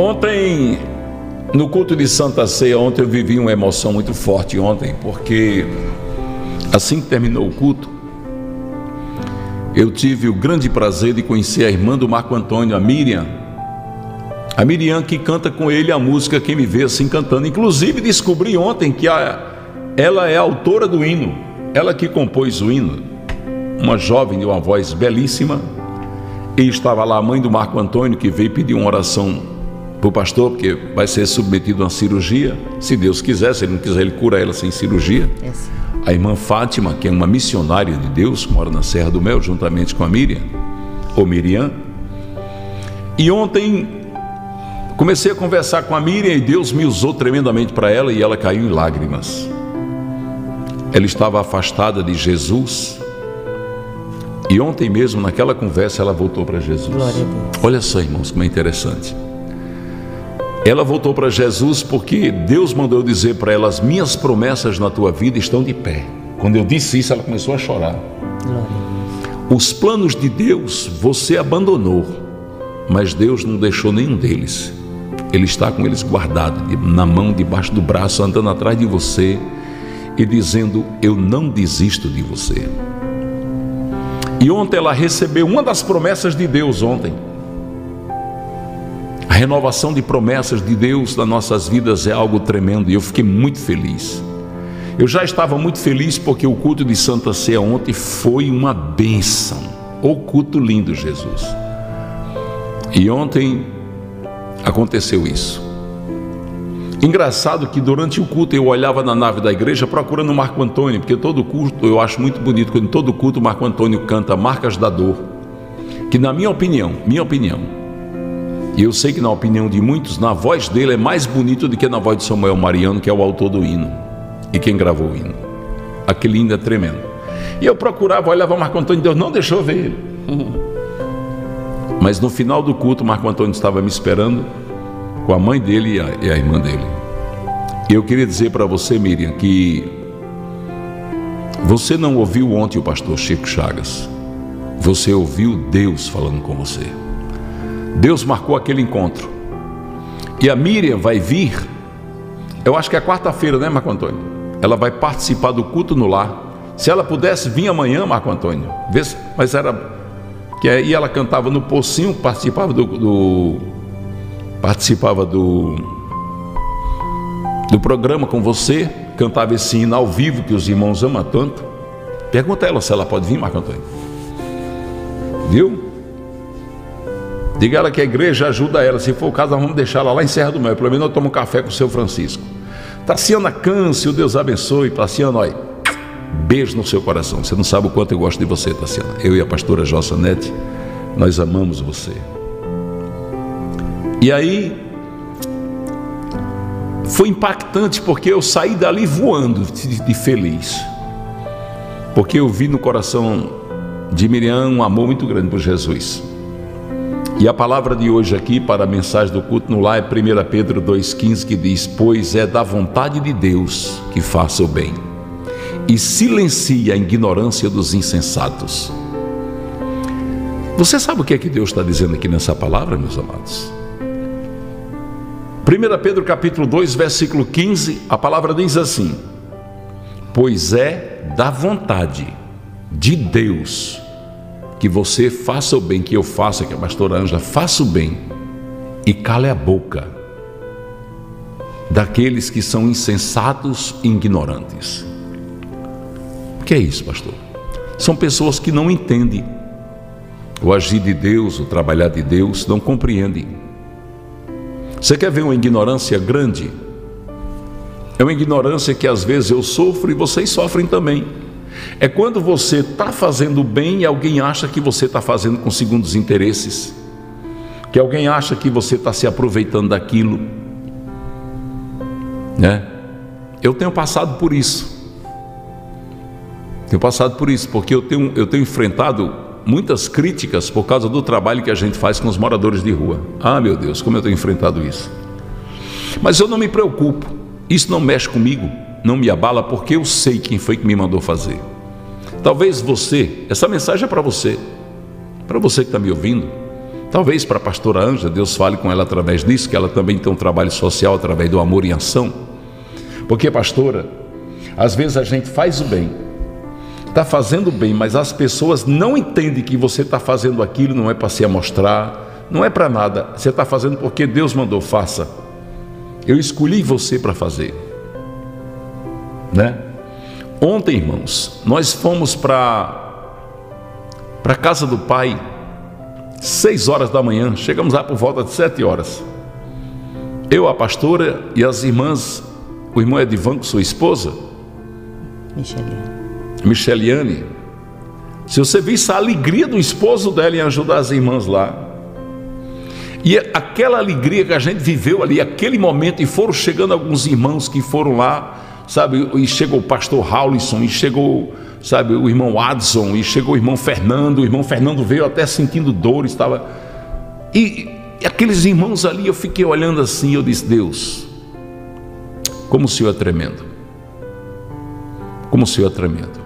Ontem, no culto de Santa Ceia, ontem eu vivi uma emoção muito forte ontem, porque assim que terminou o culto, eu tive o grande prazer de conhecer a irmã do Marco Antônio, a Miriam. A Miriam que canta com ele a música Quem Me Vê Assim Cantando. Inclusive descobri ontem que a, ela é autora do hino, ela que compôs o hino. Uma jovem de uma voz belíssima. E estava lá a mãe do Marco Antônio que veio pedir uma oração para o pastor, porque vai ser submetido a uma cirurgia. Se Deus quiser, se ele não quiser, ele cura ela sem cirurgia. É a irmã Fátima, que é uma missionária de Deus, mora na Serra do Mel, juntamente com a Miriam, ou Miriam. E ontem comecei a conversar com a Miriam e Deus me usou tremendamente para ela e ela caiu em lágrimas. Ela estava afastada de Jesus. E ontem mesmo, naquela conversa, ela voltou para Jesus. Olha só, irmãos, como é interessante. Ela voltou para Jesus porque Deus mandou dizer para ela: As minhas promessas na tua vida estão de pé. Quando eu disse isso, ela começou a chorar. Os planos de Deus você abandonou, mas Deus não deixou nenhum deles. Ele está com eles guardado, na mão, debaixo do braço, andando atrás de você e dizendo: Eu não desisto de você. E ontem ela recebeu uma das promessas de Deus ontem renovação de promessas de Deus nas nossas vidas é algo tremendo e eu fiquei muito feliz. Eu já estava muito feliz porque o culto de Santa Ceia ontem foi uma bênção. O culto lindo, Jesus. E ontem aconteceu isso. Engraçado que durante o culto eu olhava na nave da igreja procurando Marco Antônio, porque todo culto eu acho muito bonito quando todo culto Marco Antônio canta Marcas da Dor, que na minha opinião, minha opinião, e eu sei que, na opinião de muitos, na voz dele é mais bonito do que na voz de Samuel Mariano, que é o autor do hino e quem gravou o hino. Aquele hino é tremendo. E eu procurava, olhava Marco Antônio, Deus não deixou ver ele. Mas no final do culto, Marco Antônio estava me esperando com a mãe dele e a, e a irmã dele. E eu queria dizer para você, Miriam, que você não ouviu ontem o pastor Chico Chagas. Você ouviu Deus falando com você. Deus marcou aquele encontro. E a Miriam vai vir, eu acho que é quarta-feira, né, Marco Antônio? Ela vai participar do culto no lar. Se ela pudesse vir amanhã, Marco Antônio, mas era. Que aí ela cantava no pocinho, participava do, do participava do, do programa com você, cantava esse hino ao vivo que os irmãos amam tanto. Pergunta a ela se ela pode vir, Marco Antônio. Viu? Diga ela que a igreja ajuda ela. Se for o caso, nós vamos deixar ela lá em Serra do Mel. Pelo menos eu tomo café com o seu Francisco. Tassiana Câncio, Deus abençoe. Tassiana, olha, beijo no seu coração. Você não sabe o quanto eu gosto de você, Tassiana. Eu e a pastora Jossa Nete, nós amamos você. E aí, foi impactante porque eu saí dali voando de, de feliz. Porque eu vi no coração de Miriam um amor muito grande por Jesus. E a palavra de hoje aqui para a mensagem do culto no lar é 1 Pedro 2,15 que diz: Pois é da vontade de Deus que faça o bem, e silencia a ignorância dos insensatos. Você sabe o que é que Deus está dizendo aqui nessa palavra, meus amados? 1 Pedro capítulo 2, versículo 15, a palavra diz assim: Pois é da vontade de Deus que você faça o bem, que eu faça, que a pastora Ângela faça o bem e cale a boca daqueles que são insensatos e ignorantes. O que é isso, pastor? São pessoas que não entendem o agir de Deus, o trabalhar de Deus, não compreendem. Você quer ver uma ignorância grande? É uma ignorância que às vezes eu sofro e vocês sofrem também. É quando você está fazendo bem e alguém acha que você está fazendo com segundos interesses, que alguém acha que você está se aproveitando daquilo, né? Eu tenho passado por isso. Tenho passado por isso, porque eu tenho, eu tenho enfrentado muitas críticas por causa do trabalho que a gente faz com os moradores de rua. Ah, meu Deus, como eu tenho enfrentado isso. Mas eu não me preocupo, isso não mexe comigo não me abala porque eu sei quem foi que me mandou fazer. Talvez você, essa mensagem é para você, para você que está me ouvindo. Talvez para a pastora Anja, Deus fale com ela através disso, que ela também tem um trabalho social através do amor em ação. Porque, pastora, às vezes a gente faz o bem, está fazendo bem, mas as pessoas não entendem que você está fazendo aquilo, não é para se amostrar, não é para nada, você está fazendo porque Deus mandou, faça. Eu escolhi você para fazer, né? Ontem, irmãos, nós fomos para para a casa do pai seis horas da manhã, chegamos lá por volta de sete horas. Eu, a pastora e as irmãs, o irmão Edivan com sua esposa, Micheliane. Micheliane. Se você visse a alegria do esposo dela em ajudar as irmãs lá, e aquela alegria que a gente viveu ali, aquele momento, e foram chegando alguns irmãos que foram lá, sabe, e chegou o pastor Raulison, e chegou sabe, o irmão Adson, e chegou o irmão Fernando, o irmão Fernando veio até sentindo dor, estava. E, e aqueles irmãos ali, eu fiquei olhando assim, eu disse, Deus, como o Senhor é tremendo. Como o Senhor é tremendo.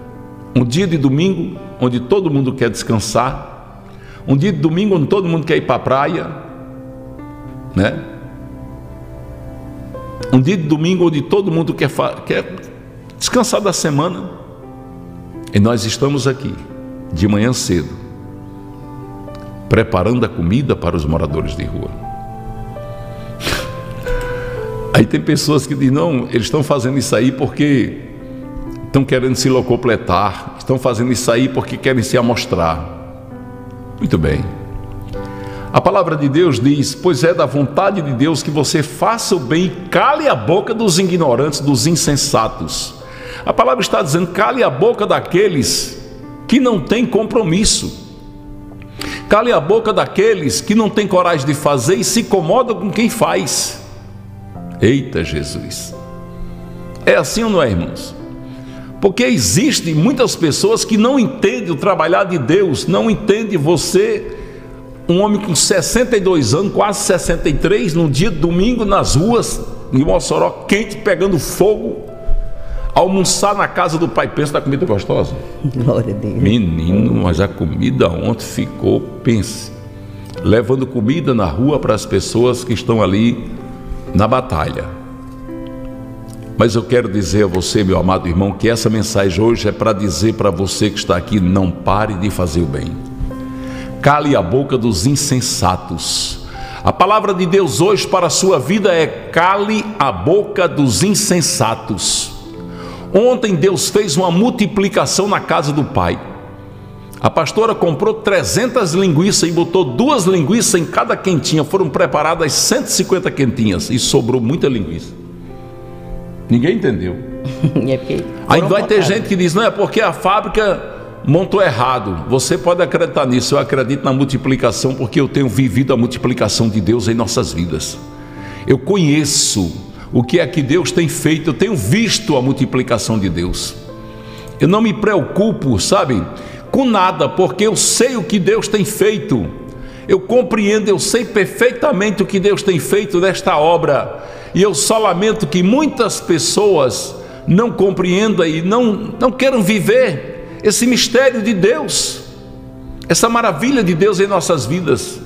Um dia de domingo, onde todo mundo quer descansar, um dia de domingo onde todo mundo quer ir para a praia, né? Um dia de domingo onde todo mundo quer, quer descansar da semana. E nós estamos aqui, de manhã cedo, preparando a comida para os moradores de rua. Aí tem pessoas que dizem: não, eles estão fazendo isso aí porque estão querendo se locopletar, estão fazendo isso aí porque querem se amostrar. Muito bem. A palavra de Deus diz: Pois é da vontade de Deus que você faça o bem e cale a boca dos ignorantes, dos insensatos. A palavra está dizendo: cale a boca daqueles que não têm compromisso. Cale a boca daqueles que não têm coragem de fazer e se incomodam com quem faz. Eita Jesus! É assim ou não é, irmãos? Porque existem muitas pessoas que não entendem o trabalhar de Deus, não entendem você, um homem com 62 anos, quase 63, num dia de domingo nas ruas, em Mossoró, quente, pegando fogo, Almoçar na casa do pai, pensa na comida gostosa. Glória a Deus. Menino, mas a comida ontem ficou, pense, levando comida na rua para as pessoas que estão ali na batalha. Mas eu quero dizer a você, meu amado irmão, que essa mensagem hoje é para dizer para você que está aqui: não pare de fazer o bem. Cale a boca dos insensatos. A palavra de Deus hoje para a sua vida é: cale a boca dos insensatos. Ontem Deus fez uma multiplicação na casa do pai. A pastora comprou 300 linguiças e botou duas linguiças em cada quentinha. Foram preparadas 150 quentinhas e sobrou muita linguiça. Ninguém entendeu. É Aí vai ter gente que diz: não é porque a fábrica montou errado. Você pode acreditar nisso. Eu acredito na multiplicação porque eu tenho vivido a multiplicação de Deus em nossas vidas. Eu conheço o que é que Deus tem feito, eu tenho visto a multiplicação de Deus. Eu não me preocupo, sabe, com nada, porque eu sei o que Deus tem feito. Eu compreendo, eu sei perfeitamente o que Deus tem feito nesta obra. E eu só lamento que muitas pessoas não compreendam e não, não queiram viver esse mistério de Deus, essa maravilha de Deus em nossas vidas.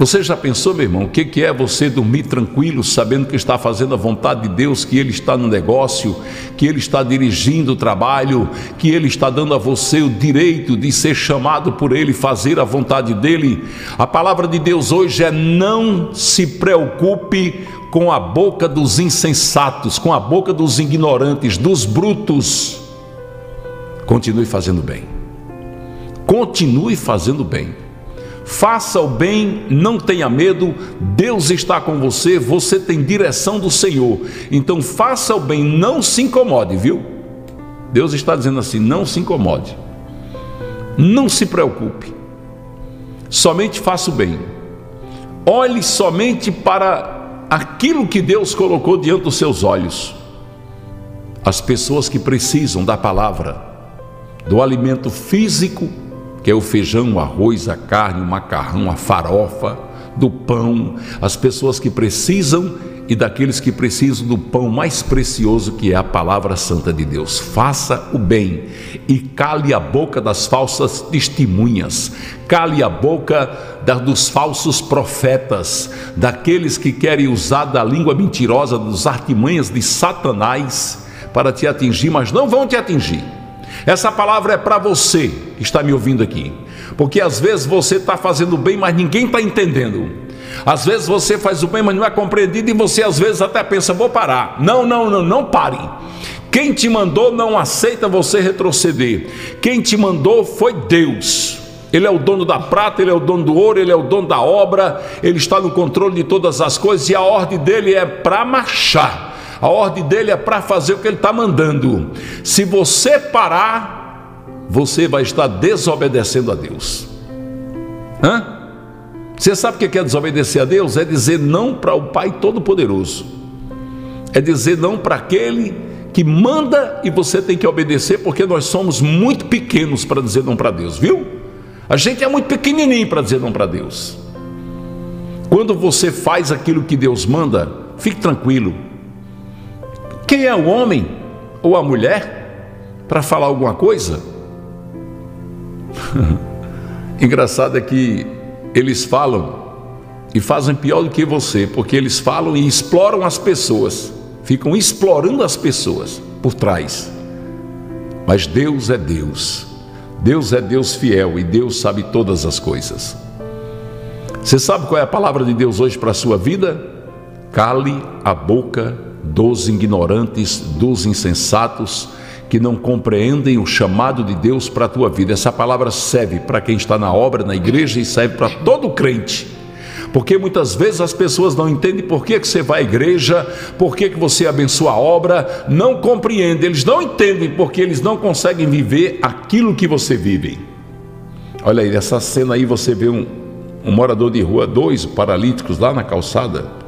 Você já pensou, meu irmão, o que é você dormir tranquilo, sabendo que está fazendo a vontade de Deus, que Ele está no negócio, que Ele está dirigindo o trabalho, que Ele está dando a você o direito de ser chamado por Ele, fazer a vontade dEle? A palavra de Deus hoje é: não se preocupe com a boca dos insensatos, com a boca dos ignorantes, dos brutos. Continue fazendo bem. Continue fazendo bem. Faça o bem, não tenha medo, Deus está com você, você tem direção do Senhor. Então faça o bem, não se incomode, viu? Deus está dizendo assim: não se incomode, não se preocupe, somente faça o bem. Olhe somente para aquilo que Deus colocou diante dos seus olhos. As pessoas que precisam da palavra, do alimento físico que é o feijão, o arroz, a carne, o macarrão, a farofa, do pão, as pessoas que precisam e daqueles que precisam do pão mais precioso que é a palavra santa de Deus. Faça o bem e cale a boca das falsas testemunhas, cale a boca da, dos falsos profetas, daqueles que querem usar da língua mentirosa, dos artimanhas de Satanás para te atingir, mas não vão te atingir. Essa palavra é para você que está me ouvindo aqui, porque às vezes você está fazendo bem, mas ninguém está entendendo. Às vezes você faz o bem, mas não é compreendido, e você às vezes até pensa, vou parar. Não, não, não, não pare. Quem te mandou não aceita você retroceder. Quem te mandou foi Deus. Ele é o dono da prata, ele é o dono do ouro, ele é o dono da obra, ele está no controle de todas as coisas e a ordem dele é para marchar. A ordem dele é para fazer o que ele está mandando. Se você parar, você vai estar desobedecendo a Deus. Hã? Você sabe o que é desobedecer a Deus? É dizer não para o Pai Todo-Poderoso. É dizer não para aquele que manda e você tem que obedecer, porque nós somos muito pequenos para dizer não para Deus, viu? A gente é muito pequenininho para dizer não para Deus. Quando você faz aquilo que Deus manda, fique tranquilo. Quem é o homem ou a mulher para falar alguma coisa? Engraçado é que eles falam e fazem pior do que você, porque eles falam e exploram as pessoas, ficam explorando as pessoas por trás. Mas Deus é Deus, Deus é Deus fiel e Deus sabe todas as coisas. Você sabe qual é a palavra de Deus hoje para a sua vida? Cale a boca dos ignorantes, dos insensatos, que não compreendem o chamado de Deus para a tua vida. Essa palavra serve para quem está na obra, na igreja e serve para todo crente. Porque muitas vezes as pessoas não entendem por que, que você vai à igreja, por que, que você abençoa a obra, não compreendem, eles não entendem porque eles não conseguem viver aquilo que você vive. Olha aí, nessa cena aí você vê um, um morador de rua, dois paralíticos lá na calçada.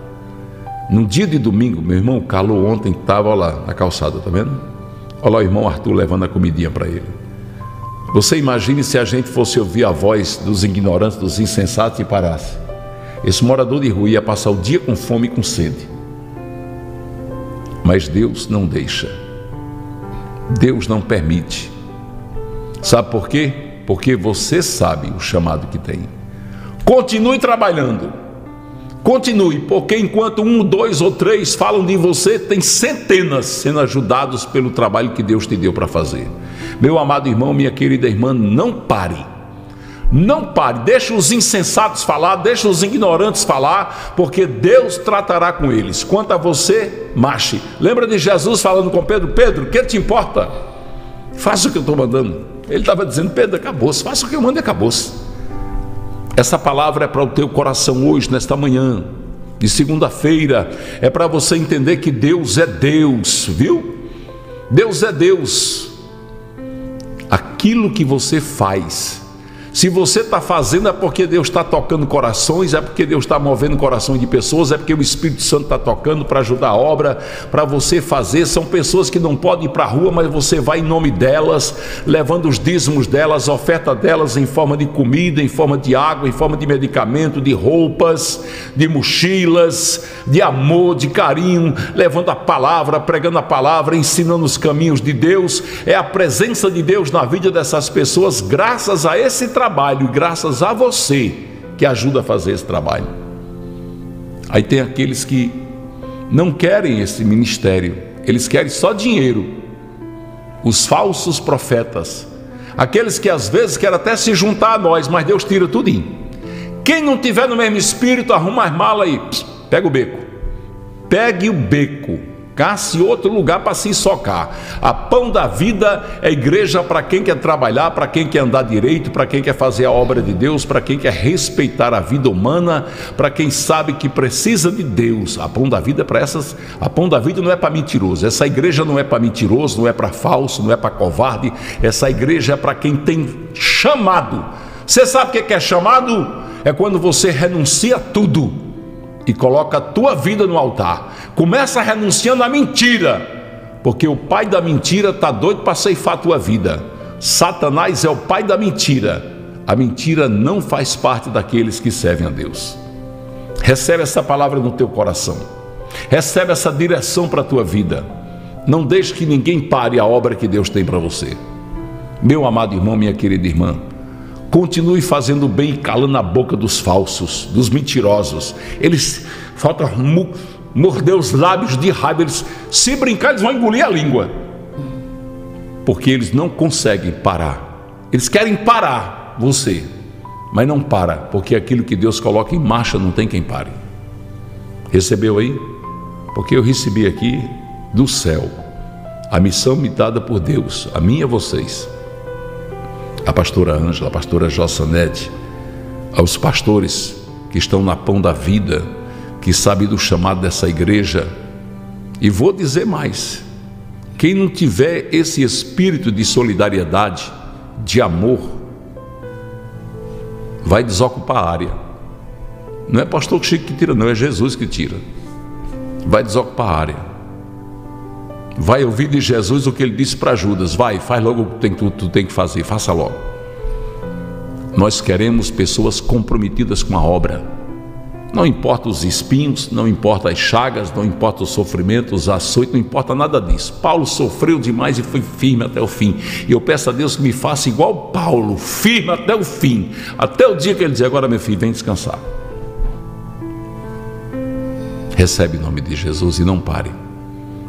Num dia de domingo, meu irmão, o calor ontem estava lá na calçada, tá vendo? Olha lá o irmão Arthur levando a comidinha para ele. Você imagine se a gente fosse ouvir a voz dos ignorantes, dos insensatos e parasse. Esse morador de rua ia passar o dia com fome e com sede. Mas Deus não deixa. Deus não permite. Sabe por quê? Porque você sabe o chamado que tem. Continue trabalhando. Continue, porque enquanto um, dois ou três falam de você, tem centenas sendo ajudados pelo trabalho que Deus te deu para fazer. Meu amado irmão, minha querida irmã, não pare. Não pare, deixa os insensatos falar, deixa os ignorantes falar, porque Deus tratará com eles. Quanto a você, marche. Lembra de Jesus falando com Pedro: Pedro, que te importa? Faça o que eu estou mandando. Ele estava dizendo: Pedro, acabou-se, faça o que eu mando e acabou-se. Essa palavra é para o teu coração hoje, nesta manhã, de segunda-feira, é para você entender que Deus é Deus, viu? Deus é Deus. Aquilo que você faz se você está fazendo é porque Deus está tocando corações, é porque Deus está movendo corações de pessoas, é porque o Espírito Santo está tocando para ajudar a obra, para você fazer. São pessoas que não podem ir para a rua, mas você vai em nome delas, levando os dízimos delas, oferta delas em forma de comida, em forma de água, em forma de medicamento, de roupas, de mochilas, de amor, de carinho, levando a palavra, pregando a palavra, ensinando os caminhos de Deus. É a presença de Deus na vida dessas pessoas, graças a esse trabalho trabalho, graças a você que ajuda a fazer esse trabalho. Aí tem aqueles que não querem esse ministério, eles querem só dinheiro. Os falsos profetas, aqueles que às vezes querem até se juntar a nós, mas Deus tira tudinho. Quem não tiver no mesmo espírito, arruma as malas e pega o beco. Pegue o beco Casse outro lugar para se socar. A pão da vida é igreja para quem quer trabalhar, para quem quer andar direito, para quem quer fazer a obra de Deus, para quem quer respeitar a vida humana, para quem sabe que precisa de Deus. A pão da vida é para essas. A pão da vida não é para mentiroso. Essa igreja não é para mentiroso, não é para falso, não é para covarde. Essa igreja é para quem tem chamado. Você sabe o que é chamado? É quando você renuncia a tudo e coloca a tua vida no altar. Começa renunciando à mentira, porque o pai da mentira está doido para ceifar a tua vida. Satanás é o pai da mentira. A mentira não faz parte daqueles que servem a Deus. Recebe essa palavra no teu coração. Recebe essa direção para a tua vida. Não deixe que ninguém pare a obra que Deus tem para você. Meu amado irmão, minha querida irmã, continue fazendo bem e calando a boca dos falsos, dos mentirosos. Eles falta morder os lábios de raiva, eles se brincar, eles vão engolir a língua. Porque eles não conseguem parar. Eles querem parar você, mas não para, porque aquilo que Deus coloca em marcha não tem quem pare. Recebeu aí? Porque eu recebi aqui do céu a missão me dada por Deus, a mim e a vocês. A pastora Ângela, a pastora Jossanete, aos pastores que estão na pão da vida, que sabem do chamado dessa igreja. E vou dizer mais: quem não tiver esse espírito de solidariedade, de amor, vai desocupar a área. Não é pastor Chico que tira, não, é Jesus que tira. Vai desocupar a área. Vai ouvir de Jesus o que ele disse para Judas: vai, faz logo o que tu, tu tem que fazer, faça logo. Nós queremos pessoas comprometidas com a obra. Não importa os espinhos, não importa as chagas, não importa os sofrimentos, os açoites, não importa nada disso. Paulo sofreu demais e foi firme até o fim. E eu peço a Deus que me faça igual Paulo, firme até o fim, até o dia que ele diz: agora meu filho, vem descansar. Recebe em nome de Jesus e não pare.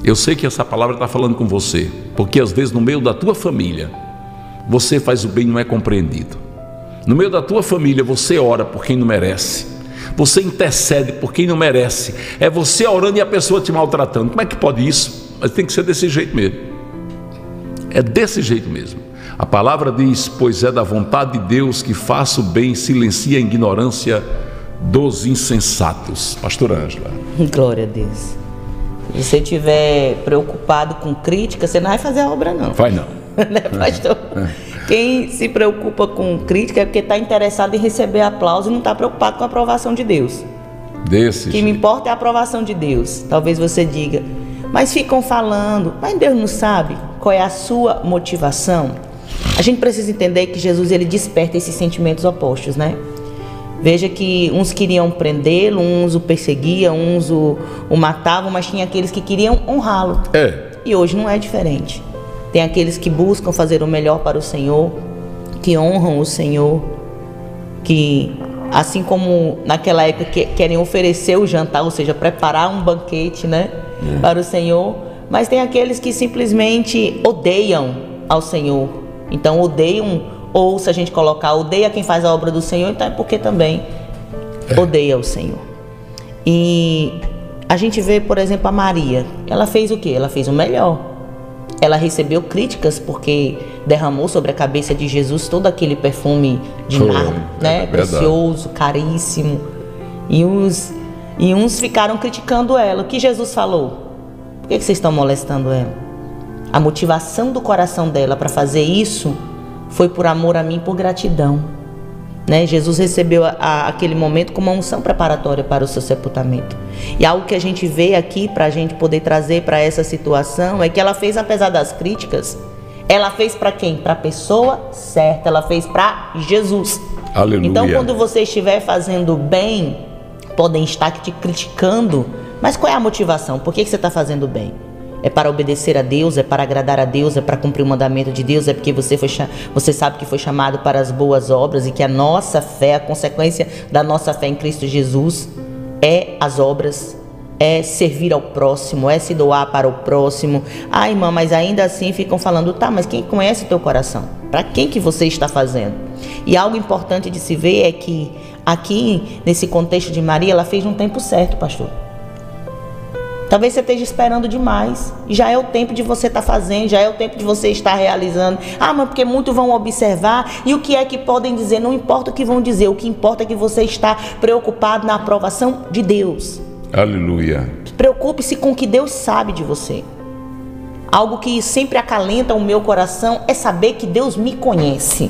Eu sei que essa palavra está falando com você, porque às vezes no meio da tua família, você faz o bem e não é compreendido. No meio da tua família, você ora por quem não merece. Você intercede por quem não merece. É você orando e a pessoa te maltratando. Como é que pode isso? Mas tem que ser desse jeito mesmo. É desse jeito mesmo. A palavra diz: Pois é da vontade de Deus que faça o bem, silencia a ignorância dos insensatos. Pastor Ângela. Glória a Deus. Se você estiver preocupado com crítica, você não vai fazer a obra, não. Vai não. né, pastor? Quem se preocupa com crítica é porque está interessado em receber aplauso e não está preocupado com a aprovação de Deus. Desse O que me importa é a aprovação de Deus. Talvez você diga, mas ficam falando, mas Deus não sabe qual é a sua motivação. A gente precisa entender que Jesus ele desperta esses sentimentos opostos, né? Veja que uns queriam prendê-lo, uns o perseguiam, uns o, o matavam, mas tinha aqueles que queriam honrá-lo. É. E hoje não é diferente. Tem aqueles que buscam fazer o melhor para o Senhor, que honram o Senhor, que assim como naquela época que querem oferecer o jantar, ou seja, preparar um banquete, né, para o Senhor, mas tem aqueles que simplesmente odeiam ao Senhor. Então odeiam ou se a gente colocar odeia quem faz a obra do Senhor, então é porque também odeia o Senhor. E a gente vê, por exemplo, a Maria. Ela fez o que? Ela fez o melhor. Ela recebeu críticas porque derramou sobre a cabeça de Jesus todo aquele perfume de Foi, nardo, é né? verdade. Precioso, caríssimo. E uns, e uns ficaram criticando ela. O que Jesus falou? Por que que vocês estão molestando ela? A motivação do coração dela para fazer isso foi por amor a mim, por gratidão. Né? Jesus recebeu a- a- aquele momento como uma unção preparatória para o seu sepultamento. E algo que a gente vê aqui para a gente poder trazer para essa situação é que ela fez, apesar das críticas, ela fez para quem? Para a pessoa certa, ela fez para Jesus. Aleluia. Então, quando você estiver fazendo bem, podem estar te criticando, mas qual é a motivação? Por que, que você está fazendo bem? É para obedecer a Deus, é para agradar a Deus, é para cumprir o mandamento de Deus, é porque você, foi, você sabe que foi chamado para as boas obras e que a nossa fé, a consequência da nossa fé em Cristo Jesus é as obras, é servir ao próximo, é se doar para o próximo. Ah, irmã, mas ainda assim ficam falando, tá, mas quem conhece o teu coração? Para quem que você está fazendo? E algo importante de se ver é que aqui, nesse contexto de Maria, ela fez no tempo certo, pastor. Talvez você esteja esperando demais. Já é o tempo de você estar fazendo, já é o tempo de você estar realizando. Ah, mas porque muitos vão observar. E o que é que podem dizer? Não importa o que vão dizer. O que importa é que você está preocupado na aprovação de Deus. Aleluia. Preocupe-se com o que Deus sabe de você. Algo que sempre acalenta o meu coração é saber que Deus me conhece.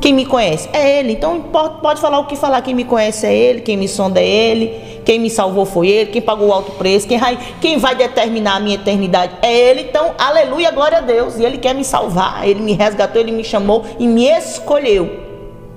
Quem me conhece é Ele. Então pode, falar o que falar. Quem me conhece é Ele. Quem me sonda é Ele. Quem me salvou foi Ele. Quem pagou o alto preço. Quem vai, quem vai determinar a minha eternidade é Ele. Então, aleluia, glória a Deus. E Ele quer me salvar. Ele me resgatou, Ele me chamou e me escolheu.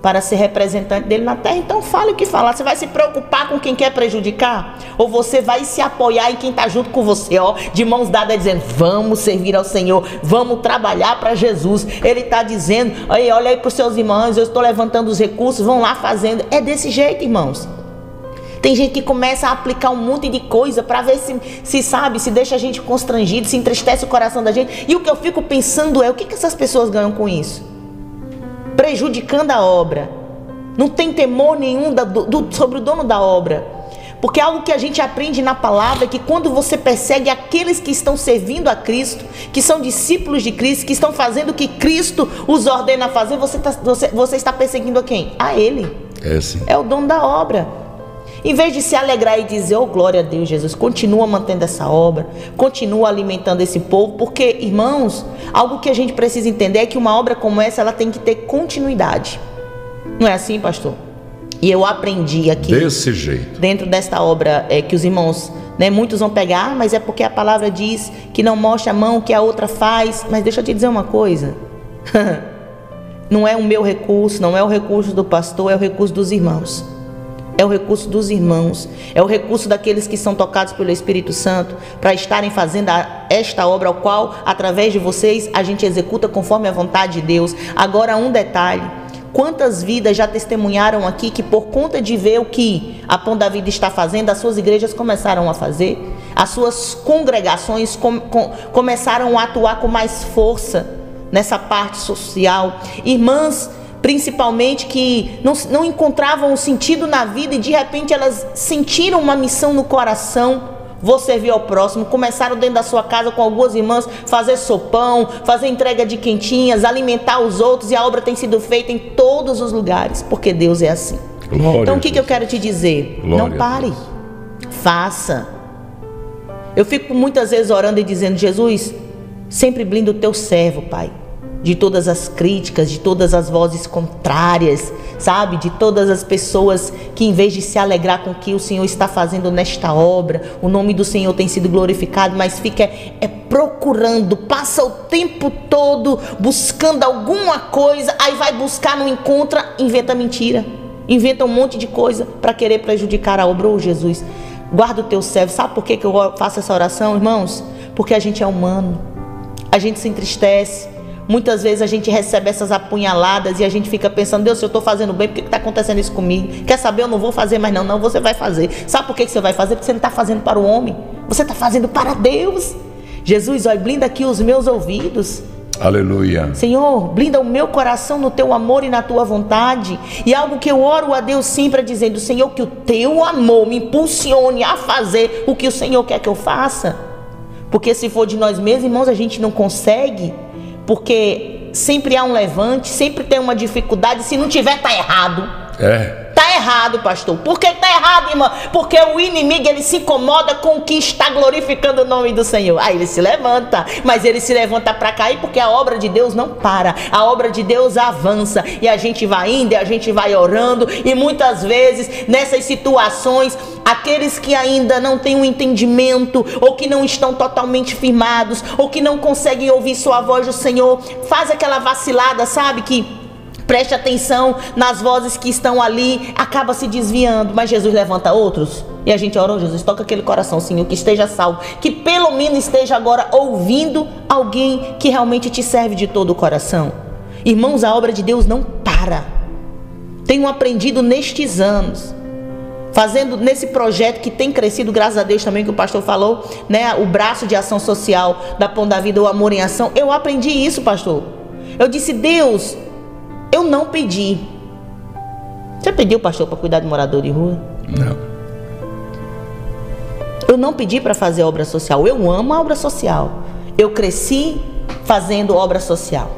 Para ser representante dele na terra. Então fale o que falar. Você vai se preocupar com quem quer prejudicar? Ou você vai se apoiar em quem está junto com você, ó, de mãos dadas, dizendo: vamos servir ao Senhor, vamos trabalhar para Jesus. Ele está dizendo: olha aí para os seus irmãos, eu estou levantando os recursos, vão lá fazendo. É desse jeito, irmãos. Tem gente que começa a aplicar um monte de coisa para ver se, se sabe, se deixa a gente constrangido, se entristece o coração da gente. E o que eu fico pensando é: o que, que essas pessoas ganham com isso? Prejudicando a obra. Não tem temor nenhum da, do, sobre o dono da obra. Porque algo que a gente aprende na palavra é que quando você persegue aqueles que estão servindo a Cristo, que são discípulos de Cristo, que estão fazendo o que Cristo os ordena a fazer, você, tá, você, você está perseguindo a quem? A Ele. É, sim. é o dono da obra. Em vez de se alegrar e dizer, oh glória a Deus, Jesus, continua mantendo essa obra, continua alimentando esse povo, porque, irmãos, algo que a gente precisa entender é que uma obra como essa, ela tem que ter continuidade. Não é assim, pastor? E eu aprendi aqui. Desse jeito. Dentro desta obra é, que os irmãos, né, muitos vão pegar, mas é porque a palavra diz que não mostra a mão que a outra faz. Mas deixa eu te dizer uma coisa. não é o meu recurso, não é o recurso do pastor, é o recurso dos irmãos é o recurso dos irmãos, é o recurso daqueles que são tocados pelo Espírito Santo para estarem fazendo esta obra, ao qual, através de vocês, a gente executa conforme a vontade de Deus. Agora, um detalhe: quantas vidas já testemunharam aqui que, por conta de ver o que a Pão da Vida está fazendo, as suas igrejas começaram a fazer, as suas congregações com, com, começaram a atuar com mais força nessa parte social. Irmãs principalmente que não, não encontravam um sentido na vida e de repente elas sentiram uma missão no coração. Vou servir ao próximo. Começaram dentro da sua casa com algumas irmãs fazer sopão, fazer entrega de quentinhas, alimentar os outros e a obra tem sido feita em todos os lugares, porque Deus é assim. Glória então o que, que eu quero te dizer? Glória não pare, faça. Eu fico muitas vezes orando e dizendo: Jesus, sempre blinda o teu servo, Pai de todas as críticas, de todas as vozes contrárias, sabe? De todas as pessoas que, em vez de se alegrar com o que o Senhor está fazendo nesta obra, o nome do Senhor tem sido glorificado, mas fica é, procurando, passa o tempo todo buscando alguma coisa, aí vai buscar, não encontra, inventa mentira, inventa um monte de coisa para querer prejudicar a obra. Ô oh, Jesus, guarda o teu servo. Sabe por que, que eu faço essa oração, irmãos? Porque a gente é humano, a gente se entristece Muitas vezes a gente recebe essas apunhaladas e a gente fica pensando, Deus, se eu estou fazendo bem, por que está acontecendo isso comigo? Quer saber? Eu não vou fazer mais, não. Não, você vai fazer. Sabe por que você vai fazer? Porque você não está fazendo para o homem, você está fazendo para Deus. Jesus, olha, blinda aqui os meus ouvidos. Aleluia. Senhor, blinda o meu coração no teu amor e na tua vontade. E algo que eu oro a Deus sempre dizendo, Senhor, que o teu amor me impulsione a fazer o que o Senhor quer que eu faça. Porque se for de nós mesmos, irmãos, a gente não consegue porque sempre há um levante, sempre tem uma dificuldade. Se não tiver, tá errado. É. Tá errado, pastor. Por que tá errado, irmã? Porque o inimigo ele se incomoda com o que está glorificando o nome do Senhor. Aí ele se levanta, mas ele se levanta para cair porque a obra de Deus não para. A obra de Deus avança e a gente vai indo, e a gente vai orando e muitas vezes nessas situações aqueles que ainda não têm um entendimento ou que não estão totalmente firmados ou que não conseguem ouvir sua voz do Senhor, faz aquela vacilada, sabe que Preste atenção nas vozes que estão ali, acaba se desviando, mas Jesus levanta outros. E a gente ora, oh, Jesus, toca aquele coração, Senhor, que esteja salvo, que pelo menos esteja agora ouvindo alguém que realmente te serve de todo o coração. Irmãos, a obra de Deus não para. Tenho aprendido nestes anos, fazendo nesse projeto que tem crescido, graças a Deus também que o pastor falou, né, o braço de ação social da Pão da Vida, o Amor em Ação. Eu aprendi isso, pastor. Eu disse, Deus, eu não pedi. Você pediu, pastor, para cuidar de morador de rua? Não. Eu não pedi para fazer obra social. Eu amo a obra social. Eu cresci fazendo obra social.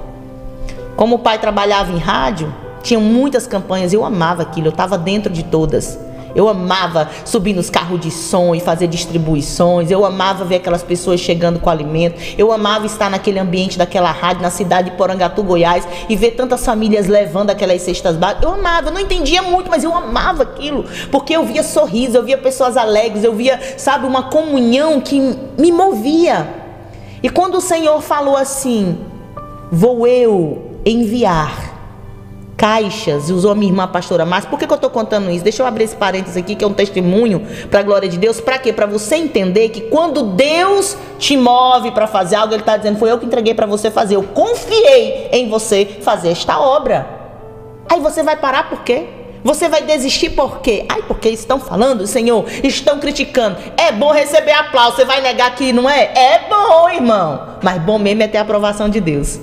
Como o pai trabalhava em rádio, tinha muitas campanhas, eu amava aquilo, eu estava dentro de todas. Eu amava subir nos carros de som e fazer distribuições. Eu amava ver aquelas pessoas chegando com alimento. Eu amava estar naquele ambiente daquela rádio na cidade de Porangatu, Goiás, e ver tantas famílias levando aquelas cestas básicas. Eu amava, eu não entendia muito, mas eu amava aquilo, porque eu via sorriso, eu via pessoas alegres, eu via, sabe, uma comunhão que me movia. E quando o Senhor falou assim: "Vou eu enviar caixas, usou a minha irmã a pastora Márcia. Por que, que eu estou contando isso? Deixa eu abrir esse parênteses aqui, que é um testemunho para a glória de Deus. Para quê? Para você entender que quando Deus te move para fazer algo, Ele está dizendo: Foi eu que entreguei para você fazer. Eu confiei em você fazer esta obra. Aí você vai parar por quê? Você vai desistir por quê? Ai, porque estão falando, Senhor, estão criticando. É bom receber aplauso. Você vai negar que não é? É bom, irmão. Mas bom mesmo é ter a aprovação de Deus.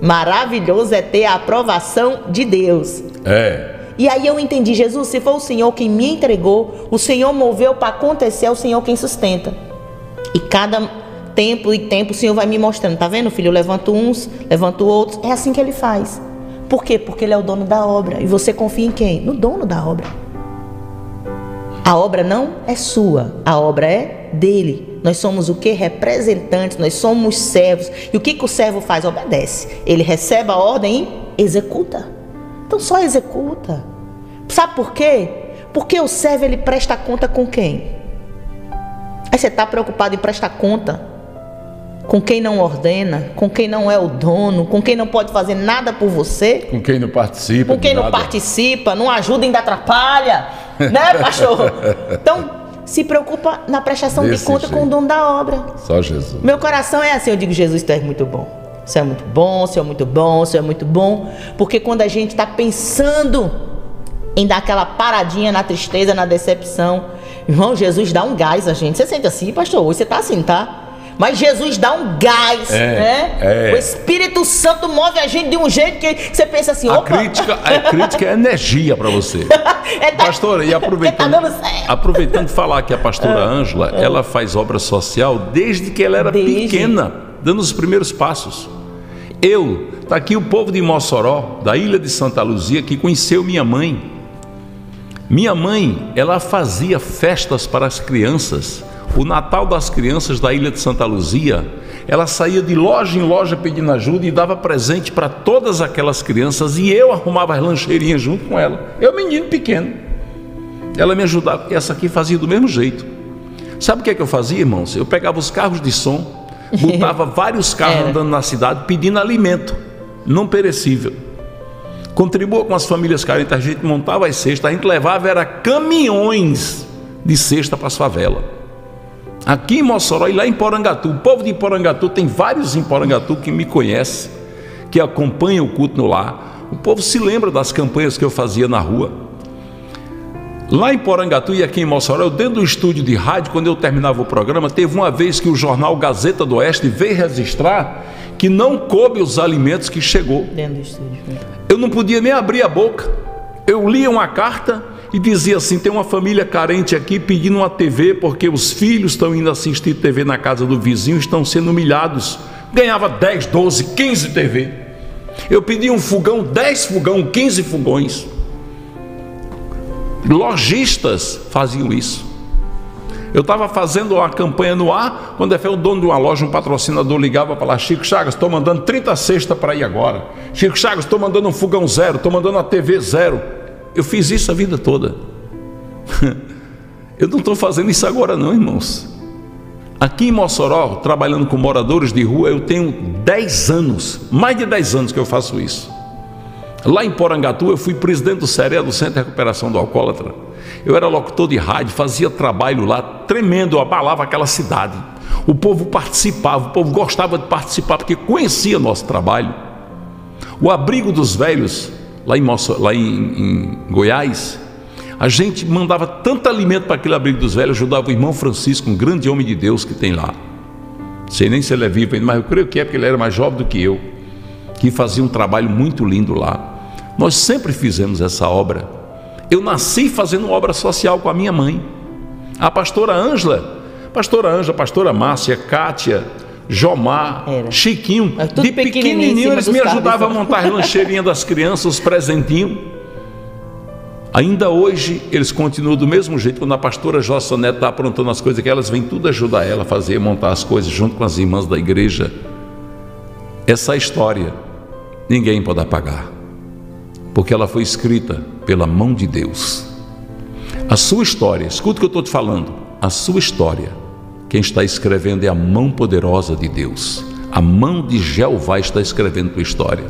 Maravilhoso é ter a aprovação de Deus. É. E aí eu entendi, Jesus, se for o Senhor quem me entregou, o Senhor moveu para acontecer, é o Senhor quem sustenta. E cada tempo e tempo o Senhor vai me mostrando, tá vendo, filho? Eu levanto uns, levanto outros. É assim que ele faz. Por quê? Porque ele é o dono da obra. E você confia em quem? No dono da obra. A obra não é sua, a obra é dele. Nós somos o que? Representantes, nós somos servos. E o que, que o servo faz? Obedece. Ele recebe a ordem e executa. Então só executa. Sabe por quê? Porque o servo ele presta conta com quem? Aí você está preocupado em prestar conta com quem não ordena, com quem não é o dono, com quem não pode fazer nada por você, Com quem não participa. com quem não nada. participa, não ajuda ainda atrapalha, né, pastor? Então, se preocupa na prestação de Desse conta com o jeito. dono da obra. Só Jesus. Meu coração é assim, eu digo, Jesus, tu és muito bom. Você é muito bom, você é muito bom, você é muito bom. Porque quando a gente está pensando em dar aquela paradinha na tristeza, na decepção, irmão, Jesus dá um gás a gente. Você sente assim, pastor? Hoje você está assim, tá? Mas Jesus dá um gás, É, né? é. O Espírito Santo move a gente de um jeito que você pensa assim, A opa, crítica, a crítica é energia para você. é, tá- Pastora, e aproveitando, Tá dando certo. aproveitando falar que a pastora Ângela, ela faz obra social desde que ela era Desde. pequena, dando os primeiros passos. Eu, tá aqui o povo de Mossoró, da ilha de Santa Luzia, que conheceu minha mãe. Minha mãe, ela fazia festas para as crianças. O Natal das crianças da ilha de Santa Luzia, ela saía de loja em loja pedindo ajuda e dava presente para todas aquelas crianças e eu arrumava as lancheirinhas junto com ela. Eu, menino pequeno. Ela me ajudava. E essa aqui fazia do mesmo jeito. Sabe o que é que eu fazia, irmãos? Eu pegava os carros de som, botava vários carros andando na cidade pedindo alimento não perecível. Contribua com as famílias carentes, a gente montava as cestas, a gente levava era caminhões de cesta para as favelas. Aqui em Mossoró e lá em Porangatu, o povo de Porangatu, tem vários em Porangatu que me conhecem, que acompanham o culto no lar. O povo se lembra das campanhas que eu fazia na rua. Lá em Porangatu e aqui em Mossoró, eu dentro do estúdio de rádio, quando eu terminava o programa, teve uma vez que o jornal Gazeta do Oeste veio registrar que não coube os alimentos que chegou. Dentro do estúdio. Eu não podia nem abrir a boca. Eu lia uma carta e dizia assim: tem uma família carente aqui pedindo uma TV porque os filhos estão indo assistir TV na casa do vizinho, estão sendo humilhados. Ganhava 10, 12, 15 TV. Eu pedi um fogão, 10 fogão, 15 fogões. Lojistas faziam isso. Eu estava fazendo uma campanha no ar, quando é o dono de uma loja, um patrocinador ligava para lá, Chico Chagas, estou mandando 30 cestas para ir agora. Chico Chagas, estou mandando um fogão zero, estou mandando uma TV zero. Eu fiz isso a vida toda. Eu não estou fazendo isso agora não, irmãos. Aqui em Mossoró, trabalhando com moradores de rua, eu tenho 10 anos, mais de 10 anos que eu faço isso. Lá em Porangatu, eu fui presidente do CERE, do Centro de Recuperação do Alcoólatra. Eu era locutor de rádio, fazia trabalho lá tremendo, abalava aquela cidade. O povo participava, o povo gostava de participar, porque conhecia nosso trabalho. O abrigo dos velhos, lá em, Moça, lá em, em Goiás, a gente mandava tanto alimento para aquele abrigo dos velhos, ajudava o irmão Francisco, um grande homem de Deus que tem lá. Sei nem se ele é vivo ainda, mas eu creio que é porque ele era mais jovem do que eu, que fazia um trabalho muito lindo lá. Nós sempre fizemos essa obra. Eu nasci fazendo obra social com a minha mãe. A pastora Ângela, pastora Ângela, pastora Márcia, Kátia, Jomar, Era. Chiquinho, tudo de pequenininho eles me ajudavam a montar as lancheirinhas das crianças, os presentinhos. Ainda hoje eles continuam do mesmo jeito. Quando a pastora Jossa Neto está aprontando as coisas, que elas vêm tudo ajudar ela a fazer, montar as coisas junto com as irmãs da igreja. Essa história ninguém pode apagar, porque ela foi escrita pela mão de Deus. A sua história, escuta o que eu estou te falando, a sua história, quem está escrevendo é a mão poderosa de Deus. A mão de Jeová está escrevendo tua história.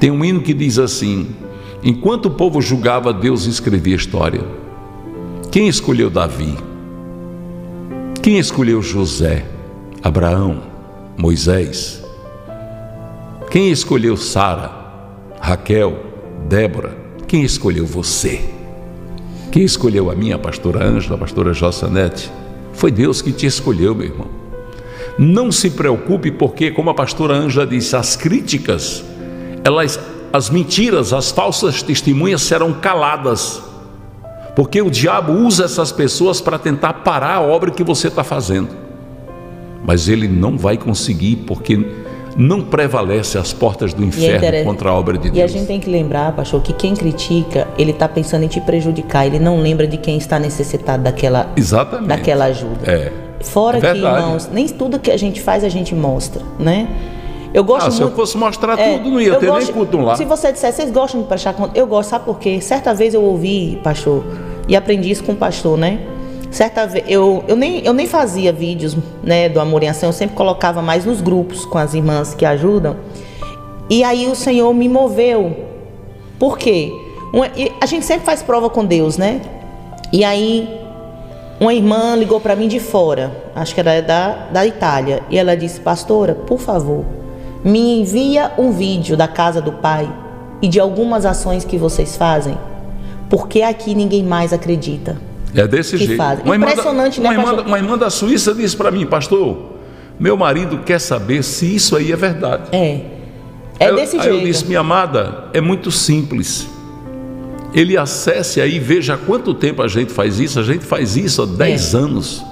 Tem um hino que diz assim: Enquanto o povo julgava, Deus escrevia história. Quem escolheu Davi? Quem escolheu José, Abraão, Moisés? Quem escolheu Sara, Raquel, Débora? Quem escolheu você? Quem escolheu a minha, a pastora Ângela, a pastora Jossanete? Foi Deus que te escolheu, meu irmão. Não se preocupe, porque, como a pastora Ângela disse, as críticas, elas, as mentiras, as falsas testemunhas serão caladas porque o diabo usa essas pessoas para tentar parar a obra que você está fazendo. Mas ele não vai conseguir, porque não prevalece as portas do é inferno é contra a obra de Deus. E a gente tem que lembrar, pastor, que quem critica, ele está pensando em te prejudicar, ele não lembra de quem está necessitado daquela, Exatamente. daquela ajuda. É. Fora é que, irmãos, nem tudo que a gente faz a gente mostra, né? Eu gosto ah, se muito... eu fosse mostrar é, tudo, não ia ter gosto... nem culto lá. Se você disser, vocês gostam de prestar conta? Eu gosto, sabe por quê? Certa vez eu ouvi, pastor, e aprendi isso com o pastor, né? Certa vez, eu, eu, nem, eu nem fazia vídeos né, do Amor em Ação, eu sempre colocava mais nos grupos com as irmãs que ajudam. E aí o Senhor me moveu. Por quê? Uma, a gente sempre faz prova com Deus, né? E aí uma irmã ligou para mim de fora, acho que era da, da Itália, e ela disse: Pastora, por favor, me envia um vídeo da casa do Pai e de algumas ações que vocês fazem, porque aqui ninguém mais acredita. É desse jeito. Fazem. Uma Impressionante, irmã, né? Uma irmã, uma irmã da Suíça disse para mim, pastor, meu marido quer saber se isso aí é verdade. É. É aí, desse aí jeito. eu disse, minha amada, é muito simples. Ele acesse aí, veja quanto tempo a gente faz isso. A gente faz isso há 10 é. anos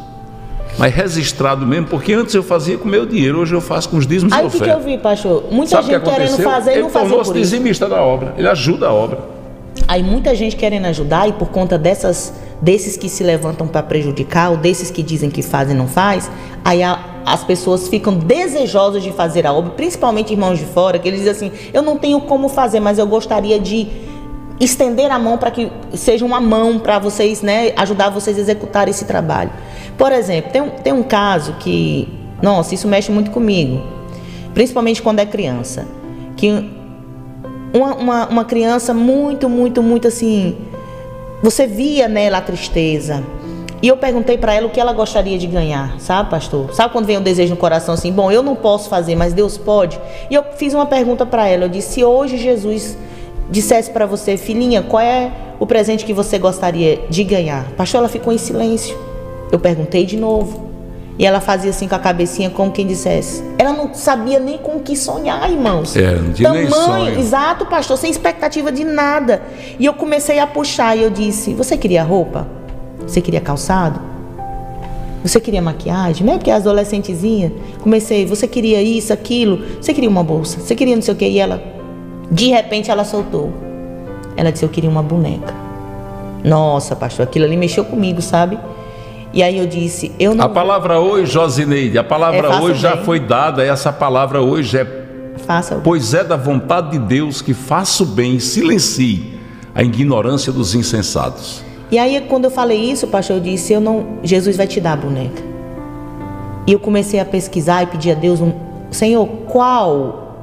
mas registrado mesmo, porque antes eu fazia com meu dinheiro, hoje eu faço com os dízimos Aí o que, que eu vi, pastor? Muita Sabe gente querendo fazer e não fazer por isso. Ele dizimista da obra, ele ajuda a obra. Aí muita gente querendo ajudar e por conta dessas desses que se levantam para prejudicar ou desses que dizem que fazem e não faz, aí a, as pessoas ficam desejosas de fazer a obra, principalmente irmãos de fora, que eles dizem assim: "Eu não tenho como fazer, mas eu gostaria de estender a mão para que seja uma mão para vocês, né, ajudar vocês a executar esse trabalho. Por exemplo, tem um, tem um caso que, nossa, isso mexe muito comigo, principalmente quando é criança, que uma, uma, uma criança muito, muito, muito assim, você via nela a tristeza. E eu perguntei para ela o que ela gostaria de ganhar, sabe, pastor? Sabe quando vem um desejo no coração assim, bom, eu não posso fazer, mas Deus pode? E eu fiz uma pergunta para ela, eu disse: se hoje Jesus dissesse para você, filhinha, qual é o presente que você gostaria de ganhar? Pastor, ela ficou em silêncio. Eu perguntei de novo. E ela fazia assim com a cabecinha, como quem dissesse. Ela não sabia nem com o que sonhar, irmãos. É, não tinha Tamanho, nem sonho. exato, pastor, sem expectativa de nada. E eu comecei a puxar e eu disse: Você queria roupa? Você queria calçado? Você queria maquiagem, né? Porque as adolescentezinhas. Comecei, você queria isso, aquilo. Você queria uma bolsa? Você queria não sei o quê? E ela, de repente ela soltou. Ela disse: Eu queria uma boneca. Nossa, pastor, aquilo ali mexeu comigo, sabe? E aí eu disse: Eu não. A palavra vou... hoje, Josineide, a palavra é, hoje bem. já foi dada, essa palavra hoje é. Faça pois é da vontade de Deus que faça o bem silencie a ignorância dos insensatos. E aí, quando eu falei isso, pastor, eu disse: Eu não. Jesus vai te dar a boneca. E eu comecei a pesquisar e pedir a Deus: um... Senhor, qual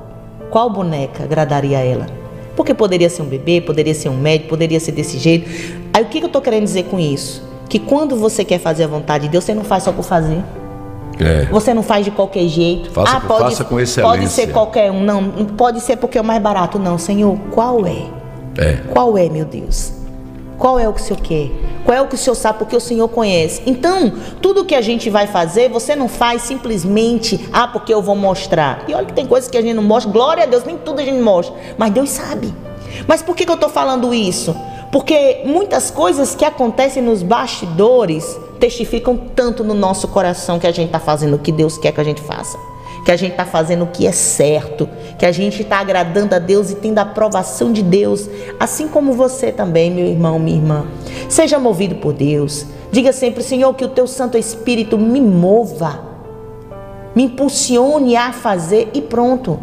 qual boneca agradaria a ela? Porque poderia ser um bebê, poderia ser um médico, poderia ser desse jeito. Aí o que eu estou querendo dizer com isso? Que quando você quer fazer a vontade de Deus, você não faz só por fazer. É. Você não faz de qualquer jeito. Faça, ah, pode, faça com excelência. Pode ser qualquer um. Não, pode ser porque é o mais barato. Não, Senhor, qual é? É. Qual é, meu Deus? Qual é o que o Senhor quer? Qual é o que o Senhor sabe? Porque o Senhor conhece. Então, tudo que a gente vai fazer, você não faz simplesmente, ah, porque eu vou mostrar. E olha que tem coisas que a gente não mostra. Glória a Deus, nem tudo a gente mostra. Mas Deus sabe. Mas por que, que eu estou falando isso? Porque muitas coisas que acontecem nos bastidores testificam tanto no nosso coração que a gente está fazendo o que Deus quer que a gente faça que a gente está fazendo o que é certo, que a gente está agradando a Deus e tendo a aprovação de Deus, assim como você também, meu irmão, minha irmã. Seja movido por Deus. Diga sempre, Senhor, que o teu Santo Espírito me mova, me impulsione a fazer e pronto.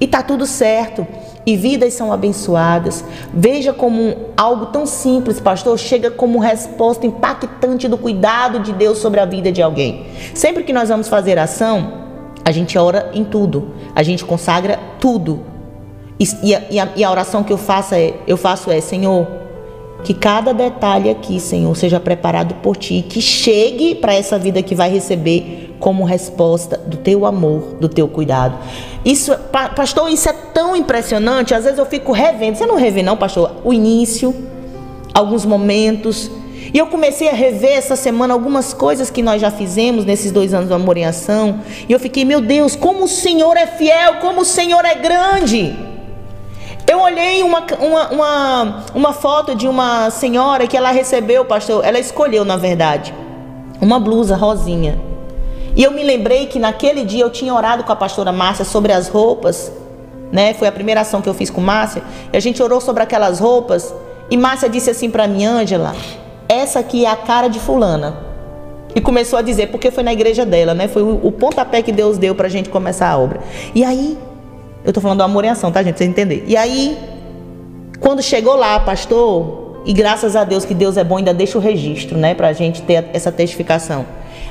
E tá tudo certo. E vidas são abençoadas. Veja como algo tão simples, pastor, chega como resposta impactante do cuidado de Deus sobre a vida de alguém. Sempre que nós vamos fazer ação, a gente ora em tudo, a gente consagra tudo. E, a, e, a, e a oração que eu faço é, eu faço é, Senhor, que cada detalhe aqui, Senhor, seja preparado por Ti, que chegue para essa vida que vai receber como resposta do Teu amor, do Teu cuidado. Isso, pastor, isso é tão impressionante. Às vezes eu fico revendo. Você não revê, não, pastor? O início, alguns momentos. E eu comecei a rever essa semana algumas coisas que nós já fizemos nesses dois anos do Amor em Ação. E eu fiquei, meu Deus, como o Senhor é fiel, como o Senhor é grande. Eu olhei uma, uma, uma, uma foto de uma senhora que ela recebeu, pastor, ela escolheu, na verdade, uma blusa rosinha. E eu me lembrei que naquele dia eu tinha orado com a pastora Márcia sobre as roupas, né? Foi a primeira ação que eu fiz com Márcia. E a gente orou sobre aquelas roupas. E Márcia disse assim para mim, Ângela, essa aqui é a cara de fulana. E começou a dizer, porque foi na igreja dela, né? Foi o, pontapé que Deus deu pra gente começar a obra. E aí eu estou falando do amor em ação, tá, gente? Pra vocês. E aí, quando chegou lá, pastor, e graças a Deus que Deus é bom, ainda deixa o registro, né? Pra gente ter essa testificação.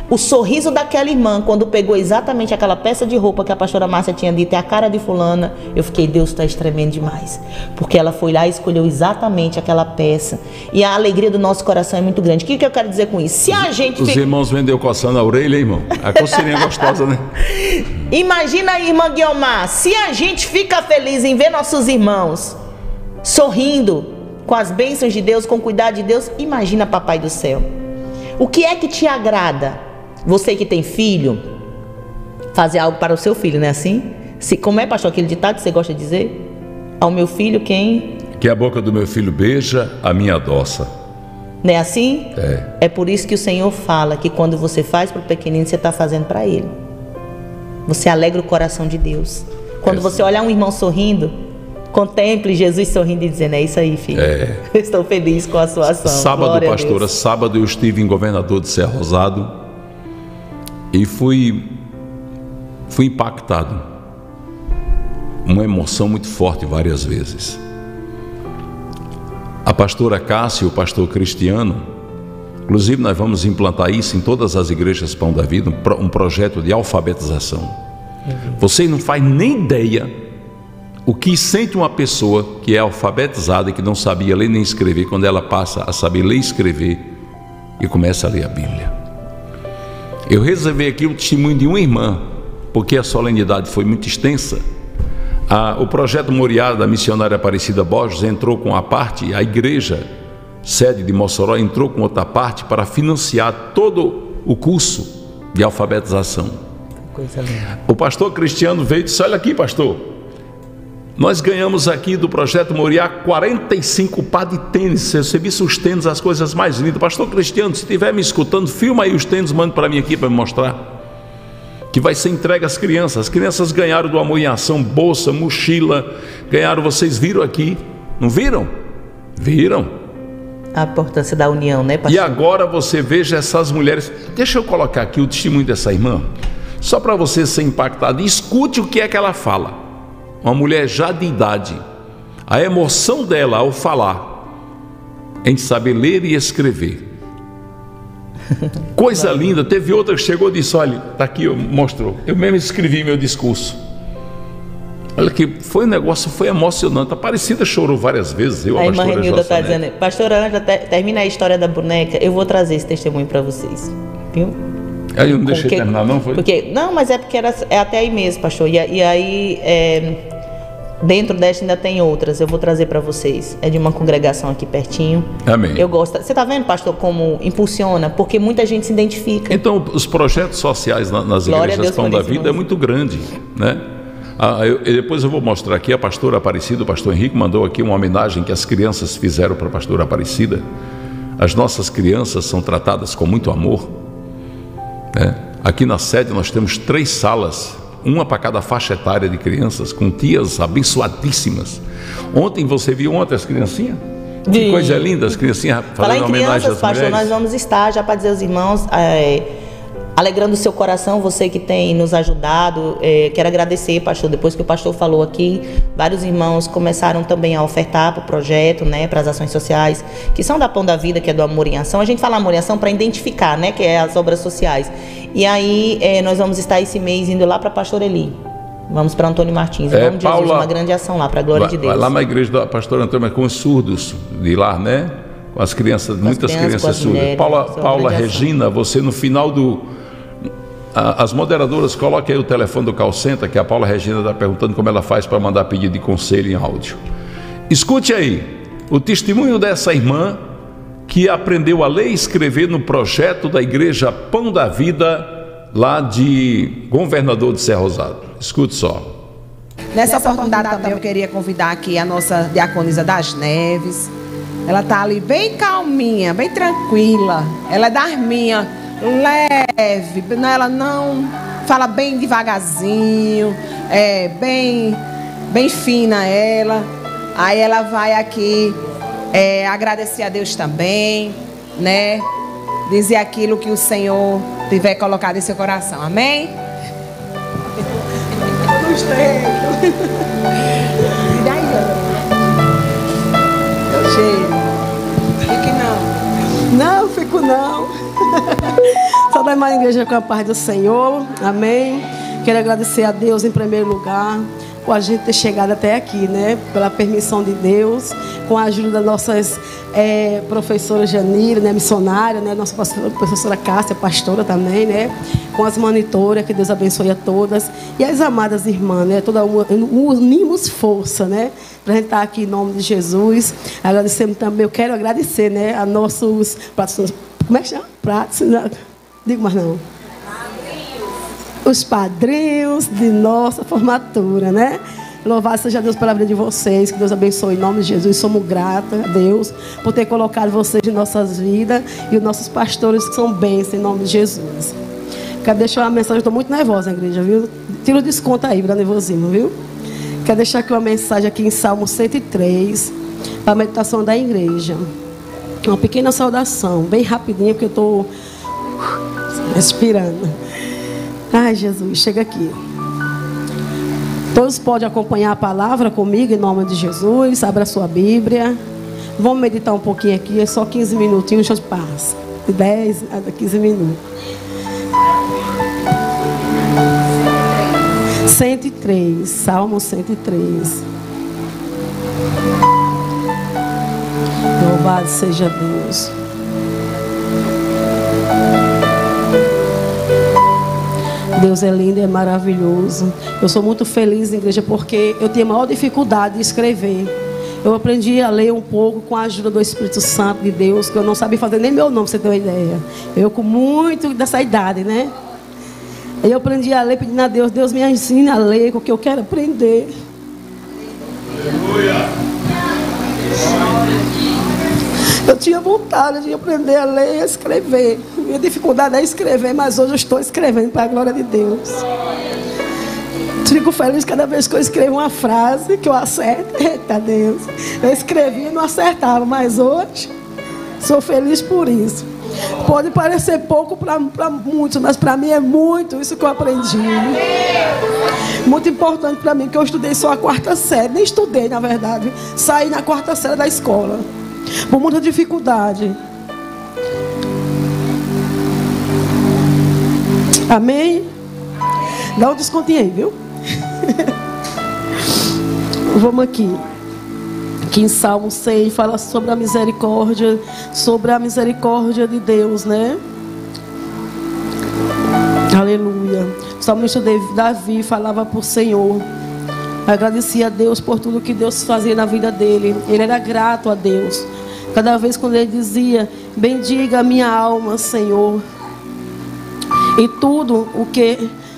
O sorriso daquela irmã, quando pegou exatamente aquela peça de roupa que a pastora Márcia tinha dito, é a cara de fulana, eu fiquei, Deus está tremendo demais. Porque ela foi lá e escolheu exatamente aquela peça. E a alegria do nosso coração é muito grande. O que, que eu quero dizer com isso? Se a gente. Os fica... irmãos vendeu coçando a orelha, irmão. A coceirinha gostosa, né? Imagina aí, irmã Guilmar, se a gente fica feliz em ver nossos irmãos sorrindo, com as bênçãos de Deus, com o cuidado de Deus, imagina Papai do céu. O que é que te agrada? Você que tem filho, fazer algo para o seu filho, não é assim? Se, como é, pastor, aquele ditado que você gosta de dizer? Ao meu filho, quem? Que a boca do meu filho beija, a minha adoça. Não é assim? É. É por isso que o Senhor fala que quando você faz para o pequenino, você está fazendo para ele. Você alegra o coração de Deus. Quando é você olhar um irmão sorrindo, contemple Jesus sorrindo e dizendo: É isso aí, filho. É. Estou feliz com a sua ação. Sábado, Glória pastora, sábado eu estive em governador de Serra Rosado e fui, fui impactado. Uma emoção muito forte várias vezes. A pastora Cássia e o pastor Cristiano, inclusive nós vamos implantar isso em todas as igrejas Pão da Vida, um projeto de alfabetização. Você não faz nem ideia o que sente uma pessoa que é alfabetizada e que não sabia ler nem escrever, quando ela passa a saber ler e escrever e começa a ler a Bíblia. Eu reservei aqui o testemunho de uma irmã, porque a solenidade foi muito extensa. o projeto Moriá da missionária Aparecida Borges entrou com a parte, a igreja sede de Mossoró entrou com outra parte para financiar todo o curso de alfabetização. O pastor Cristiano veio e disse: Olha aqui, pastor, nós ganhamos aqui do projeto Moriá 45 par de tênis. Você viu os tênis, as coisas mais lindas. Pastor Cristiano, se estiver me escutando, filma aí os tênis, manda para mim aqui para me mostrar. Que vai ser entregue às crianças. As crianças ganharam do Amor em Ação, bolsa, mochila. Ganharam, vocês viram aqui. Não viram? Viram. A importância da união, né, pastor? E agora você veja essas mulheres. Deixa eu colocar aqui o testemunho dessa irmã. Só para você ser impactado, escute o que é que ela fala. Uma mulher já de idade, a emoção dela ao falar em saber ler e escrever. Coisa linda, teve outra que chegou e disse: Olha, está aqui, mostrou. Eu mesmo escrevi meu discurso. Olha que foi um negócio, foi emocionante. A Aparecida chorou várias vezes. Eu, a, a irmã Renilda está dizendo: Pastora Anja, termina a história da boneca. Eu vou trazer esse testemunho para vocês. Viu? Aí eu não deixei porque, terminar, não foi? Porque, não, mas é porque era, é até aí mesmo, pastor. E, e aí, é, dentro desta ainda tem outras. Eu vou trazer para vocês. É de uma congregação aqui pertinho. Amém. Eu gosto. Você está vendo, pastor, como impulsiona? Porque muita gente se identifica. Então, os projetos sociais nas Glória igrejas Pão da Vida é muito grande, né? Ah, eu, depois eu vou mostrar aqui a pastora Aparecida, o pastor Henrique mandou aqui uma homenagem que as crianças fizeram para a pastora Aparecida. As nossas crianças são tratadas com muito amor. Né? Aqui na sede nós temos três salas, uma para cada faixa etária de crianças, com tias abençoadíssimas. Ontem você viu ontem as criancinhas? Que coisa linda, as criancinhas fazendo Falar em homenagem às pastor, mulheres. nós vamos estar já para dizer aos irmãos. É alegrando o seu coração, você que tem nos ajudado. É, quero agradecer, pastor. Depois que o pastor falou aqui, vários irmãos começaram também a ofertar para o projeto, né, para as ações sociais, que são da Pão da Vida, que é do Amor em Ação. A gente fala Amor em Ação para identificar, né, que é as obras sociais. E aí é, nós vamos estar esse mês indo lá para Pastor Eli. Vamos para Antônio Martins. É, Vamos Paula- Jesus, uma grande ação lá, para a glória Vai, de Deus. vai lá na igreja da pastora Antônia, mas com os surdos de lá, né? Com as crianças, muitas crianças, crianças com as surdas. mulheres, Paula, é Paula grande ação. Regina, você no final do. As moderadoras, coloquem aí o telefone do call center, que a Paula Regina está perguntando como ela faz para mandar pedido de conselho em áudio. Escute aí o testemunho dessa irmã que aprendeu a ler e escrever no projeto da Igreja Pão da Vida, lá de Governador de Serra Rosado. Escute só. Nessa oportunidade também eu queria convidar aqui a nossa diaconisa das Neves. Ela tá ali bem calminha, bem tranquila. Ela é das minhas, leve. não- Ela não fala bem devagarzinho, é bem, bem fina ela. Aí ela vai aqui é, agradecer a Deus também, né? Dizer aquilo que o Senhor tiver colocado em seu coração. Amém? E daí, Eu cheiro. Fique não. Não, fico não. Saudade mais igreja com a paz do Senhor. Amém. Quero agradecer a Deus em primeiro lugar por a gente ter chegado até aqui, né? Pela permissão de Deus, com a ajuda das nossas eh, professoras Janira, né? Missionária, né? Nossa professora Cássia, pastora também, né? Com as monitoras, que Deus abençoe a todas. E as amadas irmãs, né? Toda uma, unimos força, né? Para a gente estar aqui em nome de Jesus. Agradecemos também, eu quero agradecer, né? A nossos. Como é que chama? Patrocinadores. Digo mais não os padrinhos de nossa formatura, né? Louvado seja Deus pela vida de vocês, que Deus abençoe em nome de Jesus. Somos gratos a Deus por ter colocado vocês em nossas vidas e os nossos pastores que são bênçãos em nome de Jesus. Quero deixar uma mensagem, estou muito nervosa, igreja, viu? Tira o desconto aí, para nervosismo, viu? Quero deixar aqui uma mensagem aqui em Salmo 103, para a meditação da igreja. Uma pequena saudação, bem rapidinho, porque eu estou respirando. Ai, Jesus, chega aqui. Todos podem acompanhar a palavra comigo em nome de Jesus. Abra sua Bíblia. Vamos meditar um pouquinho aqui, é só 15 minutinhos, já passa. De 10 a 15 minutos. 103, Salmo 103. Louvado seja Deus. Deus é lindo é maravilhoso. Eu sou muito feliz, igreja, porque eu tinha maior dificuldade de escrever. Eu aprendi a ler um pouco com a ajuda do Espírito Santo de Deus, que eu não sabia fazer nem meu nome, você ter uma ideia. Eu com muito dessa idade, né? Eu aprendi a ler pedindo a Deus, Deus me ensina a ler o que eu quero aprender. Eu tinha vontade de aprender a ler e a escrever. Minha dificuldade é escrever, mas hoje eu estou escrevendo para a glória de Deus. Fico feliz cada vez que eu escrevo uma frase que eu acerto. Eita Deus. Eu escrevi e não acertava, mas hoje sou feliz por isso. Pode parecer pouco para muitos, mas para mim é muito isso que eu aprendi. Muito importante para mim, que eu estudei só a quarta série. Nem estudei, na verdade. Saí na quarta série da escola. Por muita dificuldade. Amém? Dá um descontinho viu? Vamos aqui. Aqui em Salmo 6 fala sobre a misericórdia, sobre a misericórdia de Deus, né? Aleluia. O salmista Davi falava por Senhor. Agradecia a Deus por tudo que Deus fazia na vida dele. Ele era grato a Deus. Cada vez quando ele dizia: Bendiga a minha alma, Senhor. E tudo o que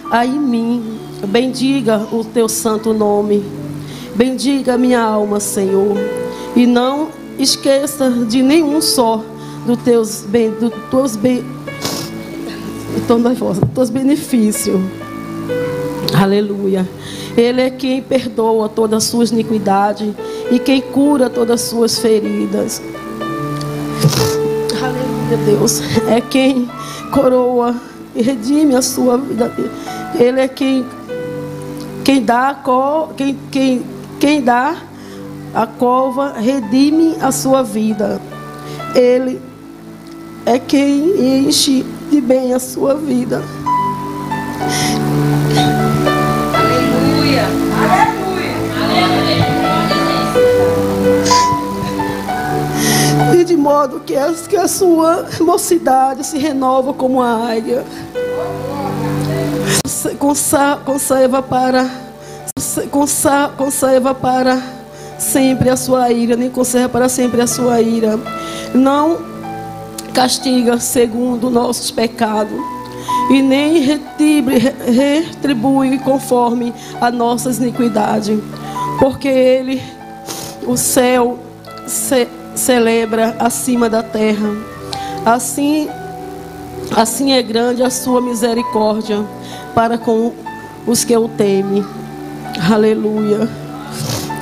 há em mim, bendiga o teu santo nome. Bendiga minha alma, Senhor. E não esqueça de nenhum só dos teus, ben, do teus, ben, teus benefícios. Aleluia. Ele é quem perdoa todas as suas iniquidades e quem cura todas as suas feridas. Aleluia, Deus. É quem coroa e redime a sua vida. Ele é quem quem dá a co, quem, quem, quem dá a cova redime a sua vida. Ele é quem enche de bem a sua vida. Modo que a, que a sua mocidade se renova como a águia. Conserva para conserva para sempre a sua ira, nem conserva para sempre a sua ira. Não castiga segundo nossos pecados e nem retribui conforme a nossas iniquidades, porque Ele, o céu, ce celebra acima da terra. Assim, assim é grande a sua misericórdia para com os que o temem. Aleluia.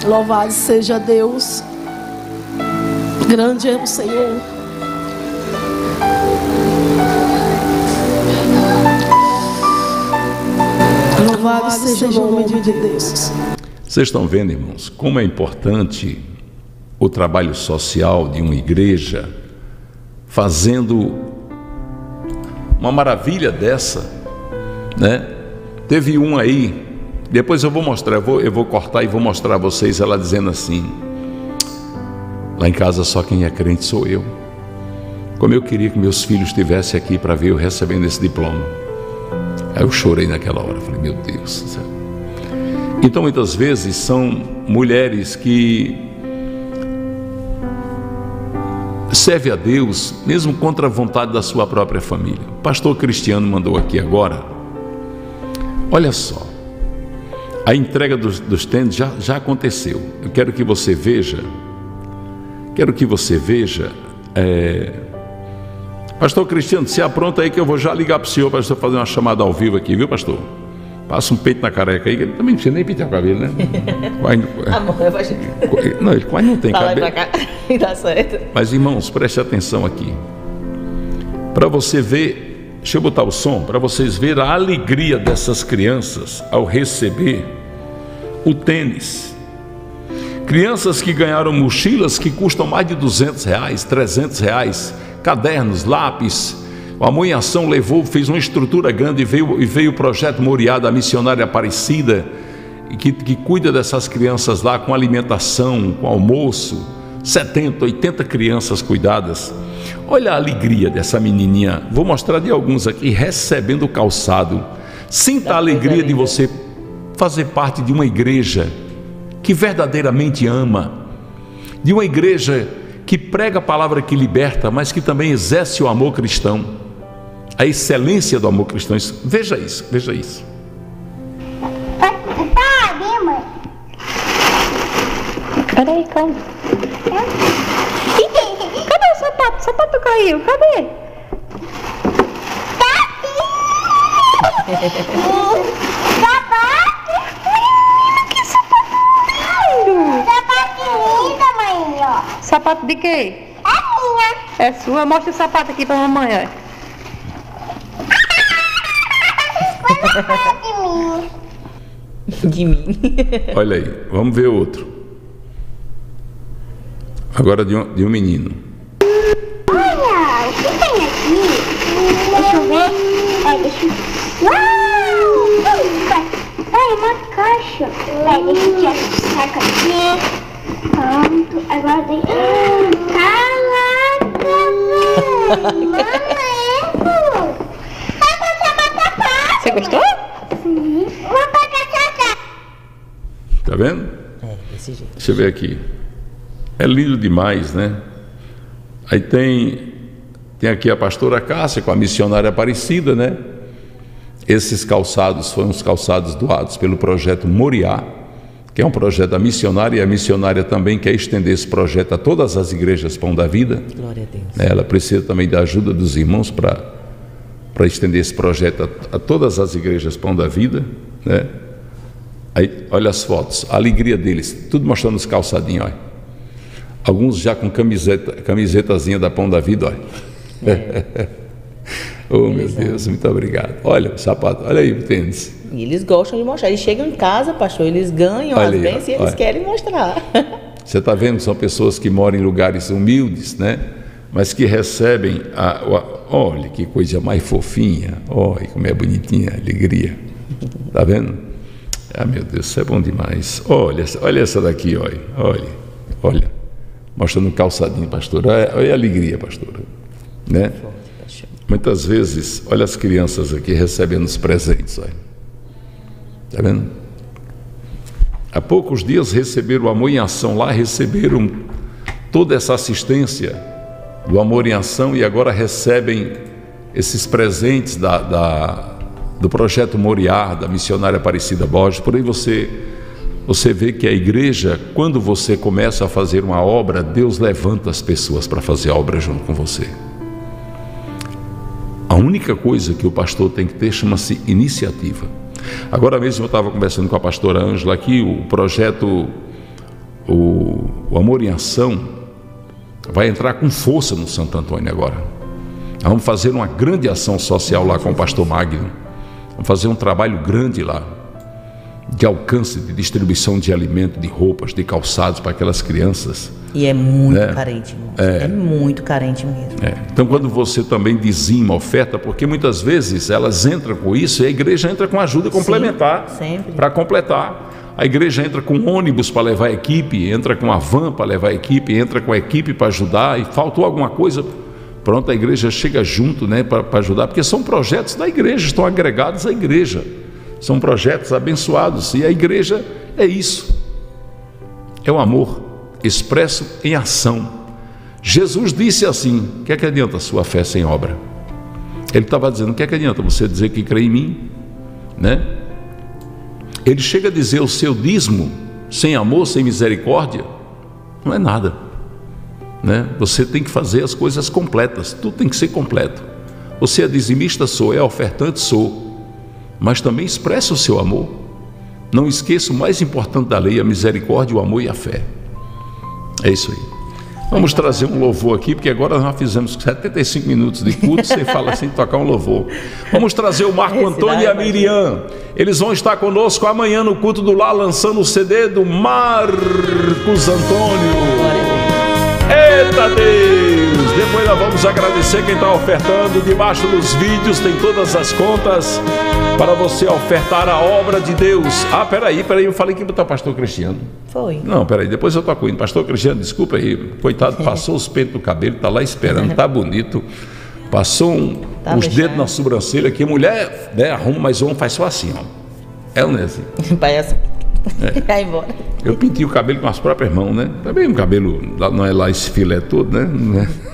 Louvado seja Deus. Grande é o Senhor. Louvado seja o nome de Deus. Vocês estão vendo, irmãos, como é importante o trabalho social de uma igreja fazendo uma maravilha dessa, né? Teve um aí, depois eu vou mostrar, eu vou, eu vou cortar e vou mostrar a vocês ela dizendo assim: Lá em casa só quem é crente sou eu. Como eu queria que meus filhos estivessem aqui para ver eu recebendo esse diploma. Aí eu chorei naquela hora, falei, meu Deus. Então muitas vezes são mulheres que serve a Deus, mesmo contra a vontade da sua própria família. O pastor Cristiano mandou aqui agora. Olha só, a entrega dos, dos tênis já, já aconteceu. Eu quero que você veja, quero que você veja. É... Pastor Cristiano, se apronta aí que eu vou já ligar para o senhor para fazer uma chamada ao vivo aqui, viu, pastor? Passa um peito na careca aí, que ele também não precisa nem pintar o cabelo, né? Quase, Amor, eu Não, ele quase não tem cabelo. Cá, dá certo. Mas irmãos, preste atenção aqui. Para você ver, deixa eu botar o som, para vocês verem a alegria dessas crianças ao receber o tênis. Crianças que ganharam mochilas que custam mais de 200 reais, 300 reais, cadernos, lápis, a Mãe Ação levou, fez uma estrutura grande e veio, e veio o projeto Moriá da missionária Aparecida, que, que cuida dessas crianças lá com alimentação, com almoço. 70, 80 crianças cuidadas. Olha a alegria dessa menininha. Vou mostrar de alguns aqui recebendo o calçado. Sinta a alegria de você fazer parte de uma igreja que verdadeiramente ama, de uma igreja que prega a palavra que liberta, mas que também exerce o amor cristão a excelência do amor cristão. Veja isso, veja isso. Ali, mãe. Peraí, calma. Cadê o sapato? O sapato caiu, cadê? Sapato. Que sapato lindo! Sapato lindo, mãe, ó. Sapato de quê? É minha. É sua? Mostra o sapato aqui pra mamãe, ó. De mim. Olha aí, vamos ver outro. Agora de um, de um menino. Olha, o que tem aqui? Deixa eu ver. É, deixa eu... Uau! Ai, uma caixa. É, deixa eu tirar esse saco aqui. Pronto, agora tem... Caraca, velho! Maneco! Você gostou? Pegar Tá vendo? É, desse jeito. Deixa eu ver aqui. É lindo demais, né? Aí tem, tem aqui a pastora Cássia com a missionária Aparecida, né? Esses calçados foram os calçados doados pelo projeto Moriá, que é um projeto da missionária, e a missionária também quer estender esse projeto a todas as igrejas Pão da Vida. Glória a Deus. né? Ela precisa também da ajuda dos irmãos para para estender esse projeto a, a, todas as igrejas Pão da Vida, né? Aí, olha as fotos, a alegria deles, tudo mostrando os calçadinhos, olha. Alguns já com camiseta, camisetazinha da Pão da Vida, olha. É. oh, meu Deus, muito obrigado. Olha o sapato, olha aí o tênis. E eles gostam de mostrar. Eles chegam em casa, pastor, eles ganham Olha as bênçãos e eles olha. querem mostrar. Você está vendo são pessoas que moram em lugares humildes, né? Mas que recebem a, a- olha que coisa mais fofinha, olha como é bonitinha, alegria. Tá vendo? Ah, meu Deus, isso é bom demais. Olha, olha essa daqui, olha, olha, olha. mostrando calçadinho, pastora. Olha, olha a alegria, pastora. Né? Muitas vezes, olha as crianças aqui recebendo os presentes. Olha. Tá vendo? Há poucos dias receberam o Amor em Ação lá, receberam toda essa assistência do Amor em Ação e agora recebem esses presentes da, da, do projeto Moriar, da missionária Aparecida Borges. Por aí você, você vê que a igreja, quando você começa a fazer uma obra, Deus levanta as pessoas para fazer a obra junto com você. A única coisa que o pastor tem que ter chama-se iniciativa. Agora mesmo eu estava conversando com a pastora Ângela aqui, o projeto o, o Amor em Ação vai entrar com força no Santo Antônio agora. Vamos fazer uma grande ação social lá com o pastor Magno. Vamos fazer um trabalho grande lá, de alcance, de distribuição de alimento, de roupas, de calçados para aquelas crianças. E é muito É. carente, irmão. É. muito carente mesmo. É. Então, quando você também dizima oferta, porque muitas vezes elas entram com isso e a igreja entra com ajuda complementar sempre. para completar. A igreja entra com ônibus para levar a equipe, entra com a van para levar a equipe, entra com a equipe para ajudar e faltou alguma coisa. Pronto, a igreja chega junto né, para ajudar, porque são projetos da igreja, estão agregados à igreja. São projetos abençoados e a igreja é isso. É o amor expresso em ação. Jesus disse assim: o que é que adianta a sua fé sem obra? Ele estava dizendo: o que é que adianta você dizer que crê em mim? Né? Ele chega a dizer: o seu dízimo sem amor, sem misericórdia, não é nada. Né? Você tem que fazer as coisas completas, tudo tem que ser completo. Você é dizimista, sou, é ofertante, sou, mas também expressa o seu amor. Não esqueça o mais importante da lei: a misericórdia, o amor e a fé. É isso aí. Vamos trazer um louvor aqui, porque agora nós fizemos 75 minutos de culto, você fala assim, tocar um louvor. Vamos trazer o Marco Antônio e a. Miriam. Eles vão estar conosco amanhã no culto do Lar, lançando o CD do Marcos Antônio. Eita Deus! Depois nós vamos agradecer quem está ofertando. Debaixo dos vídeos tem todas as contas para você ofertar a obra de Deus. Ah, peraí, peraí, eu falei que botar pastor Cristiano. Foi. Não, peraí, depois eu toco indo. Pastor Cristiano, desculpa aí. Coitado, passou os pentos do cabelo, tá lá esperando, tá bonito. Passou um, Tá os dedos na sobrancelha aqui. Mulher, né, arruma, mas homem faz só assim, ó. É ou não é assim? Parece. Vai embora. Eu pintei o cabelo com as próprias mãos, né? Também o cabelo não é lá esse filé todo, né? É?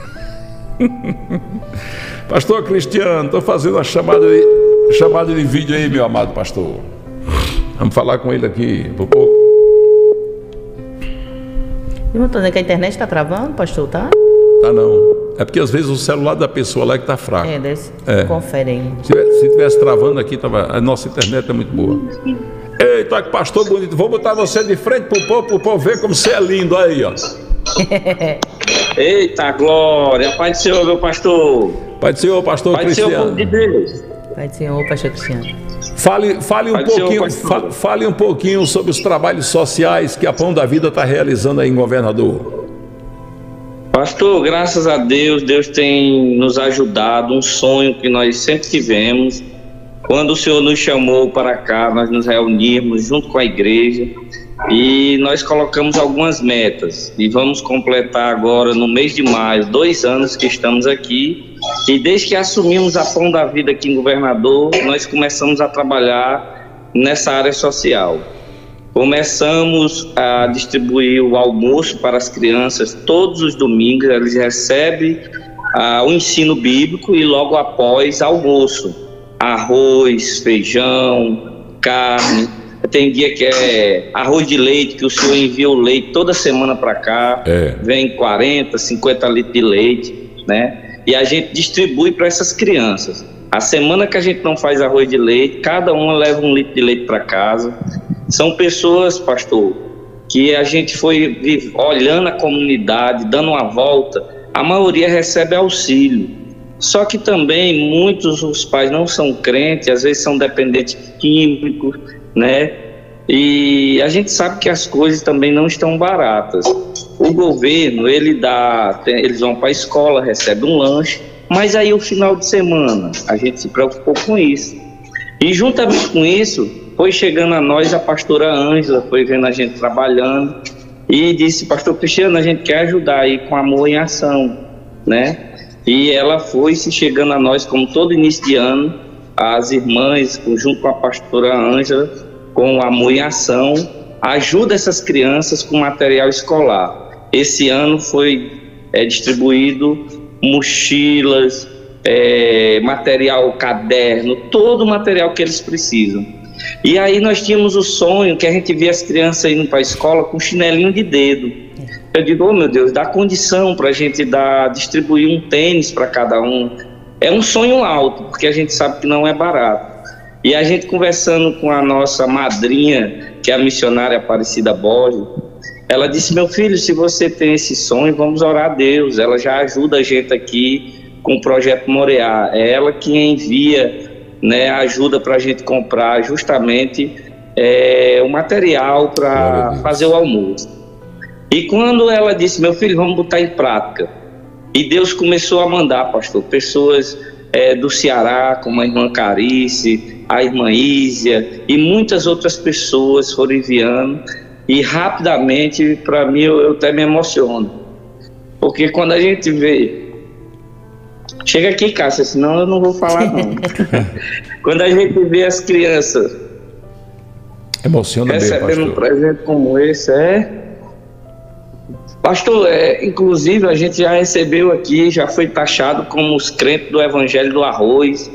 pastor Cristiano, estou fazendo uma chamada de, chamada de vídeo aí, meu amado pastor. Vamos falar com ele aqui. Por pouco. Irmão, tô dizendo que a internet está travando, pastor, tá? Tá não. É porque às vezes o celular da pessoa lá é que tá fraco. É, deve ser. É. Confere aí. Se tivesse, se tivesse travando aqui, tava, a nossa internet é muito boa. Eita, que pastor bonito. Vou botar você de frente pro povo, pro povo ver como você é lindo aí, ó. Eita glória, Pai do Senhor, meu pastor. Pai do Senhor, pastor Pai do Senhor, povo de Cristiano. Deus. Pai do Senhor, pastor Cristiano. Fale, fale, um Pai Senhor, pouquinho, fa- fale um pouquinho sobre os trabalhos sociais que a Pão da Vida está realizando aí em Governador. Pastor, graças a Deus, Deus tem nos ajudado, um sonho que nós sempre tivemos. Quando o Senhor nos chamou para cá, nós nos reunimos junto com a igreja e nós colocamos algumas metas. E vamos completar agora, no mês de maio, dois anos que estamos aqui. E desde que assumimos a Pão da Vida aqui em Governador, nós começamos a trabalhar nessa área social. Começamos a distribuir o almoço para as crianças todos os domingos. Eles recebem ah, o ensino bíblico e logo após almoço, arroz, feijão, carne. Tem dia que é arroz de leite, que o senhor envia o leite toda semana para cá. É. Vem 40, 50 litros de leite, né? E a gente distribui para essas crianças. A semana que a gente não faz arroz de leite, cada uma leva um litro de leite para casa. São pessoas, pastor, que a gente foi olhando a comunidade, dando uma volta, a maioria recebe auxílio. Só que também muitos os pais não são crentes, às vezes são dependentes químicos, né? E a gente sabe que as coisas também não estão baratas. O governo, ele dá, eles vão para a escola, recebem um lanche, mas aí o final de semana, a gente se preocupou com isso. E juntamente com isso, foi chegando a nós a pastora Ângela, foi vendo a gente trabalhando e disse, pastor Cristiano, a gente quer ajudar aí com amor em ação, né? E ela foi se chegando a nós, como todo início de ano, as irmãs, junto com a pastora Ângela, com amor em ação, ajuda essas crianças com material escolar. Esse ano foi é, distribuído mochilas, é, material caderno, todo o material que eles precisam. E aí nós tínhamos o sonho que a gente via as crianças indo para a escola com chinelinho de dedo. Eu digo, oh meu Deus, dá condição para a gente dar, distribuir um tênis para cada um. É um sonho alto, porque a gente sabe que não é barato. E a gente conversando com a nossa madrinha, que é a missionária Aparecida Borges, ela disse: Meu filho, se você tem esse sonho, vamos orar a Deus. Ela já ajuda a gente aqui com o projeto Morear. É ela que envia né, ajuda para a gente comprar justamente é, o material para fazer o almoço. E quando ela disse: Meu filho, vamos botar em prática. E Deus começou a mandar, pastor, pessoas é, do Ceará, como a irmã Carice, a irmã Ísia e muitas outras pessoas foram enviando e rapidamente, para mim, eu, eu, até me emociono. Porque quando a gente vê. Chega aqui, Cássia, senão eu não vou falar, não. quando a gente vê as crianças. Emociona recebendo bem, um presente como esse, é. Pastor, é, inclusive a gente já recebeu aqui, já foi taxado como os crentes do Evangelho do Arroz.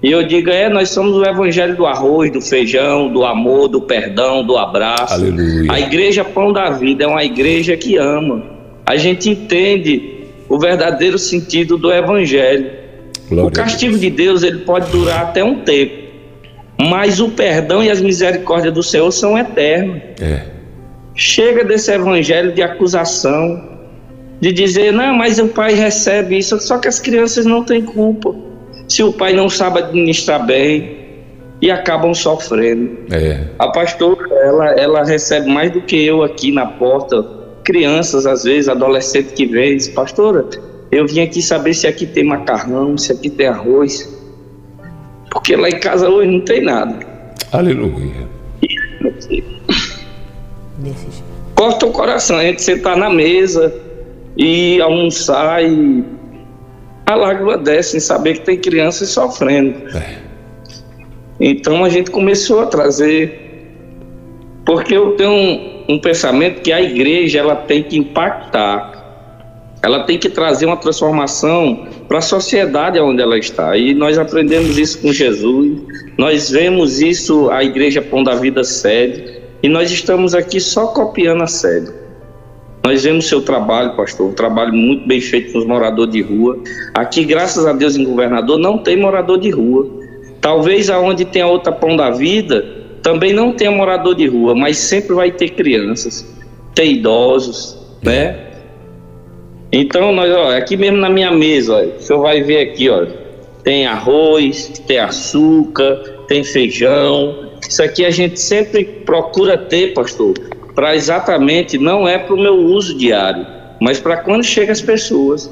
E eu digo, é, nós somos o evangelho do arroz, do feijão, do amor, do perdão, do abraço. Aleluia. A igreja Pão da Vida é uma igreja que ama. A gente entende o verdadeiro sentido do evangelho. Glória o castigo de Deus, ele pode durar até um tempo. Mas o perdão e as misericórdias do Senhor são eternos. É. Chega desse evangelho de acusação, de dizer, não, mas o pai recebe isso, só que as crianças não têm culpa se o pai não sabe administrar bem e acabam sofrendo. É. A pastora, ela, ela recebe mais do que eu aqui na porta, crianças às vezes, adolescentes que vêm, diz, pastora, eu vim aqui saber se aqui tem macarrão, se aqui tem arroz, porque lá em casa hoje não tem nada. Aleluia. Corta o coração, a gente sentar na mesa e almoçar e a lágrima desce em saber que tem crianças sofrendo. É. Então a gente começou a trazer, porque eu tenho um, um pensamento que a igreja ela tem que impactar, ela tem que trazer uma transformação para a sociedade onde ela está. E nós aprendemos isso com Jesus, nós vemos isso a igreja Pão da Vida sede, e nós estamos aqui só copiando a sede. Nós vemos seu trabalho, pastor, um trabalho muito bem feito com os moradores de rua. Aqui, graças a Deus, em governador, não tem morador de rua. Talvez aonde tem a outra pão da vida, também não tenha morador de rua, mas sempre vai ter crianças, tem idosos, né? Então, nós, ó, aqui mesmo na minha mesa, ó, o senhor vai ver aqui, ó, tem arroz, tem açúcar, tem feijão. Isso aqui a gente sempre procura ter, pastor, para exatamente, não é para o meu uso diário, mas para quando chega as pessoas.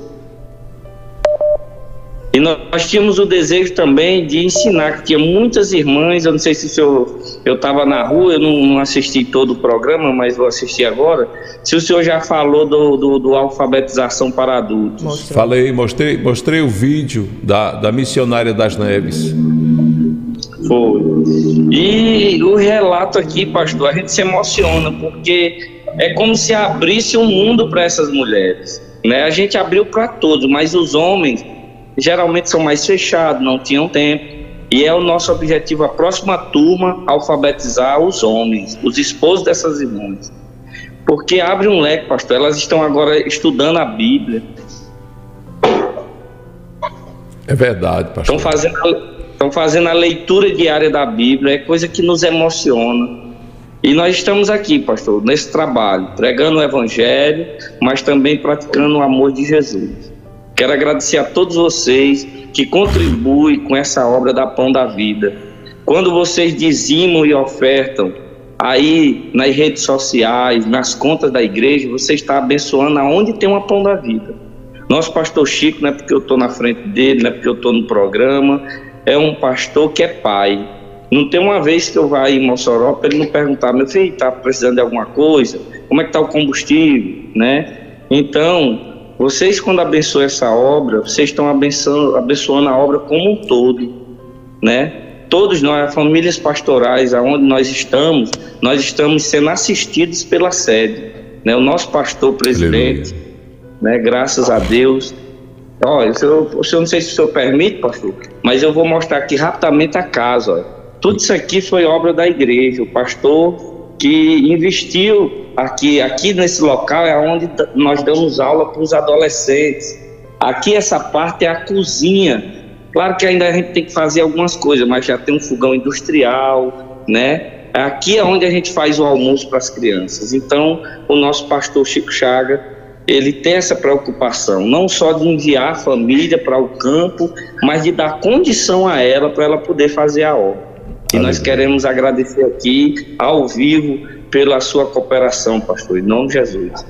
E nós tínhamos o desejo também de ensinar, que tinha muitas irmãs, eu não sei se o senhor, eu estava na rua, eu não, não, assisti todo o programa, mas vou assistir agora, se o senhor já falou do, do, do alfabetização para adultos. Mostrou. Falei, mostrei, mostrei o vídeo da, da missionária das neves. Foi. E o relato aqui, pastor, a gente se emociona, porque é como se abrisse um mundo para essas mulheres. Né? A gente abriu para todos, mas os homens geralmente são mais fechados, não tinham tempo. E é o nosso objetivo, a próxima turma, alfabetizar os homens, os esposos dessas irmãs. Porque abre um leque, pastor. Elas estão agora estudando a Bíblia. É verdade, pastor. Estão fazendo fazendo a leitura diária da Bíblia, é coisa que nos emociona. E nós estamos aqui, pastor, nesse trabalho, pregando o Evangelho, mas também praticando o amor de Jesus. Quero agradecer a todos vocês que contribuem com essa obra da Pão da Vida. Quando vocês dizimam e ofertam aí nas redes sociais, nas contas da igreja, você está abençoando aonde tem uma Pão da Vida. Nosso pastor Chico, não é porque eu estou na frente dele, não é porque eu estou no programa, é um pastor que é pai. Não tem uma vez que eu vá em Mossoró para ele não perguntar, meu filho, está precisando de alguma coisa? como é que está o combustível, né? Então, vocês quando abençoam essa obra, vocês estão abençoando, abençoando a obra como um todo, né? Todos nós, famílias pastorais, aonde nós estamos, nós estamos sendo assistidos pela sede, né? O nosso pastor presidente, né? Graças a Deus. Olha, eu, eu não sei se o senhor permite, pastor, mas eu vou mostrar aqui rapidamente a casa. Olha. Tudo isso aqui foi obra da igreja. O pastor que investiu aqui, aqui nesse local é onde nós damos aula para os adolescentes. Aqui essa parte é a cozinha. Claro que ainda a gente tem que fazer algumas coisas, mas já tem um fogão industrial, né? Aqui é onde a gente faz o almoço para as crianças. Então, o nosso pastor Chico Chaga, ele tem essa preocupação, não só de enviar a família para o campo, mas de dar condição a ela para ela poder fazer a obra. E nós queremos agradecer aqui, ao vivo, pela sua cooperação, pastor, em nome de Jesus.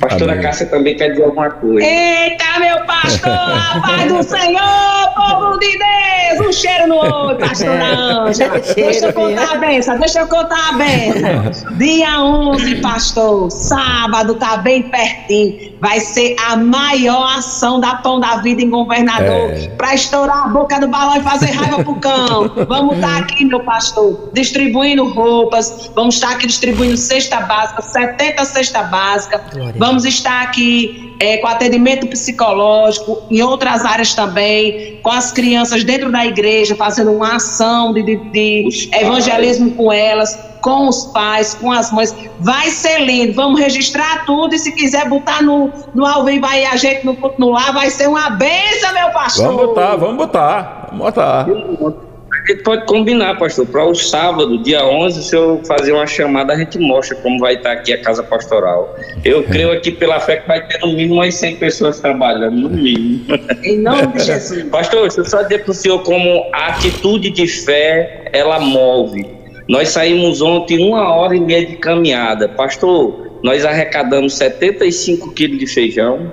Pastora Amém. Cássia também quer dizer alguma coisa. Eita, meu pastor, a paz do Senhor, povo de Deus, um cheiro no olho, pastora Ângela. Deixa eu contar a benção, deixa eu contar a benção. Dia 11, pastor, sábado, tá bem pertinho. Vai ser a maior ação da Pão da Vida em governador, é. para estourar a boca do balão e fazer raiva pro cão. Vamos estar tá aqui, meu pastor, distribuindo roupas, vamos estar aqui distribuindo cesta básica, 70 cesta básica. Glória. Vamos estar aqui é, com atendimento psicológico, em outras áreas também, com as crianças dentro da igreja, fazendo uma ação de, de, de evangelismo com elas, com os pais, com as mães. Vai ser lindo. Vamos registrar tudo e se quiser botar no, no ao vivo aí a gente no continuar, vai ser uma benção, meu pastor. Vamos botar, vamos botar. Vamos botar gente pode combinar, pastor, para o sábado, dia 11, se eu fazer uma chamada, a gente mostra como vai estar aqui a casa pastoral. Eu creio aqui pela fé que vai ter no mínimo umas 100 pessoas trabalhando, no mínimo. Em nome de Jesus. Pastor, deixa eu só dizer para o senhor como a atitude de fé, ela move. Nós saímos ontem uma hora e meia de caminhada. Pastor, nós arrecadamos 75 quilos de feijão.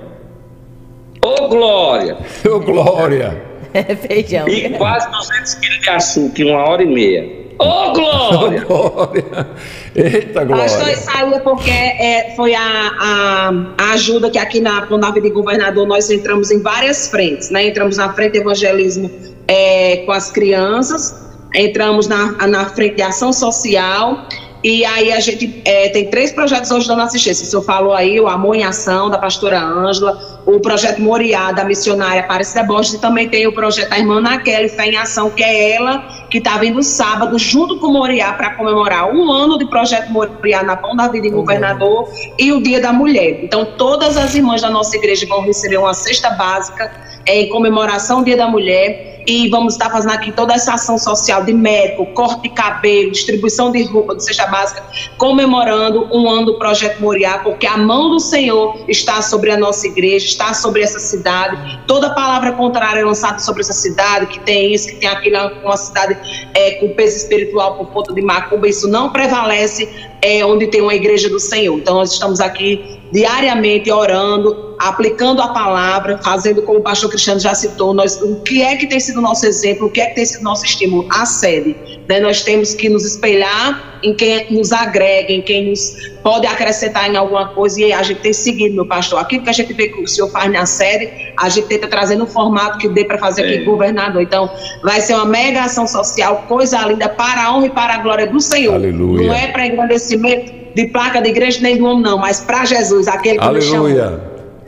Ô, oh, Glória! Ô, oh, Glória! É feijão. E quase 200 quilos de açúcar em uma hora e meia. Ô, oh, Glória! Oh, glória! Eita, Glória! Pastor Isaías, porque é, foi a, a, a, ajuda que aqui na Nave de Governador nós entramos em várias frentes, né? Entramos na frente de evangelismo é, com as crianças, entramos na, na frente de ação social e aí a gente é, tem três projetos hoje dando assistência. O senhor falou aí, o Amor em Ação, da pastora Ângela, o projeto Moriá, da missionária Aparecida Borges, e também tem o projeto da irmã Naquele, Fé em Ação, que é ela que está vindo sábado, junto com o Moriá, para comemorar um ano de projeto Moriá na Pão da Vida em Governador e o Dia da Mulher. Então, todas as irmãs da nossa igreja vão receber uma cesta básica é, em comemoração ao Dia da Mulher e vamos estar fazendo aqui toda essa ação social de médico, corte de cabelo, distribuição de roupa de cesta básica, comemorando um ano do Projeto Moriá, porque a mão do Senhor está sobre a nossa igreja, está sobre essa cidade. Toda palavra contrária é lançada sobre essa cidade, que tem isso, que tem aquilo, uma cidade é, com peso espiritual por conta de macumba, isso não prevalece é, onde tem uma igreja do Senhor. Então nós estamos aqui diariamente orando, aplicando a palavra, fazendo como o pastor Cristiano já citou, nós, o que é que tem sido nosso exemplo, o que é que tem sido nosso estímulo? A sede. Né? Nós temos que nos espelhar em quem nos agrega, em quem nos pode acrescentar em alguma coisa, e a gente tem seguido, meu pastor. Aquilo que a gente vê que o senhor faz na sede, a gente tenta trazer no formato que dê para fazer aqui, é. governador. Então, vai ser uma mega ação social, coisa linda, para a honra e para a glória do Senhor. Aleluia. Não é para engrandecimento de placa de igreja nem do homem, não, mas para Jesus, aquele que Aleluia. nos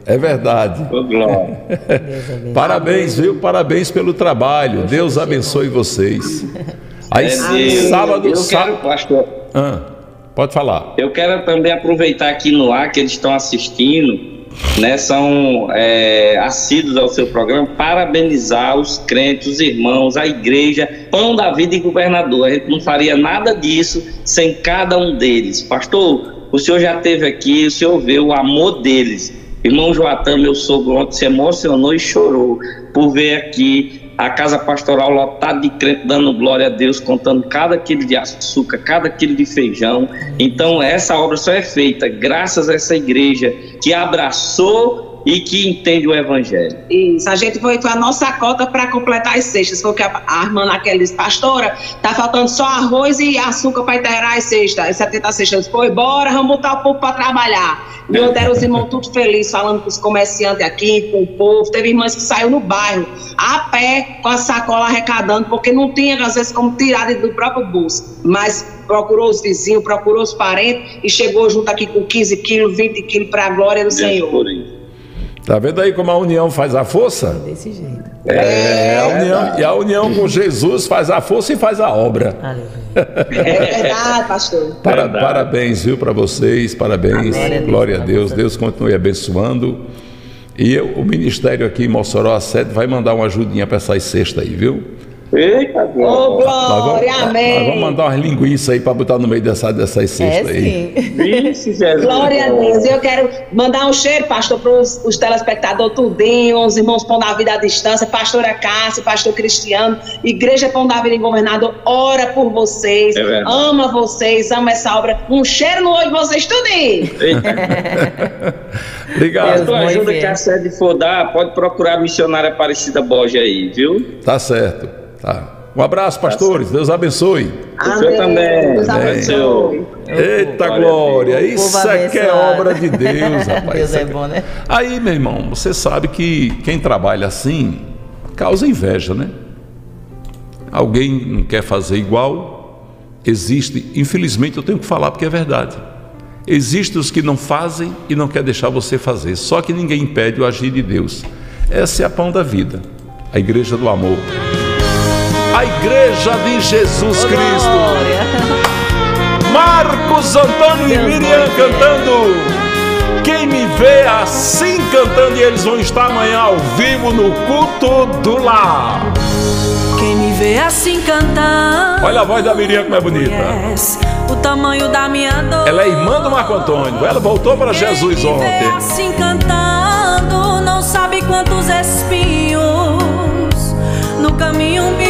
É verdade. Parabéns, viu? Parabéns pelo trabalho. Deus abençoe vocês. Aí, é, sábado, eu quero, pastor. Ah, pode falar. Eu quero também aproveitar aqui no ar que eles estão assistindo né, são é, assíduos ao seu programa, parabenizar os crentes, os irmãos, a igreja, pão da vida e governador. A gente não faria nada disso sem cada um deles. Pastor, o senhor já esteve aqui, o senhor vê o amor deles. Irmão Joatã, meu sogro, ontem se emocionou e chorou por ver aqui a casa pastoral lotada de crente dando glória a Deus, contando cada quilo de açúcar, cada quilo de feijão. Então, essa obra só é feita graças a essa igreja que abraçou e que entende o evangelho. Isso, a gente foi, a nossa cota para completar as cestas. Foi o que a, a irmã naquela disse, pastora, tá faltando só arroz e açúcar para integrar as cestas, as 70 cestas. Foi, bora, vamos botar o povo para trabalhar. E eu deram os irmãos tudo felizes, falando com os comerciantes aqui, com o povo. Teve irmãs que saiu no bairro, a pé, com a sacola arrecadando, porque não tinha, às vezes, como tirar do próprio bolso. Mas procurou os vizinhos, procurou os parentes e chegou junto aqui com 15 quilos, 20 quilos para a glória do Senhor. Tá vendo aí como a união faz a força? Desse jeito. É, a união, e a união com Jesus faz a força e faz a obra. Aleluia. É verdade, pastor. Para- Verdade. parabéns, viu, para vocês, parabéns, Amém. glória a Deus, Deus continue abençoando. E eu- o ministério aqui em Mossoró, a sede, vai mandar uma ajudinha para essas cestas aí, viu? Eita, Ô, glória. Vamos, glória, nós amém. vamos mandar umas linguiças aí para botar no meio dessa, dessas É cestas aí. sim. Vixe, Jesus. Glória a Deus. Eu quero mandar um cheiro, pastor, para os telespectadores tudinho, os irmãos Pão da Vida à distância, pastora Cássia, pastor Cristiano, Igreja Pão da Vida em Governador, ora por vocês, É verdade. ama vocês, ama essa obra. Um cheiro no olho de vocês tudinho. Obrigado. Deus. Muito ajuda que a sede for dar, pode procurar a missionária Aparecida Borges aí, viu? Tá certo. Tá. Um abraço, pastores. Deus abençoe. Senhor também. Deus Amém. abençoe. Eita Glória a glória, isso é que é obra de Deus, rapaz. Deus é que- bom, né? Aí, meu irmão, você sabe que quem trabalha assim causa inveja, né? Alguém não quer fazer igual, existe, infelizmente eu tenho que falar porque é verdade. Existem os que não fazem e não quer deixar você fazer, só que ninguém impede o agir de Deus. Essa é a pão da vida, a igreja do amor. A igreja de Jesus Cristo. Marcos Antônio e Miriam cantando. Quem me vê assim cantando, e eles vão estar amanhã ao vivo no culto do lar. Quem me vê assim cantando Olha a voz da Miriam como é bonita. o tamanho da minha dor. Ela é irmã do Marco Antônio. Ela voltou para Jesus Quem me vê ontem. assim cantando não sabe quantos espinhos no caminho me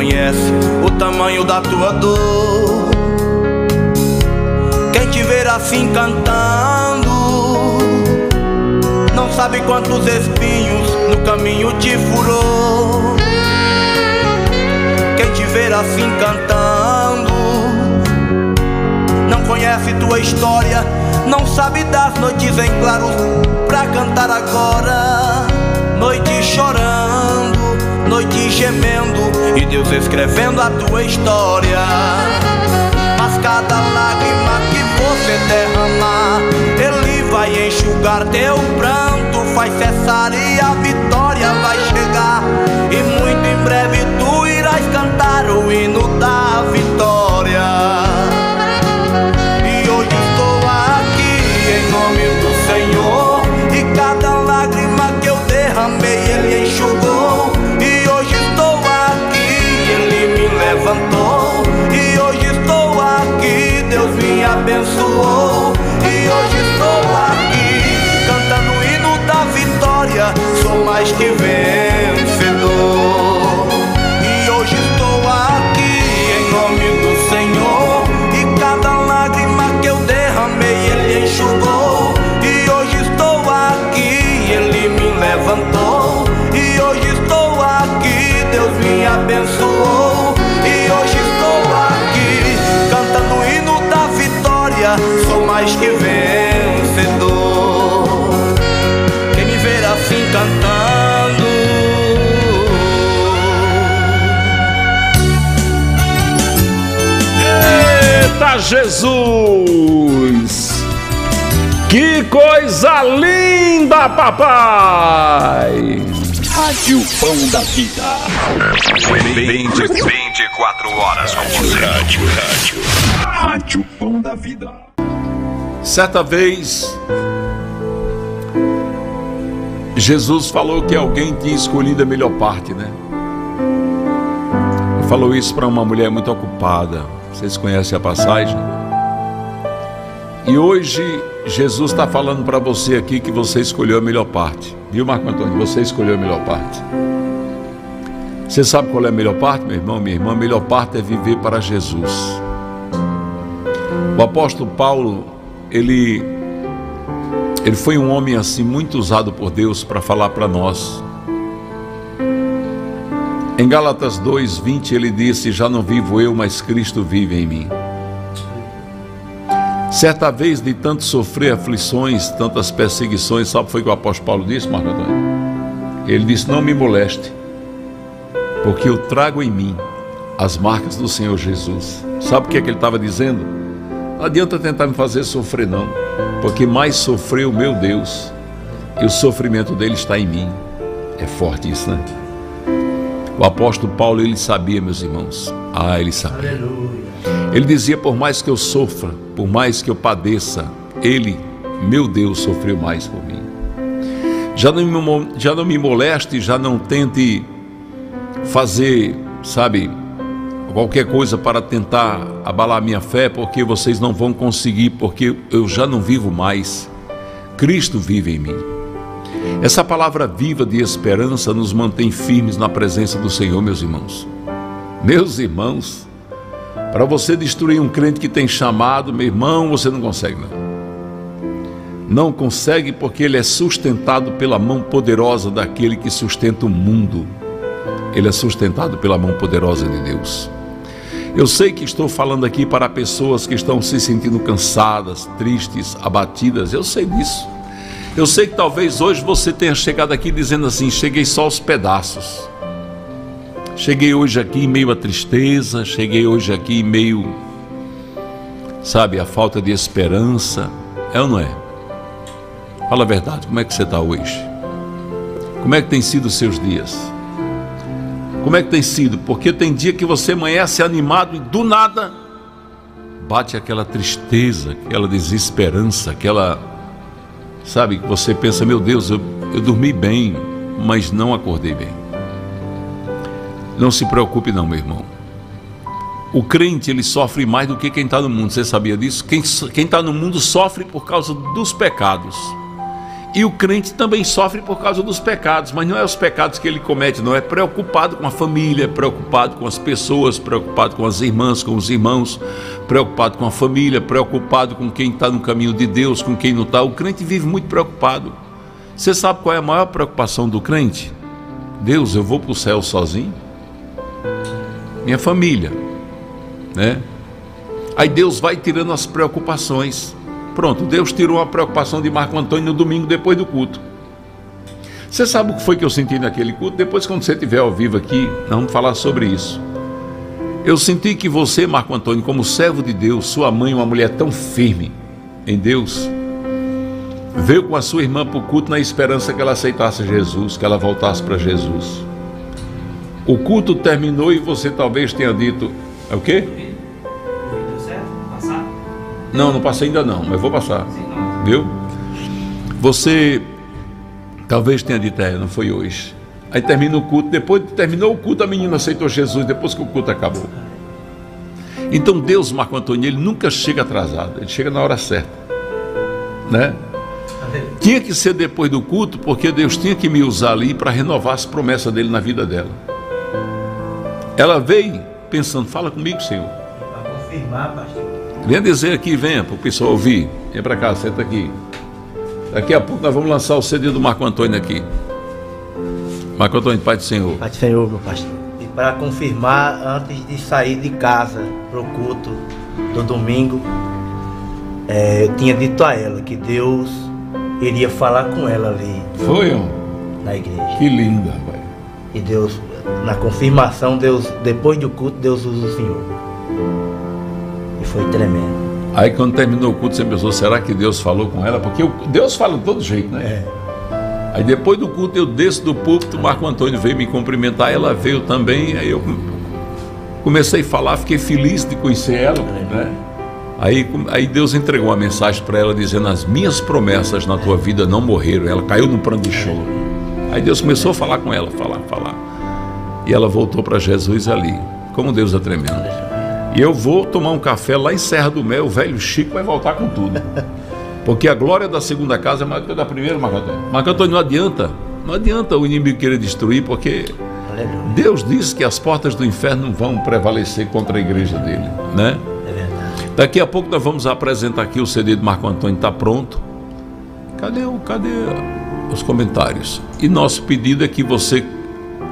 conhece o tamanho da tua dor. Quem te ver assim cantando não sabe quantos espinhos no caminho te furou. Quem te ver assim cantando não conhece tua história, não sabe das noites em claros pra cantar agora. Noite chorando, noite gemendo e Deus escrevendo a tua história. Mas cada lágrima que você derramar, Ele vai enxugar teu pranto, vai cessar e a vitória vai chegar. E muito em breve tu irás cantar o hino da para Jesus! Que coisa linda, papai! Rádio Pão da Vida. 20, 24 horas com você. Rádio, rádio. Rádio Pão da Vida. Certa vez, Jesus falou que alguém tinha escolhido a melhor parte, né? Falou isso para uma mulher muito ocupada. Vocês conhecem a passagem? E hoje Jesus está falando para você aqui que você escolheu a melhor parte. Viu, Marco Antônio? Você escolheu a melhor parte. Você sabe qual é a melhor parte, meu irmão, minha irmã? A melhor parte é viver para Jesus. O apóstolo Paulo, ele, ele foi um homem assim muito usado por Deus para falar para nós. Em Gálatas 2:20 ele disse: Já não vivo eu, mas Cristo vive em mim. Certa vez, de tanto sofrer aflições, tantas perseguições, sabe o que foi que o apóstolo Paulo disse, Marco Antônio? Ele disse: Não me moleste, porque eu trago em mim as marcas do Senhor Jesus. Sabe o que, é que ele estava dizendo? Não adianta tentar me fazer sofrer, não, porque mais sofreu meu Deus, e o sofrimento dele está em mim. É forte isso, né? O apóstolo Paulo, ele sabia, meus irmãos. Ah, ele sabia. Ele dizia: por mais que eu sofra, por mais que eu padeça, ele, meu Deus, sofreu mais por mim. Já não me, já não me moleste, já não tente fazer, sabe, qualquer coisa para tentar abalar minha fé, porque vocês não vão conseguir, porque eu já não vivo mais. Cristo vive em mim. Essa palavra viva de esperança nos mantém firmes na presença do Senhor, meus irmãos. Meus irmãos, para você destruir um crente que tem chamado, meu irmão, você não consegue, não. Não consegue porque ele é sustentado pela mão poderosa daquele que sustenta o mundo. Ele é sustentado pela mão poderosa de Deus. Eu sei que estou falando aqui para pessoas que estão se sentindo cansadas, tristes, abatidas. Eu sei disso. Eu sei que talvez hoje você tenha chegado aqui dizendo assim: cheguei só aos pedaços. Cheguei hoje aqui meio à tristeza, cheguei hoje aqui meio, sabe, à falta de esperança. É ou não é? Fala a verdade, como é que você está hoje? Como é que tem sido os seus dias? Como é que tem sido? Porque tem dia que você amanhece animado e do nada bate aquela tristeza, aquela desesperança, aquela. Sabe, você pensa, meu Deus, eu, eu dormi bem, mas não acordei bem. Não se preocupe não, meu irmão. O crente ele sofre mais do que quem está no mundo. Você sabia disso? Quem está no mundo sofre por causa dos pecados. E o crente também sofre por causa dos pecados, mas não é os pecados que ele comete, não é preocupado com a família, preocupado com as pessoas, preocupado com as irmãs, com os irmãos, preocupado com a família, preocupado com quem está no caminho de Deus, com quem não está. O crente vive muito preocupado. Você sabe qual é a maior preocupação do crente? Deus, eu vou para o céu sozinho? Minha família, né? Aí Deus vai tirando as preocupações. Pronto, Deus tirou a preocupação de Marco Antônio no domingo depois do culto. Você sabe o que foi que eu senti naquele culto? Depois, quando você estiver ao vivo aqui, vamos falar sobre isso. Eu senti que você, Marco Antônio, como servo de Deus, sua mãe, uma mulher tão firme em Deus, veio com a sua irmã para o culto na esperança que ela aceitasse Jesus, que ela voltasse para Jesus. O culto terminou e você talvez tenha dito: é o quê? Não, não passei ainda não, mas vou passar. Viu? Você talvez tenha dito, é, não foi hoje. Aí termina o culto, depois terminou o culto, a menina aceitou Jesus, depois que o culto acabou. Então Deus, Marco Antônio, ele nunca chega atrasado, ele chega na hora certa. Né? Tinha que ser depois do culto, porque Deus tinha que me usar ali para renovar as promessas dele na vida dela. Ela veio pensando, fala comigo, Senhor. Para confirmar, pastor. Venha dizer aqui, venha, para o pessoal ouvir. Vem para cá, senta aqui. Daqui a pouco nós vamos lançar o CD do Marco Antônio aqui. Marco Antônio, Pai do Senhor. Pai do Senhor, meu pastor. E para confirmar, antes de sair de casa para o culto do domingo, é, eu tinha dito a ela que Deus iria falar com ela ali. Foi, ó. Na igreja. Que linda, pai. E Deus, na confirmação, Deus, depois do culto, Deus usa o Senhor. Foi tremendo. Aí quando terminou o culto, você pensou, será que Deus falou com ela? Porque Deus fala de todo jeito, né? É. Aí depois do culto eu desço do púlpito, Marco Antônio veio me cumprimentar, ela veio também, aí eu comecei a falar, fiquei feliz de conhecer ela, né? Aí, aí Deus entregou uma mensagem para ela dizendo: As minhas promessas na tua vida não morreram. Ela caiu no pranto de choro. Aí Deus começou a falar com ela, falar, falar. E ela voltou para Jesus ali. Como Deus é tremendo. E eu vou tomar um café lá em Serra do Mel, o velho Chico vai voltar com tudo. Porque a glória da segunda casa é maior que a da primeira, Marco Antônio. Marco Antônio, não adianta. Não adianta o inimigo querer destruir, porque Aleluia. Deus disse que as portas do inferno não vão prevalecer contra a igreja dele, né? É verdade. Daqui a pouco nós vamos apresentar aqui o CD do Marco Antônio, está pronto. Cadê, o, cadê os comentários? E nosso pedido é que você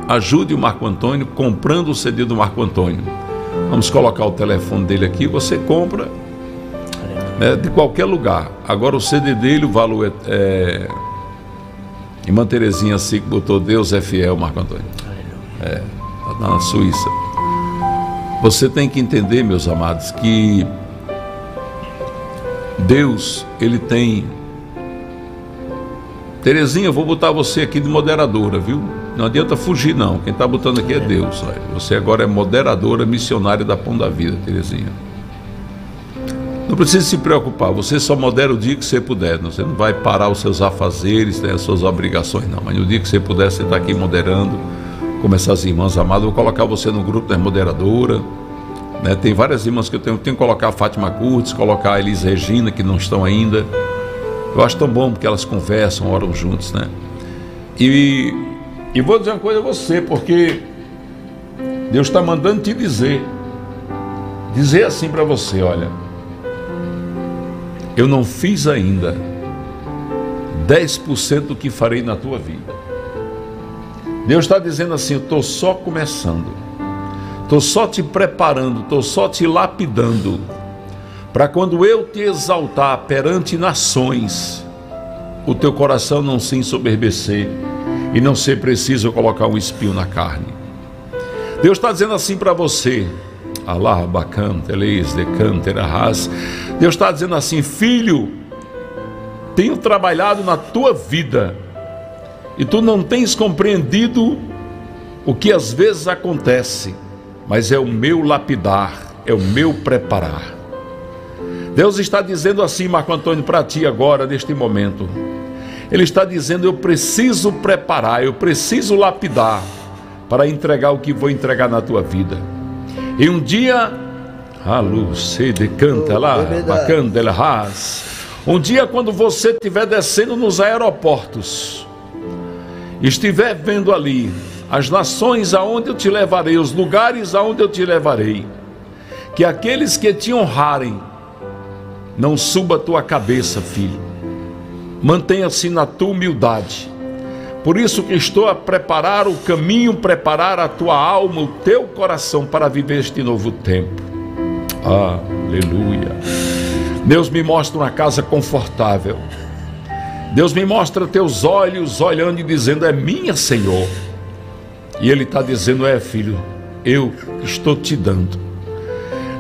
ajude o Marco Antônio comprando o CD do Marco Antônio. Vamos colocar o telefone dele aqui, você compra né, de qualquer lugar. Agora o CD dele, o valor é. é Irmã Terezinha assim que botou Deus é fiel, Marco Antônio. É, tá na Suíça. Você tem que entender, meus amados, que Deus, ele tem. Terezinha, eu vou botar você aqui de moderadora, viu? Não adianta fugir, não. Quem está botando aqui é Deus. olha. Você agora é moderadora, missionária da Pão da Vida, Terezinha. Não precisa se preocupar, você só modera o dia que você puder. Você não vai parar os seus afazeres, né, as suas obrigações, não. Mas no dia que você puder, você está aqui moderando, como essas irmãs amadas. Vou colocar você no grupo das moderadoras. Né? Tem várias irmãs que eu tenho, tenho que colocar a Fátima Curtis, colocar a Elis Regina, que não estão ainda. Eu acho tão bom porque elas conversam, oram juntos, né? E, e vou dizer uma coisa a você, porque Deus está mandando te dizer, dizer assim para você, olha, eu não fiz ainda 10% do que farei na tua vida. Deus está dizendo assim, eu estou só começando. Estou só te preparando, estou só te lapidando, para quando eu te exaltar perante nações, o teu coração não se ensoberbecer e não ser preciso colocar um espinho na carne. Deus está dizendo assim para você, Allah bacante, eles decante, arras. Deus está dizendo assim, filho, tenho trabalhado na tua vida e tu não tens compreendido o que às vezes acontece, mas é o meu lapidar, é o meu preparar. Deus está dizendo assim, Marco Antônio, para ti agora, neste momento. Ele está dizendo: Eu preciso preparar, eu preciso lapidar para entregar o que vou entregar na tua vida. E um dia, a luz se decanta lá, bacana, ras. Um dia, quando você estiver descendo nos aeroportos, estiver vendo ali as nações aonde eu te levarei, os lugares aonde eu te levarei, que aqueles que te honrarem, não suba a tua cabeça, filho. Mantenha-se na tua humildade. Por isso que estou a preparar o caminho, preparar a tua alma, o teu coração para viver este novo tempo. Aleluia. Deus me mostra uma casa confortável. Deus me mostra teus olhos olhando e dizendo: É minha, Senhor. E Ele está dizendo: É, filho, eu estou te dando.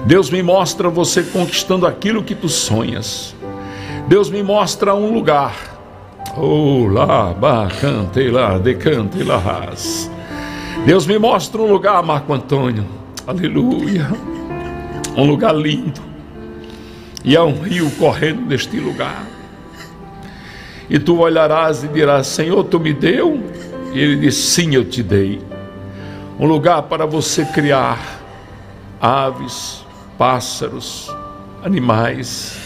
Deus me mostra você conquistando aquilo que tu sonhas. Deus me mostra um lugar. Oh, lá, bacante lá, decante lá. Deus me mostra um lugar, Marco Antônio. Aleluia. Um lugar lindo. E há um rio correndo neste lugar. E tu olharás e dirás: Senhor, tu me deu? E ele diz: Sim, eu te dei. Um lugar para você criar aves, pássaros, animais.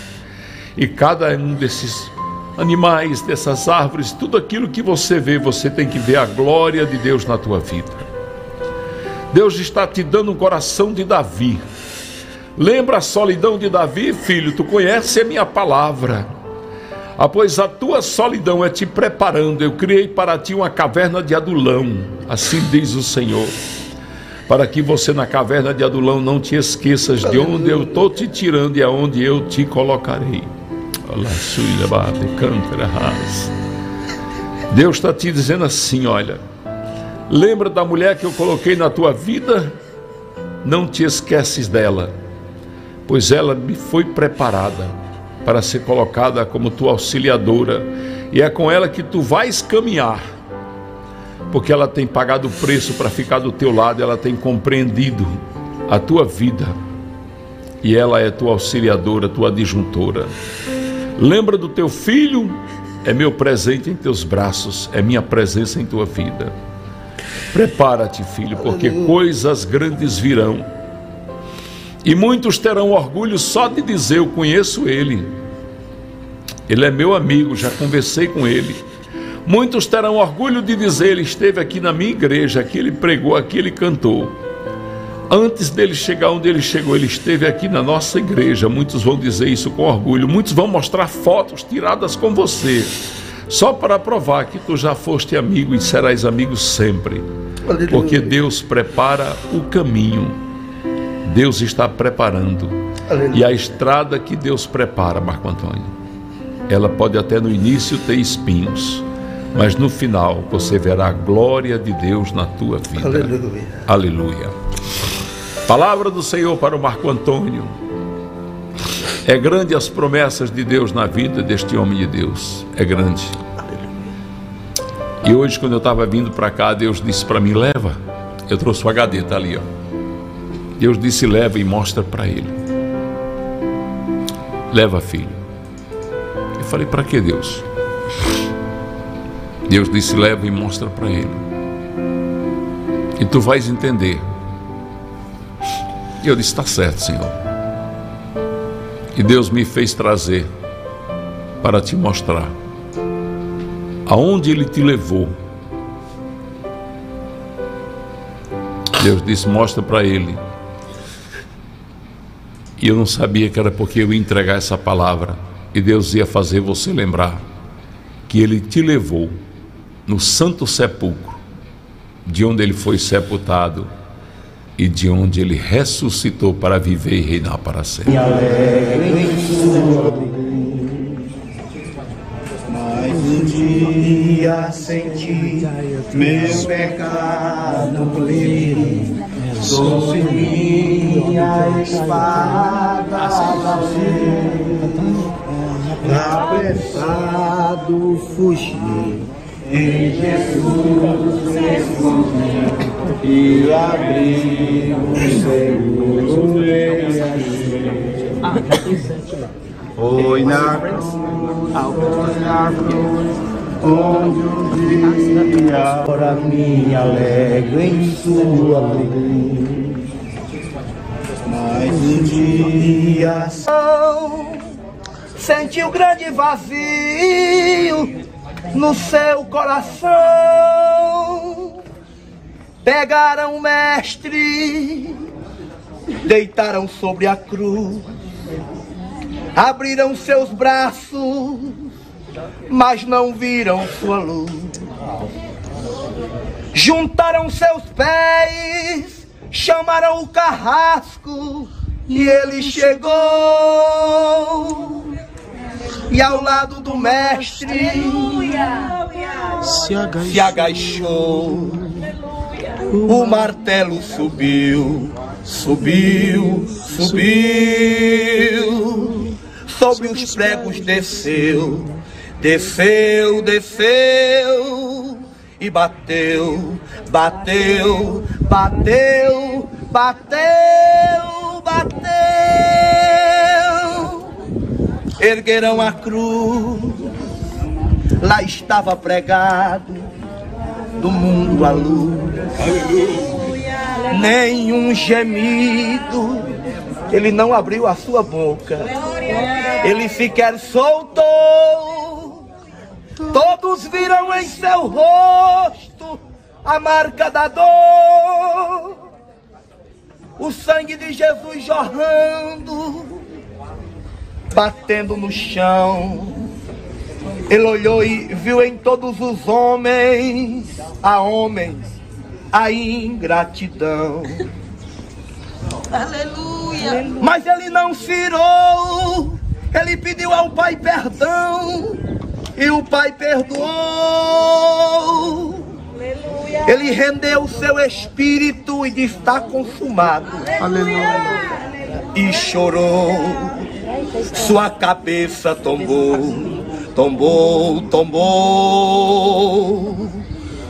E cada um desses animais, dessas árvores, tudo aquilo que você vê, você tem que ver a glória de Deus na tua vida. Deus está te dando um coração de Davi. Lembra a solidão de Davi, filho? Tu conhece a minha palavra. Ah, pois a tua solidão é te preparando. Eu criei para ti uma caverna de adulão, assim diz o Senhor. Para que você na caverna de adulão não te esqueças de onde eu estou te tirando e aonde eu te colocarei. Deus está te dizendo assim: olha, lembra da mulher que eu coloquei na tua vida? Não te esqueces dela pois ela me foi preparada para ser colocada como tua auxiliadora, e é com ela que tu vais caminhar, porque ela tem pagado o preço para ficar do teu lado, ela tem compreendido a tua vida, e ela é tua auxiliadora, tua adjuntora. Lembra do teu filho, é meu presente em teus braços, é minha presença em tua vida. Prepara-te, filho, porque coisas grandes virão. E muitos terão orgulho só de dizer: Eu conheço ele. Ele é meu amigo, já conversei com ele. Muitos terão orgulho de dizer: Ele esteve aqui na minha igreja, aqui ele pregou, aqui ele cantou. Antes dele chegar onde ele chegou, ele esteve aqui na nossa igreja. Muitos vão dizer isso com orgulho. Muitos vão mostrar fotos tiradas com você, só para provar que tu já foste amigo e serás amigo sempre. Porque Deus prepara o caminho. Deus está preparando. E a estrada que Deus prepara, Marco Antônio, ela pode até no início ter espinhos, mas no final você verá a glória de Deus na tua vida. Aleluia. Aleluia. Palavra do Senhor para o Marco Antônio. É grande as promessas de Deus na vida deste homem de Deus. É grande. E hoje, quando eu estava vindo para cá, Deus disse para mim: leva. Eu trouxe o HD, tá ali, ó. Deus disse: leva e mostra para ele. Leva, filho. Eu falei: para que Deus? Deus disse: leva e mostra para ele. E tu vais entender. E eu disse: está certo, Senhor. E Deus me fez trazer para te mostrar aonde Ele te levou. Deus disse: mostra para Ele. E eu não sabia que era porque eu ia entregar essa palavra. E Deus ia fazer você lembrar que Ele te levou no Santo Sepulcro, de onde Ele foi sepultado e de onde Ele ressuscitou para viver e reinar para sempre. Mais um dia senti meu pecado pleno, sobre minha espada apressado fugir. Em Jesus respondi e abri o seguro Foi na cruz, foi na cruz, onde um dia ora me alegro em sua luz. Mais um dia sentiu grande vazio no seu coração. Pegaram o mestre, deitaram sobre a cruz, abriram seus braços, mas não viram sua luz. Juntaram seus pés, chamaram o carrasco e ele chegou. E ao lado do mestre se agachou. O martelo subiu, subiu, subiu. Sobre os pregos desceu, desceu, desceu. E bateu, bateu, bateu, bateu, bateu. Ergueram a cruz, lá estava pregado, do mundo à luz. Nenhum gemido, ele não abriu a sua boca, ele sequer soltou. Todos viram em seu rosto a marca da dor, o sangue de Jesus jorrando, batendo no chão. Ele olhou e viu em todos os homens, a homens, a ingratidão. Aleluia. Mas ele não se irou, ele pediu ao Pai perdão, e o Pai perdoou. Ele rendeu o seu espírito e está consumado. Aleluia. e chorou. Sua cabeça tombou, tombou, tombou.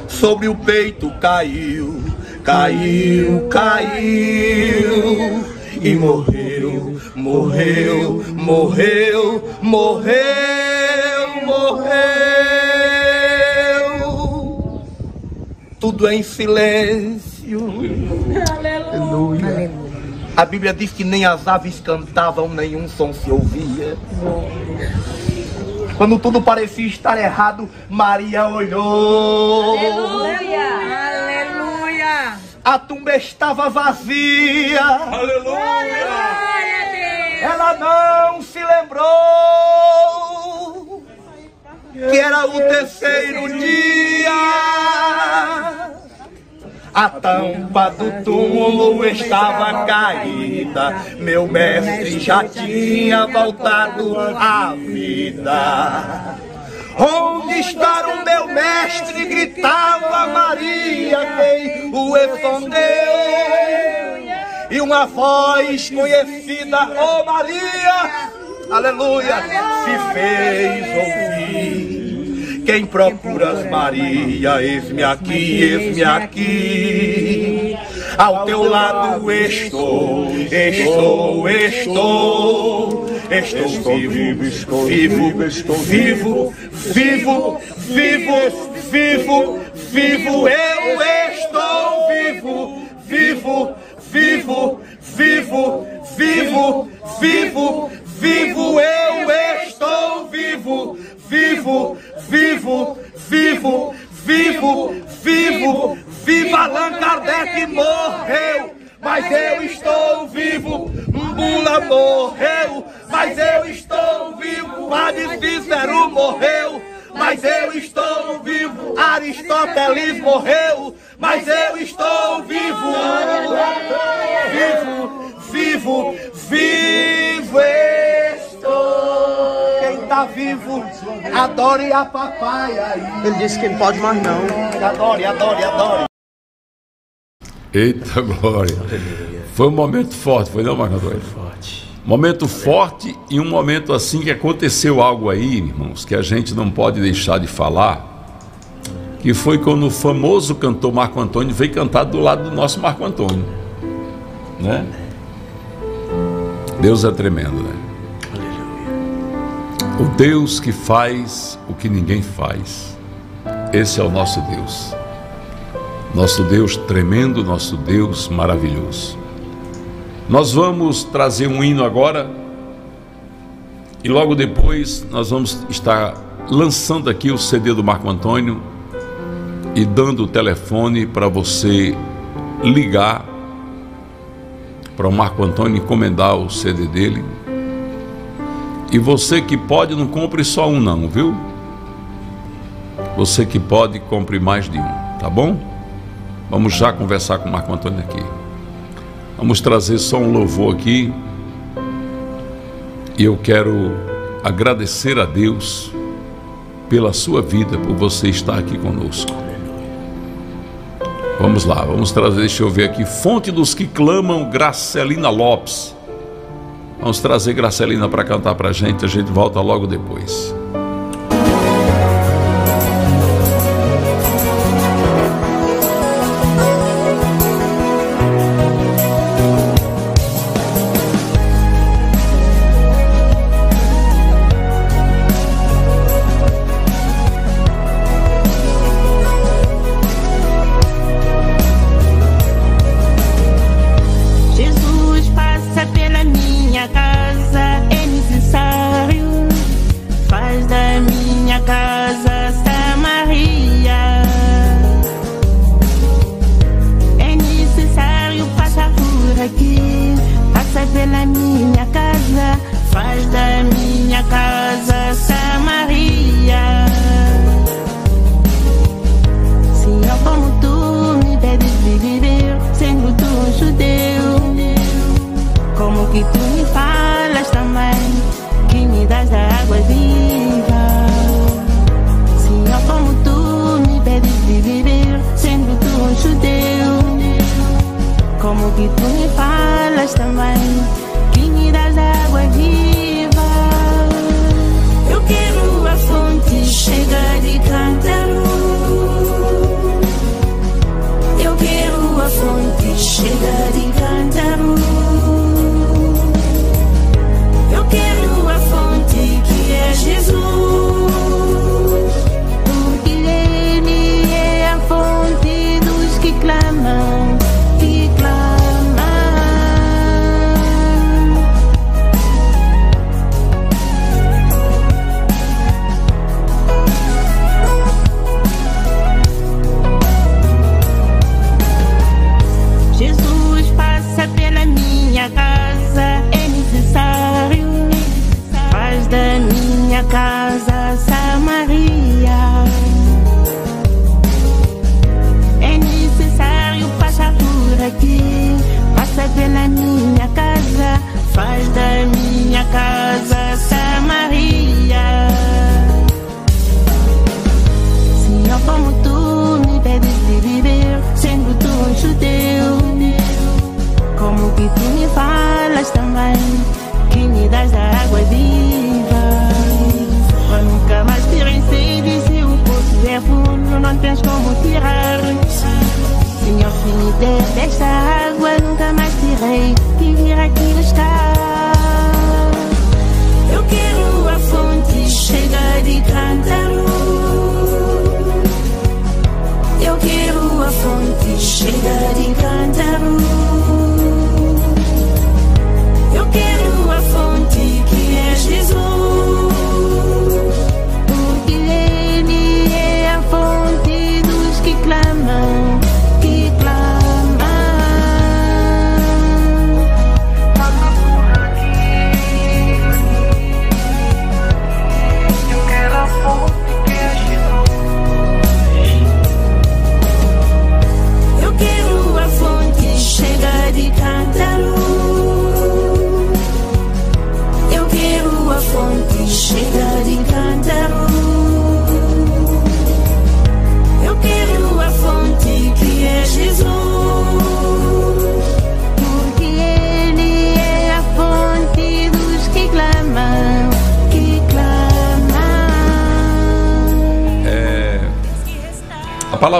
Sobre o peito caiu, caiu, caiu. E morreu, morreu, morreu, morreu, morreu. Tudo em silêncio. Aleluia. A Bíblia diz que nem as aves cantavam, nenhum som se ouvia. Quando tudo parecia estar errado, Maria olhou. Aleluia. A tumba estava vazia. Ela não se lembrou que era o terceiro dia. A tampa do túmulo estava caída. Meu mestre já tinha voltado à vida. Onde está o meu mestre? Gritava Maria, quem o escondeu. E uma voz conhecida, oh Maria, aleluia, se fez ouvir. Quem procuras, Maria, eis-me aqui, eis-me aqui. Ao teu lado estou, estou, estou. Estou vivo, estou vivo, estou vivo, vivo, vivo, vivo, vivo. Eu estou vivo, vivo, vivo, vivo, vivo, vivo, vivo. Eu estou vivo, vivo, vivo, vivo, vivo, vivo. Viva Allan Kardec morreu, mas eu estou vivo. Bula morreu, mas eu estou vivo. Padre Cícero morreu, mas eu estou vivo. Aristóteles morreu, mas eu estou vivo. Vivo, vivo, vivo estou. Quem tá vivo, adore a papai aí. Ele disse que não pode mais não. Adore, adore, adore. Eita glória. Foi um momento forte, foi não, Marco Antônio? Forte. Momento forte e um momento assim que aconteceu algo aí, irmãos, que a gente não pode deixar de falar, que foi quando o famoso cantor Marco Antônio veio cantar do lado do nosso Marco Antônio, né? Deus é tremendo, né? O Deus que faz o que ninguém faz. Esse é o nosso Deus. Nosso Deus tremendo, nosso Deus maravilhoso. Nós vamos trazer um hino agora e logo depois nós vamos estar lançando aqui o CD do Marco Antônio e dando o telefone para você ligar para o Marco Antônio encomendar o CD dele. E você que pode, não compre só um não, viu? Você que pode, compre mais de um, tá bom? Vamos já conversar com o Marco Antônio aqui. Vamos trazer só um louvor aqui. E eu quero agradecer a Deus pela sua vida, por você estar aqui conosco. Vamos lá, vamos trazer, deixa eu ver aqui, Fonte dos que clamam, Gracelina Lopes. Vamos trazer Gracelina para cantar para a gente, a gente volta logo depois.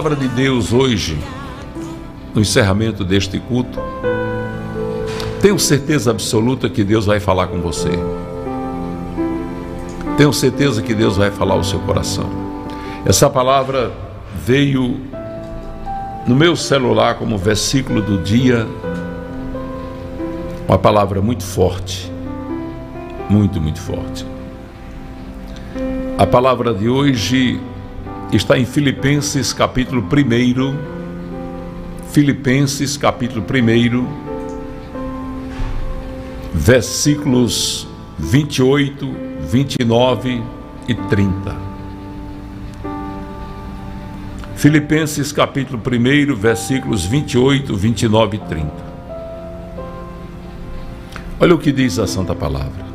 Palavra de Deus hoje, no encerramento deste culto, tenho certeza absoluta que Deus vai falar com você. Tenho certeza que Deus vai falar ao seu coração. Essa palavra veio no meu celular como versículo do dia, uma palavra muito forte, muito, muito forte. A palavra de hoje está em Filipenses capítulo 1. Filipenses capítulo 1, versículos 28, 29 e 30. Filipenses capítulo 1, versículos 28, 29 e 30. Olha o que diz a Santa Palavra.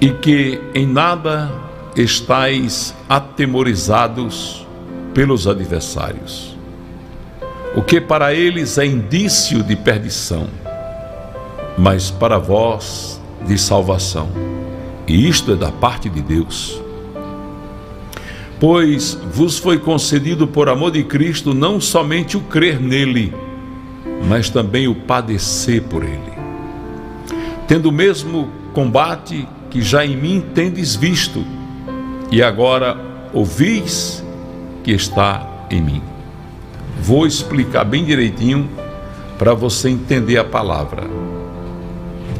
E que em nada estáis atemorizados pelos adversários, o que para eles é indício de perdição, mas para vós de salvação. E isto é da parte de Deus. Pois vos foi concedido por amor de Cristo não somente o crer nele, mas também o padecer por ele. Tendo o mesmo combate que já em mim tendes visto, e agora ouvis que está em mim. Vou explicar bem direitinho para você entender a palavra.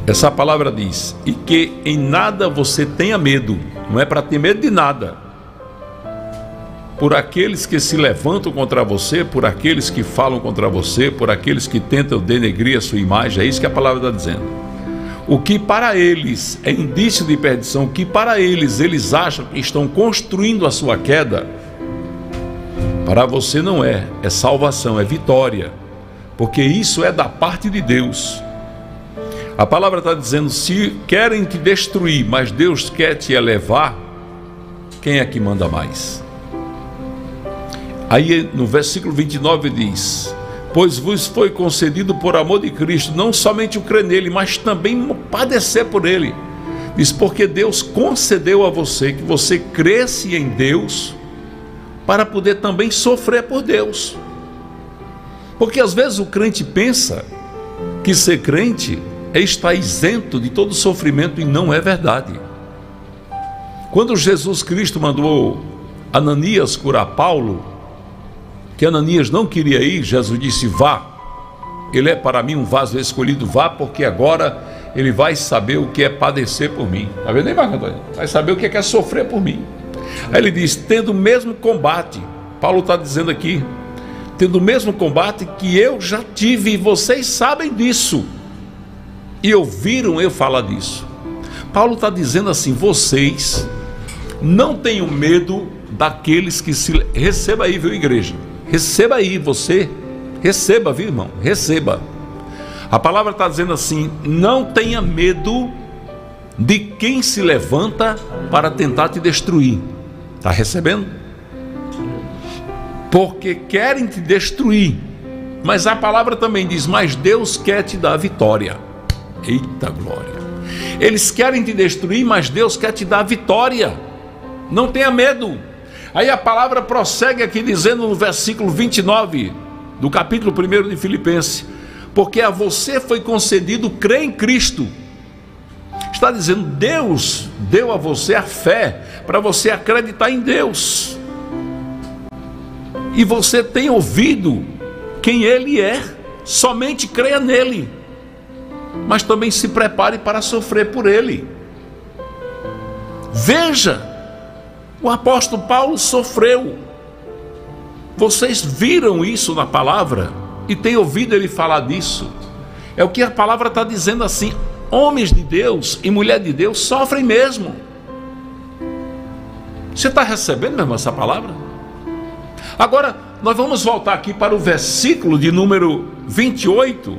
Essa palavra diz: e que em nada você tenha medo, não é para ter medo de nada. Por aqueles que se levantam contra você, por aqueles que falam contra você, por aqueles que tentam denegrir a sua imagem, é isso que a palavra está dizendo. O que para eles é indício de perdição, o que para eles eles acham que estão construindo a sua queda, para você não é, é salvação, é vitória, porque isso é da parte de Deus. A palavra está dizendo: se querem te destruir, mas Deus quer te elevar, quem é que manda mais? Aí no versículo 29 diz: pois vos foi concedido por amor de Cristo, não somente o crer nele, mas também padecer por ele. Diz, porque Deus concedeu a você que você cresce em Deus, para poder também sofrer por Deus. Porque às vezes o crente pensa que ser crente é estar isento de todo sofrimento e não é verdade. Quando Jesus Cristo mandou Ananias curar Paulo, que Ananias não queria ir, Jesus disse: Vá, ele é para mim um vaso escolhido, vá, porque agora ele vai saber o que é padecer por mim. Está vendo aí, Marco Antônio? Vai saber o que é, sofrer por mim. Aí ele diz: tendo o mesmo combate, Paulo está dizendo aqui, tendo o mesmo combate que eu já tive, e vocês sabem disso, e ouviram eu falar disso. Paulo está dizendo assim: vocês não tenham medo daqueles que se. Receba aí, viu, igreja? Receba aí, você. Receba, viu, irmão? Receba. A palavra está dizendo assim: não tenha medo de quem se levanta para tentar te destruir. Está recebendo? Porque querem te destruir. Mas a palavra também diz: Mas Deus quer te dar vitória. Eita glória! Eles querem te destruir, mas Deus quer te dar vitória. Não tenha medo. Aí a palavra prossegue aqui dizendo no versículo 29 do capítulo 1 de Filipenses: Porque a você foi concedido crer em Cristo. Está dizendo, Deus deu a você a fé para você acreditar em Deus. E você tem ouvido quem Ele é, somente creia nele, mas também se prepare para sofrer por Ele. Veja, o apóstolo Paulo sofreu. Vocês viram isso na palavra e têm ouvido ele falar disso. É o que a palavra está dizendo assim: homens de Deus e mulher de Deus sofrem mesmo. Você está recebendo mesmo essa palavra? Agora, nós vamos voltar aqui para o versículo de número 28,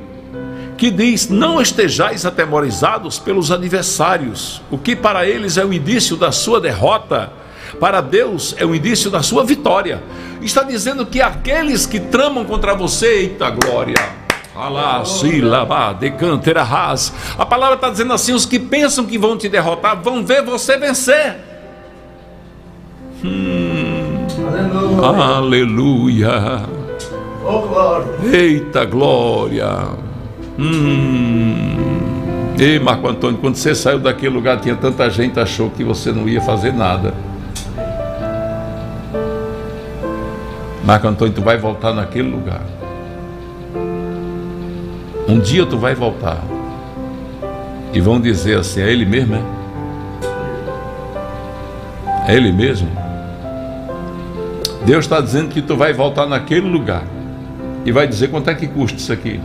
que diz: Não estejais atemorizados pelos adversários, o que para eles é o indício da sua derrota para Deus é o indício da sua vitória. Está dizendo que aqueles que tramam contra você, eita glória. A palavra está dizendo assim: os que pensam que vão te derrotar vão ver você vencer. Hum, aleluia. aleluia. Glória. Eita glória. Hum. Ei, Marco Antônio, quando você saiu daquele lugar, tinha tanta gente achou que você não ia fazer nada. Marco Antônio, tu vai voltar naquele lugar. Um dia tu vai voltar. E vão dizer assim: é ele mesmo, é? É ele mesmo? Deus está dizendo que tu vai voltar naquele lugar. E vai dizer quanto é que custa isso aqui.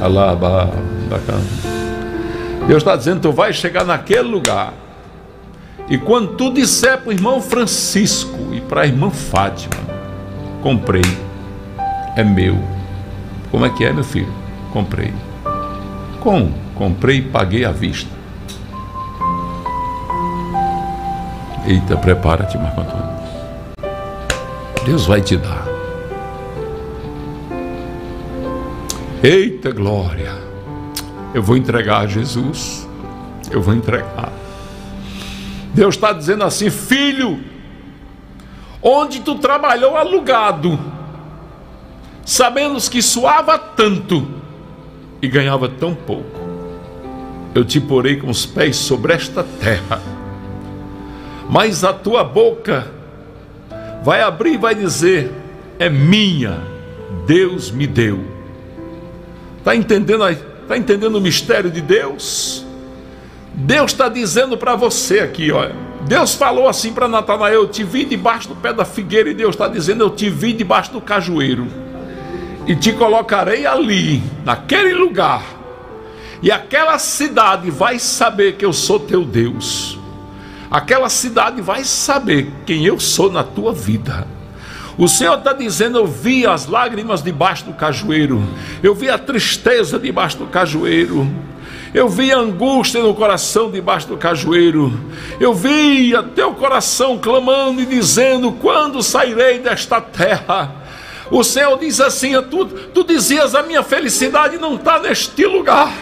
Alá, bacana. Deus está dizendo tu vai chegar naquele lugar. E quando tu disser para o irmão Francisco e para a irmã Fátima, comprei, é meu. Como é que é, meu filho? Comprei. Com, comprei e paguei à vista. Eita, prepara-te, Marco Antônio. Deus vai te dar. Eita glória! Eu vou entregar a Jesus. Eu vou entregar. Deus está dizendo assim: filho, onde tu trabalhou alugado, sabendo que suava tanto e ganhava tão pouco, eu te porei com os pés sobre esta terra, mas a tua boca vai abrir e vai dizer: é minha, Deus me deu. Está entendendo, tá entendendo o mistério de Deus? Deus está dizendo para você aqui, olha. Deus falou assim para Natanael: Eu te vi debaixo do pé da figueira, e Deus está dizendo: Eu te vi debaixo do cajueiro, e te colocarei ali, naquele lugar, e aquela cidade vai saber que eu sou teu Deus, aquela cidade vai saber quem eu sou na tua vida. O Senhor está dizendo: Eu vi as lágrimas debaixo do cajueiro, eu vi a tristeza debaixo do cajueiro. Eu vi angústia no coração debaixo do cajueiro. Eu vi teu coração clamando e dizendo: Quando sairei desta terra? O Senhor diz assim: tu, tu dizias a minha felicidade não está neste lugar.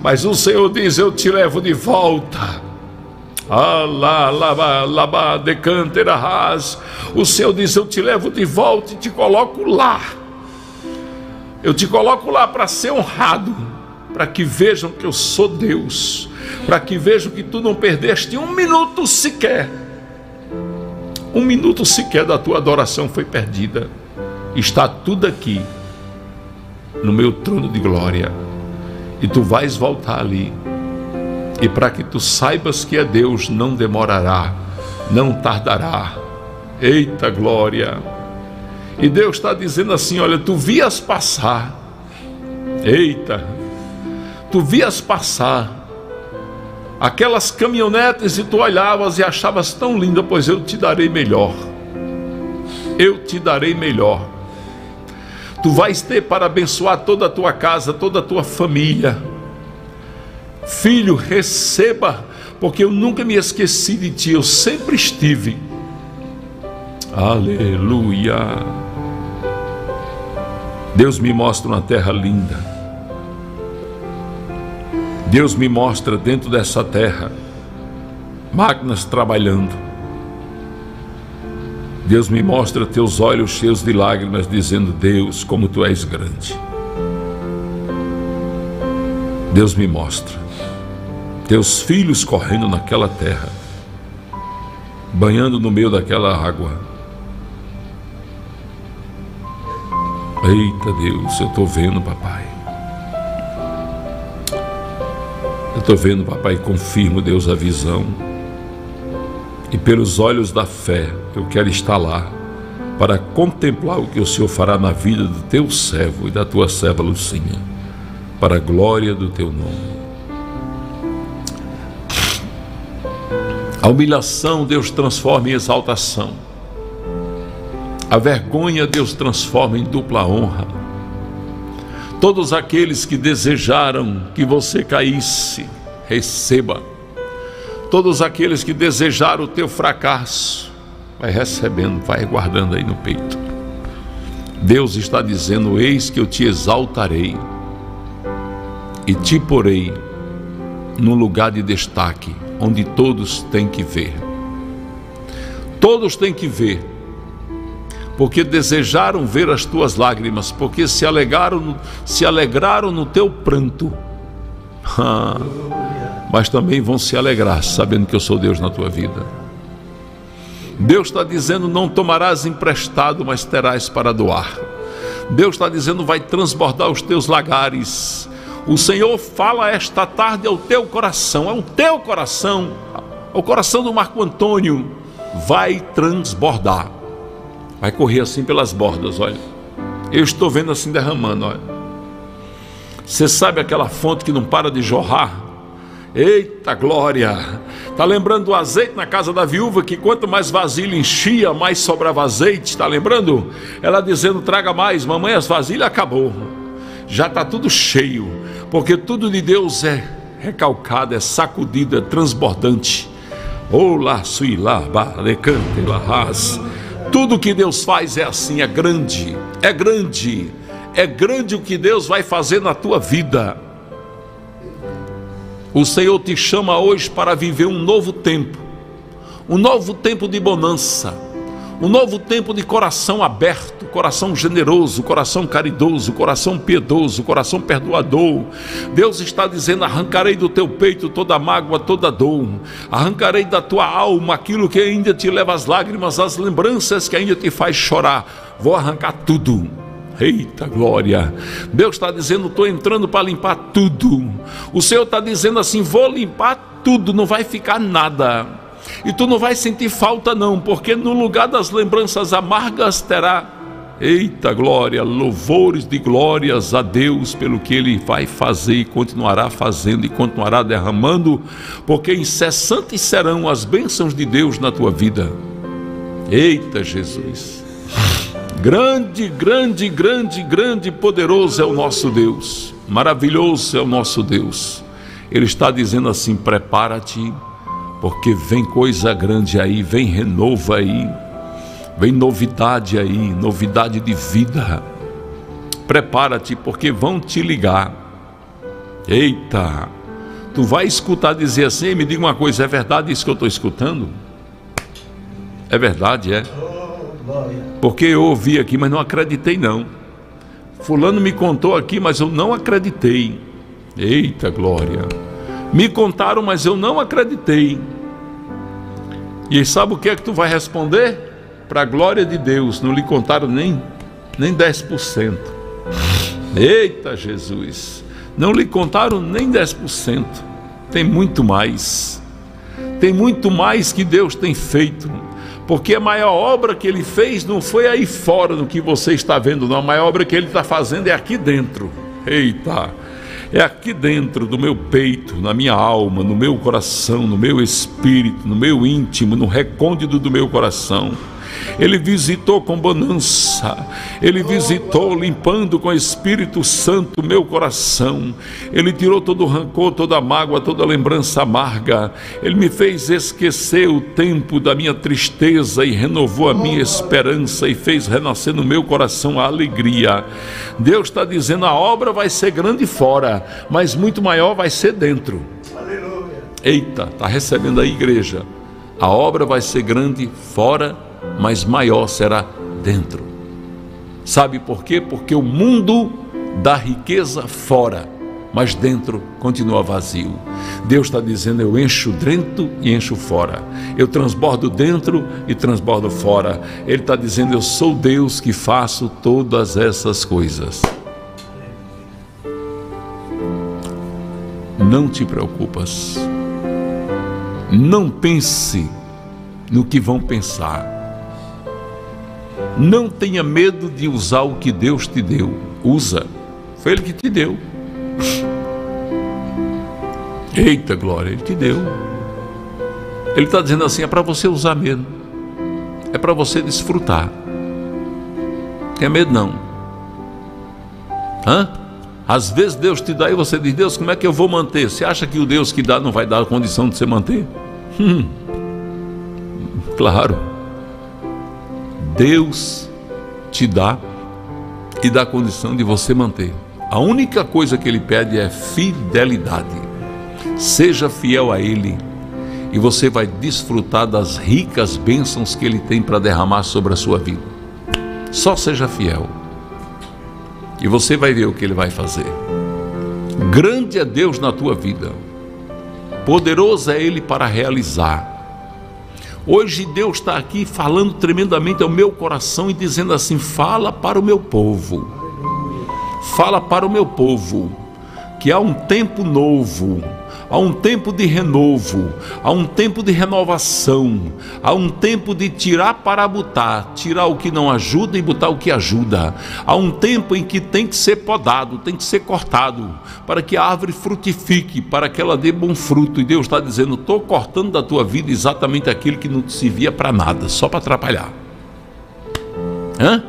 Mas o Senhor diz: Eu te levo de volta. Alá, labá, labá, decantera ras. O Senhor diz: Eu te levo de volta e te coloco lá. Eu te coloco lá para ser honrado, para que vejam que eu sou Deus, para que vejam que tu não perdeste um minuto sequer. Um minuto sequer da tua adoração foi perdida. Está tudo aqui no meu trono de glória. E tu vais voltar ali. E para que tu saibas que é Deus, não demorará, não tardará. Eita glória! E Deus está dizendo assim: olha, tu vias passar. Eita! Tu vias passar aquelas caminhonetes e tu olhavas e achavas tão linda, pois eu te darei melhor. Eu te darei melhor. Tu vais ter para abençoar toda a tua casa, toda a tua família. Filho, receba, porque eu nunca me esqueci de ti, eu sempre estive. Aleluia. Deus me mostra uma terra linda. Deus me mostra dentro dessa terra máquinas trabalhando. Deus me mostra teus olhos cheios de lágrimas, dizendo: Deus, como tu és grande. Deus me mostra teus filhos correndo naquela terra, banhando no meio daquela água. Eita Deus, eu estou vendo, papai. Eu estou vendo, papai, confirmo, Deus, a visão. E pelos olhos da fé, eu quero estar lá para contemplar o que o Senhor fará na vida do teu servo e da tua serva Lucinha, para a glória do teu nome. A humilhação Deus transforma em exaltação. A vergonha Deus transforma em dupla honra. Todos aqueles que desejaram que você caísse, receba. Todos aqueles que desejaram o teu fracasso, vai recebendo, vai guardando aí no peito. Deus está dizendo: Eis que eu te exaltarei e te porei num lugar de destaque onde todos têm que ver. Todos têm que ver, porque desejaram ver as tuas lágrimas, porque se alegraram, se alegraram no teu pranto. Ah, mas também vão se alegrar, sabendo que eu sou Deus na tua vida. Deus está dizendo: não tomarás emprestado, mas terás para doar. Deus está dizendo: vai transbordar os teus lagares o Senhor fala esta tarde ao teu coração, ao teu coração, ao coração do Marco Antônio, vai transbordar, vai correr assim pelas bordas, olha. Eu estou vendo assim derramando, olha. Você sabe aquela fonte que não para de jorrar? Eita glória! Tá lembrando do azeite na casa da viúva que quanto mais vasilha enchia, mais sobrava azeite, tá lembrando? Ela dizendo: "Traga mais, mamãe, as vasilhas acabou" já está tudo cheio, porque tudo de Deus é recalcado, é sacudido, é transbordante. Olá, suilá, balecante, larras. Tudo que Deus faz é assim, é grande, é grande, é grande o que Deus vai fazer na tua vida. O Senhor te chama hoje para viver um novo tempo, um novo tempo de bonança um novo tempo de coração aberto, coração generoso, coração caridoso, coração piedoso, coração perdoador. Deus está dizendo: arrancarei do teu peito toda mágoa, toda dor, arrancarei da tua alma aquilo que ainda te leva às lágrimas, as lembranças que ainda te faz chorar. Vou arrancar tudo. Eita glória! Deus está dizendo: estou entrando para limpar tudo. O Senhor está dizendo assim: vou limpar tudo, não vai ficar nada. E tu não vai sentir falta, não, porque no lugar das lembranças amargas terá, eita glória, louvores de glórias a Deus pelo que Ele vai fazer e continuará fazendo e continuará derramando, porque incessantes serão as bênçãos de Deus na tua vida. Eita Jesus! Grande, grande, grande, grande poderoso é o nosso Deus, maravilhoso é o nosso Deus. Ele está dizendo assim: prepara-te porque vem coisa grande aí, vem renovo aí, Vem novidade aí, novidade de vida. Prepara-te, porque vão te ligar. Eita, tu vai escutar dizer assim: "Ei, me diga uma coisa, é verdade isso que eu estou escutando? É verdade, é? Porque eu ouvi aqui, mas não acreditei não. Fulano me contou aqui, mas eu não acreditei. Eita glória! Me contaram, mas eu não acreditei. E sabe o que é que tu vai responder? Para a glória de Deus, não lhe contaram nem, nem 10%. Eita Jesus! Não lhe contaram nem 10%. Tem muito mais. Tem muito mais que Deus tem feito. Porque a maior obra que ele fez não foi aí fora no que você está vendo, não. A maior obra que ele está fazendo é aqui dentro. Eita! É aqui dentro do meu peito, na minha alma, no meu coração, no meu espírito, no meu íntimo, no recôndito do meu coração. Ele visitou com bonança, ele visitou limpando com o Espírito Santo meu coração. Ele tirou todo o rancor, toda a mágoa, toda a lembrança amarga. Ele me fez esquecer o tempo da minha tristeza e renovou a minha esperança e fez renascer no meu coração a alegria. Deus está dizendo: a obra vai ser grande fora, mas muito maior vai ser dentro. Eita, está recebendo a igreja. A obra vai ser grande fora, mas maior será dentro. Sabe por quê? Porque o mundo dá riqueza fora, mas dentro continua vazio. Deus está dizendo: eu encho dentro e encho fora. Eu transbordo dentro e transbordo fora. Ele está dizendo: eu sou Deus que faço todas essas coisas. Não te preocupas. Não pense no que vão pensar. Não tenha medo de usar o que Deus te deu. Usa. Foi Ele que te deu. Eita glória, Ele te deu. Ele está dizendo assim: é para você usar mesmo. É para você desfrutar. Tenha medo não. Hã? Às vezes Deus te dá e você diz: Deus, como é que eu vou manter? Você acha que o Deus que dá não vai dar a condição de você manter? Hum. Claro. Deus te dá e dá condição de você manter. A única coisa que ele pede é fidelidade. Seja fiel a ele e você vai desfrutar das ricas bênçãos que ele tem para derramar sobre a sua vida. Só seja fiel. E você vai ver o que ele vai fazer. Grande é Deus na tua vida. Poderoso é ele para realizar. Hoje Deus está aqui falando tremendamente ao meu coração e dizendo assim: fala para o meu povo, fala para o meu povo, que há um tempo novo, há um tempo de renovo, há um tempo de renovação, há um tempo de tirar para botar, tirar o que não ajuda e botar o que ajuda. Há um tempo em que tem que ser podado, tem que ser cortado, para que a árvore frutifique, para que ela dê bom fruto. E Deus está dizendo: estou cortando da tua vida exatamente aquilo que não te servia para nada, só para atrapalhar. Hã?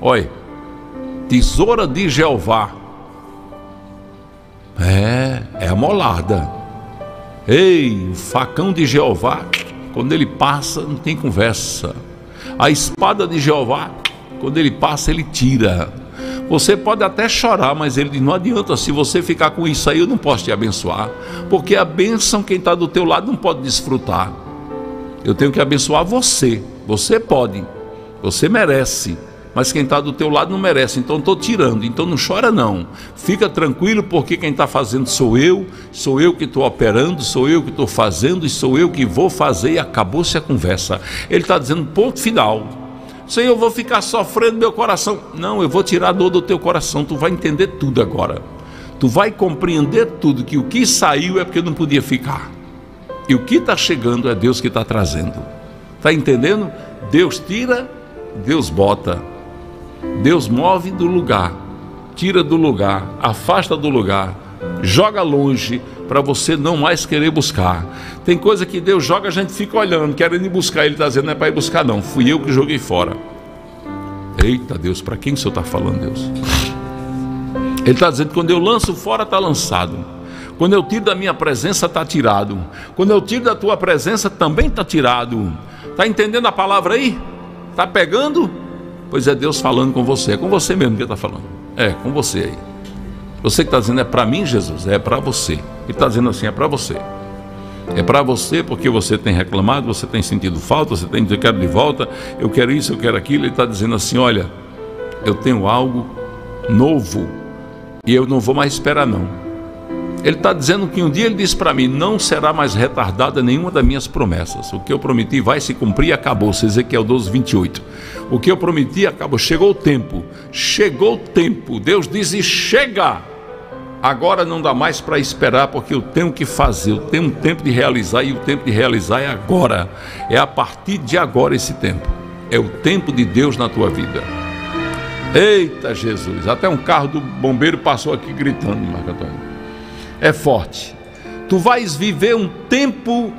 Olha, tesoura de Jeová é, é amolada. Ei, o facão de Jeová, quando ele passa, não tem conversa. A espada de Jeová, quando ele passa, ele tira. Você pode até chorar, mas ele diz: não adianta, se você ficar com isso aí, eu não posso te abençoar. Porque a bênção, quem está do teu lado não pode desfrutar. Eu tenho que abençoar você. Você pode, você merece mas quem está do teu lado não merece, então estou tirando, então não chora não, fica tranquilo porque quem está fazendo sou eu, sou eu que estou operando, sou eu que estou fazendo e sou eu que vou fazer e acabou-se a conversa. Ele está dizendo ponto final. Senhor, eu vou ficar sofrendo meu coração. Não, eu vou tirar a dor do teu coração, tu vai entender tudo agora. Tu vai compreender tudo, que o que saiu é porque não podia ficar. E o que está chegando é Deus que está trazendo. Está entendendo? Deus tira, Deus bota. Deus move do lugar, tira do lugar, afasta do lugar, joga longe para você não mais querer buscar. Tem coisa que Deus joga, a gente fica olhando, querendo ir buscar. Ele está dizendo, não é para ir buscar, não. Fui eu que joguei fora. Eita Deus, para quem o Senhor está falando, Deus? Ele está dizendo: quando eu lanço fora, está lançado. Quando eu tiro da minha presença, está tirado. Quando eu tiro da tua presença, também está tirado. Está entendendo a palavra aí? Tá pegando? Pois é Deus falando com você. É com você mesmo que está falando. É, com você aí. Você que está dizendo é para mim, Jesus? É para você. Ele está dizendo assim, é para você. É para você porque você tem reclamado, você tem sentido falta, você tem dito, quero de volta, eu quero isso, eu quero aquilo. Ele está dizendo assim: olha, eu tenho algo novo e eu não vou mais esperar, não. Ele está dizendo que um dia ele disse para mim: não será mais retardada nenhuma das minhas promessas. O que eu prometi vai se cumprir e acabou. Ezequiel 12, 28. O que eu prometi acabou. Chegou o tempo. Chegou o tempo. Deus diz: e chega. Agora não dá mais para esperar, porque eu tenho que fazer, eu tenho um tempo de realizar e o tempo de realizar é agora. É a partir de agora esse tempo. É o tempo de Deus na tua vida. Eita Jesus, até um carro do bombeiro passou aqui gritando, Marco Antônio é forte. Tu vais viver um tempo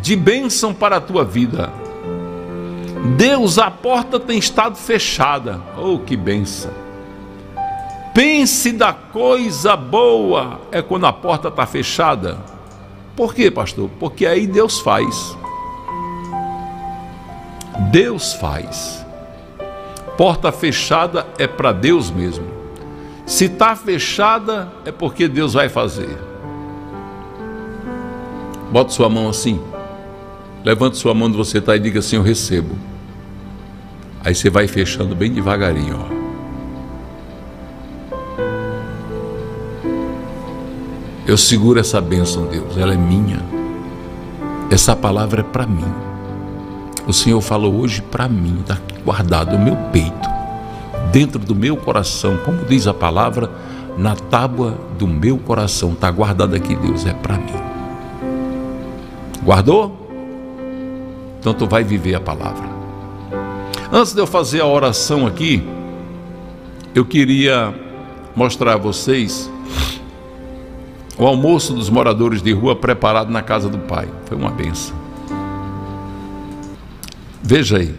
de bênção para a tua vida. Deus, a porta tem estado fechada. Oh, que bênção. Pense da coisa boa é quando a porta está fechada. Por quê, pastor? Porque aí Deus faz. Deus faz. Porta fechada é para Deus mesmo. Se está fechada, é porque Deus vai fazer. Bota sua mão assim. Levante sua mão onde você está e diga assim: Eu recebo. Aí você vai fechando bem devagarinho, ó. Eu seguro essa bênção, Deus, ela é minha. Essa palavra é para mim. O Senhor falou hoje para mim, está guardado no meu peito dentro do meu coração, como diz a palavra, na tábua do meu coração está guardado aqui, Deus, é para mim. Guardou? Então tu vai viver a palavra. Antes de eu fazer a oração aqui, eu queria mostrar a vocês o almoço dos moradores de rua preparado na casa do Pai. Foi uma benção. Veja aí.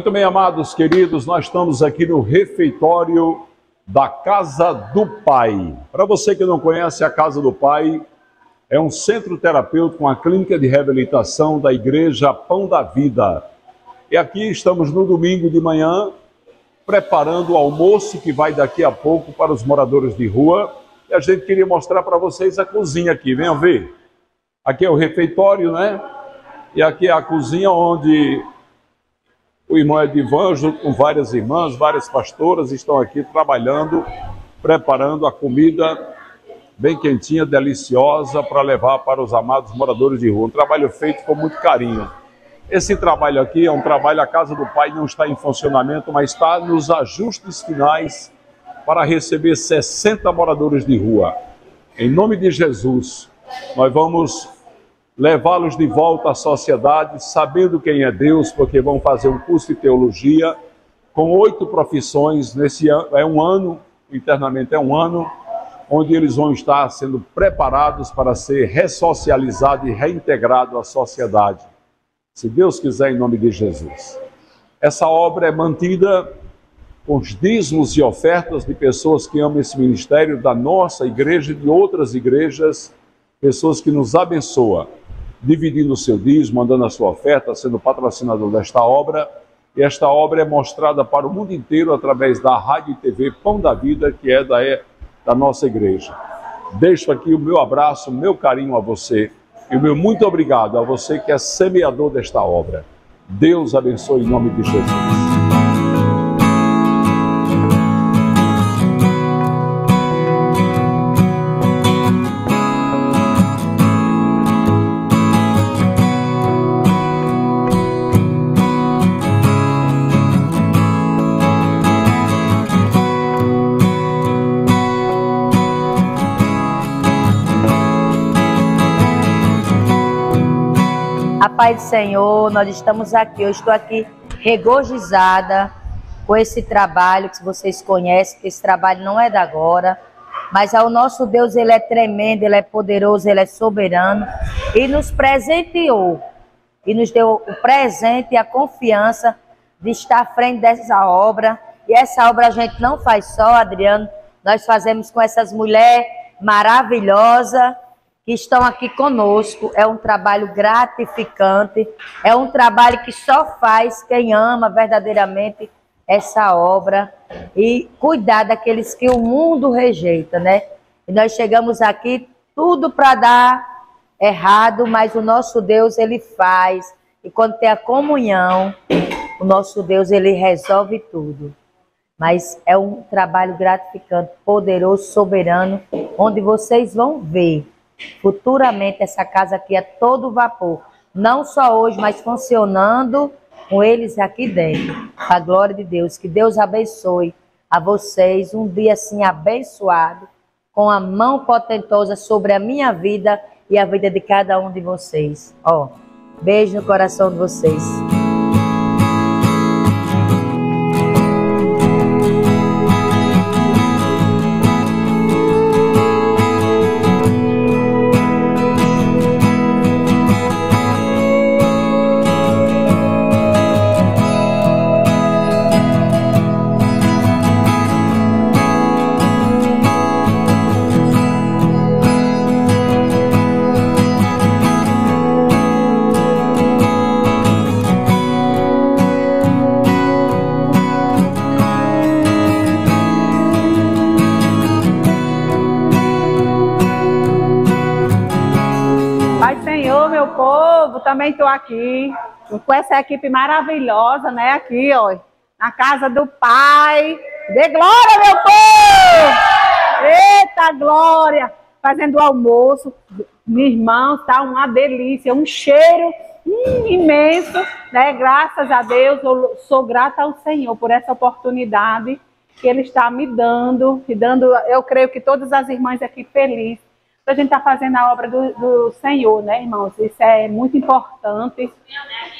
Muito bem, amados queridos, nós estamos aqui no refeitório da Casa do Pai. Para você que não conhece a Casa do Pai, é um centro terapêutico, uma clínica de reabilitação da Igreja Pão da Vida. E aqui estamos no domingo de manhã, preparando o almoço que vai daqui a pouco para os moradores de rua. E a gente queria mostrar para vocês a cozinha aqui, venham ver. Aqui é o refeitório, né? E aqui é a cozinha onde o irmão Edivan, junto com várias irmãs, várias pastoras, estão aqui trabalhando, preparando a comida bem quentinha, deliciosa, para levar para os amados moradores de rua. Um trabalho feito com muito carinho. Esse trabalho aqui é um trabalho, a Casa do Pai não está em funcionamento, mas está nos ajustes finais para receber 60 moradores de rua. Em nome de Jesus, nós vamos levá-los de volta à sociedade, sabendo quem é Deus, porque vão fazer um curso de teologia com oito profissões nesse é um ano, internamente é um ano, onde eles vão estar sendo preparados para ser ressocializados e reintegrados à sociedade. Se Deus quiser, em nome de Jesus. Essa obra é mantida com os dízimos e ofertas de pessoas que amam esse ministério, da nossa igreja e de outras igrejas, pessoas que nos abençoam dividindo o seu dízimo, mandando a sua oferta, sendo patrocinador desta obra. E esta obra é mostrada para o mundo inteiro através da rádio e TV Pão da Vida, que é da, é, da nossa igreja. Deixo aqui o meu abraço, o meu carinho a você e o meu muito obrigado a você que é semeador desta obra. Deus abençoe em nome de Jesus. Pai do Senhor, nós estamos aqui. Eu estou aqui regozijada com esse trabalho que vocês conhecem, que esse trabalho não é da agora. Mas o nosso Deus, ele é tremendo, ele é poderoso, ele é soberano e nos presenteou e nos deu o presente e a confiança de estar à frente dessa obra. E essa obra a gente não faz só, Adriano, nós fazemos com essas mulheres maravilhosas que estão aqui conosco. É um trabalho gratificante, é um trabalho que só faz quem ama verdadeiramente essa obra e cuidar daqueles que o mundo rejeita, né? E nós chegamos aqui tudo para dar errado, mas o nosso Deus ele faz. E quando tem a comunhão, o nosso Deus ele resolve tudo. Mas é um trabalho gratificante, poderoso, soberano, onde vocês vão ver futuramente essa casa aqui a todo vapor. Não só hoje, mas funcionando com eles aqui dentro. A glória de Deus. Que Deus abençoe a vocês um dia assim abençoado, com a mão potentosa sobre a minha vida e a vida de cada um de vocês. Ó, beijo no coração de vocês. Também estou aqui com essa equipe maravilhosa, né? Aqui, ó, na casa do Pai. Dê glória, meu povo! Eita glória! Fazendo o almoço, meu irmão, tá uma delícia, um cheiro hum, imenso, né? Graças a Deus, eu sou grata ao Senhor por essa oportunidade que Ele está me dando, me dando, eu creio que todas as irmãs aqui felizes a gente está fazendo a obra do, do, Senhor, né, irmãos? Isso é muito importante.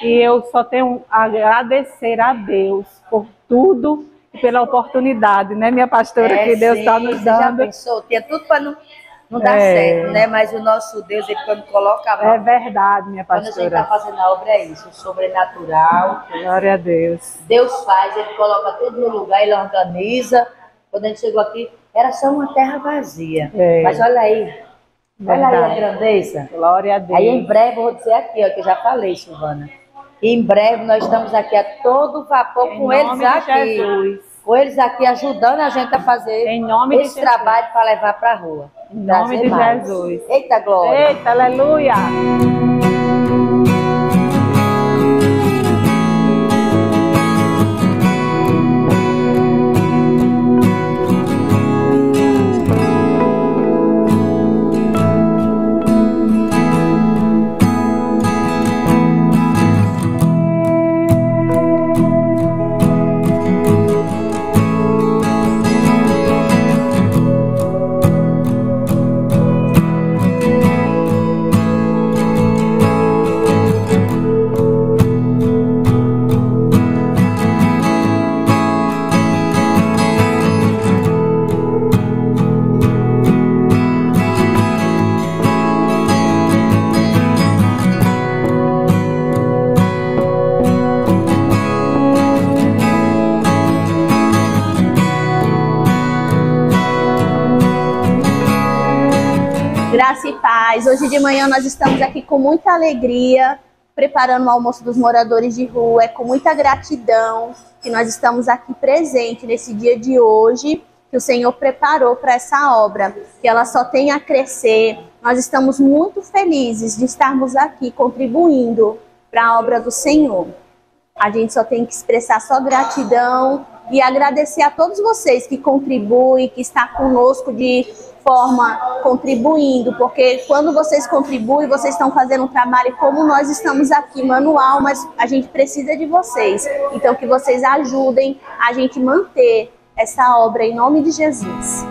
E eu só tenho a agradecer a Deus por tudo e pela oportunidade, né, minha pastora, É, que Deus está nos você já dando. pensou? Tinha tudo para não, não dar É. certo, né? Mas o nosso Deus, ele quando coloca a mão. É verdade, minha Quando a gente pastora. está fazendo a obra, é isso, o sobrenatural. Glória a Deus. Deus faz, ele coloca tudo no lugar, ele organiza. Quando a gente chegou aqui, era só uma terra vazia. É. Mas olha aí, olha aí a Verdade. grandeza. Glória a Deus. Aí em breve, eu vou dizer aqui, ó, que eu já falei, Silvana. Em breve nós estamos aqui a todo vapor Em com eles aqui. Jesus. Com eles aqui ajudando a gente a fazer esse trabalho para levar para a rua. Em nome de mais. Jesus. Eita glória. Eita, aleluia. De manhã nós estamos aqui com muita alegria, preparando o almoço dos moradores de rua. É com muita gratidão que nós estamos aqui presente nesse dia de hoje, que o Senhor preparou para essa obra, que ela só tenha a crescer. Nós estamos muito felizes de estarmos aqui contribuindo para a obra do Senhor. A gente só tem que expressar só gratidão e agradecer a todos vocês que contribuem, que está conosco de forma contribuindo, porque quando vocês contribuem, vocês estão fazendo um trabalho como nós estamos aqui, manual, mas a gente precisa de vocês. Então que vocês ajudem a gente manter essa obra em nome de Jesus.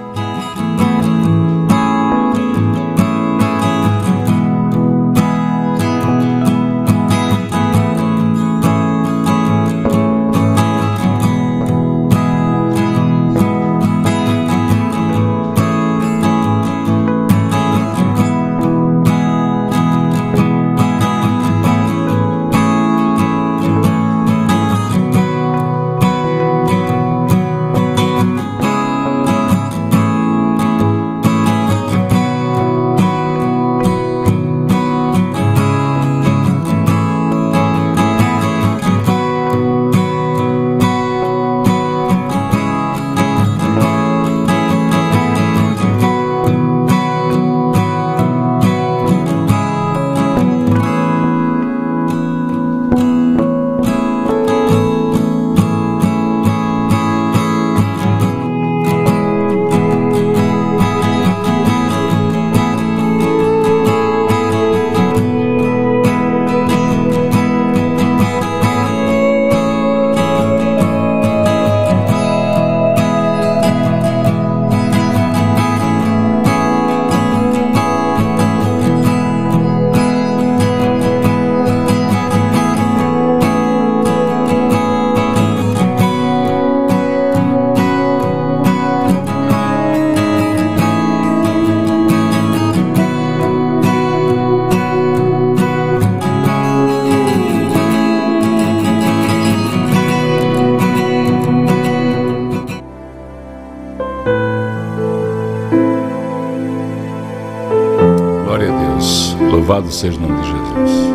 Louvado seja o nome de Jesus.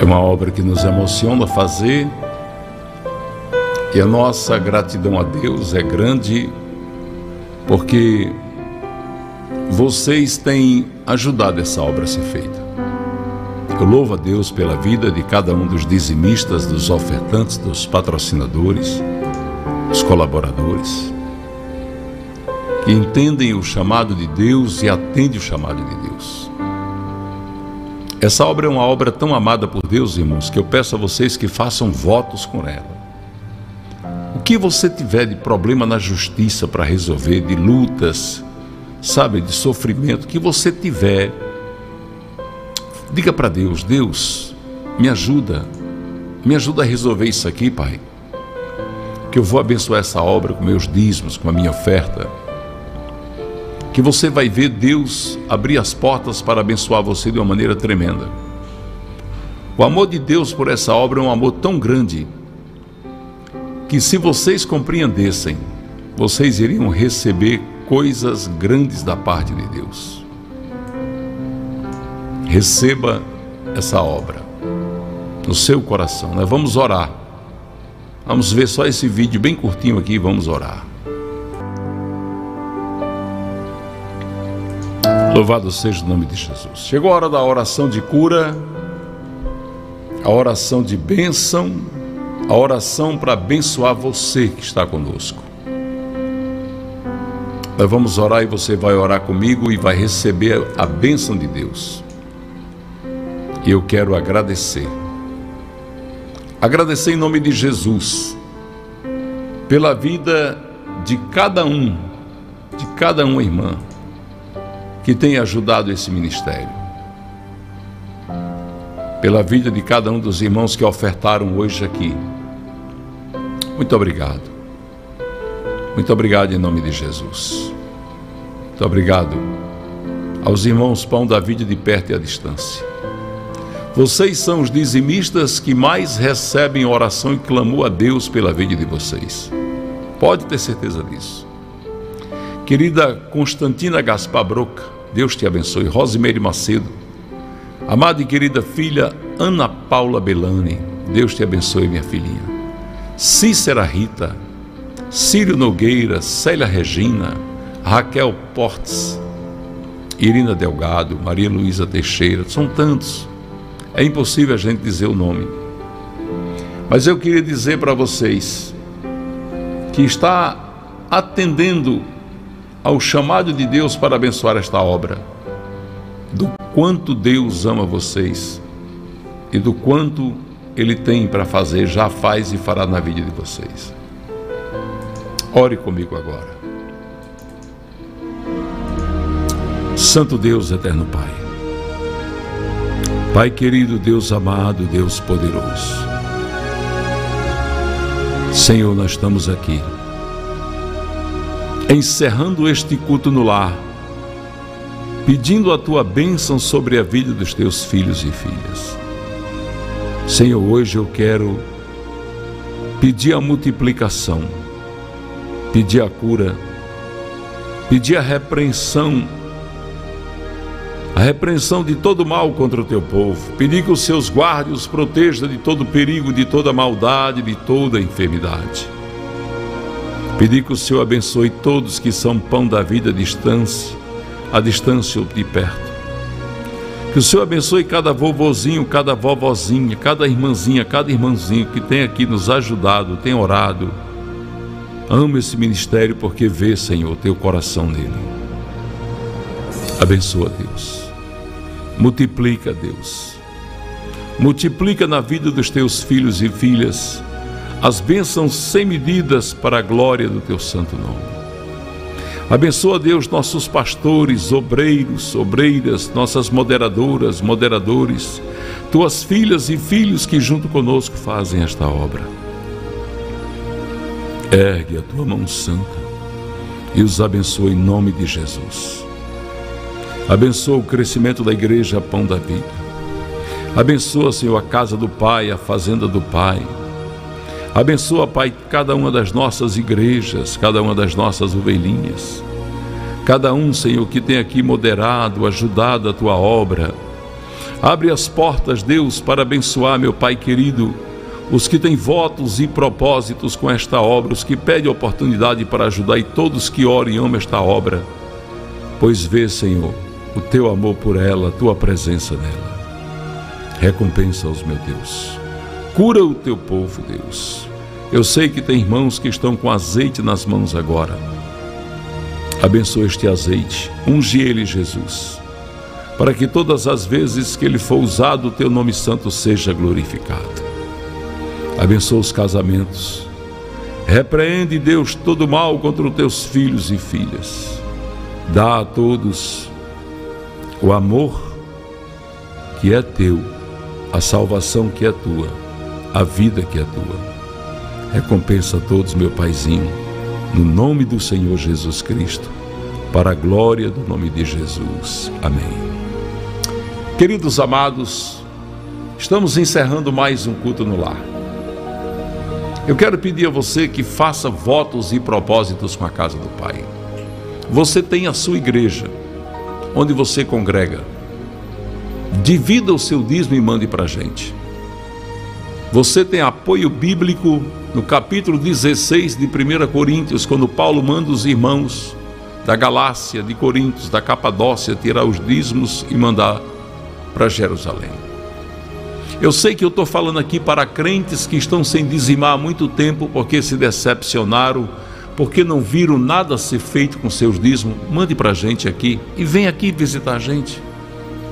É uma obra que nos emociona fazer e a nossa gratidão a Deus é grande porque vocês têm ajudado essa obra a ser feita. Eu louvo a Deus pela vida de cada um dos dizimistas, dos ofertantes, dos patrocinadores, dos colaboradores, entendem o chamado de Deus e atendem o chamado de Deus. Essa obra é uma obra tão amada por Deus, irmãos, que eu peço a vocês que façam votos com ela. O que você tiver de problema na justiça para resolver, de lutas, sabe, de sofrimento que você tiver, diga para Deus: Deus, me ajuda, me ajuda a resolver isso aqui, Pai. Que eu vou abençoar essa obra com meus dízimos, com a minha oferta. Que você vai ver Deus abrir as portas para abençoar você de uma maneira tremenda. O amor de Deus por essa obra é um amor tão grande que, se vocês compreendessem, vocês iriam receber coisas grandes da parte de Deus. Receba essa obra no seu coração. Nós vamos orar. Vamos ver só esse vídeo bem curtinho aqui e vamos orar. Louvado seja o nome de Jesus. Chegou a hora da oração de cura, a oração de bênção, a oração para abençoar você que está conosco. Nós vamos orar e você vai orar comigo e vai receber a bênção de Deus. E eu quero agradecer. Agradecer em nome de Jesus pela vida de cada um, de cada uma irmã que tem ajudado esse ministério. Pela vida de cada um dos irmãos que ofertaram hoje aqui. Muito obrigado. Muito obrigado em nome de Jesus. Muito obrigado aos irmãos Pão da Vida de perto e à distância. Vocês são os dizimistas que mais recebem oração e clamor a Deus pela vida de vocês. Pode ter certeza disso. Querida Constantina Gaspar Broca, Deus te abençoe. Rosimeire Macedo, amada e querida filha Ana Paula Belani, Deus te abençoe, minha filhinha. Cícera Rita, Círio Nogueira, Célia Regina, Raquel Portes, Irina Delgado, Maria Luísa Teixeira, são tantos. É impossível a gente dizer o nome. Mas eu queria dizer para vocês que está atendendo ao chamado de Deus para abençoar esta obra, do quanto Deus ama vocês e do quanto Ele tem para fazer, já faz e fará na vida de vocês. Ore comigo agora. Santo Deus, eterno Pai. Pai querido, Deus amado, Deus poderoso. Senhor, nós estamos aqui, encerrando este culto no lar, pedindo a tua bênção sobre a vida dos teus filhos e filhas. Senhor, hoje eu quero pedir a multiplicação pedir a cura, pedir a repreensão, a repreensão de todo mal contra o teu povo, pedir que os seus guardas os proteja de todo perigo, de toda maldade, de toda enfermidade. Pedir que o Senhor abençoe todos que são pão da vida à distância, à distância ou de perto. Que o Senhor abençoe cada vovozinho, cada vovozinha, cada irmãzinha, cada irmãzinho que tem aqui nos ajudado, tem orado, Amo esse ministério porque vê, Senhor, teu coração nele. Abençoa, Deus. Multiplica, Deus. Multiplica na vida dos teus filhos e filhas as bênçãos sem medidas para a glória do teu santo nome. Abençoa, Deus, nossos pastores, obreiros, obreiras, nossas moderadoras, moderadores, tuas filhas e filhos que junto conosco fazem esta obra. Ergue a tua mão santa e os abençoa em nome de Jesus. Abençoa o crescimento da igreja Pão da Vida. Abençoa, Senhor, a casa do Pai, a fazenda do Pai. Abençoa, Pai, cada uma das nossas igrejas, cada uma das nossas ovelhinhas, Cada um, Senhor, que tem aqui moderado, ajudado a tua obra. Abre as portas, Deus, para abençoar, meu Pai querido, os que têm votos e propósitos com esta obra, os que pedem oportunidade para ajudar e todos que oram e amam esta obra. Pois vê, Senhor, o teu amor por ela, a tua presença nela. Recompensa-os, meu Deus. Cura o teu povo, Deus. Eu sei que tem irmãos que estão com azeite nas mãos agora. Abençoa este azeite, unge ele, Jesus, para que todas as vezes que ele for usado, o teu nome santo seja glorificado. Abençoa os casamentos. Repreende, Deus, todo mal contra os teus filhos e filhas. Dá a todos o amor que é teu, a salvação que é tua, a vida que é tua. Recompensa a todos, meu Paizinho, no nome do Senhor Jesus Cristo, para a glória do nome de Jesus. Amém. Queridos amados, estamos encerrando mais um culto no lar. Eu quero pedir a você que faça votos e propósitos com a casa do Pai. Você tem a sua igreja, onde você congrega. Divida o seu dízimo e mande para a gente. Você tem apoio bíblico no capítulo 16 de 1 Coríntios, quando Paulo manda os irmãos da Galácia, de Coríntios, da Capadócia, tirar os dízimos e mandar para Jerusalém. Eu sei que eu estou falando aqui para crentes que estão sem dizimar há muito tempo porque se decepcionaram, porque não viram nada ser feito com seus dízimos. Mande para a gente aqui e vem aqui visitar a gente.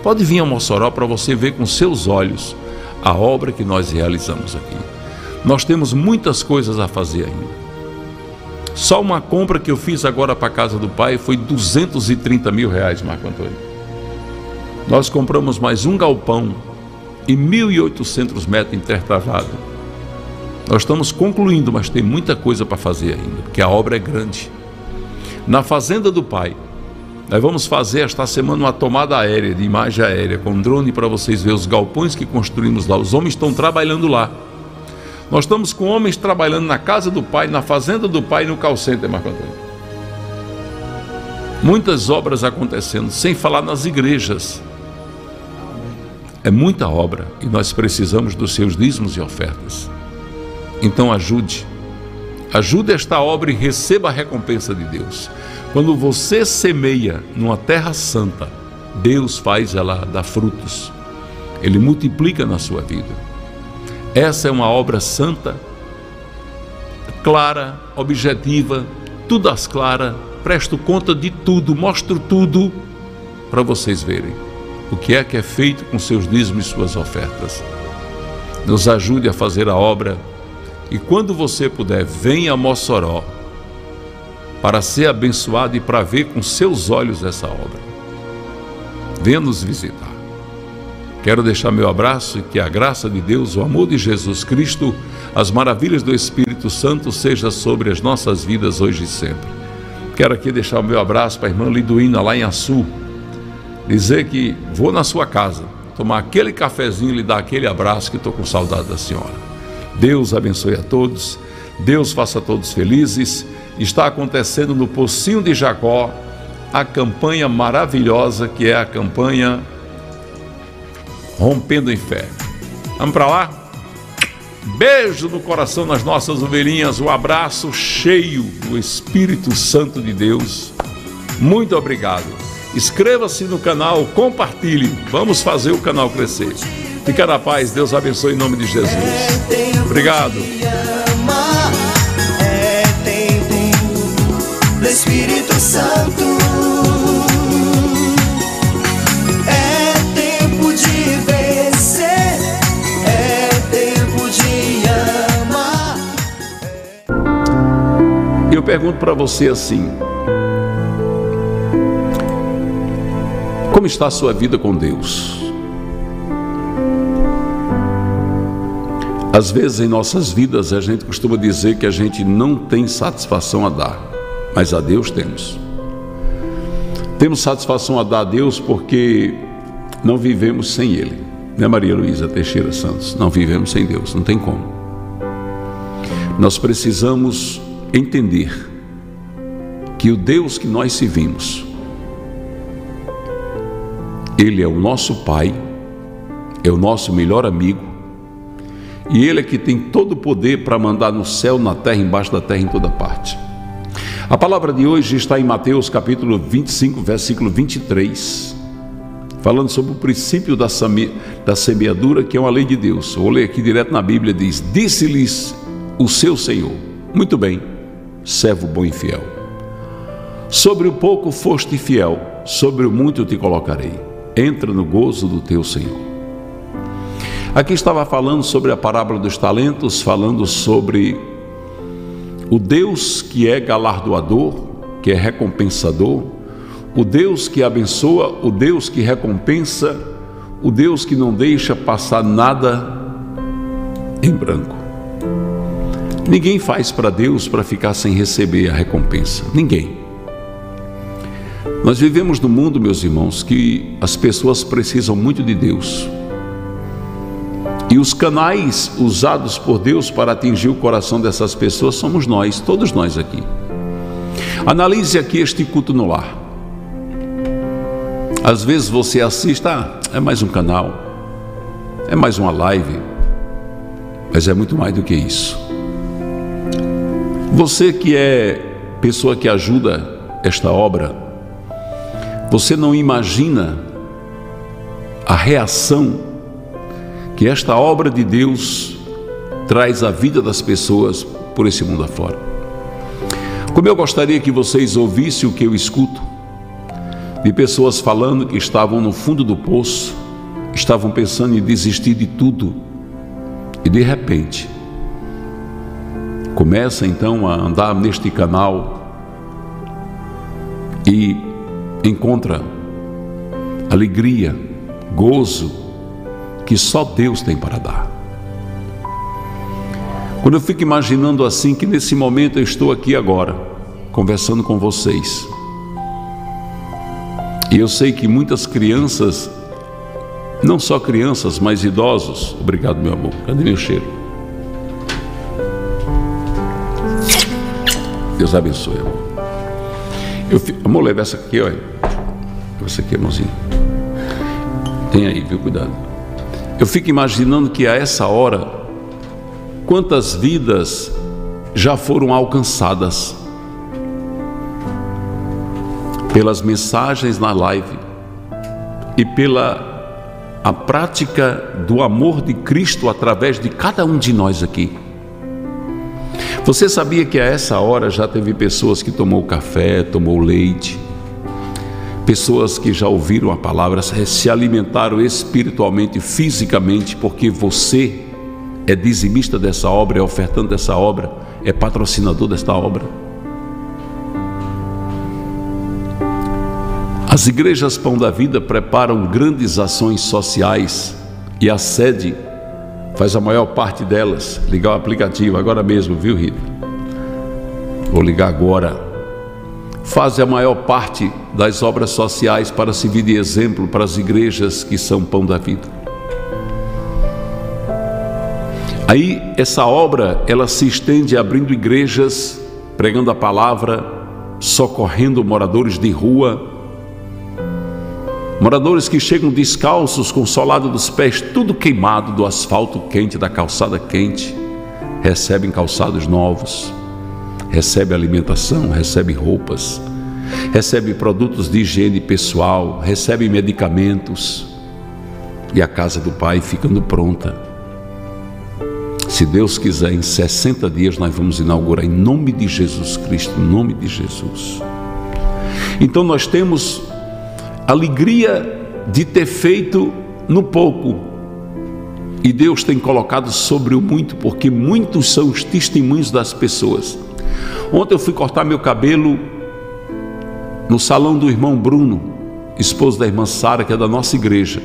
Pode vir a Mossoró para você ver com seus olhos a obra que nós realizamos aqui. Nós temos muitas coisas a fazer ainda. Só uma compra que eu fiz agora para a casa do pai foi 230 mil reais, Marco Antônio. Nós compramos mais um galpão e 1.800 metros intertravados. Nós estamos concluindo, mas tem muita coisa para fazer ainda, porque a obra é grande. Na fazenda do pai, nós vamos fazer esta semana uma tomada aérea, de imagem aérea, com drone para vocês verem os galpões que construímos lá. Os homens estão trabalhando lá. Nós estamos com homens trabalhando na casa do pai, na fazenda do pai no call center, Marco Antônio. Muitas obras acontecendo, sem falar nas igrejas. É muita obra e nós precisamos dos seus dízimos e ofertas. Então ajude. Ajude esta obra e receba a recompensa de Deus. Quando você semeia numa terra santa, Deus faz ela dar frutos. Ele multiplica na sua vida. Essa é uma obra santa, clara, objetiva, tudo às claras. Presto conta de tudo, mostro tudo para vocês verem o que é que é feito com seus dízimos e suas ofertas. Nos ajude a fazer a obra e quando você puder, venha a Mossoró para ser abençoado e para ver com seus olhos essa obra. Venha nos visitar. Quero deixar meu abraço e que a graça de Deus, o amor de Jesus Cristo, as maravilhas do Espírito Santo seja sobre as nossas vidas hoje e sempre. Quero aqui deixar meu abraço para a irmã Liduína lá em Açu. Dizer que vou na sua casa, tomar aquele cafezinho e lhe dar aquele abraço que estou com saudade da senhora. Deus abençoe a todos, Deus faça todos felizes. Está acontecendo no Pocinho de Jacó a campanha maravilhosa que é a campanha Rompendo em Fé. Vamos para lá? Beijo no coração das nossas ovelhinhas, um abraço cheio do Espírito Santo de Deus. Muito obrigado. Inscreva-se no canal, compartilhe. Vamos fazer o canal crescer. Fica na paz, Deus abençoe em nome de Jesus. Obrigado. É tempo Espírito Santo. É tempo de vencer. É tempo de amar. Eu pergunto para você assim: Como está a sua vida com Deus? Às vezes em nossas vidas a gente costuma dizer que a gente não tem satisfação a dar, mas a Deus temos. Temos satisfação a dar a Deus porque não vivemos sem Ele, né, Maria Luísa Teixeira Santos? Não vivemos sem Deus, não tem como. Nós precisamos entender que o Deus que nós servimos, Ele é o nosso Pai, é o nosso melhor amigo, e Ele é que tem todo o poder para mandar no céu, na terra, embaixo da terra, em toda parte. A palavra de hoje está em Mateus capítulo 25, versículo 23, falando sobre o princípio da, da semeadura, que é uma lei de Deus. Eu vou ler aqui direto na Bíblia, diz: Disse-lhes o seu Senhor, muito bem, servo bom e fiel. Sobre o pouco foste fiel, sobre o muito te colocarei. Entra no gozo do teu Senhor. Aqui estava falando sobre a parábola dos talentos, falando sobre o Deus que é galardoador, que é recompensador, o Deus que abençoa, o Deus que recompensa, o Deus que não deixa passar nada em branco. Ninguém faz para Deus para ficar sem receber a recompensa. Ninguém. Nós vivemos num mundo, meus irmãos, que as pessoas precisam muito de Deus. E os canais usados por Deus para atingir o coração dessas pessoas somos nós, todos nós aqui. Analise aqui este culto no lar. Às vezes você assiste, ah, é mais um canal, é mais uma live, mas é muito mais do que isso. Você que é pessoa que ajuda esta obra, você não imagina a reação que esta obra de Deus traz à vida das pessoas por esse mundo afora. Como eu gostaria que vocês ouvissem o que eu escuto de pessoas falando que estavam no fundo do poço, estavam pensando em desistir de tudo e de repente começa então a andar neste canal e encontra alegria, gozo que só Deus tem para dar. Quando eu fico imaginando assim que nesse momento eu estou aqui agora, conversando com vocês, e eu sei que muitas crianças, não só crianças, mas idosos, obrigado meu amor, cadê meu cheiro? Deus abençoe, amor. Eu, fi- amor, leva essa aqui, olha. Essa aqui, amorzinho. Tem aí, viu? Cuidado. Eu fico imaginando que a essa hora, quantas vidas já foram alcançadas pelas mensagens na live e pela a prática do amor de Cristo através de cada um de nós aqui. Você sabia que a essa hora já teve pessoas que tomou café, tomou leite, pessoas que já ouviram a palavra, se alimentaram espiritualmente, fisicamente, porque você é dizimista dessa obra, é ofertante dessa obra, é patrocinador desta obra. As igrejas Pão da Vida preparam grandes ações sociais e a sede faz a maior parte delas. Ligar o aplicativo agora mesmo, viu, Rita? Vou ligar agora. Faz a maior parte das obras sociais para servir de exemplo para as igrejas que são Pão da Vida. Aí essa obra ela se estende abrindo igrejas, pregando a palavra, socorrendo moradores de rua, moradores que chegam descalços com solado dos pés tudo queimado do asfalto quente, da calçada quente, recebem calçados novos, recebe alimentação, recebe roupas, recebe produtos de higiene pessoal, recebe medicamentos e a casa do Pai ficando pronta. Se Deus quiser, em 60 dias nós vamos inaugurar em nome de Jesus Cristo, em nome de Jesus. Então nós temos alegria de ter feito no pouco. E Deus tem colocado sobre o muito, porque muitos são os testemunhos das pessoas. Ontem eu fui cortar meu cabelo no salão do irmão Bruno, esposo da irmã Sara, que é da nossa igreja.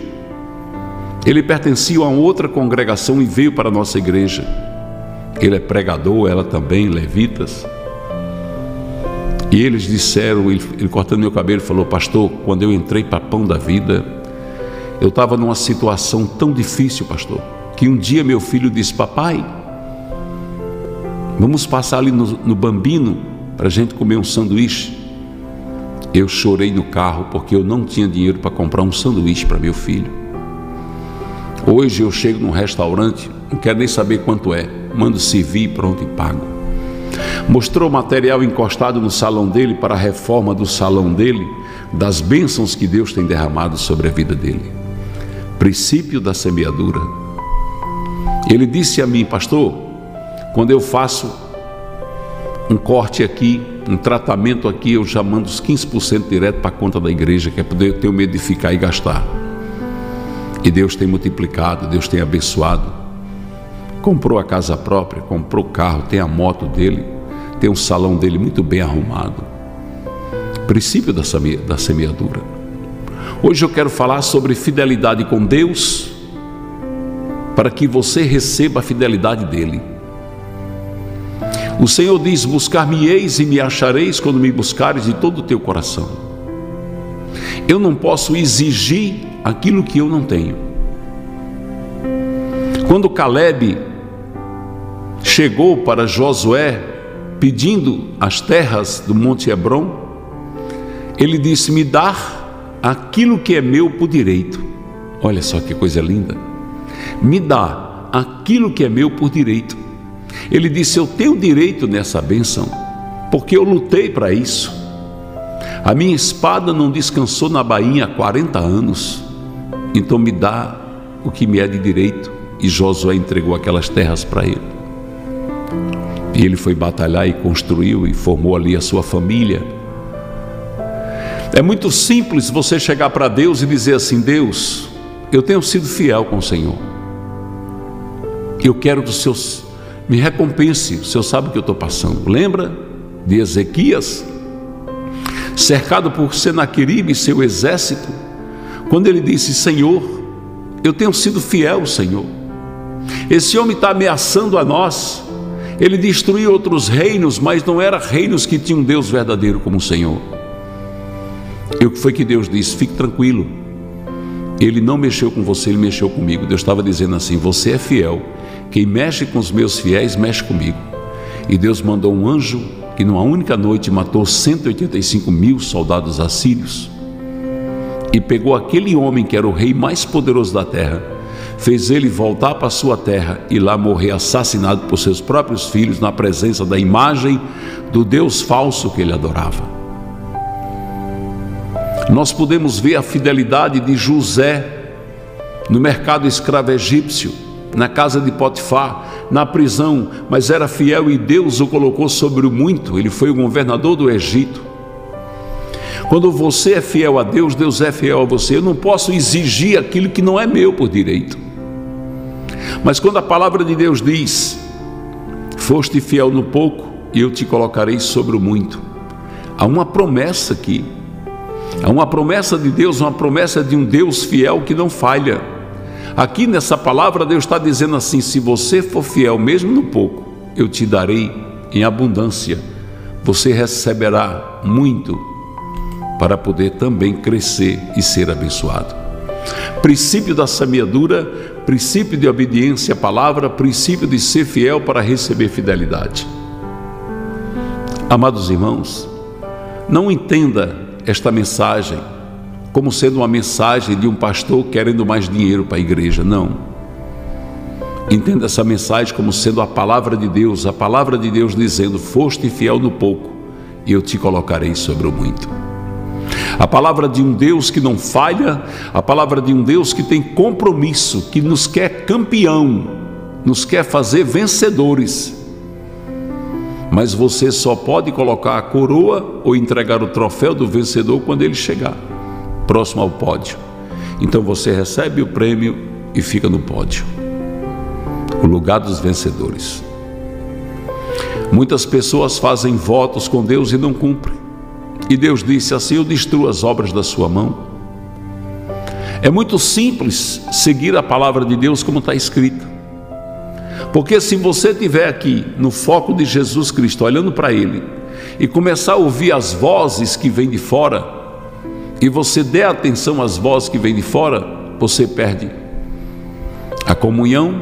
Ele pertencia a outra congregação e veio para a nossa igreja. Ele é pregador, ela também, levitas. E eles disseram, ele, ele cortando meu cabelo, falou: Pastor, quando eu entrei para Pão da Vida, eu estava numa situação tão difícil, pastor, que um dia meu filho disse: Papai, vamos passar ali no, no Bambino para a gente comer um sanduíche. Eu chorei no carro porque eu não tinha dinheiro para comprar um sanduíche para meu filho. Hoje eu chego num restaurante, não quero nem saber quanto é, mando servir, pronto e pago. Mostrou material encostado no salão dele para a reforma do salão dele, das bênçãos que Deus tem derramado sobre a vida dele. Princípio da semeadura. Ele disse a mim, pastor, quando eu faço um corte aqui, um tratamento aqui, eu já mando os 15% direto para a conta da igreja, que é poder eu tenho medo de ficar e gastar. E Deus tem multiplicado, Deus tem abençoado. Comprou a casa própria, comprou o carro, tem a moto dele, tem um salão dele muito bem arrumado. Princípio da da semeadura. Hoje eu quero falar sobre fidelidade com Deus, para que você receba a fidelidade dele. O Senhor diz: Buscar-me-eis e me achareis quando me buscares de todo o teu coração. Eu não posso exigir aquilo que eu não tenho. Quando Caleb chegou para Josué pedindo as terras do Monte Hebron, ele disse: Me dá aquilo que é meu por direito. Olha só que coisa linda. Me dá aquilo que é meu por direito. Ele disse: Eu tenho direito nessa bênção, porque eu lutei para isso. A minha espada não descansou na bainha há 40 anos, então me dá o que me é de direito. E Josué entregou aquelas terras para ele. E ele foi batalhar e construiu e formou ali a sua família. É muito simples você chegar para Deus e dizer assim: Deus, eu tenho sido fiel com o Senhor. Eu quero que o Senhor me recompense. O Senhor sabe o que eu estou passando. Lembra de Ezequias? Cercado por Senaqueribe e seu exército, quando ele disse: Senhor, eu tenho sido fiel, Senhor. Esse homem está ameaçando a nós. Ele destruiu outros reinos, mas não eram reinos que tinham um Deus verdadeiro como o Senhor. E o que foi que Deus disse? Fique tranquilo. Ele não mexeu com você, ele mexeu comigo. Deus estava dizendo assim: Você é fiel. Quem mexe com os meus fiéis, mexe comigo. E Deus mandou um anjo que, numa única noite, matou 185 mil soldados assírios. E pegou aquele homem que era o rei mais poderoso da terra, fez ele voltar para sua terra e lá morrer assassinado por seus próprios filhos na presença da imagem do Deus falso que ele adorava. Nós podemos ver a fidelidade de José no mercado escravo egípcio, na casa de Potifar, na prisão, mas era fiel e Deus o colocou sobre o muito, ele foi o governador do Egito. Quando você é fiel a Deus, Deus é fiel a você. Eu não posso exigir aquilo que não é meu por direito. Mas quando a palavra de Deus diz: Foste fiel no pouco, eu te colocarei sobre o muito. Há uma promessa aqui. Há uma promessa de Deus, uma promessa de um Deus fiel que não falha. Aqui nessa palavra, Deus está dizendo assim: se você for fiel, mesmo no pouco, eu te darei em abundância. Você receberá muito para poder também crescer e ser abençoado. Princípio da semeadura, princípio de obediência à palavra, princípio de ser fiel para receber fidelidade. Amados irmãos, não entenda esta mensagem como sendo uma mensagem de um pastor querendo mais dinheiro para a igreja, não. Entenda essa mensagem como sendo a palavra de Deus, a palavra de Deus dizendo: Foste fiel no pouco, e eu te colocarei sobre o muito. A palavra de um Deus que não falha, a palavra de um Deus que tem compromisso, que nos quer campeão, nos quer fazer vencedores. Mas você só pode colocar a coroa ou entregar o troféu do vencedor quando ele chegar próximo ao pódio. Então você recebe o prêmio e fica no pódio o lugar dos vencedores. Muitas pessoas fazem votos com Deus e não cumprem. E Deus disse assim: Eu destruo as obras da sua mão. É muito simples seguir a palavra de Deus como está escrita. Porque se você estiver aqui no foco de Jesus Cristo, olhando para Ele, e começar a ouvir as vozes que vêm de fora, e você der atenção às vozes que vêm de fora, você perde a comunhão,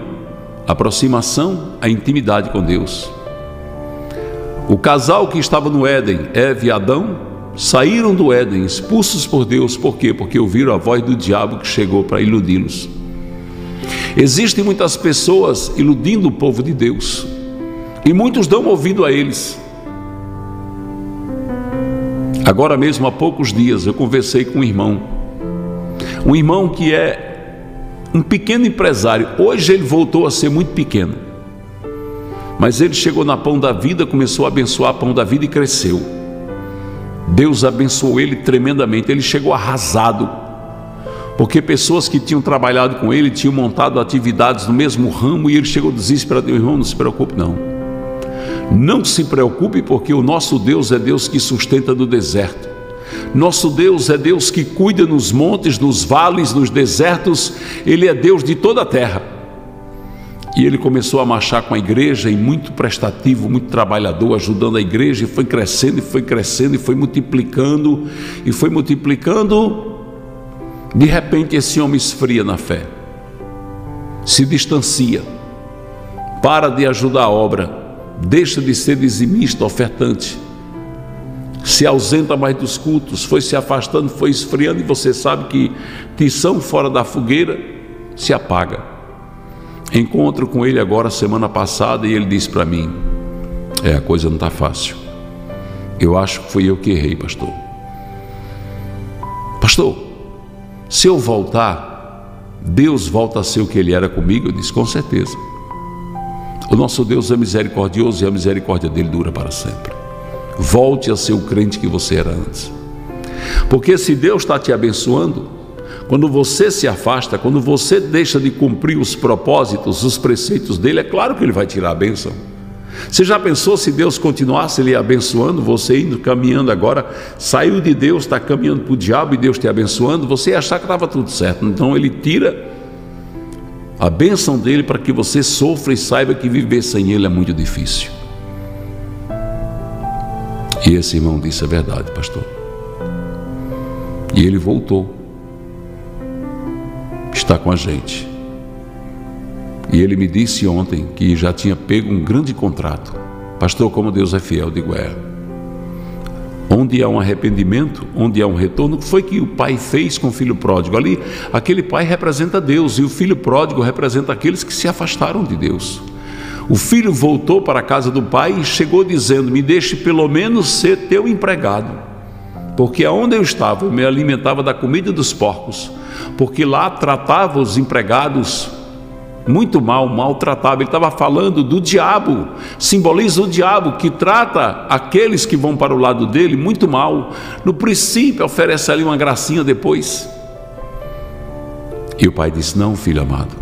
a aproximação, a intimidade com Deus. O casal que estava no Éden, Eva e Adão, saíram do Éden, expulsos por Deus, por quê? Porque ouviram a voz do diabo que chegou para iludi-los. Existem muitas pessoas iludindo o povo de Deus, e muitos dão ouvido a eles. Agora mesmo, há poucos dias, eu conversei com um irmão, um irmão que é um pequeno empresário, hoje ele voltou a ser muito pequeno, mas ele chegou na Pão da Vida, começou a abençoar a Pão da Vida e cresceu. Deus abençoou ele tremendamente, ele chegou arrasado, porque pessoas que tinham trabalhado com ele tinham montado atividades no mesmo ramo e ele chegou desesperado, irmão, não se preocupe não. Não se preocupe, porque o nosso Deus é Deus que sustenta no deserto. Nosso Deus é Deus que cuida nos montes, nos vales, nos desertos, Ele é Deus de toda a terra. E ele começou a marchar com a igreja e muito prestativo, muito trabalhador, ajudando a igreja, e foi crescendo, e foi crescendo, e foi multiplicando, e foi multiplicando. De repente, esse homem esfria na fé, se distancia, para de ajudar a obra deixa de ser dizimista, ofertante, se ausenta mais dos cultos, foi se afastando, foi esfriando, e você sabe que tição fora da fogueira se apaga. Encontro com ele agora semana passada e ele disse para mim: É, a coisa não está fácil. Eu acho que fui eu que errei, pastor. Pastor, se eu voltar, Deus volta a ser o que ele era comigo? Eu disse: Com certeza. O nosso Deus é misericordioso e a misericórdia dele dura para sempre. Volte a ser o crente que você era antes. Porque se Deus está te abençoando, quando você se afasta, quando você deixa de cumprir os propósitos, os preceitos dele, é claro que ele vai tirar a bênção. Você já pensou se Deus continuasse lhe abençoando, você indo caminhando agora, saiu de Deus, está caminhando para o diabo e Deus te abençoando, você ia achar que estava tudo certo. Então ele tira a bênção dele para que você sofra e saiba que viver sem ele é muito difícil. E esse irmão disse a verdade, pastor. E ele voltou. Está com a gente. E ele me disse ontem que já tinha pego um grande contrato. Pastor, como Deus é fiel, digo é. Onde há um arrependimento, onde há um retorno, foi que o pai fez com o filho pródigo? Ali, aquele pai representa Deus e o filho pródigo representa aqueles que se afastaram de Deus. O filho voltou para a casa do pai e chegou dizendo: Me deixe pelo menos ser teu empregado, porque aonde eu estava eu me alimentava da comida dos porcos, porque lá tratava os empregados muito mal, maltratado. Ele estava falando do diabo, simboliza o diabo que trata aqueles que vão para o lado dele muito mal. No princípio, oferece ali uma gracinha depois. E o pai disse: Não, filho amado.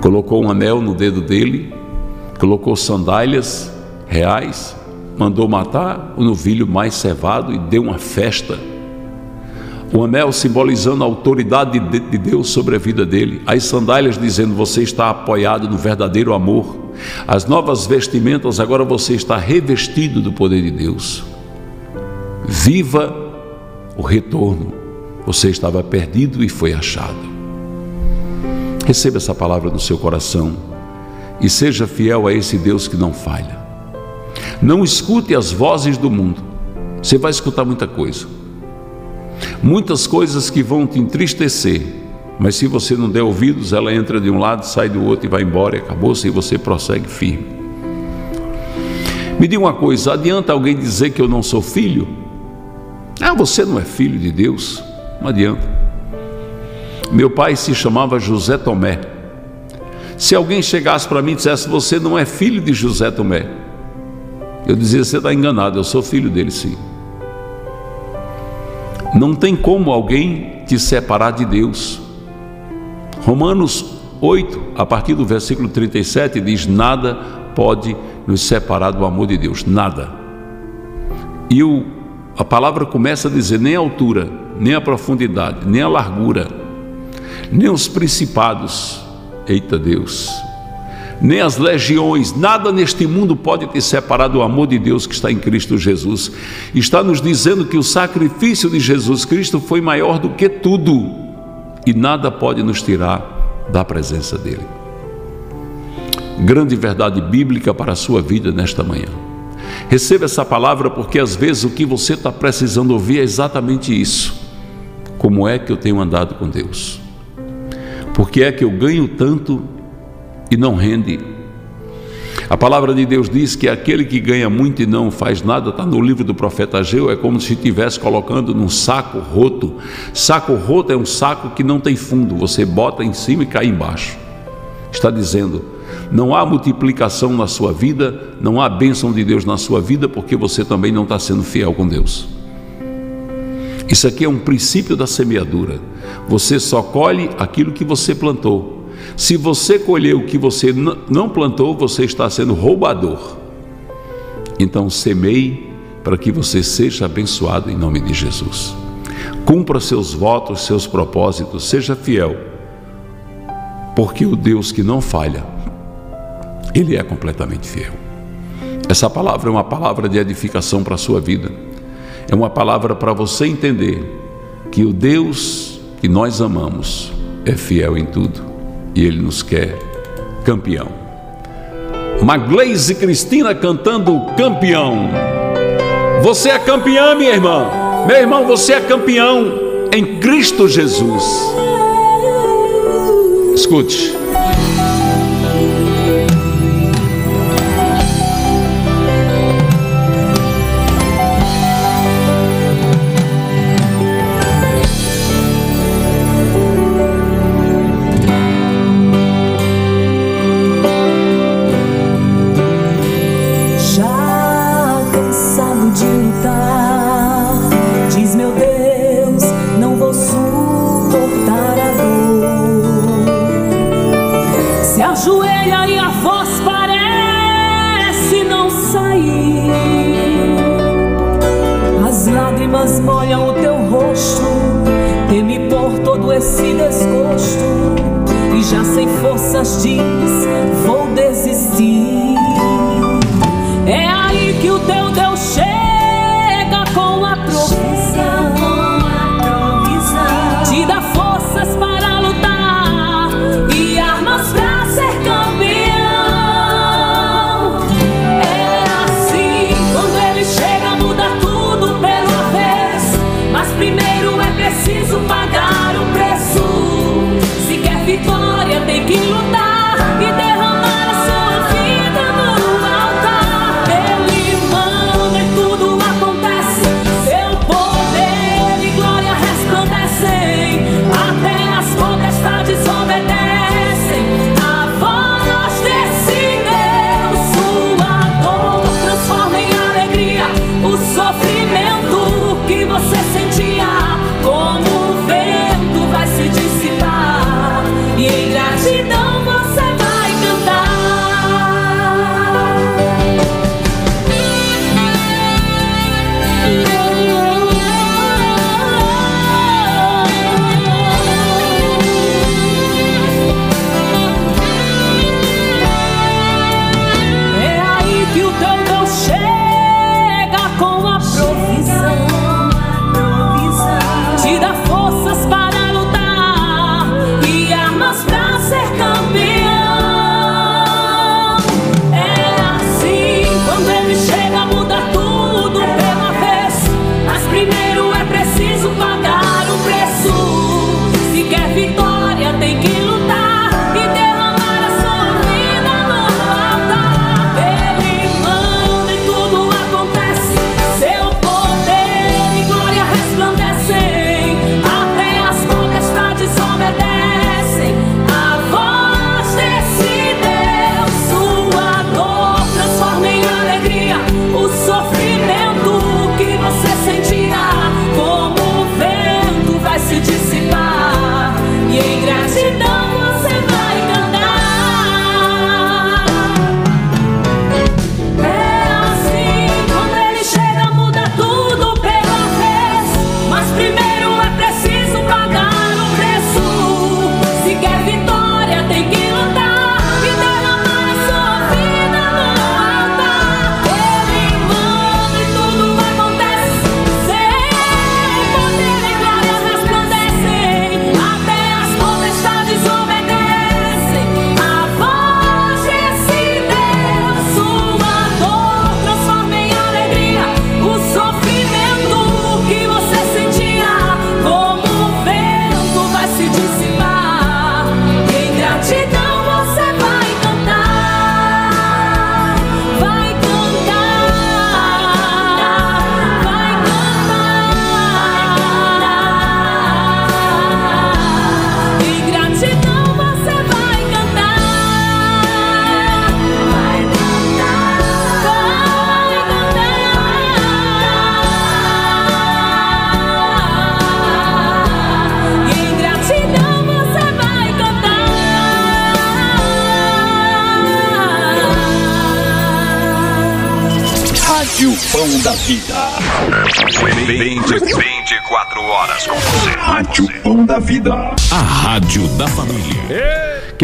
Colocou um anel no dedo dele, colocou sandálias reais, mandou matar o novilho mais cevado e deu uma festa o anel simbolizando a autoridade de Deus sobre a vida dele, as sandálias dizendo você está apoiado no verdadeiro amor, as novas vestimentas agora você está revestido do poder de Deus. Viva o retorno. Você estava perdido e foi achado. Receba essa palavra no seu coração e seja fiel a esse Deus que não falha. Não escute as vozes do mundo. Você vai escutar muita coisa muitas coisas que vão te entristecer, mas se você não der ouvidos, ela entra de um lado, sai do outro e vai embora, e acabou-se e você prossegue firme. Me diga uma coisa: adianta alguém dizer que eu não sou filho? Ah, você não é filho de Deus? Não adianta. Meu pai se chamava José Tomé. Se alguém chegasse para mim e dissesse, você não é filho de José Tomé, eu dizia, você está enganado, eu sou filho dele sim. Não tem como alguém te separar de Deus. Romanos 8, a partir do versículo 37, diz: Nada pode nos separar do amor de Deus, nada. E o, a palavra começa a dizer: nem a altura, nem a profundidade, nem a largura, nem os principados, eita Deus, nem as legiões, nada neste mundo pode te separar do amor de Deus que está em Cristo Jesus. Está nos dizendo que o sacrifício de Jesus Cristo foi maior do que tudo e nada pode nos tirar da presença dele. Grande verdade bíblica para a sua vida nesta manhã. Receba essa palavra porque às vezes o que você está precisando ouvir é exatamente isso. Como é que eu tenho andado com Deus? Por que é que eu ganho tanto e não rende? A palavra de Deus diz que aquele que ganha muito e não faz nada, está no livro do profeta Ageu, é como se estivesse colocando num saco roto. Saco roto é um saco que não tem fundo, você bota em cima e cai embaixo. Está dizendo, não há multiplicação na sua vida, não há bênção de Deus na sua vida, porque você também não está sendo fiel com Deus. Isso aqui é um princípio da semeadura. Você só colhe aquilo que você plantou. Se você colher o que você não plantou, você está sendo roubador. Então semeie para que você seja abençoado em nome de Jesus. Cumpra seus votos, seus propósitos, seja fiel. Porque o Deus que não falha, ele é completamente fiel. Essa palavra é uma palavra de edificação para a sua vida. É uma palavra para você entender que o Deus que nós amamos é fiel em tudo e ele nos quer campeão. Magleise Cristina cantando campeão. Você é campeã, minha irmã. Meu irmão, você é campeão em Cristo Jesus. Escute.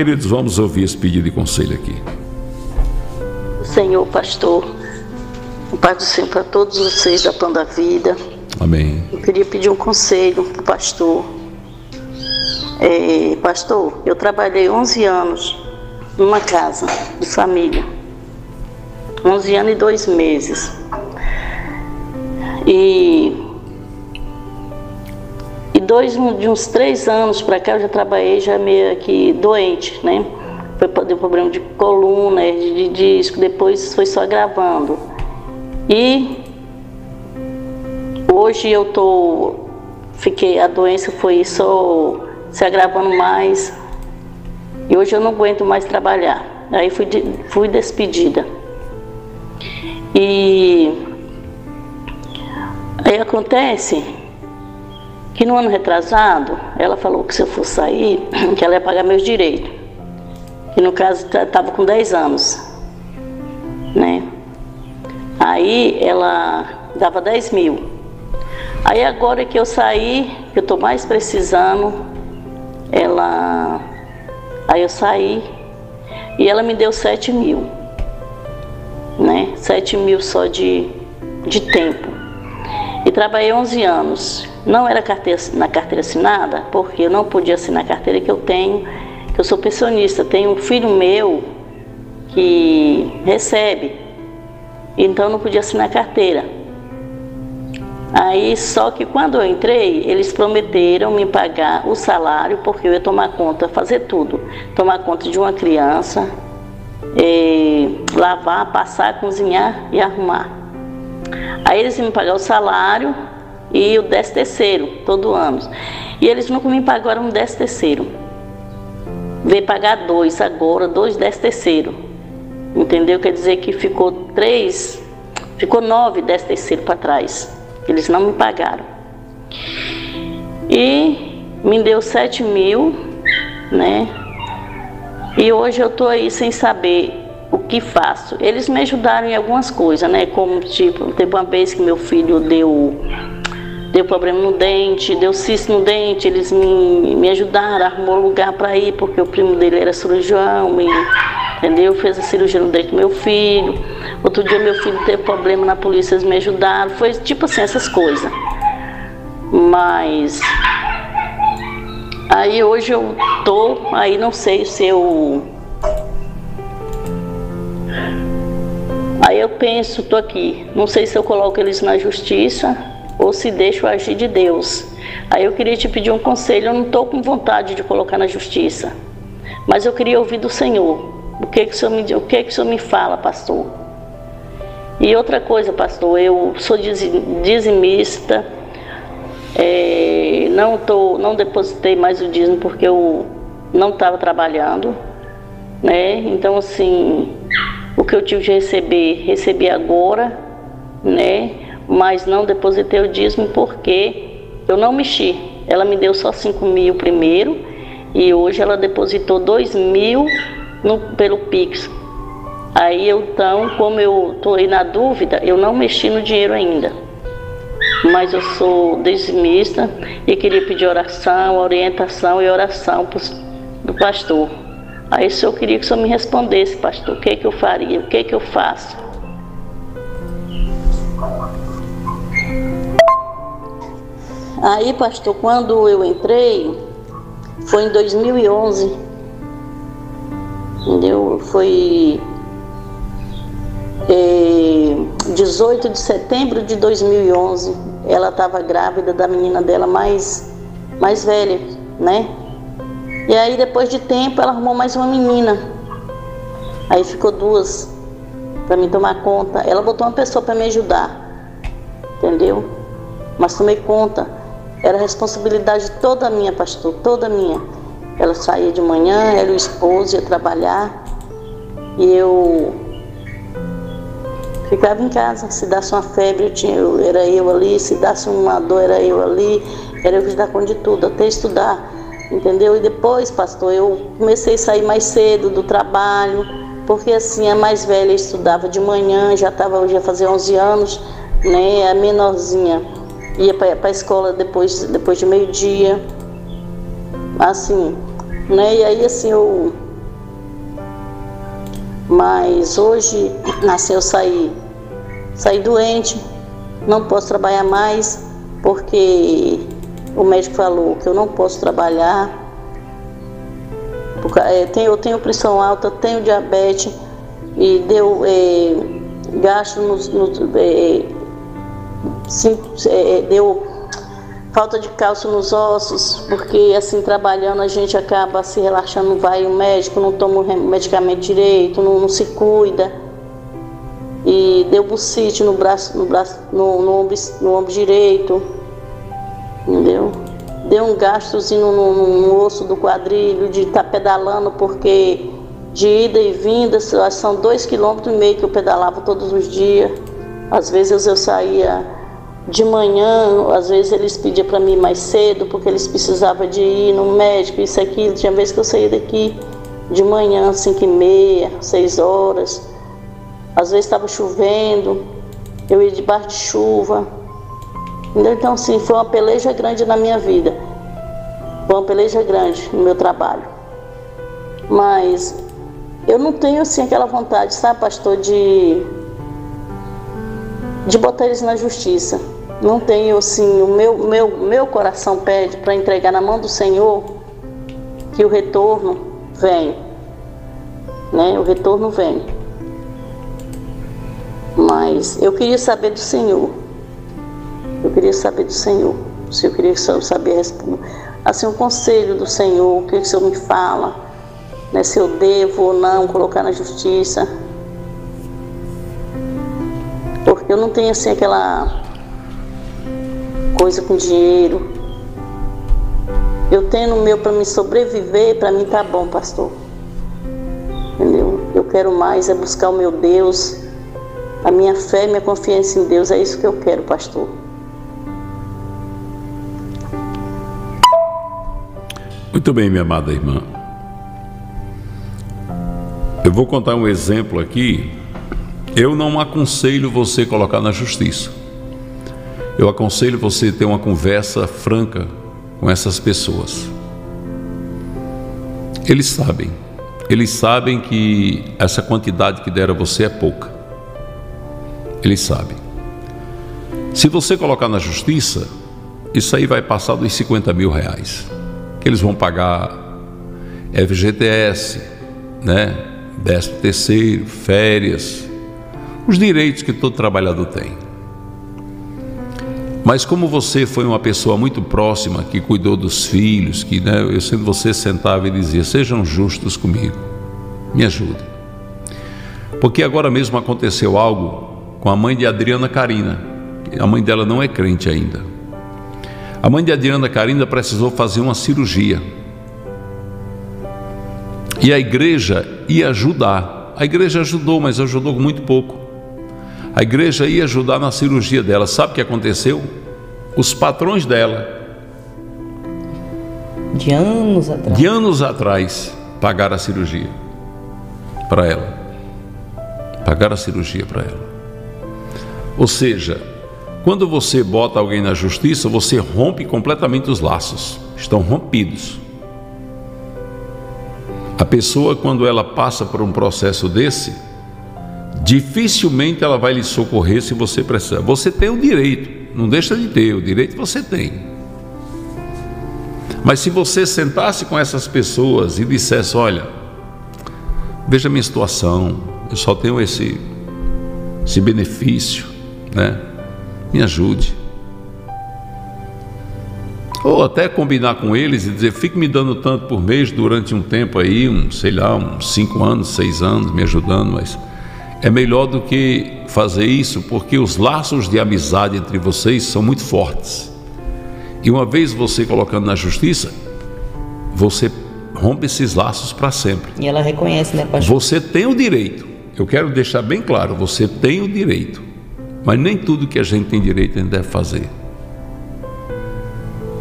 Queridos, vamos ouvir esse pedido de conselho aqui. Senhor pastor, o Pai do Senhor para todos vocês da Pão da Vida. Amém. Eu queria pedir um conselho para o pastor. É, pastor, eu trabalhei 11 anos numa casa de família. 11 anos e dois meses. E, e dois, de uns três anos para cá eu já trabalhei já meio que doente, né? Foi deu problema de coluna, de, de disco, depois foi só gravando. E hoje eu tô. Fiquei, a doença foi só se agravando mais. E hoje eu não aguento mais trabalhar. Aí fui, de- fui despedida. E aí acontece que no ano retrasado, ela falou que se eu for sair, que ela ia pagar meus direitos. Que no caso estava com 10 anos. Né? Aí ela dava 10 mil. Aí agora que eu saí, que eu estou mais precisando, ela. Aí eu saí e ela me deu 7 mil. Né? 7 mil só de, de tempo. E trabalhei 11 anos. Não era carteira, na carteira assinada, porque eu não podia assinar a carteira que eu tenho, que eu sou pensionista. Tenho um filho meu que recebe, então não podia assinar a carteira. Aí, só que quando eu entrei, eles prometeram me pagar o salário, porque eu ia tomar conta, fazer tudo. Tomar conta de uma criança, lavar, passar, cozinhar e arrumar. Aí eles iam me pagar o salário e o décimo terceiro, todo ano. E eles nunca me pagaram um décimo terceiro. Veio pagar dois agora, dois décimo terceiro. Entendeu? Quer dizer que ficou três, ficou nove décimo terceiro para trás. Eles não me pagaram. E me deu sete mil, né? E hoje eu tô aí sem saber o que faço. Eles me ajudaram em algumas coisas, né? Como tipo, teve uma vez que meu filho deu deu problema no dente, deu cisto no dente, eles me, me ajudaram, arrumou lugar para ir, porque o primo dele era cirurgião, e, entendeu? Fez a cirurgia no dente do meu filho. Outro dia meu filho teve problema na polícia, eles me ajudaram. Foi tipo assim, essas coisas. Mas aí hoje eu tô, aí não sei se eu. Aí eu penso, tô aqui, não sei se eu coloco eles na justiça ou se deixo agir de Deus. Aí eu queria te pedir um conselho, eu não estou com vontade de colocar na justiça, mas eu queria ouvir do Senhor. O que que o Senhor me, o que que o Senhor me fala, pastor? E outra coisa, pastor, eu sou dizi- dizimista, é, não, tô, não depositei mais o dízimo porque eu não estava trabalhando, né? Então, assim, o que eu tive de receber, recebi agora, né? Mas não depositei o dízimo porque eu não mexi. Ela me deu só 5 mil primeiro e hoje ela depositou 2 mil no, pelo Pix. Aí eu, então, como eu estou aí na dúvida, eu não mexi no dinheiro ainda. Mas eu sou dizimista e queria pedir oração, orientação e oração pros- do pastor. Aí se eu queria que o senhor me respondesse, pastor, o que, que eu faria, o que, que eu faço. Aí, pastor, quando eu entrei, foi em 2011, entendeu? Foi é, 18 de setembro de 2011. Ela estava grávida da menina dela mais, mais velha, né? E aí, depois de tempo, ela arrumou mais uma menina. Aí ficou duas para me tomar conta. Ela botou uma pessoa para me ajudar, entendeu? Mas tomei conta. Era responsabilidade toda minha, pastor, toda minha. Ela saía de manhã, ela e o esposo ia trabalhar e eu ficava em casa. Se desse uma febre, eu tinha, eu- era eu ali. Se desse uma dor, era eu ali. Era eu que dar conta de tudo, até estudar, entendeu? E depois, pastor, eu comecei a sair mais cedo do trabalho, porque assim, a mais velha estudava de manhã, já estava, já fazia 11 anos, né? A menorzinha ia para a escola depois, depois de meio-dia. Assim, né? E aí assim eu. Mas hoje, assim, eu saí, saí doente, não posso trabalhar mais, porque o médico falou que eu não posso trabalhar. É, eu tenho pressão alta, tenho diabetes e deu é, gasto nos, nos é, sim, é, deu falta de cálcio nos ossos, porque assim trabalhando a gente acaba se relaxando, vai o médico, não toma o medicamento direito, não, não se cuida. E deu bucite no braço, no braço, no, no, ombro, no ombro direito, entendeu? Deu um gastozinho no, no, no osso do quadrilho de estar tá pedalando, porque de ida e vinda são dois quilômetros e meio que eu pedalava todos os dias. Às vezes eu saía de manhã, às vezes eles pediam para mim mais cedo, porque eles precisavam de ir no médico, isso aqui. Tinha vezes que eu saía daqui de manhã, cinco e meia, seis horas. Às vezes estava chovendo, eu ia debaixo de chuva. Então, assim, foi uma peleja grande na minha vida. Foi uma peleja grande no meu trabalho. Mas eu não tenho, assim, aquela vontade, sabe, pastor, de de botar eles na justiça. Não tenho assim, o meu, meu, meu coração pede para entregar na mão do Senhor que o retorno vem. Né? O retorno vem. Mas eu queria saber do Senhor. Eu queria saber do Senhor. Se eu queria saber assim um conselho do Senhor, o que o Senhor me fala, né? se eu devo ou não colocar na justiça. Eu não tenho assim aquela coisa com dinheiro. Eu tenho o meu para me sobreviver, para mim tá bom, pastor. Entendeu? Eu quero mais é buscar o meu Deus, a minha fé, minha confiança em Deus, é isso que eu quero, pastor. Muito bem, minha amada irmã. Eu vou contar um exemplo aqui eu não aconselho você colocar na justiça. Eu aconselho você ter uma conversa franca com essas pessoas. Eles sabem, eles sabem que essa quantidade que deram a você é pouca. Eles sabem. Se você colocar na justiça, isso aí vai passar dos 50 mil reais. Que eles vão pagar FGTS, né? Décimo terceiro, férias, os direitos que todo trabalhador tem. Mas como você foi uma pessoa muito próxima, que cuidou dos filhos, que né, eu sendo você sentava e dizia: sejam justos comigo, me ajudem. Porque agora mesmo aconteceu algo com a mãe de Adriana Carina. A mãe dela não é crente ainda. A mãe de Adriana Carina precisou fazer uma cirurgia. E a igreja ia ajudar. A igreja ajudou, mas ajudou muito pouco. A igreja ia ajudar na cirurgia dela. Sabe o que aconteceu? Os patrões dela, de anos atrás, de anos atrás, pagaram a cirurgia para ela. Pagaram a cirurgia para ela. Ou seja, quando você bota alguém na justiça, você rompe completamente os laços. Estão rompidos. A pessoa, quando ela passa por um processo desse, dificilmente ela vai lhe socorrer se você precisar. Você tem o direito, não deixa de ter, o direito você tem. Mas se você sentasse com essas pessoas e dissesse: Olha, veja a minha situação, eu só tenho esse, esse benefício, né? Me ajude. Ou até combinar com eles e dizer: fique me dando tanto por mês durante um tempo aí, um, sei lá, uns cinco anos, seis anos, me ajudando, mas é melhor do que fazer isso, porque os laços de amizade entre vocês são muito fortes. E uma vez você colocando na justiça, você rompe esses laços para sempre. E ela reconhece, né, pastor? Você tem o direito. Eu quero deixar bem claro, você tem o direito. Mas nem tudo que a gente tem direito a gente deve fazer.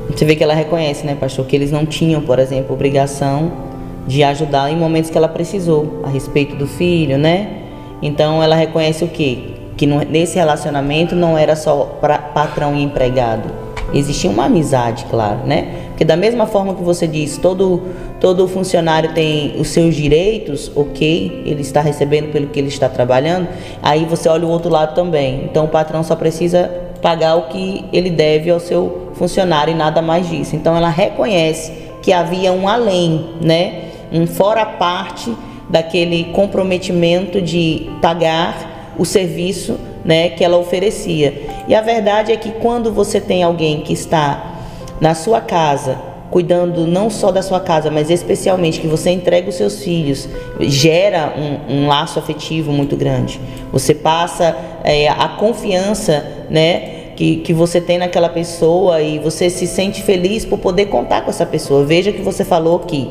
Você vê que ela reconhece, né, pastor, que eles não tinham, por exemplo, obrigação de ajudar em momentos que ela precisou, a respeito do filho, né? Então ela reconhece o quê? que não- nesse relacionamento não era só pra, patrão e empregado. Existia uma amizade, claro, né? Porque da mesma forma que você diz, todo, todo funcionário tem os seus direitos, ok, ele está recebendo pelo que ele está trabalhando, aí você olha o outro lado também. Então o patrão só precisa pagar o que ele deve ao seu funcionário e nada mais disso. Então ela reconhece que havia um além, né? Um fora parte daquele comprometimento de pagar o serviço, né, que ela oferecia. E a verdade é que quando você tem alguém que está na sua casa, cuidando não só da sua casa, mas especialmente que você entrega os seus filhos, gera um, um laço afetivo muito grande. Você passa é, a confiança, né? Que, que você tem naquela pessoa e você se sente feliz por poder contar com essa pessoa. Veja que você falou que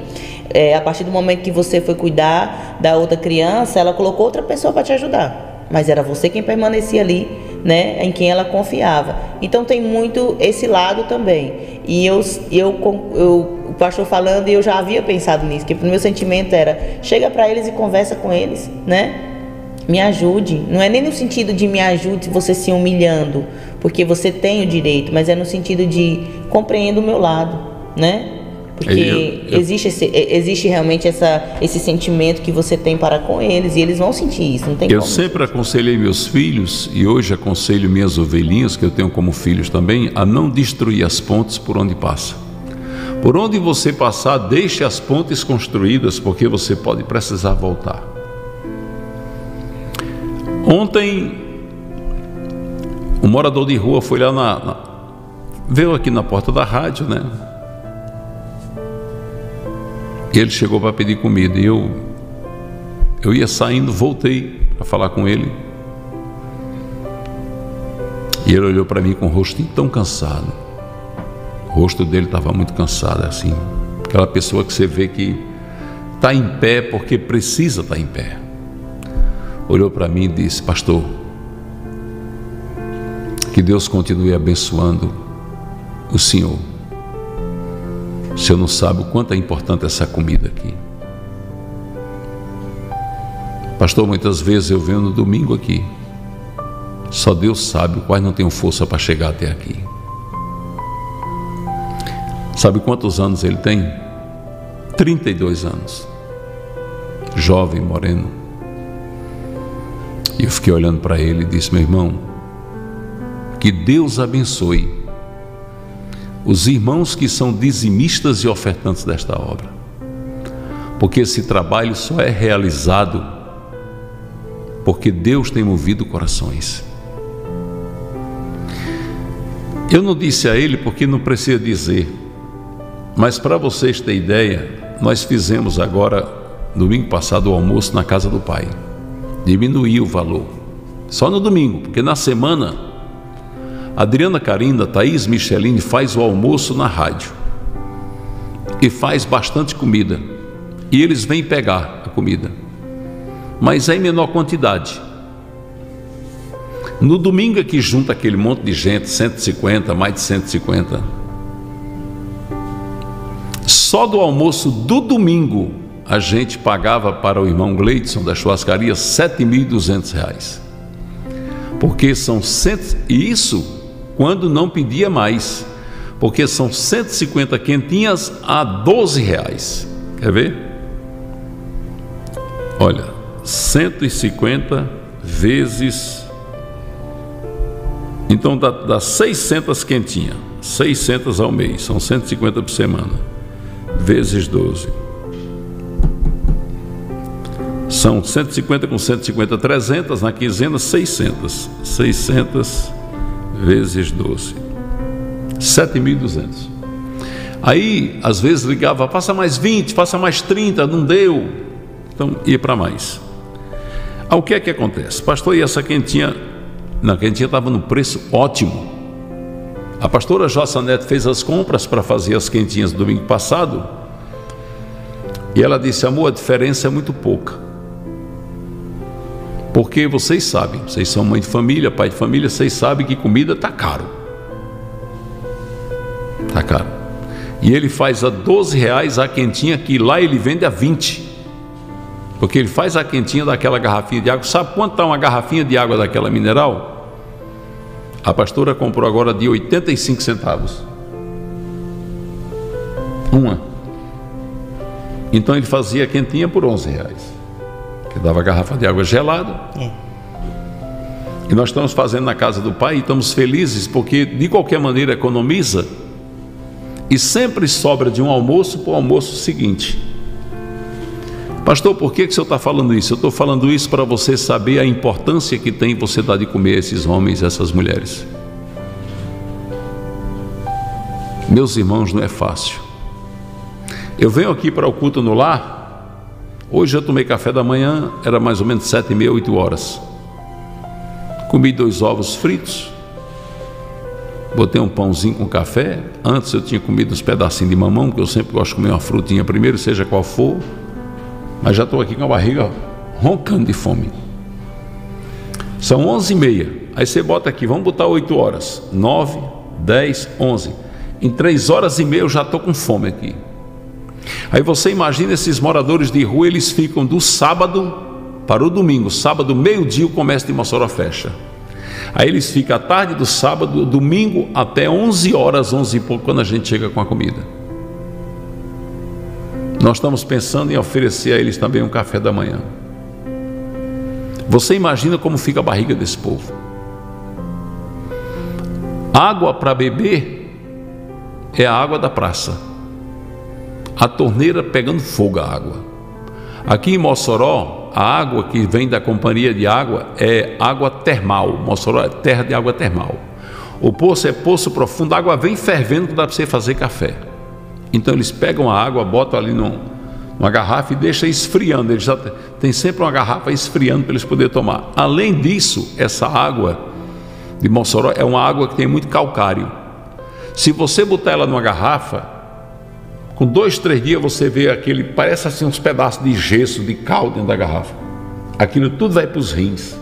é, a partir do momento que você foi cuidar da outra criança, ela colocou outra pessoa para te ajudar. Mas era você quem permanecia ali, né, em quem ela confiava. Então tem muito esse lado também. E eu, eu, eu o pastor falando, e eu já havia pensado nisso, que o meu sentimento era: chega para eles e conversa com eles, né? Me ajude. Não é nem no sentido de me ajude você se humilhando, porque você tem o direito, mas é no sentido de compreenda o meu lado, né? Porque Eu- eu- existe, esse, existe realmente essa, esse sentimento que você tem para com eles e eles vão sentir isso, não tem Eu como. sempre aconselhei meus filhos, e hoje aconselho minhas ovelhinhas, que eu tenho como filhos também, a não destruir as pontes por onde passa. Por onde você passar, deixe as pontes construídas, porque você pode precisar voltar. Ontem, um morador de rua foi lá na, na- veio aqui na porta da rádio, né? E ele chegou para pedir comida e eu eu ia saindo, voltei para falar com ele. E ele olhou para mim com o rosto tão cansado. O rosto dele estava muito cansado, assim. Aquela pessoa que você vê que está em pé porque precisa estar em pé. Olhou para mim e disse: Pastor, que Deus continue abençoando o Senhor. O Senhor não sabe o quanto é importante essa comida aqui. Pastor, muitas vezes eu venho no domingo aqui. Só Deus sabe quais não tenho força para chegar até aqui. Sabe quantos anos ele tem? 32 anos. Jovem, moreno. E eu fiquei olhando para ele e disse: Meu irmão, que Deus abençoe os irmãos que são dizimistas e ofertantes desta obra. Porque esse trabalho só é realizado porque Deus tem movido corações. Eu não disse a ele porque não precisa dizer, mas para vocês terem ideia, nós fizemos agora, domingo passado, o almoço na casa do pai. Diminuiu o valor, só no domingo, porque na semana, Adriana Carinda, Thaís Michelini faz o almoço na rádio e faz bastante comida. E eles vêm pegar a comida mas é em menor quantidade. No domingo é que junta aquele monte de gente, 150, mais de 150. Só do almoço do domingo a gente pagava para o irmão Gleidson da churrascaria 7.200 reais. Porque são cento, e isso quando não pedia mais, porque são 150 quentinhas a 12 reais. Quer ver? Olha, 150 vezes. Então dá, dá 600 quentinhas, 600 ao mês, são 150 por semana, vezes 12. São 150 com 150, 300, na quinzena 600. 600 vezes 12. 7.200. Aí, às vezes ligava, passa mais 20, passa mais 30, não deu. Então, ia para mais. Ah, o que é que acontece? Pastor, e essa quentinha? Não, a quentinha estava no preço ótimo. A pastora Jossa Neto fez as compras para fazer as quentinhas domingo passado. E ela disse: amor, a diferença é muito pouca. Porque vocês sabem, vocês são mãe de família, pai de família, vocês sabem que comida está caro. Está caro. E ele faz a 12 reais a quentinha que lá ele vende a 20. Porque ele faz a quentinha daquela garrafinha de água. Sabe quanto está uma garrafinha de água daquela mineral? A pastora comprou agora de 85 centavos. Uma. Então ele fazia quentinha por 11 reais. Que dava garrafa de água gelada. É. E nós estamos fazendo na casa do Pai e estamos felizes porque de qualquer maneira economiza e sempre sobra de um almoço para o almoço seguinte. Pastor, por que, que o senhor está falando isso? Eu estou falando isso para você saber a importância que tem você dar de comer a esses homens essas mulheres. Meus irmãos, não é fácil. Eu venho aqui para o culto no lar. Hoje eu tomei café da manhã, era mais ou menos sete e meia, oito horas. Comi dois ovos fritos, botei um pãozinho com café. Antes eu tinha comido uns pedacinhos de mamão, porque eu sempre gosto de comer uma frutinha primeiro, seja qual for. Mas já estou aqui com a barriga roncando de fome. São onze e meia. Aí você bota aqui, vamos botar oito horas. Nove, dez, onze. Em três horas e meia eu já estou com fome aqui. Aí você imagina esses moradores de rua, eles ficam do sábado para o domingo. Sábado, meio-dia, o comércio de Mossoró fecha. Aí eles ficam a tarde do sábado, domingo, até 11 horas, 11 e pouco, quando a gente chega com a comida. Nós estamos pensando em oferecer a eles também um café da manhã. Você imagina como fica a barriga desse povo? Água para beber é a água da praça. A torneira pegando fogo a água. Aqui em Mossoró, a água que vem da companhia de água é água termal. Mossoró é terra de água termal. O poço é poço profundo, a água vem fervendo que dá para você fazer café. Então eles pegam a água, botam ali num, numa garrafa e deixam esfriando. Eles já sempre uma garrafa esfriando para eles poderem tomar. Além disso, essa água de Mossoró é uma água que tem muito calcário. Se você botar ela numa garrafa, com dois, três dias você vê aquele, parece assim uns pedaços de gesso, de cal dentro da garrafa. Aquilo tudo vai para os rins.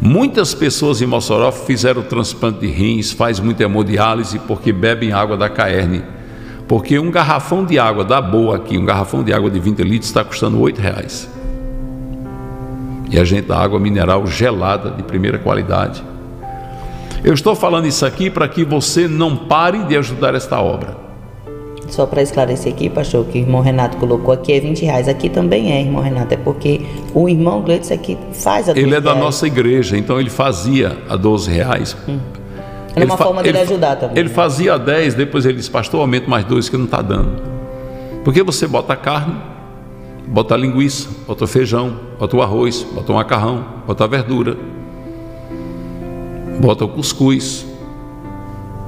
Muitas pessoas em Mossoró fizeram transplante de rins, faz muita hemodiálise porque bebem água da caerne. Porque um garrafão de água da boa aqui, um garrafão de água de 20 litros está custando 8 reais. E a gente dá água mineral gelada de primeira qualidade. Eu estou falando isso aqui para que você não pare de ajudar esta obra. Só para esclarecer aqui, pastor, que o irmão Renato colocou aqui é 20 reais. Aqui também é, irmão Renato, é porque o irmão Gleitz aqui faz a 12 Ele é da reais. nossa igreja, então ele fazia a 12 reais. É uma forma dele ele- ajudar também. Ele fazia 10, depois ele disse, pastor, aumenta mais dois que não está dando. Porque você bota carne, bota linguiça, bota o feijão, bota o arroz, bota o macarrão, bota a verdura, bota o cuscuz.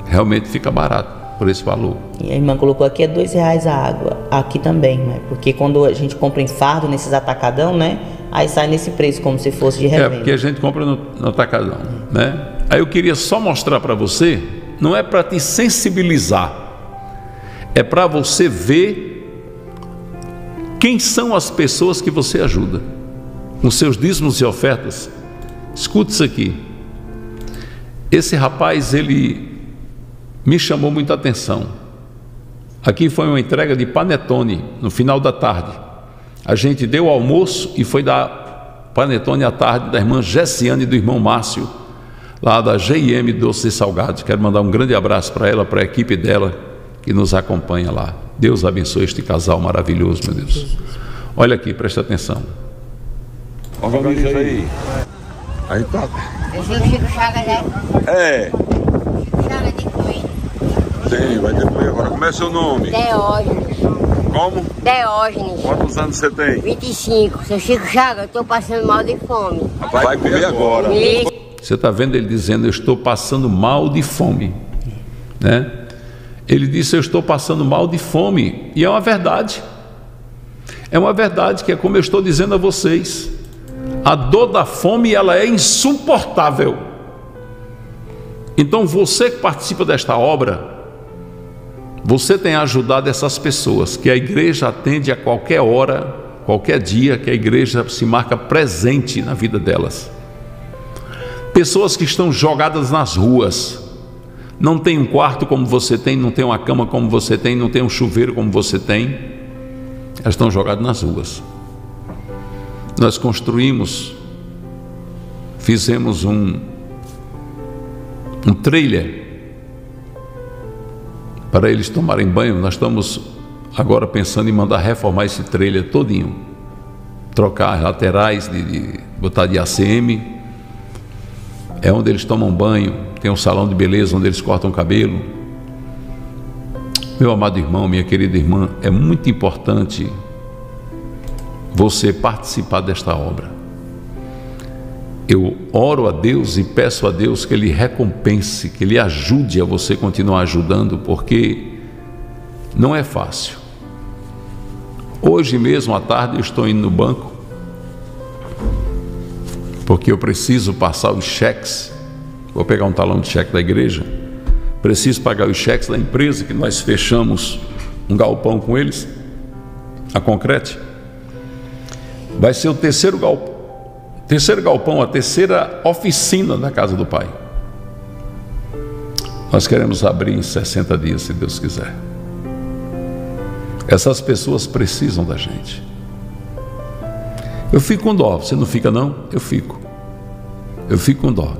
Realmente fica barato por esse valor. E a irmã colocou aqui é dois reais a água. Aqui também, né? Porque quando a gente compra em fardo nesses atacadão, né? Aí sai nesse preço, como se fosse de É, revenda. porque a gente compra no, no atacadão, né? Aí eu queria só mostrar para você, não é para te sensibilizar, é para você ver quem são as pessoas que você ajuda com seus dízimos e ofertas. Escute isso aqui. Esse rapaz, ele me chamou muita atenção. Aqui foi uma entrega de panetone no final da tarde. A gente deu o almoço e foi dar panetone à tarde da irmã Gessiane e do irmão Márcio, lá da GIM Doces e Salgados. Quero mandar um grande abraço para ela, para a equipe dela que nos acompanha lá. Deus abençoe este casal maravilhoso, meu Deus. Olha aqui, presta atenção. Organiza aí. Aí tá. Eu sou Chico Chagas, né? É, Chagas de. Tem, vai ter comer agora. Como é seu nome? Deógenes. Como? Deógenes. Quantos anos você tem? 25. Seu Chico Chagas, eu tô passando mal de fome. Vai comer agora. Me Você está vendo ele dizendo: Eu estou passando mal de fome. Né? Ele disse: Eu estou passando mal de fome. E é uma verdade. É uma verdade que é como eu estou dizendo a vocês. A dor da fome ela é insuportável. Então você que participa desta obra, você tem ajudado essas pessoas que a igreja atende a qualquer hora, qualquer dia que a igreja se marca presente na vida delas. Pessoas que estão jogadas nas ruas, não tem um quarto como você tem, não tem uma cama como você tem, não tem um chuveiro como você tem, elas estão jogadas nas ruas. Nós construímos, fizemos um, um trailer para eles tomarem banho. Nós estamos agora pensando em mandar reformar esse trailer todinho, trocar as laterais, de, de, botar de ACM. É onde eles tomam banho, tem um salão de beleza onde eles cortam cabelo. Meu amado irmão, minha querida irmã, é muito importante você participar desta obra. Eu oro a Deus e peço a Deus que Ele recompense, que Ele ajude a você continuar ajudando, porque não é fácil. Hoje mesmo à tarde eu estou indo no banco, porque eu preciso passar os cheques. Vou pegar um talão de cheque da igreja. Preciso pagar os cheques da empresa que nós fechamos um galpão com eles, a Concrete. Vai ser o terceiro galpão Terceiro galpão, a terceira oficina da casa do Pai. Nós queremos abrir em 60 dias, se Deus quiser. Essas pessoas precisam da gente. Eu fico com dó, você não fica não? Eu fico. Eu fico com dó.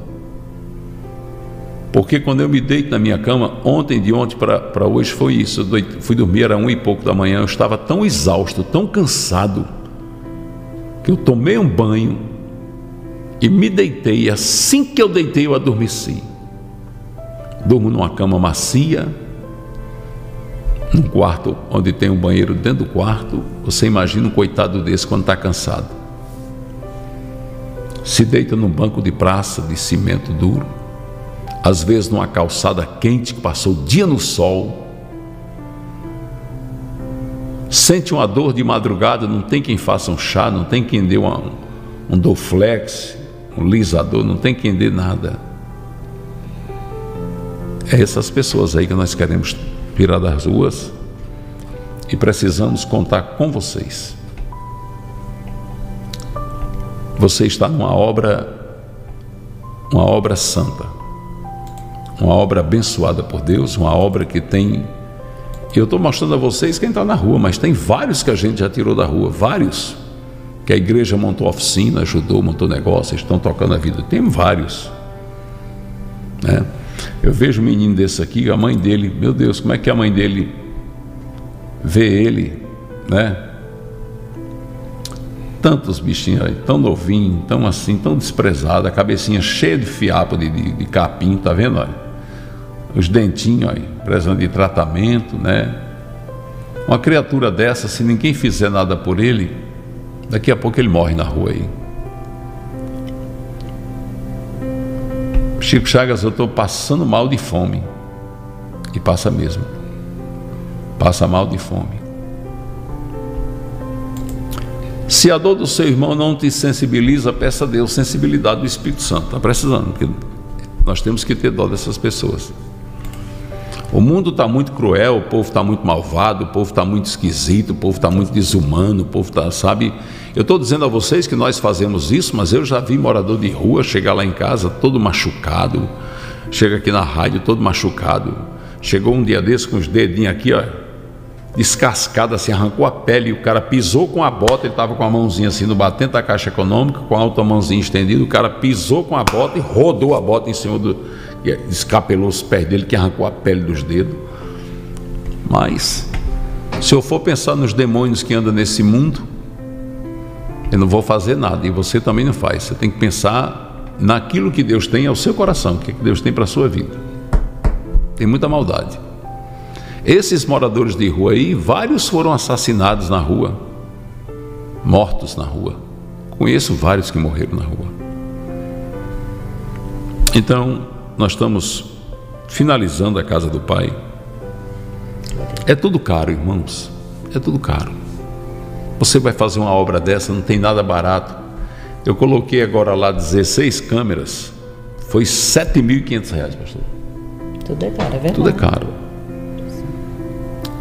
Porque quando eu me deito na minha cama, ontem de ontem para hoje foi isso. Eu fui dormir, era um e pouco da manhã, eu estava tão exausto, tão cansado, que eu tomei um banho, e me deitei. Assim que eu deitei, eu adormeci. Durmo numa cama macia, num quarto onde tem um banheiro dentro do quarto. Você imagina um coitado desse quando está cansado. Se deita num banco de praça de cimento duro, às vezes numa calçada quente que passou o dia no sol. Sente uma dor de madrugada, não tem quem faça um chá, não tem quem dê uma, um Doflex, um lisador, não tem quem dê nada. É essas pessoas aí que nós queremos tirar das ruas e precisamos contar com vocês. Você está numa obra, uma obra santa, uma obra abençoada por Deus, uma obra que tem. Eu estou mostrando a vocês quem está na rua, mas tem vários que a gente já tirou da rua, vários que a igreja montou oficina, ajudou, montou negócio, estão tocando a vida. Tem vários. Né? Eu vejo um menino desse aqui, a mãe dele, meu Deus, como é que a mãe dele vê ele, né? Tantos bichinhos aí, tão novinho, tão assim, tão desprezado, a cabecinha cheia de fiapo de, de, de capim, tá vendo? Olha? Os dentinhos aí, precisando de tratamento, né? Uma criatura dessa, se ninguém fizer nada por ele, Daqui a pouco ele morre na rua aí. Chico Chagas, eu estou passando mal de fome. E passa mesmo. Passa mal de fome. Se a dor do seu irmão não te sensibiliza, peça a Deus sensibilidade do Espírito Santo. Está precisando, porque nós temos que ter dó dessas pessoas. O mundo está muito cruel, o povo está muito malvado, o povo está muito esquisito, o povo está muito desumano, o povo está, sabe? Eu estou dizendo a vocês que nós fazemos isso, mas eu já vi morador de rua chegar lá em casa todo machucado, chega aqui na rádio todo machucado. Chegou um dia desse com os dedinhos aqui, ó, descascado assim, arrancou a pele o cara pisou com a bota, ele estava com a mãozinha assim no batente da caixa econômica, com a outra mãozinha estendida, o cara pisou com a bota e rodou a bota em cima do. Escapelou os pés dele, que arrancou a pele dos dedos. Mas, se eu for pensar nos demônios que andam nesse mundo, eu não vou fazer nada e você também não faz. Você tem que pensar naquilo que Deus tem ao seu coração, o que Deus tem para a sua vida. Tem muita maldade. Esses moradores de rua aí, vários foram assassinados na rua, mortos na rua. Conheço vários que morreram na rua. Então, nós estamos finalizando a casa do Pai. É tudo caro, irmãos. É tudo caro. Você vai fazer uma obra dessa, não tem nada barato. Eu coloquei agora lá 16 câmeras, foi R$ 7.500, pastor. Tudo é caro, é verdade. Tudo é caro.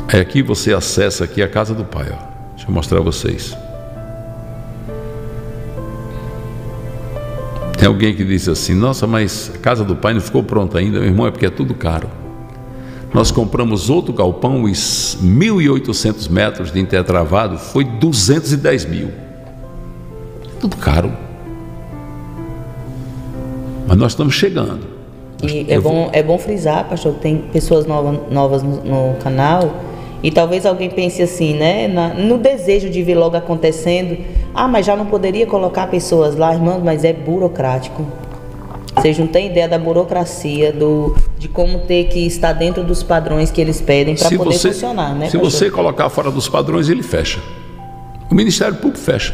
É aqui você acessa aqui a casa do pai, ó. Deixa eu mostrar a vocês. Tem alguém que diz assim: Nossa, mas a casa do pai não ficou pronta ainda, meu irmão, é porque é tudo caro. Nós compramos outro galpão, os 1.800 metros de intertravado, foi 210 mil. tudo caro. Mas nós estamos chegando. E é bom, é bom frisar, pastor, que tem pessoas nova, novas no, no canal e talvez alguém pense assim, né? na- no desejo de ver logo acontecendo. Ah, mas já não poderia colocar pessoas lá, irmãos, mas é burocrático. Vocês não têm ideia da burocracia, do, de como ter que estar dentro dos padrões que eles pedem para poder você- funcionar, né? Se pastor? você colocar fora dos padrões, ele fecha. O Ministério Público fecha.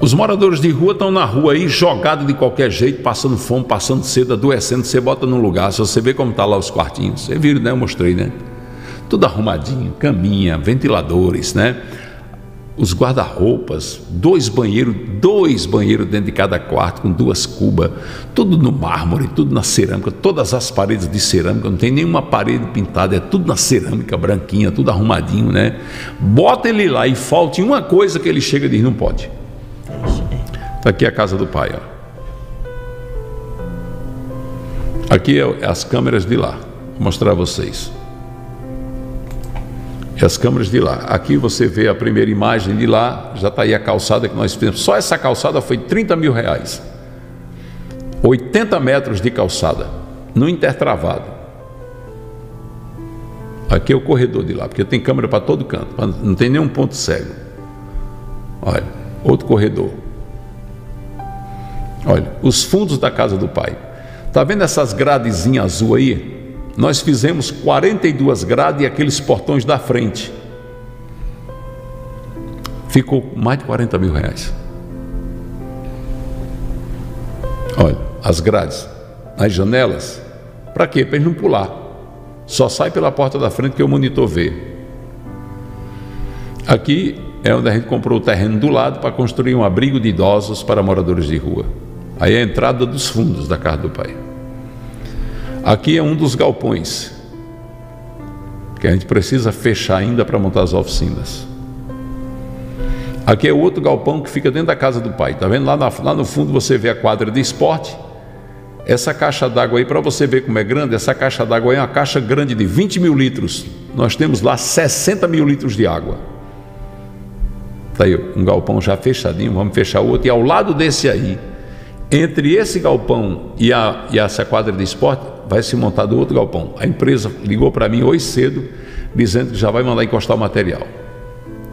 Os moradores de rua estão na rua aí, jogados de qualquer jeito, passando fome, passando sede, adoecendo. Você bota num lugar, se você vê como está lá os quartinhos. Você viu, né? Eu mostrei, né? Tudo arrumadinho, caminha, ventiladores, né? Os guarda-roupas, dois banheiros, dois banheiros dentro de cada quarto, com duas cubas, tudo no mármore, tudo na cerâmica, todas as paredes de cerâmica, não tem nenhuma parede pintada, é tudo na cerâmica, branquinha, tudo arrumadinho, né? Bota ele lá e falte uma coisa que ele chega e diz: não pode. Está aqui a casa do pai, ó. Aqui é as câmeras de lá. Vou mostrar a vocês. É as câmeras de lá. Aqui você vê a primeira imagem de lá, já está aí a calçada que nós fizemos. Só essa calçada foi 30 mil reais. 80 metros de calçada, no intertravado. Aqui é o corredor de lá, porque tem câmera para todo canto, não tem nenhum ponto cego. Olha, outro corredor. Olha, os fundos da casa do pai. Tá vendo essas gradezinhas azul aí? Nós fizemos 42 grades e aqueles portões da frente. Ficou mais de 40 mil reais. Olha, as grades, as janelas. Para quê? Para não pular. Só sai pela porta da frente que o monitor vê. Aqui é onde a gente comprou o terreno do lado para construir um abrigo de idosos para moradores de rua. Aí é a entrada dos fundos da casa do pai. Aqui é um dos galpões que a gente precisa fechar ainda para montar as oficinas. Aqui é outro galpão que fica dentro da casa do pai. Tá vendo lá, na- lá no fundo você vê a quadra de esporte. Essa caixa d'água aí, para você ver como é grande, essa caixa d'água é uma caixa grande de 20 mil litros. Nós temos lá 60 mil litros de água. Tá aí, um galpão já fechadinho, vamos fechar outro. E ao lado desse aí, entre esse galpão e, a, e essa quadra de esporte, vai se montar do outro galpão. A empresa ligou para mim hoje cedo, dizendo que já vai mandar encostar o material.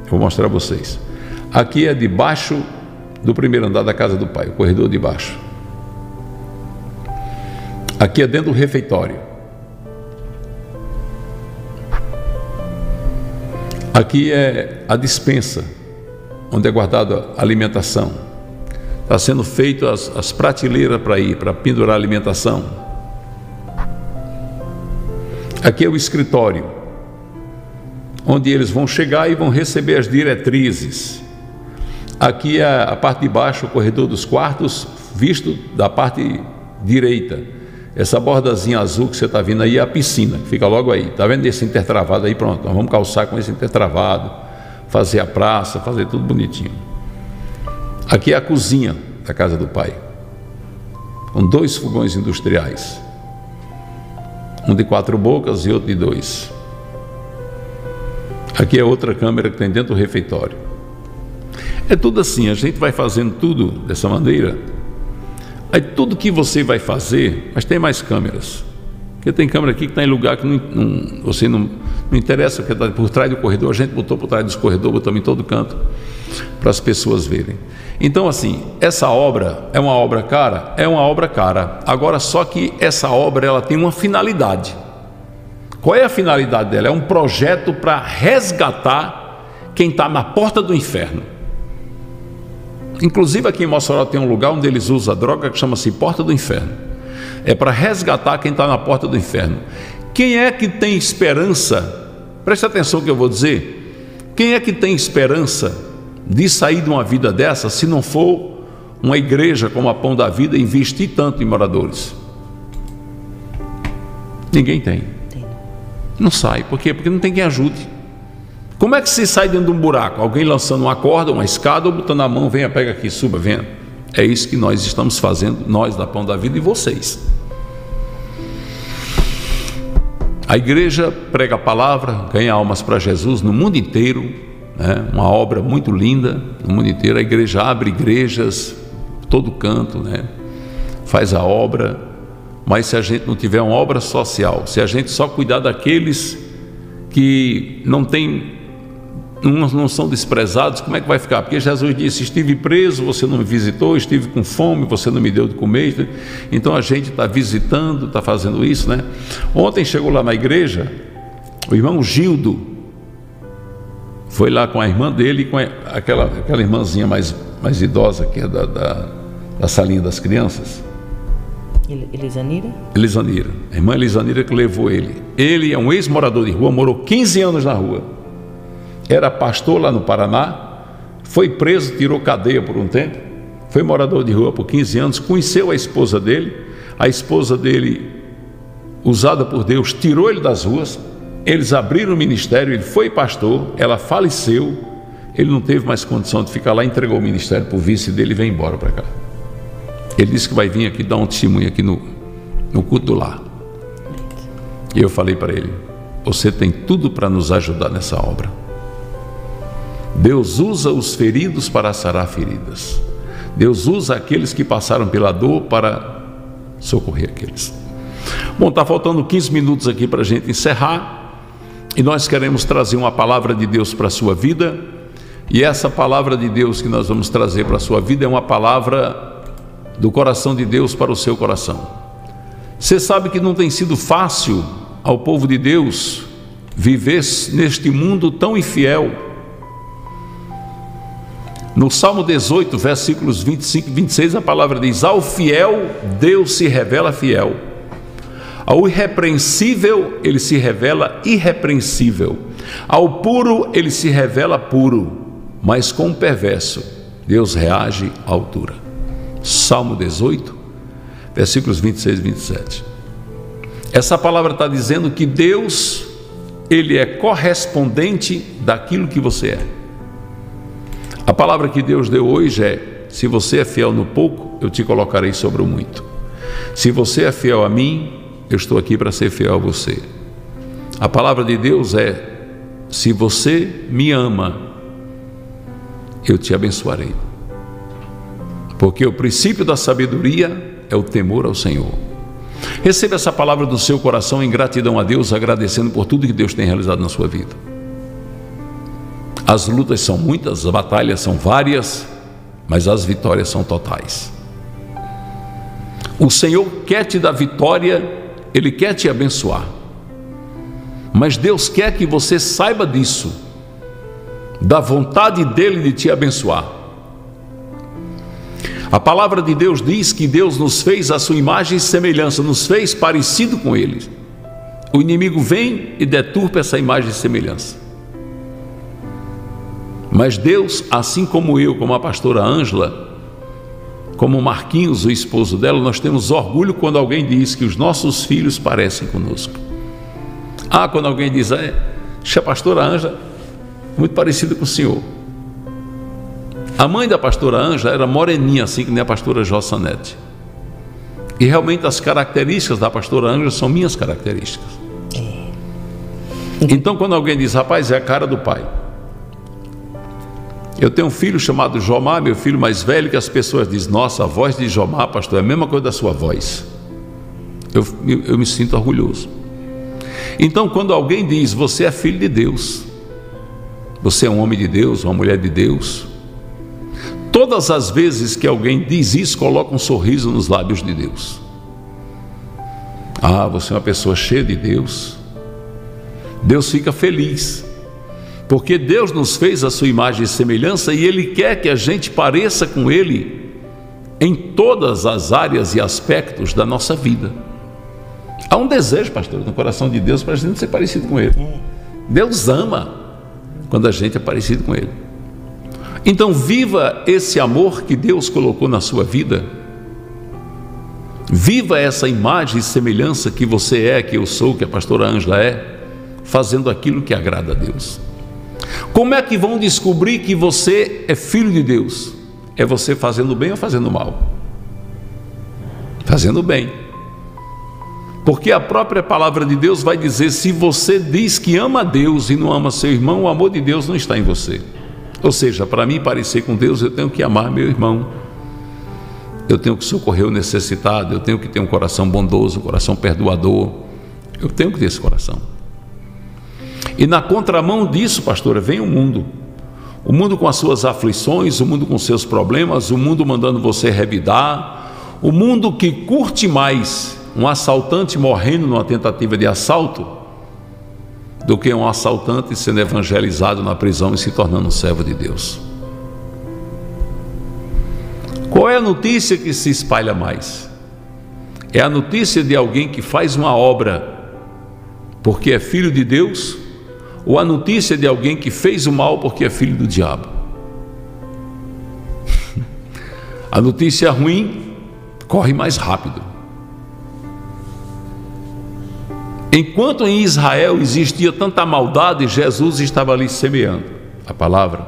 Vou mostrar a vocês. Aqui é debaixo do primeiro andar da casa do pai, o corredor de baixo. Aqui é dentro do refeitório. Aqui é a dispensa, onde é guardada a alimentação. Está sendo feito as, as prateleiras para ir, para pendurar a alimentação. Aqui é o escritório, onde eles vão chegar e vão receber as diretrizes. Aqui é a parte de baixo, o corredor dos quartos, visto da parte direita. Essa bordazinha azul que você está vendo aí é a piscina, fica logo aí. Está vendo esse intertravado aí? Pronto, nós vamos calçar com esse intertravado, fazer a praça, fazer tudo bonitinho. Aqui é a cozinha da casa do pai, com dois fogões industriais, um de quatro bocas e outro de dois. Aqui é outra câmera que tem dentro do refeitório. É tudo assim, a gente vai fazendo tudo dessa maneira. Aí tudo que você vai fazer, mas tem mais câmeras. Porque tem câmera aqui que está em lugar que não, não- você não, não interessa, porque está por trás do corredor, a gente botou por trás dos corredores, botamos em todo canto, para as pessoas verem. Então, assim, essa obra é uma obra cara? É uma obra cara. Agora, só que essa obra ela tem uma finalidade. Qual é a finalidade dela? É um projeto para resgatar quem está na porta do inferno. Inclusive aqui em Mossoró tem um lugar onde eles usam a droga que chama-se Porta do Inferno. É para resgatar quem está na porta do inferno. Quem é que tem esperança? Preste atenção que eu vou dizer. Quem é que tem esperança de sair de uma vida dessa se não for uma igreja como a Pão da Vida investir tanto em moradores? Ninguém tem. Não sai. Por quê? Porque não tem quem ajude. Como é que se sai dentro de um buraco? Alguém lançando uma corda, uma escada, ou botando a mão, venha, pega aqui, suba, venha. É isso que nós estamos fazendo, nós da Pão da Vida e vocês. A igreja prega a palavra, ganha almas para Jesus no mundo inteiro, né? uma obra muito linda no mundo inteiro. A igreja abre igrejas, todo canto, né? faz a obra, mas se a gente não tiver uma obra social, se a gente só cuidar daqueles que não têm não, não são desprezados, como é que vai ficar? Porque Jesus disse: Estive preso, você não me visitou, estive com fome, você não me deu de comer. Então a gente está visitando, está fazendo isso, né? Ontem chegou lá na igreja o irmão Gildo, foi lá com a irmã dele e com aquela, aquela irmãzinha mais, mais idosa que é da, da, da salinha das crianças. El- Elisanira? Elisanira, a irmã Elisanira que levou ele. Ele é um ex-morador de rua, morou 15 anos na rua. Era pastor lá no Paraná, foi preso, tirou cadeia por um tempo, foi morador de rua por 15 anos, conheceu a esposa dele, a esposa dele, usada por Deus, tirou ele das ruas, eles abriram o ministério, ele foi pastor, ela faleceu, ele não teve mais condição de ficar lá, entregou o ministério para o vice dele e veio embora para cá. Ele disse que vai vir aqui dar um testemunho aqui no, no culto lar. E eu falei para ele: Você tem tudo para nos ajudar nessa obra. Deus usa os feridos para sarar feridas. Deus usa aqueles que passaram pela dor para socorrer aqueles. Bom, está faltando 15 minutos aqui para a gente encerrar. E nós queremos trazer uma palavra de Deus para a sua vida. E essa palavra de Deus que nós vamos trazer para a sua vida é uma palavra do coração de Deus para o seu coração. Você sabe que não tem sido fácil ao povo de Deus viver neste mundo tão infiel. No Salmo 18, versículos 25 e 26, a palavra diz: Ao fiel, Deus se revela fiel. Ao irrepreensível, ele se revela irrepreensível. Ao puro, ele se revela puro. Mas com o perverso, Deus reage à altura. Salmo 18, versículos 26 e 27. Essa palavra está dizendo que Deus, Ele é correspondente daquilo que você é. A palavra que Deus deu hoje é: se você é fiel no pouco, eu te colocarei sobre o muito. Se você é fiel a mim, eu estou aqui para ser fiel a você. A palavra de Deus é: se você me ama, eu te abençoarei. Porque o princípio da sabedoria é o temor ao Senhor. Receba essa palavra do seu coração em gratidão a Deus, agradecendo por tudo que Deus tem realizado na sua vida. As lutas são muitas, as batalhas são várias, mas as vitórias são totais. O Senhor quer te dar vitória, Ele quer te abençoar. Mas Deus quer que você saiba disso, da vontade dEle de te abençoar. A palavra de Deus diz que Deus nos fez a sua imagem e semelhança, nos fez parecido com Ele. O inimigo vem e deturpa essa imagem e semelhança. Mas Deus, assim como eu, como a pastora Ângela, como Marquinhos, o esposo dela, nós temos orgulho quando alguém diz que os nossos filhos parecem conosco. Ah, quando alguém diz, é, a pastora Ângela, muito parecida com o senhor. A mãe da pastora Ângela era moreninha, assim que nem a pastora Jossanete. E realmente as características da pastora Ângela são minhas características. Então, quando alguém diz, rapaz, é a cara do pai. Eu tenho um filho chamado Jomar, meu filho mais velho, que as pessoas dizem, nossa, a voz de Jomar, pastor, é a mesma coisa da sua voz. Eu, eu, eu me sinto orgulhoso. Então, quando alguém diz, você é filho de Deus, você é um homem de Deus, uma mulher de Deus, todas as vezes que alguém diz isso, coloca um sorriso nos lábios de Deus. Ah, você é uma pessoa cheia de Deus. Deus fica feliz, porque Deus nos fez a sua imagem e semelhança e Ele quer que a gente pareça com Ele em todas as áreas e aspectos da nossa vida. Há um desejo, pastor, no coração de Deus para a gente ser parecido com Ele. Deus ama quando a gente é parecido com Ele. Então, viva esse amor que Deus colocou na sua vida. Viva essa imagem e semelhança que você é, que eu sou, que a pastora Ângela é, fazendo aquilo que agrada a Deus. Como é que vão descobrir que você é filho de Deus? É você fazendo bem ou fazendo mal? Fazendo bem. Porque a própria palavra de Deus vai dizer: se você diz que ama Deus e não ama seu irmão, o amor de Deus não está em você. Ou seja, para mim parecer com Deus, eu tenho que amar meu irmão. Eu tenho que socorrer o necessitado, eu tenho que ter um coração bondoso, um coração perdoador. Eu tenho que ter esse coração. E na contramão disso, pastora, vem o mundo. O mundo com as suas aflições, o mundo com seus problemas, o mundo mandando você revidar, o mundo que curte mais um assaltante morrendo numa tentativa de assalto do que um assaltante sendo evangelizado na prisão e se tornando um servo de Deus. Qual é a notícia que se espalha mais? É a notícia de alguém que faz uma obra porque é filho de Deus ou a notícia de alguém que fez o mal porque é filho do diabo? A notícia ruim corre mais rápido. Enquanto em Israel existia tanta maldade, Jesus estava ali semeando a palavra,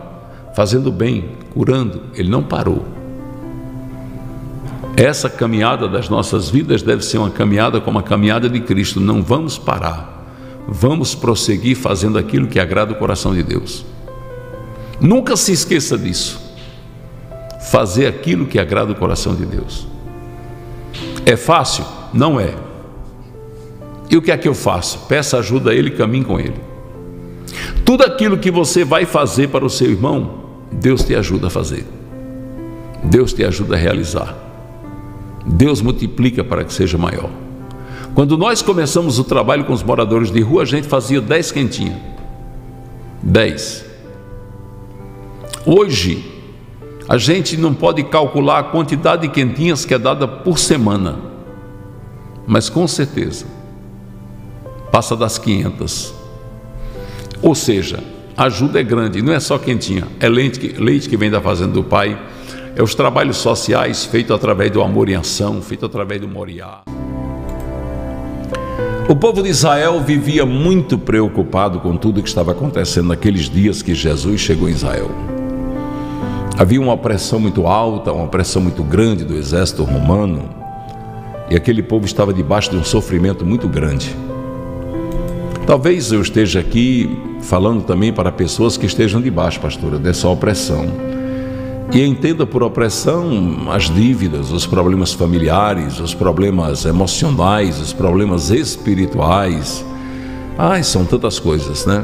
fazendo bem, curando, ele não parou. Essa caminhada das nossas vidas deve ser uma caminhada como a caminhada de Cristo, não vamos parar, vamos prosseguir fazendo aquilo que agrada o coração de Deus. Nunca se esqueça disso, fazer aquilo que agrada o coração de Deus. É fácil? Não é. E o que é que eu faço? Peça ajuda a Ele e caminhe com Ele. Tudo aquilo que você vai fazer para o seu irmão, Deus te ajuda a fazer. Deus te ajuda a realizar. Deus multiplica para que seja maior. Quando nós começamos o trabalho com os moradores de rua, a gente fazia 10 quentinhas. 10. Hoje, a gente não pode calcular a quantidade de quentinhas que é dada por semana, mas com certeza passa das 500. Ou seja, a ajuda é grande, não é só quentinha, é leite que, leite que vem da fazenda do pai, é os trabalhos sociais feitos através do amor em ação, feito através do Moriá. O povo de Israel vivia muito preocupado com tudo que estava acontecendo naqueles dias que Jesus chegou em Israel. Havia uma pressão muito alta, uma pressão muito grande do exército romano, e aquele povo estava debaixo de um sofrimento muito grande. Talvez eu esteja aqui falando também para pessoas que estejam debaixo, pastora, dessa opressão. E entenda por opressão as dívidas, os problemas familiares, os problemas emocionais, os problemas espirituais. Ai, são tantas coisas, né?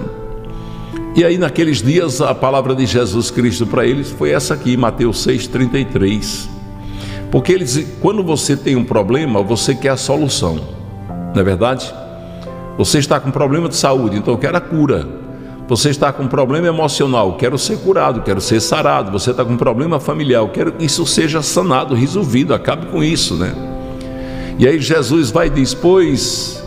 E aí, naqueles dias, a palavra de Jesus Cristo para eles foi essa aqui, Mateus 6,33. Porque eles, quando você tem um problema, você quer a solução, não é verdade? Você está com problema de saúde, então eu quero a cura. Você está com problema emocional, quero ser curado, quero ser sarado. Você está com problema familiar, quero que isso seja sanado, resolvido, acabe com isso, né? E aí Jesus vai e diz: Pois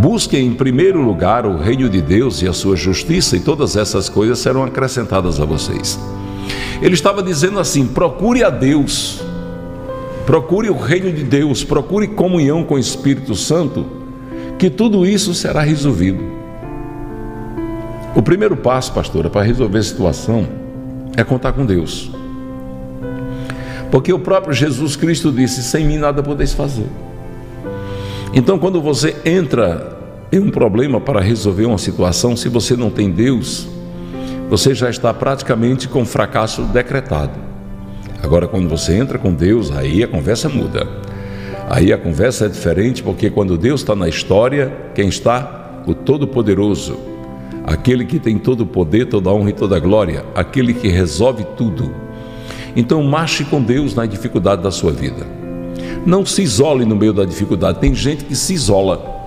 busquem em primeiro lugar o reino de Deus e a sua justiça, e todas essas coisas serão acrescentadas a vocês. Ele estava dizendo assim: procure a Deus, procure o reino de Deus, procure comunhão com o Espírito Santo que tudo isso será resolvido. O primeiro passo, pastora, para resolver a situação é contar com Deus. Porque o próprio Jesus Cristo disse: sem mim nada podeis fazer. Então, quando você entra em um problema para resolver uma situação, se você não tem Deus, você já está praticamente com fracasso decretado. Agora, quando você entra com Deus, aí a conversa muda. Aí a conversa é diferente, porque quando Deus está na história, quem está? O Todo-Poderoso, aquele que tem todo o poder, toda a honra e toda a glória, aquele que resolve tudo. Então, marche com Deus na dificuldade da sua vida. Não se isole no meio da dificuldade. Tem gente que se isola.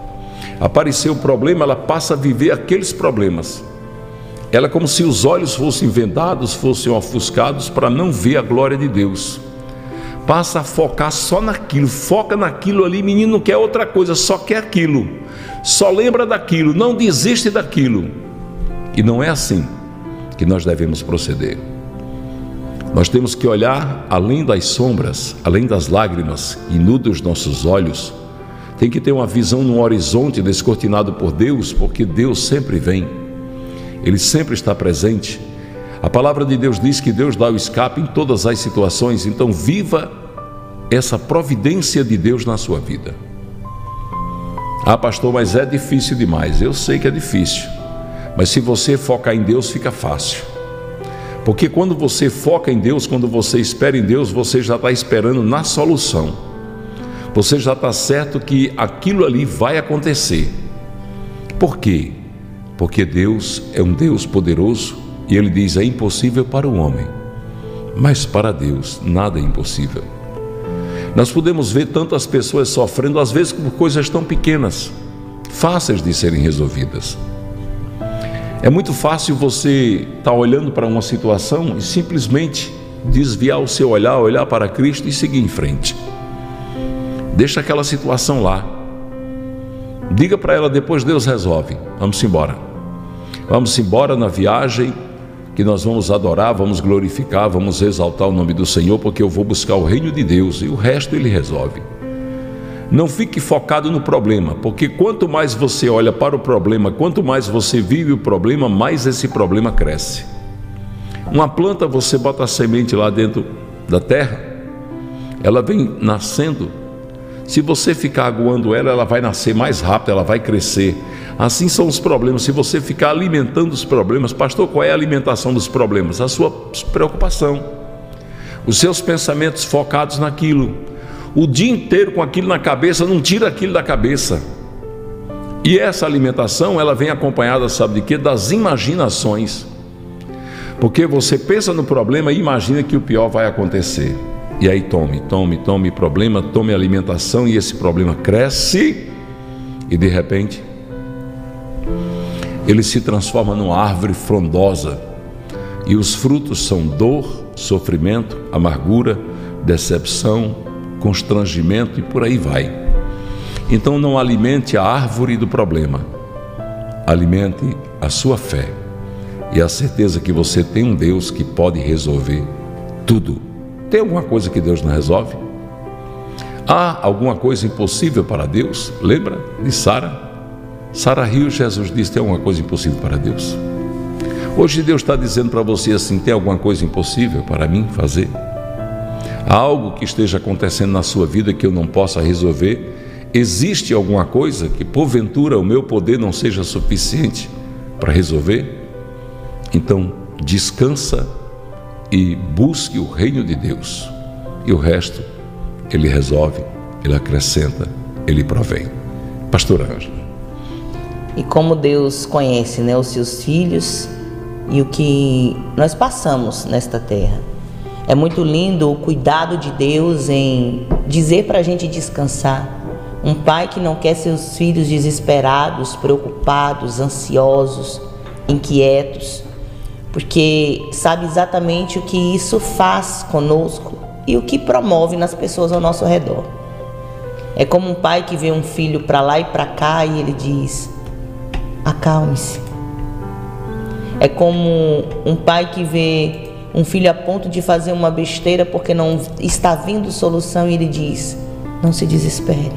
Apareceu o problema, ela passa a viver aqueles problemas. Ela é como se os olhos fossem vendados, fossem ofuscados para não ver a glória de Deus passa a focar só naquilo, foca naquilo ali, menino não quer outra coisa, só quer aquilo, só lembra daquilo, não desiste daquilo. E não é assim que nós devemos proceder. Nós temos que olhar além das sombras, além das lágrimas e inundam os nossos olhos. Tem que ter uma visão no horizonte descortinado por Deus, porque Deus sempre vem. Ele sempre está presente a palavra de Deus diz que Deus dá o escape em todas as situações, então viva essa providência de Deus na sua vida. Ah, pastor, mas é difícil demais. Eu sei que é difícil. Mas se você focar em Deus, fica fácil. Porque quando você foca em Deus, quando você espera em Deus, você já está esperando na solução. Você já está certo que aquilo ali vai acontecer. Por quê? Porque Deus é um Deus poderoso e Ele diz: é impossível para o homem, mas para Deus nada é impossível. Nós podemos ver tantas pessoas sofrendo, às vezes por coisas tão pequenas, fáceis de serem resolvidas. É muito fácil você estar tá olhando para uma situação e simplesmente desviar o seu olhar, olhar para Cristo e seguir em frente. Deixa aquela situação lá. Diga para ela depois Deus resolve. Vamos embora. Vamos embora na viagem que nós vamos adorar, vamos glorificar, vamos exaltar o nome do Senhor, porque eu vou buscar o reino de Deus e o resto ele resolve. Não fique focado no problema, porque quanto mais você olha para o problema, quanto mais você vive o problema, mais esse problema cresce. Uma planta, você bota a semente lá dentro da terra, ela vem nascendo. Se você ficar aguando ela, ela vai nascer mais rápido, ela vai crescer. Assim são os problemas. Se você ficar alimentando os problemas, pastor, qual é a alimentação dos problemas? A sua preocupação, os seus pensamentos focados naquilo o dia inteiro com aquilo na cabeça, não tira aquilo da cabeça. E essa alimentação, ela vem acompanhada, sabe de quê? Das imaginações. Porque você pensa no problema e imagina que o pior vai acontecer. E aí tome, tome, tome problema, tome alimentação e esse problema cresce e de repente ele se transforma numa árvore frondosa. E os frutos são dor, sofrimento, amargura, decepção, constrangimento e por aí vai. Então não alimente a árvore do problema, alimente a sua fé e a certeza que você tem um Deus que pode resolver tudo. Tem alguma coisa que Deus não resolve? Há alguma coisa impossível para Deus? Lembra de Sara? Sara riu, Jesus disse: Tem alguma coisa impossível para Deus? Hoje Deus está dizendo para você assim: Tem alguma coisa impossível para mim fazer? Há algo que esteja acontecendo na sua vida que eu não possa resolver? Existe alguma coisa que porventura o meu poder não seja suficiente para resolver? Então, descansa e busque o reino de Deus. E o resto ele resolve, ele acrescenta, ele provém. Pastor Ângelo. E como Deus conhece né, os seus filhos e o que nós passamos nesta terra. É muito lindo o cuidado de Deus em dizer para a gente descansar. Um pai que não quer seus filhos desesperados, preocupados, ansiosos, inquietos, porque sabe exatamente o que isso faz conosco e o que promove nas pessoas ao nosso redor. É como um pai que vê um filho para lá e para cá e ele diz: acalme-se. É como um pai que vê um filho a ponto de fazer uma besteira porque não está vindo solução e ele diz: não se desespere.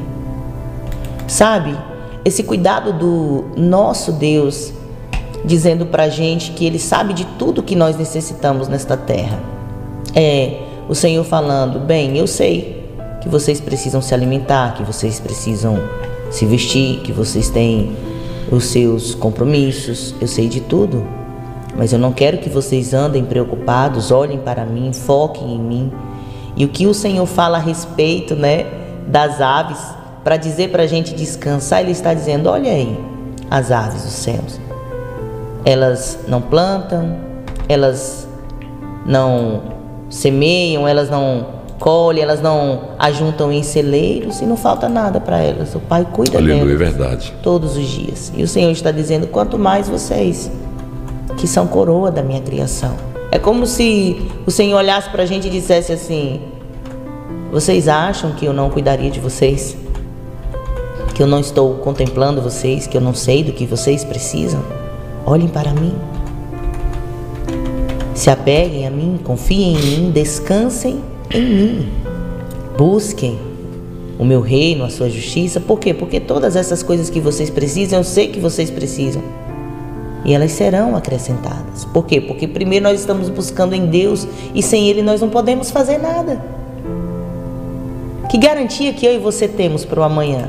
Sabe, esse cuidado do nosso Deus dizendo para gente que Ele sabe de tudo que nós necessitamos nesta terra. É o Senhor falando: bem, eu sei que vocês precisam se alimentar, que vocês precisam se vestir, que vocês têm os seus compromissos, eu sei de tudo. Mas eu não quero que vocês andem preocupados, olhem para mim, foquem em mim. E o que o Senhor fala a respeito, né, das aves, para dizer para a gente descansar, Ele está dizendo: olha aí, as aves dos céus. Elas não plantam, elas não semeiam, elas não colhem, elas não ajuntam em celeiros e não falta nada para elas. O Pai cuida Aleluia, delas é verdade. todos os dias. E o Senhor está dizendo: quanto mais vocês que são coroa da minha criação. É como se o Senhor olhasse para a gente e dissesse assim: Vocês acham que eu não cuidaria de vocês? Que eu não estou contemplando vocês? Que eu não sei do que vocês precisam? Olhem para mim. Se apeguem a mim, confiem em mim, descansem em mim. Busquem o meu reino, a sua justiça. Por quê? Porque todas essas coisas que vocês precisam, eu sei que vocês precisam e elas serão acrescentadas. Por quê? Porque primeiro nós estamos buscando em Deus e sem Ele nós não podemos fazer nada. Que garantia que eu e você temos para o amanhã?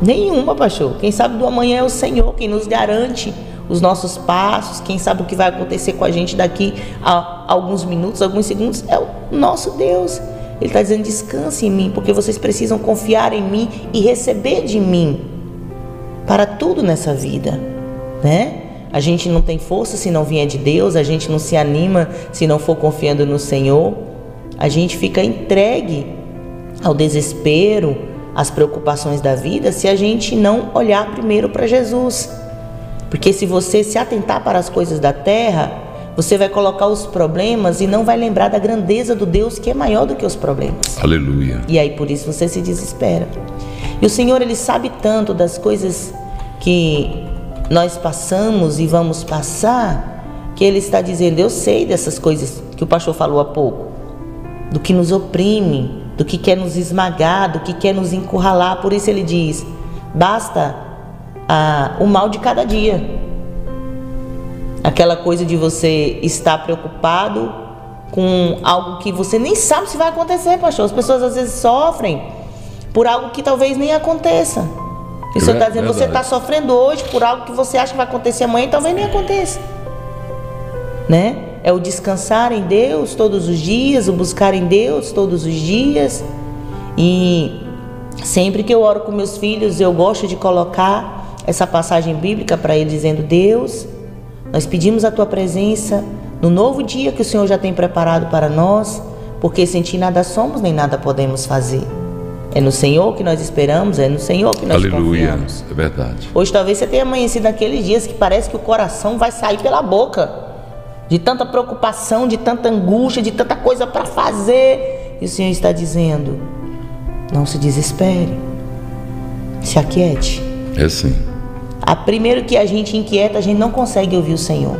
Nenhuma, pastor. Quem sabe do amanhã é o Senhor, quem nos garante os nossos passos, quem sabe o que vai acontecer com a gente daqui a alguns minutos, alguns segundos, é o nosso Deus. Ele está dizendo: descanse em mim, porque vocês precisam confiar em mim e receber de mim para tudo nessa vida, né? A gente não tem força se não vier de Deus, a gente não se anima se não for confiando no Senhor, a gente fica entregue ao desespero, às preocupações da vida, se a gente não olhar primeiro para Jesus. Porque se você se atentar para as coisas da terra, você vai colocar os problemas e não vai lembrar da grandeza do Deus que é maior do que os problemas. Aleluia. E aí por isso você se desespera. E o Senhor ele sabe tanto das coisas que nós passamos e vamos passar, que ele está dizendo: "Eu sei dessas coisas que o pastor falou há pouco, do que nos oprime, do que quer nos esmagar, do que quer nos encurralar". Por isso ele diz: "Basta ah, o mal de cada dia". Aquela coisa de você estar preocupado com algo que você nem sabe se vai acontecer, pastor. As pessoas às vezes sofrem por algo que talvez nem aconteça. E o senhor está dizendo, você está sofrendo hoje por algo que você acha que vai acontecer amanhã e talvez nem aconteça. Né? É o descansar em Deus todos os dias, o buscar em Deus todos os dias. E sempre que eu oro com meus filhos, eu gosto de colocar essa passagem bíblica para eles, dizendo: Deus, nós pedimos a tua presença no novo dia que o Senhor já tem preparado para nós, porque sem ti nada somos nem nada podemos fazer. É no Senhor que nós esperamos, é no Senhor que nós Aleluia. confiamos. É verdade. Hoje talvez você tenha amanhecido naqueles dias que parece que o coração vai sair pela boca. De tanta preocupação, de tanta angústia, de tanta coisa para fazer. E o Senhor está dizendo: não se desespere. Se aquiete. É sim. A primeiro que a gente inquieta, a gente não consegue ouvir o Senhor.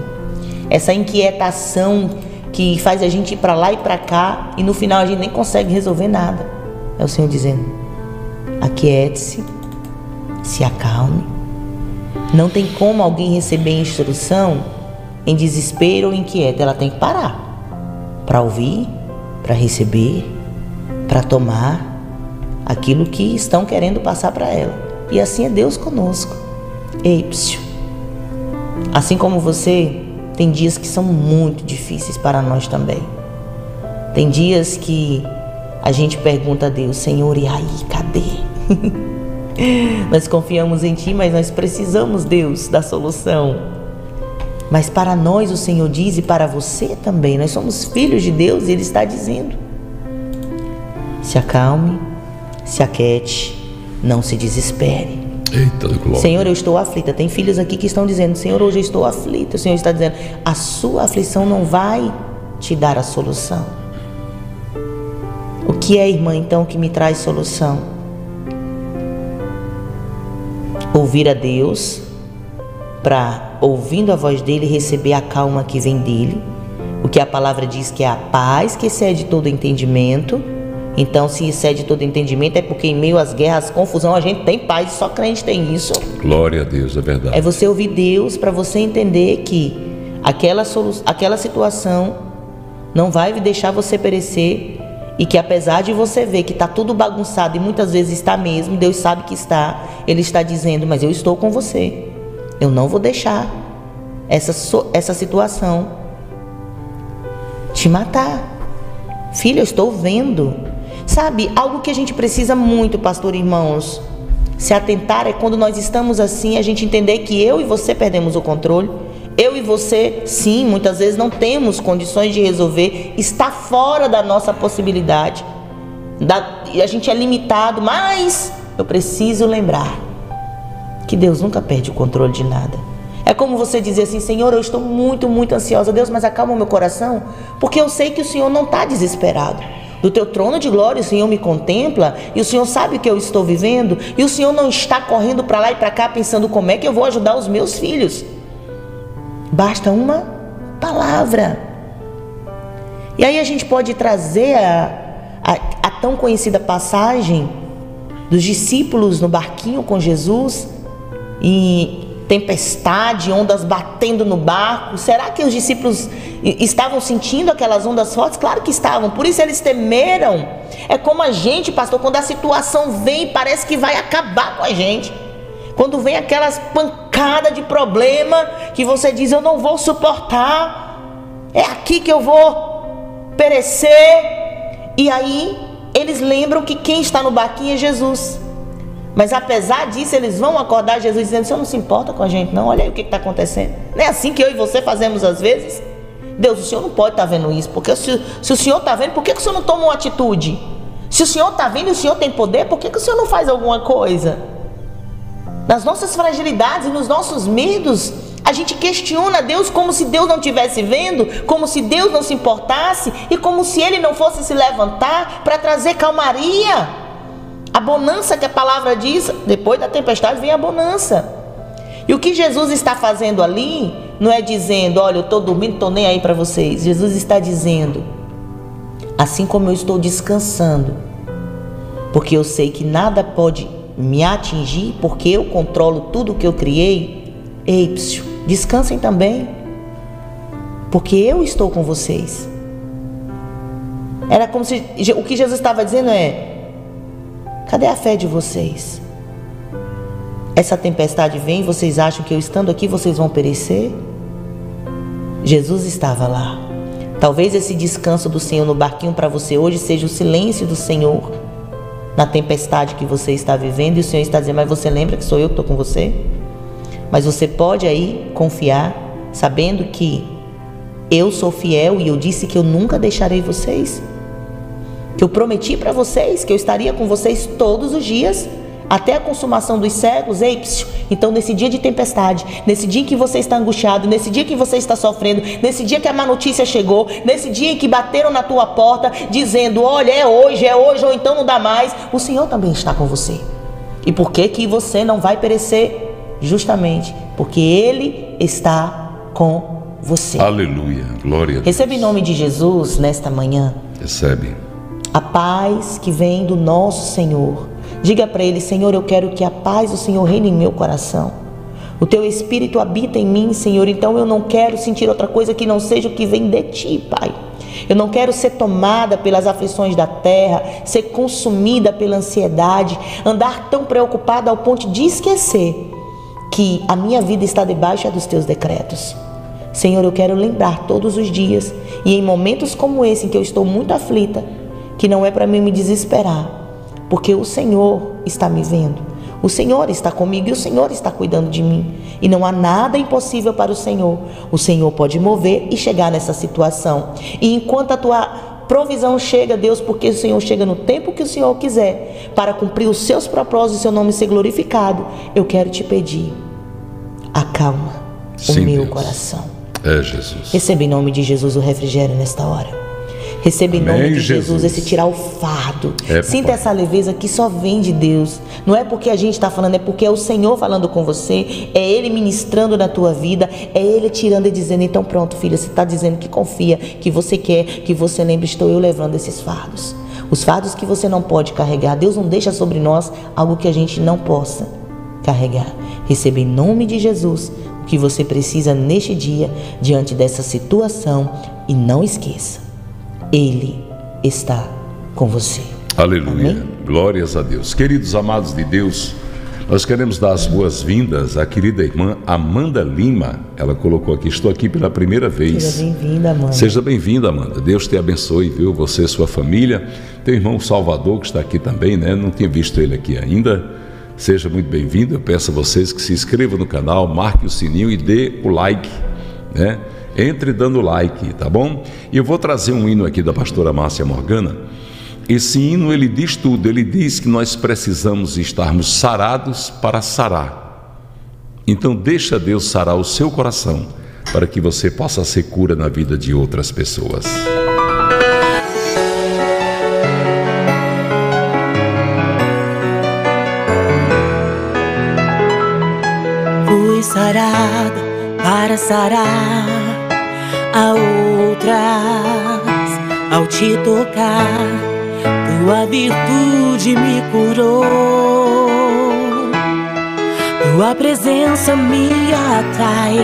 Essa inquietação que faz a gente ir para lá e para cá e no final a gente nem consegue resolver nada. É o Senhor dizendo: aquiete-se, se acalme. Não tem como alguém receber instrução em desespero ou inquieto. Ela tem que parar para ouvir, para receber, para tomar aquilo que estão querendo passar para ela. E assim é Deus conosco. Ei. Assim como você, tem dias que são muito difíceis para nós também. Tem dias que a gente pergunta a Deus, Senhor, e aí, cadê? nós confiamos em Ti, mas nós precisamos, Deus, da solução. Mas para nós o Senhor diz e para você também, nós somos filhos de Deus e Ele está dizendo: se acalme, se aquete, não se desespere. Eita. Senhor, eu estou aflita. Tem filhos aqui que estão dizendo: Senhor, hoje eu estou aflita. O Senhor está dizendo: a sua aflição não vai te dar a solução. O que é, irmã, então, que me traz solução? Ouvir a Deus, para, ouvindo a voz dele, receber a calma que vem dele. O que a palavra diz que é a paz que excede todo entendimento. Então, se excede todo entendimento, é porque em meio às guerras, confusão, a gente tem paz, só crente tem isso. Glória a Deus, é verdade. É você ouvir Deus para você entender que aquela, aquela situação não vai deixar você perecer e que apesar de você ver que está tudo bagunçado e muitas vezes está mesmo, Deus sabe que está, Ele está dizendo, mas eu estou com você. Eu não vou deixar essa, essa situação te matar. Filho, eu estou vendo. Sabe, algo que a gente precisa muito, pastor irmãos, se atentar é quando nós estamos assim, a gente entender que eu e você perdemos o controle. Eu e você, sim, muitas vezes não temos condições de resolver, está fora da nossa possibilidade. Da, e a gente é limitado, mas eu preciso lembrar que Deus nunca perde o controle de nada. É como você dizer assim, Senhor, eu estou muito, muito ansiosa, Deus, mas acalma o meu coração, porque eu sei que o Senhor não está desesperado. Do teu trono de glória, o Senhor me contempla e o Senhor sabe o que eu estou vivendo e o Senhor não está correndo para lá e para cá pensando como é que eu vou ajudar os meus filhos. Basta uma palavra. E aí a gente pode trazer a, a, a tão conhecida passagem dos discípulos no barquinho com Jesus e tempestade, ondas batendo no barco. Será que os discípulos estavam sentindo aquelas ondas fortes? Claro que estavam, por isso eles temeram. É como a gente, pastor, quando a situação vem, parece que vai acabar com a gente. Quando vem aquelas pancadas de problema que você diz, eu não vou suportar, é aqui que eu vou perecer. E aí eles lembram que quem está no barquinho é Jesus. Mas apesar disso, eles vão acordar Jesus dizendo: senhor não se importa com a gente, não? Olha aí o que está acontecendo. Não é assim que eu e você fazemos às vezes? Deus, o senhor não pode estar vendo isso, porque se, se o senhor está vendo, por que, que o senhor não toma uma atitude? Se o senhor está vendo e o senhor tem poder, por que, que o senhor não faz alguma coisa? Nas nossas fragilidades e nos nossos medos, a gente questiona Deus como se Deus não estivesse vendo, como se Deus não se importasse e como se Ele não fosse se levantar para trazer calmaria. A bonança que a palavra diz, depois da tempestade vem a bonança. E o que Jesus está fazendo ali não é dizendo, olha, eu estou dormindo, estou nem aí para vocês. Jesus está dizendo, assim como eu estou descansando, porque eu sei que nada pode me atingir, porque eu controlo tudo que eu criei. Ei, psiu, descansem também, porque eu estou com vocês. Era como se o que Jesus estava dizendo é: cadê a fé de vocês? Essa tempestade vem, vocês acham que eu estando aqui vocês vão perecer? Jesus estava lá. Talvez esse descanso do Senhor no barquinho para você hoje seja o silêncio do Senhor na tempestade que você está vivendo e o Senhor está dizendo: Mas você lembra que sou eu que estou com você? Mas você pode aí confiar, sabendo que eu sou fiel e eu disse que eu nunca deixarei vocês. Que eu prometi para vocês que eu estaria com vocês todos os dias, até a consumação dos séculos. Ei, psiu, então nesse dia de tempestade, nesse dia em que você está angustiado, nesse dia que você está sofrendo, nesse dia que a má notícia chegou, nesse dia em que bateram na tua porta dizendo: "Olha, é hoje, é hoje ou então não dá mais", o Senhor também está com você. E por que que você não vai perecer? Justamente porque ele está com você. Aleluia. Glória a Deus. Receba em nome de Jesus nesta manhã Recebe. A paz que vem do nosso Senhor. Diga para ele, Senhor, eu quero que a paz do Senhor reine em meu coração. O teu espírito habita em mim, Senhor, então eu não quero sentir outra coisa que não seja o que vem de ti, Pai. Eu não quero ser tomada pelas aflições da terra, ser consumida pela ansiedade, andar tão preocupada ao ponto de esquecer que a minha vida está debaixo dos teus decretos. Senhor, eu quero lembrar todos os dias e em momentos como esse em que eu estou muito aflita, que não é para mim me desesperar, porque o Senhor está me vendo. O Senhor está comigo e o Senhor está cuidando de mim. E não há nada impossível para o Senhor. O Senhor pode mover e chegar nessa situação. E enquanto a tua provisão chega, Deus, porque o Senhor chega no tempo que o Senhor quiser, para cumprir os seus propósitos e seu nome ser glorificado, eu quero te pedir, acalma Sim, o meu Deus. coração. É Jesus. Receba em nome de Jesus o refrigério nesta hora. Receba em Amém, nome de Jesus, Jesus. esse tirar o fardo. É, Sinta papai. essa leveza que só vem de Deus. Não é porque a gente está falando, é porque é o Senhor falando com você, é Ele ministrando na tua vida, é Ele tirando e dizendo: então pronto, filha, você está dizendo que confia, que você quer, que você lembra, estou eu levando esses fardos. Os fardos que você não pode carregar. Deus não deixa sobre nós algo que a gente não possa carregar. Receba em nome de Jesus o que você precisa neste dia, diante dessa situação. E não esqueça, Ele está com você. Aleluia. Glórias a Deus. Queridos amados de Deus, nós queremos dar as boas-vindas à querida irmã Amanda Lima. Ela colocou aqui: Estou aqui pela primeira vez. Seja bem-vinda, Amanda. Seja bem-vinda, Amanda. Deus te abençoe, viu? Você e sua família. Teu irmão Salvador, que está aqui também, né? Não tinha visto ele aqui ainda. Seja muito bem-vindo. Eu peço a vocês que se inscrevam no canal, marque o sininho e dê o like, né? Entre dando like, tá bom? E eu vou trazer um hino aqui da pastora Márcia Morgana. Esse hino ele diz tudo, ele diz que nós precisamos estarmos sarados para sarar. Então deixa Deus sarar o seu coração para que você possa ser cura na vida de outras pessoas. Fui sarada para sarar a outras ao te tocar. Tua virtude me curou. Tua presença me atrai,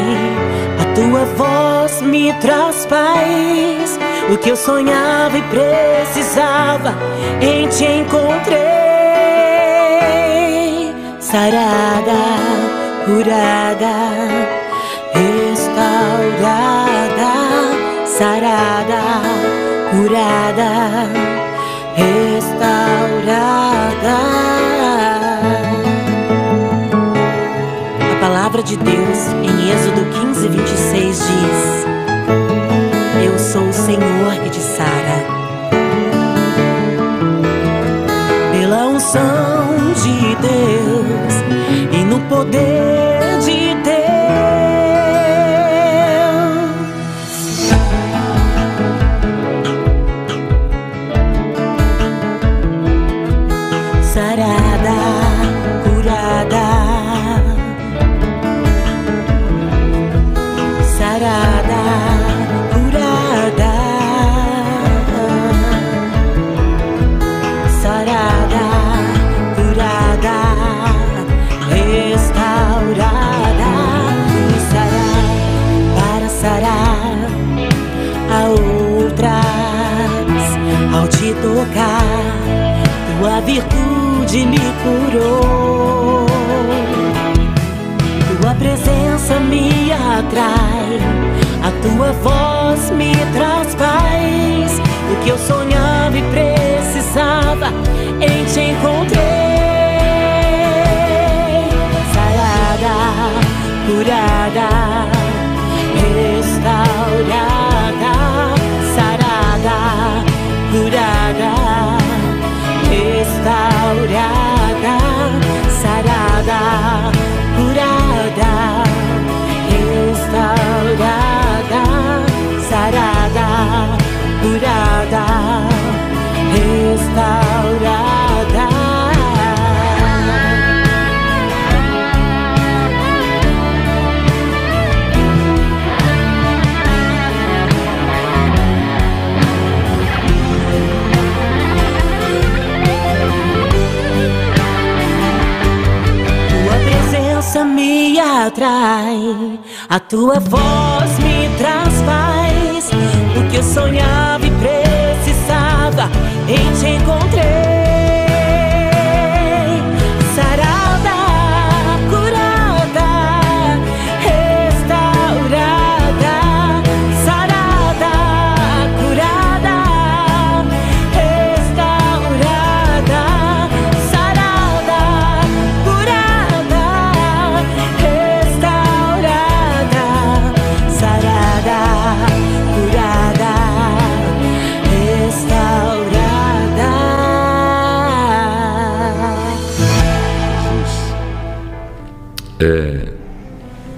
a tua voz me traz paz. O que eu sonhava e precisava, em te encontrei. Sarada, curada, Sarada, curada, restaurada. A palavra de Deus em Êxodo 15, 26 diz: Eu sou o Senhor que te sara. Pela unção de Deus e no poder me curou. Tua presença me atrai, a tua voz me traz paz. O que eu sonhava e precisava, em te encontrei. Atrai, a tua voz me traz paz. O que eu sonhava e precisava, em te encontrei.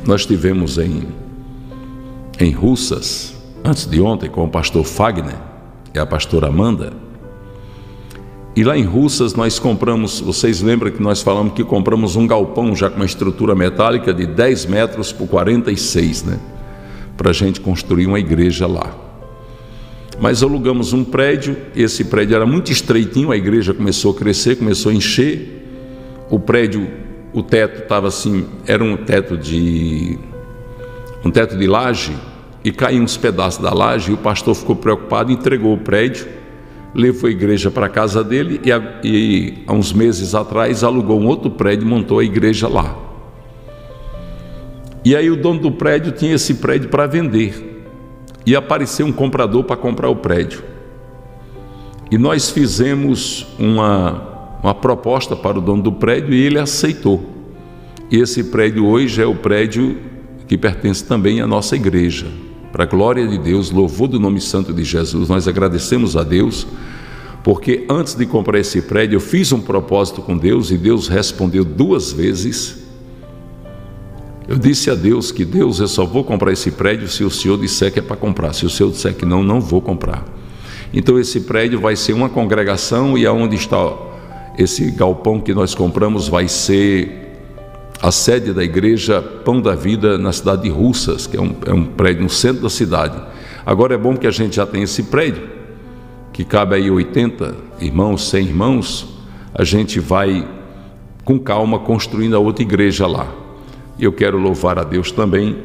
Nós tivemos em, em Russas, antes de ontem, com o pastor Fagner e a pastora Amanda. E lá em Russas nós compramos, vocês lembram que nós falamos que compramos um galpão já com uma estrutura metálica de 10 metros por 46, né? Para a gente construir uma igreja lá. Mas alugamos um prédio, esse prédio era muito estreitinho, a igreja começou a crescer, começou a encher. O prédio, o teto estava assim, era um teto de um teto de laje e caiu uns pedaços da laje e o pastor ficou preocupado, entregou o prédio, levou a igreja para a casa dele e, e há uns meses atrás alugou um outro prédio e montou a igreja lá. E aí o dono do prédio tinha esse prédio para vender. E apareceu um comprador para comprar o prédio. E nós fizemos uma, uma proposta para o dono do prédio e ele aceitou. E esse prédio hoje é o prédio que pertence também à nossa igreja. Para a glória de Deus, louvor do nome santo de Jesus, nós agradecemos a Deus, porque antes de comprar esse prédio, eu fiz um propósito com Deus e Deus respondeu duas vezes. Eu disse a Deus que Deus, eu só vou comprar esse prédio se o Senhor disser que é para comprar. Se o Senhor disser que não, não vou comprar. Então esse prédio vai ser uma congregação e aonde está esse galpão que nós compramos vai ser a sede da igreja Pão da Vida na cidade de Russas, que é um, é um prédio no centro da cidade. Agora é bom que a gente já tem esse prédio, que cabe aí 80 irmãos, 100 irmãos. A gente vai com calma construindo a outra igreja lá. E eu quero louvar a Deus também,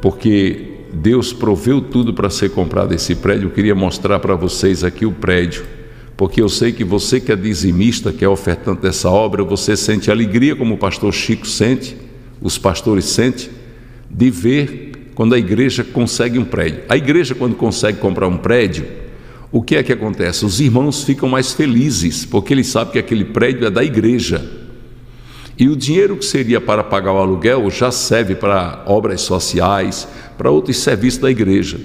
porque Deus proveu tudo para ser comprado esse prédio. Eu queria mostrar para vocês aqui o prédio, porque eu sei que você que é dizimista, que é ofertante dessa obra, você sente alegria como o pastor Chico sente, os pastores sentem, de ver quando a igreja consegue um prédio. A igreja, quando consegue comprar um prédio, o que é que acontece? Os irmãos ficam mais felizes, porque eles sabem que aquele prédio é da igreja. E o dinheiro que seria para pagar o aluguel já serve para obras sociais, para outros serviços da igreja.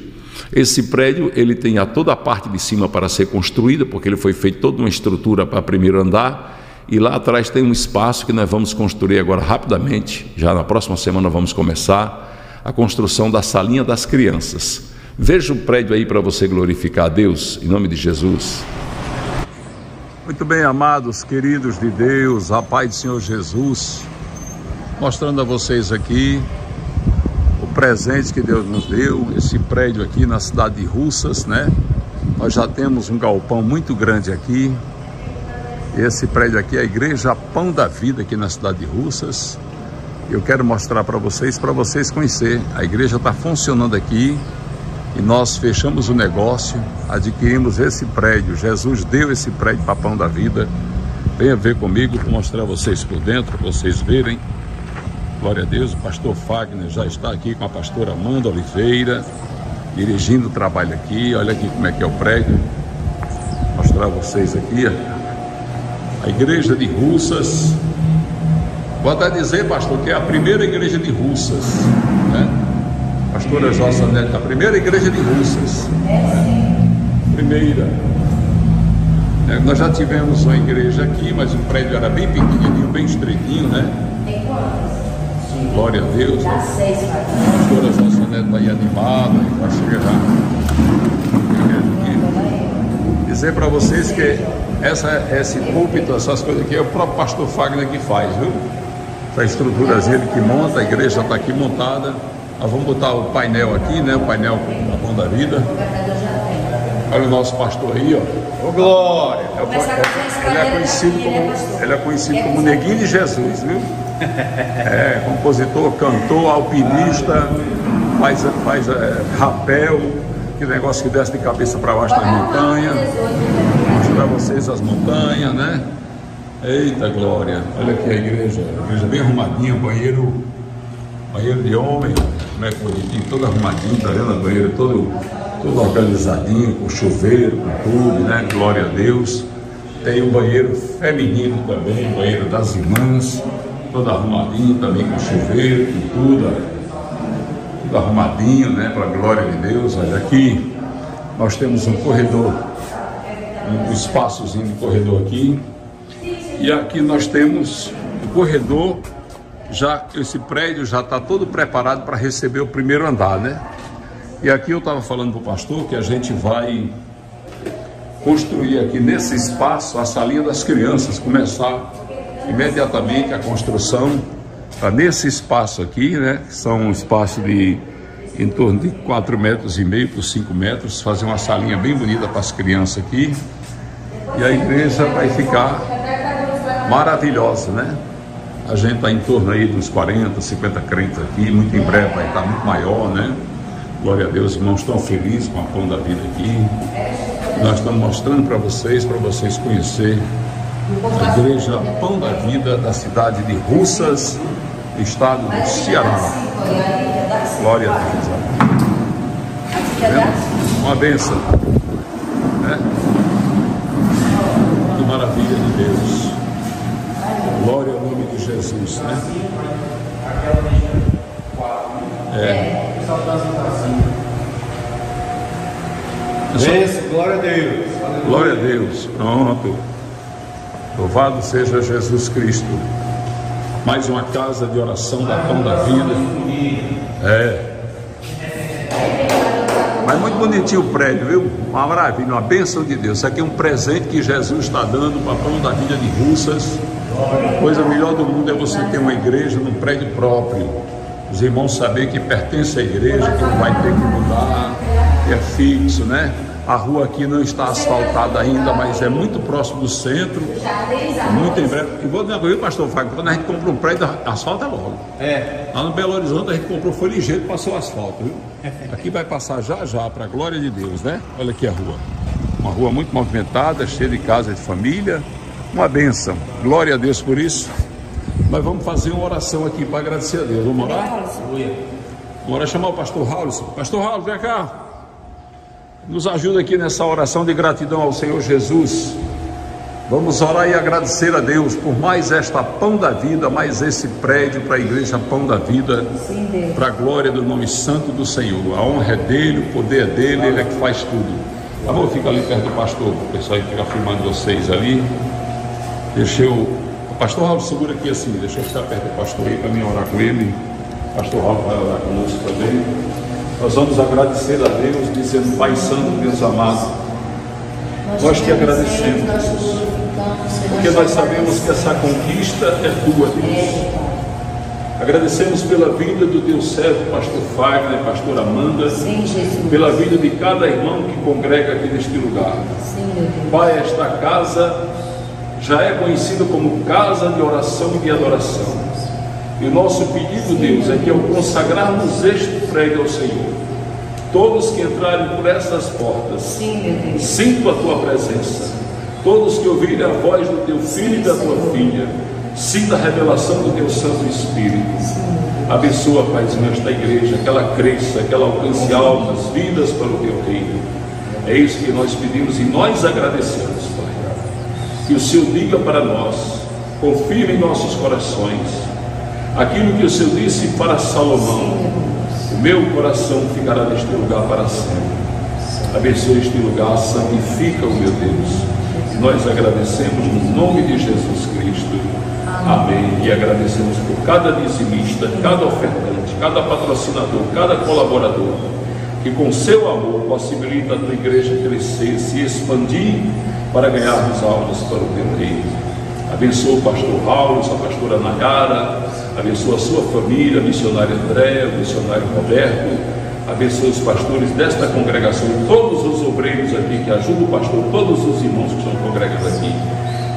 Esse prédio ele tem a toda a parte de cima para ser construída, porque ele foi feito toda uma estrutura para primeiro andar, e lá atrás tem um espaço que nós vamos construir agora rapidamente. Já na próxima semana vamos começar a construção da salinha das crianças. Veja o prédio aí para você glorificar a Deus, em nome de Jesus. Muito bem, amados, queridos de Deus, a paz do Senhor Jesus, mostrando a vocês aqui presente que Deus nos deu, esse prédio aqui na cidade de Russas, né? Nós já temos um galpão muito grande aqui. Esse prédio aqui é a Igreja Pão da Vida aqui na cidade de Russas. Eu quero mostrar para vocês, para vocês conhecer. A igreja está funcionando aqui e nós fechamos o negócio, adquirimos esse prédio. Jesus deu esse prédio para Pão da Vida. Venha ver comigo, vou mostrar vocês por dentro, para vocês verem. Glória a Deus, o pastor Fagner já está aqui com a pastora Amanda Oliveira, dirigindo o trabalho aqui. Olha aqui como é que é o prédio. Vou mostrar a vocês aqui. A igreja de Russas. Vou até dizer, pastor, que é a primeira igreja de Russas, né? Pastora Jossa Neto, a primeira igreja de Russas. Né? Primeira. É, nós já tivemos uma igreja aqui, mas o prédio era bem pequenininho, bem estreitinho, né? Glória a Deus. Né? A pastora Jossa Neto está aí animada, vai chegar. Dizer para vocês que essa, esse púlpito, essas coisas aqui, é o próprio pastor Fagner que faz, viu? Essa estruturazinha ele que monta, a igreja está aqui montada. Nós vamos botar o painel aqui, né? O painel com a mão da vida. Olha o nosso pastor aí, ó. Ô Glória! É o- é- ele, é conhecido como, ele é conhecido como Neguinho de Jesus, viu? É, compositor, cantor, alpinista, faz, faz é, rapel, que negócio que desce de cabeça para baixo nas montanhas. Mostrar para vocês as montanhas, né? Eita glória! Olha aqui a igreja, a igreja bem arrumadinha, banheiro, banheiro de homem, é que bonitinho, todo arrumadinho, tá vendo? Banheiro todo, todo organizadinho, com chuveiro, com tudo, né? Glória a Deus. Tem o banheiro feminino também, banheiro das irmãs, todo arrumadinho também, com chuveiro, com tudo, tudo arrumadinho, né? Para a glória de Deus. Olha aqui, nós temos um corredor, um espaçozinho de corredor aqui. E aqui nós temos o corredor, já esse prédio já está todo preparado para receber o primeiro andar, né? E aqui eu estava falando para o pastor que a gente vai construir aqui nesse espaço a salinha das crianças, começar imediatamente a construção tá nesse espaço aqui, né? São um espaço de em torno de 4 metros e meio por 5 metros, fazer uma salinha bem bonita para as crianças aqui. E a igreja vai ficar maravilhosa, né? A gente está em torno aí dos 40, 50 crentes aqui, muito em breve vai estar muito maior, né? Glória a Deus, irmãos estão felizes com a pão da vida aqui. Nós estamos mostrando para vocês, para vocês conhecer a igreja Pão da Vida da cidade de Russas, estado do Ceará. Glória a Deus. Uma benção. Né? Que maravilha de Deus. Glória ao nome de Jesus, né? É. Benção, glória a Deus. Glória a Deus. Pronto. Louvado seja Jesus Cristo. Mais uma casa de oração da Pão da Vida. É. Mas muito bonitinho o prédio, viu? Uma maravilha, uma bênção de Deus. Isso aqui é um presente que Jesus está dando para Pão da Vida de Russas. A coisa melhor do mundo é você ter uma igreja num prédio próprio. Os irmãos saber que pertence à igreja, que não vai ter que mudar, que é fixo, né? A rua aqui não está asfaltada ainda, mas é muito próximo do centro. Muito em breve. E vou dizer, viu, pastor Fábio, quando a gente compra um prédio, asfalta logo. É. Lá no Belo Horizonte a gente comprou, foi ligeiro, passou o asfalto, viu? Aqui vai passar já já, para a glória de Deus, né? Olha aqui a rua. Uma rua muito movimentada, cheia de casa de família. Uma benção. Glória a Deus por isso. Nós vamos fazer uma oração aqui para agradecer a Deus. Vamos orar? Vamos orar chamar o pastor Raul. Pastor Raul, vem cá. Nos ajuda aqui nessa oração de gratidão ao Senhor Jesus. Vamos orar e agradecer a Deus por mais esta pão da vida, mais esse prédio para a igreja Pão da Vida, para a glória do nome santo do Senhor. A honra é dele, o poder é dele, ele é que faz tudo. Amor, fica ali perto do pastor, o pessoal fica filmando vocês ali. Deixa eu. O pastor Raul segura aqui assim, deixa eu ficar perto do pastor aí para mim orar com ele. O pastor Raul vai orar conosco também. Nós vamos agradecer a Deus, dizendo, Pai Santo, Deus amado, nós te agradecemos, Jesus, porque nós sabemos que essa conquista é tua, Deus. Agradecemos pela vida do teu servo, pastor Fagner, pastor Amanda, pela vida de cada irmão que congrega aqui neste lugar. Pai, esta casa já é conhecida como casa de oração e de adoração. E o nosso pedido, Deus, é que ao consagrarmos este prédio ao Senhor, todos que entrarem por essas portas, sintam a tua presença. Todos que ouvirem a voz do teu filho e da tua filha, sinta a revelação do teu Santo Espírito. Abençoa, Paizinho, esta igreja, que ela cresça, que ela alcance almas, vidas para o teu reino. É isso que nós pedimos e nós agradecemos, Pai. Que o Senhor diga para nós, confirme em nossos corações, aquilo que o Senhor disse para Salomão: O meu coração ficará neste lugar para sempre. Abençoa este lugar, santifica o meu Deus. Nós agradecemos no nome de Jesus Cristo. Amém. E agradecemos por cada dizimista, cada ofertante, cada patrocinador, cada colaborador, que com seu amor possibilita a tua igreja crescer, se expandir para ganharmos almas para o teu reino. Abençoa o pastor Raul, a pastora Nayara, abençoa a sua família, a missionária Andréa, o missionário Roberto, abençoa os pastores desta congregação todos os obreiros aqui que ajudam o pastor, todos os irmãos que estão congregados aqui.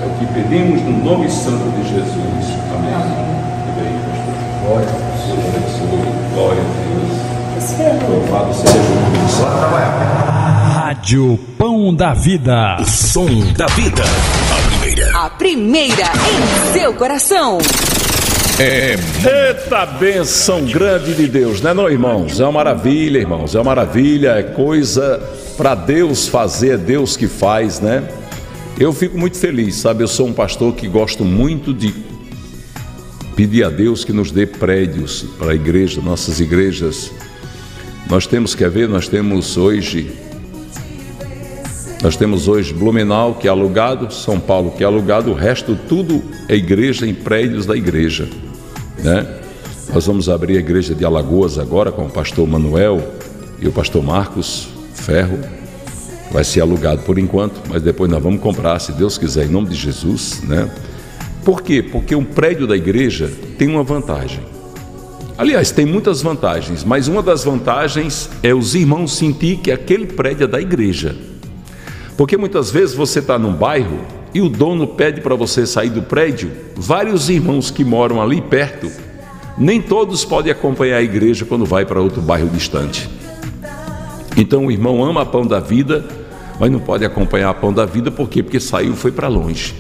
É o que pedimos no nome santo de Jesus. Amém. Amém, pastor. Glória a Deus. Abençoe. Glória a Deus. Louvado seja o nome do Senhor. Rádio Pão da Vida. O som da vida. A primeira. Em seu coração. É. Eita benção grande de Deus, né, não, irmãos? É uma maravilha, irmãos. É uma maravilha, é coisa para Deus fazer, é Deus que faz, né? Eu fico muito feliz, sabe? Eu sou um pastor que gosto muito de pedir a Deus que nos dê prédios para a igreja, nossas igrejas. Nós temos, quer ver, nós temos hoje nós temos hoje Blumenau, que é alugado, São Paulo, que é alugado, o resto tudo é igreja em prédios da igreja. Né? Nós vamos abrir a igreja de Alagoas agora com o pastor Manuel e o pastor Marcos Ferro. Vai ser alugado por enquanto, mas depois nós vamos comprar, se Deus quiser, em nome de Jesus. Né? Por quê? Porque um prédio da igreja tem uma vantagem. Aliás, tem muitas vantagens, mas uma das vantagens é os irmãos sentir que aquele prédio é da igreja. Porque muitas vezes você está num bairro e o dono pede para você sair do prédio, vários irmãos que moram ali perto, nem todos podem acompanhar a igreja quando vai para outro bairro distante. Então o irmão ama a pão da vida, mas não pode acompanhar a pão da vida, por quê? Porque saiu foi para longe.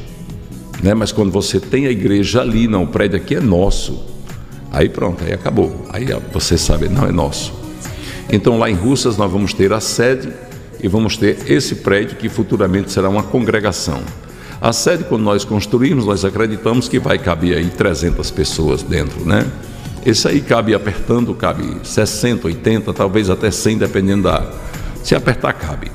Né? Mas quando você tem a igreja ali, não, o prédio aqui é nosso. Aí pronto, aí acabou. Aí você sabe, não é nosso. Então lá em Russas nós vamos ter a sede e vamos ter esse prédio que futuramente será uma congregação. A sede, quando nós construirmos, nós acreditamos que vai caber aí 300 pessoas dentro, né? Esse aí cabe apertando, cabe 60, 80, talvez até 100, dependendo da. Se apertar, cabe.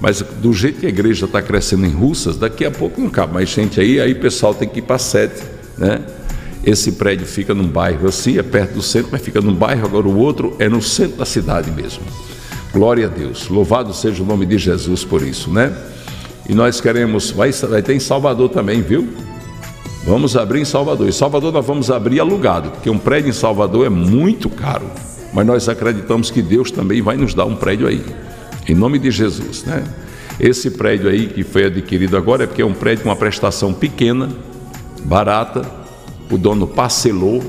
Mas do jeito que a igreja está crescendo em Russas, daqui a pouco não cabe mais gente aí, aí o pessoal tem que ir para sede, né? Esse prédio fica num bairro assim, é perto do centro, mas fica num bairro, agora o outro é no centro da cidade mesmo. Glória a Deus. Louvado seja o nome de Jesus por isso, né? E nós queremos, vai, vai ter em Salvador também, viu? Vamos abrir em Salvador. Em Salvador nós vamos abrir alugado, porque um prédio em Salvador é muito caro. Mas nós acreditamos que Deus também vai nos dar um prédio aí. Em nome de Jesus, né? Esse prédio aí que foi adquirido agora é porque é um prédio com uma prestação pequena, barata, o dono parcelou,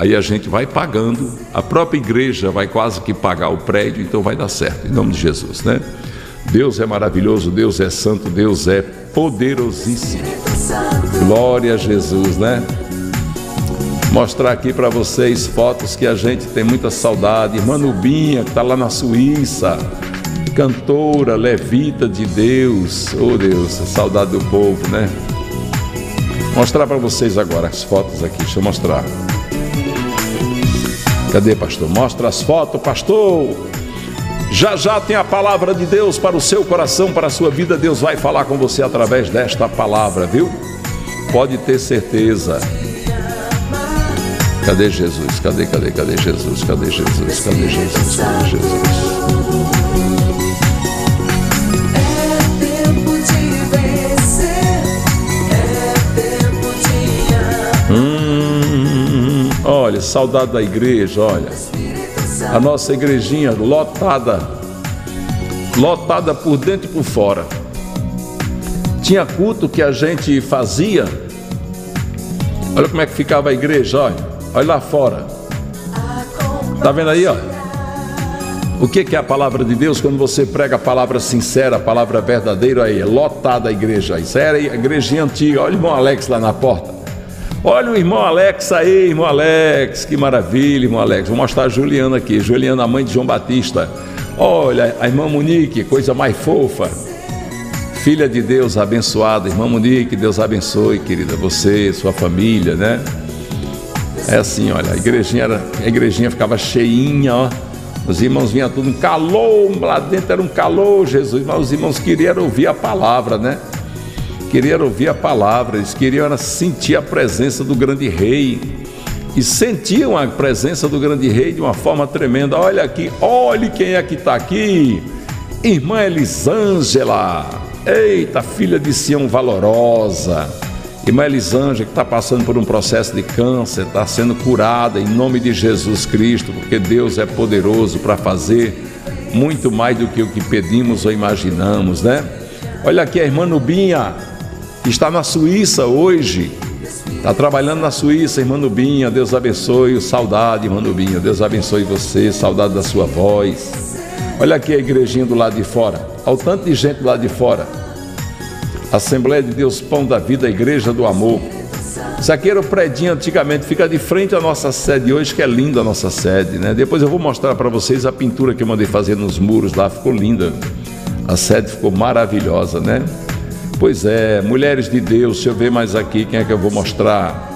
aí a gente vai pagando, a própria igreja vai quase que pagar o prédio, então vai dar certo, em nome de Jesus, né? Deus é maravilhoso, Deus é santo, Deus é poderosíssimo. Glória a Jesus, né? Mostrar aqui para vocês fotos que a gente tem muita saudade. Irmã Nubinha, que está lá na Suíça, cantora, levita de Deus. Oh Deus, saudade do povo, né? Mostrar para vocês agora as fotos aqui, deixa eu mostrar. Cadê, pastor? Mostra as fotos, pastor. Já já tem a palavra de Deus para o seu coração, para a sua vida. Deus vai falar com você através desta palavra, viu? Pode ter certeza. Cadê Jesus? Cadê, cadê, cadê Jesus? Cadê Jesus? Cadê Jesus? Cadê Jesus? Olha, saudade da igreja, olha. A nossa igrejinha lotada, lotada por dentro e por fora. Tinha culto que a gente fazia. Olha como é que ficava a igreja, olha. Olha lá fora. Tá vendo aí, ó? O que é a palavra de Deus quando você prega a palavra sincera, a palavra verdadeira aí? Lotada a igreja. Isso era a igrejinha antiga. Olha o irmão Alex lá na porta. Olha o irmão Alex aí, irmão Alex, que maravilha, irmão Alex. Vou mostrar a Juliana aqui, Juliana, a mãe de João Batista. Olha, a irmã Monique, coisa mais fofa. Filha de Deus abençoada, irmã Monique, Deus abençoe, querida, você, sua família, né? É assim, olha, a igrejinha, era, a igrejinha ficava cheinha, ó. Os irmãos vinham tudo um calor, lá dentro era um calor, Jesus, mas os irmãos queriam ouvir a palavra, né? Queriam ouvir a palavra, eles queriam sentir a presença do grande rei. E sentiam a presença do grande rei de uma forma tremenda. Olha aqui, olhe quem é que está aqui. Irmã Elisângela. Eita, filha de Sião valorosa. Irmã Elisângela, que está passando por um processo de câncer, está sendo curada em nome de Jesus Cristo, porque Deus é poderoso para fazer muito mais do que o que pedimos ou imaginamos, né? Olha aqui a irmã Nubinha, está na Suíça hoje, está trabalhando na Suíça, irmã Nubinha, Deus abençoe, saudade, irmã Nubinha, Deus abençoe você, saudade da sua voz. Olha aqui a igrejinha do lado de fora, ao tanto de gente do lado de fora. Assembleia de Deus, Pão da Vida, Igreja do Amor. Isso aqui era o predinho antigamente, fica de frente à nossa sede hoje, que é linda a nossa sede, né? Depois eu vou mostrar para vocês a pintura que eu mandei fazer nos muros lá, ficou linda. A sede ficou maravilhosa, né? Pois é, mulheres de Deus, deixa eu ver mais aqui, quem é que eu vou mostrar?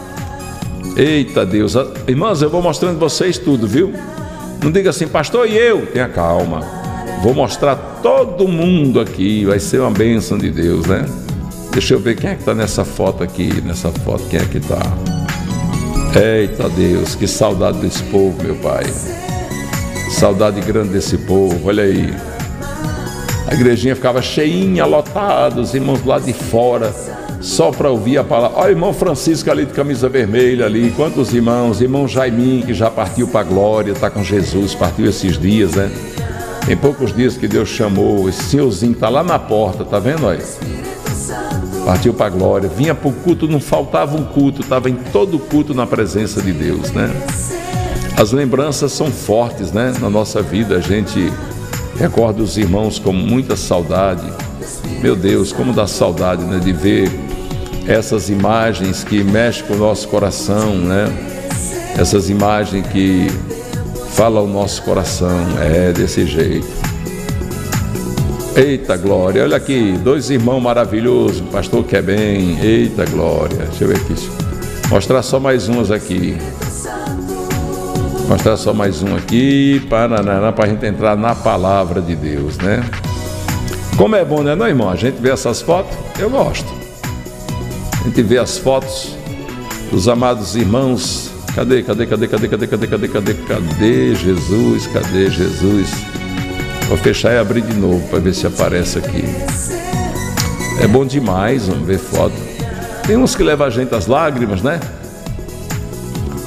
Eita Deus, irmãs, eu vou mostrando vocês tudo, viu? Não diga assim, pastor, e eu? Tenha calma. Vou mostrar todo mundo aqui, vai ser uma bênção de Deus, né? Deixa eu ver quem é que está nessa foto aqui, nessa foto, quem é que está? Eita Deus, que saudade desse povo, meu Pai. Saudade grande desse povo, olha aí. A igrejinha ficava cheinha, lotada, os irmãos lá de fora, só para ouvir a palavra. Olha o irmão Francisco ali de camisa vermelha ali, quantos irmãos? Irmão Jaiminho, que já partiu para a glória, está com Jesus, partiu esses dias, né? Tem poucos dias que Deus chamou, esse senhorzinho está lá na porta, tá vendo aí? Partiu para a glória, vinha para o culto, não faltava um culto, estava em todo culto na presença de Deus, né? As lembranças são fortes, né? Na nossa vida, a gente recorda os irmãos com muita saudade. Meu Deus, como dá saudade, né? De ver essas imagens que mexem com o nosso coração, né? Essas imagens que falam o nosso coração, é desse jeito. Eita glória, olha aqui, dois irmãos maravilhosos, pastor quer bem, eita glória. Deixa eu ver aqui. Mostrar só mais umas aqui. Mostrar só mais um aqui para para a gente entrar na palavra de Deus, né? Como é bom, né, não, irmão? A gente vê essas fotos, eu gosto. A gente vê as fotos dos amados irmãos. Cadê, cadê, cadê, cadê, cadê, cadê, cadê, cadê, cadê Jesus? Cadê Jesus? Vou fechar e abrir de novo para ver se aparece aqui. É bom demais, vamos ver foto. Tem uns que levam a gente às lágrimas, né?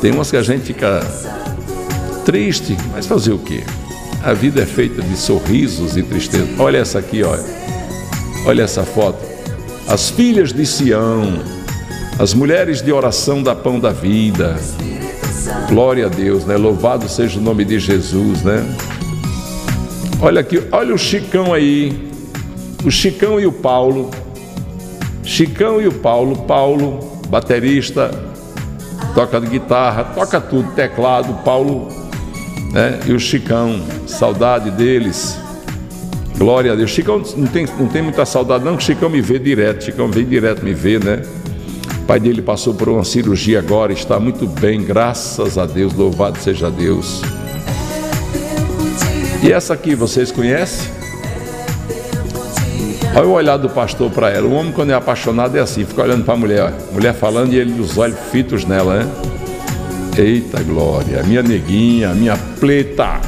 Tem umas que a gente fica triste, mas fazer o quê? A vida é feita de sorrisos e tristeza. Olha essa aqui, olha. Olha essa foto. As filhas de Sião, as mulheres de oração da pão da vida. Glória a Deus, né? Louvado seja o nome de Jesus, né? Olha aqui, olha o Chicão aí. O Chicão e o Paulo. Chicão e o Paulo. Paulo, baterista, toca guitarra, toca tudo, teclado. Paulo né? e o Chicão, saudade deles. Glória a Deus. Chicão não tem, não tem muita saudade, não, que Chicão me vê direto. Chicão vem direto me ver, né? O pai dele passou por uma cirurgia agora, está muito bem, graças a Deus, louvado seja Deus. E essa aqui vocês conhecem? Olha o olhar do pastor para ela. O homem, quando é apaixonado, é assim: fica olhando para a mulher, ó. mulher falando e ele os olhos fitos nela, né? Eita glória, minha neguinha, minha pleta.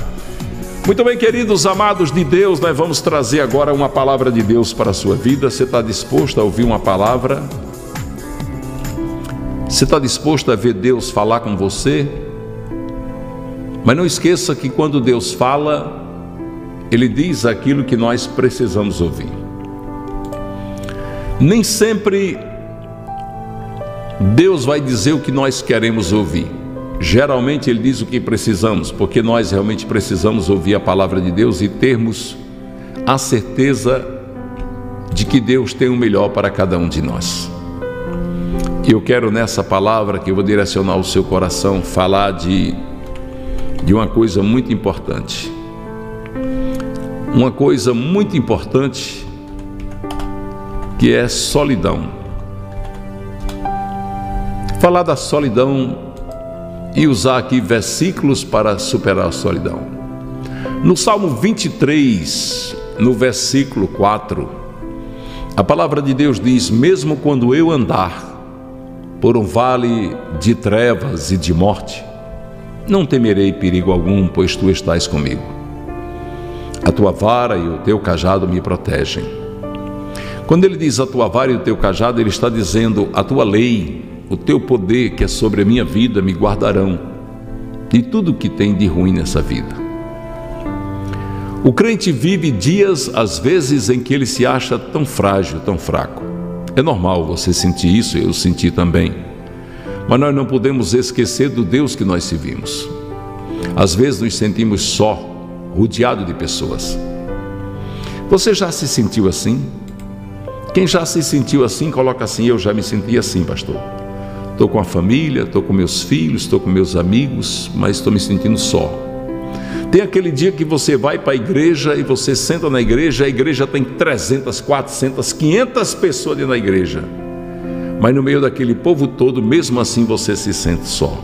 Muito bem, queridos amados de Deus, nós vamos trazer agora uma palavra de Deus para a sua vida. Você está disposto a ouvir uma palavra? Você está disposto a ver Deus falar com você? Mas não esqueça que quando Deus fala, Ele diz aquilo que nós precisamos ouvir. Nem sempre Deus vai dizer o que nós queremos ouvir. Geralmente Ele diz o que precisamos, porque nós realmente precisamos ouvir a palavra de Deus e termos a certeza de que Deus tem o melhor para cada um de nós. E eu quero nessa palavra que eu vou direcionar o seu coração falar de, de uma coisa muito importante. Uma coisa muito importante que é solidão. Falar da solidão e usar aqui versículos para superar a solidão. No Salmo 23, no versículo 4, a palavra de Deus diz: Mesmo quando eu andar por um vale de trevas e de morte, não temerei perigo algum, pois tu estás comigo. A tua vara e o teu cajado me protegem. Quando ele diz a tua vara e o teu cajado, ele está dizendo a tua lei, o teu poder que é sobre a minha vida me guardarão de tudo que tem de ruim nessa vida. O crente vive dias, às vezes, em que ele se acha tão frágil, tão fraco. É normal você sentir isso, eu senti também. Mas nós não podemos esquecer do Deus que nós servimos. Às vezes nos sentimos só, rodeado de pessoas. Você já se sentiu assim? Quem já se sentiu assim, coloca assim: Eu já me senti assim, pastor. Estou com a família, estou com meus filhos, estou com meus amigos, mas estou me sentindo só. Tem aquele dia que você vai para a igreja e você senta na igreja, a igreja tem 300, 400, 500 pessoas dentro da igreja. Mas no meio daquele povo todo, mesmo assim você se sente só.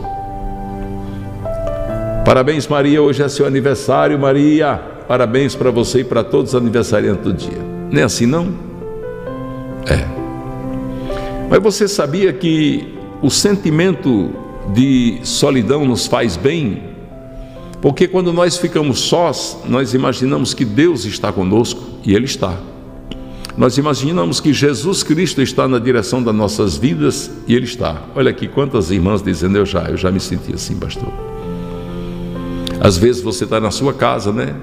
Parabéns, Maria, hoje é seu aniversário, Maria. Parabéns para você e para todos os aniversariantes do dia. Não é assim, não? É. Mas você sabia que o sentimento de solidão nos faz bem? Porque quando nós ficamos sós, nós imaginamos que Deus está conosco e Ele está. Nós imaginamos que Jesus Cristo está na direção das nossas vidas e Ele está. Olha aqui quantas irmãs dizendo: Eu já, eu já me senti assim, pastor. Às vezes você está na sua casa, né?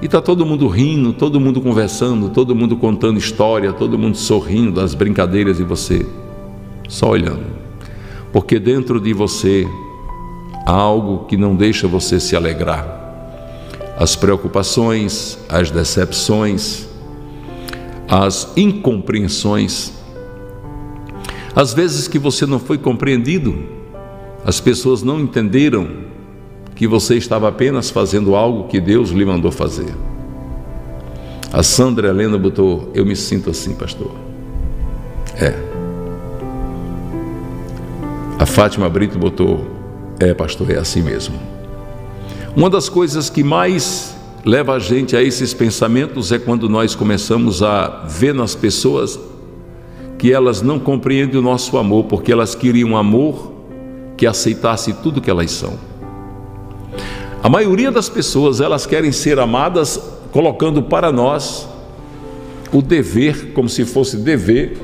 E está todo mundo rindo, todo mundo conversando, todo mundo contando história, todo mundo sorrindo das brincadeiras e você só olhando. Porque dentro de você há algo que não deixa você se alegrar. As preocupações, as decepções, as incompreensões. Às vezes que você não foi compreendido, as pessoas não entenderam que você estava apenas fazendo algo que Deus lhe mandou fazer. A Sandra Helena botou: Eu me sinto assim, pastor. É. A Fátima Brito botou: É, pastor, é assim mesmo. Uma das coisas que mais leva a gente a esses pensamentos é quando nós começamos a ver nas pessoas que elas não compreendem o nosso amor, porque elas queriam um amor que aceitasse tudo que elas são. A maioria das pessoas, elas querem ser amadas colocando para nós o dever, como se fosse dever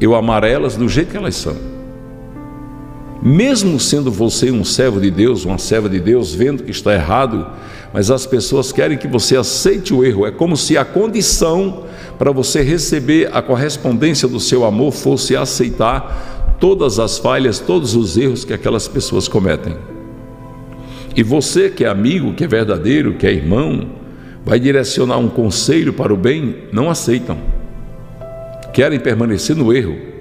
eu amar elas do jeito que elas são. Mesmo sendo você um servo de Deus, uma serva de Deus, vendo que está errado, mas as pessoas querem que você aceite o erro. É como se a condição para você receber a correspondência do seu amor fosse aceitar todas as falhas, todos os erros que aquelas pessoas cometem. E você que é amigo, que é verdadeiro, que é irmão, vai direcionar um conselho para o bem, não aceitam. Querem permanecer no erro.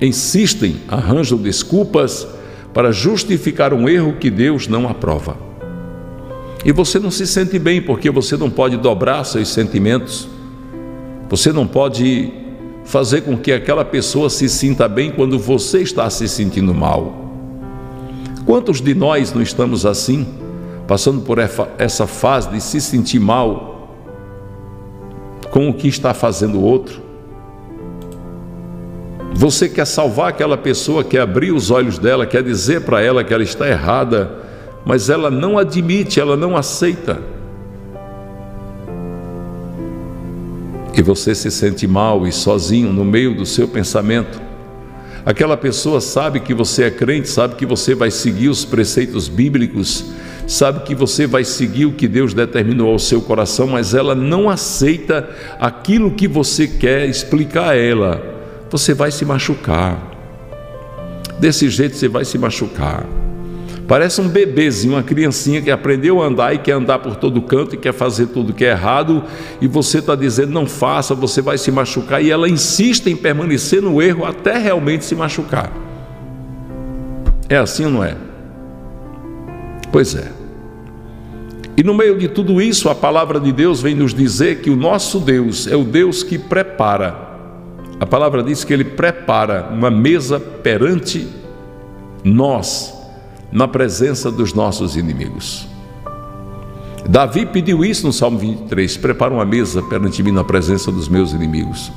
Insistem, arranjam desculpas para justificar um erro que Deus não aprova. E você não se sente bem porque você não pode dobrar seus sentimentos. Você não pode fazer com que aquela pessoa se sinta bem quando você está se sentindo mal. Quantos de nós não estamos assim, passando por essa fase de se sentir mal com o que está fazendo o outro? Você quer salvar aquela pessoa, quer abrir os olhos dela, quer dizer para ela que ela está errada, mas ela não admite, ela não aceita. E você se sente mal e sozinho no meio do seu pensamento. Aquela pessoa sabe que você é crente, sabe que você vai seguir os preceitos bíblicos, sabe que você vai seguir o que Deus determinou ao seu coração, mas ela não aceita aquilo que você quer explicar a ela. Você vai se machucar. Desse jeito você vai se machucar. Parece um bebezinho, uma criancinha que aprendeu a andar e quer andar por todo canto e quer fazer tudo que é errado, e você está dizendo não faça, você vai se machucar, e ela insiste em permanecer no erro até realmente se machucar. É assim ou não é? Pois é. E no meio de tudo isso, a palavra de Deus vem nos dizer que o nosso Deus é o Deus que prepara. A palavra diz que ele prepara uma mesa perante nós na presença dos nossos inimigos. Davi pediu isso no Salmo 23: prepara uma mesa perante mim na presença dos meus inimigos.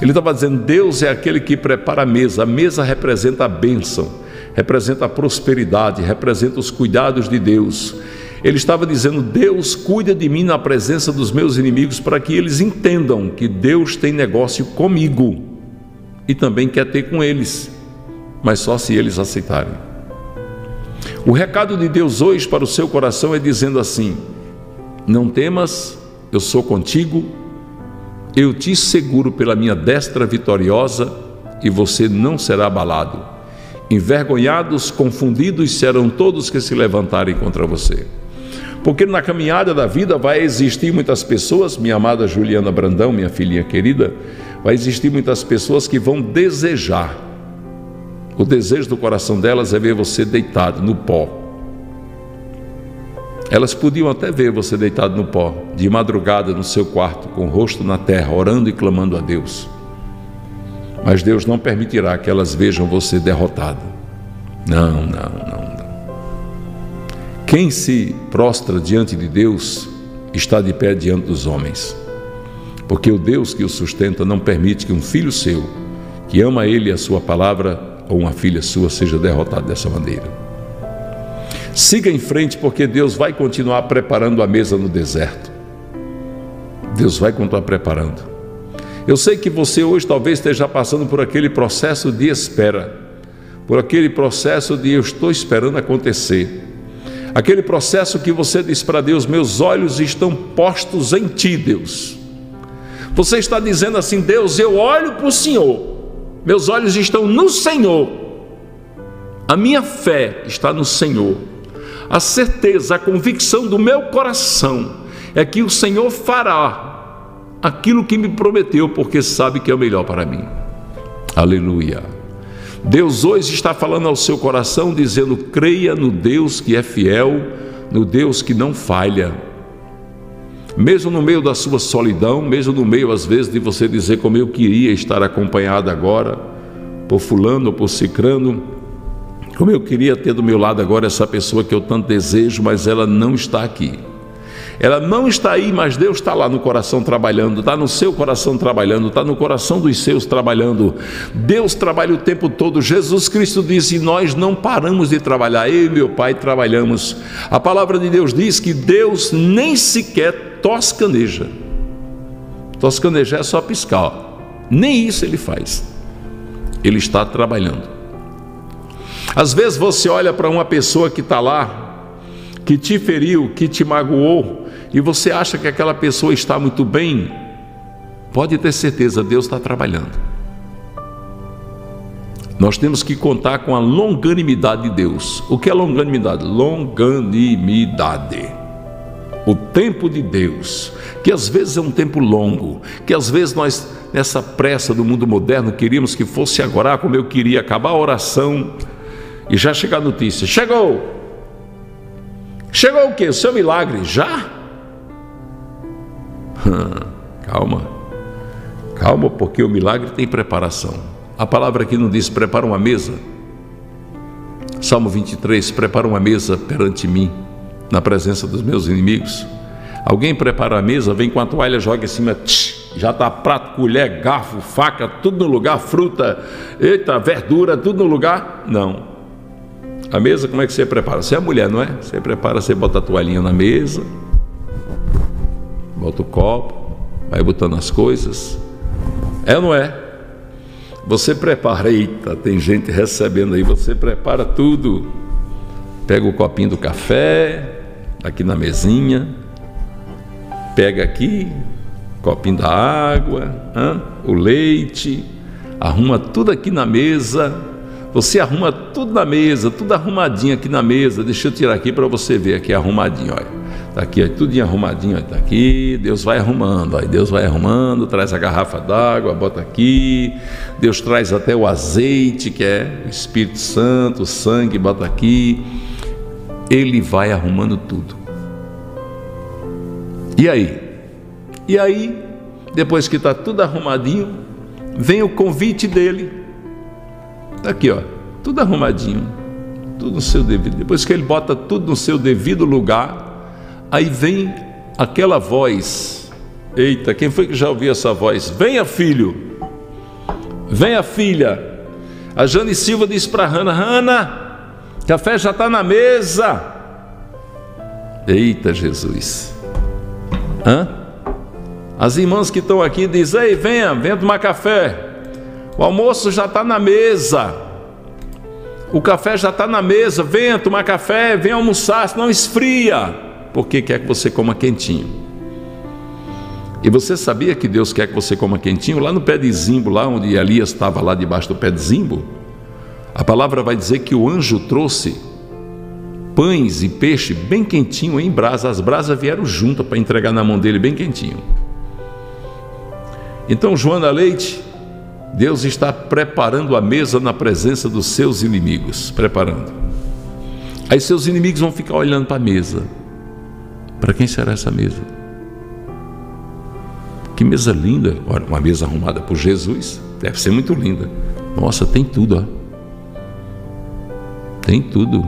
Ele estava dizendo: Deus é aquele que prepara a mesa, a mesa representa a bênção, representa a prosperidade, representa os cuidados de Deus. Ele estava dizendo: Deus cuida de mim na presença dos meus inimigos para que eles entendam que Deus tem negócio comigo e também quer ter com eles, mas só se eles aceitarem. O recado de Deus hoje para o seu coração é dizendo assim: Não temas, eu sou contigo, eu te seguro pela minha destra vitoriosa e você não será abalado. Envergonhados, confundidos serão todos que se levantarem contra você. Porque na caminhada da vida vai existir muitas pessoas, minha amada Juliana Brandão, minha filhinha querida, vai existir muitas pessoas que vão desejar o desejo do coração delas é ver você deitado no pó. Elas podiam até ver você deitado no pó, de madrugada no seu quarto, com o rosto na terra, orando e clamando a Deus. Mas Deus não permitirá que elas vejam você derrotado. Não, não, não. Quem se prostra diante de Deus está de pé diante dos homens. Porque o Deus que o sustenta não permite que um filho seu, que ama Ele e a Sua palavra, ou uma filha sua seja derrotada dessa maneira. Siga em frente, porque Deus vai continuar preparando a mesa no deserto. Deus vai continuar preparando. Eu sei que você hoje talvez esteja passando por aquele processo de espera, por aquele processo de eu estou esperando acontecer. Aquele processo que você diz para Deus: Meus olhos estão postos em ti, Deus. Você está dizendo assim: Deus, eu olho para o Senhor meus olhos estão no Senhor. A minha fé está no Senhor. A certeza, a convicção do meu coração é que o Senhor fará aquilo que me prometeu, porque sabe que é o melhor para mim. Aleluia. Deus hoje está falando ao seu coração, dizendo: creia no Deus que é fiel, no Deus que não falha. Mesmo no meio da sua solidão, mesmo no meio, às vezes, de você dizer como eu queria estar acompanhado agora, por fulano ou por cicrano, como eu queria ter do meu lado agora essa pessoa que eu tanto desejo, mas ela não está aqui. Ela não está aí, mas Deus está lá no coração trabalhando, está no seu coração trabalhando, está no coração dos seus trabalhando. Deus trabalha o tempo todo. Jesus Cristo disse: Nós não paramos de trabalhar, eu e meu Pai trabalhamos. A palavra de Deus diz que Deus nem sequer toscaneja. Toscanejar é só piscar, nem isso ele faz. Ele está trabalhando. Às vezes você olha para uma pessoa que está lá, que te feriu, que te magoou, e você acha que aquela pessoa está muito bem, pode ter certeza, Deus está trabalhando. Nós temos que contar com a longanimidade de Deus. O que é longanimidade? Longanimidade. O tempo de Deus, que às vezes é um tempo longo, que às vezes nós, nessa pressa do mundo moderno, queríamos que fosse agora, como eu queria, acabar a oração e já chegar a notícia: chegou! Chegou o que? O seu milagre? Já? Calma, calma, porque o milagre tem preparação. A palavra aqui não diz prepara uma mesa. Salmo 23: prepara uma mesa perante mim, na presença dos meus inimigos. Alguém prepara a mesa, vem com a toalha, joga em cima, tch, já está prato, colher, garfo, faca, tudo no lugar, fruta, eita, verdura, tudo no lugar? Não. A mesa, como é que você prepara? Você é mulher, não é? Você prepara, você bota a toalhinha na mesa, bota o copo, vai botando as coisas. É ou não é? Você prepara, eita, tem gente recebendo aí, você prepara tudo. Pega o copinho do café, aqui na mesinha, pega aqui, copinho da água, hã? o leite, arruma tudo aqui na mesa. Você arruma tudo na mesa, tudo arrumadinho aqui na mesa. Deixa eu tirar aqui para você ver aqui arrumadinho, olha. Tá aqui, ó, tudo arrumadinho, ó, tá aqui. Deus vai arrumando, aí Deus vai arrumando, traz a garrafa d'água, bota aqui. Deus traz até o azeite, que é o Espírito Santo, o sangue, bota aqui. Ele vai arrumando tudo. E aí? E aí, depois que está tudo arrumadinho, vem o convite dele. Está aqui, ó, tudo arrumadinho, tudo no seu devido. Depois que ele bota tudo no seu devido lugar, aí vem aquela voz. Eita, quem foi que já ouviu essa voz? Venha, filho. Venha, filha. A Jane Silva diz para Hanna: Hanna, café já está na mesa. Eita, Jesus. Hã? As irmãs que estão aqui dizem: Ei, venha, venha tomar café. O almoço já está na mesa. O café já está na mesa. Venha tomar café, venha almoçar, senão esfria. Porque quer que você coma quentinho. E você sabia que Deus quer que você coma quentinho? Lá no pé de zimbo, lá onde Elias estava, lá debaixo do pé de zimbo, a palavra vai dizer que o anjo trouxe pães e peixe bem quentinho em brasa. As brasas vieram juntas para entregar na mão dele bem quentinho. Então, Joana Leite, Deus está preparando a mesa na presença dos seus inimigos, preparando. Aí seus inimigos vão ficar olhando para a mesa. Para quem será essa mesa? Que mesa linda! Olha, uma mesa arrumada por Jesus, deve ser muito linda. Nossa, tem tudo, ó. Tem tudo.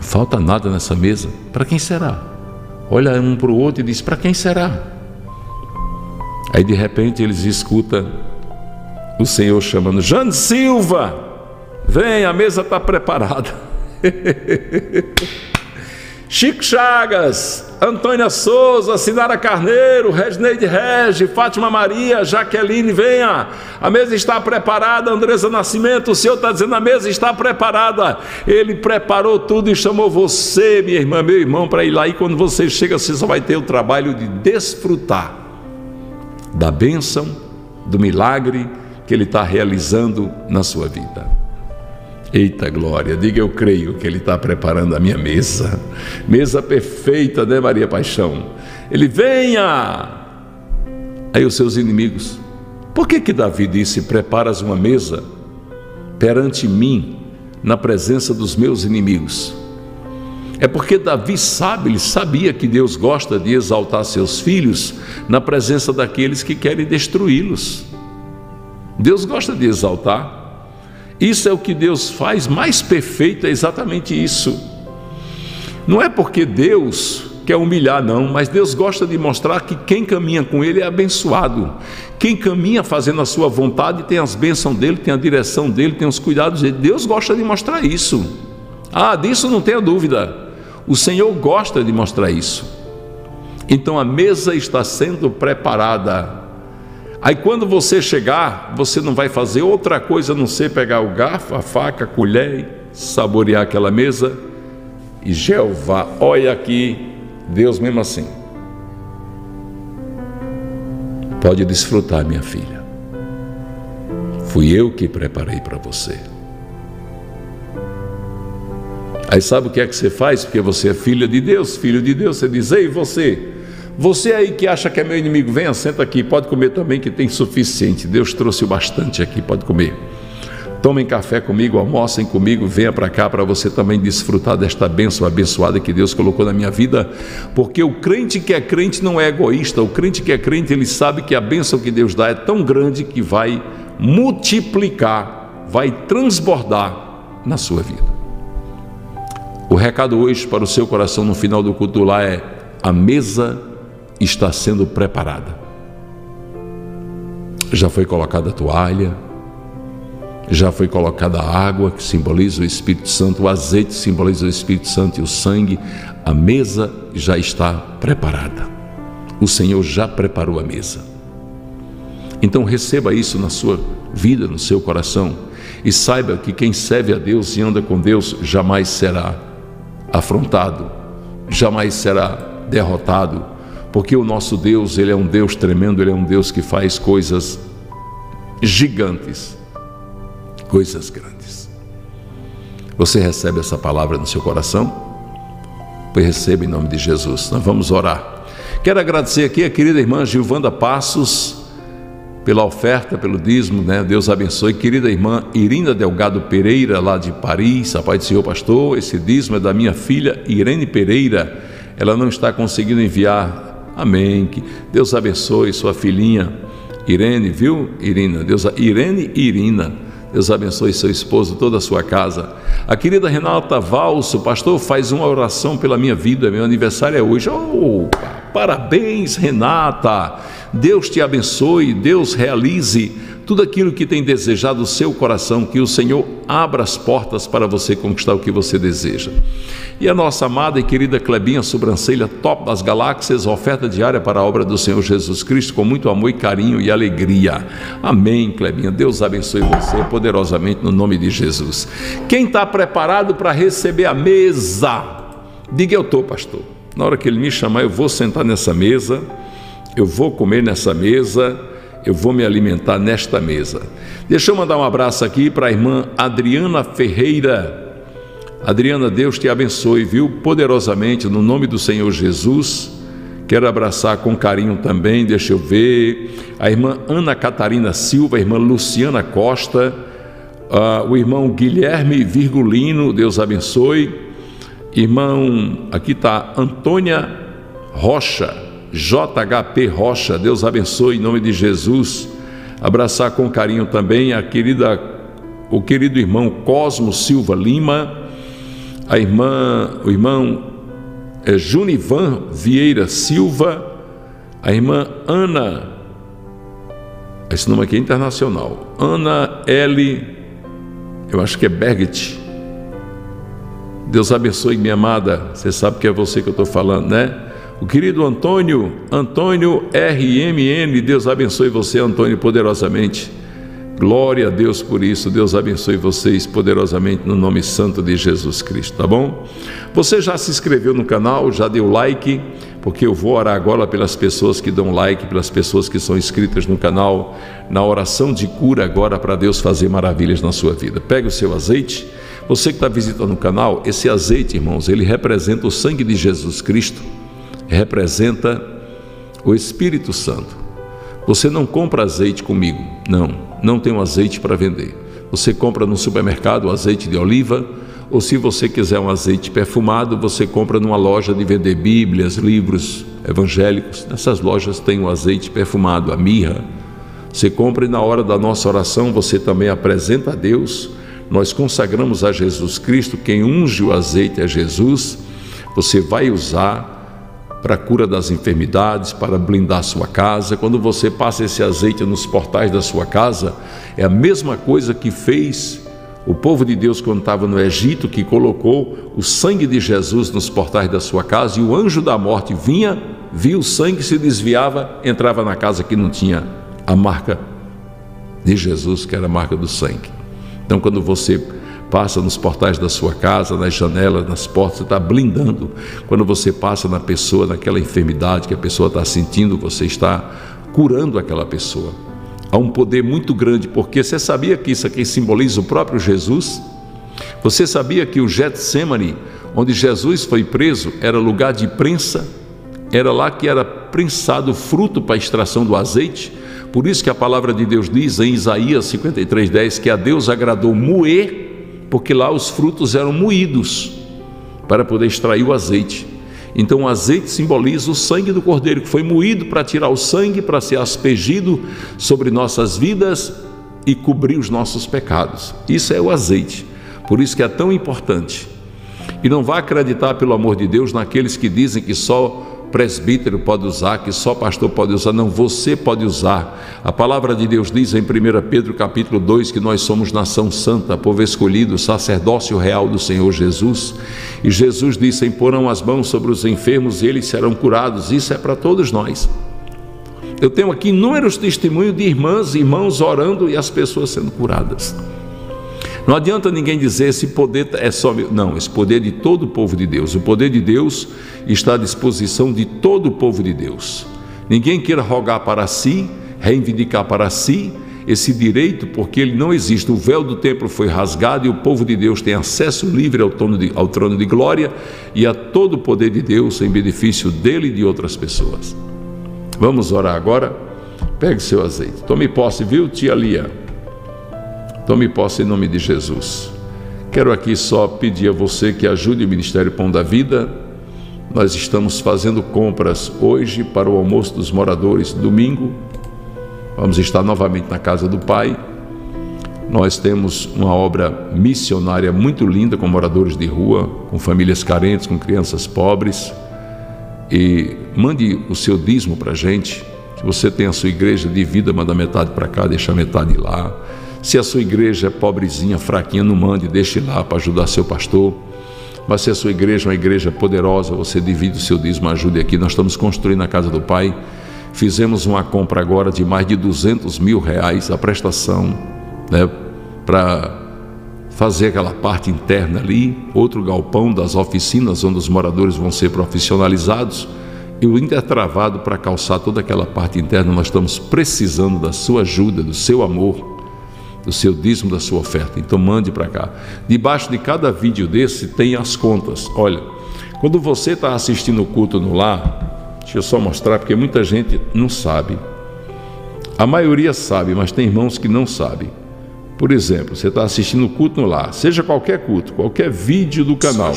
Falta nada nessa mesa. Para quem será? Olha um para o outro e diz: Para quem será? Aí de repente eles escutam o Senhor chamando: Jane Silva, vem, a mesa está preparada. Chico Chagas, Antônia Souza, Sinara Carneiro, Regineide Regi, Fátima Maria, Jaqueline, venha. A mesa está preparada, Andresa Nascimento, o Senhor está dizendo, a mesa está preparada. Ele preparou tudo e chamou você, minha irmã, meu irmão, para ir lá. E quando você chega, você só vai ter o trabalho de desfrutar da bênção, do milagre que Ele está realizando na sua vida. Eita glória, diga eu creio que Ele está preparando a minha mesa, mesa perfeita, né, Maria Paixão? Ele venha! Aí os seus inimigos, por que que Davi disse: Preparas uma mesa perante mim, na presença dos meus inimigos? É porque Davi sabe, ele sabia que Deus gosta de exaltar seus filhos na presença daqueles que querem destruí-los. Deus gosta de exaltar. Isso é o que Deus faz mais perfeito, é exatamente isso. Não é porque Deus quer humilhar, não, mas Deus gosta de mostrar que quem caminha com Ele é abençoado. Quem caminha fazendo a sua vontade tem as bênçãos dele, tem a direção dele, tem os cuidados dele. Deus gosta de mostrar isso. Ah, disso não tenha dúvida. O Senhor gosta de mostrar isso. Então a mesa está sendo preparada Aí quando você chegar, você não vai fazer outra coisa a não ser pegar o garfo, a faca, a colher saborear aquela mesa. E Jeová, olha aqui, Deus mesmo assim. Pode desfrutar, minha filha. Fui eu que preparei para você. Aí sabe o que é que você faz? Porque você é filha de Deus, filho de Deus. Você diz: Ei, você, você aí que acha que é meu inimigo, venha, senta aqui, pode comer também, que tem suficiente. Deus trouxe o bastante aqui, pode comer. Tomem café comigo, almocem comigo, venha para cá para você também desfrutar desta bênção abençoada que Deus colocou na minha vida, porque o crente que é crente não é egoísta, o crente que é crente, ele sabe que a bênção que Deus dá é tão grande que vai multiplicar, vai transbordar na sua vida. O recado hoje para o seu coração no final do culto lá é: a mesa está sendo preparada. Já foi colocada a toalha, já foi colocada a água, que simboliza o Espírito Santo, o azeite simboliza o Espírito Santo e o sangue. A mesa já está preparada. O Senhor já preparou a mesa. Então receba isso na sua vida, no seu coração, e saiba que quem serve a Deus e anda com Deus jamais será afrontado, jamais será derrotado, porque o nosso Deus, ele é um Deus tremendo, ele é um Deus que faz coisas gigantes, coisas grandes. Você recebe essa palavra no seu coração? Pois receba em nome de Jesus. Nós vamos orar. Quero agradecer aqui a querida irmã Gilvanda Passos pela oferta, pelo dízimo, né? Deus abençoe. Querida irmã Irina Delgado Pereira, lá de Paris, a paz do Senhor pastor, esse dízimo é da minha filha Irene Pereira. Ela não está conseguindo enviar. Amém. Que Deus abençoe sua filhinha Irene, viu? Irina, Deus, Irene e Irina. Deus abençoe seu esposo, toda a sua casa. A querida Renata Valso, pastor, faz uma oração pela minha vida. Meu aniversário é hoje. Oh, parabéns, Renata. Deus te abençoe, Deus realize tudo aquilo que tem desejado o seu coração, que o Senhor abra as portas para você conquistar o que você deseja. E a nossa amada e querida Clebinha Sobrancelha, top das galáxias, oferta diária para a obra do Senhor Jesus Cristo, com muito amor e carinho e alegria. Amém, Clebinha. Deus abençoe você poderosamente no nome de Jesus. Quem está preparado para receber a mesa? Diga eu estou, pastor. Na hora que ele me chamar, eu vou sentar nessa mesa eu vou comer nessa mesa, eu vou me alimentar nesta mesa. Deixa eu mandar um abraço aqui para a irmã Adriana Ferreira. Adriana, Deus te abençoe, viu? Poderosamente, no nome do Senhor Jesus. Quero abraçar com carinho também, deixa eu ver. A irmã Ana Catarina Silva, a irmã Luciana Costa, uh, o irmão Guilherme Virgulino, Deus abençoe. Irmão, aqui está Antônia Rocha, JHP Rocha, Deus abençoe em nome de Jesus. Abraçar com carinho também a querida, o querido irmão Cosmo Silva Lima, a irmã, o irmão é, Junivan Vieira Silva, a irmã Ana, esse nome aqui é internacional, Ana L, eu acho que é Berget. Deus abençoe, minha amada. Você sabe que é você que eu estou falando, né? O querido Antônio, Antônio RMN, Deus abençoe você, Antônio, poderosamente. Glória a Deus por isso. Deus abençoe vocês poderosamente no nome santo de Jesus Cristo, tá bom? Você já se inscreveu no canal, já deu like, porque eu vou orar agora pelas pessoas que dão like, pelas pessoas que são inscritas no canal, na oração de cura agora para Deus fazer maravilhas na sua vida. Pega o seu azeite. Você que está visitando o canal, esse azeite, irmãos, ele representa o sangue de Jesus Cristo representa o Espírito Santo. Você não compra azeite comigo, não, não um azeite para vender. Você compra no supermercado o azeite de oliva, ou se você quiser um azeite perfumado, você compra numa loja de vender Bíblias, livros evangélicos. Nessas lojas tem o azeite perfumado, a mirra. Você compra e na hora da nossa oração você também apresenta a Deus. Nós consagramos a Jesus Cristo, quem unge o azeite é Jesus. Você vai usar para a cura das enfermidades, para blindar sua casa. Quando você passa esse azeite nos portais da sua casa, é a mesma coisa que fez o povo de Deus quando estava no Egito, que colocou o sangue de Jesus nos portais da sua casa e o anjo da morte vinha, via o sangue, se desviava, entrava na casa que não tinha a marca de Jesus, que era a marca do sangue. Então, quando você passa nos portais da sua casa, nas janelas, nas portas, está blindando. Quando você passa na pessoa, naquela enfermidade que a pessoa está sentindo, você está curando aquela pessoa. Há um poder muito grande, porque você sabia que isso aqui simboliza o próprio Jesus? Você sabia que o Getsemane, onde Jesus foi preso, era lugar de prensa? Era lá que era prensado o fruto para a extração do azeite? Por isso que a palavra de Deus diz em Isaías 53:10 que a Deus agradou moer, porque lá os frutos eram moídos para poder extrair o azeite. Então o azeite simboliza o sangue do cordeiro que foi moído para tirar o sangue para ser aspergido sobre nossas vidas e cobrir os nossos pecados. Isso é o azeite. Por isso que é tão importante. E não vá acreditar pelo amor de Deus naqueles que dizem que só presbítero pode usar, que só pastor pode usar, não, você pode usar. A palavra de Deus diz em 1 Pedro capítulo 2 que nós somos nação santa, povo escolhido, sacerdócio real do Senhor Jesus. E Jesus disse: "Imporão as mãos sobre os enfermos e eles serão curados". Isso é para todos nós. Eu tenho aqui inúmeros testemunhos de irmãs e irmãos orando e as pessoas sendo curadas. Não adianta ninguém dizer esse poder é só meu. Não, esse poder é de todo o povo de Deus. O poder de Deus está à disposição de todo o povo de Deus. Ninguém queira rogar para si, reivindicar para si esse direito, porque ele não existe. O véu do templo foi rasgado e o povo de Deus tem acesso livre ao trono de, ao trono de glória e a todo o poder de Deus em benefício dele e de outras pessoas. Vamos orar agora? Pegue seu azeite. Tome posse, viu, tia Lia? Tome posse em nome de Jesus. Quero aqui só pedir a você que ajude o Ministério Pão da Vida. Nós estamos fazendo compras hoje para o almoço dos moradores, domingo. Vamos estar novamente na casa do Pai. Nós temos uma obra missionária muito linda com moradores de rua, com famílias carentes, com crianças pobres. E mande o seu dízimo para a gente. Se você tem a sua igreja, divida, manda metade para cá, deixa metade lá. Se a sua igreja é pobrezinha, fraquinha, não mande, deixe lá para ajudar seu pastor. Mas se a sua igreja é uma igreja poderosa, você divide o seu dízimo, ajude aqui. Nós estamos construindo a casa do Pai. Fizemos uma compra agora de mais de 200 mil reais, a prestação, né, para fazer aquela parte interna ali, outro galpão das oficinas onde os moradores vão ser profissionalizados e o intertravado para calçar toda aquela parte interna. Nós estamos precisando da sua ajuda, do seu amor do seu dízimo, da sua oferta. Então mande para cá. Debaixo de cada vídeo desse tem as contas. Olha, quando você está assistindo o culto no lar, deixa eu só mostrar, porque muita gente não sabe. A maioria sabe, mas tem irmãos que não sabem. Por exemplo, você está assistindo o culto no lar, seja qualquer culto, qualquer vídeo do canal.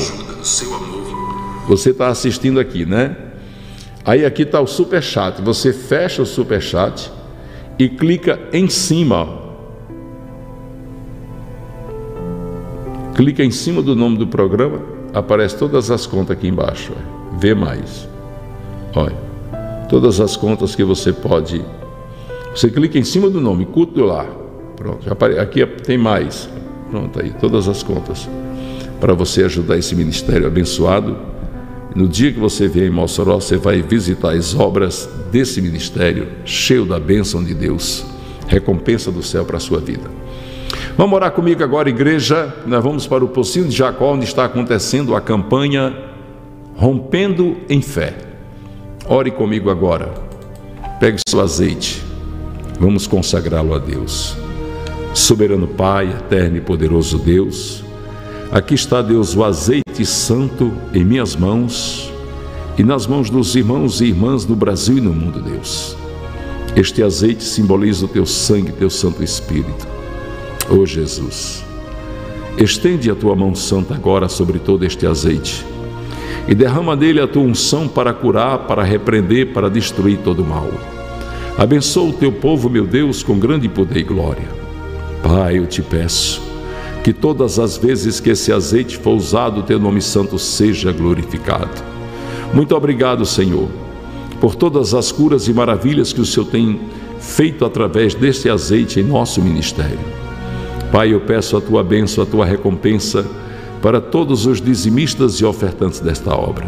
Você está assistindo aqui, né? Aí aqui está o super chat. Você fecha o super chat e clica em cima Clica em cima do nome do programa, aparece todas as contas aqui embaixo. Olha. Vê mais. Olha, todas as contas que você pode. Você clica em cima do nome, culto do lar. Pronto, apare... aqui tem mais. Pronto aí, todas as contas. Para você ajudar esse ministério abençoado. No dia que você vier em Mossoró, você vai visitar as obras desse ministério, cheio da bênção de Deus, recompensa do céu para a sua vida. Vamos orar comigo agora, igreja. Nós vamos para o Pocinho de Jacó, onde está acontecendo a campanha Rompendo em Fé. Ore comigo agora. Pegue seu azeite. Vamos consagrá-lo a Deus. Soberano Pai, eterno e poderoso Deus, aqui está, Deus, o azeite santo em minhas mãos e nas mãos dos irmãos e irmãs do Brasil e no mundo, Deus. Este azeite simboliza o teu sangue, teu Santo Espírito. Ó oh Jesus, estende a tua mão santa agora sobre todo este azeite e derrama nele a tua unção para curar, para repreender, para destruir todo o mal. Abençoa o teu povo, meu Deus, com grande poder e glória. Pai, eu te peço que todas as vezes que esse azeite for usado, o teu nome santo seja glorificado. Muito obrigado, Senhor, por todas as curas e maravilhas que o Senhor tem feito através deste azeite em nosso ministério. Pai, eu peço a tua bênção, a tua recompensa para todos os dizimistas e ofertantes desta obra,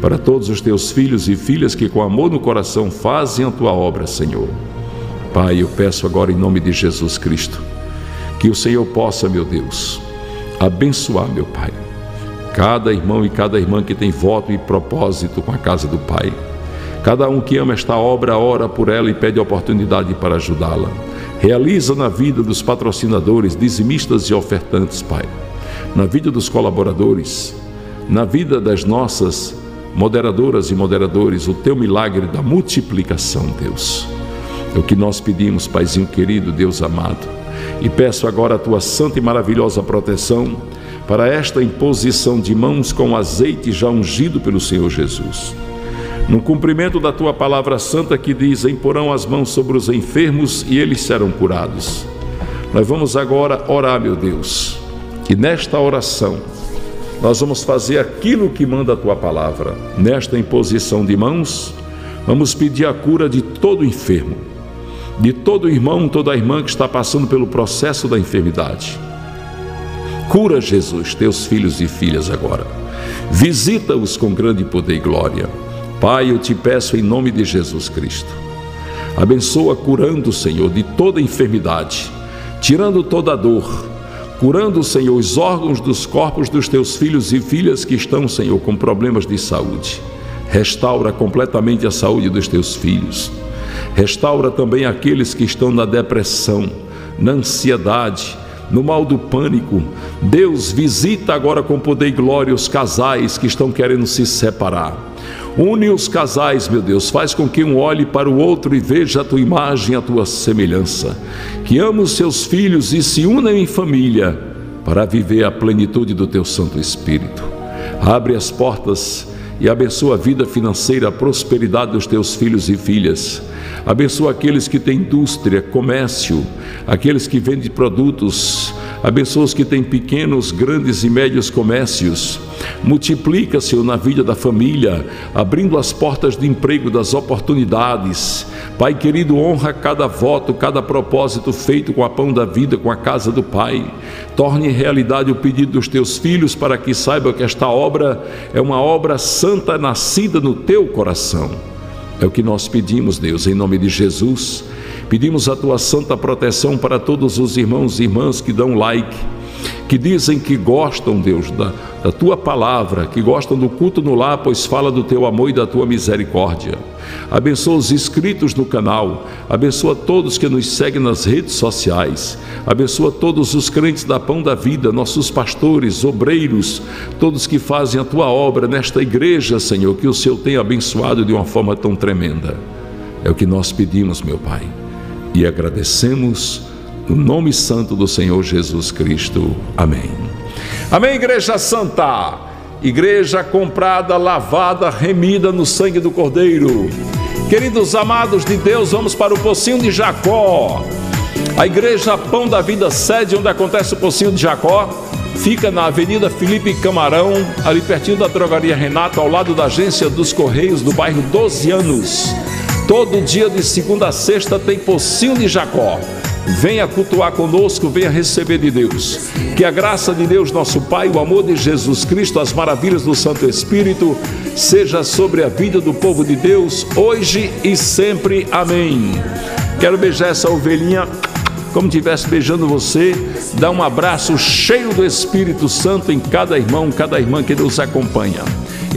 para todos os teus filhos e filhas que com amor no coração fazem a tua obra, Senhor. Pai, eu peço agora em nome de Jesus Cristo que o Senhor possa, meu Deus, abençoar, meu Pai, cada irmão e cada irmã que tem voto e propósito com a casa do Pai. Cada um que ama esta obra, ora por ela e pede oportunidade para ajudá-la. Realiza na vida dos patrocinadores, dizimistas e ofertantes, Pai. Na vida dos colaboradores, na vida das nossas moderadoras e moderadores, o teu milagre da multiplicação, Deus. É o que nós pedimos, Paizinho querido, Deus amado. E peço agora a tua santa e maravilhosa proteção para esta imposição de mãos com azeite já ungido pelo Senhor Jesus. No cumprimento da tua palavra santa que diz: Imporão as mãos sobre os enfermos e eles serão curados. Nós vamos agora orar, meu Deus, e nesta oração nós vamos fazer aquilo que manda a tua palavra. Nesta imposição de mãos, vamos pedir a cura de todo enfermo, de todo irmão, toda irmã que está passando pelo processo da enfermidade. Cura, Jesus, teus filhos e filhas agora. Visita-os com grande poder e glória. Pai, eu te peço em nome de Jesus Cristo. Abençoa curando, Senhor, de toda enfermidade, tirando toda dor, curando, Senhor, os órgãos dos corpos dos teus filhos e filhas que estão, Senhor, com problemas de saúde. Restaura completamente a saúde dos teus filhos. Restaura também aqueles que estão na depressão, na ansiedade, no mal do pânico. Deus visita agora com poder e glória os casais que estão querendo se separar. Une os casais, meu Deus, faz com que um olhe para o outro e veja a tua imagem, a tua semelhança. Que ama os seus filhos e se unam em família para viver a plenitude do teu Santo Espírito. Abre as portas e abençoa a vida financeira, a prosperidade dos teus filhos e filhas. Abençoa aqueles que têm indústria, comércio, aqueles que vendem produtos. Abençoa os que têm pequenos, grandes e médios comércios. Multiplica, Senhor, na vida da família, abrindo as portas de emprego, das oportunidades. Pai querido, honra cada voto, cada propósito feito com a pão da vida, com a casa do Pai. Torne realidade o pedido dos teus filhos para que saibam que esta obra é uma obra santa nascida no teu coração. É o que nós pedimos, Deus, em nome de Jesus. Pedimos a tua santa proteção para todos os irmãos e irmãs que dão like, que dizem que gostam, Deus, da, da tua palavra, que gostam do culto no lar, pois fala do teu amor e da tua misericórdia. Abençoa os inscritos no canal, abençoa todos que nos seguem nas redes sociais, abençoa todos os crentes da Pão da Vida, nossos pastores, obreiros, todos que fazem a tua obra nesta igreja, Senhor, que o Senhor tenha abençoado de uma forma tão tremenda. É o que nós pedimos, meu Pai, e agradecemos no nome santo do Senhor Jesus Cristo. Amém. Amém, Igreja Santa. Igreja comprada, lavada, remida no sangue do Cordeiro. Queridos amados de Deus, vamos para o Pocinho de Jacó. A Igreja Pão da Vida sede onde acontece o Pocinho de Jacó fica na Avenida Felipe Camarão, ali pertinho da Drogaria Renato, ao lado da agência dos Correios do bairro 12 anos. Todo dia de segunda a sexta tem Pocinho de Jacó. Venha cultuar conosco, venha receber de Deus. Que a graça de Deus, nosso Pai, o amor de Jesus Cristo, as maravilhas do Santo Espírito, seja sobre a vida do povo de Deus, hoje e sempre. Amém. Quero beijar essa ovelhinha como estivesse beijando você, dá um abraço cheio do Espírito Santo em cada irmão, cada irmã que nos acompanha.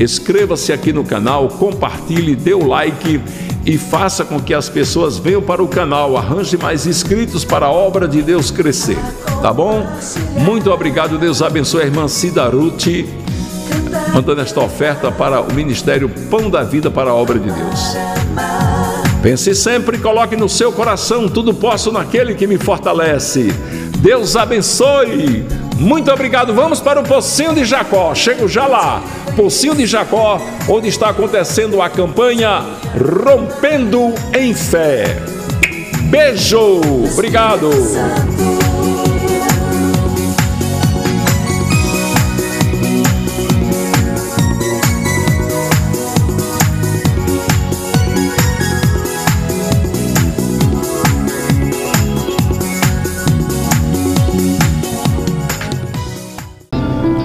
Inscreva-se aqui no canal, compartilhe, dê o like e faça com que as pessoas venham para o canal, arranje mais inscritos para a obra de Deus crescer, tá bom? Muito obrigado, Deus abençoe a irmã Cida Ruth, mandando esta oferta para o Ministério Pão da Vida para a obra de Deus. Pense sempre, coloque no seu coração, tudo posso naquele que me fortalece. Deus abençoe. Muito obrigado. Vamos para o Pocinho de Jacó. Chego já lá. Pocinho de Jacó, onde está acontecendo a campanha Rompendo em Fé. Beijo. Obrigado.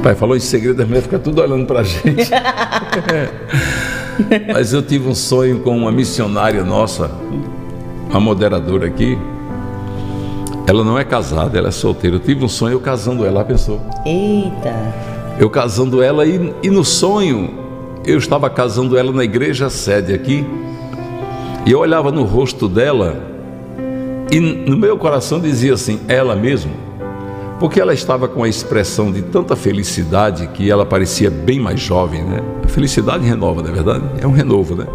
Pai falou em segredo, a mulher fica tudo olhando para a gente. Mas eu tive um sonho com uma missionária nossa, uma moderadora aqui. Ela não é casada, ela é solteira. Eu tive um sonho eu casando ela, pensou? Eita. Eu casando ela e, e no sonho eu estava casando ela na igreja sede aqui. E eu olhava no rosto dela e no meu coração dizia assim: ela mesmo. Porque ela estava com a expressão de tanta felicidade que ela parecia bem mais jovem, né? A felicidade renova, não é verdade? É um renovo, né?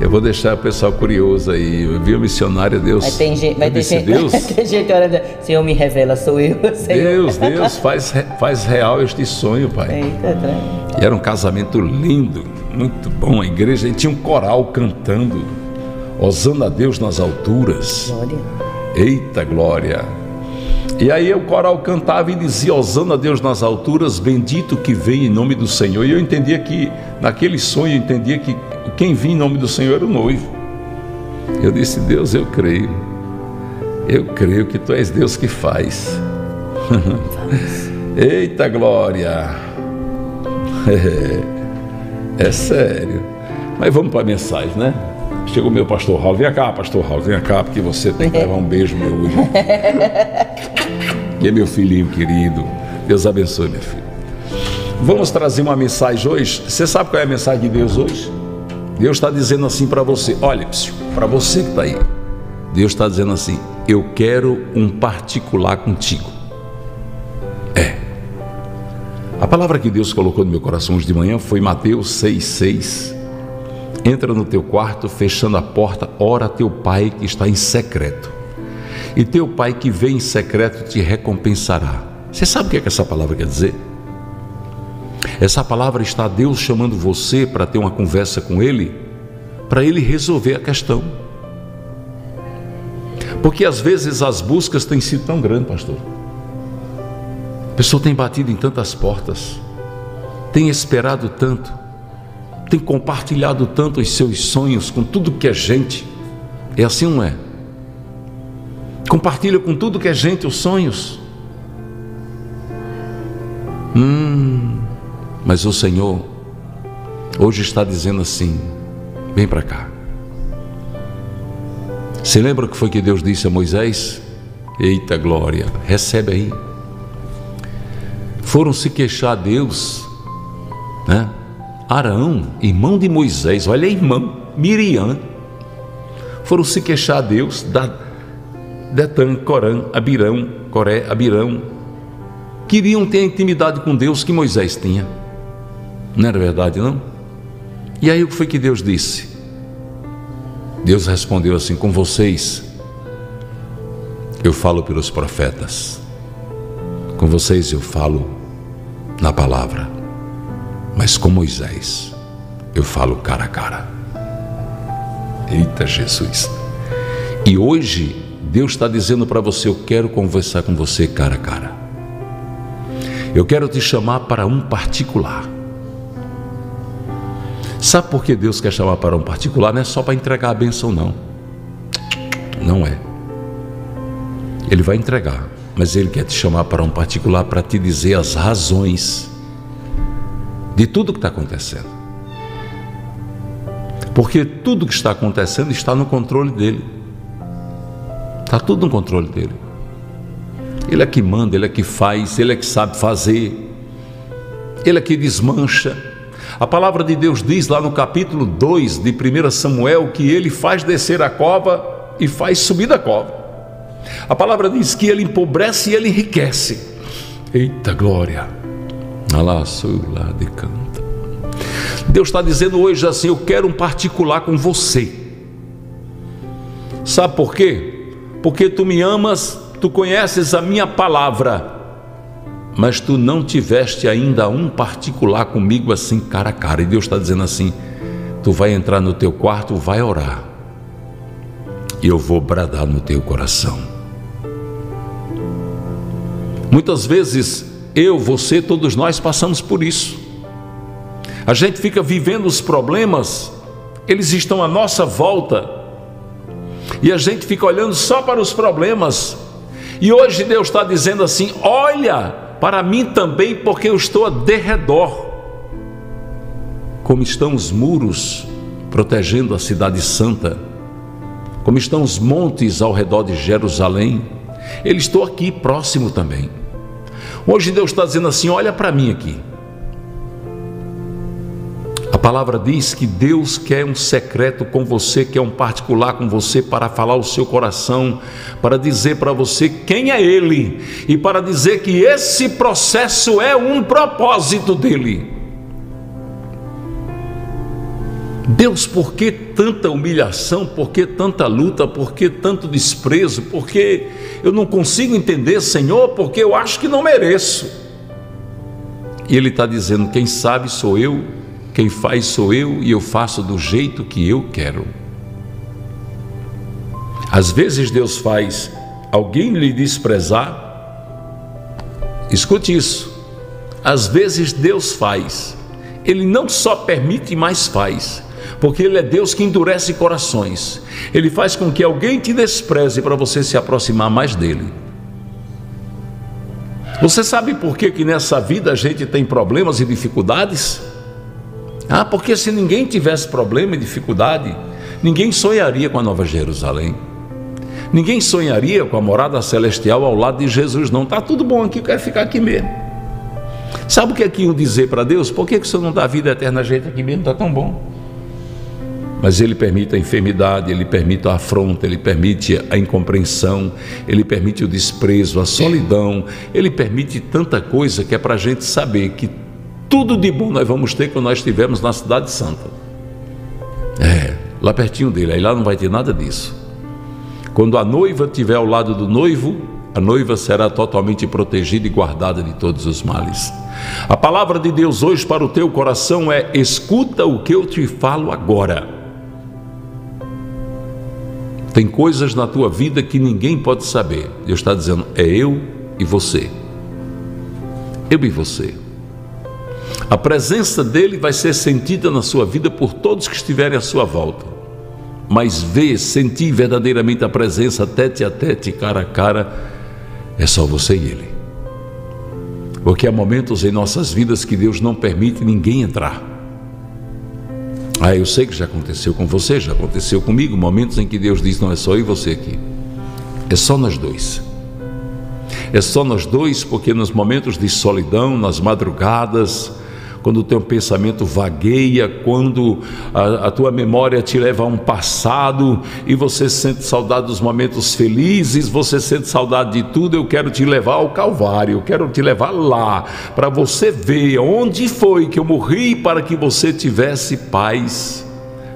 Eu vou deixar o pessoal curioso aí. Eu vi a missionária, Deus. Vai ter gente, ter disse, gente, Deus, vai ter gente orando. Senhor, me revela, sou eu. Senhor. Deus, Deus, faz, faz real este sonho, Pai. Eita, trem. E era um casamento lindo, muito bom. A igreja e tinha um coral cantando, Osana a Deus nas alturas. Glória. Eita glória! E aí o coral cantava e dizia: Osana a Deus nas alturas, bendito que vem em nome do Senhor. E eu entendia que, naquele sonho, eu entendia que quem vinha em nome do Senhor era o noivo. Eu disse: Deus, eu creio. Eu creio que tu és Deus que faz. Eita glória! É, é sério. Mas vamos para a mensagem, né? Chegou meu pastor Raul. Vem cá, pastor Raul, vem cá, porque você tem que levar um beijo meu hoje. E é meu filhinho querido. Deus abençoe, meu filho. Vamos trazer uma mensagem hoje. Você sabe qual é a mensagem de Deus hoje? Deus está dizendo assim para você: olha, para você que está aí, Deus está dizendo assim: eu quero um particular contigo. É. A palavra que Deus colocou no meu coração hoje de manhã foi Mateus 6,6. Entra no teu quarto, fechando a porta, ora teu pai que está em secreto. E teu pai que vem em secreto te recompensará. Você sabe o que, é que essa palavra quer dizer? Essa palavra está Deus chamando você para ter uma conversa com Ele, para Ele resolver a questão. Porque às vezes as buscas têm sido tão grandes, pastor. A pessoa tem batido em tantas portas, tem esperado tanto, tem compartilhado tanto os seus sonhos com tudo que é gente. É assim, não é? Compartilha com tudo que é gente os sonhos. Hum, mas o Senhor hoje está dizendo assim: vem para cá. Você lembra o que foi que Deus disse a Moisés? Eita glória, recebe aí. Foram se queixar a Deus, né? Arão, irmão de Moisés, olha a irmã, Miriam, foram se queixar a Deus da Detan, Corã, Abirão, Coré, Abirão, queriam ter a intimidade com Deus que Moisés tinha. Não era verdade, não? E aí o que foi que Deus disse? Deus respondeu assim: Com vocês eu falo pelos profetas, com vocês eu falo na palavra, mas com Moisés eu falo cara a cara. Eita Jesus! E hoje Deus está dizendo para você: Eu quero conversar com você cara a cara. Eu quero te chamar para um particular. Sabe por que Deus quer chamar para um particular? Não é só para entregar a bênção, não. Não é. Ele vai entregar, mas Ele quer te chamar para um particular para te dizer as razões de tudo que está acontecendo. Porque tudo que está acontecendo está no controle dele. Está tudo no controle dele. Ele é que manda, ele é que faz, ele é que sabe fazer, ele é que desmancha. A palavra de Deus diz lá no capítulo 2 de 1 Samuel que ele faz descer a cova e faz subir da cova. A palavra diz que ele empobrece e ele enriquece. Eita glória! Deus está dizendo hoje assim: Eu quero um particular com você. Sabe por quê? Porque tu me amas, tu conheces a minha palavra, mas tu não tiveste ainda um particular comigo assim cara a cara. E Deus está dizendo assim: tu vai entrar no teu quarto, vai orar, e eu vou bradar no teu coração. Muitas vezes eu, você, todos nós passamos por isso. A gente fica vivendo os problemas, eles estão à nossa volta, e a gente fica olhando só para os problemas. E hoje Deus está dizendo assim: olha para mim também, porque eu estou a derredor. Como estão os muros protegendo a cidade santa, como estão os montes ao redor de Jerusalém, ele estou aqui próximo também. Hoje Deus está dizendo assim: olha para mim aqui. A palavra diz que Deus quer um secreto com você, quer um particular com você para falar o seu coração, para dizer para você quem é Ele e para dizer que esse processo é um propósito dele. Deus, por que tanta humilhação? Por que tanta luta? Por que tanto desprezo? Porque eu não consigo entender, Senhor, porque eu acho que não mereço. E Ele está dizendo: quem sabe sou eu, quem faz sou eu e eu faço do jeito que eu quero. Às vezes Deus faz alguém lhe desprezar. Escute isso. Às vezes Deus faz. Ele não só permite, mas faz porque Ele é Deus que endurece corações. Ele faz com que alguém te despreze para você se aproximar mais dele. Você sabe por que, que nessa vida a gente tem problemas e dificuldades? Ah, porque se ninguém tivesse problema e dificuldade, ninguém sonharia com a Nova Jerusalém. Ninguém sonharia com a morada celestial ao lado de Jesus, não. Está tudo bom aqui, eu quero ficar aqui mesmo. Sabe o que é que iam dizer para Deus? Por que, que o Senhor não dá vida eterna a gente aqui mesmo? Está tão bom mas ele permite a enfermidade, ele permite a afronta, ele permite a incompreensão, ele permite o desprezo, a solidão, ele permite tanta coisa que é para a gente saber que tudo de bom nós vamos ter quando nós estivermos na Cidade Santa. É, lá pertinho dele, aí lá não vai ter nada disso. Quando a noiva estiver ao lado do noivo, a noiva será totalmente protegida e guardada de todos os males. A palavra de Deus hoje para o teu coração é: escuta o que eu te falo agora. Tem coisas na tua vida que ninguém pode saber. Deus está dizendo: é eu e você. Eu e você. A presença dele vai ser sentida na sua vida por todos que estiverem à sua volta. Mas ver, sentir verdadeiramente a presença tete a tete, cara a cara, é só você e ele. Porque há momentos em nossas vidas que Deus não permite ninguém entrar. Ah, eu sei que já aconteceu com você, já aconteceu comigo, momentos em que Deus diz: não é só eu e você aqui, é só nós dois. É só nós dois, porque nos momentos de solidão, nas madrugadas, quando o teu pensamento vagueia, quando a, a, tua memória te leva a um passado e você sente saudade dos momentos felizes, você sente saudade de tudo, eu quero te levar ao Calvário, eu quero te levar lá, para você ver onde foi que eu morri para que você tivesse paz,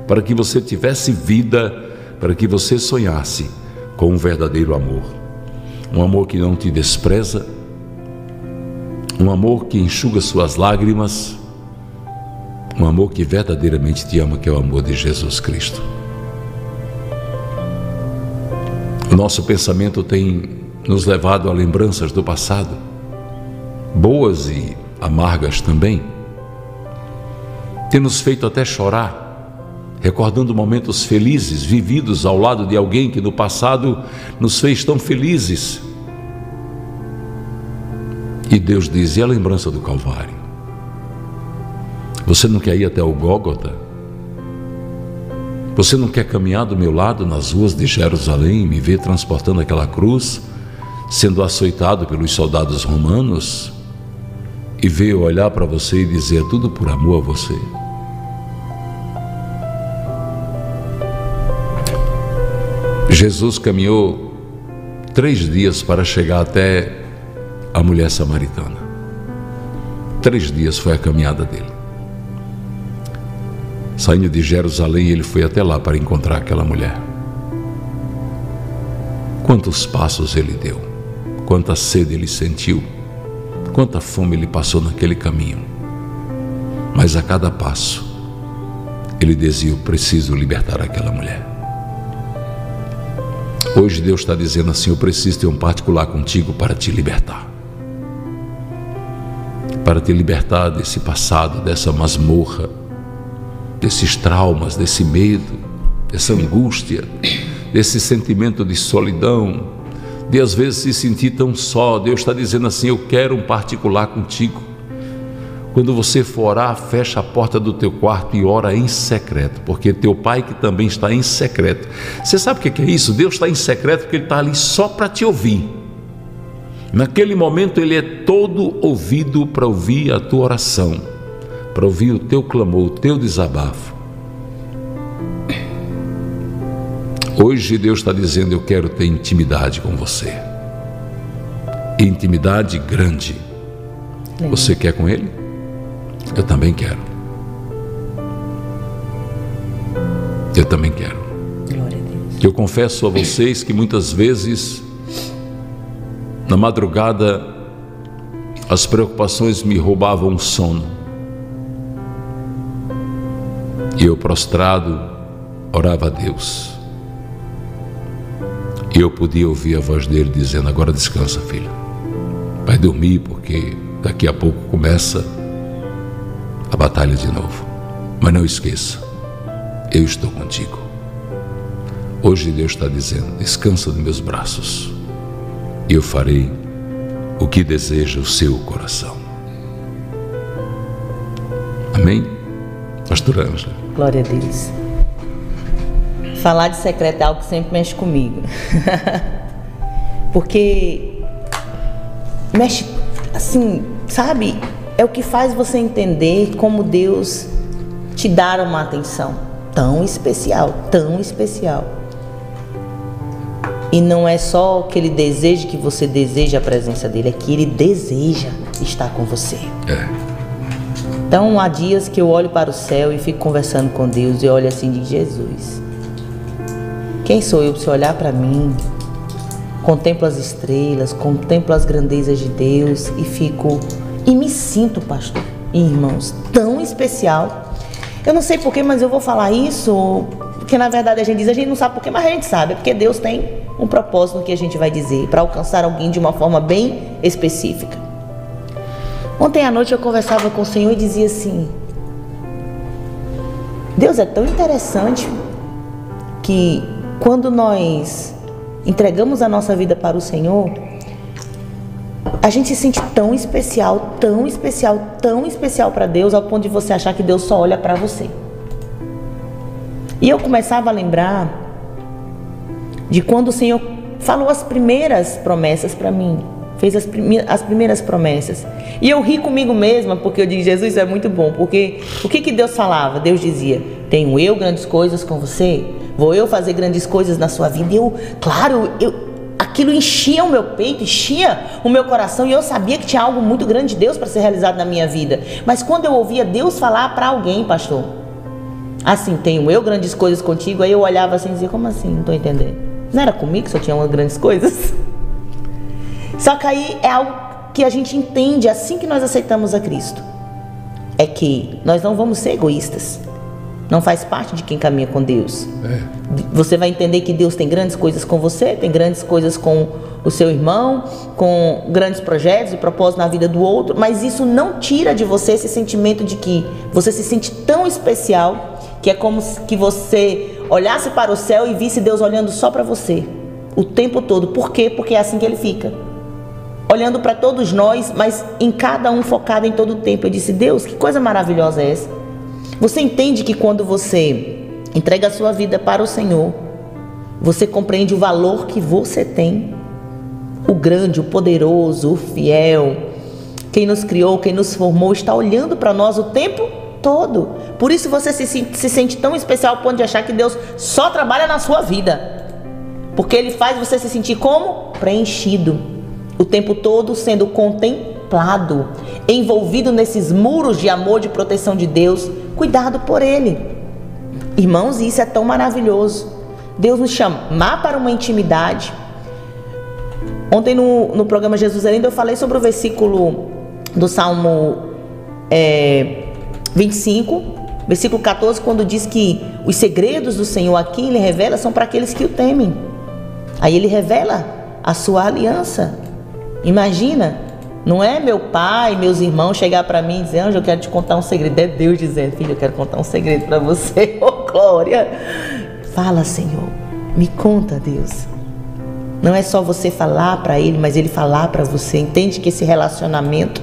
para que você tivesse vida, para que você sonhasse com um verdadeiro amor. Um amor que não te despreza, um amor que enxuga suas lágrimas, um amor que verdadeiramente te ama, que é o amor de Jesus Cristo. O nosso pensamento tem nos levado a lembranças do passado, boas e amargas também. Tem nos feito até chorar, recordando momentos felizes vividos ao lado de alguém que no passado nos fez tão felizes e Deus diz: e a lembrança do Calvário? Você não quer ir até o Gólgota? Você não quer caminhar do meu lado nas ruas de Jerusalém e me ver transportando aquela cruz, sendo açoitado pelos soldados romanos? E ver eu olhar para você e dizer tudo por amor a você? Jesus caminhou três dias para chegar até a mulher samaritana. Três dias foi a caminhada dele. Saindo de Jerusalém, ele foi até lá para encontrar aquela mulher. Quantos passos ele deu, quanta sede ele sentiu, quanta fome ele passou naquele caminho. Mas a cada passo, ele dizia: Eu preciso libertar aquela mulher. Hoje Deus está dizendo assim: Eu preciso ter um particular contigo para te libertar para te libertar desse passado, dessa masmorra, desses traumas, desse medo, dessa angústia, desse sentimento de solidão, de às vezes se sentir tão só. Deus está dizendo assim: Eu quero um particular contigo. Quando você for orar, fecha a porta do teu quarto e ora em secreto, porque teu pai que também está em secreto. Você sabe o que é isso? Deus está em secreto porque ele está ali só para te ouvir. Naquele momento ele é todo ouvido para ouvir a tua oração, para ouvir o teu clamor, o teu desabafo. Hoje Deus está dizendo: Eu quero ter intimidade com você. Intimidade grande. Você quer com Ele? Eu também quero. Eu também quero. Eu confesso a vocês que muitas vezes, na madrugada, as preocupações me roubavam o sono. E eu, prostrado, orava a Deus. E eu podia ouvir a voz dele dizendo: Agora descansa, filho. Vai dormir, porque daqui a pouco começa a batalha de novo. Mas não esqueça, eu estou contigo. Hoje Deus está dizendo: descansa nos meus braços, eu farei o que deseja o seu coração. Amém? Pastor Ângela. Glória a Deus. Falar de secreto é algo que sempre mexe comigo. Porque mexe assim, sabe? É o que faz você entender como Deus te dar uma atenção tão especial, tão especial. E não é só que ele deseja que você deseje a presença dele, é que ele deseja estar com você. É. Então há dias que eu olho para o céu e fico conversando com Deus e olho assim de Jesus. Quem sou eu para você olhar para mim? Contemplo as estrelas, contemplo as grandezas de Deus e fico e me sinto, pastor e irmãos, tão especial. Eu não sei porquê, mas eu vou falar isso, porque na verdade a gente diz, a gente não sabe porquê, mas a gente sabe, é porque Deus tem um propósito que a gente vai dizer, para alcançar alguém de uma forma bem específica. Ontem à noite eu conversava com o Senhor e dizia assim: Deus é tão interessante que quando nós entregamos a nossa vida para o Senhor, a gente se sente tão especial, tão especial, tão especial para Deus, ao ponto de você achar que Deus só olha para você. E eu começava a lembrar de quando o Senhor falou as primeiras promessas para mim, fez as, as primeiras promessas. E eu ri comigo mesma, porque eu digo, Jesus, é muito bom, porque o que, que Deus falava? Deus dizia: Tenho eu grandes coisas com você, vou eu fazer grandes coisas na sua vida. E eu, claro, eu, aquilo enchia o meu peito, enchia o meu coração e eu sabia que tinha algo muito grande de Deus para ser realizado na minha vida. Mas quando eu ouvia Deus falar para alguém, pastor, assim, tenho eu grandes coisas contigo, aí eu olhava assim e dizia, como assim? Não estou entendendo. Não era comigo que só tinha umas grandes coisas? Só que aí é algo que a gente entende assim que nós aceitamos a Cristo. É que nós não vamos ser egoístas. Não faz parte de quem caminha com Deus. É. Você vai entender que Deus tem grandes coisas com você, tem grandes coisas com o seu irmão, com grandes projetos e propósitos na vida do outro, mas isso não tira de você esse sentimento de que você se sente tão especial que é como que você olhasse para o céu e visse Deus olhando só para você o tempo todo. Por quê? Porque é assim que ele fica. Olhando para todos nós, mas em cada um focado em todo o tempo. Eu disse: Deus, que coisa maravilhosa é essa? Você entende que quando você entrega a sua vida para o Senhor, você compreende o valor que você tem? O grande, o poderoso, o fiel, quem nos criou, quem nos formou, está olhando para nós o tempo todo. Por isso você se, se sente tão especial ao ponto de achar que Deus só trabalha na sua vida. Porque Ele faz você se sentir como? Preenchido. O tempo todo sendo contemplado, envolvido nesses muros de amor, de proteção de Deus, cuidado por Ele. Irmãos, isso é tão maravilhoso. Deus nos chamar para uma intimidade. Ontem no, no programa Jesus Ainda eu falei sobre o versículo do Salmo é, 25, versículo 14, quando diz que os segredos do Senhor aqui ele revela são para aqueles que o temem. Aí ele revela a sua aliança. Imagina, não é meu pai, meus irmãos chegar para mim e dizer, Anjo, eu quero te contar um segredo. É Deus dizendo, filho, eu quero contar um segredo para você. Oh, glória! Fala, Senhor. Me conta, Deus. Não é só você falar para ele, mas ele falar para você. Entende que esse relacionamento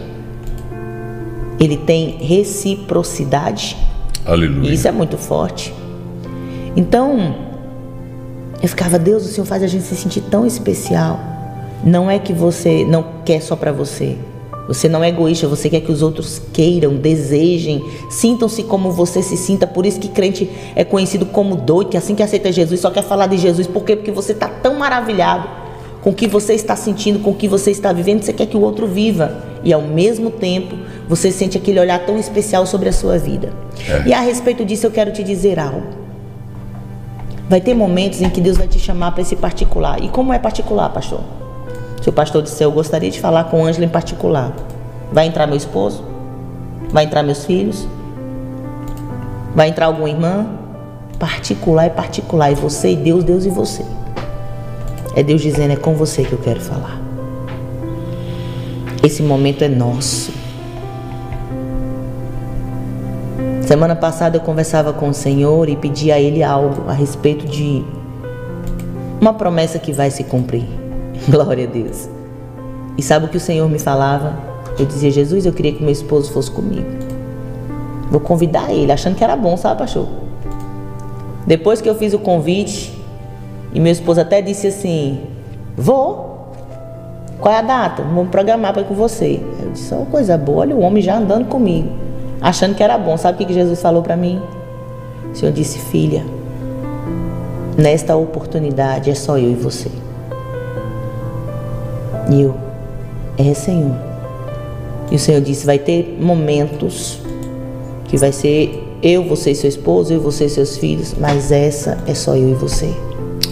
ele tem reciprocidade. Aleluia. E isso é muito forte. Então, eu ficava, Deus, o Senhor faz a gente se sentir tão especial. Não é que você não quer só para você. Você não é egoísta, você quer que os outros queiram, desejem, sintam-se como você se sinta. Por isso que crente é conhecido como doido, que assim que aceita Jesus só quer falar de Jesus. Por quê? Porque você está tão maravilhado com o que você está sentindo, com o que você está vivendo, você quer que o outro viva. E ao mesmo tempo, você sente aquele olhar tão especial sobre a sua vida. É. E a respeito disso, eu quero te dizer algo. Vai ter momentos em que Deus vai te chamar para esse particular. E como é particular, pastor? Se o pastor disser, eu gostaria de falar com Ângela em particular. Vai entrar meu esposo? Vai entrar meus filhos? Vai entrar alguma irmã? Particular é particular. É você e Deus, Deus e você. É Deus dizendo, é com você que eu quero falar. Esse momento é nosso. Semana passada eu conversava com o Senhor e pedi a Ele algo a respeito de uma promessa que vai se cumprir. Glória a Deus. E sabe o que o Senhor me falava? Eu dizia, Jesus, eu queria que meu esposo fosse comigo. Vou convidar ele, achando que era bom, sabe, pastor? Depois que eu fiz o convite, e meu esposo até disse assim: Vou. Qual é a data? Vamos programar para ir com você. Eu disse: Oh, coisa boa, olha o homem já andando comigo, achando que era bom. Sabe o que que Jesus falou para mim? O Senhor disse: Filha, nesta oportunidade é só eu e você. E eu, é Senhor. E o Senhor disse: vai ter momentos que vai ser eu, você e seu esposo, eu, você e seus filhos, mas essa é só eu e você.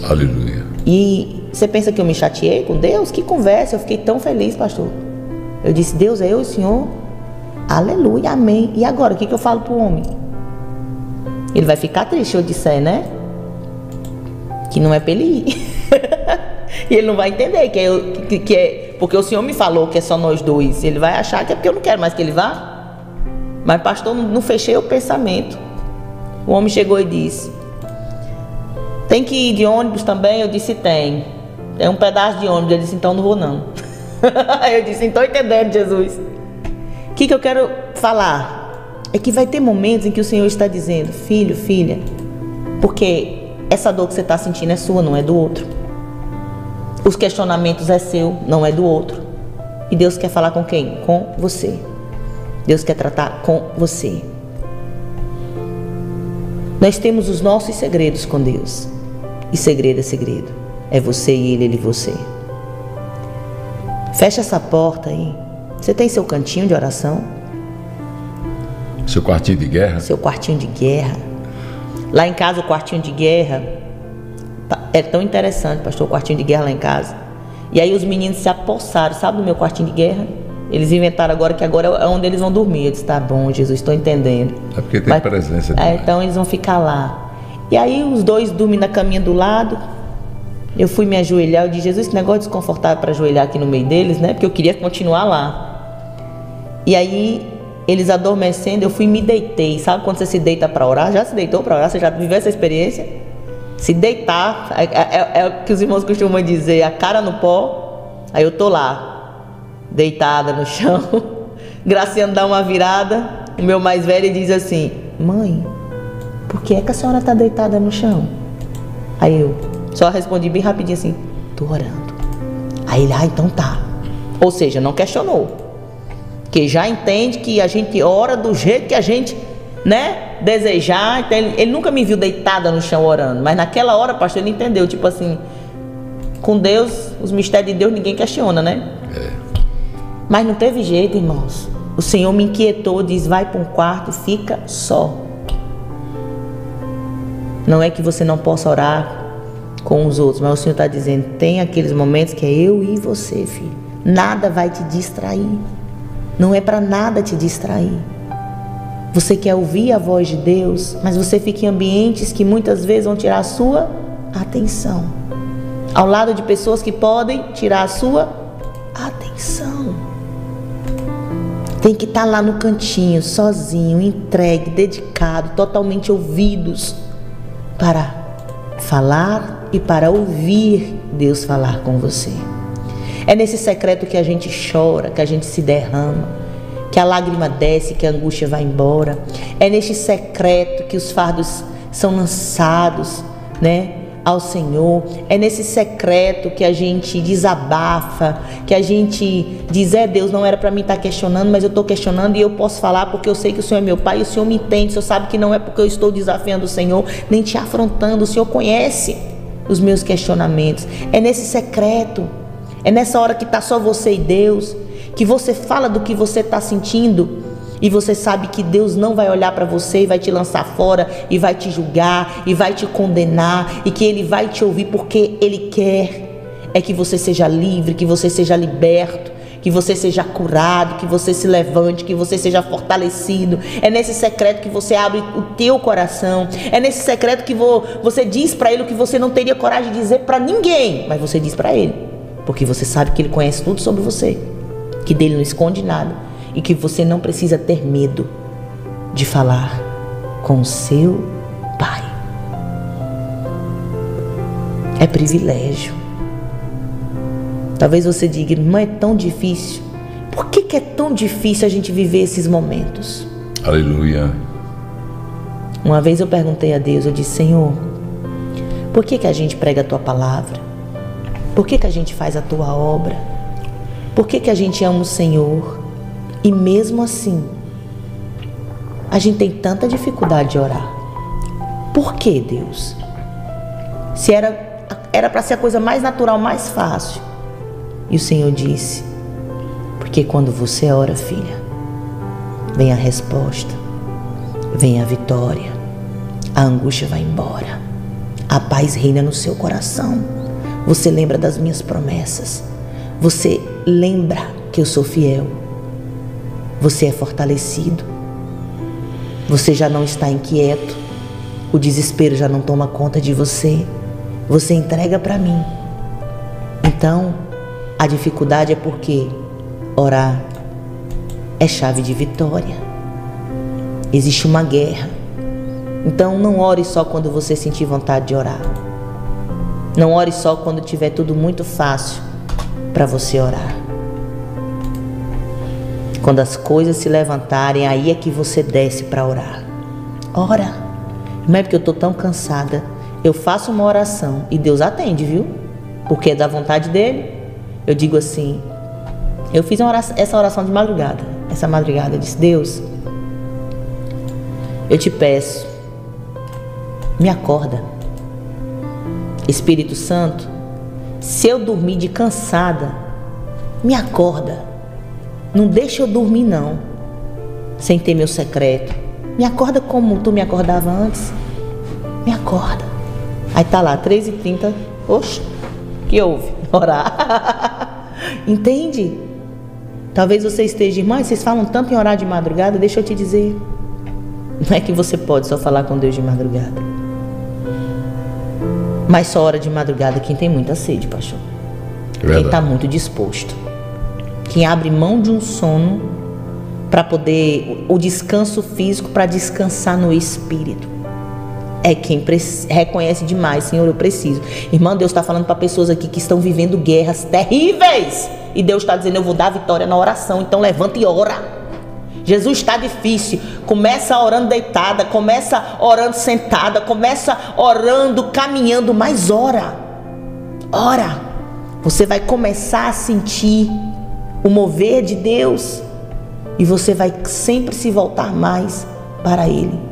Aleluia. E você pensa que eu me chateei com Deus? Que conversa, eu fiquei tão feliz, pastor. Eu disse: Deus, é eu e o Senhor. Aleluia, amém. E agora, o que, que eu falo pro homem? Ele vai ficar triste eu disser, né? Que não é pra ele ir. E ele não vai entender que é, eu- que, que é. Porque o Senhor me falou que é só nós dois. Ele vai achar que é porque eu não quero mais que ele vá. Mas, pastor, não fechei o pensamento. O homem chegou e disse: Tem que ir de ônibus também? Eu disse: Tem. Tem um pedaço de ônibus. Ele disse: Então não vou não. eu disse: Então entendendo, Jesus. O que, que eu quero falar? É que vai ter momentos em que o Senhor está dizendo: Filho, filha, porque essa dor que você está sentindo é sua, não é do outro. Os questionamentos é seu, não é do outro. E Deus quer falar com quem? Com você. Deus quer tratar com você. Nós temos os nossos segredos com Deus. E segredo é segredo. É você e ele, ele e você. Fecha essa porta aí. Você tem seu cantinho de oração? Seu quartinho de guerra? Seu quartinho de guerra. Lá em casa, o quartinho de guerra é tão interessante, pastor, o quartinho de guerra lá em casa. E aí os meninos se apossaram, sabe, do meu quartinho de guerra? Eles inventaram agora que agora é onde eles vão dormir. Eu disse, tá bom, Jesus, estou entendendo. É porque tem Mas- presença É, então eles vão ficar lá. E aí os dois dormem na caminha do lado. Eu fui me ajoelhar, eu disse, Jesus, esse negócio desconfortável para ajoelhar aqui no meio deles, né? Porque eu queria continuar lá. E aí eles adormecendo, eu fui me deitei. Sabe quando você se deita para orar? Já se deitou para orar? Você já viveu essa experiência? Se deitar, é, é- é o que os irmãos costumam dizer, a cara no pó. Aí eu tô lá, deitada no chão. Graciano dá uma virada. O meu mais velho diz assim: Mãe, por que é que a senhora tá deitada no chão? Aí eu só respondi bem rapidinho assim: Tô orando. Aí ele, ah, então tá. Ou seja, não questionou. Que já entende que a gente ora do jeito que a gente, né, desejar. Então, ele, ele nunca me viu deitada no chão orando. Mas naquela hora, pastor, ele entendeu. Tipo assim, com Deus, os mistérios de Deus ninguém questiona, né? Mas não teve jeito, irmãos. O Senhor me inquietou, diz: vai para um quarto fica só. Não é que você não possa orar com os outros, mas o Senhor está dizendo: tem aqueles momentos que é eu e você, filho. Nada vai te distrair. Não é para nada te distrair. Você quer ouvir a voz de Deus, mas você fica em ambientes que muitas vezes vão tirar a sua atenção. Ao lado de pessoas que podem tirar a sua atenção. Tem que estar lá no cantinho, sozinho, entregue, dedicado, totalmente ouvidos para falar e para ouvir Deus falar com você. É nesse secreto que a gente chora, que a gente se derrama, que a lágrima desce, que a angústia vai embora. É neste secreto que os fardos são lançados, né? Ao Senhor, é nesse secreto que a gente desabafa, que a gente diz: é Deus, não era para mim estar questionando, mas eu estou questionando e eu posso falar porque eu sei que o Senhor é meu Pai e o Senhor me entende. O Senhor sabe que não é porque eu estou desafiando o Senhor, nem te afrontando. O Senhor conhece os meus questionamentos. É nesse secreto, é nessa hora que está só você e Deus, que você fala do que você está sentindo e você sabe que Deus não vai olhar para você e vai te lançar fora e vai te julgar e vai te condenar e que Ele vai te ouvir porque Ele quer. É que você seja livre, que você seja liberto, que você seja curado, que você se levante, que você seja fortalecido. É nesse secreto que você abre o teu coração. É nesse secreto que vo- você diz para Ele o que você não teria coragem de dizer para ninguém, mas você diz para Ele, porque você sabe que Ele conhece tudo sobre você, que dele não esconde nada e que você não precisa ter medo de falar com o seu Pai. É privilégio. Talvez você diga, irmã, é tão difícil. Por que, que é tão difícil a gente viver esses momentos? Aleluia. Uma vez eu perguntei a Deus, eu disse, Senhor, por que, que a gente prega a tua palavra? Por que, que a gente faz a tua obra? Por que, que a gente ama o Senhor? E mesmo assim, a gente tem tanta dificuldade de orar. Por que, Deus? Se era era para ser a coisa mais natural, mais fácil. E o Senhor disse: Porque quando você ora, filha, vem a resposta, vem a vitória, a angústia vai embora, a paz reina no seu coração. Você lembra das minhas promessas, você lembra que eu sou fiel, você é fortalecido, você já não está inquieto, o desespero já não toma conta de você, você entrega para mim. Então, a dificuldade é porque orar é chave de vitória. Existe uma guerra. Então, não ore só quando você sentir vontade de orar. Não ore só quando tiver tudo muito fácil para você orar. Quando as coisas se levantarem, aí é que você desce para orar. Ora. Não é porque eu estou tão cansada. Eu faço uma oração e Deus atende, viu? Porque é da vontade dele. Eu digo assim: eu fiz oração, essa oração de madrugada. Essa madrugada eu disse: Deus, eu te peço, me acorda. Espírito Santo, se eu dormir de cansada, me acorda. Não deixa eu dormir, não, sem ter meu secreto. Me acorda como tu me acordava antes. Me acorda. Aí tá lá, 3h30. Oxe, que houve? Orar. Entende? Talvez você esteja, irmã, vocês falam tanto em orar de madrugada, deixa eu te dizer. Não é que você pode só falar com Deus de madrugada. Mas só hora de madrugada quem tem muita sede, pastor. Quem Verdade. está muito disposto. Quem abre mão de um sono para poder o descanso físico para descansar no espírito. É quem reconhece demais, Senhor, eu preciso. Irmã, Deus está falando para pessoas aqui que estão vivendo guerras terríveis. E Deus está dizendo: Eu vou dar vitória na oração. Então levanta e ora. Jesus está difícil. Começa orando deitada, começa orando sentada, começa orando, caminhando, mas ora. Ora. Você vai começar a sentir o mover de Deus e você vai sempre se voltar mais para Ele.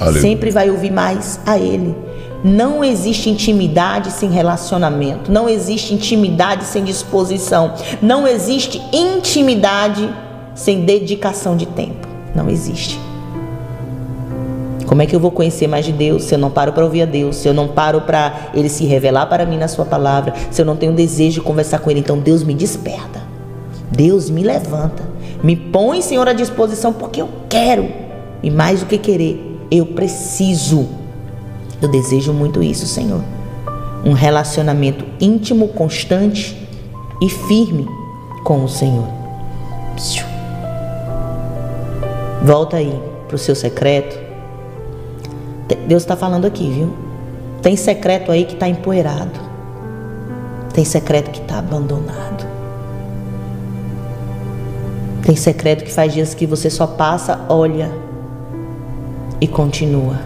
Aleluia. Sempre vai ouvir mais a Ele. Não existe intimidade sem relacionamento. Não existe intimidade sem disposição. Não existe intimidade sem dedicação de tempo. Não existe. Como é que eu vou conhecer mais de Deus se eu não paro para ouvir a Deus? Se eu não paro para Ele se revelar para mim na Sua palavra? Se eu não tenho desejo de conversar com Ele? Então Deus me desperta. Deus me levanta. Me põe, Senhor, à disposição porque eu quero. E mais do que querer, eu preciso. Eu desejo muito isso, Senhor. Um relacionamento íntimo, constante e firme com o Senhor. Volta aí pro seu secreto. Deus está falando aqui, viu? Tem secreto aí que está empoeirado. Tem secreto que está abandonado. Tem secreto que faz dias que você só passa, olha e continua.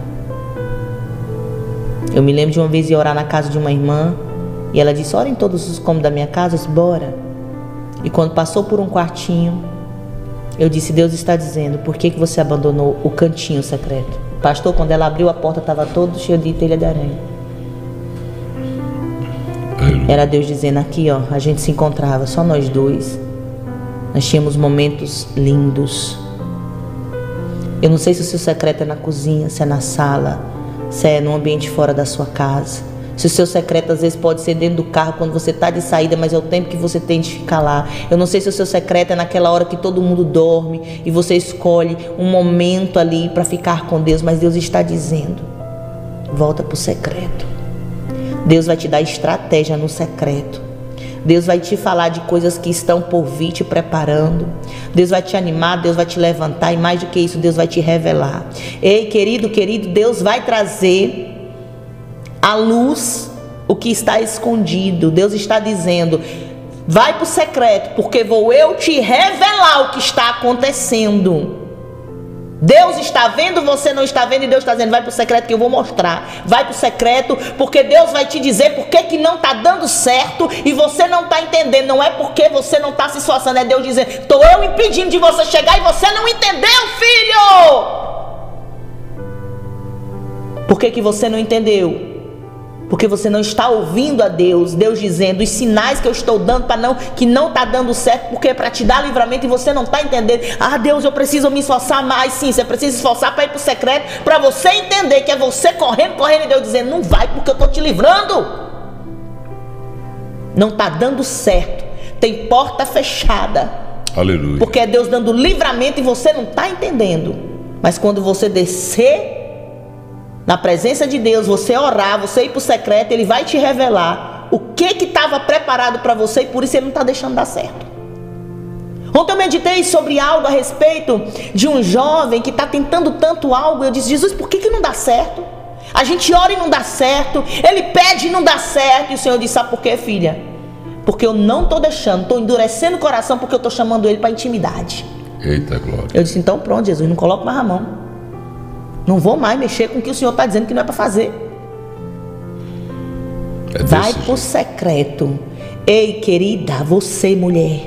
Eu me lembro de uma vez ir orar na casa de uma irmã e ela disse: Ora em todos os cômodos da minha casa, bora. E quando passou por um quartinho, eu disse: Deus está dizendo, por que, que você abandonou o cantinho secreto? Pastor, quando ela abriu a porta, estava todo cheio de telha de aranha. Era Deus dizendo aqui, ó, a gente se encontrava, só nós dois. Nós tínhamos momentos lindos. Eu não sei se o seu secreto é na cozinha, se é na sala, se é no ambiente fora da sua casa. Se o seu secreto às vezes pode ser dentro do carro quando você está de saída, mas é o tempo que você tem de ficar lá. Eu não sei se o seu secreto é naquela hora que todo mundo dorme e você escolhe um momento ali para ficar com Deus, mas Deus está dizendo: volta para o secreto. Deus vai te dar estratégia no secreto. Deus vai te falar de coisas que estão por vir te preparando. Deus vai te animar, Deus vai te levantar e mais do que isso, Deus vai te revelar. Ei, querido, querido, Deus vai trazer à luz o que está escondido. Deus está dizendo: vai para o secreto, porque vou eu te revelar o que está acontecendo. Deus está vendo, você não está vendo, e Deus está dizendo: vai para o secreto que eu vou mostrar. Vai para o secreto, porque Deus vai te dizer por que, que não está dando certo e você não está entendendo. Não é porque você não está se esforçando, é Deus dizendo: estou eu impedindo de você chegar e você não entendeu, filho. Por que, que você não entendeu? Porque você não está ouvindo a Deus, Deus dizendo os sinais que eu estou dando para não que não está dando certo, porque é para te dar livramento e você não está entendendo. Ah, Deus, eu preciso me esforçar mais. Sim, você precisa esforçar para ir para o secreto, para você entender que é você correndo, correndo e Deus dizendo não vai porque eu estou te livrando. Não está dando certo. Tem porta fechada. Aleluia. Porque é Deus dando livramento e você não está entendendo. Mas quando você descer na presença de Deus, você orar, você ir para o secreto, Ele vai te revelar o que que estava preparado para você e por isso Ele não está deixando dar certo. Ontem eu meditei sobre algo a respeito de um jovem que está tentando tanto algo. Eu disse, Jesus, por que, que não dá certo? A gente ora e não dá certo, ele pede e não dá certo. E o Senhor disse, sabe por quê, filha? Porque eu não estou deixando, estou endurecendo o coração porque eu estou chamando ele para intimidade. Eita glória. Eu disse, então pronto, Jesus, não coloco mais a mão. Não vou mais mexer com o que o Senhor está dizendo que não é para fazer. É Vai pro secreto. Ei, querida, você mulher,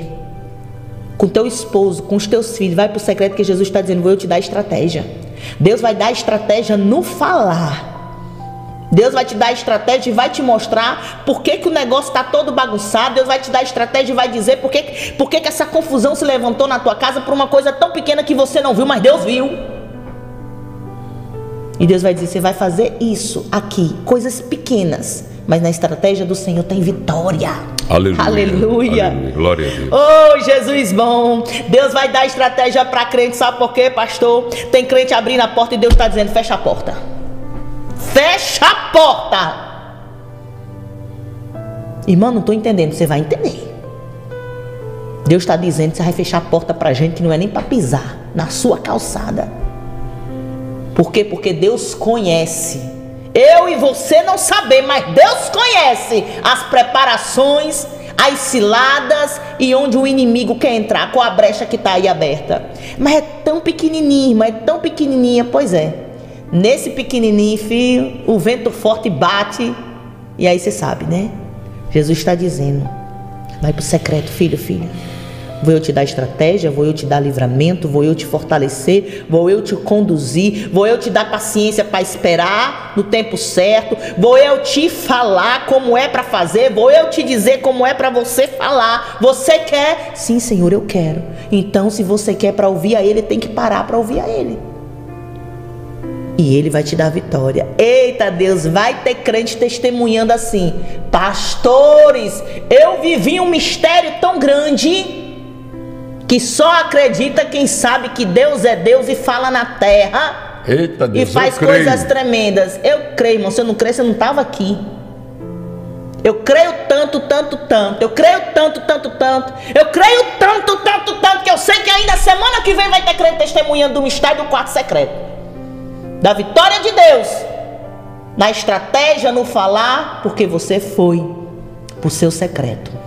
com teu esposo, com os teus filhos, vai pro secreto que Jesus está dizendo, vou eu te dar estratégia. Deus vai dar estratégia no falar. Deus vai te dar estratégia e vai te mostrar por que, que o negócio está todo bagunçado. Deus vai te dar estratégia e vai dizer por que, por que, que essa confusão se levantou na tua casa por uma coisa tão pequena que você não viu, mas Deus viu. E Deus vai dizer: você vai fazer isso aqui, coisas pequenas, mas na estratégia do Senhor tem vitória. Aleluia. Aleluia. Aleluia. Glória a Deus. Oh, Jesus bom. Deus vai dar estratégia para crente, sabe por quê, pastor? Tem crente abrindo a porta e Deus está dizendo: fecha a porta. Fecha a porta. Irmão, não estou entendendo. Você vai entender. Deus está dizendo você vai fechar a porta para gente que não é nem para pisar na sua calçada. Por quê? Porque Deus conhece. Eu e você não sabemos, mas Deus conhece as preparações, as ciladas e onde o inimigo quer entrar, com a brecha que está aí aberta. Mas é tão pequenininho, irmã, é tão pequenininha. Pois é. Nesse pequenininho, filho, o vento forte bate. E aí você sabe, né? Jesus está dizendo: vai para o secreto, filho, filha. Vou eu te dar estratégia, vou eu te dar livramento, vou eu te fortalecer, vou eu te conduzir, vou eu te dar paciência para esperar no tempo certo, vou eu te falar como é para fazer, vou eu te dizer como é para você falar. Você quer? Sim, Senhor, eu quero. Então, se você quer para ouvir a Ele, tem que parar para ouvir a Ele. E Ele vai te dar vitória. Eita Deus, vai ter crente testemunhando assim: Pastores, eu vivi um mistério tão grande que só acredita quem sabe que Deus é Deus e fala na terra Eita Deus, e faz eu creio. coisas tremendas. Eu creio, irmão. Se eu não creio, você não estava aqui. Eu creio tanto, tanto, tanto. Eu creio tanto, tanto, tanto. Eu creio tanto, tanto, tanto. Que eu sei que ainda semana que vem vai ter crente testemunhando do mistério do quarto secreto. Da vitória de Deus. Na estratégia, no falar, porque você foi pro seu secreto.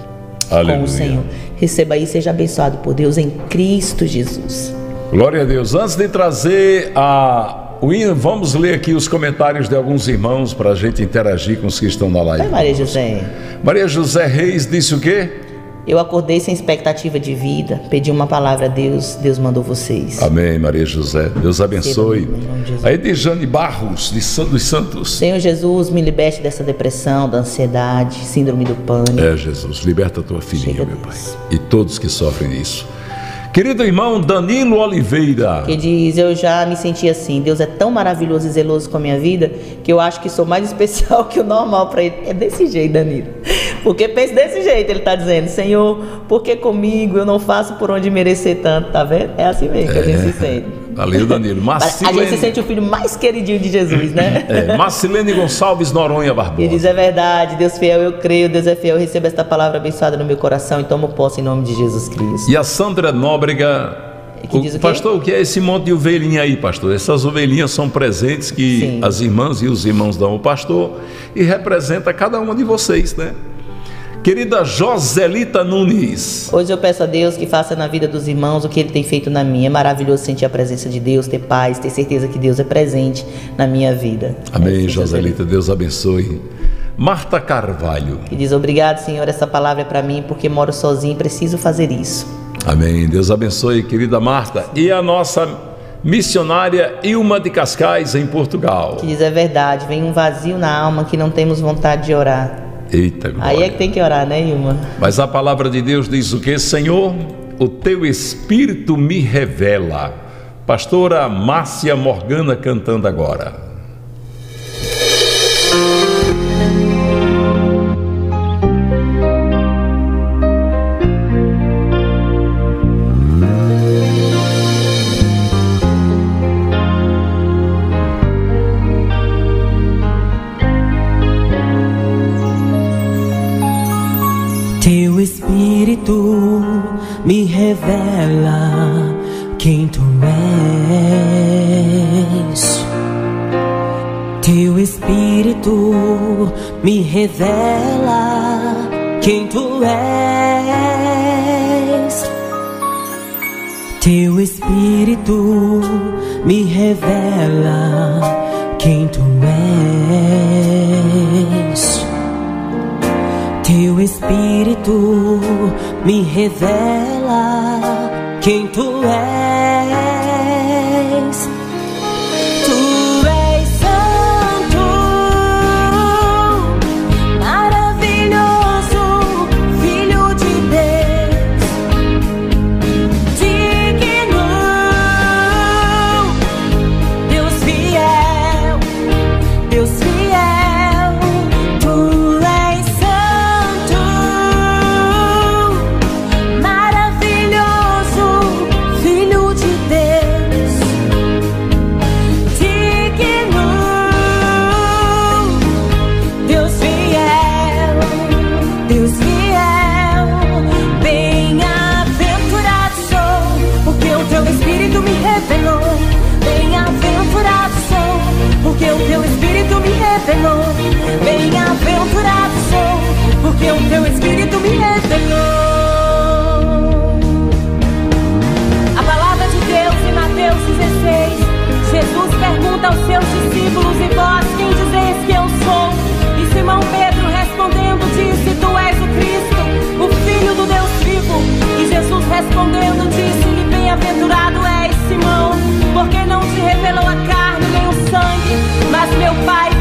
Com Aleluia. o Senhor. Receba aí, seja abençoado por Deus em Cristo Jesus. Glória a Deus. Antes de trazer a. vamos ler aqui os comentários de alguns irmãos para a gente interagir com os que estão na live. Oi, Maria José. Maria José Reis disse o quê? Eu acordei sem expectativa de vida, pedi uma palavra a Deus, Deus mandou vocês. Amém, Maria José. Deus abençoe. De. A Edejane Barros, de São dos Santos. Senhor Jesus, me liberte dessa depressão, da ansiedade, síndrome do pânico. É, Jesus, liberta a tua filhinha, meu Pai. E todos que sofrem disso. Querido irmão Danilo Oliveira. Que diz, eu já me senti assim, Deus é tão maravilhoso e zeloso com a minha vida, que eu acho que sou mais especial que o normal para ele. É desse jeito, Danilo. Porque pensa desse jeito, ele tá dizendo, Senhor, por que comigo eu não faço por onde merecer tanto, tá vendo? É assim mesmo que a gente se sente. Valeu, Danilo. A gente se Marcilene, sente o filho mais queridinho de Jesus, né? é, Marcilene Gonçalves Noronha Ele Barbosa. diz, é verdade, Deus fiel, eu creio, Deus é fiel, eu recebo esta palavra abençoada no meu coração e tomo posse em nome de Jesus Cristo. E a Sandra Nóbrega. que diz o pastor, o que é esse monte de ovelhinha aí, pastor? Essas ovelhinhas são presentes que as irmãs e os irmãos dão ao pastor e representa cada uma de vocês, né? Querida Joselita Nunes. Hoje eu peço a Deus que faça na vida dos irmãos o que Ele tem feito na minha. É maravilhoso sentir a presença de Deus, ter paz, ter certeza que Deus é presente na minha vida. Amém, Joselita. Deus abençoe. Marta Carvalho. Que diz, obrigado Senhor, essa palavra é para mim porque moro sozinho e preciso fazer isso. Amém. Deus abençoe, querida Marta. E a nossa missionária Ilma de Cascais, em Portugal. Que diz, é verdade, vem um vazio na alma que não temos vontade de orar. Eita, glória. Aí é que tem que orar, né, Ilma? Mas a palavra de Deus diz o que? Senhor, o teu espírito me revela. Pastora Márcia Morgana cantando agora. Espírito me revela quem tu és. Teu espírito me revela quem tu és. Teu espírito me revela quem tu és. Teu espírito me revela quem tu és.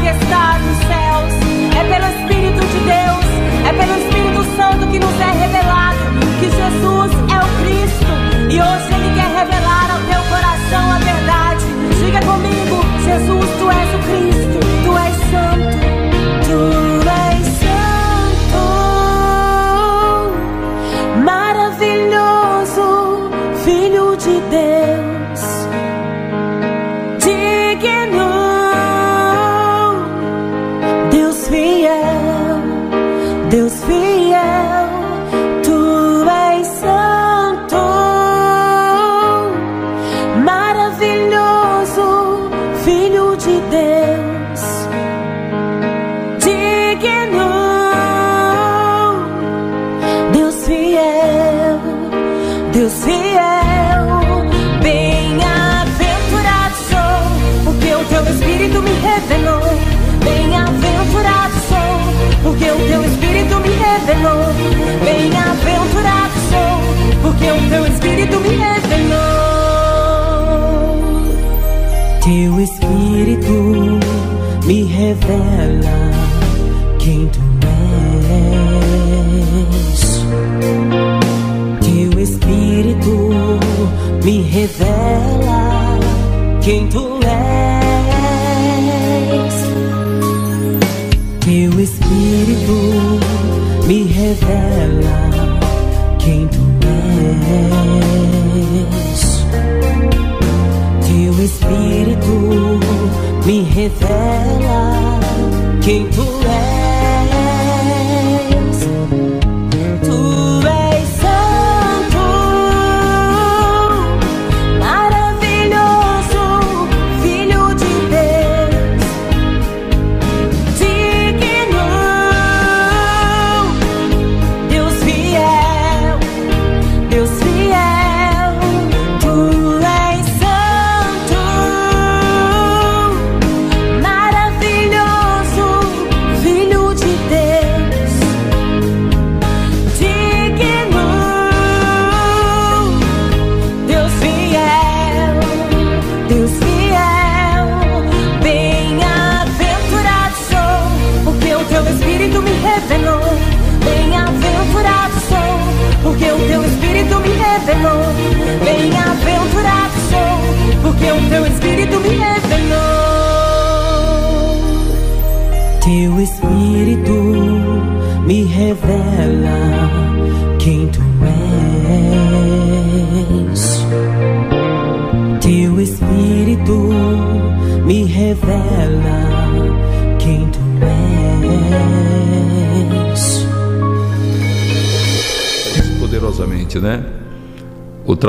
aquí estás.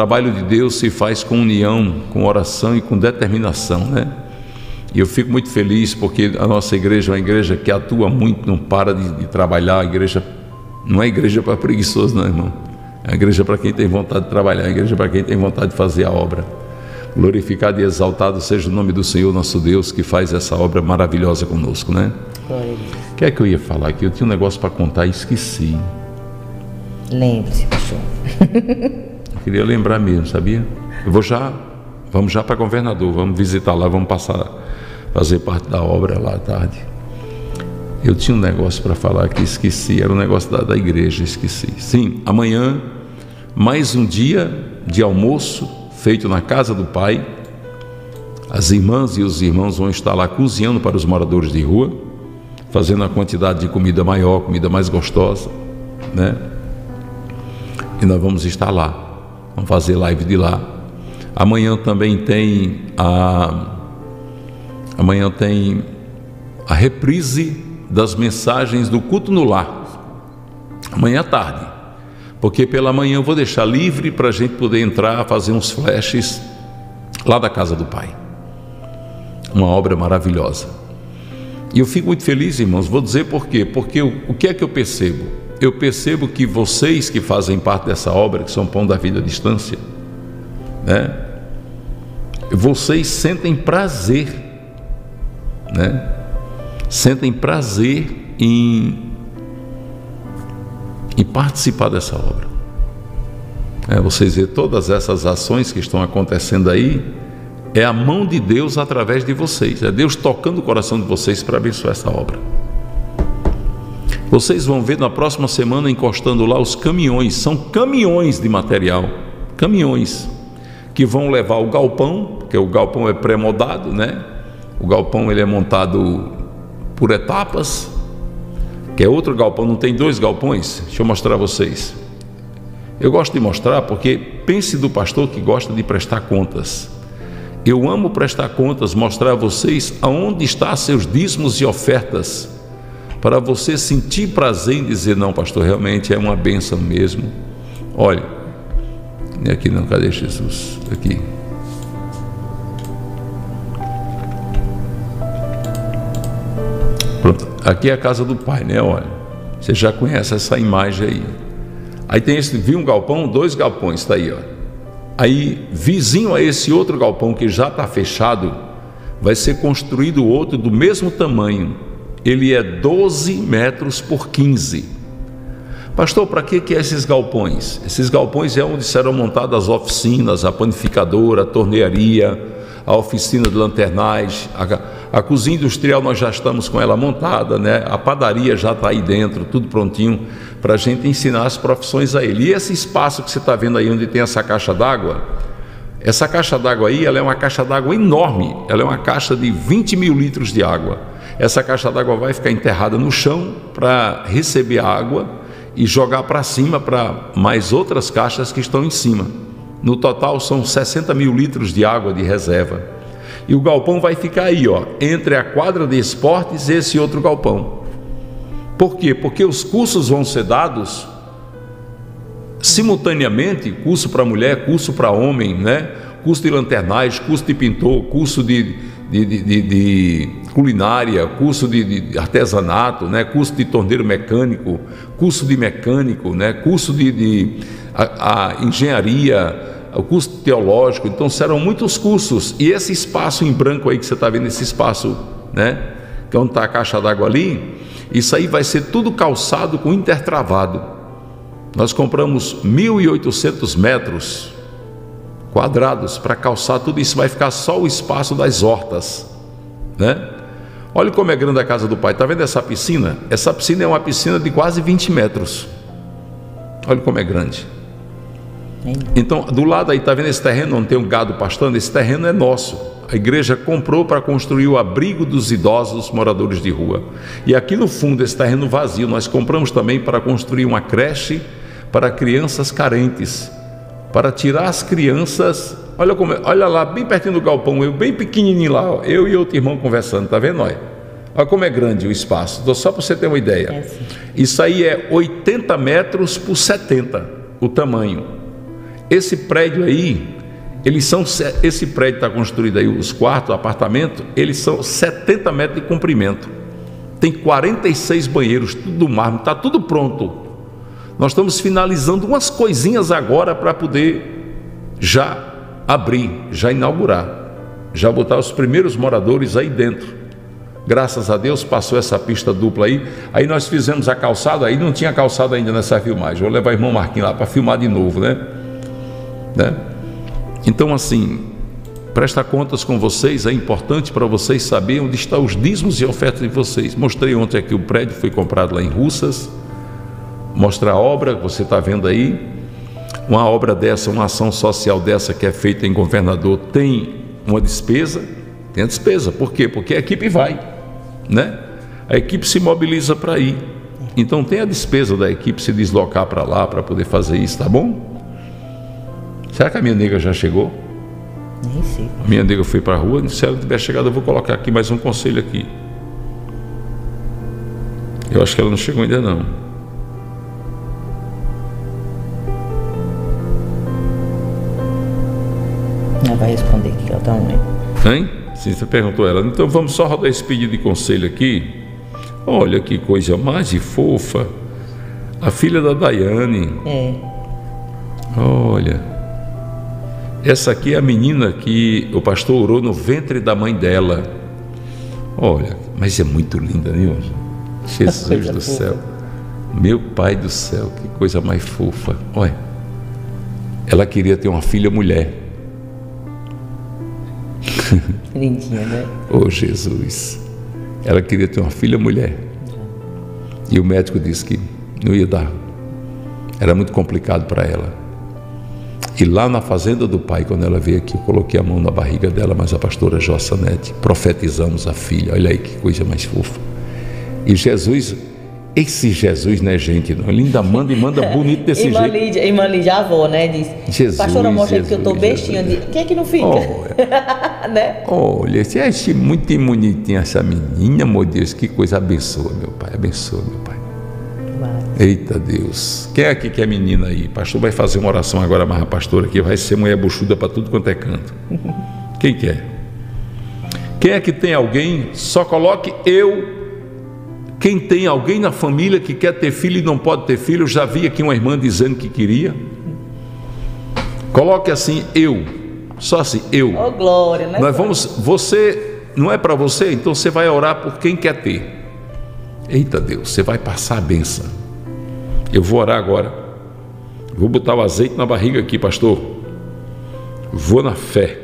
Trabalho de Deus se faz com união, com oração e com determinação, né? E eu fico muito feliz porque a nossa igreja é uma igreja que atua muito, não para de, de trabalhar. A igreja não é igreja para preguiçosos, não, irmão. É uma igreja para quem tem vontade de trabalhar, é uma igreja para quem tem vontade de fazer a obra. Glorificado e exaltado seja o nome do Senhor nosso Deus que faz essa obra maravilhosa conosco, né? O que é que eu ia falar aqui? Eu tinha um negócio para contar e esqueci. Lembre-se, pastor. Queria lembrar mesmo, sabia? Eu vou já, vamos já para governador, vamos visitar lá, vamos passar, fazer parte da obra lá à tarde. Eu tinha um negócio para falar que esqueci, era um negócio da, da igreja, esqueci. Sim, amanhã, mais um dia de almoço feito na casa do Pai. As irmãs e os irmãos vão estar lá cozinhando para os moradores de rua, fazendo a quantidade de comida maior, comida mais gostosa, né? E nós vamos estar lá. Vamos fazer live de lá. Amanhã também tem a amanhã tem a reprise das mensagens do culto no lar. Amanhã à tarde. Porque pela manhã eu vou deixar livre para a gente poder entrar, fazer uns flashes lá da casa do Pai. Uma obra maravilhosa. E eu fico muito feliz, irmãos. Vou dizer por quê? Porque o, o que é que eu percebo? Eu percebo que vocês que fazem parte dessa obra, que são pão da vida à distância, né? Vocês sentem prazer, né? Sentem prazer em, em participar dessa obra. É, vocês vê todas essas ações que estão acontecendo aí, é a mão de Deus através de vocês, é Deus tocando o coração de vocês para abençoar essa obra. Vocês vão ver na próxima semana encostando lá os caminhões, são caminhões de material, caminhões que vão levar o galpão, porque o galpão é pré-moldado, né? O galpão ele é montado por etapas, que é outro galpão, não tem dois galpões. Deixa eu mostrar a vocês. Eu gosto de mostrar porque pense do pastor que gosta de prestar contas. Eu amo prestar contas, mostrar a vocês aonde está seus dízimos e ofertas, para você sentir prazer em dizer não, pastor, realmente é uma bênção mesmo. Olha, aqui não, cadê Jesus? Aqui. Pronto, aqui é a casa do pai, né? Olha, você já conhece essa imagem aí. Aí tem esse, viu um galpão, dois galpões, está aí, ó. Aí, vizinho a esse outro galpão que já está fechado, vai ser construído outro do mesmo tamanho. Ele é 12 metros por 15. Pastor, para que, que é esses galpões? Esses galpões é onde serão montadas as oficinas, a panificadora, a tornearia, a oficina de lanternais, a, a cozinha industrial nós já estamos com ela montada, né? a padaria já está aí dentro, tudo prontinho para a gente ensinar as profissões a ele. E esse espaço que você está vendo aí onde tem essa caixa d'água, essa caixa d'água aí, ela é uma caixa d'água enorme, ela é uma caixa de 20 mil litros de água. Essa caixa d'água vai ficar enterrada no chão para receber água e jogar para cima para mais outras caixas que estão em cima. No total são 60 mil litros de água de reserva. E o galpão vai ficar aí, ó, entre a quadra de esportes e esse outro galpão. Por quê? Porque os cursos vão ser dados simultaneamente, curso para mulher, curso para homem, né? Curso de lanternais, curso de pintor, curso de, de, de, de, culinária, curso de, artesanato, né? curso de torneiro mecânico, curso de mecânico, né? curso de, de a, a engenharia, o curso teológico. Então serão muitos cursos. E esse espaço em branco aí que você está vendo, esse espaço, né? Que é onde está a caixa d'água ali, isso aí vai ser tudo calçado com intertravado. Nós compramos 1.800 metros quadrados para calçar tudo isso, vai ficar só o espaço das hortas, né? Olha como é grande a casa do pai. Está vendo essa piscina? Essa piscina é uma piscina de quase 20 metros. Olha como é grande. Então, do lado aí, está vendo esse terreno onde tem um gado pastando? Esse terreno é nosso. A igreja comprou para construir o abrigo dos idosos moradores de rua. E aqui no fundo, esse terreno vazio, nós compramos também para construir uma creche para crianças carentes. Para tirar as crianças Olha, como, é, olha lá, bem pertinho do galpão, eu bem pequenininho lá, ó, eu e outro irmão conversando, tá vendo? Olha, olha como é grande o espaço, só para você ter uma ideia. É Isso aí é 80 metros por 70, o tamanho. Esse prédio aí, eles são, esse prédio está construído aí, os quartos, o apartamento, eles são 70 metros de comprimento. Tem 46 banheiros, tudo do mármore, está tudo pronto. Nós estamos finalizando umas coisinhas agora para poder já abrir, já inaugurar, já botar os primeiros moradores aí dentro. Graças a Deus passou essa pista dupla aí. Aí nós fizemos a calçada, aí não tinha calçada ainda nessa filmagem. Vou levar o irmão Marquinhos lá para filmar de novo, né? né? Então, assim, presta contas com vocês, é importante para vocês saberem onde estão os dízimos e ofertas de vocês. Mostrei ontem aqui o prédio foi comprado lá em Russas. Mostra a obra, você está vendo aí, uma obra dessa, uma ação social dessa que é feita em governador tem uma despesa? Tem a despesa. Por quê? Porque a equipe vai, né? A equipe se mobiliza para ir. Então tem a despesa da equipe se deslocar para lá para poder fazer isso, tá bom? Será que a minha nega já chegou? Nem sei. A minha nega foi para a rua, se ela tiver chegado, eu vou colocar aqui mais um conselho aqui. Eu acho que ela não chegou ainda não. Ela vai responder que ela tá onde. Hein? Sim, você perguntou ela. Então vamos só rodar esse pedido de conselho aqui. Olha que coisa mais fofa. A filha da Daiane. É. Olha. Essa aqui é a menina que o pastor orou no ventre da mãe dela. Olha, mas é muito linda, né? Jesus do céu. Meu pai do céu, que coisa mais fofa. Olha. Ela queria ter uma filha mulher. Lindinha, né? Oh Jesus. Ela queria ter uma filha mulher. E o médico disse que não ia dar. Era muito complicado para ela. E lá na fazenda do pai, quando ela veio aqui, eu coloquei a mão na barriga dela, mas a pastora Jossanete, profetizamos a filha. Olha aí que coisa mais fofa. E Jesus esse Jesus não é gente, não. Ele ainda manda e manda bonito desse irmã jeito. Lídia, irmã Lídia, avó, né? Diz. Jesus, Pastora, mostra aí que eu tô Jesus, bestinha. Quem é que não fica? né? Olha, você acha muito bonitinha essa menina, meu Deus. Que coisa. Abençoa, meu pai. Abençoa, meu pai. Eita Deus. Quem é aqui que é menina aí? Pastor vai fazer uma oração agora, mas a pastora aqui vai ser mulher buchuda para tudo quanto é canto. Quem quer? Quem é que tem alguém? Só coloque eu quem tem alguém na família que quer ter filho e não pode ter filho, eu já vi aqui uma irmã dizendo que queria. Coloque assim, eu. Só assim, eu. Oh, glória, né? Nós vamos, você, não é para você, então você vai orar por quem quer ter. Eita Deus, você vai passar a benção. Eu vou orar agora. Vou botar o azeite na barriga aqui, pastor. Vou na fé.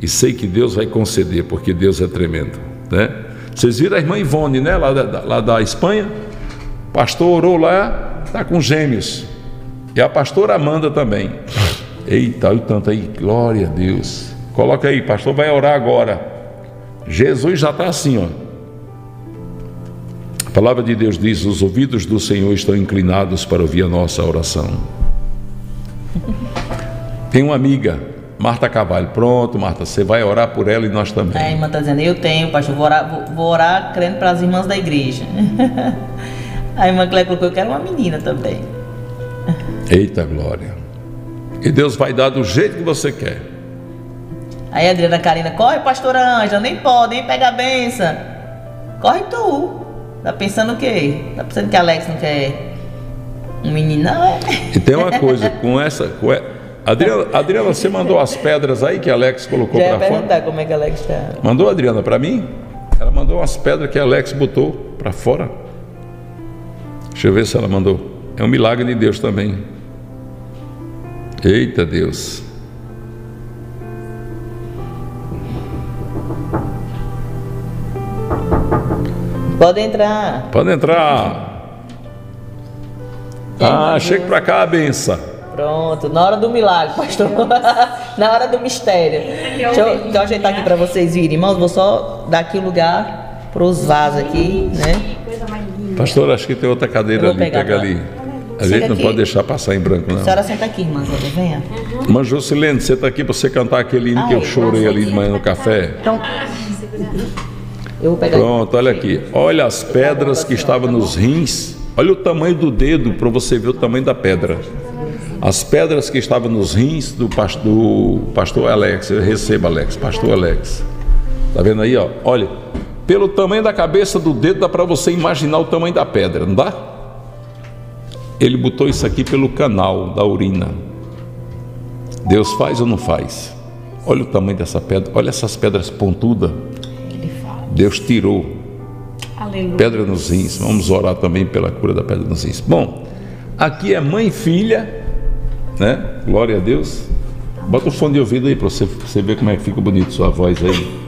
E sei que Deus vai conceder, porque Deus é tremendo. Né? Vocês viram a irmã Ivone, né? Lá da, lá da Espanha. Pastor orou lá, está com gêmeos. E a pastora Amanda também. Eita, olha o tanto aí. Glória a Deus. Coloca aí, pastor vai orar agora. Jesus já está assim, ó. A palavra de Deus diz: os ouvidos do Senhor estão inclinados para ouvir a nossa oração. Tem uma amiga, Marta Cavalho. Pronto, Marta, você vai orar por ela e nós também. A irmã está dizendo, eu tenho, pastor, vou orar, vou, vou orar crendo para as irmãs da igreja. A irmã Cléia colocou, eu quero uma menina também. Eita glória. E Deus vai dar do jeito que você quer. Aí a Adriana Karina, corre, pastora Ângela, nem pode, nem pega a benção. Corre tu. Tá pensando o quê? Tá pensando que Alex não quer um menino? Não, é. E tem uma coisa, com essa. Com e- Adriana, Adriana, você mandou as pedras aí que Alex colocou Já para fora? perguntar como é que Alex está. Mandou, Adriana, para mim? Ela mandou umas pedras que Alex botou para fora. Deixa eu ver se ela mandou. É um milagre de Deus também. Eita Deus. Pode entrar. Pode entrar. Ah, chega para cá, benção. Pronto, na hora do milagre, pastor. na hora do mistério. Deixa eu, deixa eu ajeitar aqui para vocês virem. Irmãos, vou só dar aqui o lugar para os vasos aqui, né? Pastor, acho que tem outra cadeira ali, pegar pega ali. A Chega gente não aqui. pode deixar passar em branco, A não. senhora senta aqui, irmã Zélia, venha. Irmã Jocilene, você está aqui para você cantar aquele hino que eu chorei ali de manhã no café? Então, eu vou pegar Pronto, olha aqui. Olha as pedras que estavam nos rins. Olha o tamanho do dedo para você ver o tamanho da pedra. As pedras que estavam nos rins do pastor, pastor Alex. Receba, Alex. Pastor Alex. Tá vendo aí, ó? Olha, pelo tamanho da cabeça do dedo dá para você imaginar o tamanho da pedra, não dá? Ele botou isso aqui pelo canal da urina. Deus faz ou não faz? Olha o tamanho dessa pedra. Olha essas pedras pontudas. Deus tirou Aleluia. pedra nos rins. Vamos orar também pela cura da pedra nos rins. Bom, aqui é mãe e filha, né? Glória a Deus. Bota o fone de ouvido aí para você, pra você ver como é que fica bonito sua voz aí.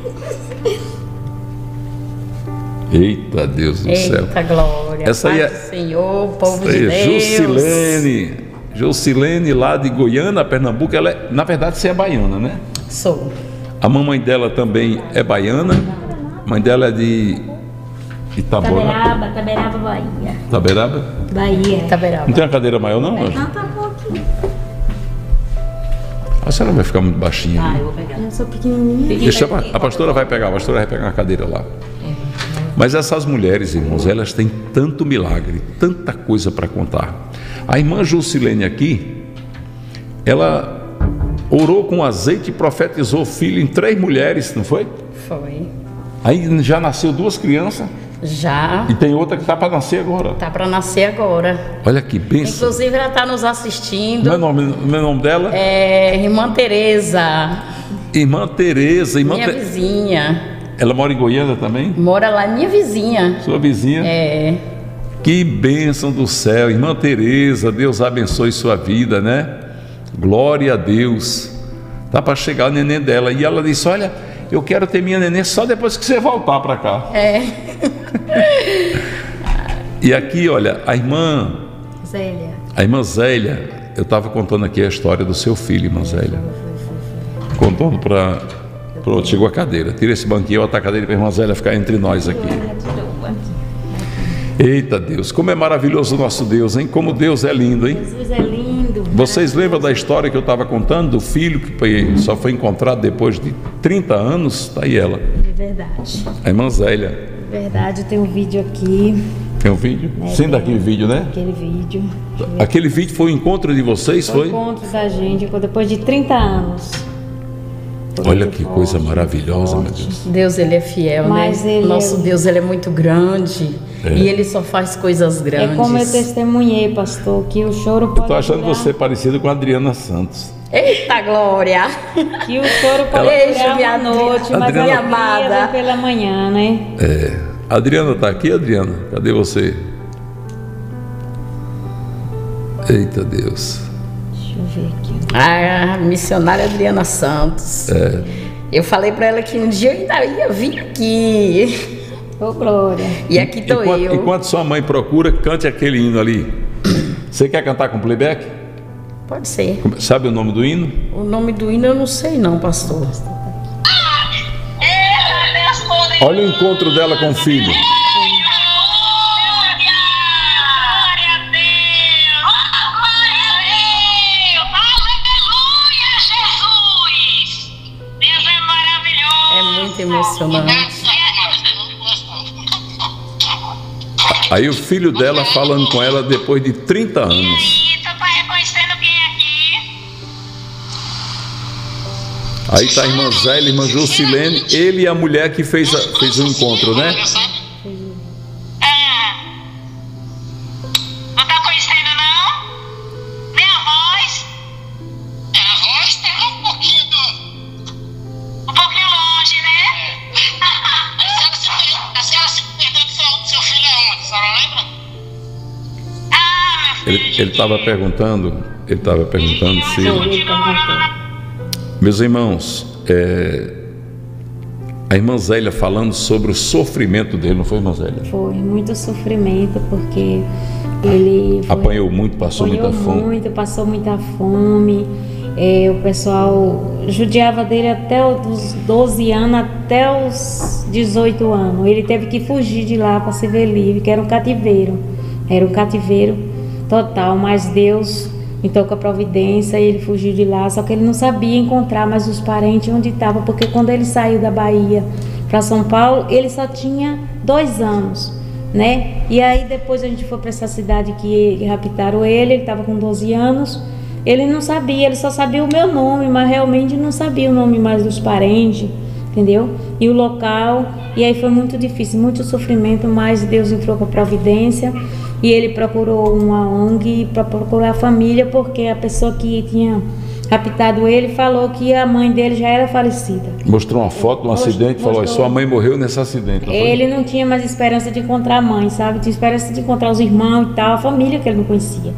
Eita Deus do céu. Eita glória. Essa aí é- do Senhor, povo de é Deus. Jusilene. Jusilene lá de Goiânia, Pernambuco. Ela é, na verdade, você é baiana, né? Sou. A mamãe dela também é baiana. A mãe dela é de Itabora. Taberaba, Taberaba, Bahia. Taberaba? Bahia. Taberaba. Não tem uma cadeira maior, não, Anjo? Não, tá. A senhora vai ficar muito baixinha. ali. eu vou pegar. Eu sou pequenininha. Deixa a, a pastora vai pegar, a pastora vai pegar uma cadeira lá. Mas essas mulheres, irmãos, elas têm tanto milagre, tanta coisa para contar. A irmã Jusilene aqui, ela orou com azeite e profetizou filho em três mulheres, não foi? Foi. Aí já nasceu duas crianças Já. e tem outra que está para nascer agora. Tá para nascer agora. Olha que bênção. Inclusive, ela tá nos assistindo. Meu nome, meu nome dela? É, irmã Tereza, Irmã Tereza. Irmã minha Te- vizinha. Ela mora em Goiânia também? Mora lá, minha vizinha. Sua vizinha? É. Que bênção do céu, irmã Tereza, Deus abençoe sua vida, né? Glória a Deus. Tá para chegar o neném dela e ela disse: "Olha, eu quero ter minha neném só depois que você voltar para cá". É. E aqui, olha, a irmã, Zélia. a irmã Zélia, eu estava contando aqui a história do seu filho, irmã Zélia. Contando para Pronto, chegou a cadeira. Tira esse banquinho, bota a cadeira para a irmã Zélia ficar entre nós aqui. Eita Deus, como é maravilhoso o nosso Deus, hein? Como Deus é lindo, hein? Jesus é lindo. Vocês lembram da história que eu estava contando do filho que só foi encontrado depois de 30 anos? Está aí ela, É verdade. a irmã Zélia. Verdade, tem um vídeo aqui. Tem um vídeo? né, Sim, tem daquele vídeo, né? Aquele vídeo. Aquele vídeo foi o encontro de vocês, O foi? encontro da gente depois de 30 anos. Olha que coisa maravilhosa, meu Deus. Deus, ele é fiel, Mas né? ele Nosso é- Deus, ele é muito grande. É. E ele só faz coisas grandes. É como eu testemunhei, pastor, que o choro pode Eu tô achando durar- você parecido com a Adriana Santos. Eita glória! Que o choro pode Ela- durar minha uma noite, mas Adriana- a alegria vem pela manhã, né? É. A Adriana está aqui, Adriana? Cadê você? Eita Deus. Deixa eu ver aqui. A missionária Adriana Santos. É. Eu falei pra ela que um dia eu ainda ia vir aqui. Ô, Glória. E aqui tô enquanto, eu. enquanto sua mãe procura, cante aquele hino ali. Você quer cantar com playback? Pode ser. Sabe o nome do hino? O nome do hino eu não sei não, pastor. Olha o encontro dela com o filho. É muito emocionante. Aí o filho dela falando com ela depois de 30 anos. Aí tá a irmã Zélia, a irmã Jusilene, ele e a mulher que fez, a- fez o encontro, né? Ele estava perguntando, ele estava perguntando se. Meus irmãos, é, a irmã Zélia falando sobre o sofrimento dele, não foi, irmã Zélia? Foi muito sofrimento, porque ele foi- Apanhou muito, passou apanhou muita fome. muito, passou muita fome. É, o pessoal judiava dele até os 12 anos, até os 18 anos. Ele teve que fugir de lá para se ver livre, que era um cativeiro. Era um cativeiro total, mas Deus então com a providência ele fugiu de lá, só que ele não sabia encontrar mais os parentes onde estavam, porque quando ele saiu da Bahia para São Paulo, ele só tinha dois anos, né? E aí depois a gente foi para essa cidade que raptaram ele, ele estava com 12 anos, ele não sabia, ele só sabia o meu nome, mas realmente não sabia o nome mais dos parentes, entendeu? E o local, e aí foi muito difícil, muito sofrimento, mas Deus entrou com a providência e ele procurou uma ONG para procurar a família, porque a pessoa que tinha raptado ele falou que a mãe dele já era falecida. Mostrou uma foto de um acidente e falou: sua mãe morreu nesse acidente. não? Ele não tinha mais esperança de encontrar a mãe, sabe? Tinha esperança de encontrar os irmãos e tal, a família que ele não conhecia.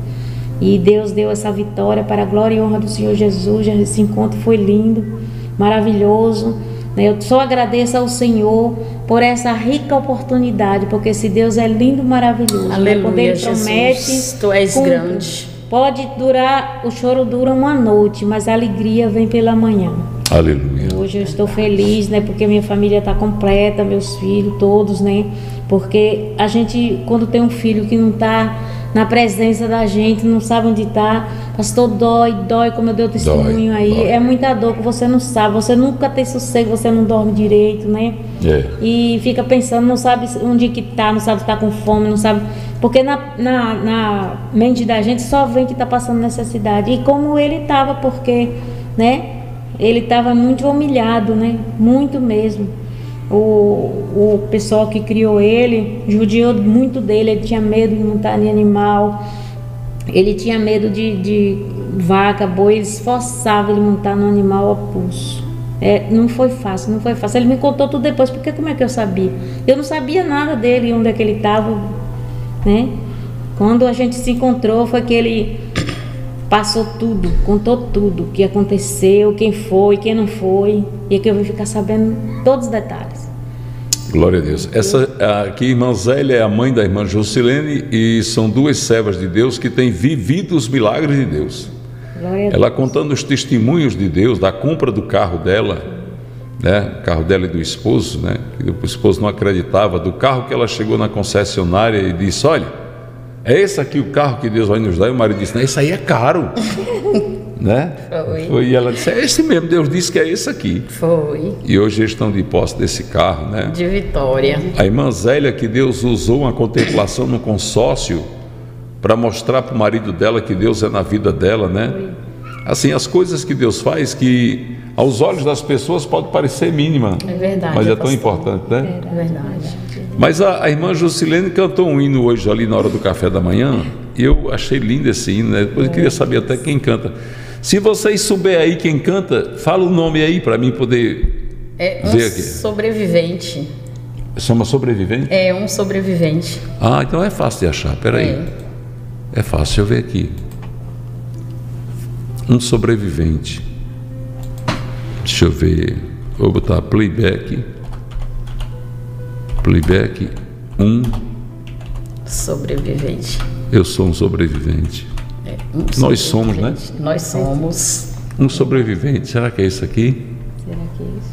E Deus deu essa vitória para a glória e honra do Senhor Jesus. Esse encontro foi lindo, maravilhoso. Né? Eu só agradeço ao Senhor por essa rica oportunidade, porque esse Deus é lindo, maravilhoso. né? Aleluia, Quando Ele Jesus. promete, Tu és cumpre. grande. Pode durar, o choro dura uma noite, mas a alegria vem pela manhã. Aleluia. Hoje eu estou feliz, né? Porque minha família está completa, meus filhos, todos, né? Porque a gente, quando tem um filho que não está na presença da gente, não sabe onde está, pastor, dói, dói, como eu dei o testemunho aí. dói. É muita dor que você não sabe, você nunca tem sossego, você não dorme direito, né? É. E fica pensando, não sabe onde que tá, não sabe se tá com fome, não sabe. Porque na, na, na mente da gente só vem que tá passando necessidade. E como ele estava, porque, né? Ele estava muito humilhado, né? Muito mesmo. O, o pessoal que criou ele judiou muito dele, ele tinha medo de montar em animal, ele tinha medo de, de vaca, boi, ele esforçava ele montar no animal a pulso. É, não foi fácil, não foi fácil. Ele me contou tudo depois, porque como é que eu sabia? Eu não sabia nada dele, onde é que ele estava, né? Quando a gente se encontrou, foi que ele passou tudo, contou tudo, o que aconteceu, quem foi, quem não foi, e é que eu vim ficar sabendo todos os detalhes. Glória a Deus. Essa aqui, irmã Zélia, é a mãe da irmã Jusilene e são duas servas de Deus que têm vivido os milagres de Deus. Glória Ela contando os testemunhos de Deus, da compra do carro dela, né? O carro dela e do esposo, né? Que o esposo não acreditava, do carro que ela chegou na concessionária e disse: Olha, é esse aqui o carro que Deus vai nos dar. E o marido disse: Não, esse aí é caro. né? Foi. E ela disse: É esse mesmo, Deus disse que é esse aqui. Foi. E hoje eles estão de posse desse carro, né? De Vitória. A irmã Zélia, que Deus usou uma contemplação no consórcio para mostrar para o marido dela que Deus é na vida dela, né? Assim, as coisas que Deus faz que aos olhos das pessoas pode parecer mínima, É verdade. mas é tão importante, né? É verdade. Mas a, a irmã Jusilene cantou um hino hoje ali na hora do café da manhã e eu achei lindo esse hino, né? Depois eu queria saber até quem canta. Se vocês souber aí quem canta, fala o nome aí para mim poder É um ver aqui. sobrevivente. Chama sobrevivente? É um sobrevivente. Ah, então é fácil de achar. Peraí. É. fácil, deixa eu ver aqui. Um sobrevivente. Deixa eu ver. Vou botar playback. Playback. Um. Sobrevivente. Eu sou um sobrevivente. É, um Nós somos, né? Nós somos. Um sobrevivente. Será que é isso aqui?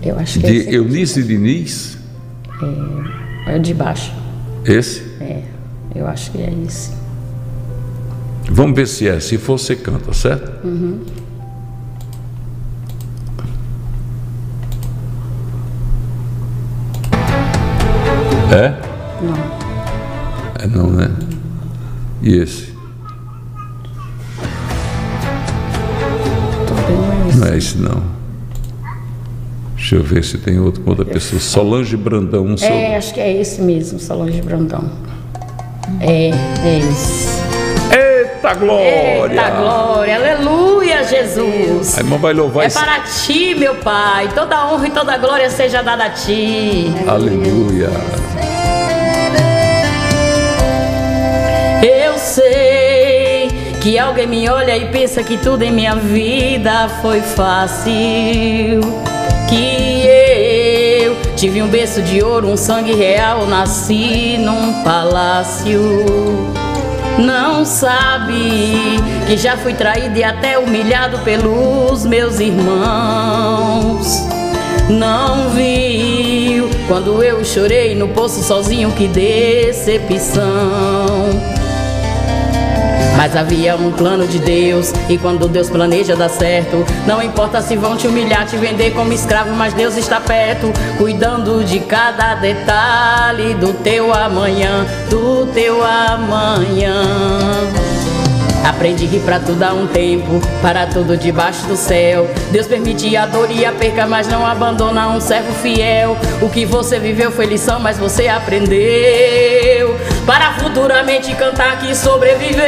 Eu acho que é, De esse aqui. Eunice Diniz? é o de baixo. Esse? É, eu acho que é esse. Vamos ver se é. Se for, você canta, certo? Uhum. É? Não. É não, né? E esse? Não é esse não. Deixa eu ver se tem outro com outra pessoa. Solange Brandão, um só. É, acho que é esse mesmo, Solange Brandão. É, é esse. Eita glória! Eita glória, aleluia, Jesus. A irmã vai louvar É esse. para ti, meu Pai, toda honra e toda glória seja dada a ti. Aleluia. Eu sei que alguém me olha e pensa que tudo em minha vida foi fácil. Que eu tive um berço de ouro, um sangue real, nasci num palácio. Não sabe que já fui traído e até humilhado pelos meus irmãos. Não viu quando eu chorei no poço sozinho, que decepção. Mas havia um plano de Deus, e quando Deus planeja dar certo, não importa se vão te humilhar, te vender como escravo, mas Deus está perto, cuidando de cada detalhe do teu amanhã, do teu amanhã. Aprendi que pra tudo há um tempo, para tudo debaixo do céu. Deus permite a dor e a perca, mas não abandona um servo fiel. O que você viveu foi lição, mas você aprendeu. Para futuramente cantar que sobreviveu.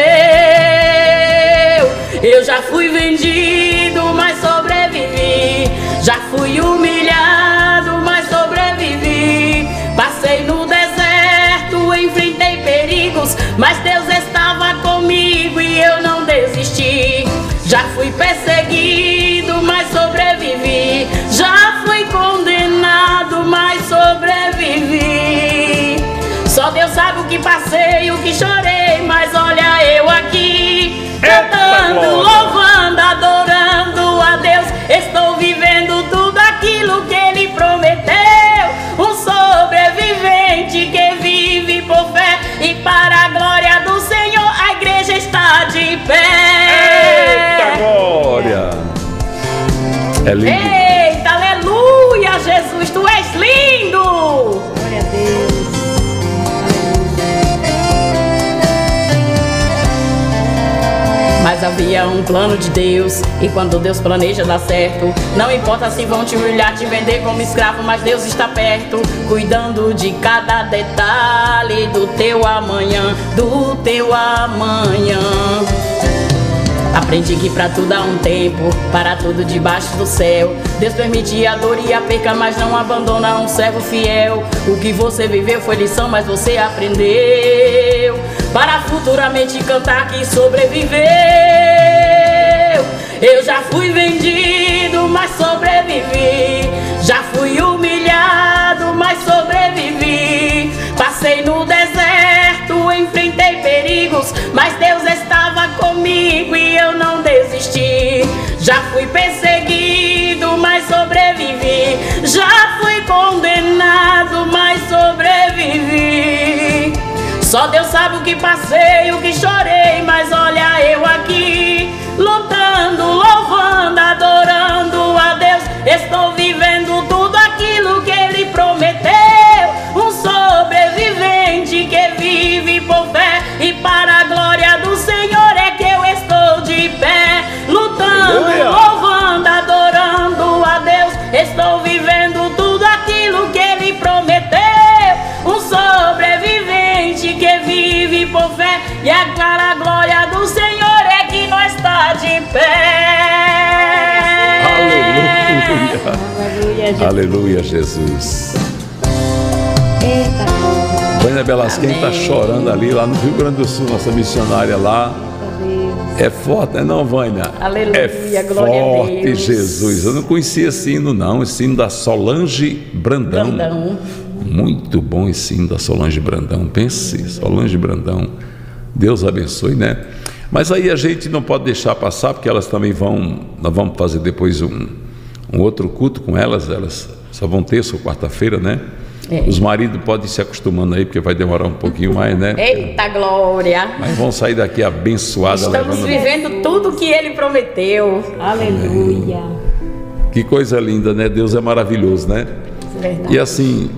Eu já fui vendido, mas sobrevivi. Já fui humilhado, mas sobrevivi. Passei no deserto, enfrentei perigos, mas Deus estava comigo e eu não desisti. Já fui perseguido, mas sobrevivi. Que passei, o que chorei, mas olha eu aqui cantando, glória. louvando, adorando a Deus. Estou vivendo tudo aquilo que Ele prometeu. Um sobrevivente que vive por fé e para a glória do Senhor a igreja está de pé. Eita glória! É lindo. Eita, aleluia, Jesus, tu és lindo! Mas havia um plano de Deus, e quando Deus planeja dar certo, não importa se vão te humilhar, te vender como escravo, mas Deus está perto, cuidando de cada detalhe do teu amanhã, do teu amanhã. Aprendi que pra tudo há um tempo, para tudo debaixo do céu. Deus permite a dor e a perca, mas não abandona um servo fiel. O que você viveu foi lição, mas você aprendeu. Para futuramente cantar que sobreviveu. Eu já fui vendido, mas sobrevivi. Já fui humilhado, mas sobrevivi. Passei no deserto, enfrentei perigos, mas Deus estava comigo e eu não desisti. Já fui perseguido, mas sobrevivi. Já fui condenado, mas sobrevivi. Só Deus sabe o que passei, o que chorei, mas olha eu aqui, lutando, louvando, adorando a Deus. Estou vivendo Aleluia. Aleluia, Jesus. Vânia Belasquem está chorando ali, lá no Rio Grande do Sul, nossa missionária lá. É forte, né, não, Vânia? Aleluia, é forte. Jesus. Eu não conhecia esse hino, não. Esse hino da Solange Brandão. Brandão. Muito bom esse hino da Solange Brandão. Pense, Solange Brandão. Deus abençoe, né? Mas aí a gente não pode deixar passar, porque elas também vão. Nós vamos fazer depois um, um outro culto com elas. Elas só vão terça ou quarta-feira, né? É. Os maridos podem ir se acostumando aí, porque vai demorar um pouquinho mais, né? Eita glória! Mas vão sair daqui abençoadas, Estamos levando. vivendo tudo que ele prometeu. Aleluia. Que coisa linda, né? Deus é maravilhoso, né? Verdade. E assim,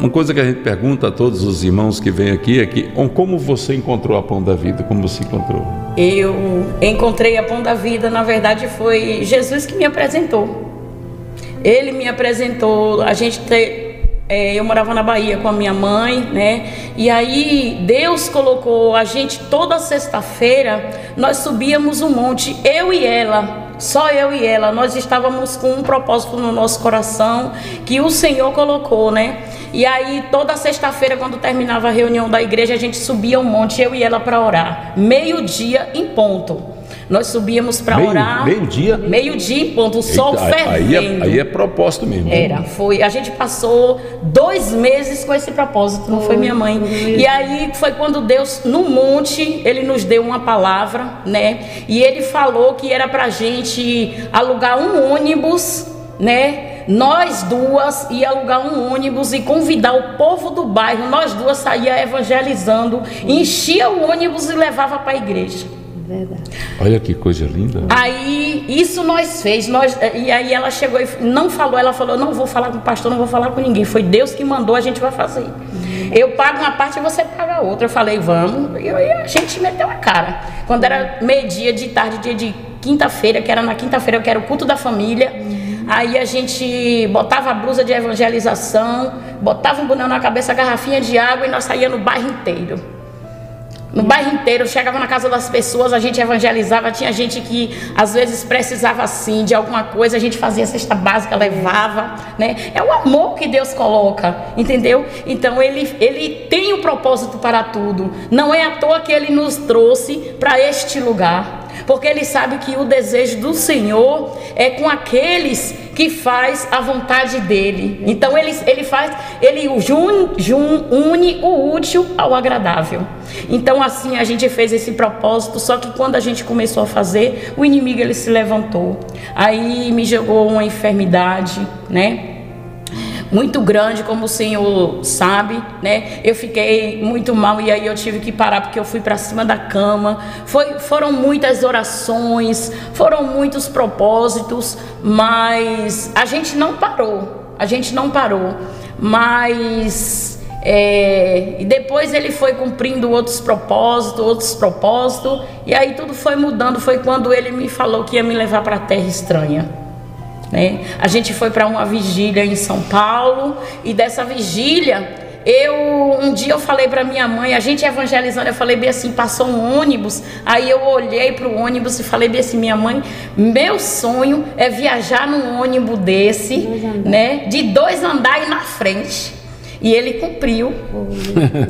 uma coisa que a gente pergunta a todos os irmãos que vêm aqui é que "Oh, como você encontrou a pão da vida? Como você encontrou? Eu encontrei a Pão da Vida, na verdade foi Jesus que me apresentou. Ele me apresentou, a gente te- é, eu morava na Bahia com a minha mãe, né? E aí Deus colocou a gente toda sexta-feira, nós subíamos um monte, eu e ela, só eu e ela. Nós estávamos com um propósito no nosso coração que o Senhor colocou, né? E aí toda sexta-feira, quando terminava a reunião da igreja, a gente subia um monte, eu e ela, para orar. Meio-dia em ponto. Nós subíamos para Meio- orar. meio-dia? Meio-dia em ponto, o sol Eita, aí, fervendo. é, aí é propósito mesmo. né? Era, foi. A gente passou dois meses com esse propósito, não foi minha mãe. E aí foi quando Deus, no monte, ele nos deu uma palavra, né? E ele falou que era pra gente alugar um ônibus, né? Nós duas ia alugar um ônibus e convidar o povo do bairro, nós duas saía evangelizando, enchia o ônibus e levava para a igreja. Verdade. Olha que coisa linda. Aí isso nós fez, nós, e aí ela chegou e não falou, ela falou, não vou falar com o pastor, não vou falar com ninguém. Foi Deus que mandou, a gente vai fazer. Eu pago uma parte e você paga a outra. Eu falei, vamos, e aí a gente meteu a cara. Quando era meio-dia de tarde, dia de quinta-feira, que era na quinta-feira, que era o culto da família. Aí a gente botava a blusa de evangelização, botava um boné na cabeça, garrafinha de água e nós saía no bairro inteiro. No bairro inteiro, chegava na casa das pessoas, a gente evangelizava, tinha gente que às vezes precisava assim de alguma coisa, a gente fazia cesta básica, levava, né? É o amor que Deus coloca, entendeu? Então ele, ele tem o propósito para tudo. Não é à toa que ele nos trouxe para este lugar. Porque ele sabe que o desejo do Senhor é com aqueles que faz a vontade dele. Então ele, ele faz, ele jun, jun, une o útil ao agradável. Então assim a gente fez esse propósito, só que quando a gente começou a fazer, o inimigo ele se levantou. Aí me jogou uma enfermidade, né? Muito grande, como o senhor sabe, né? Eu fiquei muito mal e aí eu tive que parar porque eu fui para cima da cama. Foi, foram muitas orações, foram muitos propósitos, mas a gente não parou. A gente não parou. Mas é, e depois ele foi cumprindo outros propósitos, outros propósitos, e aí tudo foi mudando. Foi quando ele me falou que ia me levar para a terra estranha. Né? A gente foi para uma vigília em São Paulo e dessa vigília eu um dia eu falei para minha mãe, a gente evangelizando, eu falei bem assim, passou um ônibus, aí eu olhei para o ônibus e falei bem assim, minha mãe, meu sonho é viajar num ônibus desse, né, de dois andares na frente. E ele cumpriu.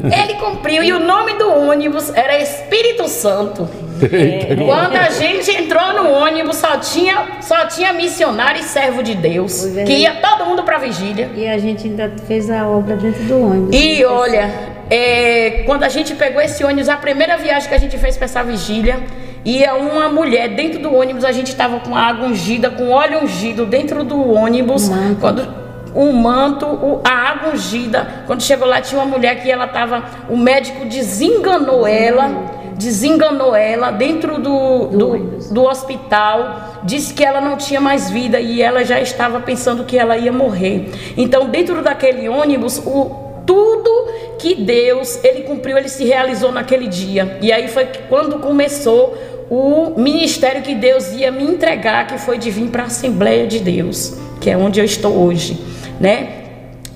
Ele cumpriu e o nome do ônibus era Espírito Santo. Eita, Quando a gente entrou no ônibus, só tinha, só tinha missionário e servo de Deus. Que ia todo mundo para vigília. E a gente ainda fez a obra dentro do ônibus. E olha, é, quando a gente pegou esse ônibus, a primeira viagem que a gente fez para essa vigília, ia uma mulher dentro do ônibus, a gente estava com água ungida, com óleo ungido dentro do ônibus. Quando o manto, a água ungida. Quando chegou lá, tinha uma mulher que ela estava. O médico desenganou ela, desenganou ela dentro do, do, do hospital, disse que ela não tinha mais vida e ela já estava pensando que ela ia morrer. Então, dentro daquele ônibus, o, tudo que Deus ele cumpriu, ele se realizou naquele dia. E aí foi quando começou o ministério que Deus ia me entregar, que foi de vir para a Assembleia de Deus, que é onde eu estou hoje, né?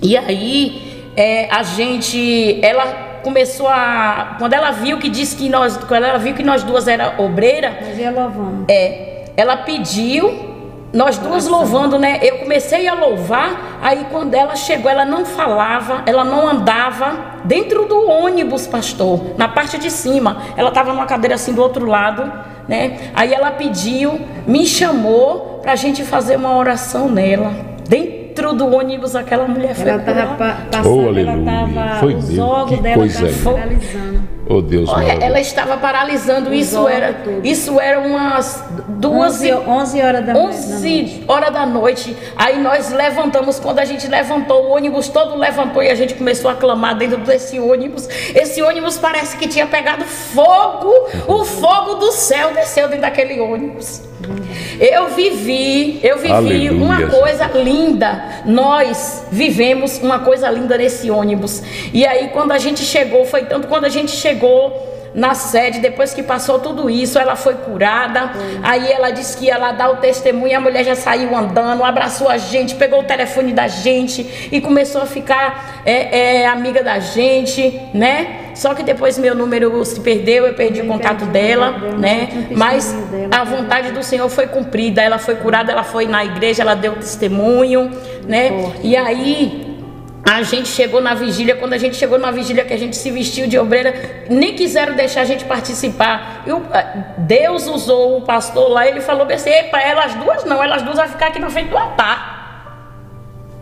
E aí é, a gente, ela começou a, quando ela viu que disse que nós, quando ela viu que nós duas era obreira, Nós ia louvando. é, ela pediu nós duas louvando, né? Eu comecei a louvar, aí quando ela chegou, ela não falava, ela não andava dentro do ônibus, pastor, na parte de cima. Ela estava numa cadeira assim do outro lado, né? Aí ela pediu, me chamou para a gente fazer uma oração nela. Dentro do ônibus, aquela mulher foi Ela estava curada. pa passando, Oh, ela aleluia. estava. Foi Os Que dela coisa estavam linda. paralisando. Oh Deus Olha, ela estava paralisando, Os isso era, todos. isso era umas duas 11, e 11 horas da, 11 horas da noite. Aí nós levantamos, quando a gente levantou, o ônibus todo levantou e a gente começou a clamar dentro desse ônibus. Esse ônibus parece que tinha pegado fogo, o fogo do céu desceu dentro daquele ônibus. Eu vivi, eu vivi Aleluia, uma coisa linda. Nós vivemos uma coisa linda nesse ônibus. E aí quando a gente chegou, foi tanto quando a gente chegou na sede, depois que passou tudo isso, ela foi curada. Aí ela disse que ia lá dar o testemunho, a mulher já saiu andando, abraçou a gente, pegou o telefone da gente e começou a ficar é, é, amiga da gente, né? Só que depois meu número se perdeu, eu perdi o contato dela, né? Mas a vontade do Senhor foi cumprida, ela foi curada, ela foi na igreja, ela deu testemunho, né? E aí a gente chegou na vigília, quando a gente chegou na vigília que a gente se vestiu de obreira, nem quiseram deixar a gente participar. E ah, Deus usou o pastor lá, ele falou assim, para elas duas não, elas duas vão ficar aqui na frente do altar.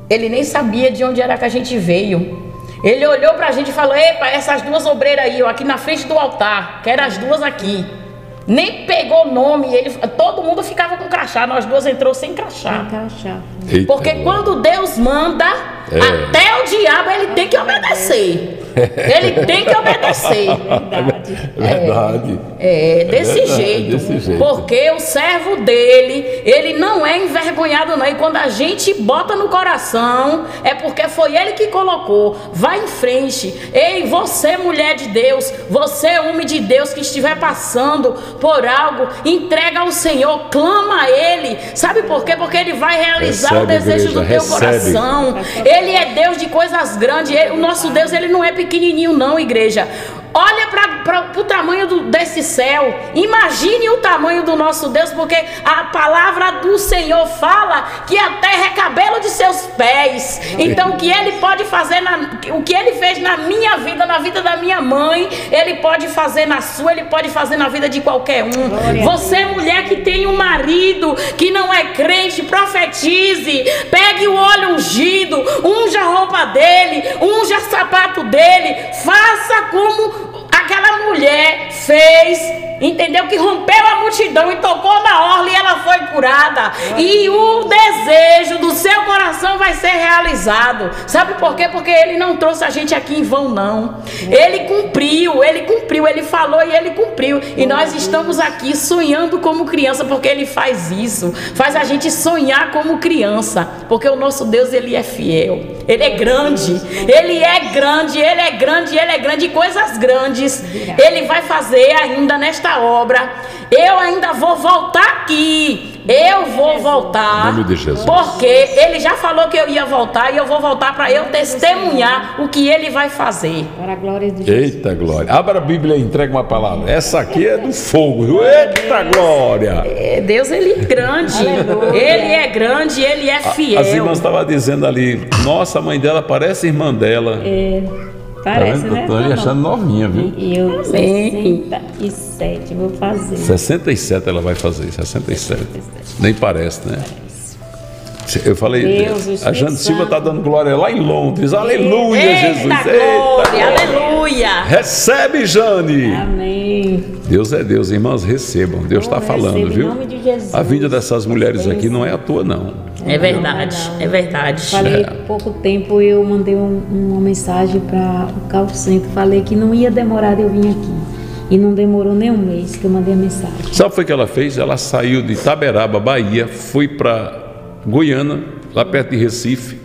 Ele nem sabia de onde era que a gente veio. Ele olhou pra gente e falou: Epa, essas duas obreiras aí, ó, aqui na frente do altar, quero as duas aqui. Nem pegou nome, ele, todo mundo ficava com crachá, nós duas entrou sem crachá. Eita, Porque quando Deus manda, É. até o diabo ele tem que obedecer. Ele tem que obedecer. Verdade. É, desse verdade, jeito. desse jeito. Porque o servo dele, ele não é envergonhado, não. E quando a gente bota no coração, é porque foi ele que colocou. Vai em frente. Ei, você, mulher de Deus, você, homem de Deus, que estiver passando por algo, entrega ao Senhor, clama a Ele. Sabe por quê? Porque Ele vai realizar o Recebe, desejo do igreja, teu recebe. coração. Ele é Deus de coisas grandes. Ele- o nosso Deus, ele não é pequenininho, não, igreja. Olha para o tamanho do- desse céu. Imagine o tamanho do nosso Deus, porque a palavra do Senhor fala que a terra é cabelo de seus pés. Então, o que Ele pode fazer, na- o que Ele fez na minha vida, na vida da minha mãe, Ele pode fazer na sua, Ele pode fazer na vida de qualquer um. Você, mulher que tem um marido que não é crente, profetize. Pegue o óleo ungido, unja a roupa dele, unja o sapato dele. Faça como aquela mulher fez, entendeu? Que rompeu a multidão e tocou na orla e ela foi curada. E o desejo do seu coração vai ser realizado. Sabe por quê? Porque ele não trouxe a gente aqui em vão, não. Ele cumpriu, ele cumpriu, ele falou e ele cumpriu. E nós estamos aqui sonhando como criança, porque ele faz isso. Faz a gente sonhar como criança. Porque o nosso Deus, ele é fiel. Ele é grande. Ele é grande, ele é grande, ele é grande. Coisas grandes ele vai fazer ainda nesta obra. Eu ainda vou voltar aqui. Eu vou voltar. Em nome de Jesus. Porque ele já falou que eu ia voltar e eu vou voltar para eu testemunhar o que ele vai fazer. Para a glória de Jesus. Eita glória. Abra a Bíblia e entrega uma palavra. Essa aqui é do fogo. Eita glória. É, Deus, ele é grande. ele é grande, ele é fiel. As irmãs estavam dizendo ali, nossa, a mãe dela parece irmã dela. É, Tá parece, vendo? né? Tô ali achando novinha, viu? E eu, Amém. 67, vou fazer. 67 ela vai fazer, 67. Nem parece, né? Eu falei, Deus, a Jane Silva está dando glória lá em Londres. Aleluia, Eita Jesus. glória, aleluia. Recebe, Jane. Amém. Deus é Deus, irmãos, recebam. Deus está falando, recebo, em viu? nome de Jesus. A vinda dessas mulheres aqui não é à toa, não. É verdade, é verdade. Falei É. há pouco tempo, eu mandei um- uma mensagem para o call center, falei que não ia demorar de eu vir aqui. E não demorou nem um mês que eu mandei a mensagem. Sabe o que foi que ela fez? Ela saiu de Itaberaba, Bahia, foi para Goiânia, lá perto de Recife,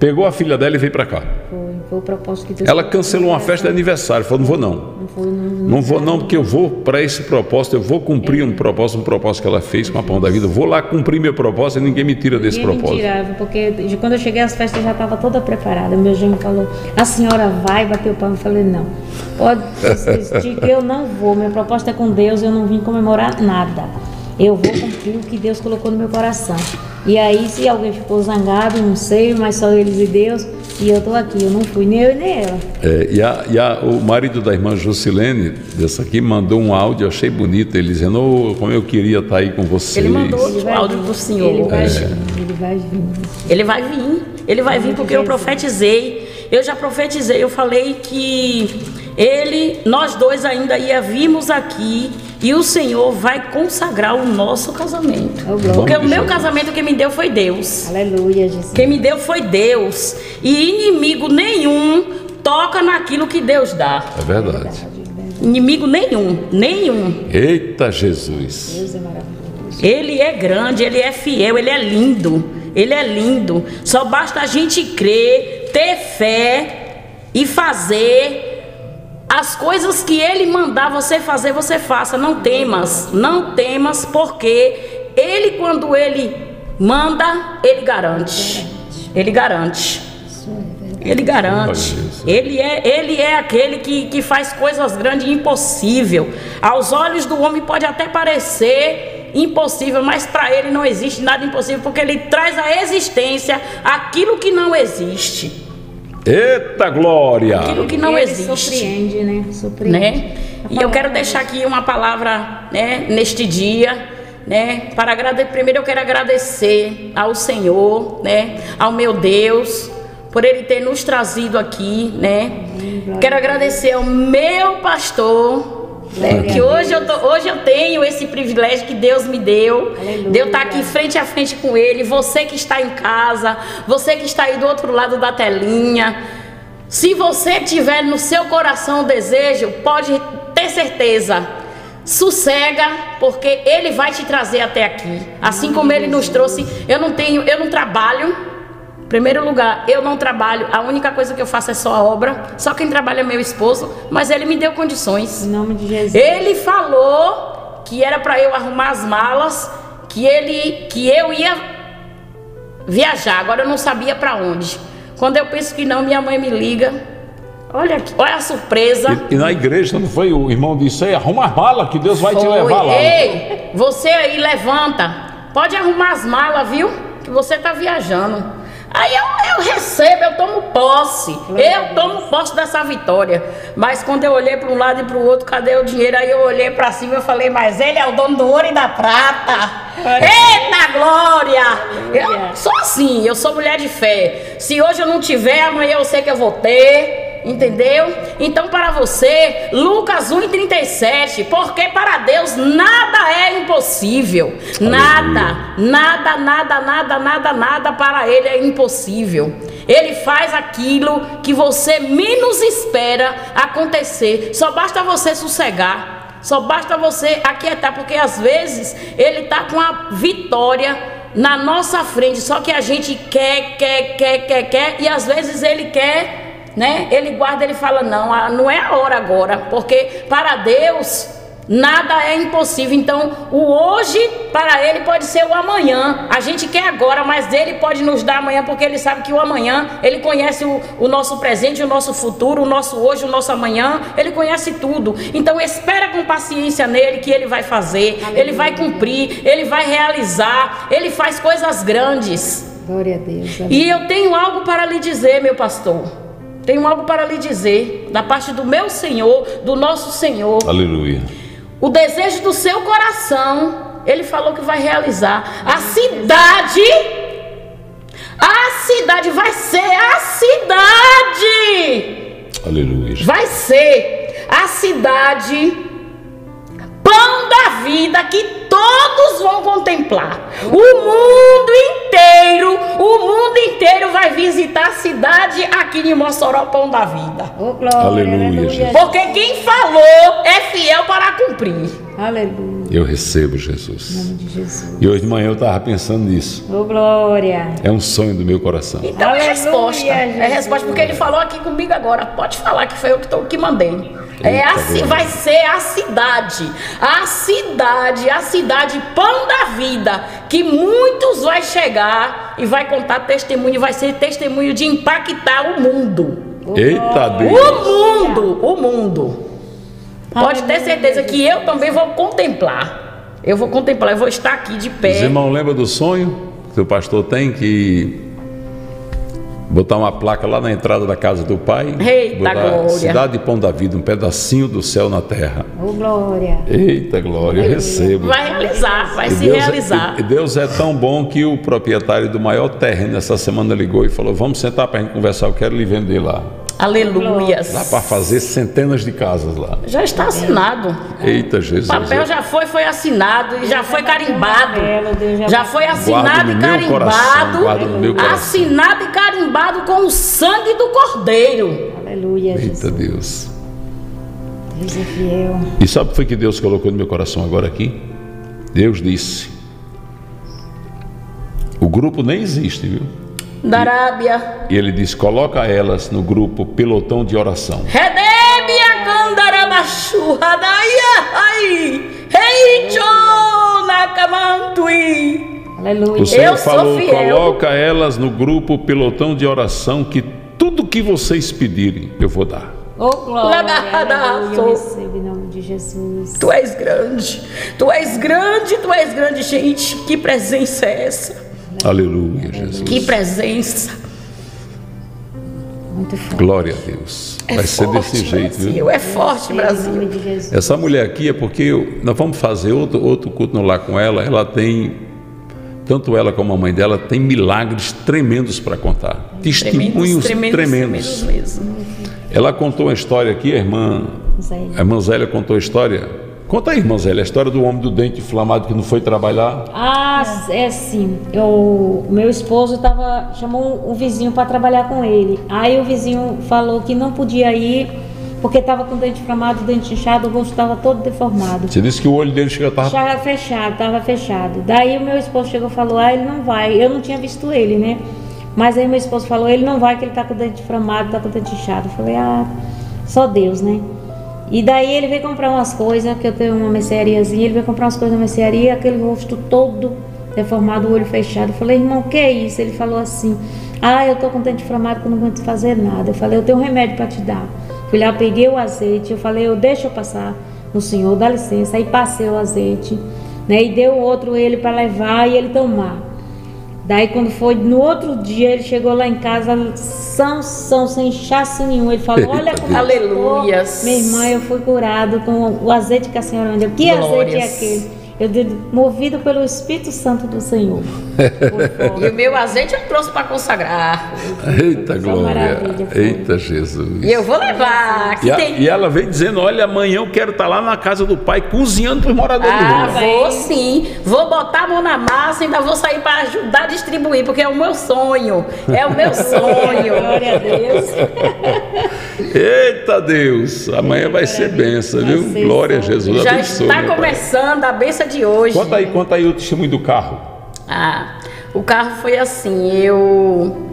pegou a filha dela e veio para cá. Foi, foi o propósito que Deus Ela cancelou uma festa de aniversário, falou: não vou não. Não foi, não, Não vou não, porque eu vou para esse propósito, eu vou cumprir um propósito, um propósito que ela fez com a pão da vida. Eu vou lá cumprir meu propósito e ninguém me tira desse Ninguém me propósito. tirava, porque quando eu cheguei as festas já estava toda preparada. Meu genro falou, a senhora vai bater o pão? Eu falei, não. Pode eu não vou. Meu propósito é com Deus, eu não vim comemorar nada. eu vou cumprir o que Deus colocou no meu coração. E aí, se alguém ficou zangado, não sei, mas só eles e Deus, e eu tô aqui, eu não fui nem eu e nem ela. É, e a- e a- o marido da irmã Jusilene, dessa aqui, mandou um áudio, eu achei bonito, ele dizendo, "Ô, como eu queria estar aí com vocês. Ele mandou outro áudio pro senhor. Ele vai É. ele vai vir. Ele vai vir. Ele vai vir porque eu profetizei. Eu já profetizei. Eu falei que ele, nós dois ainda ia virmos aqui e o Senhor vai consagrar o nosso casamento. Porque o meu casamento quem me deu foi Deus. Aleluia, Jesus. Quem me deu foi Deus. E inimigo nenhum toca naquilo que Deus dá. É verdade. Inimigo nenhum, nenhum. Eita Jesus. Deus é maravilhoso. Ele é grande, ele é fiel, ele é lindo. Ele é lindo. Só basta a gente crer, ter fé e fazer as coisas que ele mandar você fazer, você faça. Não temas, não temas, porque ele, quando ele manda, ele garante. Ele garante. Ele garante. Ele é, ele é aquele que, que faz coisas grandes e impossível. Aos olhos do homem pode até parecer impossível, mas para ele não existe nada impossível, porque ele traz à existência aquilo que não existe. Eita glória! Aquilo que não ele existe. surpreende, né? Surpreende. né? E eu quero deixar aqui uma palavra, né, neste dia, né, para agradecer. Primeiro eu quero agradecer ao Senhor, né, ao meu Deus, por ele ter nos trazido aqui, né? Quero agradecer ao meu pastor, né, que hoje eu, tô- hoje eu tenho esse privilégio que Deus me deu, de eu estar aqui frente a frente com ele. Você que está em casa, você que está aí do outro lado da telinha, se você tiver no seu coração o desejo, pode ter certeza. Sossega, porque ele vai te trazer até aqui. Assim como ele nos trouxe, eu não tenho, eu não trabalho. Primeiro lugar, eu não trabalho. A única coisa que eu faço é só a obra. Só quem trabalha é meu esposo, mas ele me deu condições. Em nome de Jesus. Ele falou que era para eu arrumar as malas, que ele que eu ia viajar. Agora eu não sabia para onde. Quando eu penso que não, minha mãe me liga. Olha, aqui, olha a surpresa. E, e na igreja não foi o irmão disse, arruma as malas que Deus vai te Foi. levar lá. Ei, você aí levanta. Pode arrumar as malas, viu? Que você tá viajando. Aí eu, eu recebo, eu tomo posse. Eu tomo posse dessa vitória. Mas quando eu olhei para um lado e para o outro, cadê o dinheiro? Aí eu olhei para cima e falei, mas ele é o dono do ouro e da prata. Eita glória! Eu sou assim, eu sou mulher de fé. Se hoje eu não tiver, amanhã eu sei que eu vou ter. Entendeu? Então, para você, Lucas 1,37, porque para Deus nada é impossível. Nada, nada, nada, nada, nada, nada para Ele é impossível. Ele faz aquilo que você menos espera acontecer. Só basta você sossegar. Só basta você aquietar, porque às vezes Ele está com a vitória na nossa frente. Só que a gente quer, quer, quer, quer, quer, e às vezes Ele quer né? Ele guarda, ele fala: não, não é a hora agora, porque para Deus nada é impossível. Então, o hoje para ele pode ser o amanhã. A gente quer agora, mas ele pode nos dar amanhã, porque ele sabe que o amanhã ele conhece o, o nosso presente, o nosso futuro, o nosso hoje, o nosso amanhã. Ele conhece tudo. Então, espera com paciência nele que ele vai fazer, ele vai cumprir, ele vai realizar, ele faz coisas grandes. Glória a Deus. E eu tenho algo para lhe dizer, meu pastor. Tenho algo para lhe dizer, da parte do meu Senhor, do nosso Senhor. Aleluia. O desejo do seu coração, ele falou que vai realizar. A cidade, a cidade vai ser a cidade. Aleluia. Vai ser a cidade pão da vida que todos vão contemplar. O mundo inteiro, o mundo inteiro vai visitar a cidade aqui de Mossoró, pão da vida. Aleluia, Jesus. Porque quem falou é fiel para cumprir. Aleluia. Eu recebo Jesus. E hoje de manhã eu estava pensando nisso. Ô, glória. É um sonho do meu coração. Então é Aleluia, resposta. É Jesus. resposta porque ele falou aqui comigo agora. Pode falar que foi eu que, tô, que mandei. É assim, glória. vai ser a cidade, a cidade, a cidade pão da vida, que muitos vai chegar e vai contar testemunho, vai ser testemunho de impactar o mundo. Eita O Deus. mundo, o mundo. Pode ter certeza que eu também vou contemplar. Eu vou contemplar, eu vou estar aqui de Os pé. irmãos lembram do sonho que o pastor tem que botar uma placa lá na entrada da casa do pai? Eita, botar glória. Cidade de Pão da Vida, um pedacinho do céu na terra. Ô, Glória. Eita glória, eu recebo. Vai realizar, vai E se Deus, realizar. e Deus é tão bom que o proprietário do maior terreno essa semana ligou e falou: Vamos sentar para a gente conversar, eu quero lhe vender lá. Aleluias. Dá para fazer centenas de casas lá. Já está assinado. Eita O Jesus. papel já foi, foi assinado e já foi carimbado. já Já foi assinado e carimbado. Assinado e carimbado com o sangue do Cordeiro. Aleluia, Eita Deus. Deus é fiel. E sabe o que foi que Deus colocou no meu coração agora aqui? Deus disse: O grupo nem existe, viu? Da Arábia. E ele disse: Coloca elas no grupo pelotão de oração. Redebia Ai Nakamantui. Aleluia. O Senhor Eu sou falou: fiel. Coloca elas no grupo pelotão de oração, que tudo que vocês pedirem, eu vou dar. Ô, Glória. Aleluia. sou. Eu recebo em nome de Jesus. Tu és grande, tu és grande, tu és grande, gente. Que presença é essa? Aleluia, Jesus. Que presença. Muito forte. Glória a Deus. É Vai ser forte, desse jeito, Brasil. viu? É forte, Brasil. Essa mulher aqui é porque eu- nós vamos fazer outro, outro culto no lá com ela. Ela tem, tanto ela como a mãe dela, tem milagres tremendos para contar. Testemunhos tremendos. tremendos mesmo. Ela contou uma história aqui, a irmã, Zélia. a irmã Zélia contou a história. Conta aí, irmã Zélia, a história do homem do dente inflamado que não foi trabalhar. Ah, é assim. Eu, meu esposo tava, chamou um vizinho para trabalhar com ele. Aí o vizinho falou que não podia ir porque estava com o dente inflamado, o dente inchado, o rosto estava todo deformado. Você disse que o olho dele chega tava Já fechado, estava fechado. Daí o meu esposo chegou e falou: Ah, ele não vai. Eu não tinha visto ele, né? Mas aí meu esposo falou: Ele não vai, que ele tá com o dente inflamado, tá com o dente inchado. Eu falei: Ah, só Deus, né? E daí ele veio comprar umas coisas, que eu tenho uma merceariazinha, ele veio comprar umas coisas na mercearia, aquele rosto todo deformado, o olho fechado. Eu falei: Irmão, o que é isso? Ele falou assim: Ah, eu tô com dente inflamado, que eu não aguento fazer nada. Eu falei: Eu tenho um remédio para te dar. Fui lá, peguei o azeite, eu falei: Eu deixa eu passar no senhor, dá licença. Aí passei o azeite, né? E deu outro ele para levar e ele tomar. Daí quando foi no outro dia, ele chegou lá em casa, são, são, sem inchaço nenhum. Ele falou, olha como. Aleluias. Minha irmã, eu fui curado com o azeite que a senhora me deu. Que azeite é Glórias. aquele? Eu digo, movido pelo Espírito Santo do Senhor. E o meu azeite eu trouxe para consagrar. Eita glória. Eita Jesus. E eu vou levar. Que E, a- tem... e ela veio dizendo: Olha, amanhã eu quero estar lá na casa do pai cozinhando para os moradores Ah, vou sim. Vou botar a mão na massa e ainda vou sair para ajudar a distribuir, porque é o meu sonho. É o meu sonho. Glória a Deus. Eita Deus, amanhã vai ser benção, viu? Glória a Jesus. Já Abençoe, está começando a benção de hoje. Conta aí, conta aí o testemunho do carro. Ah, o carro foi assim, eu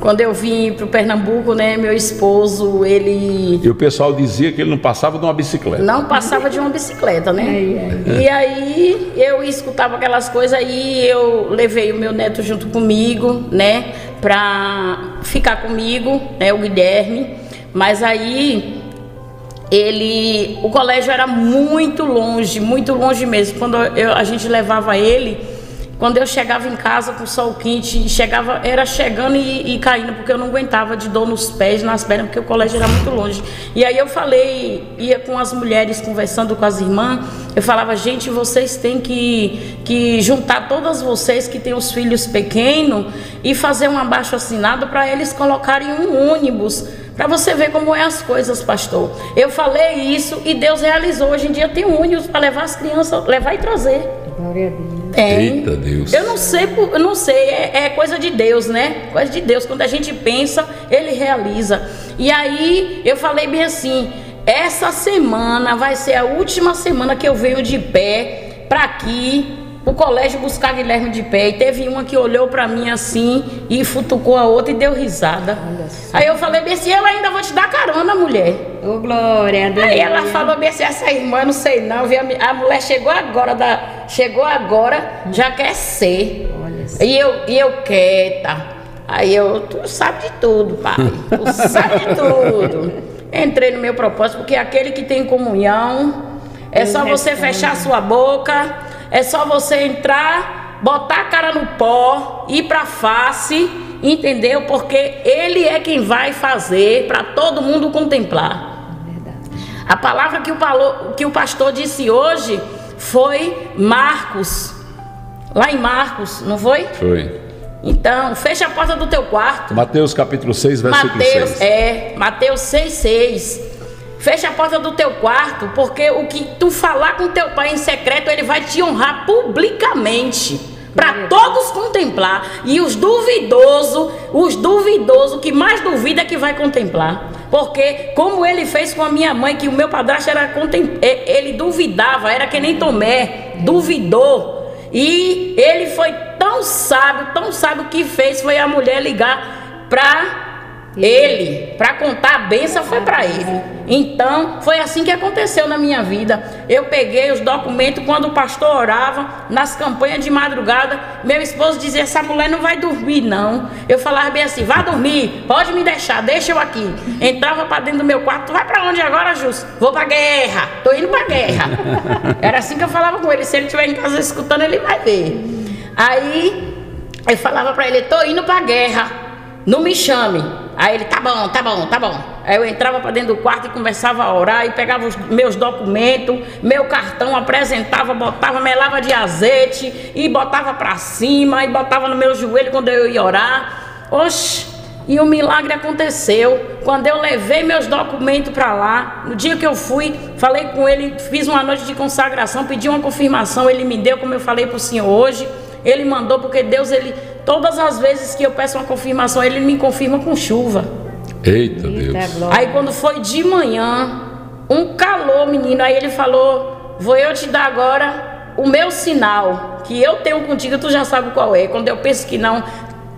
quando eu vim para o Pernambuco, né, meu esposo, ele E o pessoal dizia que ele não passava de uma bicicleta. não passava de uma bicicleta, né? E aí eu escutava aquelas coisas aí eu levei o meu neto junto comigo, né, pra ficar comigo, né, o Guilherme. Mas aí ele, o colégio era muito longe, muito longe mesmo. Quando eu- a gente levava ele, quando eu chegava em casa com sol quente, chegava, era chegando e, e caindo, porque eu não aguentava de dor nos pés, nas pernas, porque o colégio era muito longe. E aí eu falei, ia com as mulheres conversando com as irmãs, eu falava, gente, vocês têm que, que juntar todas vocês que têm os filhos pequenos e fazer um abaixo assinado para eles colocarem um ônibus. Para você ver como é as coisas, pastor. Eu falei isso e Deus realizou. Hoje em dia tem um ônibus para levar as crianças, levar e trazer. Glória a Deus. Tem. Eita Deus. Eu não sei, eu não sei, é, é coisa de Deus, né? Coisa de Deus. Quando a gente pensa, Ele realiza. E aí eu falei bem assim: essa semana vai ser a última semana que eu venho de pé para aqui, o colégio buscar Guilherme de pé. E teve uma que olhou para mim assim e futucou a outra e deu risada. Aí eu falei bem assim: eu ainda vou te dar carona, mulher. Ô, Glória a Deus. Aí ela falou bem assim, essa irmã, não sei não? A mulher chegou agora, da, chegou agora, já quer ser. E eu, e eu quieta. Aí eu, tu sabe de tudo, pai. Tu sabe de tudo. Entrei no meu propósito, porque aquele que tem comunhão, é só você fechar sua boca É só você entrar, botar a cara no pó, ir pra face, entendeu? Porque ele é quem vai fazer para todo mundo contemplar. A palavra que o, palo- que o pastor disse hoje foi Marcos. Lá em Marcos, não foi? Foi. Então, fecha a porta do teu quarto. Mateus capítulo 6, versículo Mateus, 6. é, Mateus 6, 6. Fecha a porta do teu quarto, porque o que tu falar com teu pai em secreto, ele vai te honrar publicamente. Para todos contemplar. E os duvidosos, os duvidosos, que mais duvida é que vai contemplar. Porque, como ele fez com a minha mãe, que o meu padrasto era contem- é, ele duvidava, era que nem Tomé, duvidou. E ele foi tão sábio, tão sábio que fez foi a mulher ligar para ele, para contar a benção foi para ele. Então, foi assim que aconteceu na minha vida. Eu peguei os documentos quando o pastor orava nas campanhas de madrugada. Meu esposo dizia: "Essa mulher não vai dormir não". Eu falava bem assim: "Vá dormir, pode me deixar, deixa eu aqui". Entrava para dentro do meu quarto: "Tu vai para onde agora, Jus?" "Vou para guerra. Tô indo para guerra". Era assim que eu falava com ele. Se ele estiver em casa escutando, ele vai ver. Aí eu falava para ele: "Tô indo para guerra. Não me chame". Aí ele, tá bom, tá bom, tá bom. Aí eu entrava para dentro do quarto e começava a orar e pegava os meus documentos, meu cartão, apresentava, botava, melava de azeite e botava para cima e botava no meu joelho quando eu ia orar. Oxe, e o milagre aconteceu. Quando eu levei meus documentos para lá, no dia que eu fui, falei com ele, fiz uma noite de consagração, pedi uma confirmação, ele me deu, como eu falei para o senhor hoje. Ele mandou, porque Deus, ele, todas as vezes que eu peço uma confirmação, ele me confirma com chuva. Eita Deus. Aí quando foi de manhã, um calor, menino, aí ele falou: Vou eu te dar agora o meu sinal, que eu tenho contigo, tu já sabe qual é. Quando eu penso que não,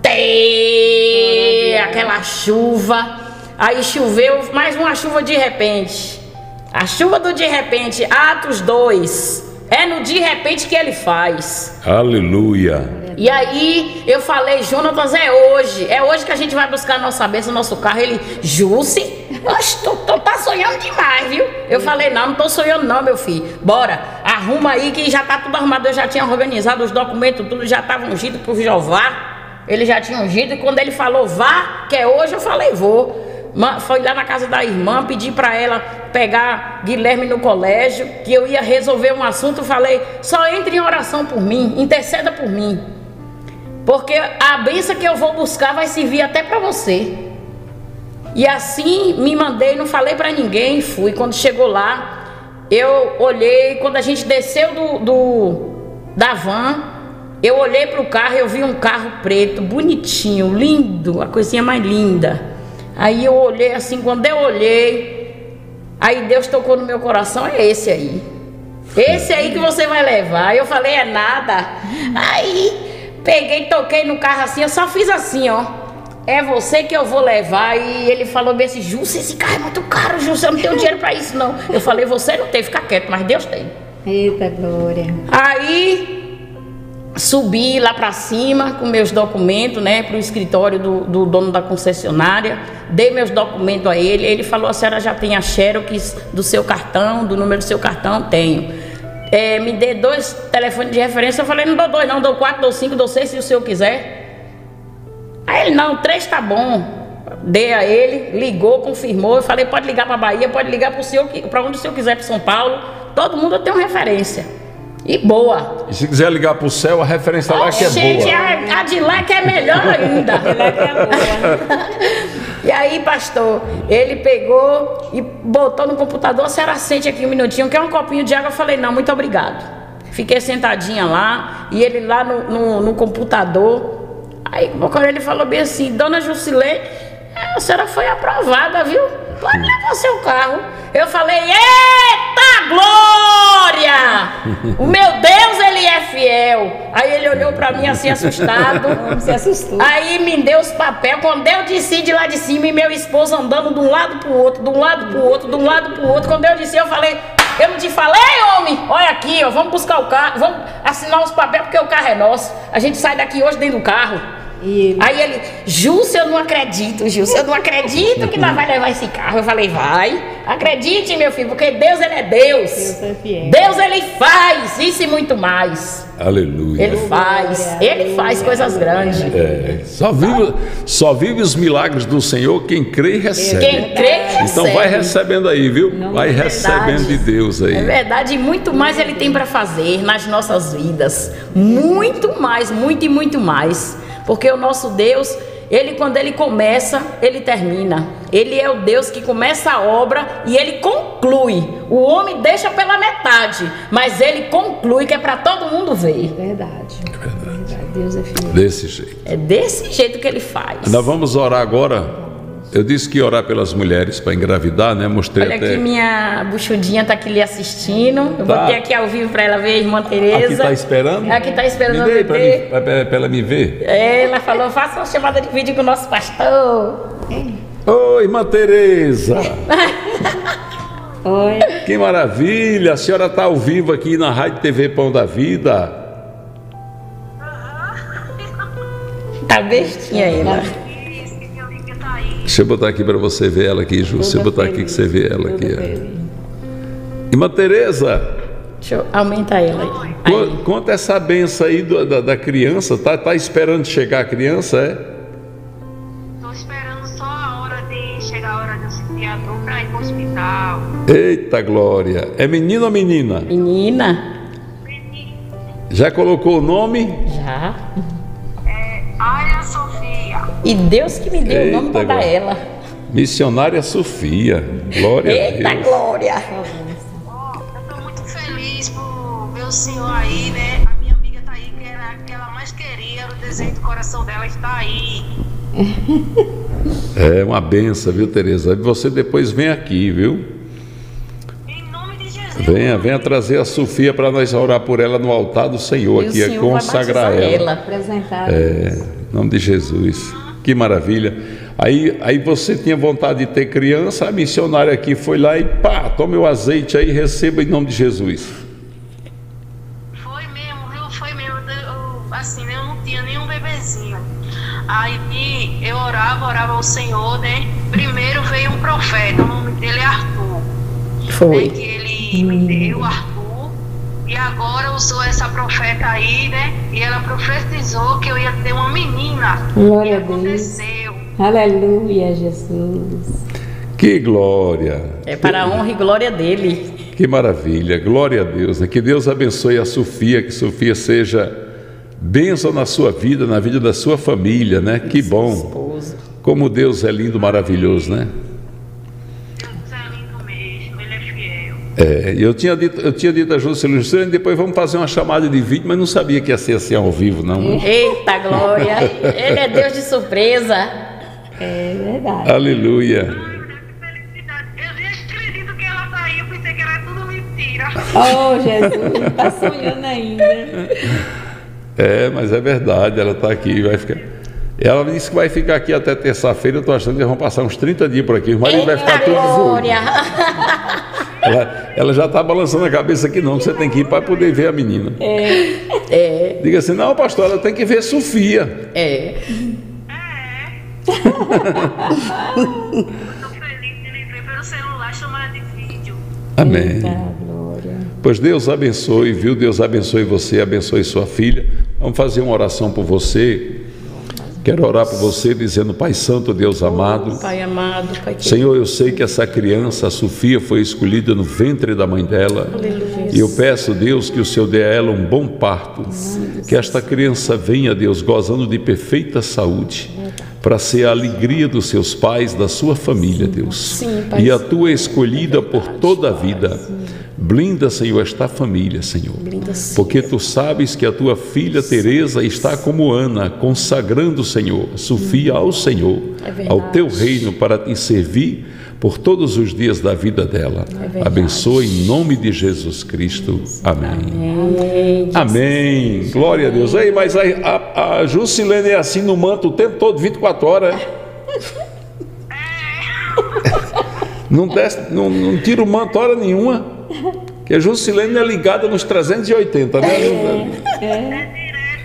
tem aquela chuva. Aí choveu, mais uma chuva de repente. A chuva do de repente, Atos 2. É no de repente que ele faz. Aleluia. E aí eu falei, Jonatas, é hoje. É hoje que a gente vai buscar a nossa bênção, nosso carro. Ele, oxe, tu, tu tá sonhando demais, viu? Eu falei, não, não tô sonhando não, meu filho. Bora, arruma aí que já tá tudo arrumado. Eu já tinha organizado os documentos, tudo já tava ungido pro Jeová. Ele já tinha ungido e quando ele falou, vá, que é hoje, eu falei, vou. Foi lá na casa da irmã, pedi para ela pegar Guilherme no colégio, que eu ia resolver um assunto. Falei, só entre em oração por mim, interceda por mim. Porque a benção que eu vou buscar vai servir até para você. E assim me mandei, não falei para ninguém, fui. Quando chegou lá, eu olhei, quando a gente desceu do, do- da van, eu olhei para o carro, eu vi um carro preto, bonitinho, lindo, a coisinha mais linda. Aí eu olhei assim, quando eu olhei, aí Deus tocou no meu coração, é esse aí. Esse aí que você vai levar. Aí eu falei, é nada. Aí peguei, toquei no carro assim, eu só fiz assim, ó. É você que eu vou levar. E ele falou bem assim, Júcio, esse carro é muito caro, Júcio, eu não tenho dinheiro pra isso, não. Eu falei, você não tem, fica quieto, mas Deus tem. Eita glória. Aí subi lá pra cima com meus documentos, né, pro escritório do, do dono da concessionária, dei meus documentos a ele, ele falou, a senhora já tem a xerox do seu cartão, do número do seu cartão? Tenho. É, me dê dois telefones de referência, eu falei, não dou dois não, dou quatro, dou cinco, dou seis, se o senhor quiser. Aí ele, não, três tá bom. Dei a ele, ligou, confirmou, eu falei, pode ligar pra Bahia, pode ligar para onde o senhor quiser, para São Paulo, todo mundo tem uma referência. E boa. E se quiser ligar pro céu, a referência lá que é Gente, boa. a, a de lá que é melhor ainda. e aí, pastor, ele pegou e botou no computador, a senhora sente aqui um minutinho, quer um copinho de água? Eu falei, não, muito obrigado. Fiquei sentadinha lá, e ele lá no, no, no computador. Aí, quando ele falou bem assim, dona Jusilene, a senhora foi aprovada, viu? Pode levar seu carro. Eu falei, eita glória! O meu Deus, ele é fiel. Aí ele olhou pra mim assim, assustado. Se assustou. Aí me deu os papéis. Quando eu desci de lá de cima e meu esposo andando de um lado pro outro, de um lado pro outro, de um lado pro outro. Quando eu desci, eu falei, eu não te falei, homem? Olha aqui, ó, vamos buscar o carro, vamos assinar os papéis porque o carro é nosso. A gente sai daqui hoje dentro do carro. Aí ele, Júlcio, eu não acredito, Júlcio, eu não acredito que nós vai levar esse carro. Eu falei, vai, acredite, meu filho, porque Deus, ele é Deus. Deus é fiel. Deus, ele faz isso e muito mais. Aleluia. Ele faz, ele faz coisas grandes. É, só, vive, só vive os milagres do Senhor quem crê e recebe. Quem crê, recebe. Então vai recebendo aí, viu? vai é recebendo de Deus aí. É verdade, e muito mais ele tem para fazer nas nossas vidas. Muito mais, muito e muito mais. Porque o nosso Deus, ele quando ele começa, ele termina. Ele é o Deus que começa a obra e ele conclui. O homem deixa pela metade, mas ele conclui que é para todo mundo ver. Verdade. Verdade. Deus é fiel. Desse jeito. É desse jeito que ele faz. Nós vamos orar agora. Eu disse que ia orar pelas mulheres para engravidar, né? Mostrei Olha até. aqui, minha buchudinha tá aqui lhe assistindo. Eu Tá. botei aqui ao vivo para ela ver irmã Tereza. Aqui tá esperando? Aqui tá esperando Me a dê aí pra, bebê. mim- pra- pra- pra ela me ver. Ela falou, faça uma chamada de vídeo com o nosso pastor. Oi, irmã Tereza. Oi. Que maravilha! A senhora está ao vivo aqui na Rádio TV Pão da Vida. Tá bestinha ela. Deixa eu botar aqui para você ver ela aqui, Ju. Deixa eu botar aqui que você vê ela aqui. ó. Irmã Tereza, Deixa eu aumentar ela aí. co- conta essa benção aí do- da, da criança. Tá, tá esperando chegar a criança, é? Chega a hora do psiquiatra pra ir pro hospital. Eita glória! É menino ou menina? Menina. Já colocou o nome? Já. E Deus que me deu o nome Eita, para dar ela. Missionária Sofia. Glória Eita a Deus. glória. Feliz por ver o senhor aí, né? A minha amiga tá aí, que era a que ela mais queria, era o desejo do coração dela está aí. É uma benção, viu, Tereza? Você depois vem aqui, viu? Venha, venha trazer a Sofia para nós orar por ela no altar do Senhor E o aqui, é Senhor vai consagrar batizar ela. Apresentar. É, em nome de Jesus. Que maravilha. Aí, aí você tinha vontade de ter criança, a missionária aqui foi lá e pá, tome o azeite aí, receba em nome de Jesus. Foi mesmo, viu? Foi mesmo. Eu, eu, assim, né? Eu não tinha nenhum bebezinho. Aí eu orava, orava ao Senhor, né? Primeiro veio um profeta, o nome dele é Arthur. Foi. Né, que ele me deu, Arthur. E agora usou essa profeta aí, né? E ela profetizou que eu ia ter uma menina. Glória a Deus. Aleluia, Jesus. Que glória. É para a honra e glória dele. Que maravilha, glória a Deus. né? Que Deus abençoe a Sofia, que Sofia seja bênção na sua vida, na vida da sua família, né? Que bom. Como Deus é lindo, maravilhoso, né? É, eu tinha dito, eu tinha dito a Júlia Luciane, depois vamos fazer uma chamada de vídeo, mas não sabia que ia ser assim ao vivo, não. né? Eita glória. Ele é Deus de surpresa. É verdade. Aleluia. Oh, Jesus, tá sonhando ainda. É, mas é verdade, ela está aqui, vai ficar. Ela disse que vai ficar aqui até terça-feira, eu estou achando que eles vão passar uns 30 dias por aqui. O marido vai ficar. Glória. Ela, ela já está balançando a cabeça aqui, não. Você tem que ir para poder ver a menina. É. É. Diga assim, não, pastor, ela tem que ver Sofia. É. Amém. Pois Deus abençoe, viu? Deus abençoe você, abençoe sua filha. Vamos fazer uma oração por você. Quero orar por você dizendo, Pai Santo, Deus amado. Pai amado, Pai querido. Senhor, eu sei que essa criança, a Sofia, foi escolhida no ventre da mãe dela. Aleluia. E eu peço, Deus, que o Senhor dê a ela um bom parto. Que esta criança venha, Deus, gozando de perfeita saúde. Para ser a alegria dos seus pais, da sua família, Deus. Sim, Pai. E a tua escolhida por toda a vida. Blinda, Senhor, esta família, Senhor. Porque tu sabes que a tua filha Teresa está como Ana, consagrando, Senhor, Sofia ao Senhor, É ao teu reino para te servir por todos os dias da vida dela. É. Abençoe em nome de Jesus Cristo. Amém. Amém. Amém. Glória a Deus. Ei, mas a, a, a Jusilene é assim no manto o tempo todo, 24 horas. é? Não, desce, não, não tira o manto hora nenhuma. Que a Jusilene é ligada nos 380, né? É.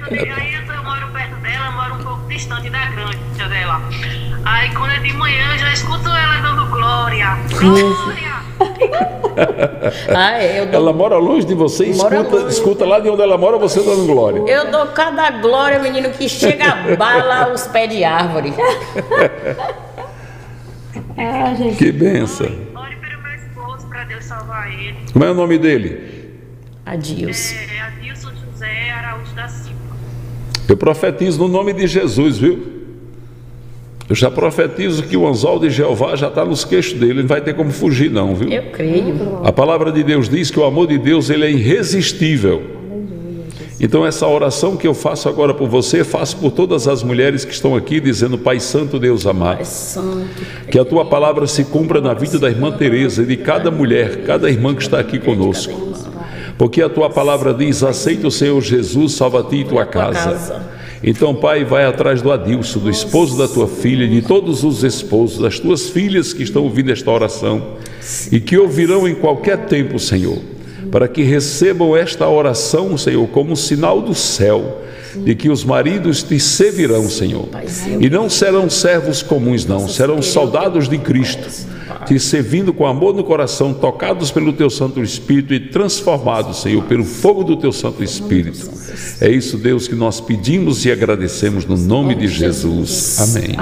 Aí eu moro perto dela, moro um pouco distante da granja dela. Aí quando é de manhã eu já escuto ela dando glória. Glória! Ah, é, eu dou, Ela mora longe de você, Mora escuta, escuta lá de onde ela mora, você dando glória. eu dou cada glória, menino, que chega a bala os pés de árvore. Ah, Jesus. Que benção. Ore pelo meu esposo para Deus salvar ele. Como é o nome dele? Adios. É Adilson José Araújo da Silva. Eu profetizo no nome de Jesus, viu? Eu já profetizo que o anzol de Jeová já está nos queixos dele, ele não vai ter como fugir, não, viu? Eu creio. A palavra de Deus diz que o amor de Deus ele é irresistível. Então essa oração que eu faço agora por você, faço por todas as mulheres que estão aqui dizendo Pai Santo, Deus amado, que a tua palavra se cumpra na vida da irmã Teresa e de cada mulher, cada irmã que está aqui conosco. Porque a tua palavra diz: aceita o Senhor Jesus, salva a ti e tua casa. Então, Pai, vai atrás do Adilson, do esposo da tua filha, de todos os esposos, das tuas filhas que estão ouvindo esta oração e que ouvirão em qualquer tempo, Senhor, para que recebam esta oração, Senhor, como sinal do céu, de que os maridos te servirão, Senhor, e não serão servos comuns, não, serão soldados de Cristo, te servindo com amor no coração, tocados pelo teu Santo Espírito e transformados, Senhor, pelo fogo do teu Santo Espírito. É isso, Deus, que nós pedimos e agradecemos no nome de Jesus. Amém.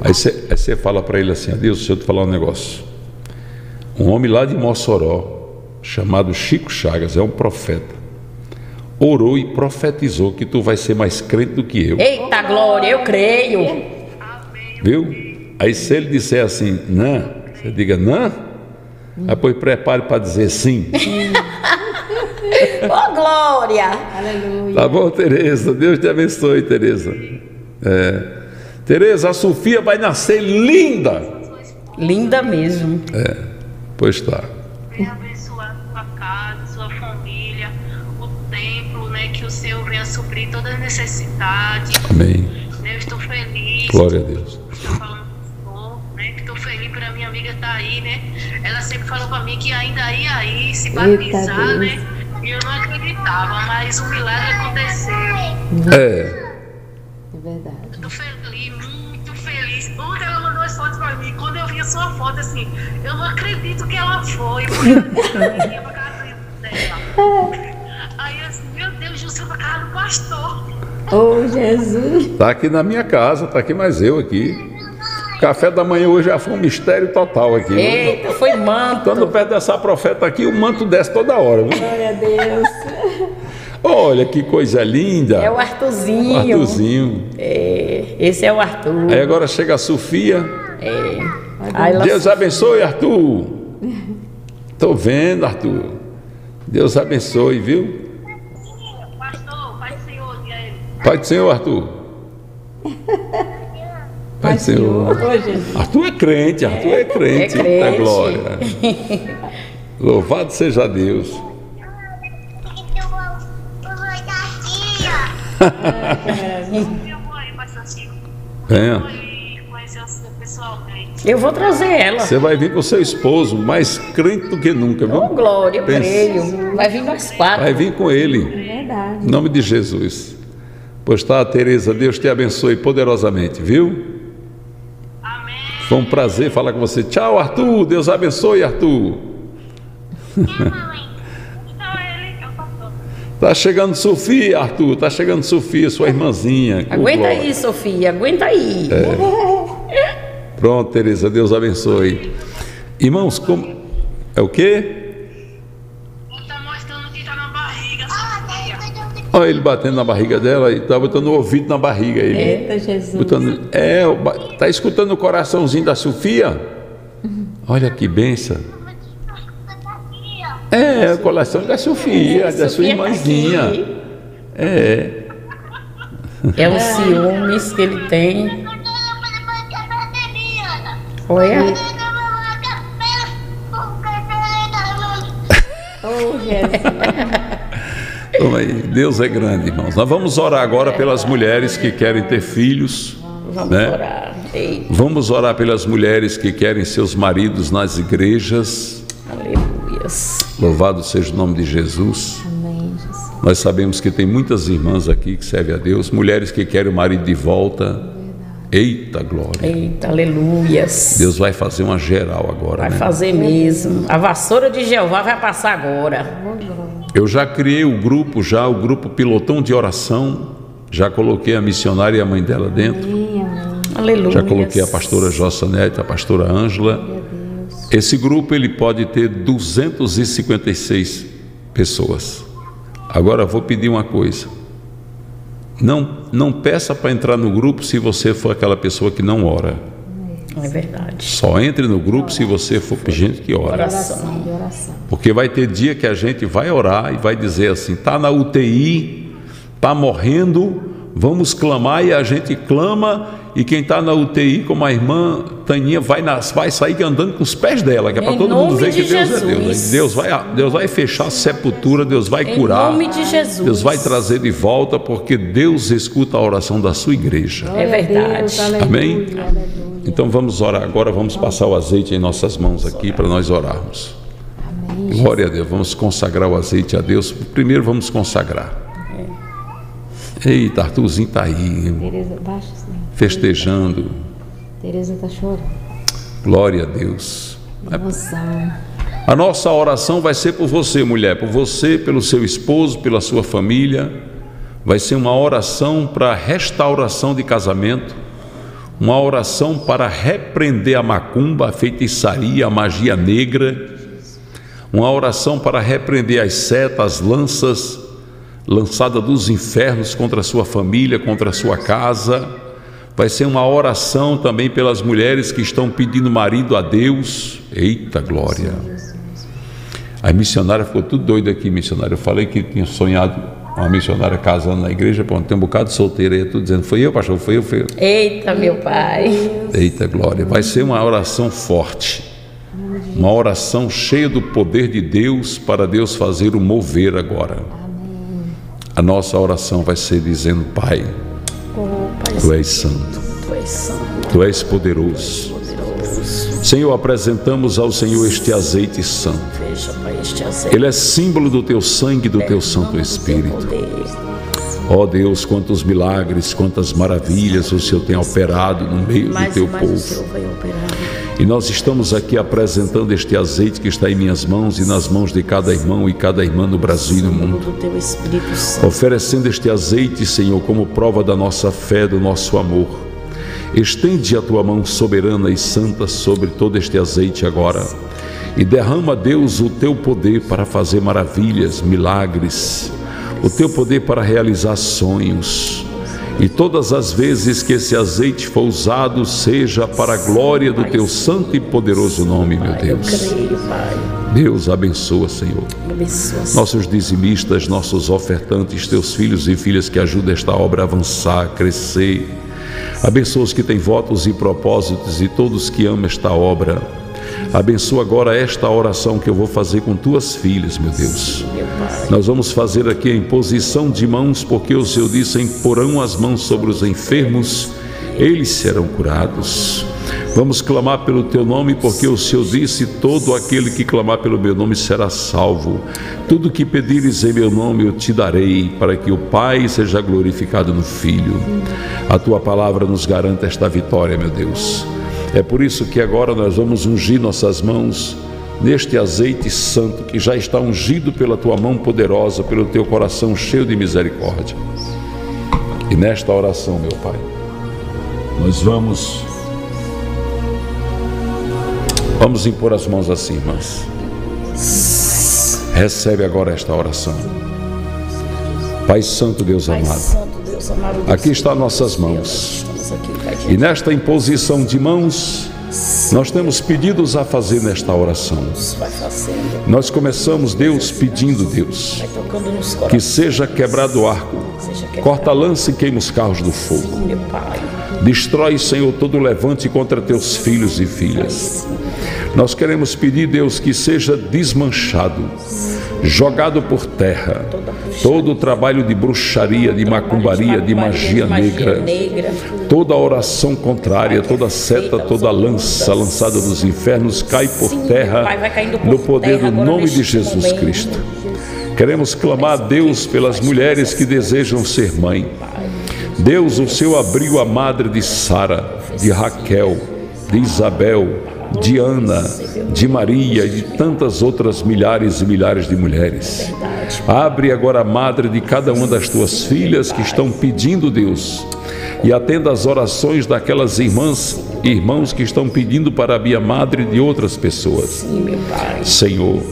Aí você, aí você fala para ele assim: Deus, deixa eu te falar um negócio. Um homem lá de Mossoró, chamado Chico Chagas, é um profeta, orou e profetizou que tu vai ser mais crente do que eu. Eita glória, eu creio. Viu? Aí se ele disser assim, não, você diga não, aí pois prepare para dizer sim. Ô glória. Aleluia. Tá bom, Tereza? Deus te abençoe, Tereza. É. Tereza, a Sofia vai nascer linda. Linda mesmo. É, pois tá. Venha abençoar sua casa, sua família, o templo, né? Que o Senhor venha suprir todas as necessidades. Amém. Eu estou feliz. Glória a Deus. Estou falando com o Senhor, né? Que estou feliz por a estar aí, né? Ela sempre falou para mim que ainda ia aí se batizar, Deus. né? E eu não acreditava, mas o milagre aconteceu. É. É verdade. Estou feliz, muito feliz. Ontem ela mandou as fotos para mim. Quando eu vi a sua foto, assim, eu não acredito que ela foi. Porque eu pra casa dela. Aí assim, meu Deus, Júlio pra casa do pastor. Oh, Jesus. Tá aqui na minha casa, tá aqui mais eu aqui. Café da manhã hoje já foi um mistério total aqui. Eita, foi manto. Estando perto dessa profeta aqui, o manto desce toda hora. Viu? Glória a Deus. Olha que coisa linda. É o Arthurzinho. O Arthurzinho. É, esse é o Arthur. Aí agora chega a Sofia. É. Ela- Deus abençoe, Arthur. Tô vendo, Arthur. Deus abençoe, viu? Pastor, Pai do Senhor. Pai do Senhor, Arthur. Pai do Senhor. Oh. Arthur é crente, Arthur é, crente. É crente. Da glória. Louvado seja Deus. Venha. Eu vou trazer ela. Você vai vir com seu esposo, mais crente do que nunca, viu? Ô glória, eu Pense. creio. Vai vir nós quatro. Vai vir com ele. Verdade. Em nome de Jesus. Pois tá, Tereza, Deus te abençoe poderosamente, viu? Foi um prazer falar com você. Tchau, Arthur. Deus abençoe, Arthur. Tá chegando Sofia, Arthur. Tá chegando Sofia, sua irmãzinha. Aguenta glória. aí, Sofia, aguenta aí. Pronto, Tereza, Deus abençoe. Irmãos, como. É o quê? Olha ele batendo na barriga dela e tá botando o ouvido na barriga aí. viu? Eita, Jesus. Botando, é, tá escutando o coraçãozinho da Sofia? Olha que benção. É, o coração da Sofia, da sua Sofia tá irmãzinha. É. É os ciúmes que ele tem. Olha. Oh, Jesus. Toma aí. Deus é grande, irmãos. Nós vamos orar agora pelas mulheres que querem ter filhos. Vamos né? orar. Ei, Vamos orar pelas mulheres que querem seus maridos nas igrejas. aleluias. Louvado seja o nome de Jesus. Amém, Jesus. Nós sabemos que tem muitas irmãs aqui que servem a Deus, mulheres que querem o marido de volta. Eita glória! Eita, aleluias. Deus vai fazer uma geral agora, Vai né? fazer mesmo. A vassoura de Jeová vai passar agora. Eu já criei o grupo, já o grupo pilotão de oração. Já coloquei a missionária e a mãe dela dentro. Aleluia. Já coloquei a pastora Jossanete, a pastora Ângela. Esse grupo ele pode ter 256 pessoas. Agora vou pedir uma coisa. Não, não peça para entrar no grupo se você for aquela pessoa que não ora. É verdade. Só entre no grupo se você for gente que ora. Oração. De oração. Porque vai ter dia que a gente vai orar e vai dizer assim: tá na UTI, tá morrendo, vamos clamar e a gente clama. E quem está na UTI, como a irmã Taninha, vai, nas, vai sair andando com os pés dela, que é para Em todo mundo ver que de Deus é Jesus. Deus. Deus vai, Deus vai fechar a sepultura, Deus vai Em curar. nome de Jesus. Deus vai trazer de volta, porque Deus escuta a oração da sua igreja. É verdade. Amém? Então vamos orar agora, vamos passar o azeite em nossas mãos aqui para nós orarmos. Glória a Deus, vamos consagrar o azeite a Deus. Primeiro vamos consagrar. Eita, Arthurzinho está aí, festejando. Tereza tá chorando. Glória a Deus. A nossa oração vai ser por você, mulher, por você, pelo seu esposo, pela sua família. Vai ser uma oração para restauração de casamento, uma oração para repreender a macumba, a feitiçaria, a magia negra, uma oração para repreender as setas, as lanças lançadas dos infernos contra a sua família, contra a sua casa. Vai ser uma oração também pelas mulheres que estão pedindo marido a Deus. Eita glória! A missionária ficou tudo doida aqui, missionária. Eu falei que tinha sonhado uma missionária casando na igreja, pronto, tem um bocado de solteira aí, tudo dizendo, foi eu, pastor, foi eu, foi eu. Eita, meu pai. Eita glória! Vai ser uma oração forte, uma oração cheia do poder de Deus para Deus fazer o mover agora. A nossa oração vai ser dizendo, Pai, Tu és santo, Tu és santo. Tu és poderoso. Senhor, apresentamos ao Senhor este azeite santo. Ele é símbolo do teu sangue e do teu Santo Espírito. Ó Deus, quantos milagres, quantas maravilhas o Senhor tem operado no meio do teu povo. E nós estamos aqui apresentando este azeite que está em minhas mãos e nas mãos de cada irmão e cada irmã no Brasil e no mundo. Oferecendo este azeite, Senhor, como prova da nossa fé, do nosso amor. Estende a tua mão soberana e santa sobre todo este azeite agora e derrama, Deus, o teu poder para fazer maravilhas, milagres, o teu poder para realizar sonhos. E todas as vezes que esse azeite for usado, seja para a glória do teu santo e poderoso nome, meu Deus. Deus abençoa, Senhor. Nossos dizimistas, nossos ofertantes, teus filhos e filhas que ajudam esta obra a avançar, a crescer. Abençoa os que têm votos e propósitos e todos que amam esta obra. Abençoa agora esta oração que eu vou fazer com tuas filhas, meu Deus. Nós vamos fazer aqui a imposição de mãos, porque o Senhor disse: imporão as mãos sobre os enfermos, eles serão curados. Vamos clamar pelo teu nome, porque o Senhor disse: todo aquele que clamar pelo meu nome será salvo. Tudo que pedires em meu nome eu te darei, para que o Pai seja glorificado no Filho. A tua palavra nos garanta esta vitória, meu Deus. É por isso que agora nós vamos ungir nossas mãos neste azeite santo que já está ungido pela tua mão poderosa, pelo teu coração cheio de misericórdia. E nesta oração, meu Pai, nós vamos vamos impor as mãos assim, irmãs. Recebe agora esta oração. Pai Santo, Deus amado. Aqui está nossas mãos. E nesta imposição de mãos, nós temos pedidos a fazer nesta oração. Nós começamos, Deus, pedindo, Deus, que seja quebrado o arco, corta a lança e queima os carros do fogo. Destrói, Senhor, todo levante contra teus filhos e filhas. Nós queremos pedir, Deus, que seja desmanchado, jogado por terra, todo o trabalho de bruxaria, de macumbaria, de magia negra, toda oração contrária, toda seta, toda lança lançada dos infernos cai por terra no poder do nome de Jesus. Cristo. Queremos clamar a Deus pelas mulheres que desejam ser mãe. Deus, o Senhor abriu a madre de Sara, de Raquel, de Isabel, de Ana, de Maria e de tantas outras milhares e milhares de mulheres. Abre agora a madre de cada uma das tuas filhas que estão pedindo, Deus, e atenda as orações daquelas irmãs e irmãos que estão pedindo para a minha madre de outras pessoas. Senhor,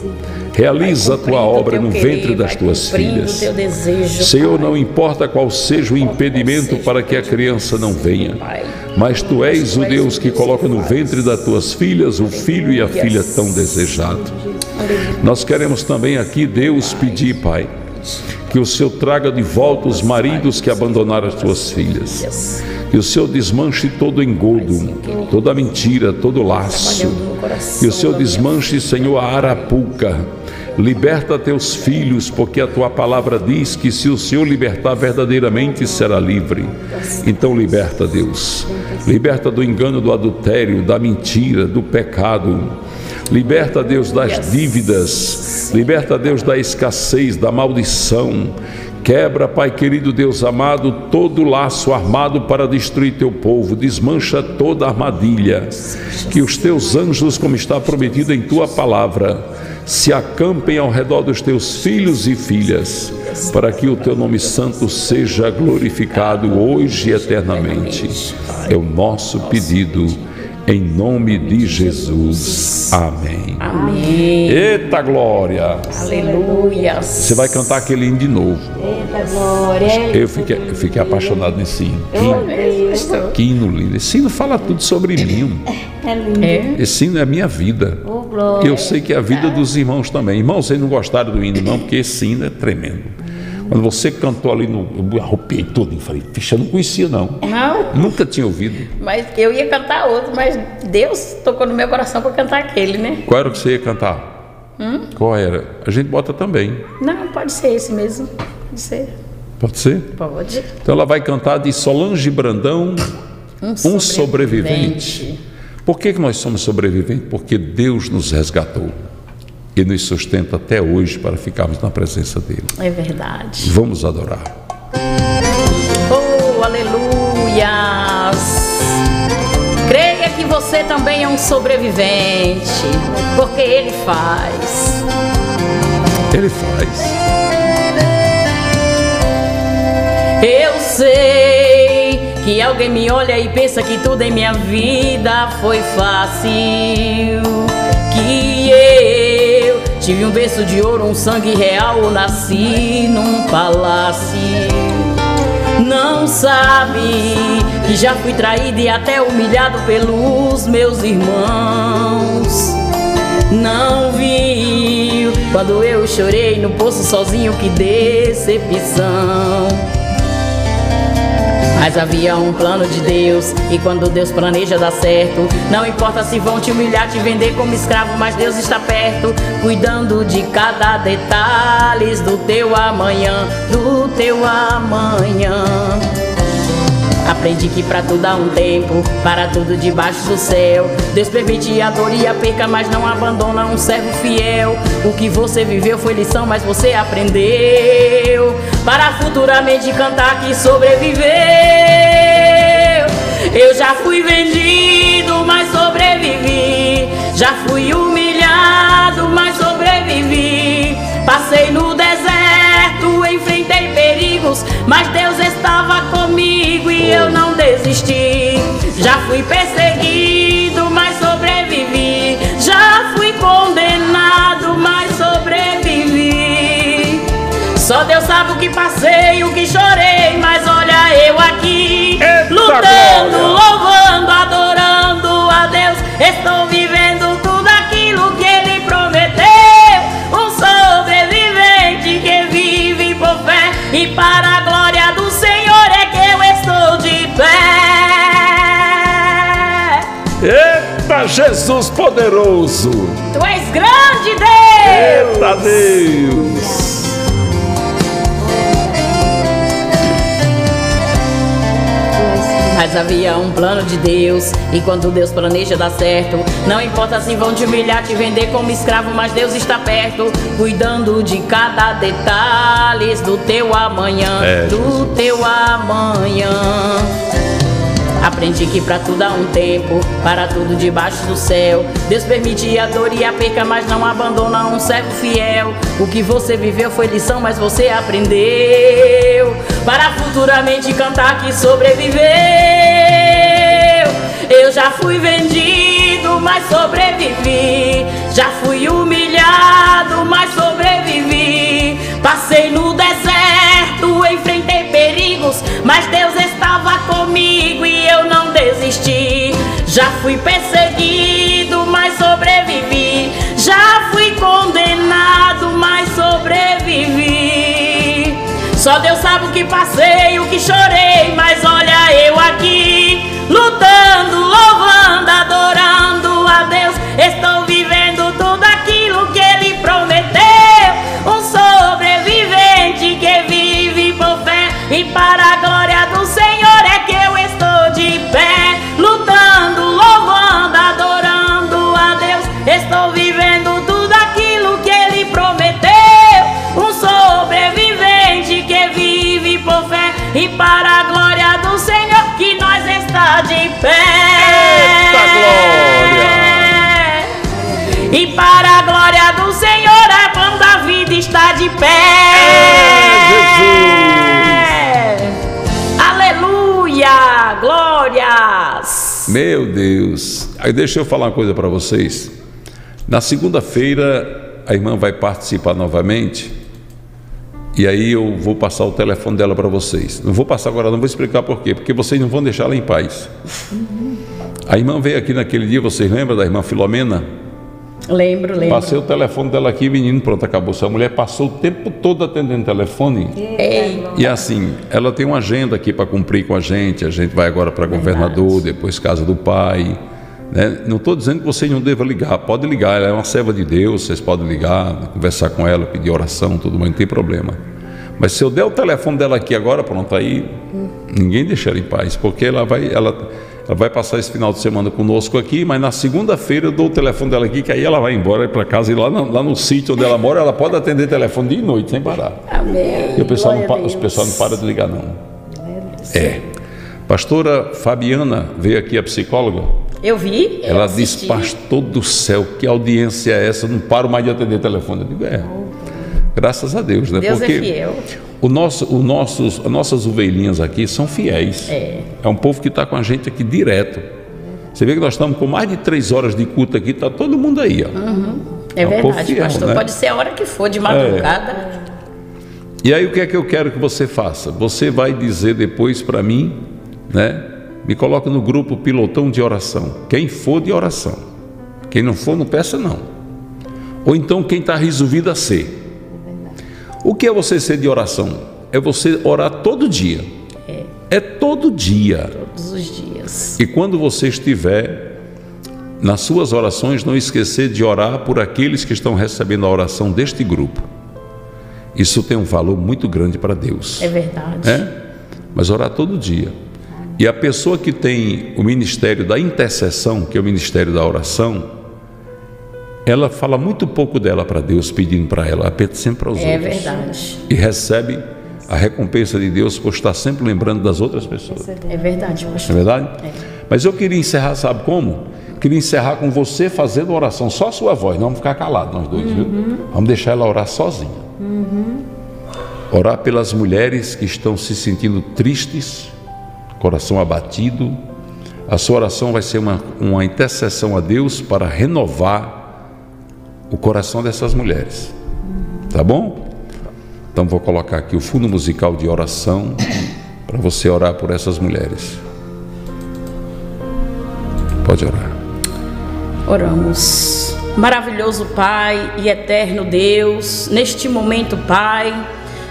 realiza a tua obra no ventre das tuas filhas. desejo. Senhor, não importa qual seja o impedimento para que a criança não venha, mas tu és o Deus que coloca no ventre das tuas filhas o filho e a filha tão desejado. Nós queremos também aqui, Deus, pedir, Pai, que o Senhor traga de volta os maridos que abandonaram as tuas filhas. Que o Senhor desmanche todo engodo, toda mentira, todo laço. Que o Senhor desmanche, Senhor, a arapuca. Liberta teus filhos, porque a tua palavra diz que se o Senhor libertar verdadeiramente será livre. Então liberta, Deus. Liberta do engano, do adultério, da mentira, do pecado. Liberta, Deus, das dívidas. Liberta, Deus, da escassez, da maldição. Quebra, Pai querido Deus amado, todo laço armado para destruir teu povo, desmancha toda armadilha. Que os teus anjos, como está prometido em tua palavra, se acampem ao redor dos teus filhos e filhas, para que o teu nome santo seja glorificado hoje e eternamente. É o nosso pedido. Em nome de Jesus. Amém. Amém. Eita glória! Aleluia. Você vai cantar aquele hino de novo. Eita glória. Eu fiquei, eu fiquei apaixonado nesse hino. Que que hino lindo. Esse hino fala tudo sobre mim. É lindo. Esse hino é a minha vida. Oh, glória. Eu sei que é a vida dos irmãos também. Irmãos, vocês não gostaram do hino, não, porque esse hino é tremendo. Quando você cantou ali no. Eu arrupiei tudo e falei, ficha, eu não conhecia, não. Não, Nunca tinha ouvido. mas eu ia cantar outro, mas Deus tocou no meu coração para cantar aquele, né? Qual era o que você ia cantar? Hum? Qual era? A gente bota também. Não, pode ser esse mesmo. Pode ser. Pode ser? Pode. Então ela vai cantar de Solange Brandão, um sobrevivente. Por que, que nós somos sobreviventes? Porque Deus nos resgatou e nos sustenta até hoje para ficarmos na presença dele. É verdade. Vamos adorar. Oh, aleluias! Creia que você também é um sobrevivente, porque Ele faz. Ele faz. Eu sei que alguém me olha e pensa que tudo em minha vida foi fácil. Que eu tive um berço de ouro, um sangue real, nasci num palácio. Não sabe que já fui traído e até humilhado pelos meus irmãos. Não viu quando eu chorei no poço sozinho, que decepção. Mas havia um plano de Deus E quando Deus planeja dar certo Não importa se vão te humilhar, te vender como escravo Mas Deus está perto Cuidando de cada detalhe Do teu amanhã, do teu amanhã Aprendi que pra tudo há um tempo, para tudo debaixo do céu. Deus permite a dor e a perca, mas não abandona um servo fiel. O que você viveu foi lição, mas você aprendeu. Para futuramente cantar que sobreviveu. Eu já fui vendido, mas sobrevivi. Já fui humilhado, mas sobrevivi. Passei no deserto, enfrentei perigos, mas Deus estava comigo e eu não desisti. Já fui perseguido, mas sobrevivi. Já fui condenado, mas sobrevivi. Só Deus sabe o que passei, o que chorei, mas olha eu aqui, lutando, louvando, Jesus poderoso! Tu és grande, Deus! Eita Deus! Mas havia um plano de Deus, e quando Deus planeja dar certo, não importa se vão te humilhar, te vender como escravo, mas Deus está perto, cuidando de cada detalhe do teu amanhã, É, do teu amanhã. Aprendi que pra tudo há um tempo, para tudo debaixo do céu. Deus permite a dor e a perca, mas não abandona um servo fiel. O que você viveu foi lição, mas você aprendeu. Para futuramente cantar que sobreviveu. Eu já fui vendido, mas sobrevivi. Já fui humilhado, mas sobrevivi. Passei no deserto, enfrentei mas Deus estava comigo e eu não desisti. Já fui perseguido, mas sobrevivi. Já fui condenado, mas sobrevivi. Só Deus sabe o que passei, o que chorei, mas olha eu aqui, lutando, louvando, adorando a Deus. Estou está de pé. Aleluia! Glórias! Meu Deus. Aí deixa eu falar uma coisa para vocês. Na segunda-feira a irmã vai participar novamente. E aí eu vou passar o telefone dela para vocês. Não vou passar agora, não vou explicar por quê, porque vocês não vão deixar ela em paz. A irmã veio aqui naquele dia, vocês lembram da irmã Filomena? Lembro, lembro. Passei o telefone dela aqui, menino, pronto, acabou. Essa mulher passou o tempo todo atendendo telefone. Ei. E assim, ela tem uma agenda aqui para cumprir com a gente. A gente vai agora para governador, depois casa do pai. né? Não estou dizendo que vocês não devam ligar, pode ligar, ela é uma serva de Deus, vocês podem ligar, conversar com ela, pedir oração, tudo mais, não tem problema. Mas se eu der o telefone dela aqui agora, pronto, aí ninguém deixa ela em paz, porque ela vai, ela, ela vai passar esse final de semana conosco aqui, mas na segunda-feira eu dou o telefone dela aqui, que aí ela vai embora para casa e lá, no- lá no sítio onde ela mora, ela pode atender telefone dia e noite, sem parar. Amém. E o pessoal, não, Glória os pessoal não para de ligar, não. É. Pastora Fabiana veio aqui, a psicóloga. Eu vi. eu Ela assisti. disse, pastor do céu, que audiência é essa? Não paro mais de atender telefone. Eu digo, é. Graças a Deus, né? Deus é Porque fiel. O nosso, o nossos, as nossas ovelhinhas aqui são fiéis. É. É um povo que está com a gente aqui direto. Você vê que nós estamos com mais de três horas de culto aqui, está todo mundo aí. Ó. Uhum. É É um verdade, fiel, pastor. né? Pode ser a hora que for, de madrugada. E aí o que é que eu quero que você faça? Você vai dizer depois para mim, né? Me coloca no grupo pilotão de oração. Quem for de oração. Quem não for, não peça não. Ou então quem está resolvido a ser. O que é você ser de oração? É você orar todo dia. É. É todo dia. Todos os dias. E quando você estiver nas suas orações, não esquecer de orar por aqueles que estão recebendo a oração deste grupo. Isso tem um valor muito grande para Deus. É verdade. É? Mas orar todo dia. E a pessoa que tem o ministério da intercessão, que é o ministério da oração, ela fala muito pouco dela para Deus, pedindo para ela, ela pede sempre aos É outros. verdade. E recebe a recompensa de Deus por estar sempre lembrando das outras pessoas. É verdade, Não é pastor. verdade? Mas eu queria encerrar, sabe como? Queria encerrar com você fazendo oração, só a sua voz, não vamos ficar calados nós dois, viu? Vamos deixar ela orar sozinha. Orar pelas mulheres que estão se sentindo tristes, coração abatido. A sua oração vai ser uma, uma intercessão a Deus para renovar o coração dessas mulheres. Tá bom? Então vou colocar aqui o fundo musical de oração para você orar por essas mulheres. Pode orar. Oramos. Maravilhoso Pai e eterno Deus, neste momento, Pai,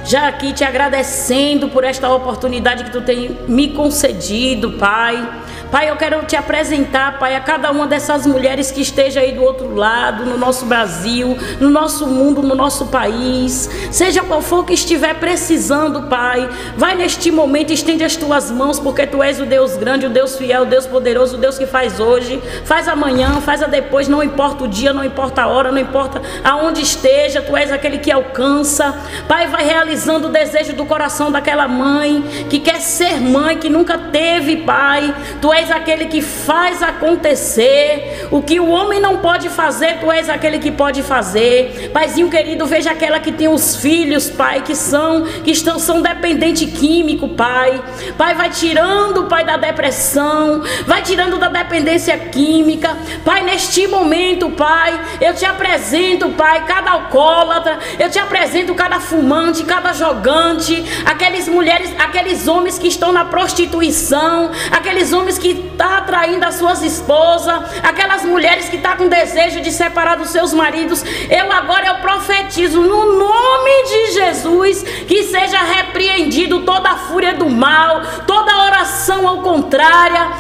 já aqui te agradecendo por esta oportunidade que tu tem me concedido, Pai. Pai, eu quero te apresentar, Pai, a cada uma dessas mulheres que esteja aí do outro lado, no nosso Brasil, no nosso mundo, no nosso país. Seja qual for que estiver precisando, Pai, vai neste momento, estende as tuas mãos, porque tu és o Deus grande, o Deus fiel, o Deus poderoso, o Deus que faz hoje, faz amanhã, faz a depois, não importa o dia, não importa a hora, não importa aonde esteja, tu és aquele que alcança. Pai, vai realizando o desejo do coração daquela mãe que quer ser mãe, que nunca teve, Pai. Tu és aquele que faz acontecer. O que o homem não pode fazer, tu és aquele que pode fazer. Paizinho querido, veja aquela que tem os filhos, Pai, que são que estão são dependente químico, Pai. Pai, vai tirando, Pai, da depressão, vai tirando da dependência química. Pai, neste momento, Pai, eu te apresento, Pai, cada alcoólatra, eu te apresento cada fumante, cada jogante, aqueles mulheres, aqueles homens que estão na prostituição, aqueles homens que estão atraindo as suas esposas, aquelas mulheres que estão com desejo de separar dos seus maridos. Eu agora eu profetizo no nome de Jesus que seja repreendido toda a fúria do mal, toda oração ao contrária,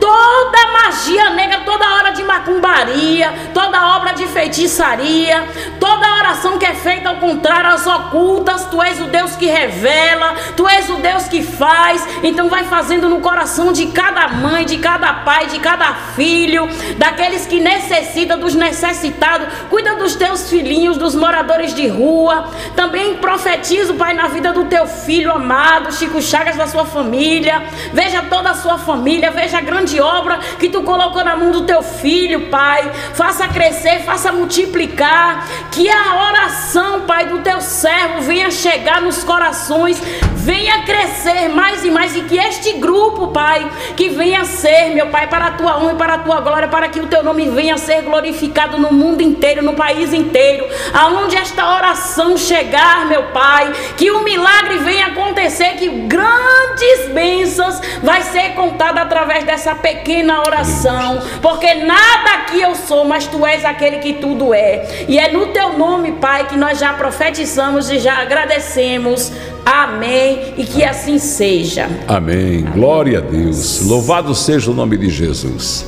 toda magia negra, toda hora de macumbaria, toda obra de feitiçaria, toda oração que é feita ao contrário, às ocultas, tu és o Deus que revela, tu és o Deus que faz. Então vai fazendo no coração de cada mãe, de cada pai, de cada filho, daqueles que necessitam, dos necessitados. Cuida dos teus filhinhos, dos moradores de rua. Também profetizo, Pai, na vida do teu filho amado, Chico Chagas, da sua família. Veja toda a sua família, veja a grande obra que tu colocou na mão do teu filho, Pai. Faça crescer, faça multiplicar. Que a oração, Pai, do teu servo venha chegar nos corações, venha crescer mais e mais. E que este grupo, Pai, que venha ser, meu Pai, para a tua honra e para a tua glória, para que o teu nome venha ser glorificado no mundo inteiro, no país inteiro. Aonde esta oração chegar, meu Pai, que o milagre venha acontecer, que grandes bênçãos vai ser contada através dessa pequena oração, porque nada aqui eu sou, mas tu és aquele que tudo é. E é no teu nome, Pai, que nós já profetizamos e já agradecemos. Amém. E que assim seja. Amém. Glória a Deus. Louvado seja o nome de Jesus.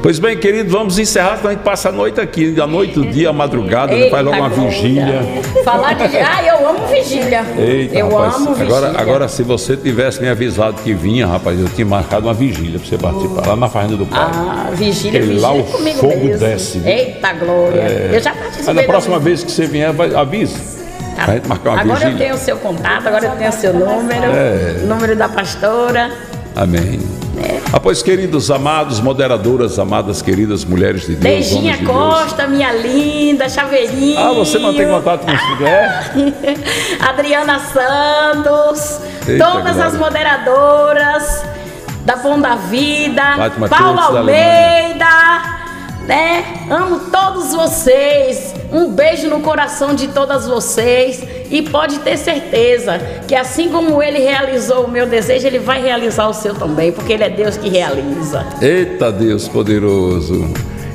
Pois bem, querido, vamos encerrar, senão a gente passa a noite aqui, a noite, o dia, a madrugada, Eita faz logo uma vigília. Falar de. Ah, eu amo vigília. Eita, eu rapaz, amo vigília. agora, agora se você tivesse me avisado que vinha, rapaz, eu tinha marcado uma vigília para você participar, lá na Fazenda do Pai. Ah, vigília, Porque vigília lá o comigo fogo mesmo. desce. Eita glória. É. Eu já Mas participei na da próxima vez que você vier, vai, avisa. Tá. Gente marcar uma Agora eu vigília. tenho o seu contato, agora eu tenho o seu número, É. número da pastora. Amém. Ah, pois, queridos amados, moderadoras, amadas, queridas mulheres de Deus, Beijinha de Deus. Costa, minha linda, chaveirinho. Ah, você mantém contato com isso, é? Adriana Santos, Eita, todas glória. as moderadoras da Pão da Vida, Fátima Paulo Almeida, né? Amo todos vocês. Um beijo no coração de todas vocês e pode ter certeza que assim como ele realizou o meu desejo, ele vai realizar o seu também, porque ele é Deus que realiza. Eita Deus poderoso.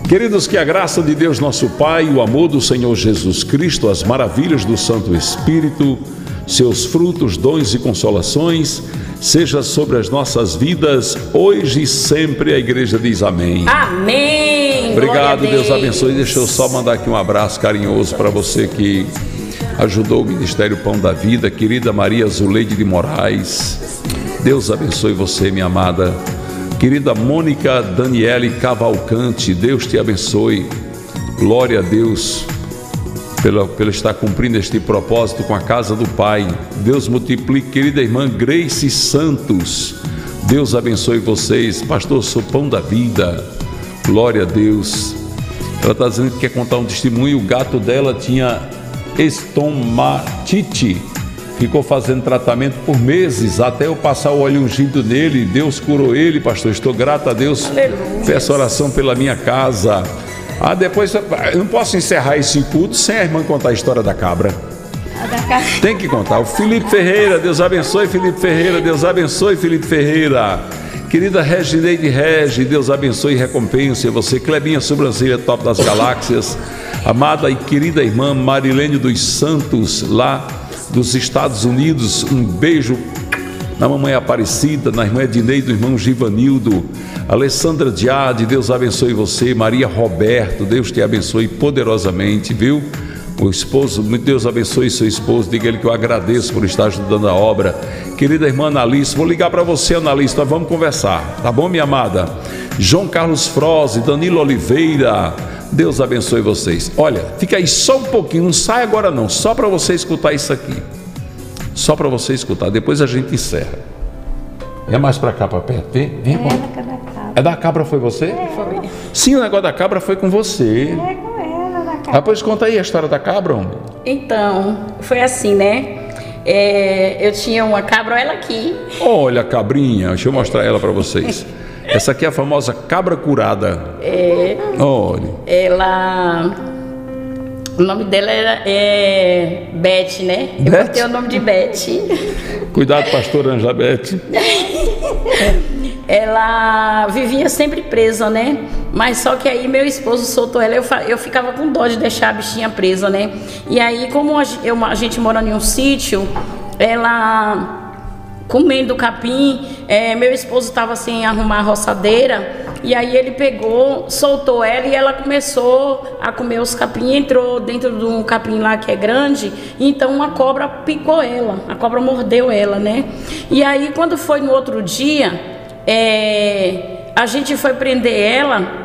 Queridos, que a graça de Deus nosso Pai, o amor do Senhor Jesus Cristo, as maravilhas do Santo Espírito, seus frutos, dons e consolações, seja sobre as nossas vidas, hoje e sempre. A igreja diz amém. Amém. Obrigado, a Deus abençoe. Deixa eu só mandar aqui um abraço carinhoso para você que ajudou o Ministério Pão da Vida, querida Maria Zuleide de Moraes. Deus abençoe você, minha amada. Querida Mônica Daniele Cavalcante, Deus te abençoe. Glória a Deus pela, pela estar cumprindo este propósito com a casa do Pai. Deus multiplique, querida irmã Grace Santos. Deus abençoe vocês. Pastor, sou pão da vida. Glória a Deus. Ela está dizendo que quer contar um testemunho. O gato dela tinha estomatite. Ficou fazendo tratamento por meses até eu passar o óleo ungido nele. Deus curou ele, pastor. Estou grato a Deus. Aleluia. Peço oração pela minha casa. Ah, depois eu não posso encerrar esse culto sem a irmã contar a história da cabra. Tem que contar. O Felipe Ferreira, Deus abençoe Felipe Ferreira, Deus abençoe Felipe Ferreira. Querida Regineide Regi, Deus abençoe e recompense você. Clebinha Sobrancelha, top das galáxias. Amada e querida irmã Marilene dos Santos, lá dos Estados Unidos. Um beijo na mamãe Aparecida, na irmã Ednei, do irmão Givanildo, Alessandra Diade, Deus abençoe você, Maria Roberto, Deus te abençoe poderosamente, viu? O esposo, Deus abençoe seu esposo, diga ele que eu agradeço por estar ajudando a obra. Querida irmã Analice, vou ligar para você, Analice, nós vamos conversar, tá bom, minha amada? João Carlos Froze, Danilo Oliveira, Deus abençoe vocês. Olha, fica aí só um pouquinho, não sai agora não, só para você escutar isso aqui. Só para você escutar, depois a gente encerra. É mais para cá, para perto, vem, vem, irmão. É da cabra, foi você? Foi. Sim, o negócio da cabra foi com você. É com ela, da Ah, pois conta aí a história da cabra, homem. Então, foi assim, né? É, eu tinha uma cabra, ela aqui. Olha a cabrinha, deixa eu mostrar ela para vocês. Essa aqui é a famosa cabra curada. É, Olha. ela. O nome dela era é, Beth, né? Eu Beth? botei o nome de Beth. Cuidado, pastor Anjabete. ela vivia sempre presa, né? Mas só que aí meu esposo soltou ela, eu, eu ficava com dó de deixar a bichinha presa, né? E aí, como a, eu- a gente mora em um sítio, ela comendo capim, é, meu esposo estava sem arrumar a roçadeira, e aí ele pegou, soltou ela e ela começou a comer os capim, entrou dentro de um capim lá que é grande, então uma cobra picou ela, a cobra mordeu ela, né? E aí quando foi no outro dia, é, a gente foi prender ela,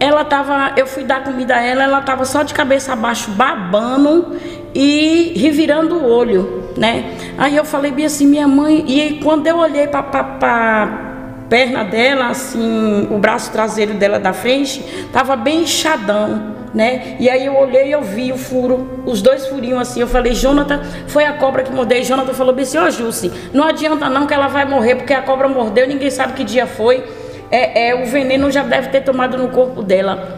ela tava, eu fui dar comida a ela, ela tava só de cabeça abaixo, babando e revirando o olho, né? Aí eu falei bem assim, minha mãe, e quando eu olhei para perna dela, assim, o braço traseiro dela da frente, tava bem inchadão, né? E aí eu olhei e eu vi o furo, os dois furinhos assim. Eu falei, Jonathan, foi a cobra que mordeu. E Jonathan falou bem assim, ô Jussi, não adianta não que ela vai morrer, porque a cobra mordeu, ninguém sabe que dia foi. É, é, o veneno já deve ter tomado no corpo dela.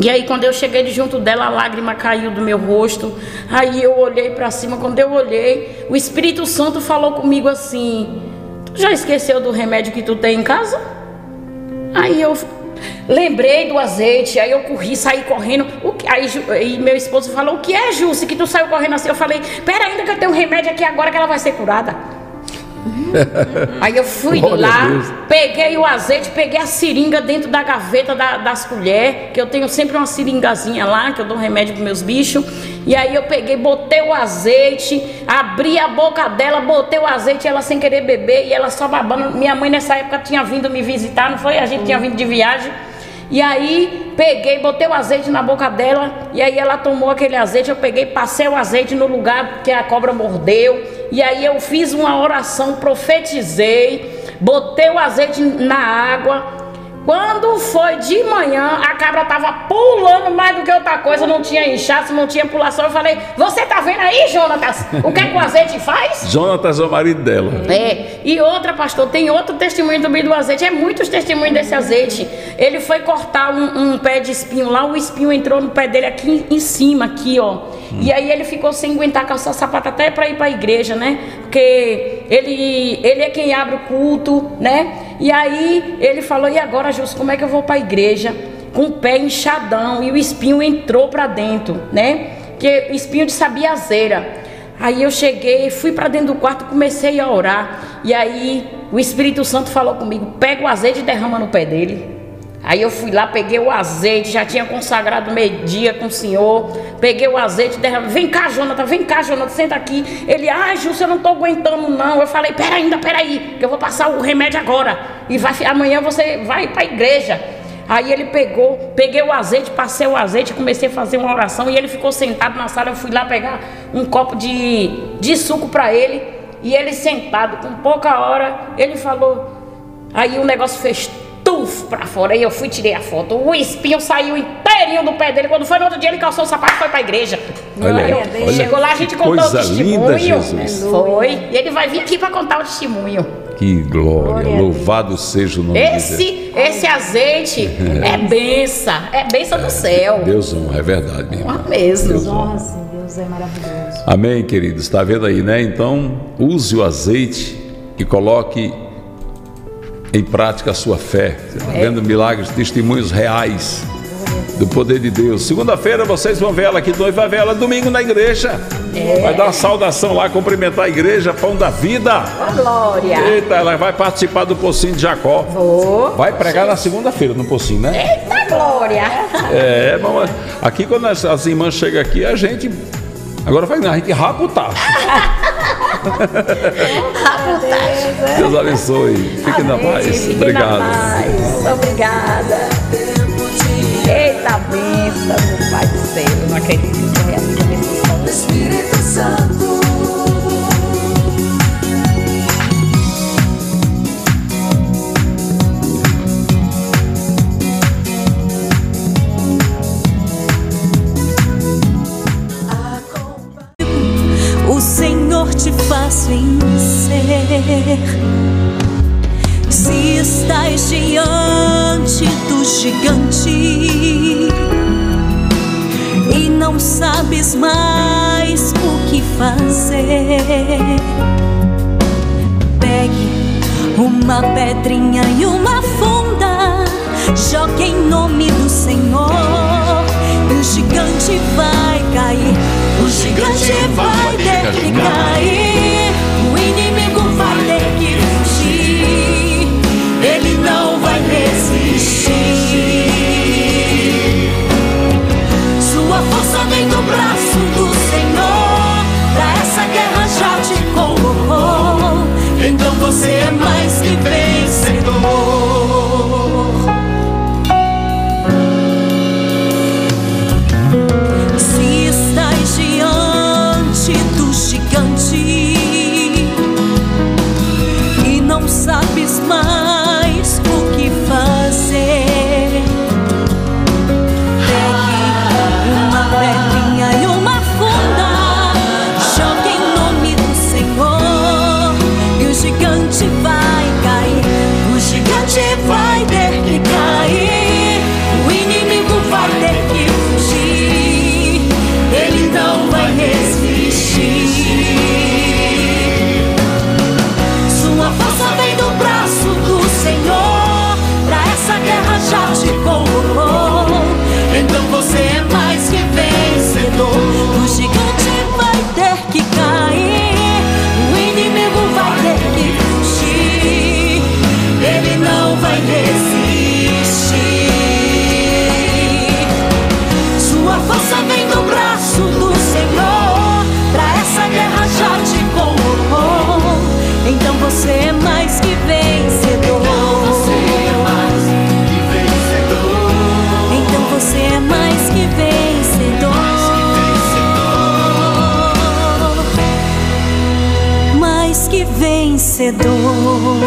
E aí quando eu cheguei de junto dela, a lágrima caiu do meu rosto. Aí eu olhei para cima, quando eu olhei, o Espírito Santo falou comigo assim: "Tu já esqueceu do remédio que tu tem em casa?" Aí eu lembrei do azeite, aí eu corri, saí correndo. O que- aí, aí meu esposo falou: "O que é, Jussi, que tu saiu correndo assim?" Eu falei: "Pera ainda que eu tenho um remédio aqui agora que ela vai ser curada." Aí eu fui Glória lá, peguei o azeite, peguei a seringa dentro da gaveta da- das colheres, que eu tenho sempre uma seringazinha lá, que eu dou remédio para meus bichos. E aí eu peguei, botei o azeite, abri a boca dela, botei o azeite, ela sem querer beber, e ela só babando. Minha mãe nessa época tinha vindo me visitar, não foi? A gente tinha vindo de viagem. E aí peguei, botei o azeite na boca dela, e aí ela tomou aquele azeite, eu peguei, passei o azeite no lugar que a cobra mordeu, e aí eu fiz uma oração, profetizei, botei o azeite na água. Quando foi de manhã, a cabra tava pulando mais do que outra coisa, não tinha inchaço, não tinha pulação. Eu falei: Você tá vendo aí, Jonatas? O que, é que o azeite faz? Jonatas é o marido dela. É, e outra, pastor, tem outro testemunho também do azeite. É muitos testemunhos desse azeite. Ele foi cortar um, um pé de espinho lá, o espinho entrou no pé dele aqui em cima, aqui, ó. E aí ele ficou sem aguentar calçar sapato até para ir para a igreja, né? Porque ele, ele é quem abre o culto, né? E aí ele falou: e agora, Justo, como é que eu vou para a igreja? Com o pé inchadão e o espinho entrou para dentro, né? Que espinho de sabiazeira. Aí eu cheguei, fui para dentro do quarto, comecei a orar. E aí o Espírito Santo falou comigo: pega o azeite e derrama no pé dele. Aí eu fui lá, peguei o azeite, já tinha consagrado meio-dia com o senhor. Peguei o azeite, derramei. Vem cá, Jonathan, vem cá, Jonathan, senta aqui. Ele, ai, Júlio, eu não tô aguentando, não. Eu falei, pera ainda, pera aí, que eu vou passar o remédio agora. E vai, amanhã você vai para a igreja. Aí ele pegou, peguei o azeite, passei o azeite, comecei a fazer uma oração e ele ficou sentado na sala. Eu fui lá pegar um copo de, de suco para ele e ele sentado, com pouca hora, ele falou. Aí o negócio fez tuf pra fora. Aí eu fui tirei a foto. O espinho saiu inteirinho do pé dele. Quando foi no outro dia, ele calçou o sapato e foi pra igreja. Olha aí, olha Chegou lá, a gente contou o testemunho. linda, Jesus. Foi. E ele vai vir aqui pra contar o testemunho. Que glória, louvado seja o nome de Deus. Esse, esse azeite é benção, é benção do céu. Deus honra, é verdade, minha irmã. mesmo. Deus honra. Honra, sim, Deus é maravilhoso. Amém, queridos. Está vendo aí, né? Então, use o azeite e coloque em prática a sua fé. Você está É. vendo milagres, testemunhos reais do poder de Deus. Segunda-feira vocês vão ver ela aqui, dois vai ver ela domingo na igreja. É. Vai dar uma saudação lá, cumprimentar a igreja, pão da vida. Glória. Eita, ela vai participar do Pocinho de Jacó. Vou. Vai pregar na segunda-feira no Pocinho, né? Eita glória. É, vamos. Aqui quando as, as irmãs chegam aqui, a gente. Agora vai, a gente rapa o tacho. Deus abençoe. Fique na Amém. paz. Fique na Obrigado. paz. Obrigada. Eita bênção, meu Pai do céu. Não acredito que isso é real. Espírito Santo. O Senhor te faz vencer. Se estás diante do gigante e não sabes mais o que fazer, pegue uma pedrinha e uma funda, jogue em nome do Senhor. O gigante vai cair, o gigante vai ter que cair, o inimigo vai ter que fugir, ele não vai resistir. Sua força vem do braço do Senhor. Pra essa guerra já te colocou. Então você é mais que vencedor. Vencedor.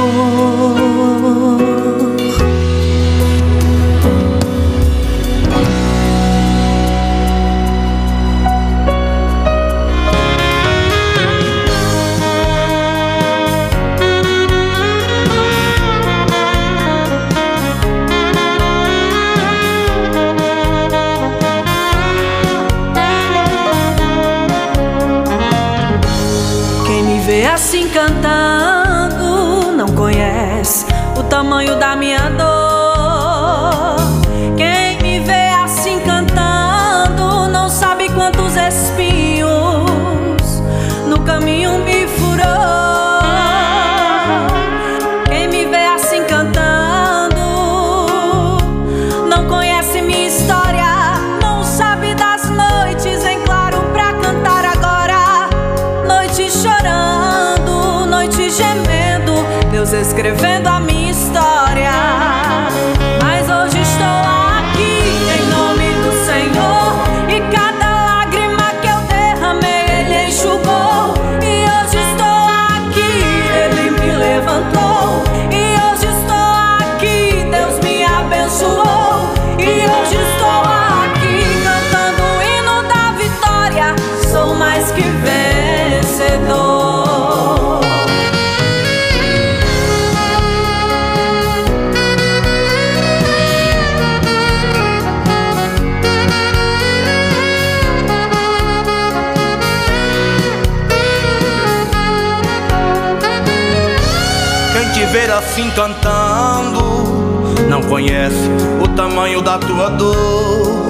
Conhece o tamanho da tua dor.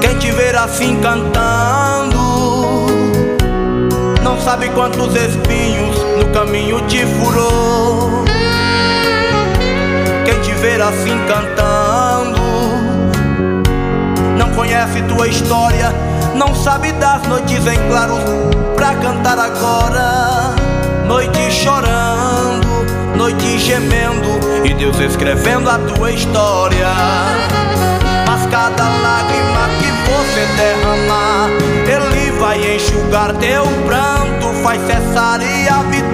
Quem te ver assim cantando sabe quantos espinhos no caminho te furou. Quem te ver assim cantando, não conhece tua história, não sabe das noites em claro pra cantar agora. Noite chorando, noite gemendo, e Deus escrevendo a tua história. Mas cada lágrima que você derramar, Ele vai enxugar teu pranto, faz cessar e a vitória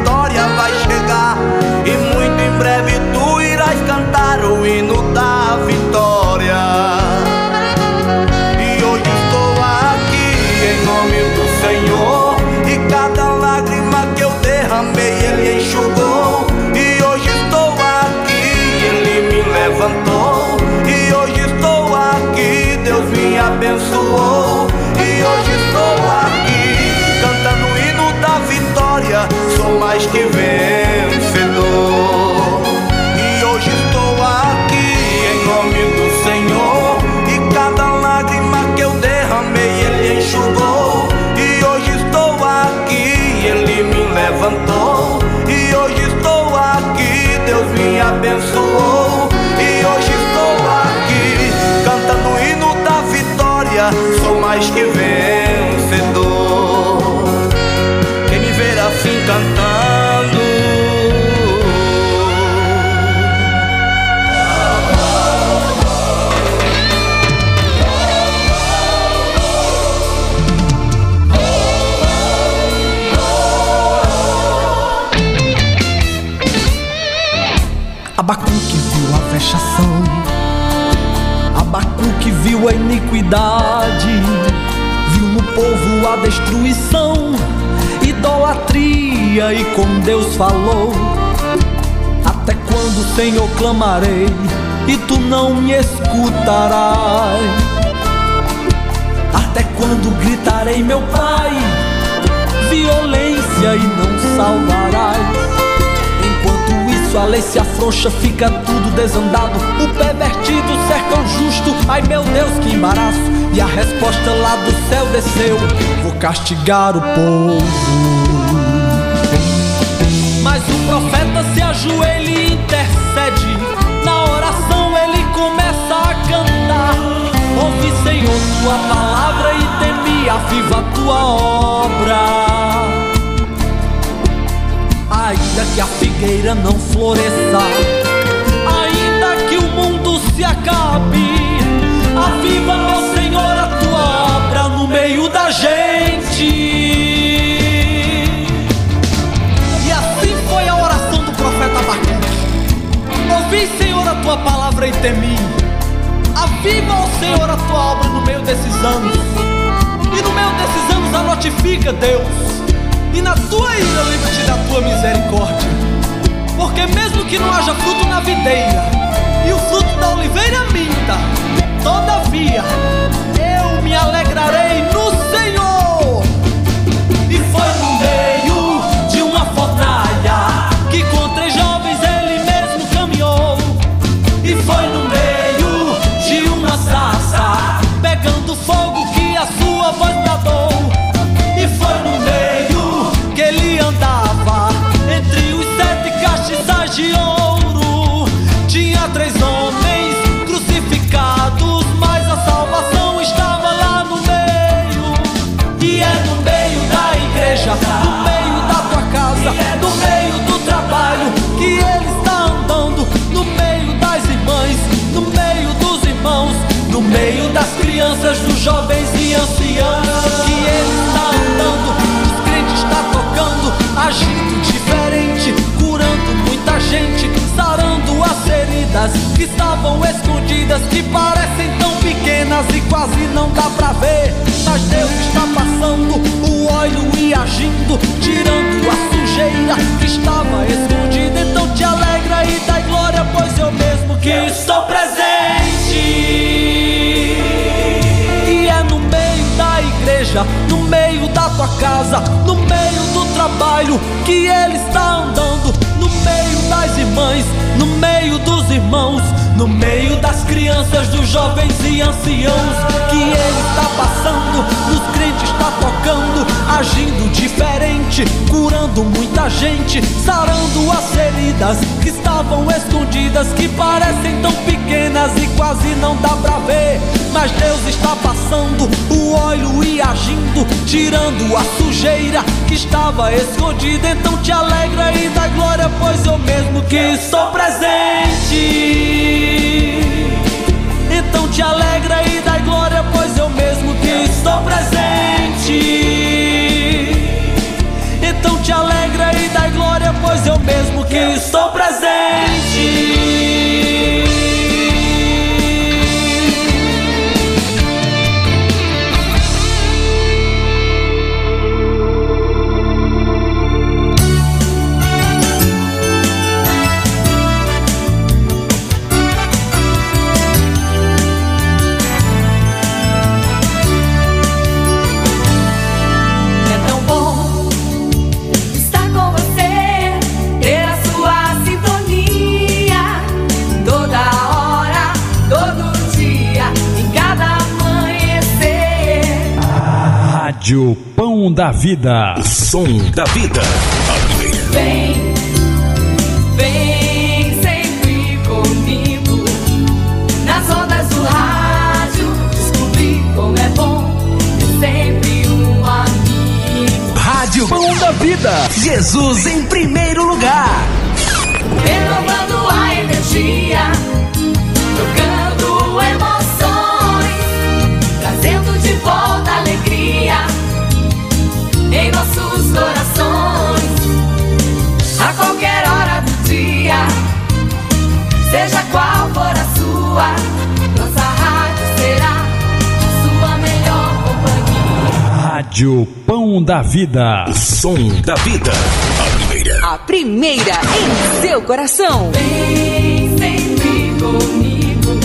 a iniquidade, viu no povo a destruição, idolatria e com Deus falou. Até quando, Senhor, clamarei e tu não me escutarás? Até quando gritarei, meu Pai, violência e não salvarás? A lei se afrouxa, fica tudo desandado. O pervertido cerca o justo. Ai meu Deus, que embaraço! E a resposta lá do céu desceu: Vou castigar o povo. Mas o profeta se ajoelha e intercede. Na oração ele começa a cantar. Ouve, Senhor, tua palavra e teme, aviva a tua obra. Ainda que a figueira não floresça, ainda que o mundo se acabe, aviva, meu Senhor, a tua obra no meio da gente. E assim foi a oração do profeta Abacuque. Ouvi, Senhor, a tua palavra e temi. Aviva, ó Senhor, a tua obra no meio desses anos. E no meio desses anos a notifica, Deus. E na tua ira lembra-te da tua misericórdia. Porque mesmo que não haja fruto na videira, e o fruto da oliveira minta, todavia eu me alegrarei no Senhor. E foi no meio de uma fornalha que com três jovens ele mesmo caminhou. E foi no meio de uma sarça, pegando fogo que a sua voz bradou. De ouro. Tinha três homens crucificados, mas a salvação estava lá no meio. E é no meio da igreja, no meio da tua casa, no meio do trabalho que ele está andando, no meio das irmãs, no meio dos irmãos, no meio das crianças, dos jovens e anciãos que ele está andando. Os crentes está tocando, agindo muita gente, sarando as feridas que estavam escondidas, que parecem tão pequenas e quase não dá pra ver. Mas Deus está passando o óleo e agindo, tirando a sujeira que estava escondida. Então te alegra e dá glória, pois eu mesmo que estou presente. E é no meio da igreja, no meio da tua casa, no meio do trabalho que ele está andando, das irmãs, no meio dos irmãos No meio das crianças, dos jovens e anciãos Que ele está passando, nos crentes está tocando Agindo diferente, curando muita gente Sarando as feridas que estavam escondidas Que parecem tão pequenas e quase não dá pra ver. Mas Deus está passando o óleo e agindo Tirando a sujeira que estava escondida. Então te alegra e dá glória Pois eu mesmo que estou presente. Então te alegra e dá glória, pois eu mesmo que estou presente. Então te alegra e dá glória, pois eu mesmo que estou presente. Rádio Pão da Vida. O som da vida. Vem, vem sempre comigo nas ondas do rádio, descobrir como é bom ter sempre um amigo. Rádio Pão da Vida. Jesus em primeiro lugar. Renovando a energia, Rádio Pão da Vida. O som da vida. A primeira em seu coração. Vem sempre comigo,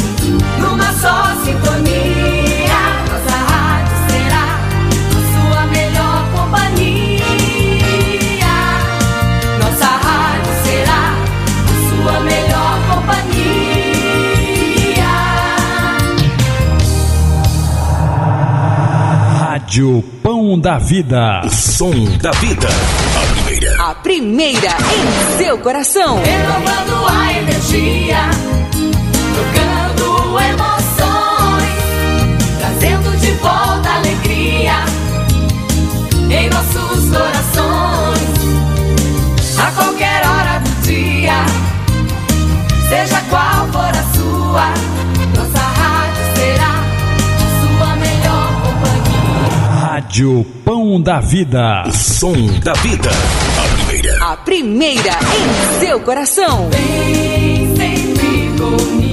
numa só sintonia. Nossa rádio será a sua melhor companhia. Nossa rádio será a sua melhor companhia. Rádio Pão da Vida. O som da vida. A primeira em seu coração. Renovando a energia, trocando emoções, Rádio Pão da Vida. O som da vida. A primeira em seu coração. Vem sempre comigo,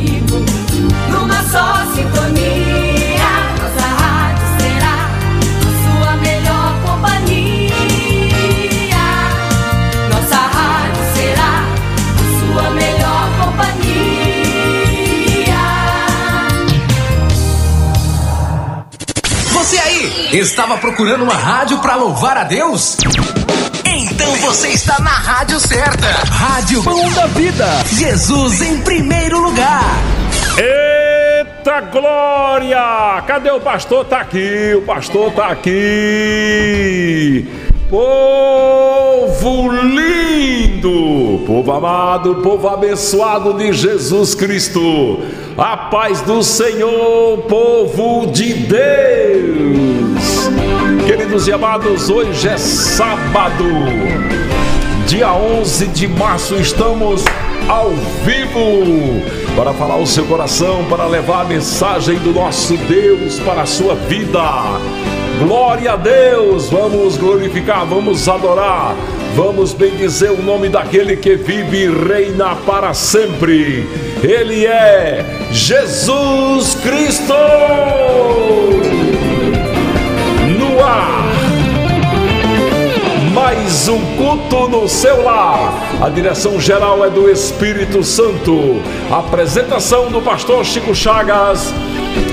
estava procurando uma rádio para louvar a Deus? Então você está na rádio certa. Rádio Pão da Vida. Jesus em primeiro lugar. Eita glória! Cadê o pastor? Tá aqui, o pastor tá aqui. Povo lindo, povo amado, povo abençoado de Jesus Cristo. A paz do Senhor, povo de Deus. Queridos e amados, hoje é sábado. Dia 11 de março estamos ao vivo para falar o seu coração, para levar a mensagem do nosso Deus para a sua vida. Glória a Deus! Vamos glorificar, vamos adorar, vamos bendizer o nome daquele que vive e reina para sempre. Ele é Jesus Cristo! Mais um culto no seu lar. A direção geral é do Espírito Santo. A apresentação do pastor Chico Chagas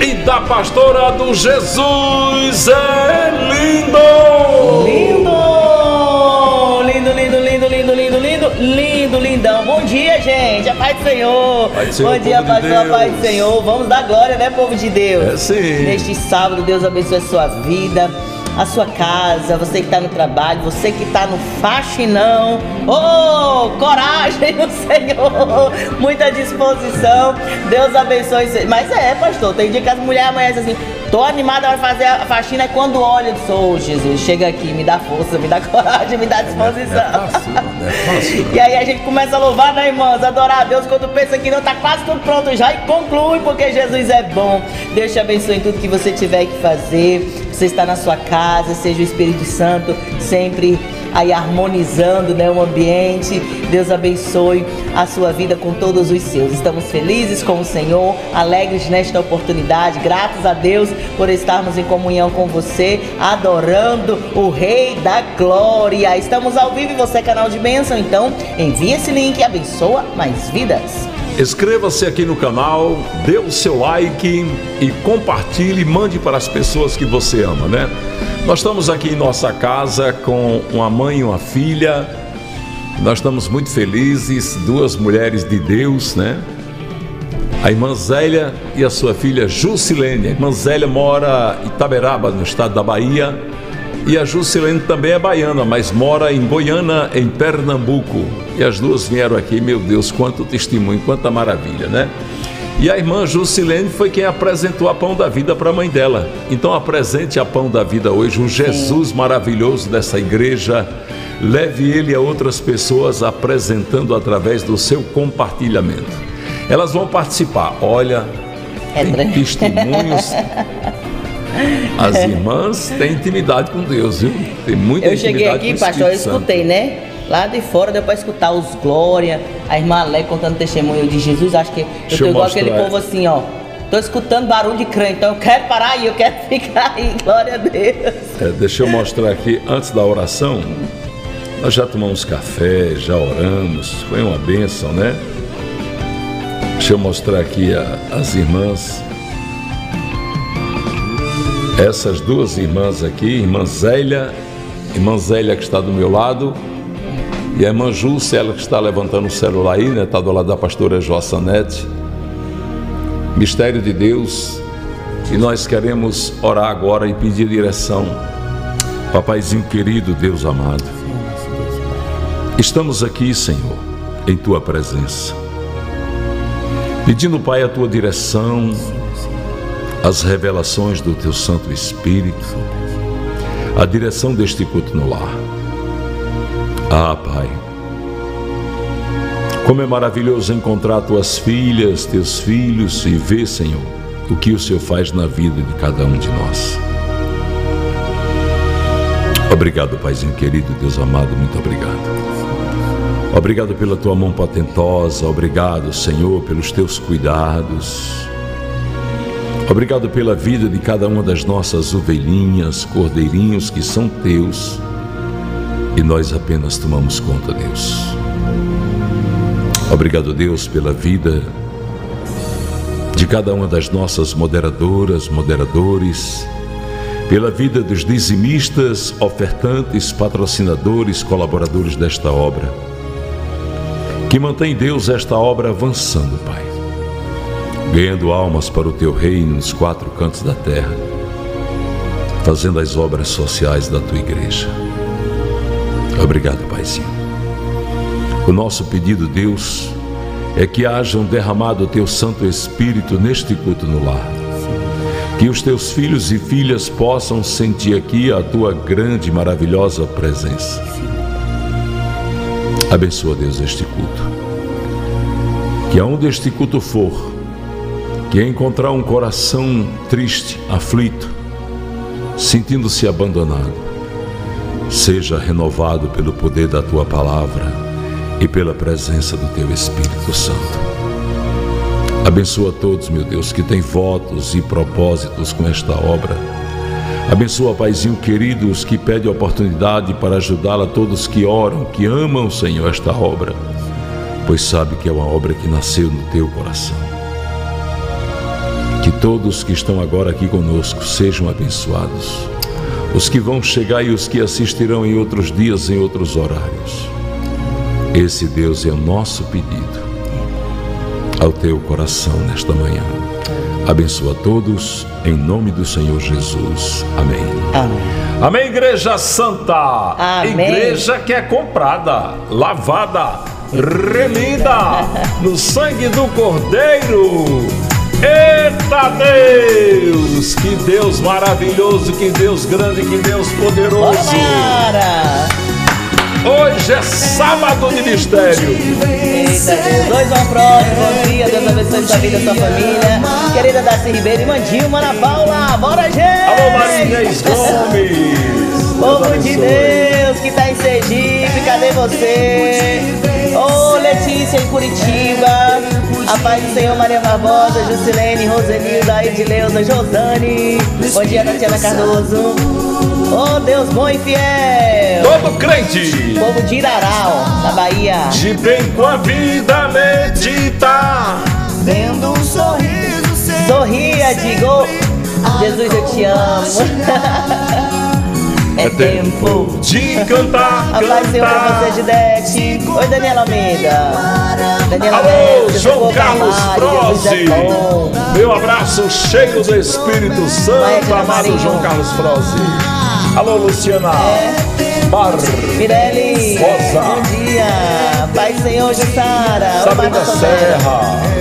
e da pastora do Jesus é lindo. Lindo! Lindo, lindo, lindo, lindo, lindo, lindo. lindo, lindão. Bom dia, gente. A paz do Senhor. Paz do Senhor, Bom dia, de pastor. A paz do. Senhor. Vamos dar glória, né, povo de Deus? É sim. Neste sábado, Deus abençoe a sua vida. A sua casa, você que está no trabalho, você que está no faxinão, oh, coragem no Senhor, muita disposição, Deus abençoe. Mas é, pastor, tem dia que as mulheres amanhecem assim, tô animada para fazer a faxina, é quando olha, eu sou oh, Jesus, chega aqui, me dá força, me dá coragem, me dá disposição. E aí a gente começa a louvar, né, irmãs? Adorar a Deus quando pensa que não tá quase tudo pronto já e conclui, porque Jesus é bom. Deus te abençoe em tudo que você tiver que fazer. Você está na sua casa, seja o Espírito Santo sempre aí harmonizando né, o ambiente. Deus abençoe a sua vida com todos os seus. Estamos felizes com o Senhor, alegres nesta oportunidade, gratos a Deus por estarmos em comunhão com você, adorando o Rei da Glória. Estamos ao vivo e você é canal de bênção, então envie esse link e abençoa mais vidas. Inscreva-se aqui no canal, dê o seu like e compartilhe mande para as pessoas que você ama, né? Nós estamos aqui em nossa casa com uma mãe e uma filha. Nós estamos muito felizes, duas mulheres de Deus, né? A irmã Zélia e a sua filha Jusilene. A irmã Zélia mora em Itaberaba, no estado da Bahia. E a Jusilene também é baiana, mas mora em Goiânia, em Pernambuco. E as duas vieram aqui, meu Deus, quanto testemunho, quanta maravilha, né? E a irmã Jusilene foi quem apresentou a Pão da Vida para a mãe dela. Então apresente a Pão da Vida hoje, um Jesus maravilhoso dessa igreja. Leve ele a outras pessoas apresentando através do seu compartilhamento. Elas vão participar. Olha, tem testemunhos. As irmãs têm intimidade com Deus, viu? Tem muita Eu cheguei aqui, o pastor, eu Espírito Santo. escutei, né? Lá de fora deu pra escutar os glória, a irmã Lé contando testemunho de Jesus. Acho que eu Deixa tô eu igual aquele povo assim, ó. Tô escutando barulho de crente, então eu quero parar aí, eu quero ficar aí, glória a Deus. É, deixa eu mostrar aqui, antes da oração, nós já tomamos café, já oramos, foi uma bênção, né? Deixa eu mostrar aqui a- as irmãs. Essas duas irmãs aqui, irmã Zélia, irmã Zélia que está do meu lado, e a irmã Júcia, ela que está levantando o celular aí, né? Está do lado da pastora Joassanete. Mistério de Deus, e nós queremos orar agora e pedir direção. Papaizinho querido, Deus amado, estamos aqui, Senhor, em tua presença, pedindo, Pai, a tua direção, as revelações do teu Santo Espírito, a direção deste culto no lar. Ah, Pai, como é maravilhoso encontrar tuas filhas, teus filhos e ver, Senhor, o que o Senhor faz na vida de cada um de nós. Obrigado, Paizinho querido, Deus amado, muito obrigado. Obrigado pela tua mão potentosa, obrigado, Senhor, pelos teus cuidados. Obrigado pela vida de cada uma das nossas ovelhinhas, cordeirinhos que são teus e nós apenas tomamos conta, Deus. Obrigado, Deus, pela vida de cada uma das nossas moderadoras, moderadores, pela vida dos dizimistas, ofertantes, patrocinadores, colaboradores desta obra. Que mantém Deus esta obra avançando, Pai, ganhando almas para o teu reino nos quatro cantos da terra, fazendo as obras sociais da tua igreja. Obrigado, Paizinho. O nosso pedido, Deus, é que haja um derramado o teu Santo Espírito neste culto no lar. Que os teus filhos e filhas possam sentir aqui a tua grande e maravilhosa presença. Abençoa, Deus, este culto. Que aonde este culto for, que encontrar um coração triste, aflito, sentindo-se abandonado, seja renovado pelo poder da tua palavra e pela presença do teu Espírito Santo. Abençoa todos, meu Deus, que têm votos e propósitos com esta obra. Abençoa, Paizinho querido, os que pedem oportunidade para ajudá-la, todos que oram, que amam, Senhor, esta obra, pois sabe que é uma obra que nasceu no teu coração. Que todos que estão agora aqui conosco sejam abençoados. Os que vão chegar e os que assistirão em outros dias, em outros horários. Esse Deus é o nosso pedido ao teu coração nesta manhã. Abençoa a todos, em nome do Senhor Jesus. Amém. Amém. Amém, Igreja Santa. Amém. Igreja que é comprada, lavada, remida no sangue do Cordeiro. Eita Deus! Que Deus maravilhoso, que Deus grande, que Deus poderoso. Hoje é sábado de mistério. Eita Deus, dois vão próximo, bom dia, Deus abençoe sua vida, sua família. Querida Darcy Ribeiro e Mandilma, Ana Paula, bora gente! Alô, Marinês Gomes. Povo de Deus que tá em Sergipe, cadê você? Ô Letícia em Curitiba, a paz do Senhor Maria Barbosa, Juscelene, Rosenilda, Edileuza, Josane. Bom dia, Tatiana Cardoso. Ô Deus bom e fiel. Todo crente. Povo de Irarau, na Bahia. De bem com a vida medita. Vendo um sorriso Sorria, digo. Jesus, eu te amo. É tempo de cantar, A paz do Senhor pra você, Gidete. Oi, Daniela Almeida. Daniela Alô, João Carlos Froze. é bom. Meu abraço cheio do Espírito Santo, amado. João Carlos Froze. Alô, Luciana. Bar. Mirelle, Rosa. bom dia. Do Senhor, Marta Santana. Serra.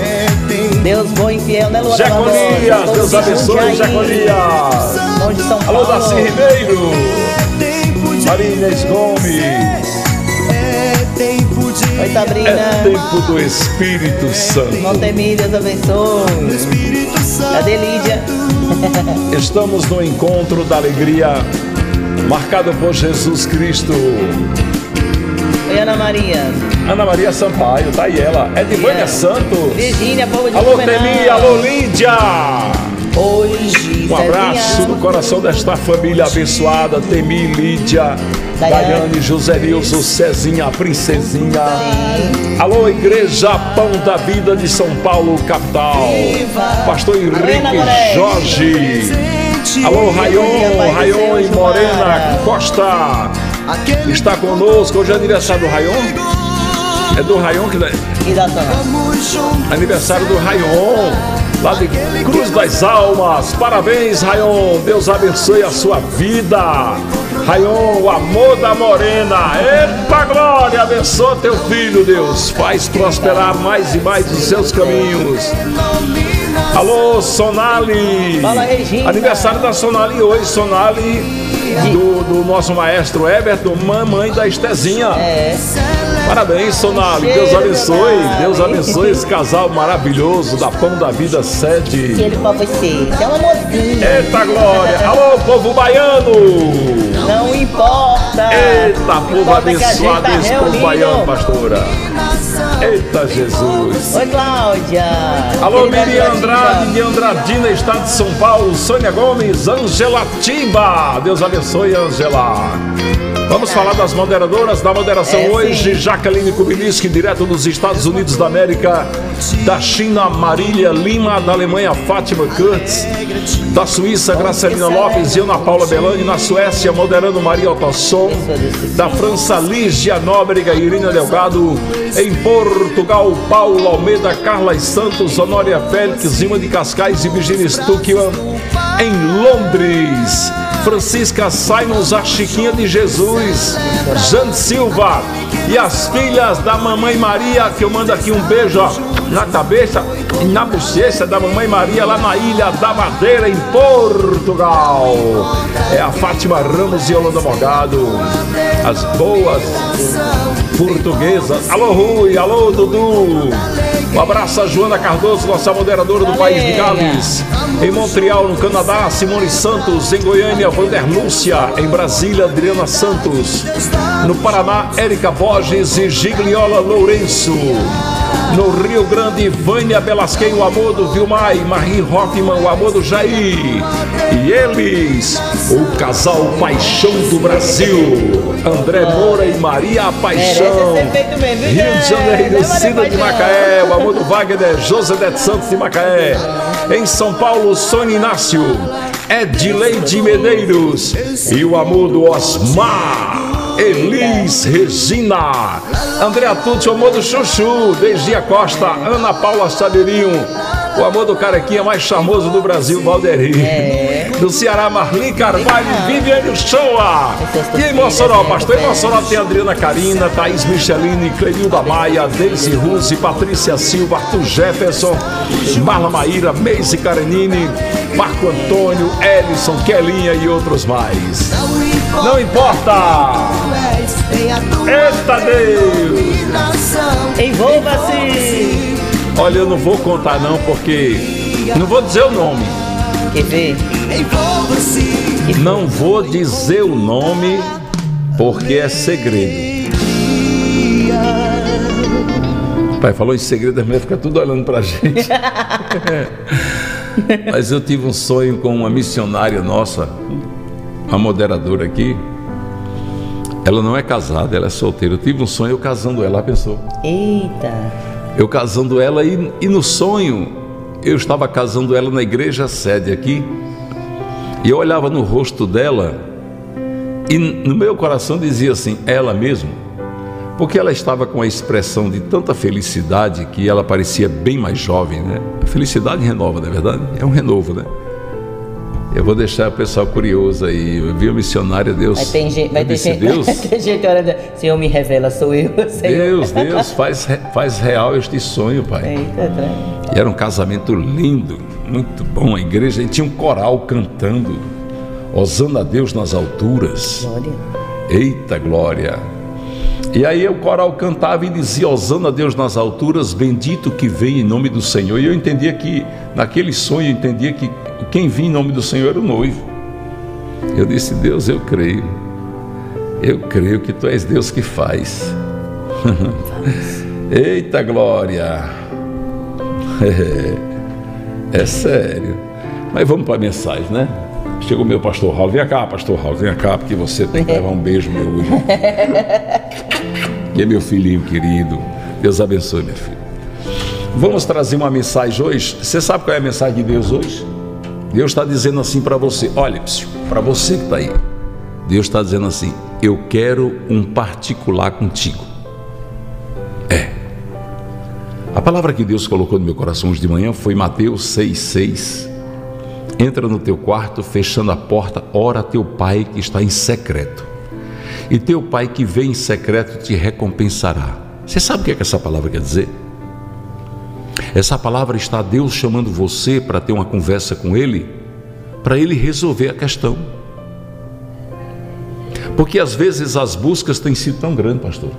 Deus bom e fiel, né, Luana Barbosa? Deus de abençoe, de São Alô. Darcy Ribeiro. Marinês Gomes. Oi, Sabrina. É tempo do Espírito Santo. Montemir, Deus abençoe. Cadê Lídia? Estamos no encontro da alegria marcado por Jesus Cristo. Oi, Ana Maria. Ana Maria Sampaio, tá aí ela. É de Vânia Santos. Virgínia, povo de Alô. Temi, alô, Lídia. Hoje, Um abraço no coração desta família abençoada. Temi, Lídia, Daiane. José Nilson, Cezinha, a Princesinha. Alô, Igreja Pão da Vida de São Paulo, capital. Pastor Henrique. Jorge. Alô, Rayon, Rayon e Morena Costa. Está conosco. Hoje é aniversário do Rayon. É do Rayon que. Aniversário do Rayon. Lá de Cruz das Almas. Parabéns, Rayon. Deus abençoe a sua vida. Rayon, o amor da morena. Eita glória, abençoa teu filho, Deus. Faz prosperar mais e mais os seus caminhos. Alô, Sonali. Fala, Regina. Aniversário da Sonali hoje, Sonali. Do, do nosso maestro Everton, mamãe da Estezinha. É. Parabéns, Sonali. Deus abençoe. Deus abençoe esse casal maravilhoso da Pão da Vida sede. Ele pra você. É uma mocinha. Eita glória! Alô, povo baiano! Não importa. Eita, povo Importa abençoado tá esse povo baiano, pastora! Eita Jesus! Oi, Cláudia. Alô, Miriam. Andrade de Andradina, estado de São Paulo, Sônia Gomes, Angela Timba. Deus abençoe, Angela. Vamos falar das moderadoras da moderação É, hoje. sim. Jaqueline Kubinski, direto dos Estados Unidos da América. Da China, Marília Lima. Da Alemanha, Fátima Kurtz. Da Suíça, Gracelina Lopes e Ana Paula Belani. Na Suécia, moderando Maria Otosson. Da França, Lígia Nóbrega e Irina Delgado. Em Portugal, Paulo Almeida, Carla Santos, Honória Félix, Zima de Cascais e Virginia Stuckman. Em Londres, Francisca Simons, a Chiquinha de Jesus, Jane Silva e as filhas da Mamãe Maria, que eu mando aqui um beijo ó, na cabeça e na bochecha da Mamãe Maria, lá na Ilha da Madeira, em Portugal. É a Fátima Ramos e Holanda Morgado, as boas portuguesas. Alô, Rui, alô, Dudu. Um abraço a Joana Cardoso, nossa moderadora do país de Gales. Em Montreal, no Canadá, Simone Santos. Em Goiânia, Vander Lúcia. Em Brasília, Adriana Santos. No Paraná, Érica Borges e Gigliola Lourenço. No Rio Grande, Vânia Belasquem, o amor do Vilmar e Marie Hoffman, o amor do Jair. E eles, o casal Paixão do Brasil. André Moura e Maria Paixão. Rio de? Janeiro, Cida de? Macaé, o amor do Wagner, José de Santos de Macaé. Em São Paulo, Sônia Inácio, Edileide Medeiros e o amor do Osmar. Elis Regina, Andréa Tucci, o amor do Chuchu, Deigia Costa, Ana Paula Saberinho, o amor do carequinha mais charmoso do Brasil, Valderi. Do Ceará, Marli Carvalho, Viviane Shoa. E em Mossoró, pastor, em Mossoró tem Adriana Carina, Thaís Micheline, Clenilda Maia, Deise Ruse, Patrícia Silva, Arthur Jefferson, Marla Maíra, Meise Karenini, Marco Antônio, Ellison, Kelinha e outros mais. Não importa! Eita Deus! Envolva-se! Olha, eu não vou contar não, porque não vou dizer o nome. Quer ver? Não vou dizer o nome porque é segredo. Pai falou em segredo, a mulher fica tudo olhando pra gente. Mas eu tive um sonho com uma missionária nossa, uma moderadora aqui. Ela não é casada, ela é solteira. Eu tive um sonho eu casando ela, pensou? Eita! Eu casando ela e, e no sonho eu estava casando ela na igreja sede aqui. E eu olhava no rosto dela e no meu coração dizia assim: ela mesmo. Porque ela estava com a expressão de tanta felicidade que ela parecia bem mais jovem, né? A felicidade renova, não é verdade? É um renovo, né? Eu vou deixar o pessoal curioso aí. Eu vi a missionária, Deus. Vai ter gente, vai ter gente, Deus, vai ter gente orando. Senhor, me revela, sou eu. Senhor. Deus, Deus, faz, faz real este sonho, Pai. Eita, trem. E era um casamento lindo, muito bom. A igreja e tinha um coral cantando. Osana a Deus nas alturas. Glória. Eita glória! E aí o coral cantava e dizia: Osana a Deus nas alturas, bendito que vem em nome do Senhor. E eu entendia que, naquele sonho, eu entendia que quem vinha em nome do Senhor era o noivo. Eu disse: Deus, eu creio. Eu creio que tu és Deus que faz. Eita glória! É, é sério. Mas vamos para a mensagem, né? Chegou meu pastor Raul. Vem cá, pastor Raul, vem cá, porque você tem que levar um beijo meu hoje. E é meu filhinho querido. Deus abençoe, meu filho. Vamos trazer uma mensagem hoje. Você sabe qual é a mensagem de Deus hoje? Deus está dizendo assim para você: olha, para você que está aí. Deus está dizendo assim: eu quero um particular contigo. É. A palavra que Deus colocou no meu coração hoje de manhã foi Mateus 6,6. Entra no teu quarto, fechando a porta, ora teu pai que está em secreto. E teu pai que vem em secreto te recompensará. Você sabe o que, é que essa palavra quer dizer? Essa palavra está Deus chamando você para ter uma conversa com Ele, para Ele resolver a questão. Porque às vezes as buscas têm sido tão grandes, pastor.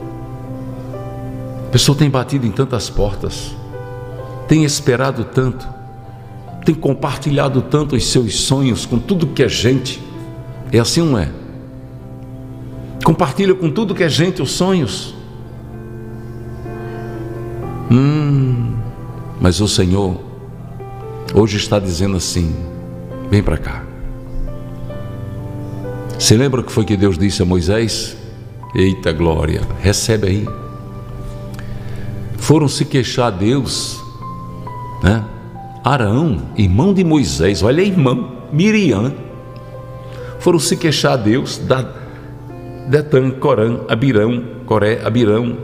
A pessoa tem batido em tantas portas, tem esperado tanto, tem compartilhado tanto os seus sonhos com tudo que é gente. É assim, não é? Compartilha com tudo que é gente os sonhos. Hum, mas o Senhor hoje está dizendo assim: vem para cá. Você lembra o que foi que Deus disse a Moisés? Eita glória, recebe aí. Foram se queixar a Deus, né? Arão, irmão de Moisés, olha irmão, Miriam, foram se queixar a Deus da Detan, Corã, Abirão, Coré, Abirão,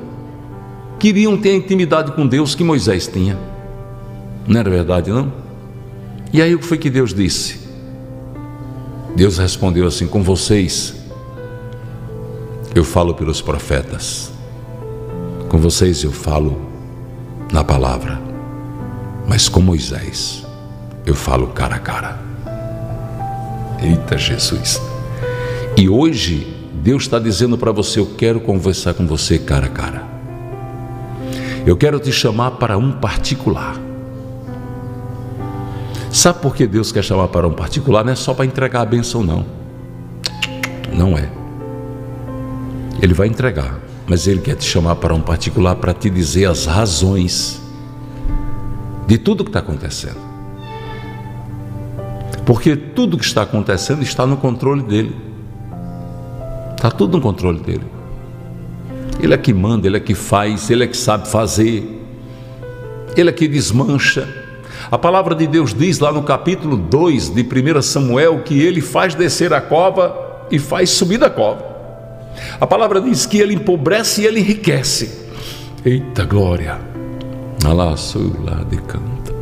queriam ter a intimidade com Deus que Moisés tinha. Não era verdade, não? E aí o que foi que Deus disse? Deus respondeu assim: Com vocês eu falo pelos profetas, com vocês eu falo na palavra, mas com Moisés eu falo cara a cara. Eita Jesus! E hoje Deus está dizendo para você: Eu quero conversar com você cara a cara. Eu quero te chamar para um particular. Sabe por que Deus quer chamar para um particular? Não é só para entregar a bênção, não. Não é. Ele vai entregar, mas Ele quer te chamar para um particular para te dizer as razões de tudo que está acontecendo. Porque tudo que está acontecendo está no controle dele. Está tudo no controle dele. Ele é que manda, ele é que faz, ele é que sabe fazer, ele é que desmancha. A palavra de Deus diz lá no capítulo 2 de 1 Samuel que ele faz descer a cova e faz subir da cova. A palavra diz que ele empobrece e ele enriquece. Eita glória! Lá de canta.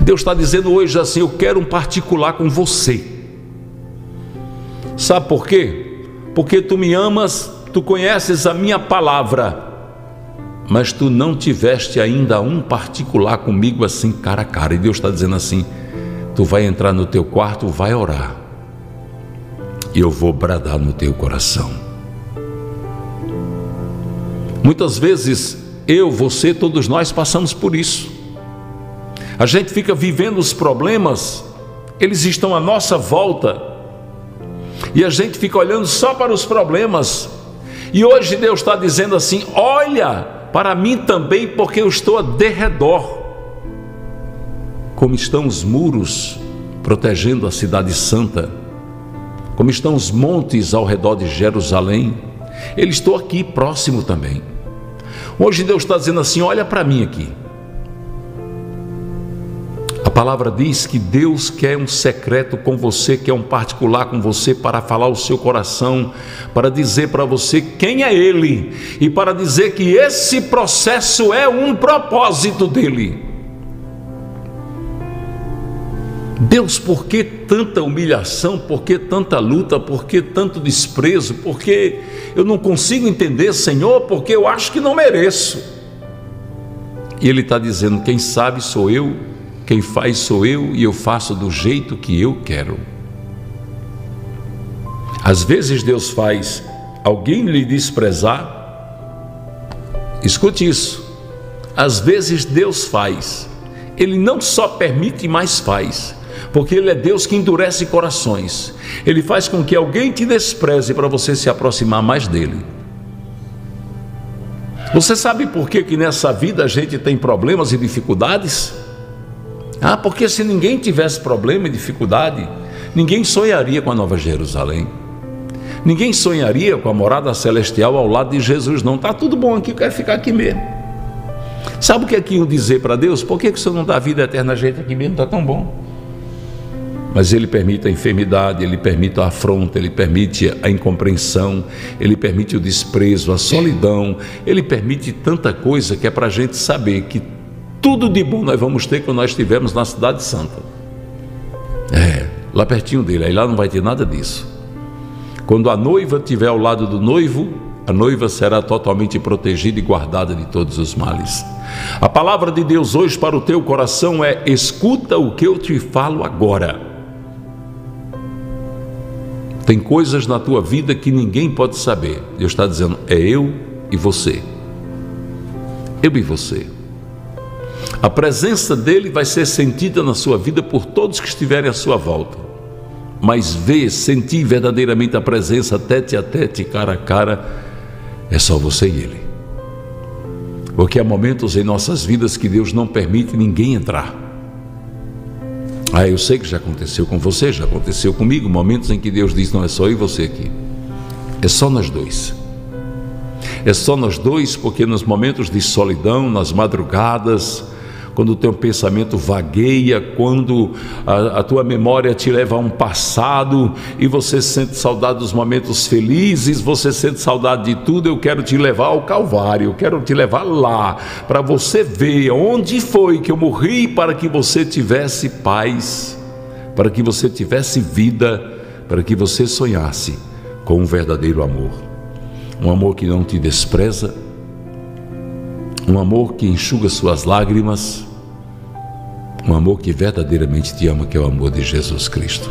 Deus está dizendo hoje assim: Eu quero um particular com você. Sabe por quê? Porque tu me amas, tu conheces a minha palavra, mas tu não tiveste ainda um particular comigo assim, cara a cara. E Deus está dizendo assim: Tu vai entrar no teu quarto, vai orar, e eu vou bradar no teu coração. Muitas vezes eu, você, todos nós passamos por isso. A gente fica vivendo os problemas, eles estão à nossa volta, e a gente fica olhando só para os problemas. E hoje Deus está dizendo assim: olha para mim também, porque eu estou a derredor. Como estão os muros protegendo a cidade santa, como estão os montes ao redor de Jerusalém, ele estou aqui próximo também. Hoje Deus está dizendo assim: olha para mim aqui. Palavra diz que Deus quer um secreto com você, quer um particular com você para falar o seu coração, para dizer para você quem é Ele e para dizer que esse processo é um propósito dele. Deus, por que tanta humilhação? Por que tanta luta? Por que tanto desprezo? Porque eu não consigo entender, Senhor, porque eu acho que não mereço. E Ele está dizendo: quem sabe sou eu, quem faz sou eu e eu faço do jeito que eu quero. Às vezes Deus faz alguém lhe desprezar. Escute isso. Às vezes Deus faz. Ele não só permite, mas faz porque Ele é Deus que endurece corações. Ele faz com que alguém te despreze para você se aproximar mais dele. Você sabe por que, que nessa vida a gente tem problemas e dificuldades? Ah, porque se ninguém tivesse problema e dificuldade, ninguém sonharia com a Nova Jerusalém. Ninguém sonharia com a morada celestial ao lado de Jesus, não. Está tudo bom aqui, eu quero ficar aqui mesmo. Sabe o que é que iam dizer para Deus? Por que, que o Senhor não dá vida eterna a gente aqui mesmo? Está tão bom mas ele permite a enfermidade, ele permite a afronta, ele permite a incompreensão, ele permite o desprezo, a solidão, ele permite tanta coisa que é para a gente saber que tudo de bom nós vamos ter quando nós estivermos na Cidade Santa. É, lá pertinho dele, aí lá não vai ter nada disso. Quando a noiva estiver ao lado do noivo, a noiva será totalmente protegida e guardada de todos os males. A palavra de Deus hoje para o teu coração é: escuta o que eu te falo agora. Tem coisas na tua vida que ninguém pode saber. Deus está dizendo: é eu e você. Eu e você. A presença dele vai ser sentida na sua vida por todos que estiverem à sua volta. Mas ver, sentir verdadeiramente a presença tete a tete, cara a cara, é só você e ele. Porque há momentos em nossas vidas que Deus não permite ninguém entrar. Ah, eu sei que já aconteceu com você, já aconteceu comigo, momentos em que Deus diz: não é só eu e você aqui, é só nós dois. É só nós dois, porque nos momentos de solidão, nas madrugadas, quando o teu pensamento vagueia, quando a, a, tua memória te leva a um passado e você sente saudade dos momentos felizes, você sente saudade de tudo, eu quero te levar ao Calvário, eu quero te levar lá, para você ver onde foi que eu morri para que você tivesse paz, para que você tivesse vida, para que você sonhasse com um verdadeiro amor. Um amor que não te despreza, um amor que enxuga suas lágrimas, um amor que verdadeiramente te ama, que é o amor de Jesus Cristo.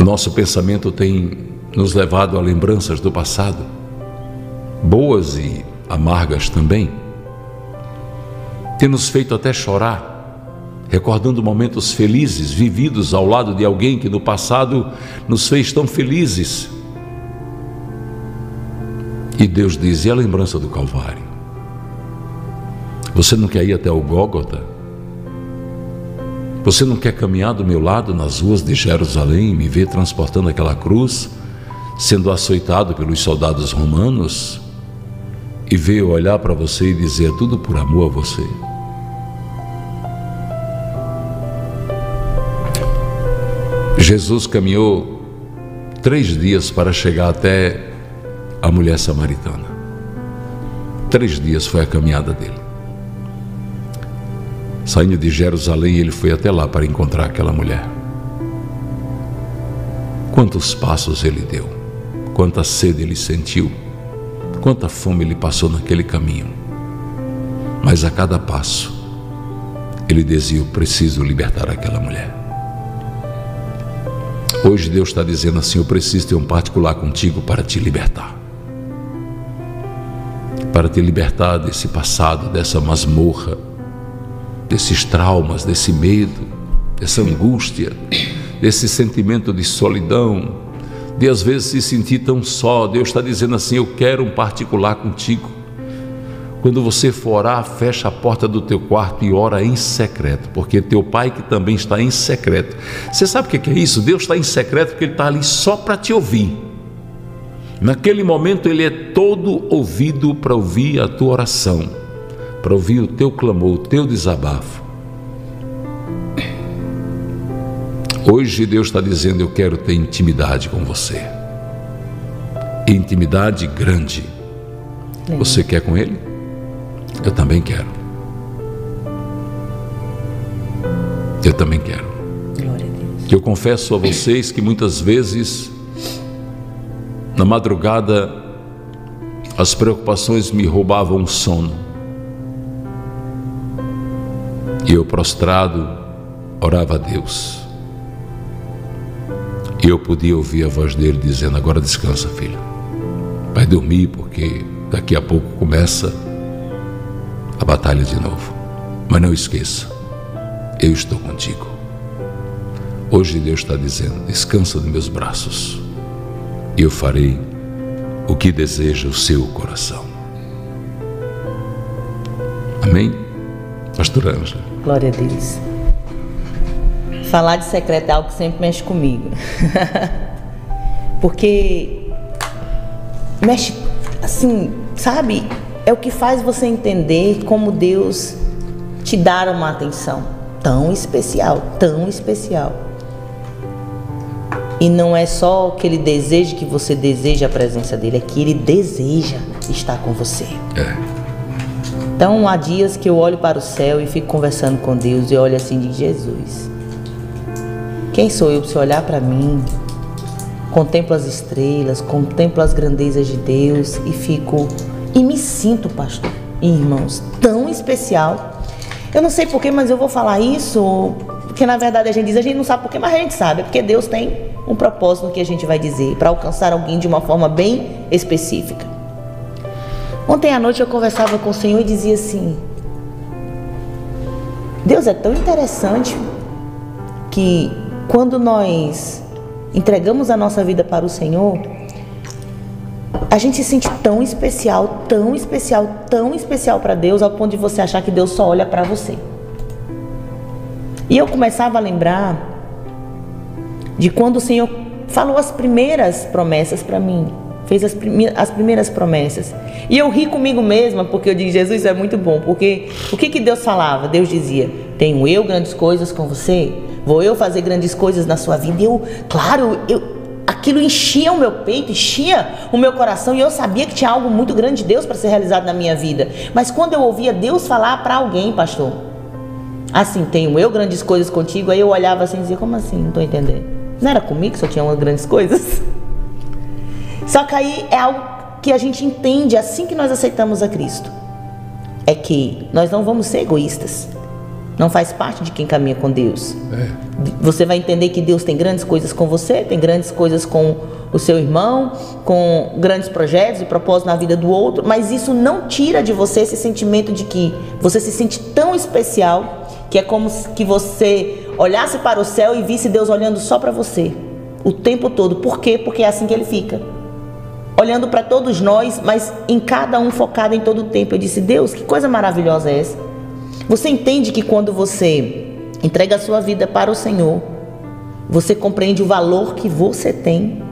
O nosso pensamento tem nos levado a lembranças do passado, boas e amargas também. Tem nos feito até chorar, recordando momentos felizes vividos ao lado de alguém que no passado nos fez tão felizes e Deus diz: e a lembrança do Calvário? Você não quer ir até o Gólgota? Você não quer caminhar do meu lado nas ruas de Jerusalém e me ver transportando aquela cruz, sendo açoitado pelos soldados romanos? E ver eu olhar para você e dizer: tudo por amor a você. Jesus caminhou três dias para chegar até a mulher samaritana. Três dias foi a caminhada dele. Saindo de Jerusalém, ele foi até lá para encontrar aquela mulher. Quantos passos ele deu, quanta sede ele sentiu, quanta fome ele passou naquele caminho. Mas a cada passo, ele dizia: Eu preciso libertar aquela mulher. Hoje Deus está dizendo assim: Eu preciso ter um particular contigo para te libertar. Para te libertar desse passado, dessa masmorra, desses traumas, desse medo, dessa angústia, desse sentimento de solidão, de às vezes se sentir tão só. Deus está dizendo assim: Eu quero um particular contigo. Quando você for orar, fecha a porta do teu quarto e ora em secreto, porque teu pai que também está em secreto. Você sabe o que é isso? Deus está em secreto porque ele está ali só para te ouvir. Naquele momento ele é todo ouvido para ouvir a tua oração, para ouvir o teu clamor, o teu desabafo. Hoje Deus está dizendo: Eu quero ter intimidade com você. Intimidade grande. Você quer com Ele? Eu também quero. Eu também quero. Eu confesso a vocês que muitas vezes, na madrugada, as preocupações me roubavam o sono. E eu, prostrado, orava a Deus. E eu podia ouvir a voz dele dizendo: Agora descansa, filho. Vai dormir, porque daqui a pouco começa a batalha de novo. Mas não esqueça, eu estou contigo. Hoje Deus está dizendo: descansa nos meus braços, e eu farei o que deseja o seu coração. Amém? Pastor Ângela. Glória a Deus. Falar de secreto é algo que sempre mexe comigo. Porque mexe assim, sabe? É o que faz você entender como Deus te dá uma atenção tão especial, tão especial. E não é só que ele deseja que você deseje a presença dele, é que ele deseja estar com você. É. Então há dias que eu olho para o céu e fico conversando com Deus e olho assim de Jesus. Quem sou eu para você olhar para mim? Contemplo as estrelas, contemplo as grandezas de Deus e fico e me sinto, pastor e irmãos, tão especial. Eu não sei porquê, mas eu vou falar isso porque na verdade a gente diz, a gente não sabe porquê, mas a gente sabe, porque Deus tem um propósito no que a gente vai dizer, para alcançar alguém de uma forma bem específica. Ontem à noite eu conversava com o Senhor e dizia assim: Deus é tão interessante que quando nós entregamos a nossa vida para o Senhor, a gente se sente tão especial, tão especial, tão especial para Deus, ao ponto de você achar que Deus só olha para você. E eu começava a lembrar de quando o Senhor falou as primeiras promessas para mim, fez as, prime as primeiras promessas. E eu ri comigo mesma, porque eu digo, Jesus é muito bom, porque o que, que Deus falava? Deus dizia: Tenho eu grandes coisas com você, vou eu fazer grandes coisas na sua vida. Eu, claro, eu, aquilo enchia o meu peito, enchia o meu coração e eu sabia que tinha algo muito grande de Deus para ser realizado na minha vida. Mas quando eu ouvia Deus falar para alguém, pastor, assim, tenho eu grandes coisas contigo, aí eu olhava assim e dizia, como assim? Não estou entendendo. Não era comigo que só tinha umas grandes coisas? Só que aí é algo que a gente entende assim que nós aceitamos a Cristo. É que nós não vamos ser egoístas. Não faz parte de quem caminha com Deus. É. Você vai entender que Deus tem grandes coisas com você, tem grandes coisas com o seu irmão, com grandes projetos e propósitos na vida do outro, mas isso não tira de você esse sentimento de que você se sente tão especial que é como que você olhasse para o céu e visse Deus olhando só para você o tempo todo. Por quê? Porque é assim que ele fica. Olhando para todos nós, mas em cada um focado em todo o tempo. Eu disse: Deus, que coisa maravilhosa é essa? Você entende que quando você entrega a sua vida para o Senhor, você compreende o valor que você tem?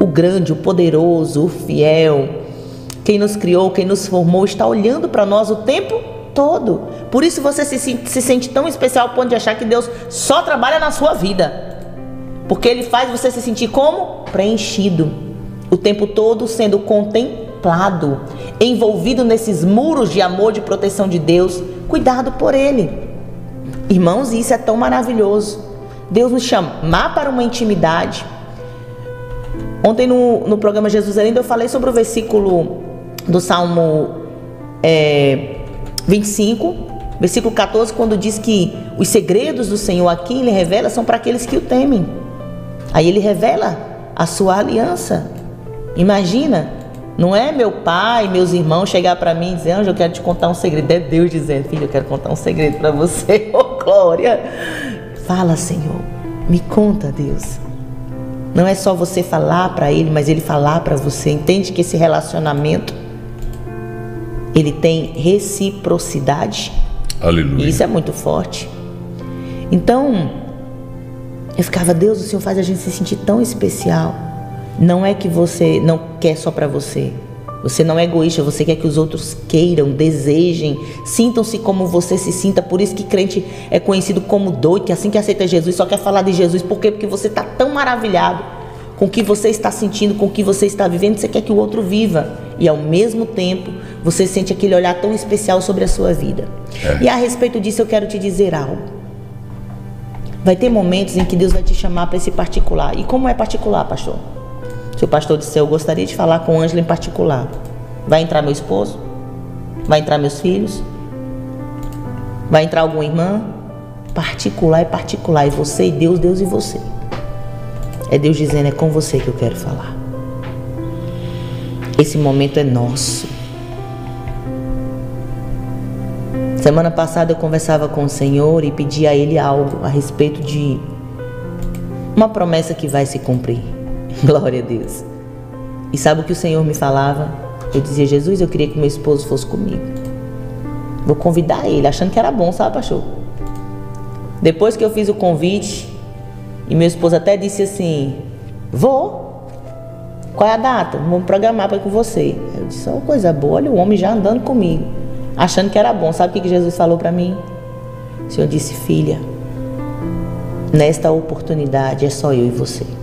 O grande, o poderoso, o fiel, quem nos criou, quem nos formou, está olhando para nós o tempo todo. Por isso você se, se sente tão especial ao ponto de achar que Deus só trabalha na sua vida. Porque ele faz você se sentir como? Preenchido. O tempo todo sendo contemplado, envolvido nesses muros de amor, de proteção de Deus, cuidado por ele. Irmãos, isso é tão maravilhoso. Deus nos chamar para uma intimidade. Ontem no, no programa Jesus Ainda eu falei sobre o versículo do Salmo é, 25, versículo 14, quando diz que os segredos do Senhor aqui ele revela são para aqueles que o temem. Aí ele revela a sua aliança. Imagina, não é meu pai, meus irmãos chegar para mim e dizer, Anjo, eu quero te contar um segredo. É Deus dizendo, filho, eu quero contar um segredo para você. Oh, glória! Fala, Senhor. Me conta, Deus. Não é só você falar para ele, mas ele falar para você. Entende que esse relacionamento ele tem reciprocidade? Aleluia. E isso é muito forte. Então, eu ficava, Deus, o Senhor faz a gente se sentir tão especial. Não é que você não quer só para você. Você não é egoísta, você quer que os outros queiram, desejem, sintam-se como você se sinta. Por isso que crente é conhecido como doido, que assim que aceita Jesus só quer falar de Jesus. Por quê? Porque você está tão maravilhado com o que você está sentindo, com o que você está vivendo, você quer que o outro viva. E ao mesmo tempo, você sente aquele olhar tão especial sobre a sua vida. É. E a respeito disso, eu quero te dizer algo. Vai ter momentos em que Deus vai te chamar para esse particular. E como é particular, pastor? Se o pastor disser, eu gostaria de falar com Ângela em particular. Vai entrar meu esposo? Vai entrar meus filhos? Vai entrar alguma irmã? Particular é particular. É você e Deus, Deus e você. É Deus dizendo, é com você que eu quero falar. Esse momento é nosso. Semana passada eu conversava com o Senhor e pedi a Ele algo a respeito de uma promessa que vai se cumprir. Glória a Deus. E sabe o que o Senhor me falava? Eu dizia, Jesus, eu queria que meu esposo fosse comigo. Vou convidar ele, achando que era bom, sabe, pastor? Depois que eu fiz o convite, e meu esposo até disse assim: Vou. Qual é a data? Vamos programar para ir com você. Eu disse: Oh, coisa boa, olha o homem já andando comigo, achando que era bom. Sabe o que Jesus falou para mim? O Senhor disse: Filha, nesta oportunidade é só eu e você.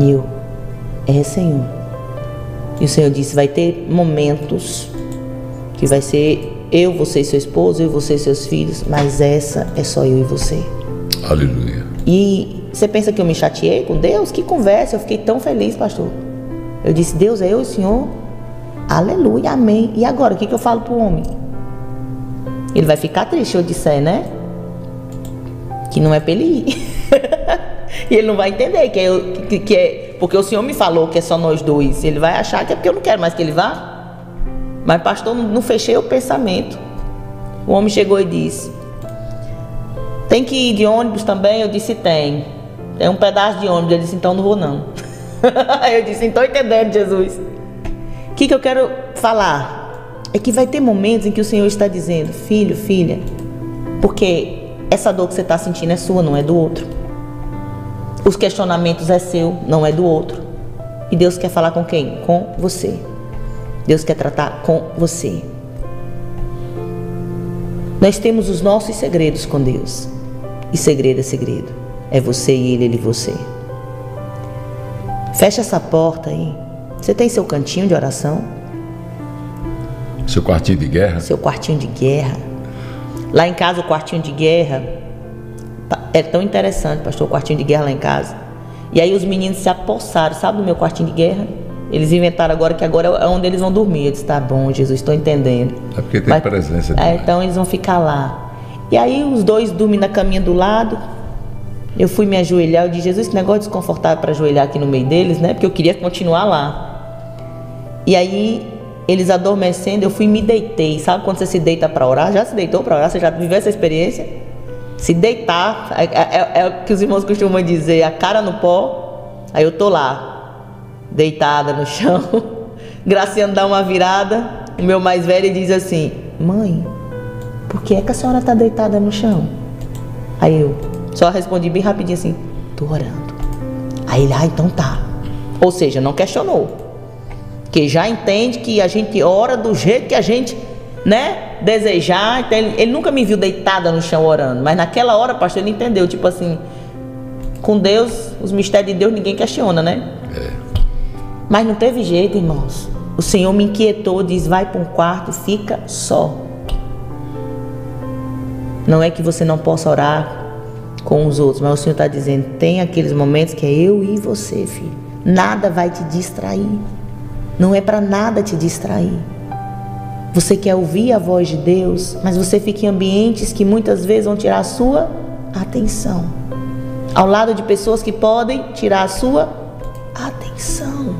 E eu, é Senhor. E o Senhor disse: vai ter momentos que vai ser eu, você e seu esposo, eu, você e seus filhos, mas essa é só eu e você. Aleluia. E você pensa que eu me chateei com Deus? Que conversa, eu fiquei tão feliz, pastor. Eu disse: Deus, é eu e o Senhor. Aleluia, amém. E agora, o que, que eu falo pro homem? Ele vai ficar triste eu disser, né? Que não é pra ele ir. e ele não vai entender que é, eu- que, que é. Porque o Senhor me falou que é só nós dois. Ele vai achar que é porque eu não quero mais que ele vá. Mas, pastor, não, fechei o pensamento. O homem chegou e disse: Tem que ir de ônibus também? Eu disse: Tem. Tem um pedaço de ônibus. Ele disse: Então não vou, não. eu disse: Então entendendo, Jesus. O que, que eu quero falar? É que vai ter momentos em que o Senhor está dizendo: Filho, filha, porque essa dor que você está sentindo é sua, não é do outro. Os questionamentos é seu, não é do outro. E Deus quer falar com quem? Com você. Deus quer tratar com você. Nós temos os nossos segredos com Deus. E segredo é segredo. É você e ele, ele e você. Fecha essa porta aí. Você tem seu cantinho de oração? Seu quartinho de guerra? Seu quartinho de guerra. Lá em casa, o quartinho de guerra é tão interessante, pastor, o quartinho de guerra lá em casa. E aí os meninos se apossaram, sabe, do meu quartinho de guerra? Eles inventaram agora que agora é onde eles vão dormir. Eu disse, tá bom, Jesus, estou entendendo. É porque tem Mas- presença de É, então eles vão ficar lá. E aí os dois dormem na caminha do lado. Eu fui me ajoelhar, eu disse, Jesus, esse negócio desconfortável para ajoelhar aqui no meio deles, né? Porque eu queria continuar lá. E aí eles adormecendo, eu fui e me deitei. Sabe quando você se deita para orar? Já se deitou para orar? Você já viveu essa experiência? Se deitar, é, é- é o que os irmãos costumam dizer, a cara no pó. Aí eu tô lá, deitada no chão. Graciano dá uma virada. O meu mais velho diz assim: Mãe, por que é que a senhora tá deitada no chão? Aí eu só respondi bem rapidinho assim: Tô orando. Aí ele, ah, então tá. Ou seja, não questionou. Que já entende que a gente ora do jeito que a gente, né, desejar. Então, ele, ele nunca me viu deitada no chão orando. Mas naquela hora, pastor, ele entendeu. Tipo assim, Com Deus, os mistérios de Deus ninguém questiona, né? Mas não teve jeito, irmãos. O Senhor me inquietou, diz: vai para um quarto fica só. Não é que você não possa orar com os outros, mas o Senhor está dizendo: tem aqueles momentos que é eu e você, filho. Nada vai te distrair. Não é para nada te distrair. Você quer ouvir a voz de Deus, mas você fica em ambientes que muitas vezes vão tirar a sua atenção. Ao lado de pessoas que podem tirar a sua atenção.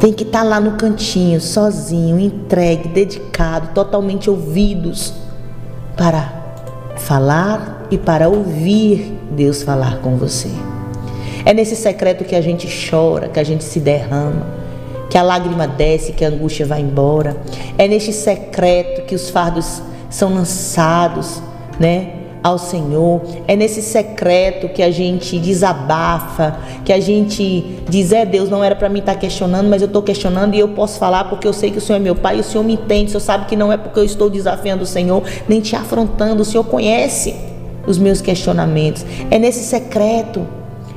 Tem que estar lá no cantinho, sozinho, entregue, dedicado, totalmente ouvidos para falar e para ouvir Deus falar com você. É nesse secreto que a gente chora, que a gente se derrama, que a lágrima desce, que a angústia vai embora. É neste secreto que os fardos são lançados, né? Ao Senhor, é nesse secreto que a gente desabafa, que a gente diz: É Deus, não era para mim estar questionando, mas eu estou questionando e eu posso falar porque eu sei que o Senhor é meu Pai o Senhor me entende. O Senhor sabe que não é porque eu estou desafiando o Senhor, nem te afrontando. O Senhor conhece os meus questionamentos. É nesse secreto,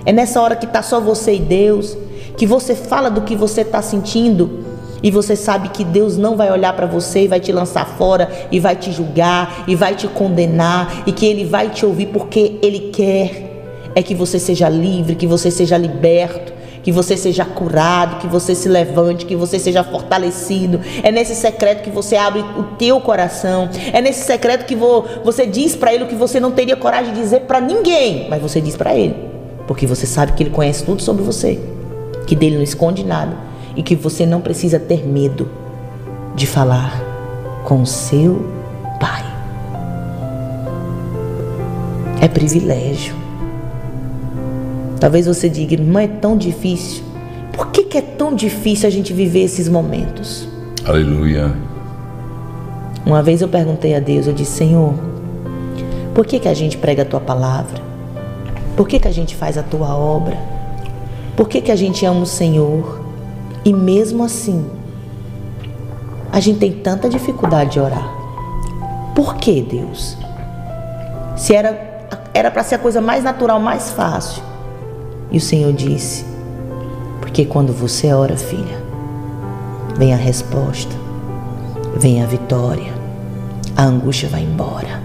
é nessa hora que está só você e Deus, que você fala do que você está sentindo e você sabe que Deus não vai olhar para você e vai te lançar fora e vai te julgar e vai te condenar e que Ele vai te ouvir porque Ele quer é que você seja livre, que você seja liberto. Que você seja curado, que você se levante, que você seja fortalecido. É nesse secreto que você abre o teu coração. É nesse secreto que vo- você diz para ele o que você não teria coragem de dizer para ninguém, mas você diz para ele, porque você sabe que ele conhece tudo sobre você, que dele não esconde nada e que você não precisa ter medo de falar com seu pai. É privilégio. Talvez você diga, irmã, é tão difícil. Por que, que é tão difícil a gente viver esses momentos? Aleluia. Uma vez eu perguntei a Deus, eu disse, Senhor, por que, que a gente prega a tua palavra? Por que, que a gente faz a tua obra? Por que, que a gente ama o Senhor? E mesmo assim, a gente tem tanta dificuldade de orar. Por que, Deus? Se era era para ser a coisa mais natural, mais fácil. E o Senhor disse: Porque quando você ora, filha, vem a resposta, vem a vitória, a angústia vai embora,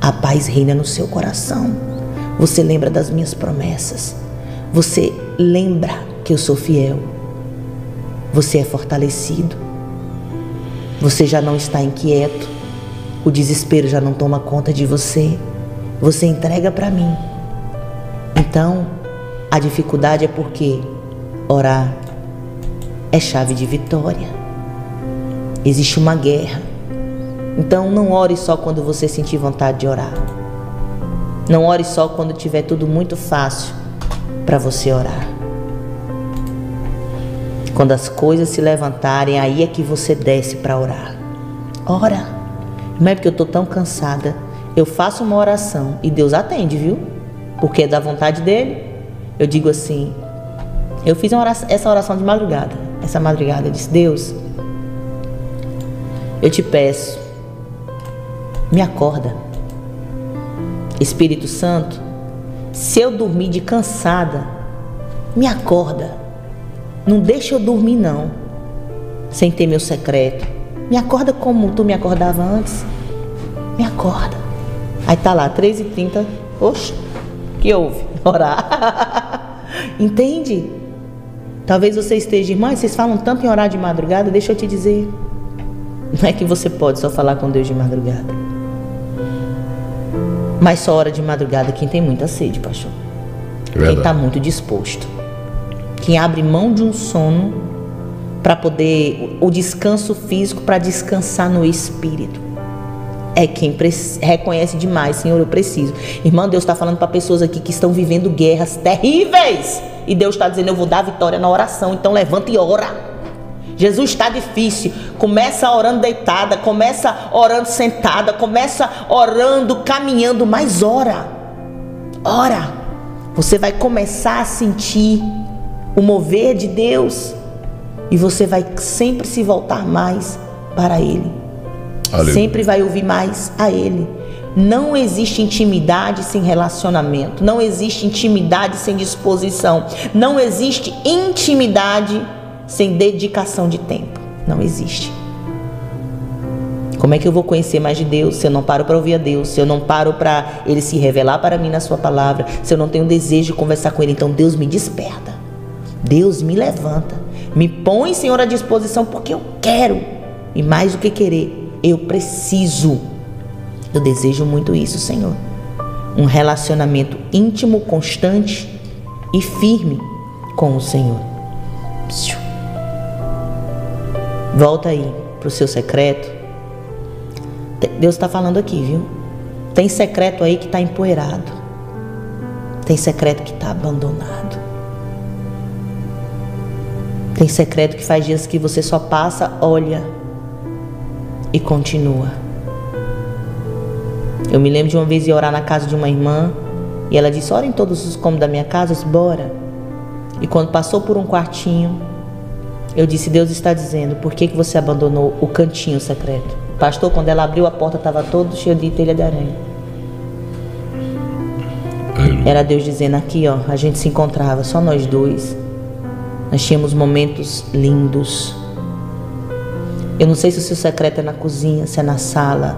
a paz reina no seu coração. Você lembra das minhas promessas, você lembra que eu sou fiel, você é fortalecido, você já não está inquieto, o desespero já não toma conta de você, você entrega para mim. Então, a dificuldade é porque orar é chave de vitória. Existe uma guerra. Então não ore só quando você sentir vontade de orar. Não ore só quando tiver tudo muito fácil para você orar. Quando as coisas se levantarem, aí é que você desce para orar. Ora. Não é porque eu estou tão cansada. Eu faço uma oração e Deus atende, viu? Porque é da vontade dele. Eu digo assim, eu fiz oração, essa oração de madrugada. Essa madrugada eu disse, Deus, eu te peço, me acorda. Espírito Santo, se eu dormir de cansada, me acorda. Não deixa eu dormir não, sem ter meu secreto. Me acorda como tu me acordava antes. Me acorda. Aí tá lá, 3h30. Oxe, que houve? Orar. Entende? Talvez você esteja, irmã, vocês falam tanto em orar de madrugada, deixa eu te dizer. Não é que você pode só falar com Deus de madrugada. Mas só hora de madrugada quem tem muita sede, pastor. Quem está muito disposto. Quem abre mão de um sono para poder o descanso físico para descansar no espírito. É quem reconhece demais, Senhor, eu preciso. Irmã, Deus está falando para pessoas aqui que estão vivendo guerras terríveis. E Deus está dizendo: Eu vou dar vitória na oração. Então levanta e ora. Jesus está difícil. Começa orando deitada, começa orando sentada, começa orando, caminhando, mas ora. Ora. Você vai começar a sentir o mover de Deus e você vai sempre se voltar mais para Ele. Aleluia. Sempre vai ouvir mais a Ele. Não existe intimidade sem relacionamento. Não existe intimidade sem disposição. Não existe intimidade sem dedicação de tempo. Não existe. Como é que eu vou conhecer mais de Deus se eu não paro para ouvir a Deus? Se eu não paro para Ele se revelar para mim na Sua palavra? Se eu não tenho desejo de conversar com Ele? Então Deus me desperta. Deus me levanta. Me põe, Senhor, à disposição porque eu quero. E mais do que querer, eu preciso. Eu desejo muito isso, Senhor. Um relacionamento íntimo, constante e firme com o Senhor. Volta aí para o seu secreto. Deus está falando aqui, viu? Tem secreto aí que está empoeirado. Tem secreto que está abandonado. Tem secreto que faz dias que você só passa, olha e continua. Eu me lembro de uma vez ir orar na casa de uma irmã e ela disse: Ora em todos os cômodos da minha casa, bora. E quando passou por um quartinho, eu disse: Deus está dizendo, por que, que você abandonou o cantinho secreto? Pastor, quando ela abriu a porta, estava todo cheio de telha de aranha. Era Deus dizendo: aqui, ó, a gente se encontrava, só nós dois. Nós tínhamos momentos lindos. Eu não sei se o seu secreto é na cozinha, se é na sala,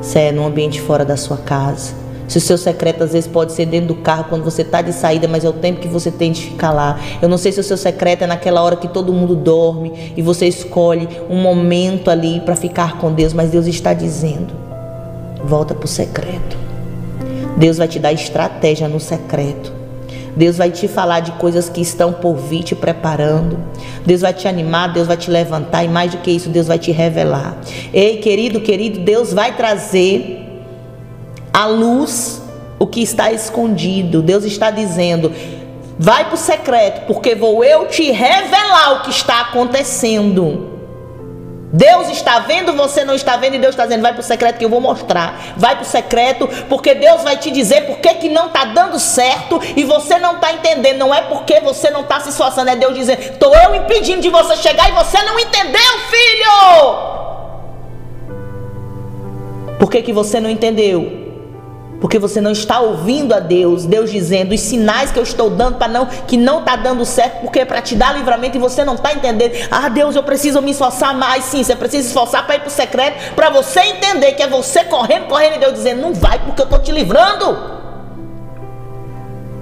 se é no ambiente fora da sua casa. Se o seu secreto às vezes pode ser dentro do carro quando você está de saída, mas é o tempo que você tem de ficar lá. Eu não sei se o seu secreto é naquela hora que todo mundo dorme e você escolhe um momento ali para ficar com Deus, mas Deus está dizendo: volta para o secreto. Deus vai te dar estratégia no secreto. Deus vai te falar de coisas que estão por vir te preparando. Deus vai te animar, Deus vai te levantar e mais do que isso, Deus vai te revelar. Ei, querido, querido, Deus vai trazer à luz o que está escondido. Deus está dizendo: vai para o secreto, porque vou eu te revelar o que está acontecendo. Deus está vendo, você não está vendo, e Deus está dizendo: vai para o secreto que eu vou mostrar. Vai para o secreto, porque Deus vai te dizer por que, que não está dando certo e você não está entendendo. Não é porque você não está se esforçando, é Deus dizendo: estou eu impedindo de você chegar e você não entendeu, filho. Por que, que você não entendeu? Porque você não está ouvindo a Deus, Deus dizendo os sinais que eu estou dando para não que não está dando certo, porque é para te dar livramento e você não está entendendo. Ah, Deus, eu preciso me esforçar mais. Sim, você precisa se esforçar para ir para o secreto, para você entender que é você correndo, correndo e Deus dizendo não vai porque eu estou te livrando.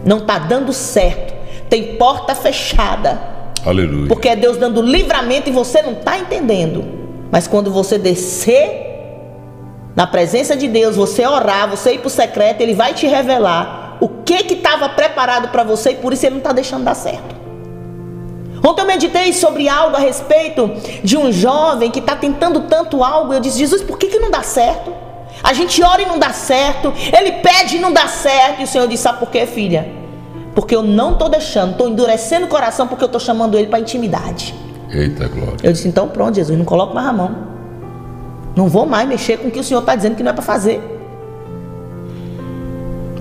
Não está dando certo. Tem porta fechada. Aleluia. Porque é Deus dando livramento e você não está entendendo. Mas quando você descer na presença de Deus, você orar, você ir para o secreto, Ele vai te revelar o que que estava preparado para você e por isso Ele não está deixando dar certo. Ontem eu meditei sobre algo a respeito de um jovem que está tentando tanto algo. Eu disse, Jesus, por que, que não dá certo? A gente ora e não dá certo, ele pede e não dá certo. E o Senhor disse, sabe por quê, filha? Porque eu não estou deixando, estou endurecendo o coração porque eu estou chamando ele para intimidade. Eita glória. Eu disse, então pronto, Jesus, não coloco mais a mão. Não vou mais mexer com o que o Senhor está dizendo que não é para fazer.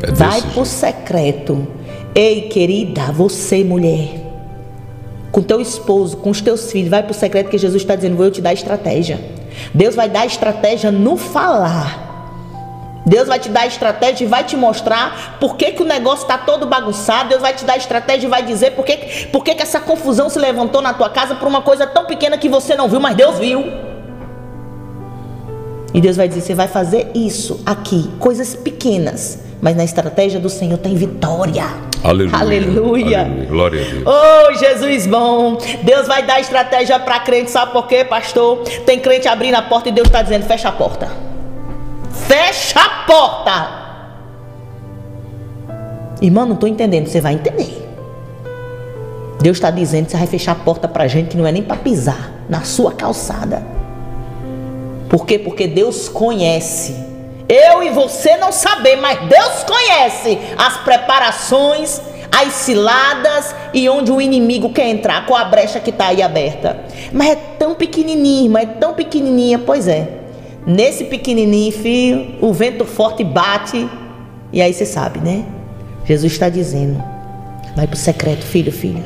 É Vai pro secreto. Ei, querida, você, mulher, com teu esposo, com os teus filhos, vai pro secreto que Jesus está dizendo, vou eu te dar estratégia. Deus vai dar estratégia no falar. Deus vai te dar estratégia e vai te mostrar por que, que o negócio está todo bagunçado. Deus vai te dar estratégia e vai dizer por que, por que, que essa confusão se levantou na tua casa por uma coisa tão pequena que você não viu, mas Deus viu. E Deus vai dizer: você vai fazer isso aqui, coisas pequenas, mas na estratégia do Senhor tem vitória. Aleluia. Aleluia. Aleluia. Glória a Deus. Oh, Jesus bom. Deus vai dar estratégia para crente, sabe por quê, pastor? Tem crente abrindo a porta e Deus está dizendo: fecha a porta. Fecha a porta. Irmão, não estou entendendo. Você vai entender. Deus está dizendo que você vai fechar a porta para gente que não é nem para pisar na sua calçada. Por quê? Porque Deus conhece. Eu e você não sabemos, mas Deus conhece as preparações, as ciladas e onde o inimigo quer entrar, com a brecha que está aí aberta. Mas é tão pequenininho, mas é tão pequenininha, pois é. Nesse pequenininho, filho, o vento forte bate e aí você sabe, né? Jesus está dizendo: vai para o secreto, filho, filha.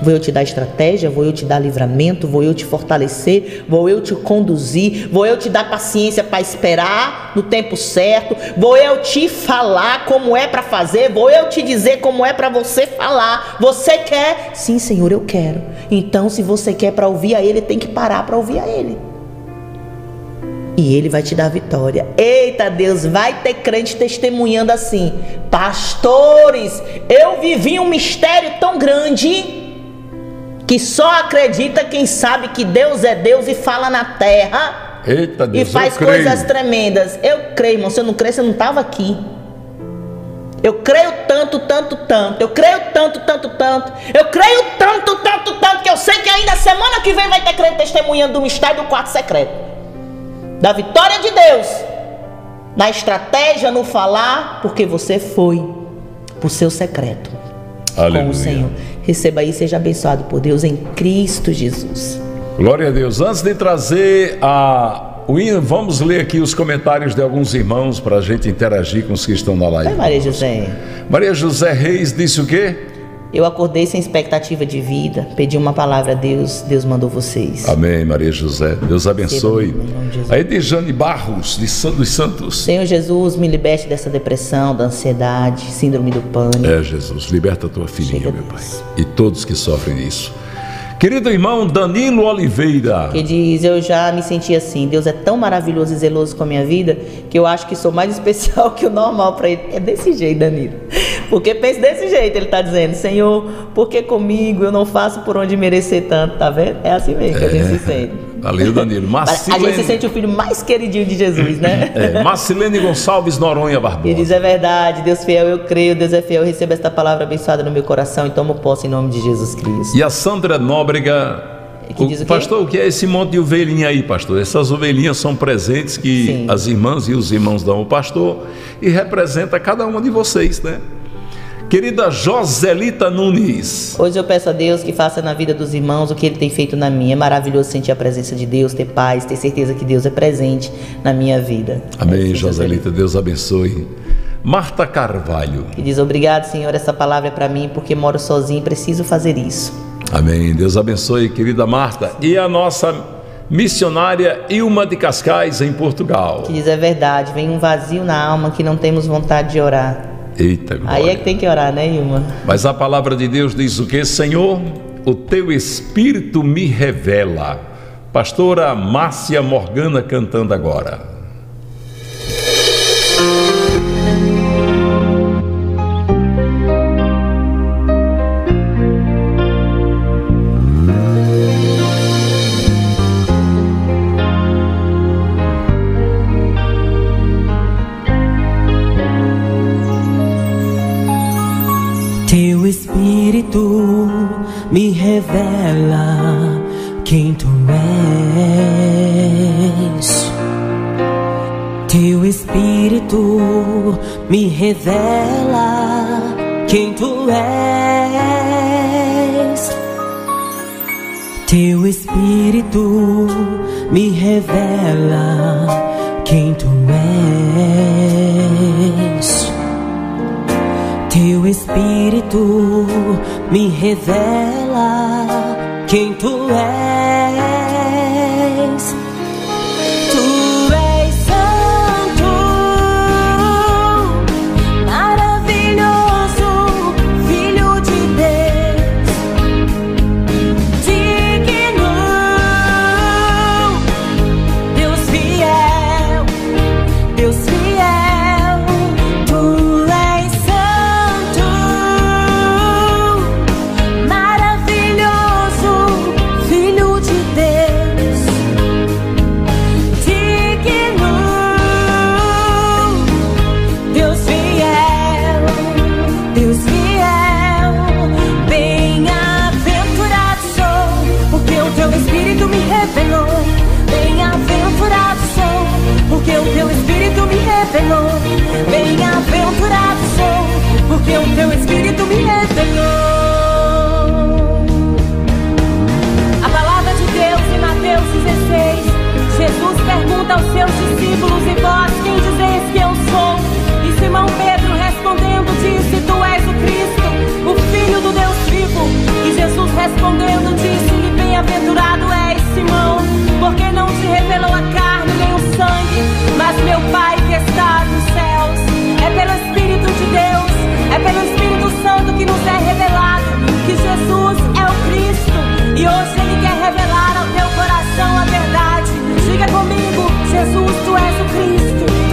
Vou eu te dar estratégia, vou eu te dar livramento, vou eu te fortalecer, vou eu te conduzir, vou eu te dar paciência para esperar no tempo certo, vou eu te falar como é para fazer, vou eu te dizer como é para você falar. Você quer? Sim, Senhor, eu quero. Então, se você quer para ouvir a ele, tem que parar para ouvir a ele. E ele vai te dar vitória. Eita Deus, vai ter crente testemunhando assim: Pastores, eu vivi um mistério tão grande que só acredita quem sabe que Deus é Deus e fala na terra Eita e Deus, faz eu creio. coisas tremendas. Eu creio, irmão. Se eu não creio, você não estava aqui. Eu creio tanto, tanto, tanto. Eu creio tanto, tanto, tanto. Eu creio tanto, tanto, tanto. Que eu sei que ainda semana que vem vai ter crente testemunhando do mistério do quarto secreto. Da vitória de Deus. Na estratégia, no falar, porque você foi pro seu secreto com Aleluia. o Senhor. Receba aí, seja abençoado por Deus em Cristo Jesus. Glória a Deus. Antes de trazer a. Vamos ler aqui os comentários de alguns irmãos para a gente interagir com os que estão na live. Maria José. Maria José Reis disse o quê? Eu acordei sem expectativa de vida, pedi uma palavra a Deus, Deus mandou vocês. Amém, Maria José. Deus abençoe. A Edjane Barros, de São dos Santos. Senhor Jesus, me liberte dessa depressão, da ansiedade, síndrome do pânico. É, Jesus, liberta a tua filhinha, meu Pai. E todos que sofrem disso. Querido irmão Danilo Oliveira. Que diz, eu já me senti assim, Deus é tão maravilhoso e zeloso com a minha vida, que eu acho que sou mais especial que o normal para ele. É desse jeito, Danilo. Porque pensa desse jeito, ele tá dizendo, Senhor, por que comigo eu não faço por onde merecer tanto, tá vendo? É assim mesmo que a gente se sente. Valeu, Danilo. A gente se Marcilene, sente o filho mais queridinho de Jesus, né? é, Marcilene Gonçalves Noronha Barbosa. Ele diz, é verdade, Deus fiel, eu creio, Deus é fiel, eu recebo esta palavra abençoada no meu coração e tomo posse em nome de Jesus Cristo. E a Sandra Nóbrega. que diz o O, pastor, o que é esse monte de ovelhinha aí, pastor? Essas ovelhinhas são presentes que as irmãs e os irmãos dão ao pastor e representa cada uma de vocês, né? Querida Joselita Nunes. Hoje eu peço a Deus que faça na vida dos irmãos o que Ele tem feito na minha. É maravilhoso sentir a presença de Deus, ter paz, ter certeza que Deus é presente na minha vida. Amém, Joselita. Deus abençoe. Marta Carvalho. Que diz, obrigado Senhor, essa palavra é para mim porque moro sozinho e preciso fazer isso. Amém. Deus abençoe, querida Marta. E a nossa missionária Ilma de Cascais, em Portugal. Que diz, é verdade, vem um vazio na alma que não temos vontade de orar. Eita, glória. Aí é que tem que orar, né, Ilma? Mas a palavra de Deus diz o que? Senhor, o teu espírito me revela. Pastora Márcia Morgana cantando agora. Me revela quem tu és. Teu espírito me revela quem tu és. Teu espírito me revela quem tu és. Teu espírito me revela quem tu és. respondendo, disse-lhe: Bem-aventurado é Simão, porque não te revelou a carne nem o sangue, mas meu Pai que está nos céus. É pelo Espírito de Deus, é pelo Espírito Santo que nos é revelado que Jesus é o Cristo e hoje Ele quer revelar ao teu coração a verdade. Diga comigo: Jesus, tu és o Cristo.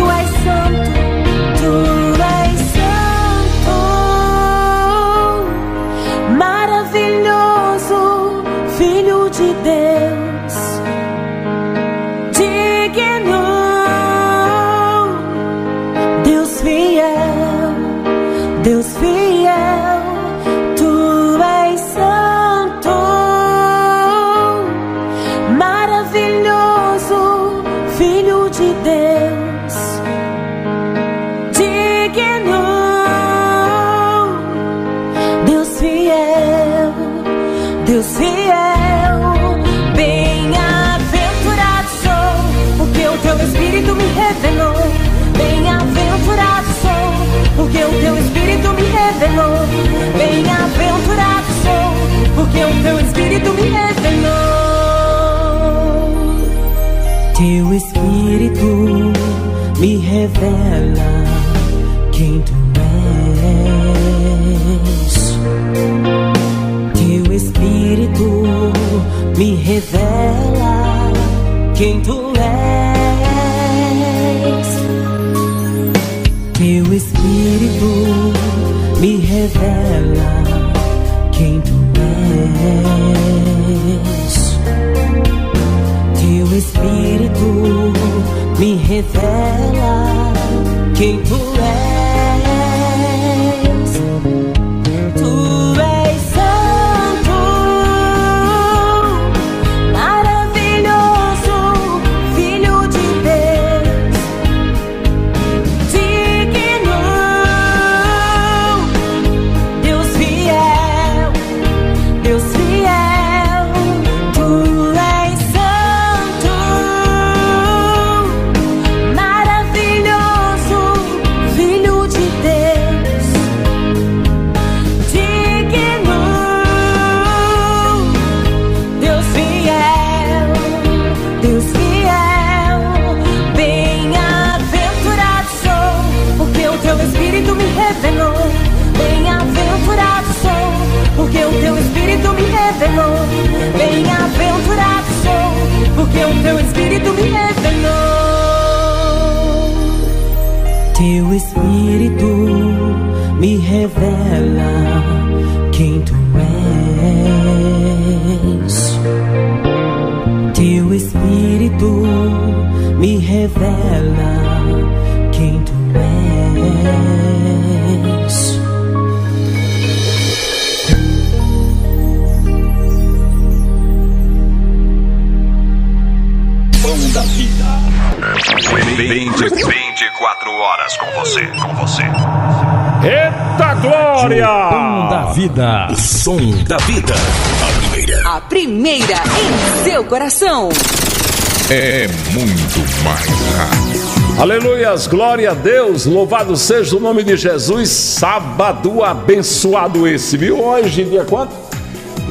Glória a Deus, louvado seja o nome de Jesus. Sábado abençoado esse, viu? Hoje, dia quanto?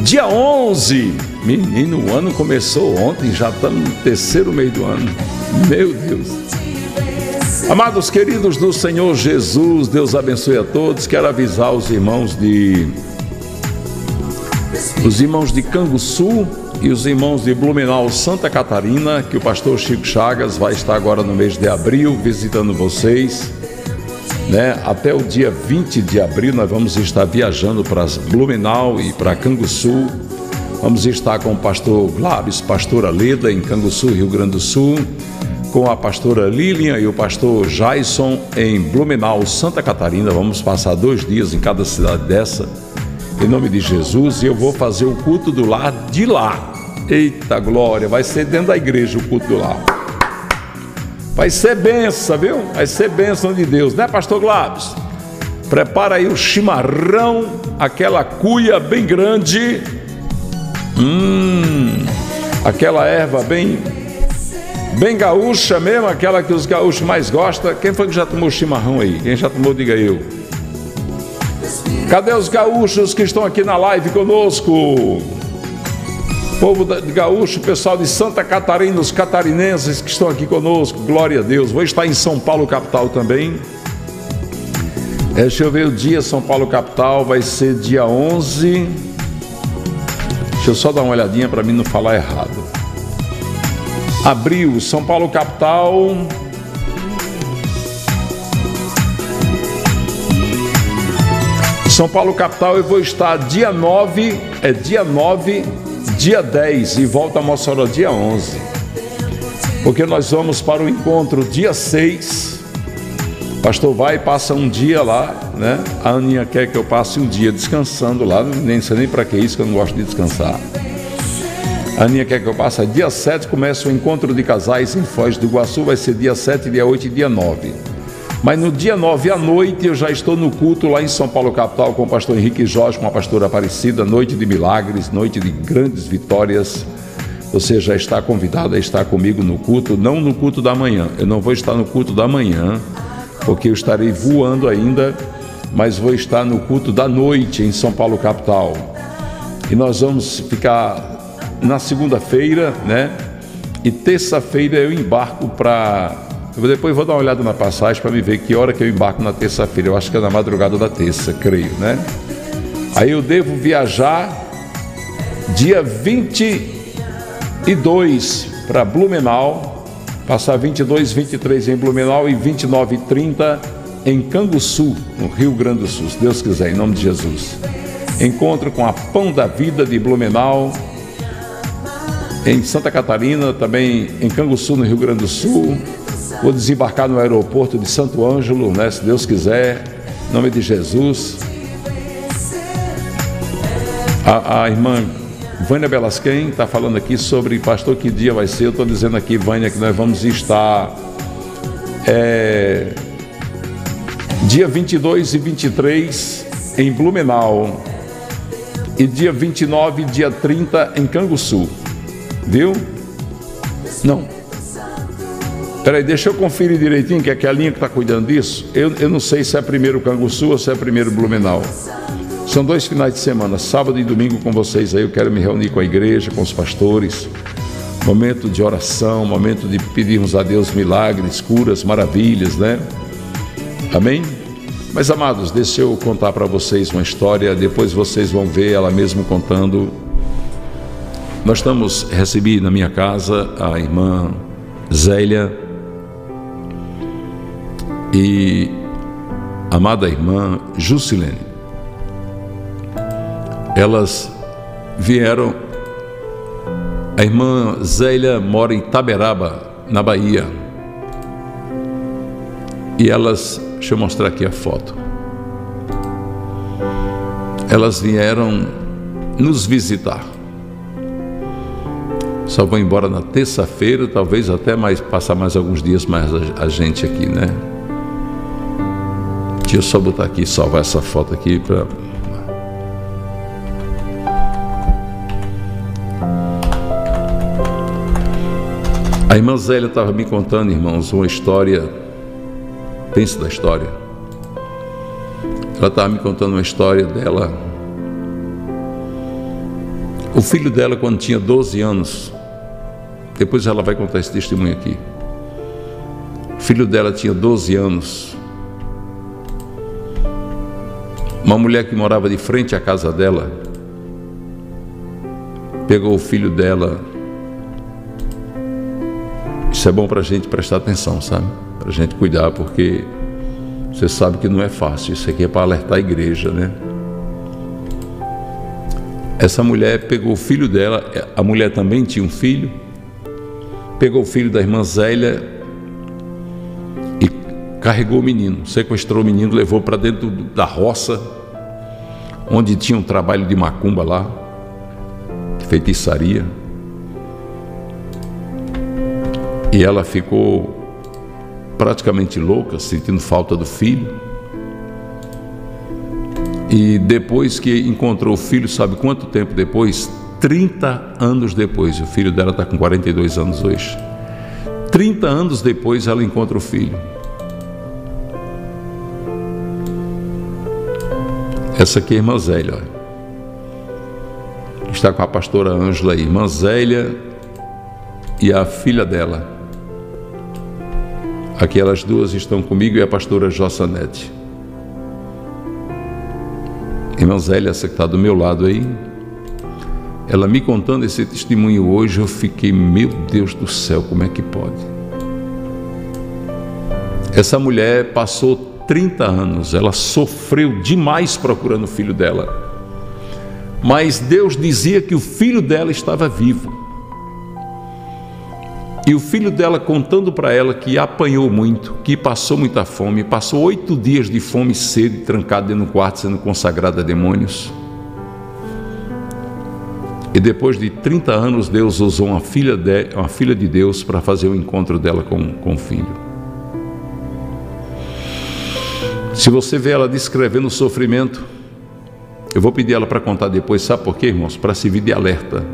Dia 11. Menino, o ano começou ontem, já estamos no terceiro mês do ano. Meu Deus. Amados queridos do Senhor Jesus, Deus abençoe a todos. Quero avisar os irmãos de os irmãos de Canguçu e os irmãos de Blumenau, Santa Catarina, que o pastor Chico Chagas vai estar agora no mês de abril visitando vocês. Né? Até o dia 20 de abril nós vamos estar viajando para Blumenau e para Canguçu. Vamos estar com o pastor Glabes, pastora Leda em Canguçu, Rio Grande do Sul, com a pastora Lilian e o pastor Jason em Blumenau, Santa Catarina. Vamos passar dois dias em cada cidade dessa em nome de Jesus, e eu vou fazer o culto do lar de lá. Eita glória, vai ser dentro da igreja o culto do lar. Vai ser benção, viu? Vai ser bênção de Deus, né, pastor Glabes? Prepara aí o chimarrão, aquela cuia bem grande. Hum, aquela erva bem bem gaúcha mesmo, aquela que os gaúchos mais gostam. Quem foi que já tomou chimarrão aí? Quem já tomou, diga eu. Cadê os gaúchos que estão aqui na live conosco? Povo de gaúcho, pessoal de Santa Catarina, os catarinenses que estão aqui conosco, glória a Deus. Vou estar em São Paulo, capital também. É, deixa eu ver o dia, São Paulo, capital, vai ser dia 11. Deixa eu só dar uma olhadinha para mim não falar errado. Abril, São Paulo, capital. São Paulo capital eu vou estar dia 9, é dia 9, dia 10 e volta a Mossoró dia 11. Porque nós vamos para o encontro dia 6. Pastor vai e passa um dia lá, né? A Aninha quer que eu passe um dia descansando lá, nem sei nem para que isso que eu não gosto de descansar. A Aninha quer que eu passe. Dia 7 começa o encontro de casais em Foz do Iguaçu. Vai ser dia 7, dia 8 e dia 9. Mas no dia 9 à noite eu já estou no culto lá em São Paulo, capital, com o pastor Henrique Jorge, com a pastora Aparecida. Noite de milagres, noite de grandes vitórias. Você já está convidado a estar comigo no culto, não no culto da manhã. Eu não vou estar no culto da manhã, porque eu estarei voando ainda, mas vou estar no culto da noite em São Paulo, capital. E nós vamos ficar na segunda-feira, né? E terça-feira eu embarco para. Depois vou dar uma olhada na passagem para me ver que hora que eu embarco na terça-feira. Eu acho que é na madrugada da terça, creio, né? Aí eu devo viajar dia 22 para Blumenau, passar 22, 23 em Blumenau e 29 e 30 em Canguçu, no Rio Grande do Sul, se Deus quiser, em nome de Jesus. Encontro com a Pão da Vida de Blumenau, em Santa Catarina, também em Canguçu, no Rio Grande do Sul. Vou desembarcar no aeroporto de Santo Ângelo, né, se Deus quiser, em nome de Jesus. A, a irmã Vânia Belasquem está falando aqui sobre, pastor, que dia vai ser? Eu estou dizendo aqui, Vânia, que nós vamos estar é, dia 22 e 23 em Blumenau e dia 29 e dia 30 em Canguçu. Viu? Não. Peraí, deixa eu conferir direitinho, que é aquela que está cuidando disso. Eu, eu não sei se é primeiro Canguçu ou se é primeiro Blumenau. São dois finais de semana, sábado e domingo com vocês aí. Eu quero me reunir com a igreja, com os pastores. Momento de oração, momento de pedirmos a Deus milagres, curas, maravilhas, né? Amém? Mas amados, deixa eu contar para vocês uma história, depois vocês vão ver ela mesmo contando nós estamos, recebi na minha casa a irmã Zélia e amada irmã Jusilene. Elas vieram, a irmã Zélia mora em Taberaba, na Bahia. E elas, deixa eu mostrar aqui a foto. Elas vieram nos visitar. Só vou embora na terça-feira, talvez até mais passar mais alguns dias mais a, a gente aqui, né? Deixa eu só botar aqui, salvar essa foto aqui para A irmã Zélia estava me contando, irmãos, uma história. Pense da história. Ela estava me contando uma história dela. O filho dela, quando tinha 12 anos, depois ela vai contar esse testemunho aqui. O filho dela tinha 12 anos. Uma mulher que morava de frente à casa dela pegou o filho dela. Isso é bom para a gente prestar atenção, sabe? Para a gente cuidar, porque você sabe que não é fácil. Isso aqui é para alertar a igreja, né? Essa mulher pegou o filho dela, a mulher também tinha um filho pegou o filho da irmã Zélia carregou o menino, sequestrou o menino, levou para dentro da roça, onde tinha um trabalho de macumba lá, feitiçaria. E ela ficou praticamente louca, sentindo falta do filho. E depois que encontrou o filho, sabe quanto tempo depois? 30 anos depois, o filho dela está com 42 anos hoje. 30 anos depois ela encontra o filho. Essa aqui é irmã Zélia. Está com a pastora Ângela aí. Irmã Zélia e a filha dela. Aqui elas duas estão comigo e a pastora Jossanete. Irmã Zélia, essa que está do meu lado aí. Ela me contando esse testemunho hoje, eu fiquei, meu Deus do céu, como é que pode? Essa mulher passou 30 anos, ela sofreu demais procurando o filho dela. Mas Deus dizia que o filho dela estava vivo. E o filho dela contando para ela que apanhou muito, que passou muita fome, passou oito dias de fome e sede, trancado dentro do quarto, sendo consagrado a demônios. E depois de 30 anos, Deus usou uma filha de, uma filha de Deus para fazer o encontro dela com, com o filho. Se você vê ela descrevendo o sofrimento, eu vou pedir ela para contar depois, sabe por quê, irmãos? Para servir de alerta.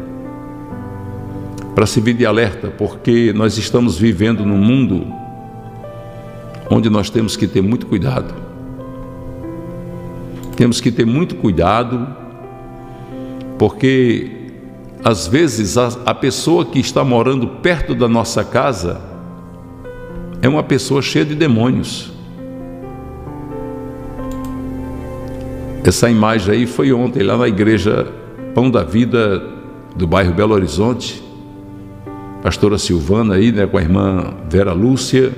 Para servir de alerta, porque nós estamos vivendo num mundo onde nós temos que ter muito cuidado. Temos que ter muito cuidado, porque às vezes a, a pessoa que está morando perto da nossa casa é uma pessoa cheia de demônios. Essa imagem aí foi ontem lá na igreja Pão da Vida do bairro Belo Horizonte. Pastora Silvana aí, né, com a irmã Vera Lúcia,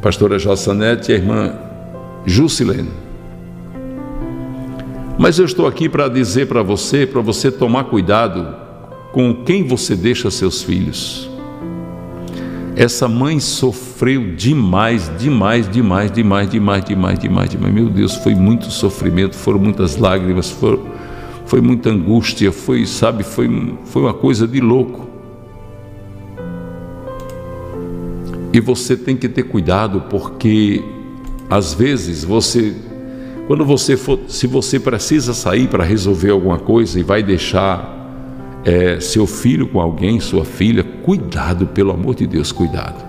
pastora Jossanete e a irmã Jusilene. Mas eu estou aqui para dizer para você, para você tomar cuidado com quem você deixa seus filhos. Essa mãe sofreu demais, demais, demais, demais, demais, demais, demais, demais. Meu Deus, foi muito sofrimento, foram muitas lágrimas, foi, foi muita angústia, foi, sabe, foi, foi uma coisa de louco. E você tem que ter cuidado, porque às vezes você, quando você for, se você precisa sair para resolver alguma coisa e vai deixar é, seu filho com alguém, sua filha, cuidado, pelo amor de Deus, cuidado.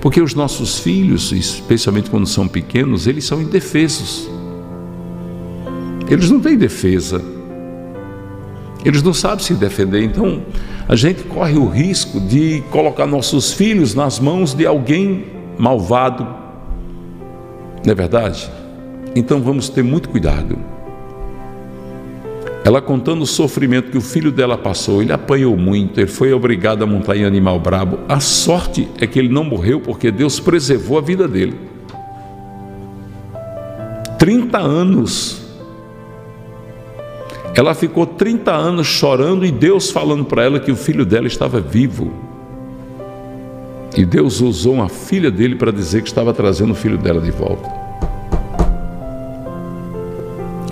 Porque os nossos filhos, especialmente quando são pequenos, eles são indefesos. Eles não têm defesa. Eles não sabem se defender. Então, a gente corre o risco de colocar nossos filhos nas mãos de alguém malvado. Não é verdade? Então, vamos ter muito cuidado. Ela contando o sofrimento que o filho dela passou, ele apanhou muito, ele foi obrigado a montar em animal brabo. A sorte é que ele não morreu porque Deus preservou a vida dele. 30 anos. Ela ficou 30 anos chorando e Deus falando para ela que o filho dela estava vivo. E Deus usou uma filha dele para dizer que estava trazendo o filho dela de volta.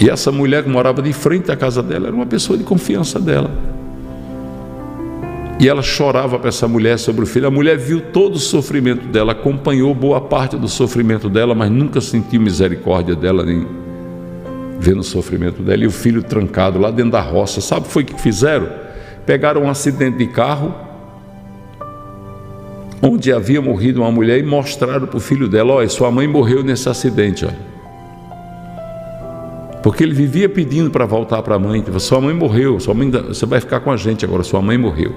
E essa mulher que morava de frente à casa dela era uma pessoa de confiança dela. E ela chorava para essa mulher sobre o filho. A mulher viu todo o sofrimento dela, acompanhou boa parte do sofrimento dela, mas nunca sentiu misericórdia dela, nem vendo o sofrimento dela. E o filho trancado lá dentro da roça. Sabe o que fizeram? Pegaram um acidente de carro, onde havia morrido uma mulher, e mostraram para o filho dela: olha, sua mãe morreu nesse acidente. Olha. Porque ele vivia pedindo para voltar para a mãe. Tipo, sua mãe morreu, sua mãe, você vai ficar com a gente agora, sua mãe morreu.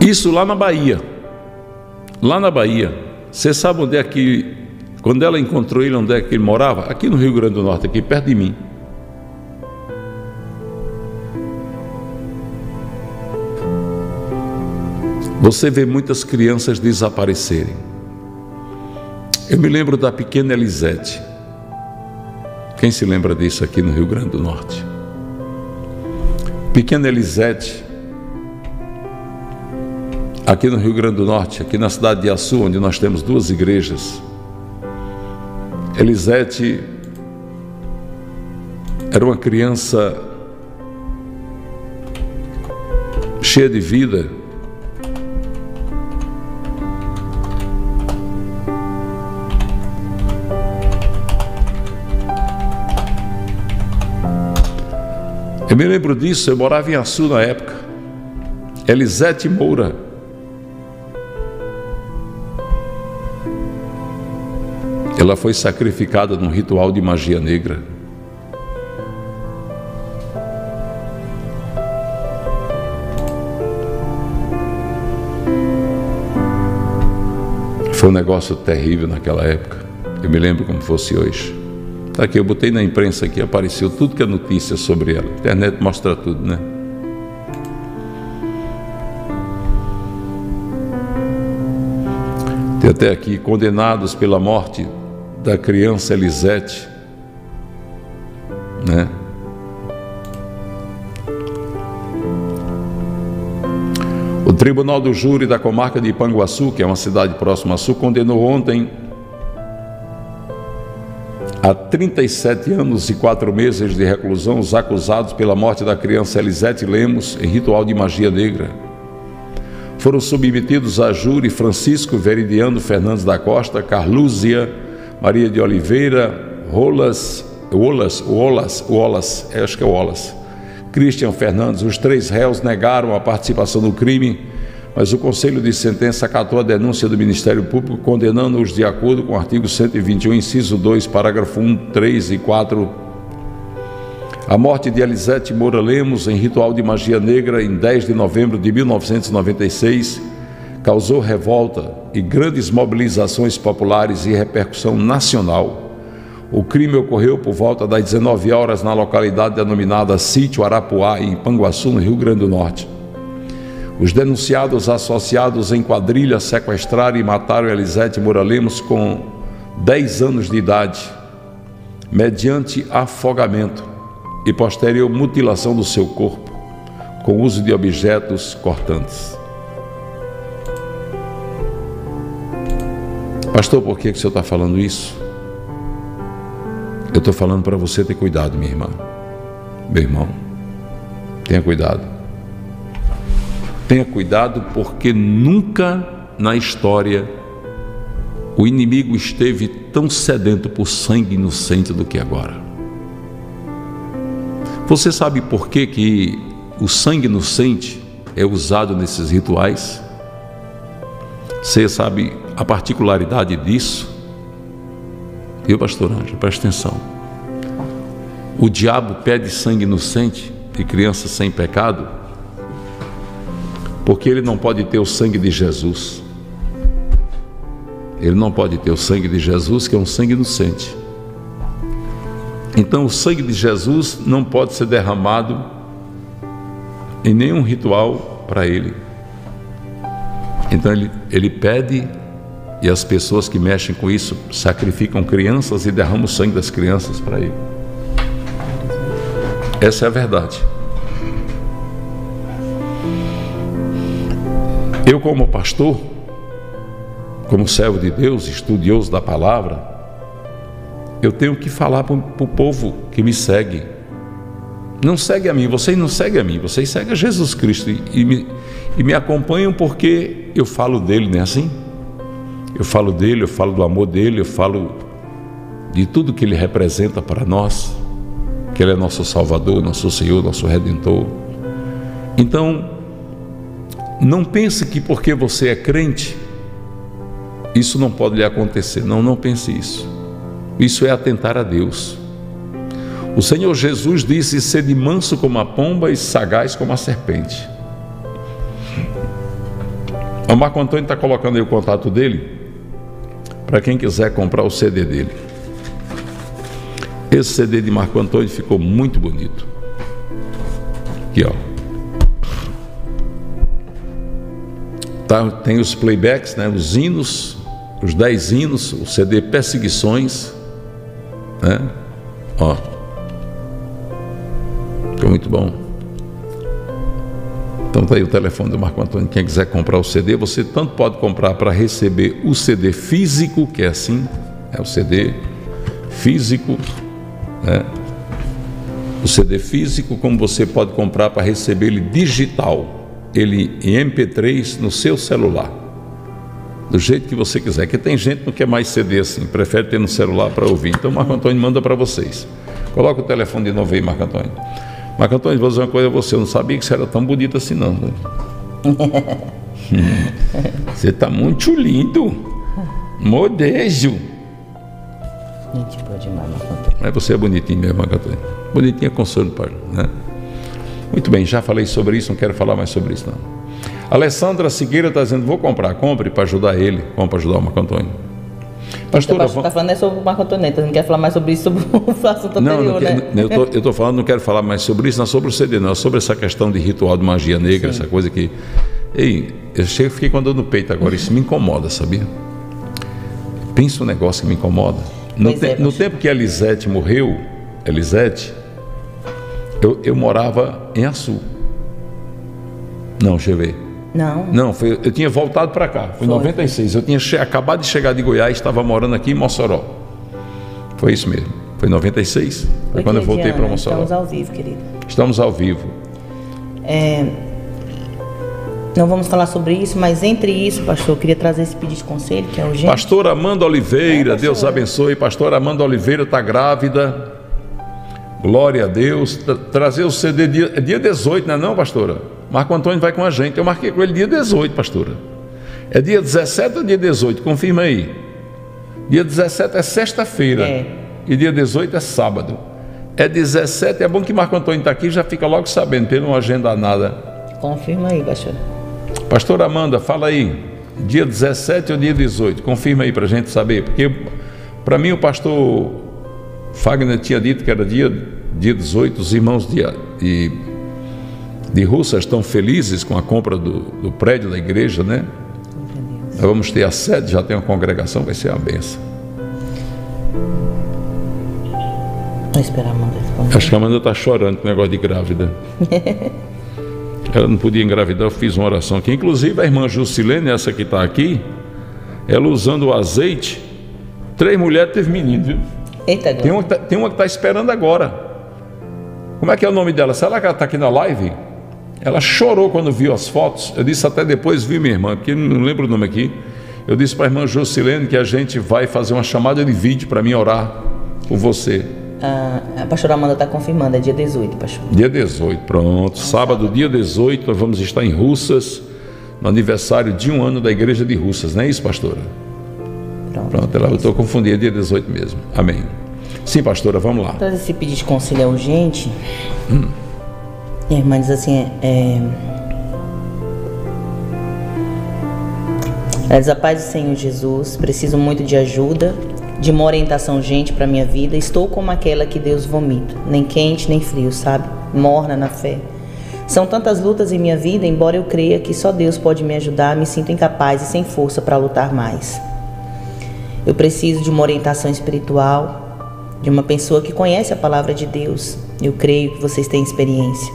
Isso lá na Bahia. Lá na Bahia. Você sabe onde é que, quando ela encontrou ele, onde é que ele morava? Aqui no Rio Grande do Norte, aqui perto de mim. Você vê muitas crianças desaparecerem. Eu me lembro da pequena Elisete. Quem se lembra disso aqui no Rio Grande do Norte? Pequena Elisete, aqui no Rio Grande do Norte, aqui na cidade de Açu, onde nós temos duas igrejas. Elisete era uma criança cheia de vida, Eu me lembro disso, eu morava em Açu na época. Elisete Moura. Ela foi sacrificada num ritual de magia negra. Foi um negócio terrível naquela época. Eu me lembro como fosse hoje. Está aqui, eu botei na imprensa aqui, apareceu tudo que é notícia sobre ela. A internet mostra tudo, né? Tem até aqui condenados pela morte da criança Elisete, né? O Tribunal do Júri da comarca de Ipanguaçu, que é uma cidade próxima a Sul, condenou ontem a 37 anos e 4 meses de reclusão os acusados pela morte da criança Elisete Lemos em ritual de magia negra. Foram submetidos a júri Francisco Veridiano Fernandes da Costa, Carlúzia Maria de Oliveira, Rolas, Olas, Olas, Olas, acho que é Olas, Christian Fernandes. Os três réus negaram a participação no crime, mas o Conselho de Sentença acatou a denúncia do Ministério Público, condenando-os de acordo com o artigo 121, inciso 2, parágrafo 1, 3 e 4. A morte de Elisete Moura Lemos em ritual de magia negra em 10 de novembro de 1996 causou revolta e grandes mobilizações populares e repercussão nacional. O crime ocorreu por volta das 19 horas na localidade denominada Sítio Arapuá, em Panguaçu, no Rio Grande do Norte. Os denunciados associados em quadrilha sequestraram e mataram Elisete Moura Lemos com 10 anos de idade, mediante afogamento e posterior mutilação do seu corpo, com uso de objetos cortantes. Pastor, por que, que o senhor está falando isso? Eu estou falando para você ter cuidado, minha irmã. Meu irmão, tenha cuidado. Tenha cuidado, porque nunca na história o inimigo esteve tão sedento por sangue inocente do que agora. Você sabe por que, que o sangue inocente é usado nesses rituais? Você sabe a particularidade disso? Viu, pastor Anjo? Presta atenção. O diabo pede sangue inocente de criança sem pecado, porque ele não pode ter o sangue de Jesus. Ele não pode ter o sangue de Jesus, que é um sangue inocente. Então, o sangue de Jesus não pode ser derramado em nenhum ritual para ele. Então, ele, ele pede e as pessoas que mexem com isso sacrificam crianças e derramam o sangue das crianças para ele. Essa é a verdade. Como pastor, como servo de Deus, estudioso da palavra, eu tenho que falar para o povo que me segue. Não segue a mim, vocês não seguem a mim, vocês seguem a Jesus Cristo e, e, me, e me acompanham porque eu falo dele, não é assim? Eu falo dele, eu falo do amor dele, eu falo de tudo que ele representa para nós, que ele é nosso Salvador, nosso Senhor, nosso Redentor. Então, não pense que porque você é crente, isso não pode lhe acontecer. Não, não pense isso. Isso é atentar a Deus. O Senhor Jesus disse: sede manso como a pomba e sagaz como a serpente. O Marco Antônio está colocando aí o contato dele para quem quiser comprar o CD dele. Esse CD de Marco Antônio ficou muito bonito. Aqui, ó. Tá, tem os playbacks, né, os hinos, os dez hinos, o CD Perseguições, né? Ó. Ficou muito bom. Então está aí o telefone do Marco Antônio. Quem quiser comprar o CD, você tanto pode comprar para receber o CD físico, que é assim, é o CD físico, né? o CD físico, como você pode comprar para receber ele digital, ele em MP3 no seu celular, do jeito que você quiser. Que tem gente que não quer mais CD assim, prefere ter no celular para ouvir. Então, Marco Antônio manda para vocês. Coloca o telefone de novo aí, Marco Antônio. Marco Antônio, vou dizer uma coisa a você, eu não sabia que você era tão bonito assim não. Né? você está muito lindo. Modejo. Gente boa demais, Marco Antônio. Mas você é bonitinho mesmo, Marco Antônio. Bonitinho é consolo, pai. Né? Muito bem, já falei sobre isso, não quero falar mais sobre isso não. Alessandra Segueira está dizendo, vou comprar, compre para ajudar ele, compre para ajudar o Marco Antônio. Pastor, está vamos... falando é sobre o Marco Antônio, não quer falar mais sobre isso, sobre o assunto não, anterior, não, né? Eu estou falando, não quero falar mais sobre isso, não sobre o CD, não, é sobre essa questão de ritual de magia negra, Sim. essa coisa que. Ei, eu chego, fiquei com a dor no peito agora, isso me incomoda, sabia? Pensa um negócio que me incomoda. No, te, é, no tempo que a Elisete morreu, Elisete, eu, eu morava em Açu. Não, ver. Não. Não, foi, eu tinha voltado para cá, foi em 96. Eu tinha acabado de chegar de Goiás, estava morando aqui em Mossoró. Foi isso mesmo. Foi 96? Foi quando eu voltei para Ana? Mossoró. Estamos ao vivo, querido. Estamos ao vivo. É, não vamos falar sobre isso, mas entre isso, pastor, eu queria trazer esse pedido de conselho, que é urgente. Pastor Amanda Oliveira, Deus abençoe. Pastor Amanda Oliveira está grávida. Glória a Deus. Tra- Trazer o CD dia, é dia 18, não é não, pastora? Marco Antônio vai com a gente. Eu marquei com ele dia 18, pastora. É dia 17 ou dia 18? Confirma aí. Dia 17 é sexta-feira. É. E dia 18 é sábado. É 17, é bom que Marco Antônio está aqui já fica logo sabendo, para ele não agendar nada. Confirma aí, pastor. Pastor Amanda, fala aí, dia 17 ou dia 18? Confirma aí para a gente saber, porque para mim o pastor Fagner tinha dito que era dia, dia 18, os irmãos de, de, de Russas estão felizes com a compra do, do prédio da igreja, né? Nós vamos ter a sede, já tem uma congregação, vai ser uma benção. Vamos esperar a Amanda responder. Acho que a Amanda está chorando com o negócio de grávida. Ela não podia engravidar, eu fiz uma oração aqui. Inclusive a irmã Jusilene, essa que está aqui, ela usando o azeite, três mulheres teve menino, viu? Eita, Tem uma, que tá- tem uma que está esperando agora. Como é que é o nome dela? Será que ela está aqui na live? Ela chorou quando viu as fotos. Eu disse até depois, vi minha irmã, porque não lembro o nome aqui. Eu disse para a irmã Jusilene que a gente vai fazer uma chamada de vídeo para mim orar por você. Ah, a pastora Amanda está confirmando, é dia 18, pastor. Dia 18, pronto. Sábado, dia 18, nós vamos estar em Russas, no aniversário de um ano da igreja de Russas, não é isso, pastora? Pronto, ela, eu estou confundindo, é dia 18 mesmo. Amém. Sim, pastora, vamos lá. Trazer esse pedido de conselho é urgente. Hum. E a irmã diz assim: é... Ela diz, a paz do Senhor Jesus, preciso muito de ajuda, de uma orientação urgente para minha vida. Estou como aquela que Deus vomita, nem quente nem frio, sabe? Morna na fé. São tantas lutas em minha vida, embora eu creia que só Deus pode me ajudar, me sinto incapaz e sem força para lutar mais. Eu preciso de uma orientação espiritual, de uma pessoa que conhece a palavra de Deus. Eu creio que vocês têm experiência.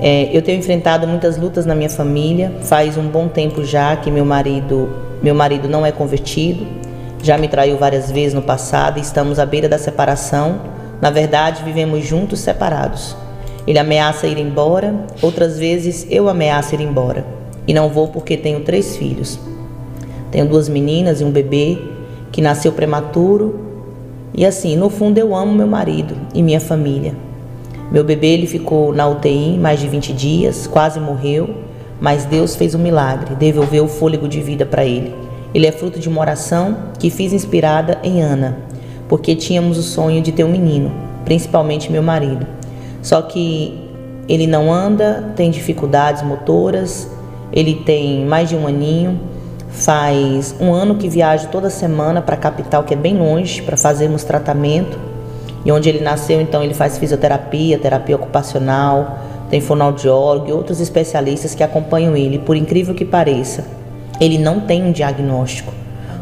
É, eu tenho enfrentado muitas lutas na minha família. Faz um bom tempo já que meu marido, meu marido não é convertido. Já me traiu várias vezes no passado estamos à beira da separação. Na verdade, vivemos juntos separados. Ele ameaça ir embora, outras vezes eu ameaço ir embora. E não vou porque tenho três filhos. Tenho duas meninas e um bebê que nasceu prematuro. E assim, no fundo eu amo meu marido e minha família. Meu bebê ele ficou na UTI mais de 20 dias, quase morreu, mas Deus fez um milagre, devolveu o fôlego de vida para ele. Ele é fruto de uma oração que fiz inspirada em Ana, porque tínhamos o sonho de ter um menino, principalmente meu marido. Só que ele não anda, tem dificuldades motoras, ele tem mais de um aninho, faz um ano que viajo toda semana para a capital, que é bem longe, para fazermos tratamento. E onde ele nasceu, então, ele faz fisioterapia, terapia ocupacional, tem fonoaudiólogo e outros especialistas que acompanham ele. Por incrível que pareça, ele não tem um diagnóstico.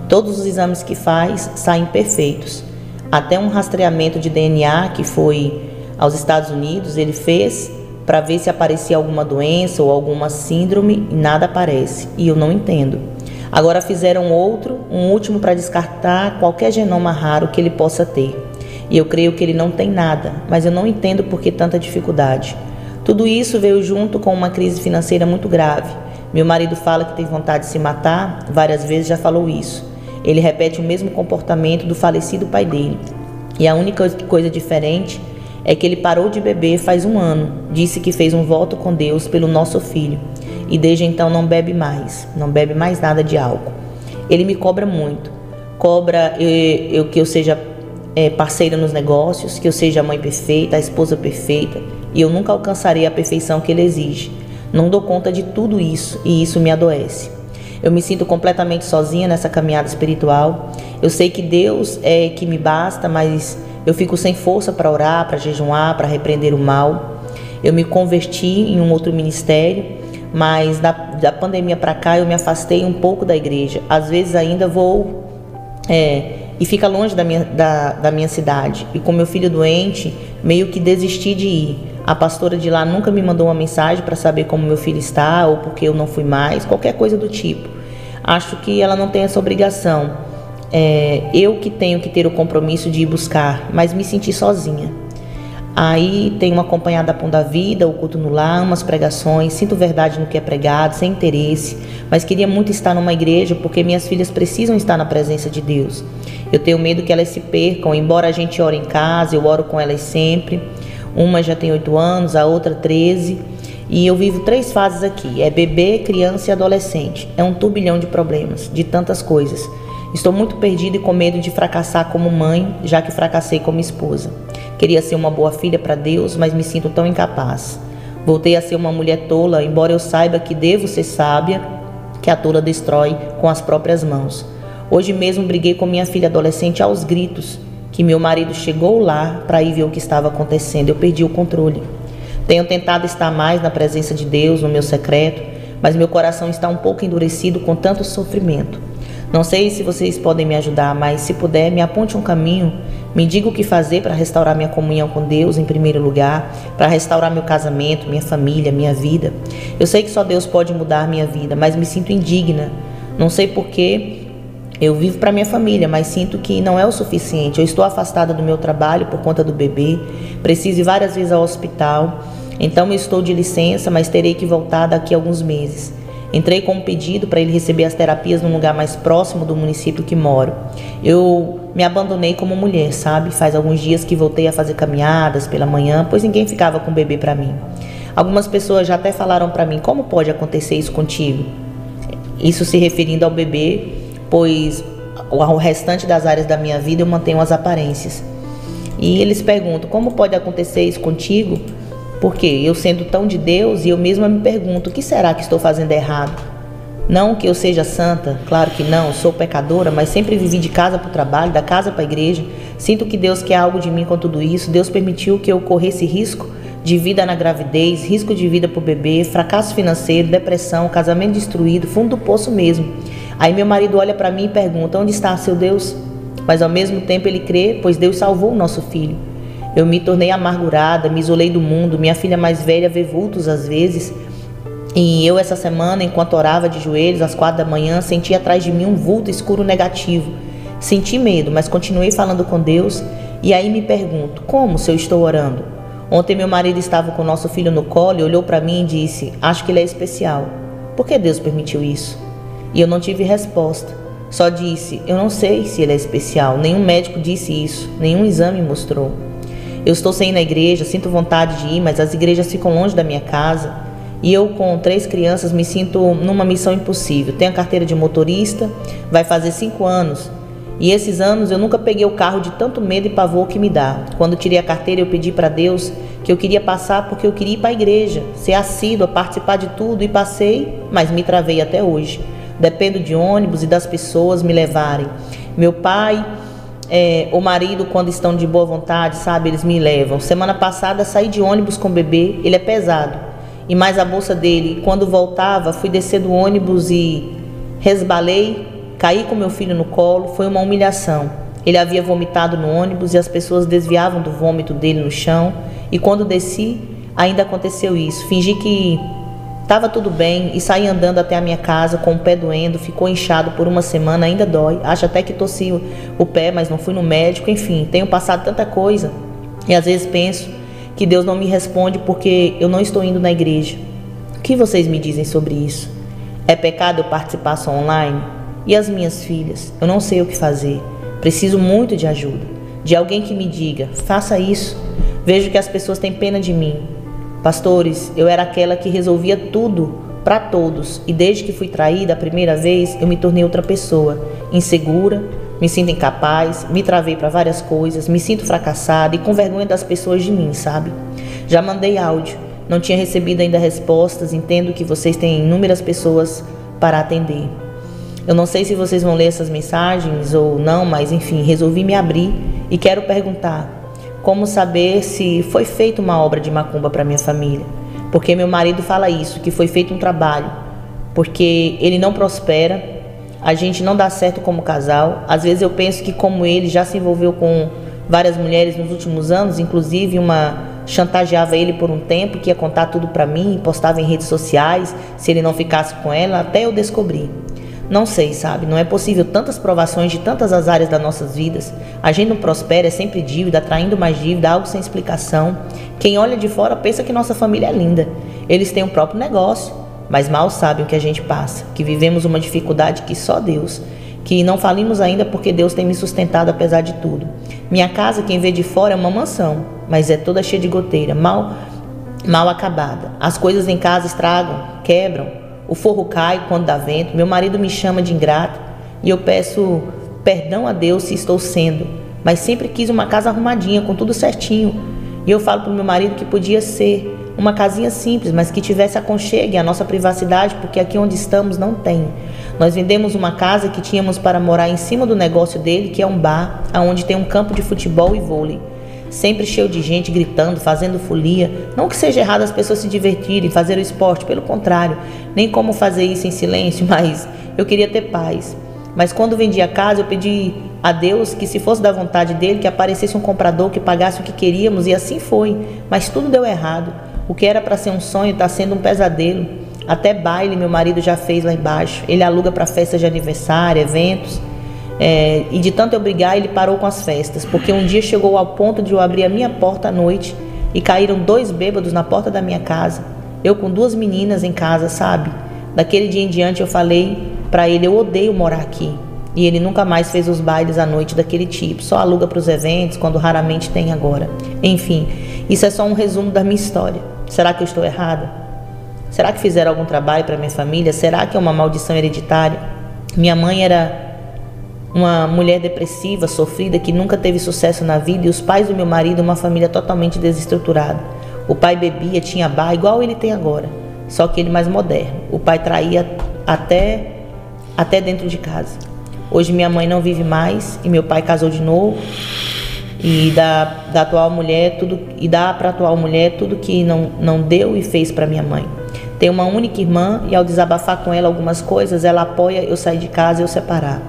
Todos os exames que faz saem perfeitos. Até um rastreamento de DNA que foi aos Estados Unidos, ele fez para ver se aparecia alguma doença ou alguma síndrome e nada aparece. E eu não entendo. Agora fizeram outro, um último para descartar qualquer genoma raro que ele possa ter. E eu creio que ele não tem nada, mas eu não entendo por que tanta dificuldade. Tudo isso veio junto com uma crise financeira muito grave. Meu marido fala que tem vontade de se matar, várias vezes já falou isso. Ele repete o mesmo comportamento do falecido pai dele. E a única coisa diferente é que ele parou de beber faz um ano. Disse que fez um voto com Deus pelo nosso filho. E desde então não bebe mais, não bebe mais nada de álcool. Ele me cobra muito. Cobra eu, eu que eu seja é, parceira nos negócios, que eu seja a mãe perfeita, a esposa perfeita, e eu nunca alcançarei a perfeição que ele exige. Não dou conta de tudo isso e isso me adoece. Eu me sinto completamente sozinha nessa caminhada espiritual. Eu sei que Deus é que me basta, mas eu fico sem força para orar, para jejuar, para repreender o mal. Eu me converti em um outro ministério, mas da, da pandemia para cá eu me afastei um pouco da igreja. Às vezes ainda vou é, e fica longe da minha, da, da minha cidade. E com meu filho doente, meio que desisti de ir. A pastora de lá nunca me mandou uma mensagem para saber como meu filho está ou porque eu não fui mais, qualquer coisa do tipo. Acho que ela não tem essa obrigação. é, eu que tenho que ter o compromisso de ir buscar, mas me senti sozinha. Aí tenho acompanhado a Pão da Vida, o culto no lar, umas pregações, sinto verdade no que é pregado, sem interesse, mas queria muito estar numa igreja porque minhas filhas precisam estar na presença de Deus. Eu tenho medo que elas se percam, embora a gente ore em casa, eu oro com elas sempre. Uma já tem 8 anos, a outra 13. E eu vivo três fases aqui: é bebê, criança e adolescente. É um turbilhão de problemas, de tantas coisas. Estou muito perdida e com medo de fracassar como mãe, já que fracassei como esposa. Queria ser uma boa filha para Deus, mas me sinto tão incapaz. Voltei a ser uma mulher tola, embora eu saiba que devo ser sábia, que a tola destrói com as próprias mãos. Hoje mesmo briguei com minha filha adolescente aos gritos, que meu marido chegou lá para ir ver o que estava acontecendo. Eu perdi o controle. Tenho tentado estar mais na presença de Deus, no meu secreto, mas meu coração está um pouco endurecido com tanto sofrimento. Não sei se vocês podem me ajudar, mas se puder, me aponte um caminho, me diga o que fazer para restaurar minha comunhão com Deus em primeiro lugar, para restaurar meu casamento, minha família, minha vida. Eu sei que só Deus pode mudar minha vida, mas me sinto indigna. Não sei porquê. Eu vivo para minha família, mas sinto que não é o suficiente. Eu estou afastada do meu trabalho por conta do bebê, preciso ir várias vezes ao hospital. Então estou de licença, mas terei que voltar daqui a alguns meses. Entrei com um pedido para ele receber as terapias num lugar mais próximo do município que moro. Eu me abandonei como mulher, sabe? Faz alguns dias que voltei a fazer caminhadas pela manhã, pois ninguém ficava com o bebê para mim. Algumas pessoas já até falaram para mim: como pode acontecer isso contigo? Isso se referindo ao bebê, pois o restante das áreas da minha vida eu mantenho as aparências. E eles perguntam: como pode acontecer isso contigo? Porque eu sendo tão de Deus e eu mesma me pergunto: o que será que estou fazendo errado? Não que eu seja santa, claro que não, sou pecadora, mas sempre vivi de casa para o trabalho, da casa para a igreja. Sinto que Deus quer algo de mim com tudo isso. Deus permitiu que eu corresse risco de vida na gravidez, risco de vida para o bebê, fracasso financeiro, depressão, casamento destruído, fundo do poço mesmo. Aí meu marido olha para mim e pergunta: onde está seu Deus? Mas ao mesmo tempo ele crê, pois Deus salvou o nosso filho. Eu me tornei amargurada, me isolei do mundo. Minha filha mais velha vê vultos às vezes. E eu, essa semana, enquanto orava de joelhos às quatro da manhã, senti atrás de mim um vulto escuro negativo. Senti medo, mas continuei falando com Deus. E aí me pergunto: como se eu estou orando? Ontem meu marido estava com nosso filho no colo e olhou para mim e disse: Acho que ele é especial. Por que Deus permitiu isso? E eu não tive resposta. Só disse: Eu não sei se ele é especial. Nenhum médico disse isso, nenhum exame mostrou. Eu estou sem ir na igreja, sinto vontade de ir, mas as igrejas ficam longe da minha casa. E eu, com três crianças, me sinto numa missão impossível. Tenho a carteira de motorista, vai fazer cinco anos. E esses anos eu nunca peguei o carro de tanto medo e pavor que me dá. Quando tirei a carteira, eu pedi para Deus que eu queria passar porque eu queria ir para a igreja, ser assídua, participar de tudo e passei, mas me travei até hoje. Dependo de ônibus e das pessoas me levarem. Meu pai é, o marido, quando estão de boa vontade, sabe, eles me levam. Semana passada saí de ônibus com o bebê, ele é pesado. E mais a bolsa dele. Quando voltava, fui descer do ônibus e resbalei, caí com meu filho no colo, foi uma humilhação. Ele havia vomitado no ônibus e as pessoas desviavam do vômito dele no chão. E quando desci, ainda aconteceu isso. Fingi que Tava tudo bem e saí andando até a minha casa com o pé doendo, ficou inchado por uma semana, ainda dói. Acho até que tossi o pé, mas não fui no médico. Enfim, tenho passado tanta coisa e às vezes penso que Deus não me responde porque eu não estou indo na igreja. O que vocês me dizem sobre isso? É pecado eu participar só online? E as minhas filhas? Eu não sei o que fazer. Preciso muito de ajuda, de alguém que me diga: faça isso. Vejo que as pessoas têm pena de mim, Pastores, eu era aquela que resolvia tudo para todos e desde que fui traída a primeira vez, eu me tornei outra pessoa, insegura, me sinto incapaz, me travei para várias coisas, me sinto fracassada e com vergonha das pessoas de mim, sabe? Já mandei áudio, não tinha recebido ainda respostas, entendo que vocês têm inúmeras pessoas para atender. Eu não sei se vocês vão ler essas mensagens ou não, mas enfim, resolvi me abrir e quero perguntar: como saber se foi feita uma obra de macumba para minha família. Porque meu marido fala isso, que foi feito um trabalho. Porque ele não prospera, a gente não dá certo como casal. Às vezes eu penso que como ele já se envolveu com várias mulheres nos últimos anos, inclusive uma chantageava ele por um tempo que ia contar tudo para mim, postava em redes sociais se ele não ficasse com ela, até eu descobri. Não sei, sabe? Não é possível tantas provações de tantas as áreas das nossas vidas. A gente não prospera, é sempre dívida, atraindo mais dívida, algo sem explicação. Quem olha de fora pensa que nossa família é linda. Eles têm um próprio negócio, mas mal sabem o que a gente passa, que vivemos uma dificuldade que só Deus, que não falimos ainda porque Deus tem me sustentado apesar de tudo. Minha casa, quem vê de fora, é uma mansão, mas é toda cheia de goteira, mal mal acabada. As coisas em casa estragam, quebram, o forro cai quando dá vento. Meu marido me chama de ingrata e eu peço perdão a Deus se estou sendo, mas sempre quis uma casa arrumadinha, com tudo certinho. E eu falo para meu marido que podia ser uma casinha simples, mas que tivesse aconchego e a nossa privacidade, porque aqui onde estamos não tem. Nós vendemos uma casa que tínhamos para morar em cima do negócio dele, que é um bar, onde tem um campo de futebol e vôlei. Sempre cheio de gente gritando, fazendo folia. Não que seja errado as pessoas se divertirem, fazer o esporte, pelo contrário. Nem como fazer isso em silêncio, mas eu queria ter paz. Mas quando vendi a casa, eu pedi a Deus que, se fosse da vontade dele, que aparecesse um comprador que pagasse o que queríamos, e assim foi. Mas tudo deu errado. O que era para ser um sonho está sendo um pesadelo. Até baile meu marido já fez lá embaixo. Ele aluga para festas de aniversário, eventos. É, e de tanto eu brigar, ele parou com as festas, porque um dia chegou ao ponto de eu abrir a minha porta à noite e caíram dois bêbados na porta da minha casa. Eu com duas meninas em casa, sabe? Daquele dia em diante eu falei para ele: eu odeio morar aqui. E ele nunca mais fez os bailes à noite daquele tipo, só aluga para os eventos, quando raramente tem agora. Enfim, isso é só um resumo da minha história. Será que eu estou errada? Será que fizeram algum trabalho para minha família? Será que é uma maldição hereditária? Minha mãe era uma mulher depressiva, sofrida, que nunca teve sucesso na vida, e os pais do meu marido, uma família totalmente desestruturada. O pai bebia, tinha bar, igual ele tem agora, só que ele mais moderno. O pai traía até, até dentro de casa. Hoje minha mãe não vive mais e meu pai casou de novo e dá da atual mulher tudo e dá para a atual mulher tudo que não, não deu e fez para minha mãe. Tem uma única irmã e ao desabafar com ela algumas coisas, ela apoia eu sair de casa e eu separar.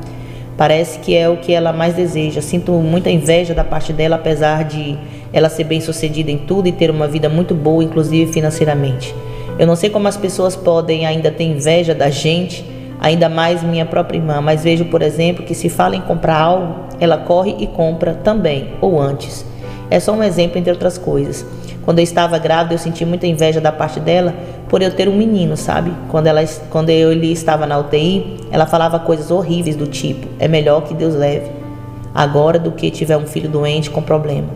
Parece que é o que ela mais deseja. Sinto muita inveja da parte dela, apesar de ela ser bem sucedida em tudo e ter uma vida muito boa, inclusive financeiramente. Eu não sei como as pessoas podem ainda ter inveja da gente, ainda mais minha própria irmã, mas vejo, por exemplo, que se fala em comprar algo, ela corre e compra também, ou antes. É só um exemplo entre outras coisas. Quando eu estava grávida, eu senti muita inveja da parte dela por eu ter um menino, sabe? Quando ela quando eu ele estava na UTI, ela falava coisas horríveis do tipo: "É melhor que Deus leve agora do que tiver um filho doente com problema".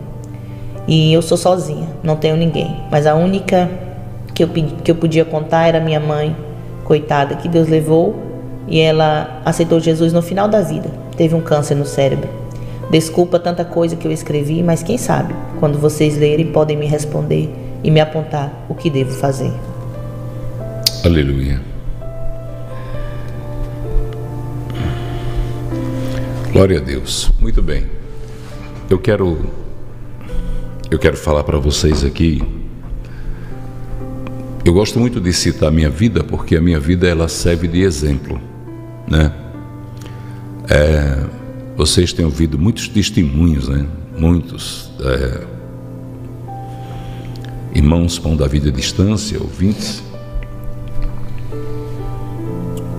E eu sou sozinha, não tenho ninguém, mas a única que eu que eu podia contar era minha mãe, coitada, que Deus levou e ela aceitou Jesus no final da vida. Teve um câncer no cérebro. Desculpa tanta coisa que eu escrevi, mas quem sabe, quando vocês lerem, podem me responder e me apontar o que devo fazer. Aleluia. Glória a Deus. Muito bem. Eu quero eu quero falar para vocês aqui. Eu gosto muito de citar a minha vida porque a minha vida ela serve de exemplo, né? É, vocês têm ouvido muitos testemunhos, né? Muitos é, irmãos pão da vida à distância, ouvintes.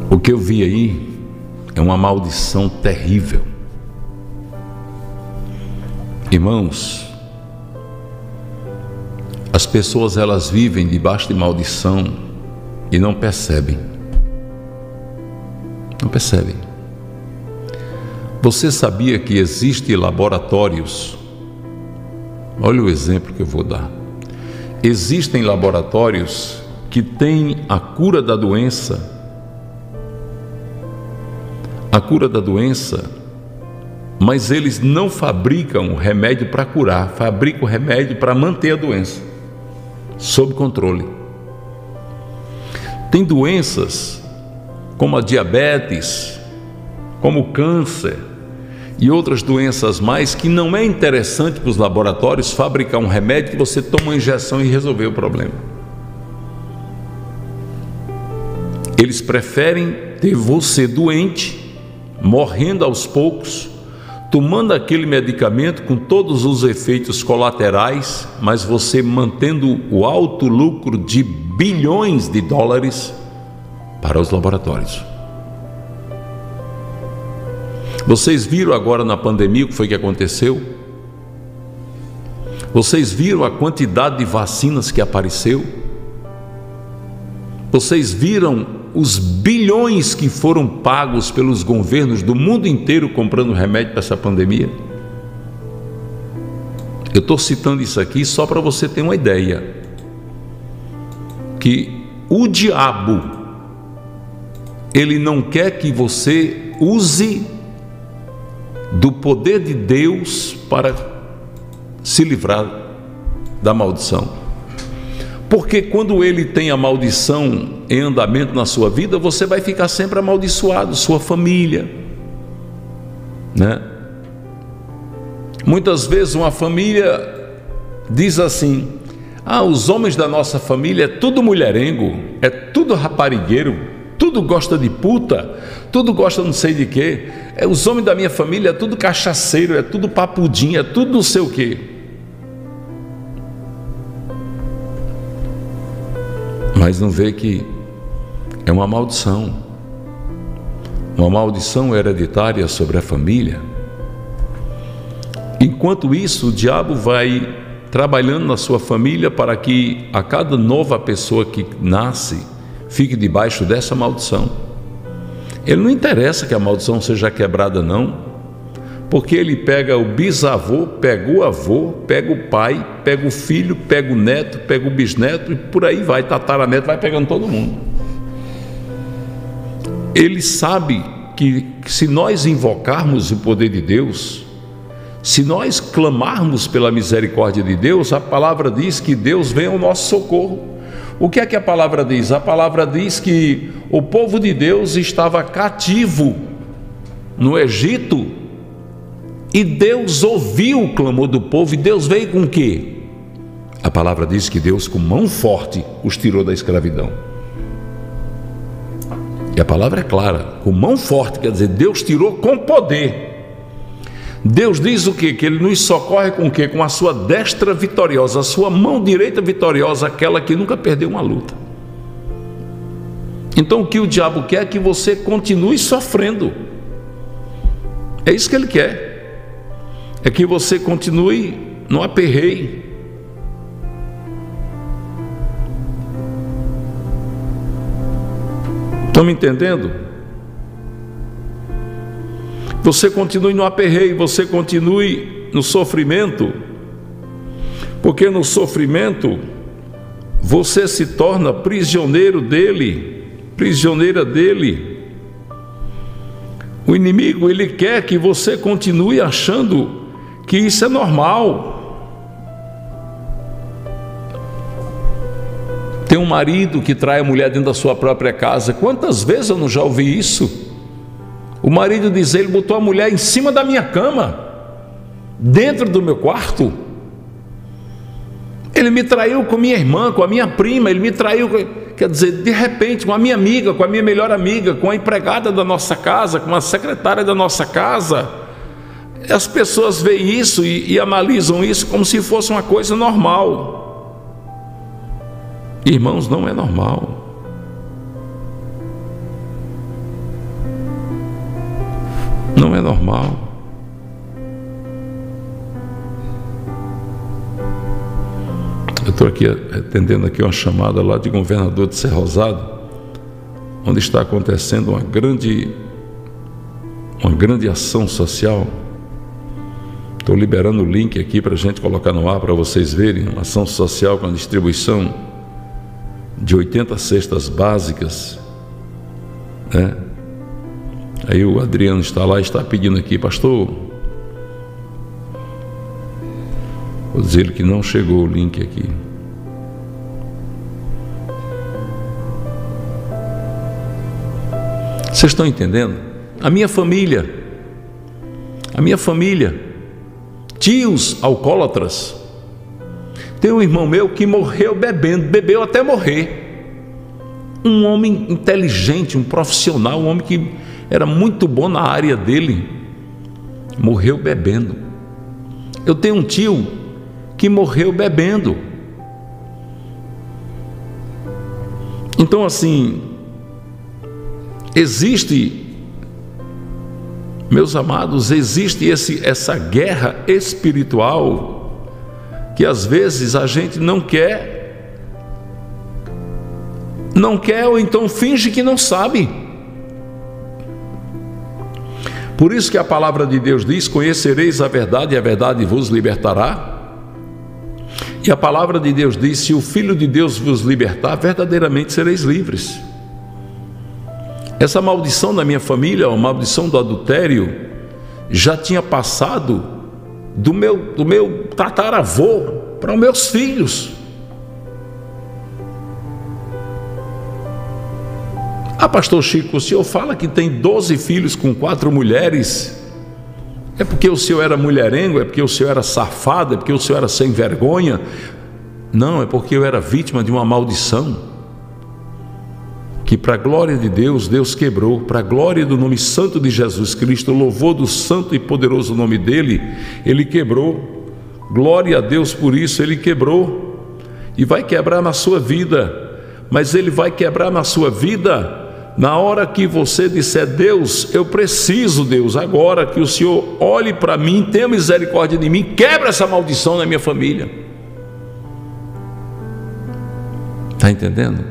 O que eu vi aí é uma maldição terrível. Irmãos, as pessoas elas vivem debaixo de maldição e não percebem. Não percebem. Você sabia que existem laboratórios? Olha o exemplo que eu vou dar. Existem laboratórios que têm a cura da doença. A cura da doença, mas eles não fabricam remédio para curar, fabricam remédio para manter a doença sob controle. Tem doenças como a diabetes, como o câncer, e outras doenças mais que não é interessante para os laboratórios fabricar um remédio que você toma uma injeção e resolver o problema. Eles preferem ter você doente, morrendo aos poucos, tomando aquele medicamento com todos os efeitos colaterais, mas você mantendo o alto lucro de bilhões de dólares para os laboratórios. Vocês viram agora na pandemia o que foi que aconteceu? Vocês viram a quantidade de vacinas que apareceu? Vocês viram os bilhões que foram pagos pelos governos do mundo inteiro comprando remédio para essa pandemia? Eu estou citando isso aqui só para você ter uma ideia. Que o diabo, ele não quer que você use do poder de Deus para se livrar da maldição. Porque quando ele tem a maldição em andamento na sua vida, você vai ficar sempre amaldiçoado, sua família, né? Muitas vezes uma família diz assim: "Ah, os homens da nossa família é tudo mulherengo, é tudo raparigueiro, tudo gosta de puta, tudo gosta não sei de quê. É, os homens da minha família é tudo cachaceiro, é tudo papudinho, é tudo não sei o quê. Mas não vê que é uma maldição. Uma maldição hereditária sobre a família. Enquanto isso, o diabo vai trabalhando na sua família para que a cada nova pessoa que nasce fique debaixo dessa maldição. Ele não interessa que a maldição seja quebrada, não, porque ele pega o bisavô, pega o avô, pega o pai, pega o filho, pega o neto, pega o bisneto e por aí vai, tataraneto, vai pegando todo mundo. Ele sabe que, que se nós invocarmos o poder de Deus, se nós clamarmos pela misericórdia de Deus, a palavra diz que Deus vem ao nosso socorro. O que é que a palavra diz? A palavra diz que o povo de Deus estava cativo no Egito e Deus ouviu o clamor do povo e Deus veio com o quê? A palavra diz que Deus com mão forte os tirou da escravidão. E a palavra é clara, com mão forte, quer dizer, Deus tirou com poder. Deus diz o que? Que Ele nos socorre com o que? Com a sua destra vitoriosa, a sua mão direita vitoriosa, aquela que nunca perdeu uma luta. Então o que o diabo quer é que você continue sofrendo. É isso que ele quer. É que você continue no aperreio. Estão me entendendo? Você continue no aperreio, você continue no sofrimento, porque no sofrimento você se torna prisioneiro dele, prisioneira dele. O inimigo, ele quer que você continue achando que isso é normal. Tem um marido que trai a mulher dentro da sua própria casa. Quantas vezes eu não já ouvi isso? O marido diz: ele botou a mulher em cima da minha cama, dentro do meu quarto. Ele me traiu com minha irmã, com a minha prima, ele me traiu, quer dizer, de repente, com a minha amiga, com a minha melhor amiga, com a empregada da nossa casa, com a secretária da nossa casa. As pessoas veem isso e, e analisam isso como se fosse uma coisa normal. Irmãos, não é normal. Não é normal. Eu estou aqui atendendo aqui uma chamada lá de governador de Ser Rosado, onde está acontecendo uma grande, uma grande ação social. Estou liberando o link aqui para a gente colocar no ar para vocês verem, uma ação social com a distribuição de 80 cestas básicas, né? Aí o Adriano está lá e está pedindo aqui, pastor. Vou dizer que não chegou o link aqui. Vocês estão entendendo? A minha família, a minha família, tios alcoólatras. Tem um irmão meu que morreu bebendo, bebeu até morrer. Um homem inteligente, um profissional, um homem que era muito bom na área dele, morreu bebendo. Eu tenho um tio que morreu bebendo. Então, assim, existe Meus amados, existe esse, essa guerra espiritual que às vezes a gente não quer, não quer ou então finge que não sabe. Por isso que a palavra de Deus diz: Conhecereis a verdade e a verdade vos libertará. E a palavra de Deus diz: Se o Filho de Deus vos libertar, verdadeiramente sereis livres. Essa maldição da minha família, a maldição do adultério, já tinha passado do meu, do meu tataravô para os meus filhos. Ah, pastor Chico, o senhor fala que tem 12 filhos com quatro mulheres. É porque o senhor era mulherengo? É porque o senhor era safado? É porque o senhor era sem vergonha? Não, é porque eu era vítima de uma maldição que para a glória de Deus, Deus quebrou, para a glória do nome santo de Jesus Cristo, louvor do santo e poderoso nome dele, ele quebrou. Glória a Deus por isso, ele quebrou. E vai quebrar na sua vida, mas ele vai quebrar na sua vida na hora que você disser: Deus, eu preciso, Deus, agora que o Senhor olhe para mim, tenha misericórdia de mim, quebra essa maldição na minha família. Está entendendo?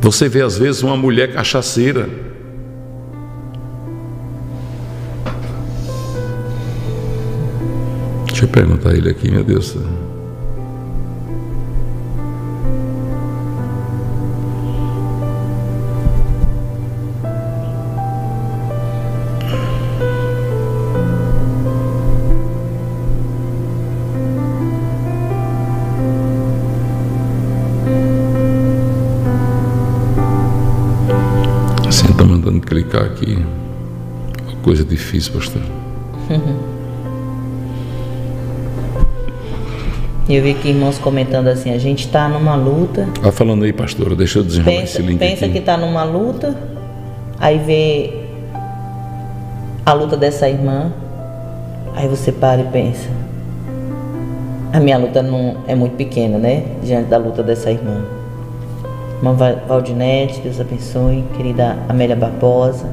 Você vê às vezes uma mulher cachaceira. Deixa eu perguntar ele aqui, meu Deus. Clicar aqui. Coisa difícil, pastor. Eu vi aqui irmãos comentando assim, a gente está numa luta, Vai falando aí, pastora, deixa eu desenrolar pensa, esse link pensa aqui. que está numa luta, aí vê a luta dessa irmã, aí você para e pensa, a minha luta não é muito pequena, né? Diante da luta dessa irmã. Irmã Va- Valdinete, Deus abençoe, querida Amélia Barbosa.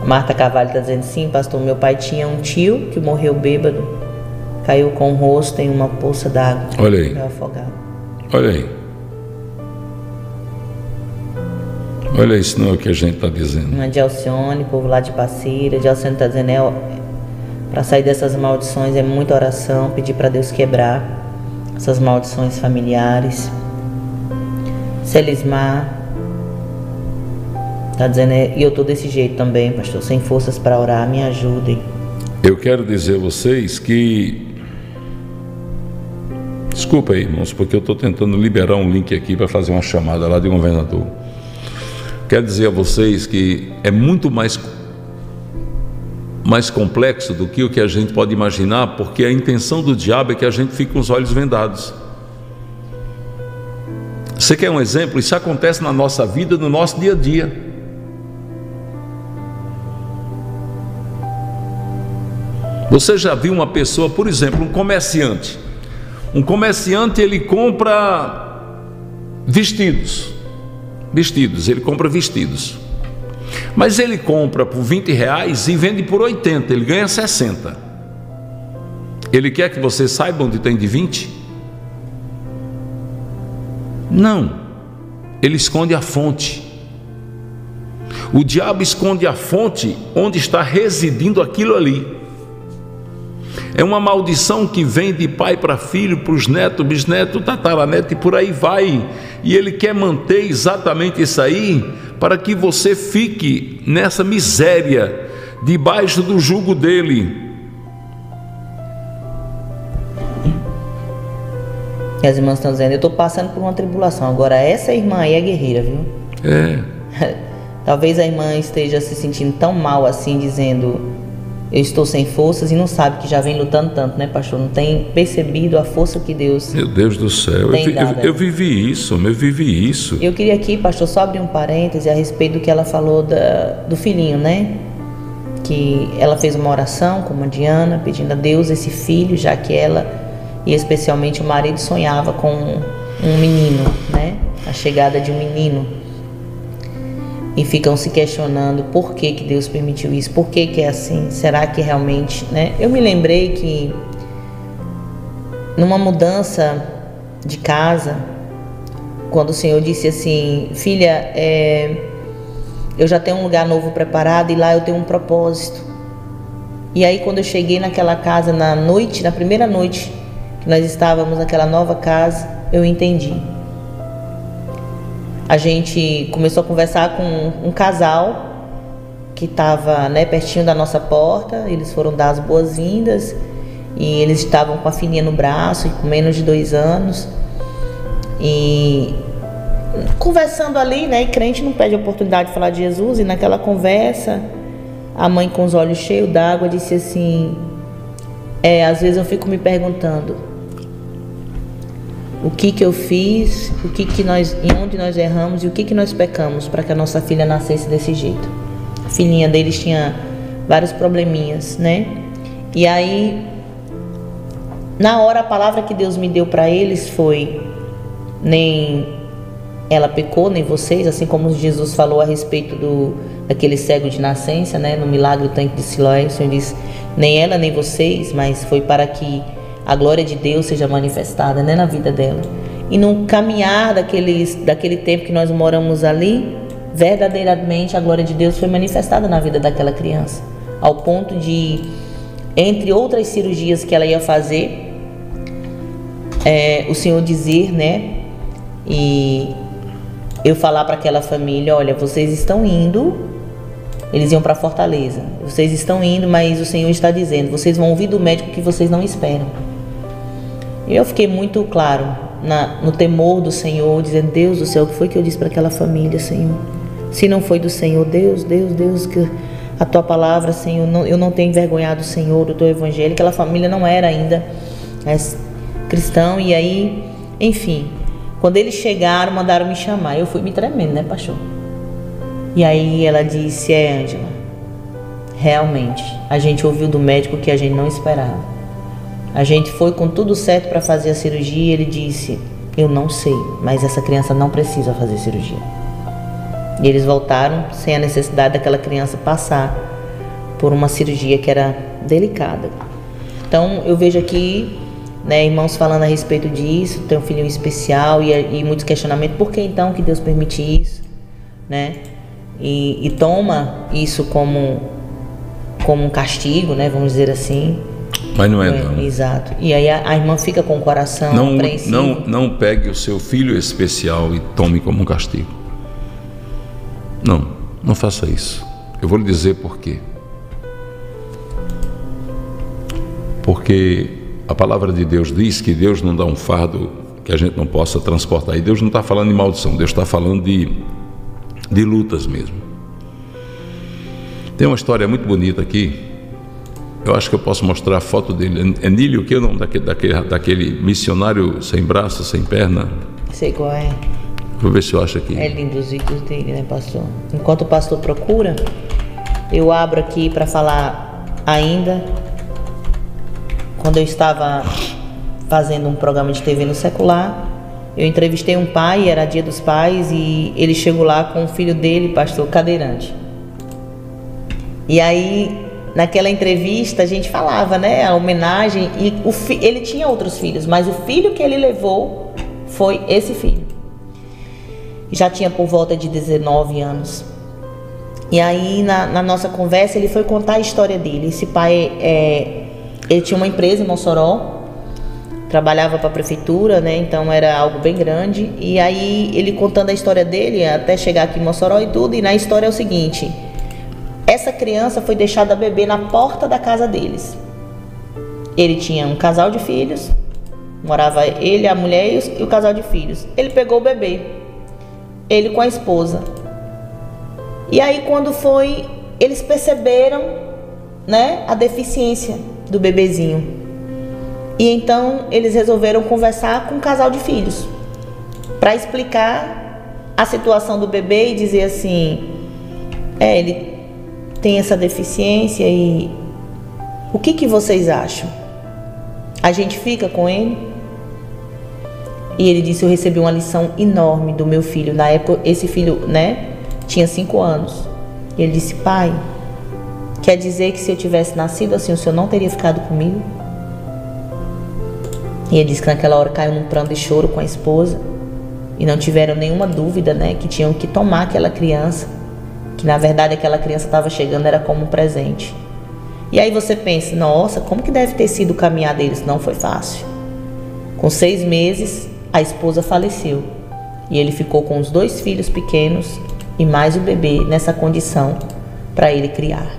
A Marta Carvalho está dizendo sim, pastor. Meu pai tinha um tio que morreu bêbado, caiu com o rosto em uma poça d'água. Olha aí. Afogado. Olha aí. Olha isso não é o que a gente está dizendo. Uma de Alcione, povo lá de Passira. De Alcione está dizendo, é, para sair dessas maldições é muita oração, pedir para Deus quebrar essas maldições familiares. Celismar está dizendo, é, e eu tô desse jeito também, pastor, sem forças para orar, me ajudem. Eu quero dizer a vocês que. Desculpa aí, irmãos, porque eu estou tentando liberar um link aqui para fazer uma chamada lá de governador. Quero dizer a vocês que é muito mais, mais complexo do que o que a gente pode imaginar, porque a intenção do diabo é que a gente fique com os olhos vendados. Você quer um exemplo? Isso acontece na nossa vida, no nosso dia a dia. Você já viu uma pessoa, por exemplo, um comerciante. Um comerciante ele compra vestidos. Vestidos, ele compra vestidos. Mas ele compra por 20 reais e vende por 80, ele ganha 60. Ele quer que você saiba onde tem de 20? Não. Ele esconde a fonte. O diabo esconde a fonte onde está residindo aquilo ali. É uma maldição que vem de pai para filho, para os netos, bisneto, tataraneto e por aí vai. E ele quer manter exatamente isso aí para que você fique nessa miséria, debaixo do jugo dele. E as irmãs estão dizendo, eu estou passando por uma tribulação. Agora, essa irmã aí é guerreira, viu? É. Talvez a irmã esteja se sentindo tão mal assim, dizendo, eu estou sem forças e não sabe que já vem lutando tanto, né, pastor? Não tem percebido a força que Deus. Meu Deus do céu, eu, vi- eu- eu vivi isso, eu vivi isso. Eu queria aqui, pastor, só abrir um parêntese a respeito do que ela falou da, do filhinho, né? Que ela fez uma oração com a Diana, pedindo a Deus esse filho, já que ela, e especialmente o marido, sonhava com um menino, né? A chegada de um menino. e ficam se questionando por que, que Deus permitiu isso, por que, que é assim, será que realmente, né? Eu me lembrei que numa mudança de casa, quando o Senhor disse assim, filha, é, eu já tenho um lugar novo preparado e lá eu tenho um propósito. E aí quando eu cheguei naquela casa na noite, na primeira noite que nós estávamos naquela nova casa, eu entendi. A gente começou a conversar com um casal que estava né, pertinho da nossa porta. Eles foram dar as boas-vindas e eles estavam com a filhinha no braço, com menos de dois anos. E conversando ali, né? E crente não pede oportunidade de falar de Jesus. E naquela conversa, a mãe com os olhos cheios d'água disse assim: É, às vezes eu fico me perguntando o que que eu fiz, o que que nós, em onde nós erramos e o que que nós pecamos para que a nossa filha nascesse desse jeito. A filhinha deles tinha vários probleminhas, né? E aí, na hora a palavra que Deus me deu para eles foi nem ela pecou, nem vocês, assim como Jesus falou a respeito do daquele cego de nascença, né, no milagre do tanque de Siloé, o Senhor disse, nem ela nem vocês, mas foi para que a glória de Deus seja manifestada, né, na vida dela. E no caminhar daqueles, daquele tempo que nós moramos ali, verdadeiramente a glória de Deus foi manifestada na vida daquela criança, ao ponto de, entre outras cirurgias que ela ia fazer, é, o Senhor dizer, né, e eu falar para aquela família, olha, vocês estão indo, eles iam para Fortaleza. Vocês estão indo, mas o Senhor está dizendo, vocês vão ouvir do médico que vocês não esperam. Eu fiquei muito claro na, no temor do Senhor, dizendo, Deus do céu, o que foi que eu disse para aquela família, Senhor? Se não foi do Senhor, Deus, Deus, Deus, que a tua palavra, Senhor, não, eu não tenho envergonhado o Senhor, do teu evangelho. Aquela família não era ainda é, cristão, e aí, enfim, quando eles chegaram, mandaram me chamar. Eu fui me tremendo, né, pastor? E aí ela disse: É, Ângela, realmente, a gente ouviu do médico que a gente não esperava. A gente foi com tudo certo para fazer a cirurgia. Ele disse: Eu não sei, mas essa criança não precisa fazer cirurgia. E eles voltaram sem a necessidade daquela criança passar por uma cirurgia que era delicada. Então eu vejo aqui né, irmãos falando a respeito disso, tem um filhinho especial e, e muitos questionamentos, por que então que Deus permite isso, né? E, e, toma isso como como um castigo, né, vamos dizer assim. Mas não é, é não. Exato. E aí a, a, irmã fica com o coração não, não, não pegue o seu filho especial e tome como um castigo. Não, não faça isso. Eu vou lhe dizer por quê. Porque a palavra de Deus diz que Deus não dá um fardo que a gente não possa transportar. E Deus não está falando de maldição, Deus está falando de, de lutas mesmo. Tem uma história muito bonita aqui. Eu acho que eu posso mostrar a foto dele. Enílio, que é o nome daquele, daquele, daquele missionário sem braço, sem perna? Sei qual é. Vou ver se eu acho aqui. É lindo os vídeos dele, né, pastor? Enquanto o pastor procura, eu abro aqui para falar ainda quando eu estava fazendo um programa de TV no secular, eu entrevistei um pai, era dia dos pais, e ele chegou lá com o filho dele, pastor cadeirante. E aí, naquela entrevista, a gente falava, né, a homenagem, e o fi, ele tinha outros filhos, mas o filho que ele levou foi esse filho. Já tinha por volta de 19 anos. E aí, na, na nossa conversa, ele foi contar a história dele. Esse pai é, ele tinha uma empresa em Mossoró, trabalhava para a prefeitura, né? Então era algo bem grande. E aí ele contando a história dele até chegar aqui em Mossoró e tudo. E na história é o seguinte: essa criança foi deixada beber na porta da casa deles. Ele tinha um casal de filhos, morava ele, a mulher e, o casal de filhos. Ele pegou o bebê, ele com a esposa. E aí quando foi, eles perceberam, né, a deficiência do bebezinho. E então eles resolveram conversar com um casal de filhos para explicar a situação do bebê e dizer assim: é, ele tem essa deficiência e o que, que vocês acham? A gente fica com ele? E ele disse: Eu recebi uma lição enorme do meu filho. Na época, esse filho, né, tinha cinco anos. E ele disse: Pai, quer dizer que se eu tivesse nascido assim, o senhor não teria ficado comigo? E ele disse que naquela hora caiu num pranto de choro com a esposa e não tiveram nenhuma dúvida, né, que tinham que tomar aquela criança, que na verdade aquela criança estava chegando era como um presente. E aí você pensa, nossa, como que deve ter sido o caminhar deles? Não foi fácil. Com seis meses, a esposa faleceu e ele ficou com os dois filhos pequenos e mais o bebê nessa condição para ele criar.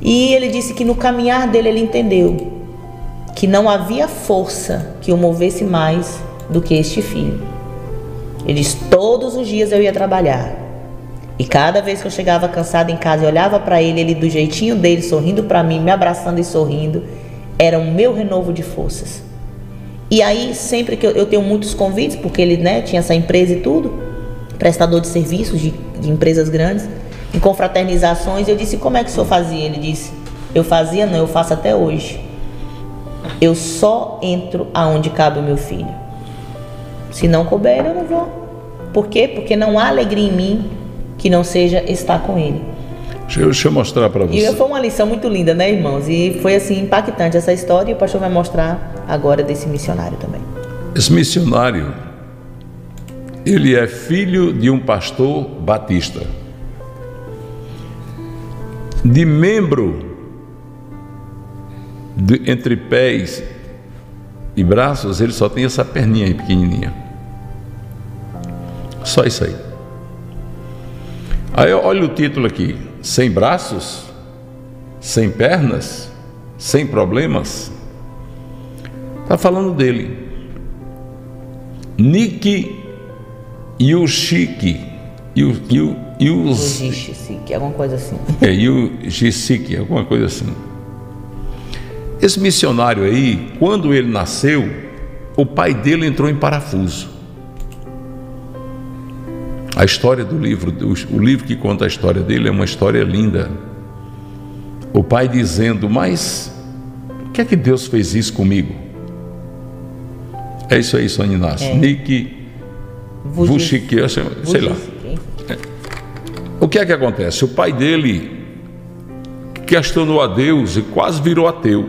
E ele disse que no caminhar dele ele entendeu que não havia força que o movesse mais do que este filho. Ele diz: Todos os dias eu ia trabalhar. E cada vez que eu chegava cansada em casa e olhava para ele, ele do jeitinho dele, sorrindo para mim, me abraçando e sorrindo, era o meu renovo de forças. E aí, sempre que eu, eu tenho muitos convites, porque ele né, tinha essa empresa e tudo, prestador de serviços de, de empresas grandes, em confraternizações, eu disse: Como é que o senhor fazia? Ele disse: Eu fazia, não, eu faço até hoje. Eu só entro aonde cabe o meu filho. Se não couber eu não vou. Por quê? Porque não há alegria em mim que não seja estar com ele. Deixa eu, deixa eu mostrar para você. E foi uma lição muito linda, né, irmãos? E foi assim impactante essa história e o pastor vai mostrar agora desse missionário também. Esse missionário, ele é filho de um pastor batista. De membro de, entre pés e braços, ele só tem essa perninha aí pequenininha. Só isso aí. Aí olha o título aqui: sem braços, sem pernas, sem problemas. Está falando dele. Nick Yushiki. Yu, Yu, Yus, Yujishiki, alguma coisa assim. é Yujishiki, alguma coisa assim. Esse missionário aí, quando ele nasceu, o pai dele entrou em parafuso. A história do livro, o livro que conta a história dele é uma história linda. O pai dizendo: Mas o que é que Deus fez isso comigo? É isso aí, Sônia Inácio. É. Nick Vushiki, eu sei lá. É. O que é que acontece? O pai dele questionou a Deus e quase virou ateu.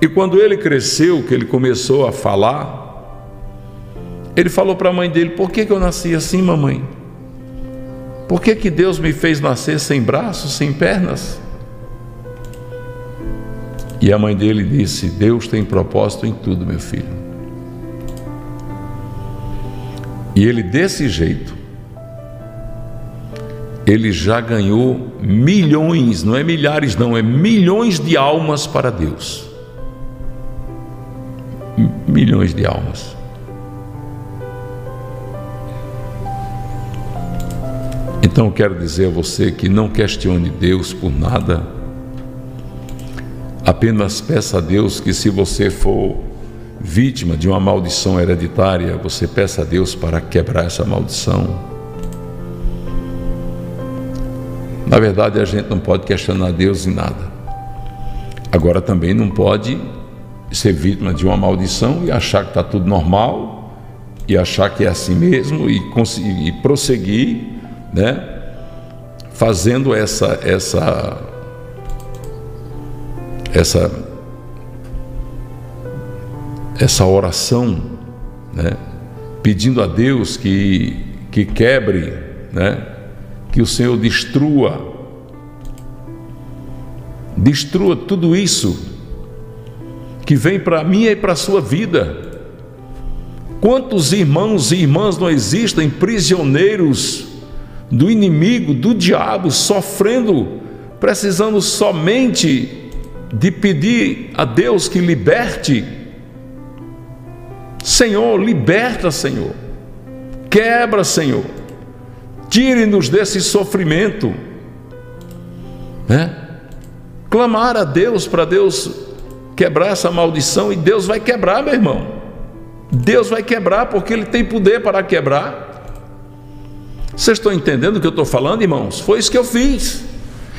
E quando ele cresceu, que ele começou a falar, ele falou para a mãe dele: Por que, que eu nasci assim, mamãe? Por que, que Deus me fez nascer sem braços, sem pernas? E a mãe dele disse: Deus tem propósito em tudo, meu filho. E ele, desse jeito, ele já ganhou milhões, não é milhares, não, é milhões de almas para Deus. Milhões de almas. Então quero dizer a você que não questione Deus por nada. Apenas peça a Deus que se você for vítima de uma maldição hereditária, você peça a Deus para quebrar essa maldição. Na verdade, a gente não pode questionar Deus em nada. Agora também não pode ser vítima de uma maldição e achar que está tudo normal e achar que é assim mesmo e, e prosseguir, né? Fazendo essa essa essa essa oração, né? Pedindo a Deus que que quebre, né? Que o Senhor destrua destrua tudo isso que vem para mim e para a sua vida. Quantos irmãos e irmãs não existem prisioneiros do inimigo, do diabo, sofrendo, precisando somente de pedir a Deus que liberte? Senhor, liberta, Senhor. Quebra, Senhor. Tire-nos desse sofrimento. Né? Clamar a Deus para Deus quebrar essa maldição e Deus vai quebrar, meu irmão. Deus vai quebrar porque Ele tem poder para quebrar. Vocês estão entendendo o que eu estou falando, irmãos? Foi isso que eu fiz.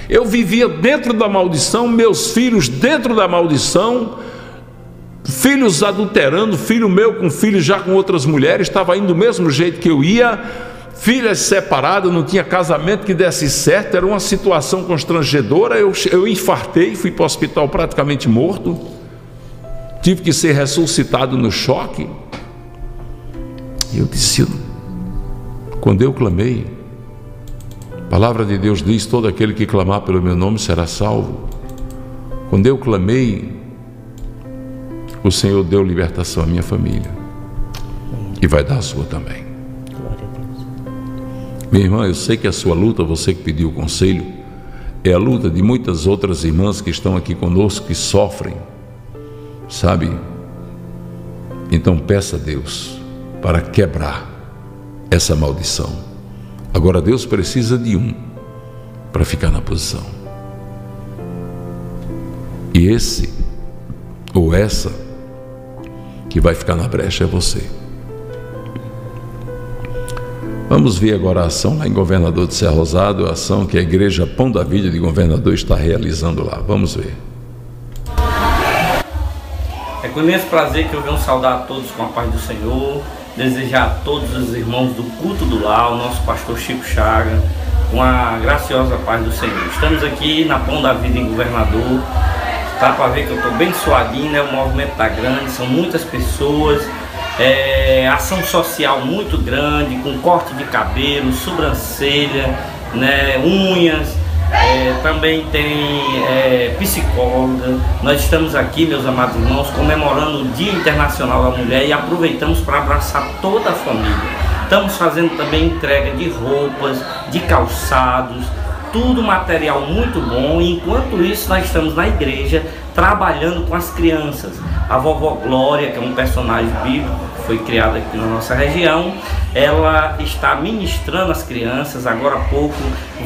Eu vivia dentro da maldição, meus filhos dentro da maldição, filhos adulterando, filho meu com filhos já com outras mulheres, estava indo do mesmo jeito que eu ia, filhas separadas, não tinha casamento que desse certo, era uma situação constrangedora. Eu, eu infartei, fui para o hospital praticamente morto, tive que ser ressuscitado no choque. Eu disse: quando eu clamei, a palavra de Deus diz: todo aquele que clamar pelo meu nome será salvo. Quando eu clamei, o Senhor deu libertação à minha família e vai dar a sua também. Minha irmã, eu sei que a sua luta, você que pediu o conselho, é a luta de muitas outras irmãs que estão aqui conosco que sofrem, sabe? Então peça a Deus para quebrar essa maldição. Agora Deus precisa de um para ficar na posição. E esse ou essa que vai ficar na brecha é você. Vamos ver agora a ação lá em Governador de Serra Rosado, a ação que a Igreja Pão da Vida de Governador está realizando lá. Vamos ver. É com imenso prazer que eu venho saudar a todos com a paz do Senhor, desejar a todos os irmãos do culto do lar, o nosso pastor Chico Chaga, com a graciosa paz do Senhor. Estamos aqui na Pão da Vida em Governador, tá para ver que eu estou bem suadinho, né? O movimento está grande, são muitas pessoas, é, ação social muito grande, com corte de cabelo, sobrancelha, né, unhas, é, também tem é, psicóloga. Nós estamos aqui, meus amados irmãos, comemorando o Dia Internacional da Mulher e aproveitamos para abraçar toda a família. Estamos fazendo também entrega de roupas, de calçados, tudo material muito bom. E enquanto isso, nós estamos na igreja trabalhando com as crianças. A vovó Glória, que é um personagem bíblico, foi criada aqui na nossa região, ela está ministrando as crianças. Agora há pouco,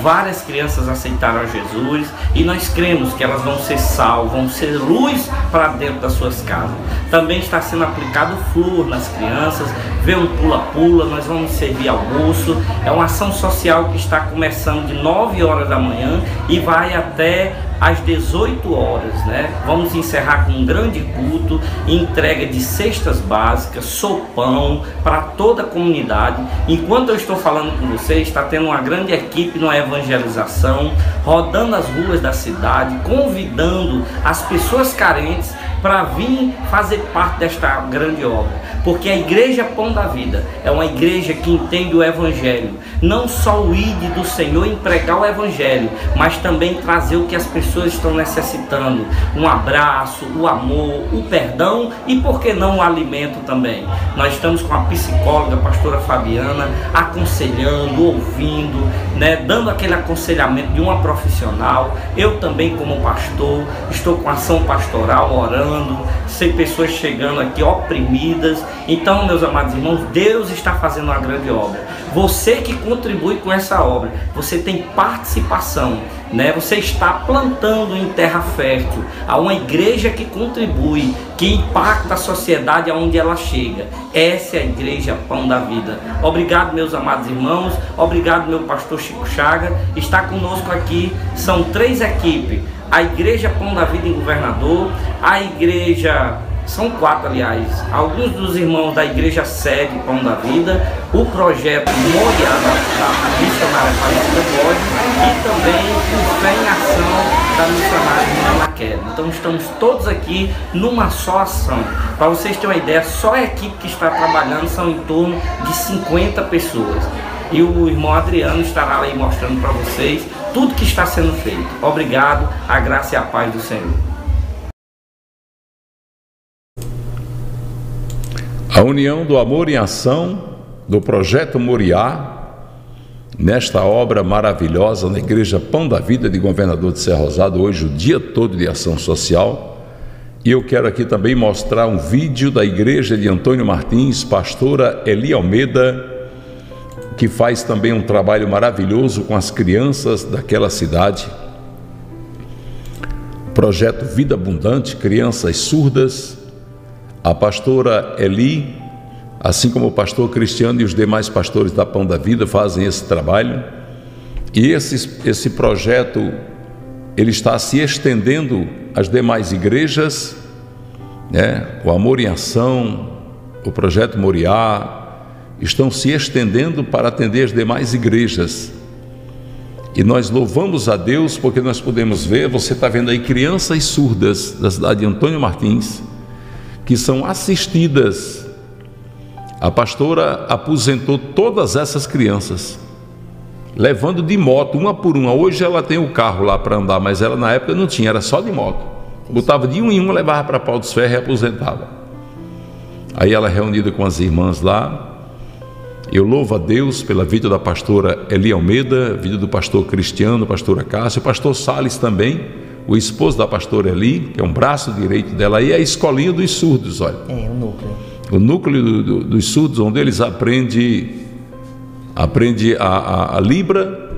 várias crianças aceitaram Jesus e nós cremos que elas vão ser sal, vão ser luz para dentro das suas casas. Também está sendo aplicado flúor nas crianças, vê um pula-pula, nós vamos servir almoço. É uma ação social que está começando de 9 horas da manhã e vai até às 18 horas, né? Vamos encerrar com um grande culto, entrega de cestas básicas, sopão para toda a comunidade. Enquanto eu estou falando com vocês, está tendo uma grande equipe na evangelização, rodando as ruas da cidade, convidando as pessoas carentes para vir fazer parte desta grande obra. Porque a Igreja Pão da Vida é uma igreja que entende o Evangelho. Não só o ID do Senhor empregar o Evangelho, mas também trazer o que as pessoas estão necessitando: um abraço, o amor, o perdão e, por que não, o alimento também. Nós estamos com a psicóloga, a pastora Fabiana, aconselhando, ouvindo, né, dando aquele aconselhamento de uma profissional. Eu também, como pastor, estou com ação pastoral orando, sem pessoas chegando aqui oprimidas. Então, meus amados irmãos, Deus está fazendo uma grande obra. Você que contribui com essa obra, você tem participação, né? Você está plantando em terra fértil, a uma igreja que contribui, que impacta a sociedade aonde ela chega. Essa é a igreja Pão da Vida. Obrigado, meus amados irmãos. Obrigado, meu pastor Chico Chaga. Está conosco aqui. São três equipes: a igreja Pão da Vida em Governador, a igreja são quatro, aliás. Alguns dos irmãos da Igreja Sede Pão da Vida, o projeto Moriá da missionária Aparecida Bode e também o Fé em Ação da missionária Nina Kelly. Então estamos todos aqui numa só ação. Para vocês terem uma ideia, só a equipe que está trabalhando são em torno de 50 pessoas. E o irmão Adriano estará aí mostrando para vocês tudo que está sendo feito. Obrigado, a graça e a paz do Senhor. A união do amor em ação do projeto Moriá, nesta obra maravilhosa na Igreja Pão da Vida de Governador de Serra Rosado, hoje o dia todo de ação social. E eu quero aqui também mostrar um vídeo da Igreja de Antônio Martins, pastora Eli Almeida, que faz também um trabalho maravilhoso com as crianças daquela cidade. Projeto Vida Abundante, crianças surdas a pastora Eli, assim como o pastor Cristiano e os demais pastores da Pão da Vida fazem esse trabalho. E esse, esse projeto ele está se estendendo às demais igrejas, né? o Amor em Ação, o Projeto Moriá estão se estendendo para atender as demais igrejas. E nós louvamos a Deus porque nós podemos ver, você está vendo aí crianças surdas da cidade de Antônio Martins, que são assistidas. A pastora aposentou todas essas crianças, levando de moto, uma por uma. Hoje ela tem o carro lá para andar, mas ela na época não tinha, era só de moto. Botava de um em um, levava para Pau dos Ferros e aposentava. Aí ela reunida com as irmãs lá, eu louvo a Deus pela vida da pastora Eli Almeida, vida do pastor Cristiano, pastora Cássio, pastor Sales também, o esposo da pastora Eli, que é um braço direito dela, e a escolinha dos surdos, olha. É, o núcleo. O núcleo do- do- dos surdos, onde eles aprendem aprende a, a- a Libra.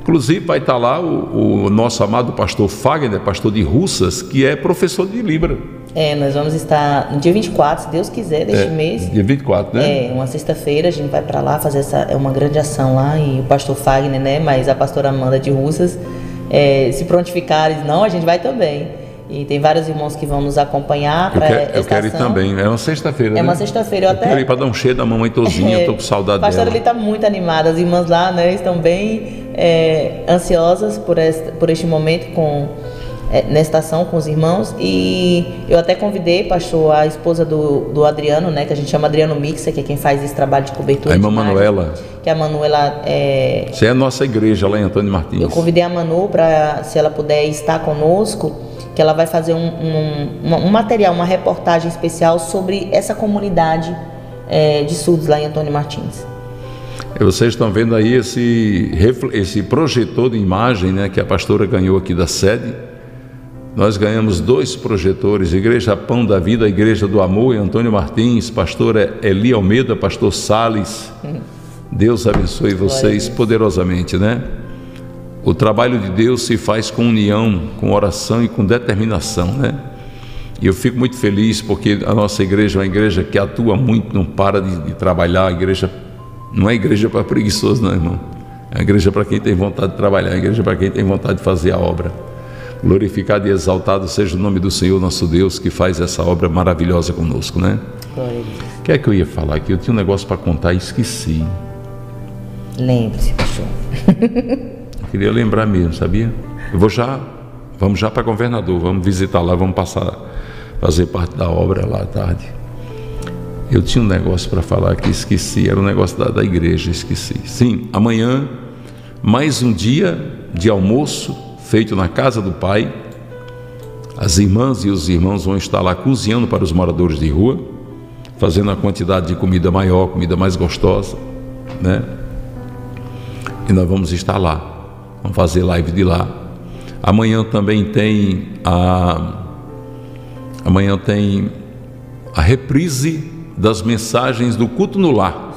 Inclusive vai estar lá o, o nosso amado pastor Fagner, pastor de Russas, que é professor de Libra. É, nós vamos estar no dia 24, se Deus quiser, deste É, mês. Dia 24, né? É, uma sexta-feira a gente vai para lá fazer essa é uma grande ação lá e o pastor Fagner, né, mas a pastora Amanda de Russas é, se prontificaram, não, a gente vai também. E tem vários irmãos que vão nos acompanhar Eu, para quero, eu quero ir também. É uma sexta-feira. É uma né? sexta-feira, eu Eu até- quero ir para dar um cheiro da mamãe Tozinha, tô com saudade A pastora dela. está muito animada, as irmãs lá né, estão bem é, ansiosas por, esta, por este momento com é, nesta ação com os irmãos e eu até convidei, pastor, a esposa do, do Adriano, né, que a gente chama Adriano Mixa, que é quem faz esse trabalho de cobertura. A irmã Manuela. Que a Manuela é, Você é a nossa igreja lá em Antônio Martins. eu convidei a Manu para, se ela puder estar conosco, que ela vai fazer um, um, um material, uma reportagem especial sobre essa comunidade é, de surdos lá em Antônio Martins. Vocês estão vendo aí esse, esse projetor de imagem né, que a pastora ganhou aqui da sede. Nós ganhamos dois projetores, Igreja Pão da Vida, Igreja do Amor, em Antônio Martins, pastor Eli Almeida, pastor Sales. Deus abençoe vocês poderosamente, né? O trabalho de Deus se faz com união, com oração e com determinação, né? E eu fico muito feliz porque a nossa igreja é uma igreja que atua muito, não para de, de trabalhar. A igreja não é igreja para preguiçosos, não, irmão. É uma igreja para quem tem vontade de trabalhar, é uma igreja para quem tem vontade de fazer a obra. Glorificado e exaltado seja o nome do Senhor nosso Deus que faz essa obra maravilhosa conosco, né? Glória. O que é que eu ia falar aqui? Eu tinha um negócio para contar e esqueci. Lembre-se, pastor. Eu queria lembrar mesmo, sabia? Eu vou já, vamos já para governador, vamos visitar lá, vamos passar, fazer parte da obra lá à tarde. Eu tinha um negócio para falar que esqueci, era um negócio da, da igreja, esqueci. Sim, amanhã, mais um dia de almoço feito na casa do Pai. As irmãs e os irmãos vão estar lá cozinhando para os moradores de rua, fazendo a quantidade de comida maior, comida mais gostosa, né? E nós vamos estar lá. Vamos fazer live de lá. Amanhã também tem a amanhã tem a reprise das mensagens do culto no lar.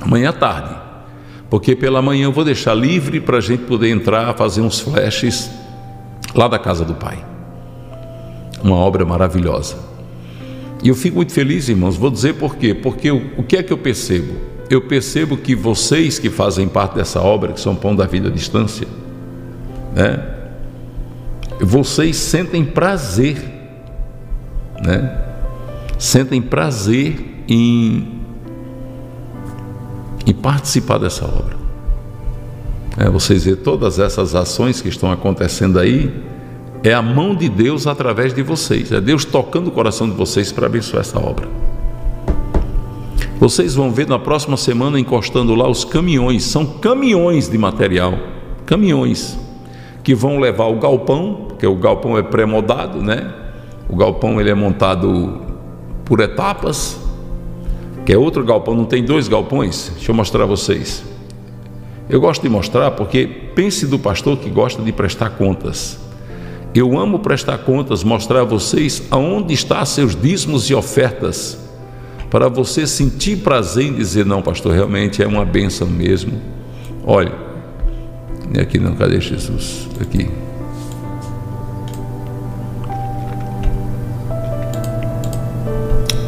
Amanhã à tarde. Porque pela manhã eu vou deixar livre para a gente poder entrar, fazer uns flashes lá da casa do Pai. Uma obra maravilhosa. E eu fico muito feliz, irmãos. Vou dizer por quê. Porque o, o que é que eu percebo? Eu percebo que vocês que fazem parte dessa obra, que são Pão da Vida à Distância, né? Vocês sentem prazer, né? Sentem prazer em, em participar dessa obra. É, vocês vê todas essas ações que estão acontecendo aí, é a mão de Deus através de vocês, é Deus tocando o coração de vocês para abençoar essa obra. Vocês vão ver na próxima semana encostando lá os caminhões, são caminhões de material, caminhões que vão levar o galpão, porque o galpão é pré-modado, né? O galpão ele é montado por etapas, que é outro galpão, não tem dois galpões. Deixa eu mostrar a vocês. Eu gosto de mostrar porque pense do pastor que gosta de prestar contas. Eu amo prestar contas, mostrar a vocês aonde está seus dízimos e ofertas, para você sentir prazer em dizer não, pastor, realmente é uma benção mesmo. Olha, aqui não, cadê Jesus? Aqui.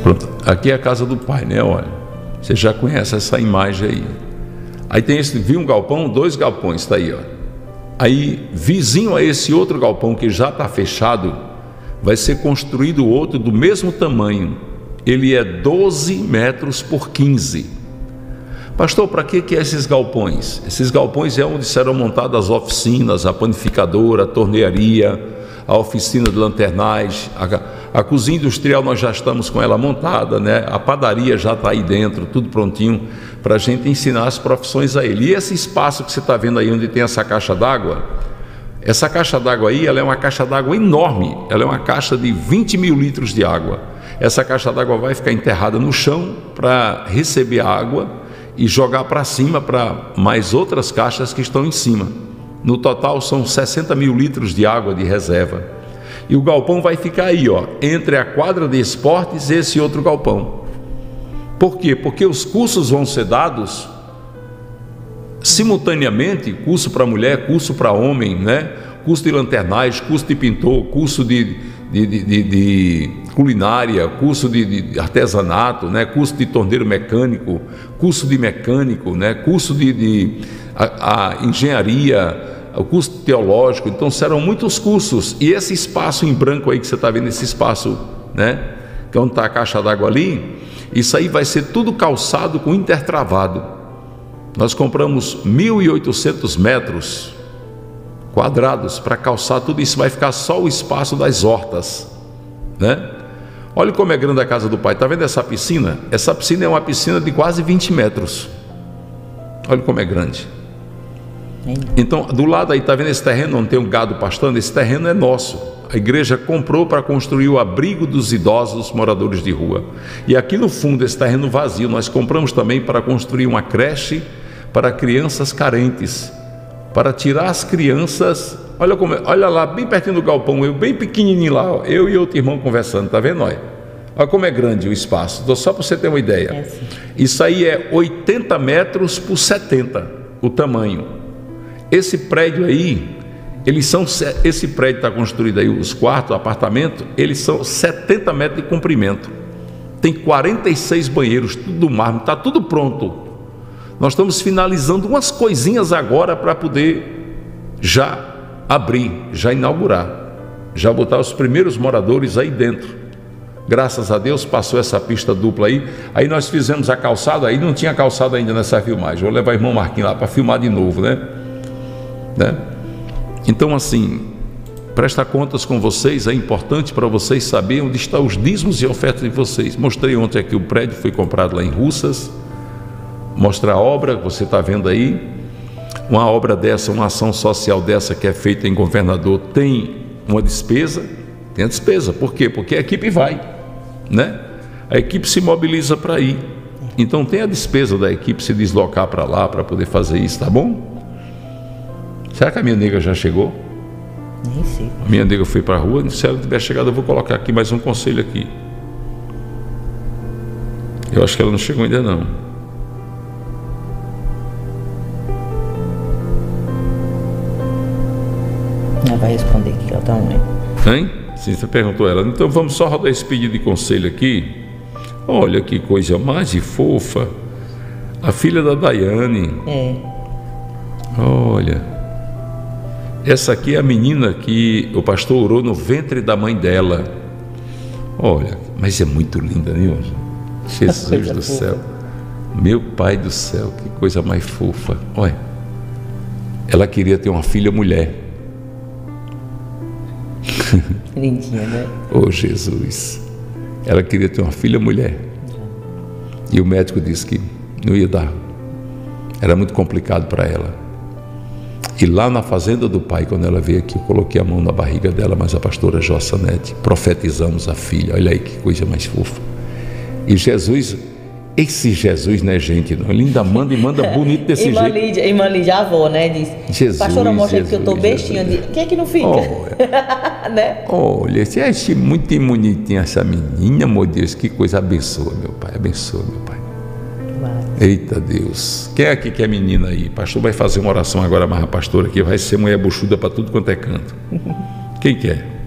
Pronto, aqui é a casa do pai, né? Olha, você já conhece essa imagem aí. Aí tem esse, viu um galpão, dois galpões, está aí, ó. Aí, vizinho a esse outro galpão que já está fechado, vai ser construído outro do mesmo tamanho. Ele é 12 metros por 15. Pastor, para que, que é esses galpões? Esses galpões é onde serão montadas as oficinas, a panificadora, a tornearia, a oficina de lanternais, a, a cozinha industrial nós já estamos com ela montada, né? a padaria já está aí dentro, tudo prontinho para a gente ensinar as profissões a ele. E esse espaço que você está vendo aí, onde tem essa caixa d'água, essa caixa d'água aí, ela é uma caixa d'água enorme, ela é uma caixa de 20 mil litros de água. Essa caixa d'água vai ficar enterrada no chão para receber a água e jogar para cima para mais outras caixas que estão em cima. No total são 60 mil litros de água de reserva. E o galpão vai ficar aí, ó, entre a quadra de esportes e esse outro galpão. Por quê? Porque os cursos vão ser dados simultaneamente, curso para mulher, curso para homem, né? Curso de lanternais, curso de pintor, curso de, de, de, de culinária, curso de, artesanato, né? curso de torneiro mecânico, curso de mecânico, né? curso de, a, a engenharia, o curso teológico. Então serão muitos cursos. E esse espaço em branco aí que você está vendo, esse espaço, né? Que é onde está a caixa d'água ali, isso aí vai ser tudo calçado com intertravado. Nós compramos 1.800 metros quadrados para calçar tudo isso, vai ficar só o espaço das hortas, né? Olha como é grande a casa do pai. Está vendo essa piscina? Essa piscina é uma piscina de quase 20 metros. Olha como é grande. Então, do lado aí, está vendo esse terreno onde tem um gado pastando? Esse terreno é nosso. A igreja comprou para construir o abrigo dos idosos moradores de rua. E aqui no fundo, esse terreno vazio, nós compramos também para construir uma creche para crianças carentes para tirar as crianças. Olha, como, é, olha lá, bem pertinho do galpão, eu bem pequenininho lá, ó, eu e outro irmão conversando, tá vendo? Olha, olha como é grande o espaço, Tô só para você ter uma ideia. É Isso aí é 80 metros por 70, o tamanho. Esse prédio aí, eles são, esse prédio está construído aí, os quartos, o apartamento, eles são 70 metros de comprimento. Tem 46 banheiros, tudo mármore, está tudo pronto. Nós estamos finalizando umas coisinhas agora para poder já abrir, já inaugurar, já botar os primeiros moradores aí dentro. Graças a Deus passou essa pista dupla aí. Aí nós fizemos a calçada, aí não tinha calçada ainda nessa filmagem. Vou levar o irmão Marquinhos lá para filmar de novo, né? Né? Então, assim, presta contas com vocês, é importante para vocês saberem onde estão os dízimos e ofertas de vocês. Mostrei ontem aqui o prédio foi comprado lá em Russas mostra a obra que você está vendo aí. Uma obra dessa, uma ação social dessa que é feita em governador tem uma despesa, tem a despesa. Por quê? Porque a equipe vai, né? A equipe se mobiliza para ir. Então tem a despesa da equipe se deslocar para lá para poder fazer isso, tá bom? Será que a minha nega já chegou? Nem sei. A minha nega foi para a rua, se ela tiver chegado, eu vou colocar aqui mais um conselho aqui. Eu acho que ela não chegou ainda não. Ela vai responder que ela tá ruim. Hein? Sim, você perguntou ela. Então vamos só rodar esse pedido de conselho aqui. Olha que coisa mais fofa. A filha da Daiane. É. Olha. Essa aqui é a menina que o pastor orou no ventre da mãe dela. Olha, mas é muito linda, né? Jesus do céu. Meu pai do céu, que coisa mais fofa. Olha. Ela queria ter uma filha mulher. Lindinha, né? Oh Jesus. Ela queria ter uma filha mulher. E o médico disse que não ia dar. Era muito complicado para ela. E lá na fazenda do pai, quando ela veio aqui, eu coloquei a mão na barriga dela, mas a pastora Jossanete, profetizamos a filha. Olha aí que coisa mais fofa. E Jesus esse Jesus não é gente, não. Ele ainda manda e manda bonito desse irmã jeito. Lídia, irmã Lídia, a avó, né? Diz, Jesus, Pastora, mostra Jesus, que eu tô bestinha. Diz, Quem é que não fica? né? Olha, você acha muito bonitinha essa menina, meu Deus. Que coisa abençoa, meu pai. Abençoa, meu pai. Eita Deus. Quem é aqui que é menina aí? Pastor vai fazer uma oração agora, mas a pastora aqui vai ser mulher buchuda para tudo quanto é canto. Quem quer? É?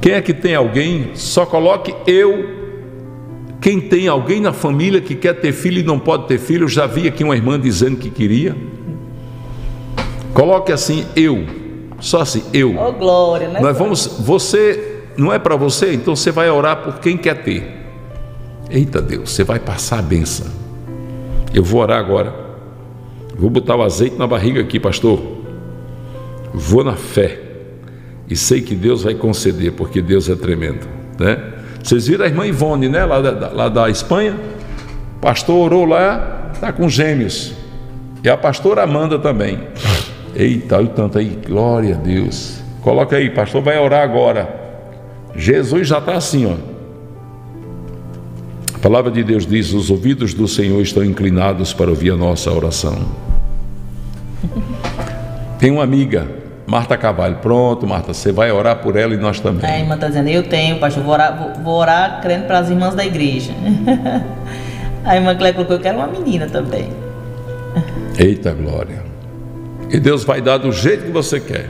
Quem é que tem alguém? Só coloque eu quem tem alguém na família que quer ter filho e não pode ter filho, eu já vi aqui uma irmã dizendo que queria. Coloque assim, eu. Só assim, eu. Oh, glória, né? Nós vamos, você, não é para você, então você vai orar por quem quer ter. Eita Deus, você vai passar a benção. Eu vou orar agora. Vou botar o azeite na barriga aqui, pastor. Vou na fé. E sei que Deus vai conceder, porque Deus é tremendo. Né? Vocês viram a irmã Ivone, né? Lá da, lá da Espanha? O pastor orou lá, está com gêmeos. E a pastora Amanda também. Eita, olha o tanto aí. Glória a Deus. Coloca aí, pastor vai orar agora. Jesus já está assim, ó. A palavra de Deus diz: os ouvidos do Senhor estão inclinados para ouvir a nossa oração. Tem uma amiga, Marta Cavalho. Pronto, Marta, você vai orar por ela e nós também. A irmã está dizendo, eu tenho, pastor, vou orar, vou, vou orar crendo para as irmãs da igreja. a irmã Cléia colocou, eu quero uma menina também. Eita glória. E Deus vai dar do jeito que você quer.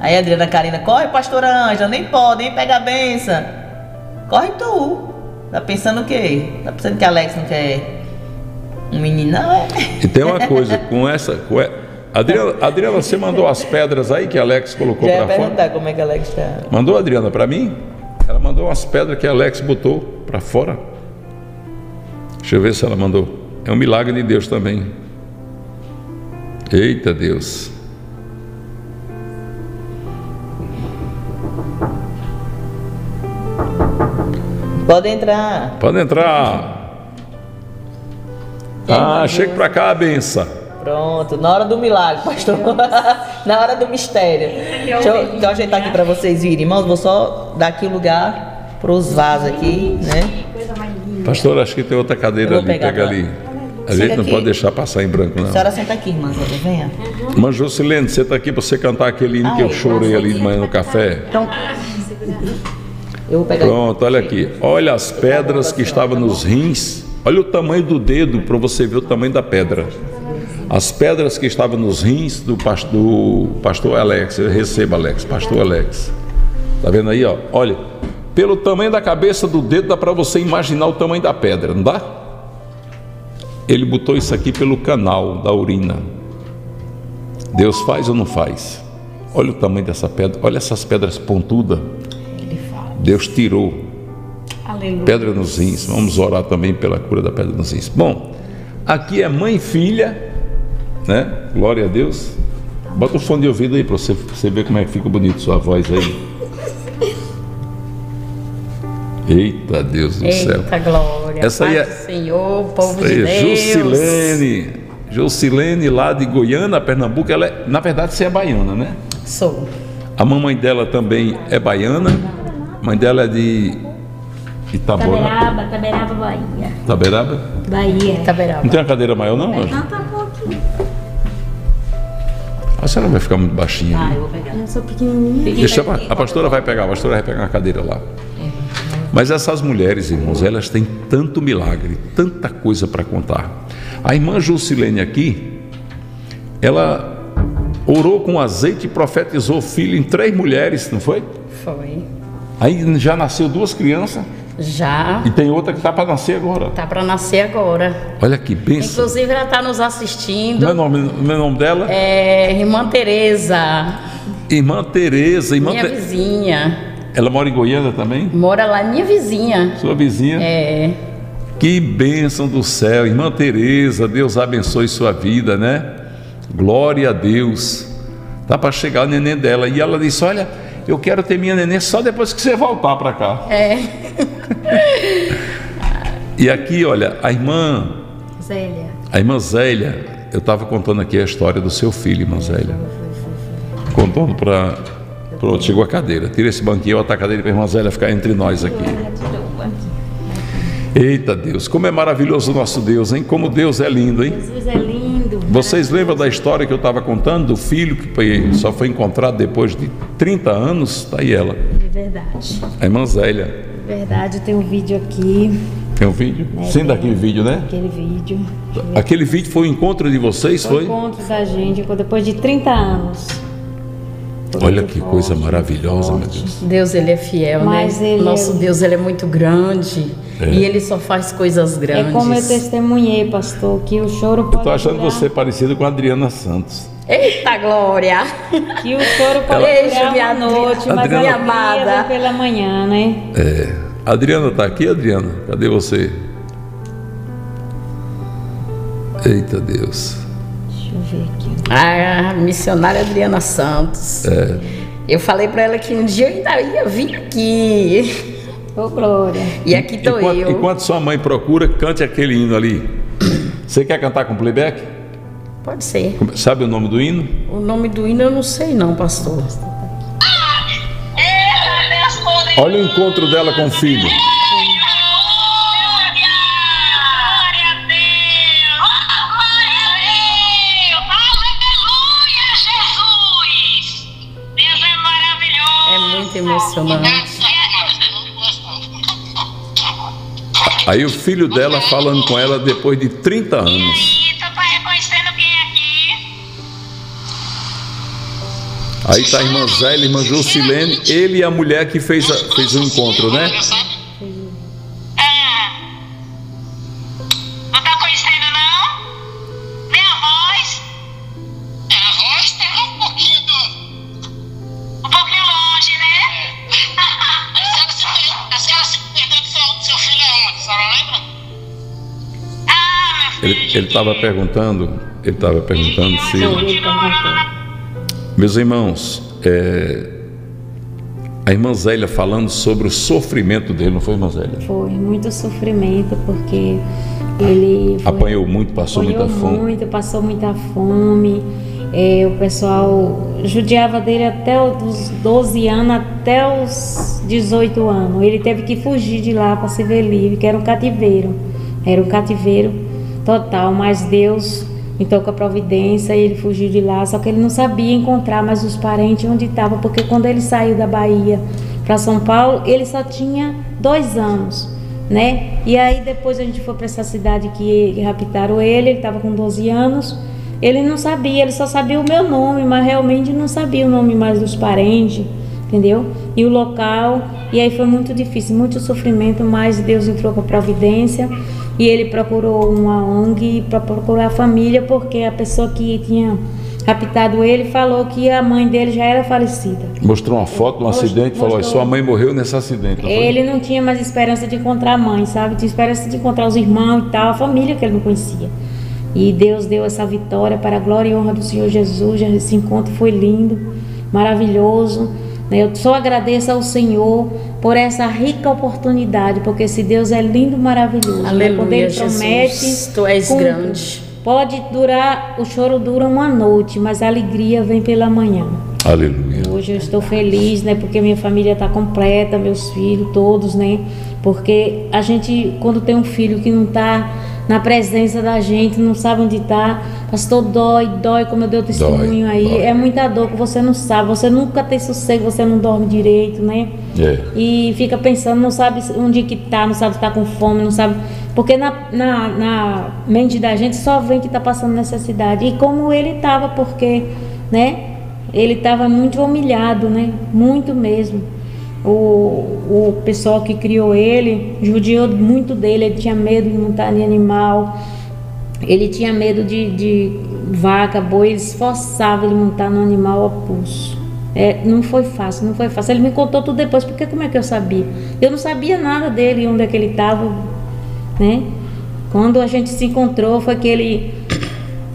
Aí a Adriana Karina, corre, pastora Ângela, nem pode, nem pega a benção. Corre tu. Tá pensando o quê? Tá pensando que Alex não quer um menino, não é? E tem uma coisa, com essa. Com e- Adriana, Adriana, você mandou as pedras aí que Alex colocou para fora? perguntar como é que Alex tá. Mandou, Adriana, para mim? Ela mandou umas pedras que Alex botou para fora. Deixa eu ver se ela mandou. É um milagre de Deus também. Eita Deus. Pode entrar. Pode entrar. Ah, chega para cá, benção. Pronto, na hora do milagre, pastor. na hora do mistério. Deixa eu, deixa eu ajeitar aqui para vocês virem. Irmãos, vou só dar aqui lugar para os vasos aqui, né? Pastor, acho que tem outra cadeira ali. pegar Pega ali. A gente não aqui. pode deixar passar em branco, A não. senhora senta aqui, irmã Zélia, venha. Mas Josilene, você está aqui para você cantar aquele hino que eu chorei ali de manhã no café? Então, eu vou pegar Pronto, olha aqui. Olha as pedras que estavam nos rins. Olha o tamanho do dedo para você ver o tamanho da pedra. As pedras que estavam nos rins do, pas- do pastor Alex. Receba, Alex, pastor Alex. Tá vendo aí, ó? Olha, pelo tamanho da cabeça do dedo dá para você imaginar o tamanho da pedra, não dá? Ele botou isso aqui pelo canal da urina. Deus faz ou não faz? Olha o tamanho dessa pedra, olha essas pedras pontudas. Deus tirou Aleluia. pedra nos rins. Vamos orar também pela cura da pedra nos rins. Bom, aqui é mãe e filha, né? Glória a Deus. Bota o fone de ouvido aí para você, você ver como é que fica bonito sua voz aí. Eita Deus do céu. Eita glória. Essa aí é- Senhor, povo de é Deus. Jusilene. Jusilene lá de Goiânia, Pernambuco. Ela é, na verdade, você é baiana, né? Sou. A mamãe dela também é baiana. A mãe dela é de Itabora, Taberaba, Taberaba, Bahia. Taberaba. Bahia. Taberaba. Não tem uma cadeira maior, não? Não, tá bom aqui. A senhora vai ficar muito baixinha. Ah, né? eu vou pegar. Eu sou pequenininha. Deixa, a pastora vai pegar, a pastora vai pegar uma cadeira lá. Mas essas mulheres, irmãos, elas têm tanto milagre, tanta coisa para contar. A irmã Jusilene aqui, ela orou com azeite e profetizou filho em três mulheres, não foi? Foi. Aí já nasceu duas crianças Já. e tem outra que está para nascer agora. Tá para nascer agora. Olha que benção. Inclusive ela tá nos assistindo. Meu nome, meu nome dela? É irmã Tereza, Irmã Tereza. Irmã minha Te- vizinha. Ela mora em Goiânia também? Mora lá, minha vizinha. Sua vizinha? É. Que bênção do céu, irmã Tereza, Deus abençoe sua vida, né? Glória a Deus. Tá para chegar o neném dela e ela disse: "Olha, eu quero ter minha neném só depois que você voltar para cá". É. E aqui, olha, a irmã, Zélia. a irmã Zélia, eu estava contando aqui a história do seu filho, irmã Zélia. Contando para Pronto, chegou a cadeira. Tira esse banquinho, bota a cadeira para a irmã Zélia ficar entre nós aqui. Eita Deus, como é maravilhoso o nosso Deus, hein? Como Deus é lindo, hein? Jesus é lindo. Vocês lembram da história que eu estava contando do filho que só foi encontrado depois de 30 anos? Está aí ela, É verdade. a irmã Zélia. É verdade, tem um vídeo aqui. Tem um vídeo? né, Sem tem daquele vídeo, né? Aquele vídeo. Aquele vídeo foi o encontro de vocês, Foi o foi? encontro da gente depois de 30 anos. Olha que coisa maravilhosa, meu Deus. Deus, ele é fiel, Mas né? ele Nosso é- Deus, ele é muito grande. É. E ele só faz coisas É grandes. como eu testemunhei, pastor, que o choro pode Eu tô achando você parecido com a Adriana Santos. Eita glória! Que o choro pode Beijo, durar minha uma noite, mas Adriana- a alegria amada. pela manhã, né? É. A Adriana está aqui, Adriana? Cadê você? Eita Deus. Deixa eu ver aqui. A missionária Adriana Santos. É. Eu falei pra ela que um dia eu ainda ia vir aqui. Ô, Glória. E aqui tô enquanto, eu. enquanto sua mãe procura, cante aquele hino ali. Você quer cantar com playback? Pode ser. Sabe o nome do hino? O nome do hino eu não sei não, pastor. Olha o encontro dela com o filho. É muito emocionante. Aí o filho dela falando com ela depois de 30 anos. Aí tá a irmã Zélia, a irmã Jusilene, ele e a mulher que fez, a- fez o encontro, né? Ele estava perguntando, ele estava perguntando se. Meus irmãos, é, a irmã Zélia falando sobre o sofrimento dele, não foi, irmã Zélia? Foi muito sofrimento, porque ele foi- Apanhou muito, passou apanhou muita fome. muito, passou muita fome. É, o pessoal judiava dele até os 12 anos, até os 18 anos. Ele teve que fugir de lá para se ver livre, que era um cativeiro. Era um cativeiro total, mas Deus então com a providência ele fugiu de lá, só que ele não sabia encontrar mais os parentes onde estavam, porque quando ele saiu da Bahia para São Paulo, ele só tinha dois anos, né? E aí depois a gente foi para essa cidade que raptaram ele, ele estava com 12 anos, ele não sabia, ele só sabia o meu nome, mas realmente não sabia o nome mais dos parentes, entendeu? E o local, e aí foi muito difícil, muito sofrimento, mas Deus entrou com a providência e ele procurou uma ONG para procurar a família, porque a pessoa que tinha raptado ele falou que a mãe dele já era falecida. Mostrou uma foto de um acidente e falou: "Olha, sua mãe morreu nesse acidente. não? Ele não tinha mais esperança de encontrar a mãe, sabe? Tinha esperança de encontrar os irmãos e tal, a família que ele não conhecia. E Deus deu essa vitória para a glória e honra do Senhor Jesus. Esse encontro foi lindo, maravilhoso. Eu só agradeço ao Senhor por essa rica oportunidade, porque esse Deus é lindo, maravilhoso. né? Aleluia, Quando Ele Jesus. promete, Tu és cumpre. grande. Pode durar, o choro dura uma noite, mas a alegria vem pela manhã. Aleluia. Hoje eu estou feliz, né? Porque minha família está completa, meus filhos, todos, né? Porque a gente, quando tem um filho que não está na presença da gente, não sabe onde está, pastor, dói, dói, como eu dei o testemunho aí. É muita dor que você não sabe, você nunca tem sossego, você não dorme direito, né? É. E fica pensando, não sabe onde que tá, não sabe se tá com fome, não sabe. Porque na, na, na mente da gente só vem que tá passando necessidade. E como ele estava, porque, né? Ele estava muito humilhado, né? Muito mesmo. O, o pessoal que criou ele judiou muito dele, ele tinha medo de montar em animal, ele tinha medo de, de vaca, boi, eles forçavam ele montar no animal a pulso. É, não foi fácil, não foi fácil. Ele me contou tudo depois, porque como é que eu sabia? Eu não sabia nada dele, onde é que ele estava, né? Quando a gente se encontrou, foi que ele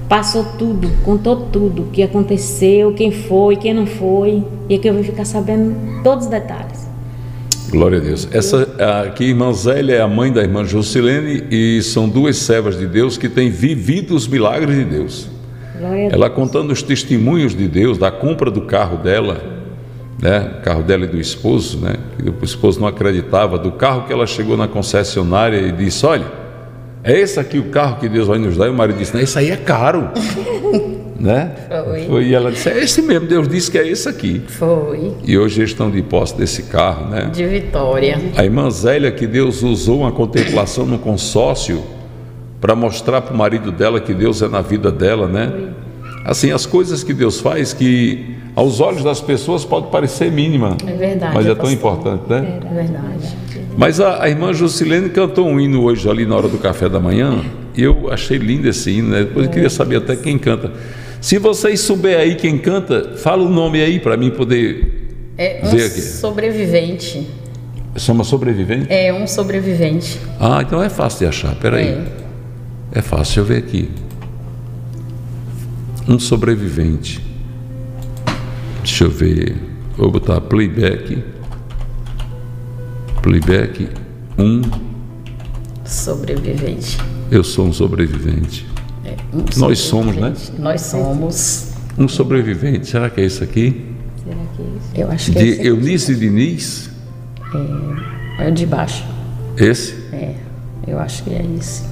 passou tudo, contou tudo, o que aconteceu, quem foi, quem não foi, e é que eu vim ficar sabendo todos os detalhes. Glória a Deus. Essa aqui, irmã Zélia, é a mãe da irmã Jusilene e são duas servas de Deus que têm vivido os milagres de Deus. Ela contando os testemunhos de Deus, da compra do carro dela, né? O carro dela e do esposo, né? Que o esposo não acreditava, do carro que ela chegou na concessionária e disse: Olha, é esse aqui o carro que Deus vai nos dar. E o marido disse: Não, esse aí é caro. né? Foi. E ela disse: É esse mesmo, Deus disse que é esse aqui. Foi. E hoje eles estão de posse desse carro, né? De vitória. A irmã Zélia, que Deus usou uma contemplação no consórcio para mostrar para o marido dela que Deus é na vida dela, né? Assim, as coisas que Deus faz que aos olhos das pessoas pode parecer mínima, É verdade. mas é tão importante, né? É verdade. Mas a, a irmã Jusilene cantou um hino hoje ali na hora do café da manhã e eu achei lindo esse hino, né? Depois eu queria saber até quem canta. Se vocês souber aí quem canta, fala o nome aí para mim poder É um ver aqui. sobrevivente. Chama sobrevivente? É um sobrevivente. Ah, então é fácil de achar. Peraí. É. fácil, deixa eu ver aqui. Um sobrevivente. Deixa eu ver. Vou botar playback. Playback. Um. Sobrevivente. Eu sou um sobrevivente. É, um Nós somos, né? Nós somos. Um sobrevivente. Será que é isso aqui? Será que é isso? Eu acho que é De esse aqui. Eunice Diniz? É, é o de baixo. Esse? É, eu acho que é esse.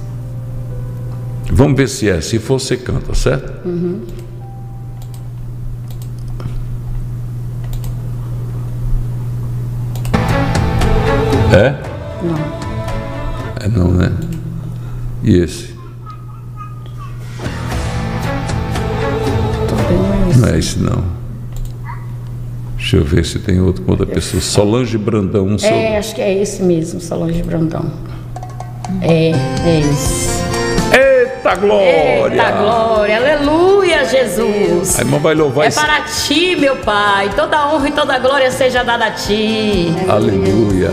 Vamos ver se é. Se for, você canta, certo? Uhum. É? Não. É não, né? E esse? Não é esse não. Deixa eu ver se tem outro com outra pessoa. Solange Brandão, um É, seu. acho que é esse mesmo, Solange Brandão. É, é esse. Eita glória! Eita glória, aleluia, Jesus. A irmã vai louvar É esse. para ti, meu Pai. Toda honra e toda glória seja dada a ti. Aleluia.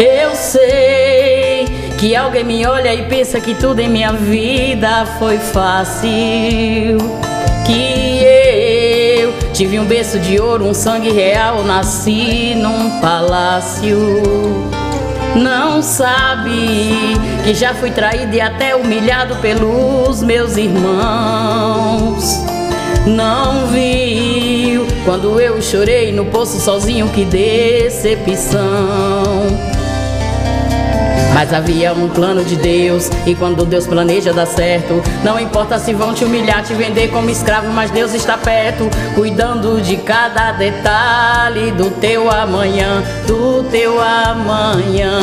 Eu sei que alguém me olha e pensa que tudo em minha vida foi fácil. Que eu tive um berço de ouro, um sangue real, nasci num palácio. Não sabe que já fui traído e até humilhado pelos meus irmãos. Não viu quando eu chorei no poço sozinho, que decepção. Mas havia um plano de Deus, e quando Deus planeja dar certo, não importa se vão te humilhar, te vender como escravo, mas Deus está perto, cuidando de cada detalhe do teu amanhã, do teu amanhã.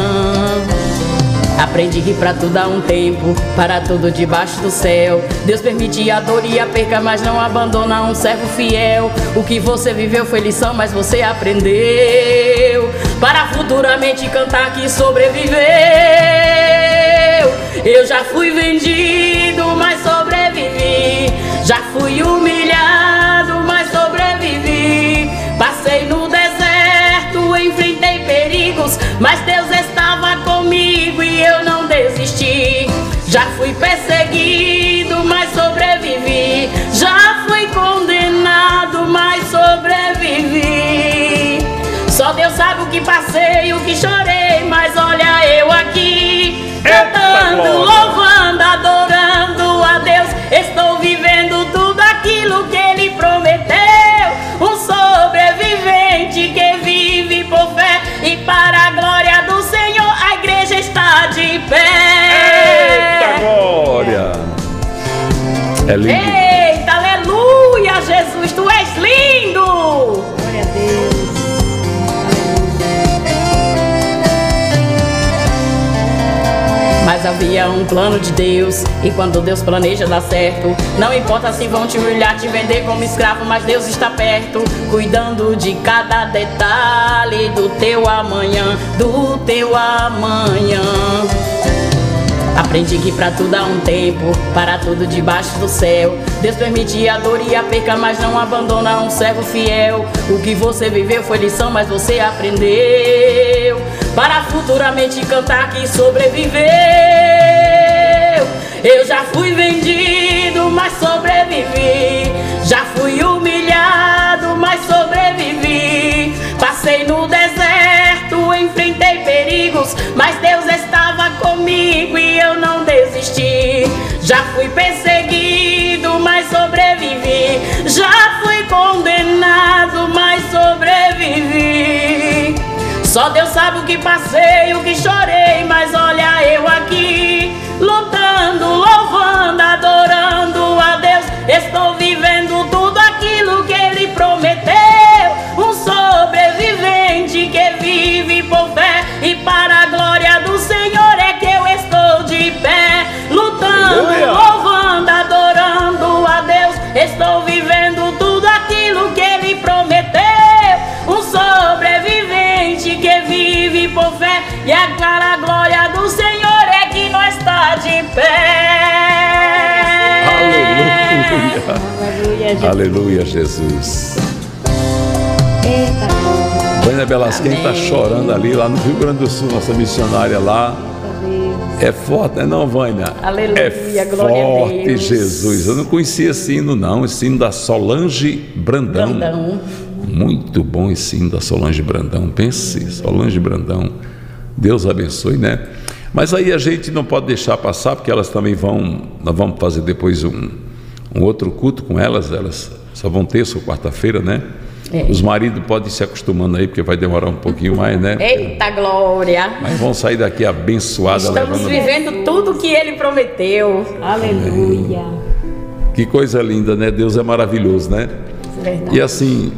Aprendi que pra tudo há um tempo, para tudo debaixo do céu. Deus permite a dor e a perca, mas não abandona um servo fiel. O que você viveu foi lição, mas você aprendeu. Para futuramente cantar que sobreviveu. Eu já fui vendido, mas sobrevivi. Já fui humilhado, mas sobrevivi. Passei no deserto, enfrentei perigos, mas Deus estava comigo e eu não desisti. Já fui perseguido, que passei, o que chorei, mas olha eu aqui cantando, louvando, adorando a Deus. Estou vivendo tudo aquilo que Ele prometeu. Um sobrevivente que vive por fé e para a glória do Senhor a igreja está de pé. Eita glória! É lindo. Eita, aleluia, Jesus, tu és lindo! Havia um plano de Deus, e quando Deus planeja dar certo, não importa se vão te humilhar, te vender como escravo, mas Deus está perto, cuidando de cada detalhe do teu amanhã, do teu amanhã. Aprendi que pra tudo há um tempo, para tudo debaixo do céu. Deus permite a dor e a perca, mas não abandona um servo fiel. O que você viveu foi lição, mas você aprendeu. Para futuramente cantar que sobreviveu. Eu já fui vendido, mas sobrevivi. Já fui humilhado, mas sobrevivi. Passei no deserto, enfrentei perigos, mas Deus estava comigo e eu não desisti. Já fui perseguido, mas sobrevivi. Já fui condenado, mas sobrevivi. Só Deus sabe o que passei, o que chorei, mas olha eu aqui, lutando, louvando, adorando a Deus. Estou vivendo pé. Aleluia. Aleluia, Jesus. Eita. Vânia Belasquem está chorando ali, lá no Rio Grande do Sul, nossa missionária lá. É forte, né, não, Vânia? Aleluia, é forte. Jesus. Eu não conhecia esse hino, não. Esse hino da Solange Brandão. Brandão. Muito bom esse hino da Solange Brandão. Pense, Solange Brandão. Deus abençoe, né? Mas aí a gente não pode deixar passar, porque elas também vão. Nós vamos fazer depois um, um outro culto com elas. Elas só vão terça ou quarta-feira, né? É. Os maridos podem ir se acostumando aí, porque vai demorar um pouquinho mais, né? Eita glória! Mas vão sair daqui abençoadas, Estamos levando. vivendo tudo que ele prometeu. Aleluia. Que coisa linda, né? Deus é maravilhoso, né? Verdade. E assim,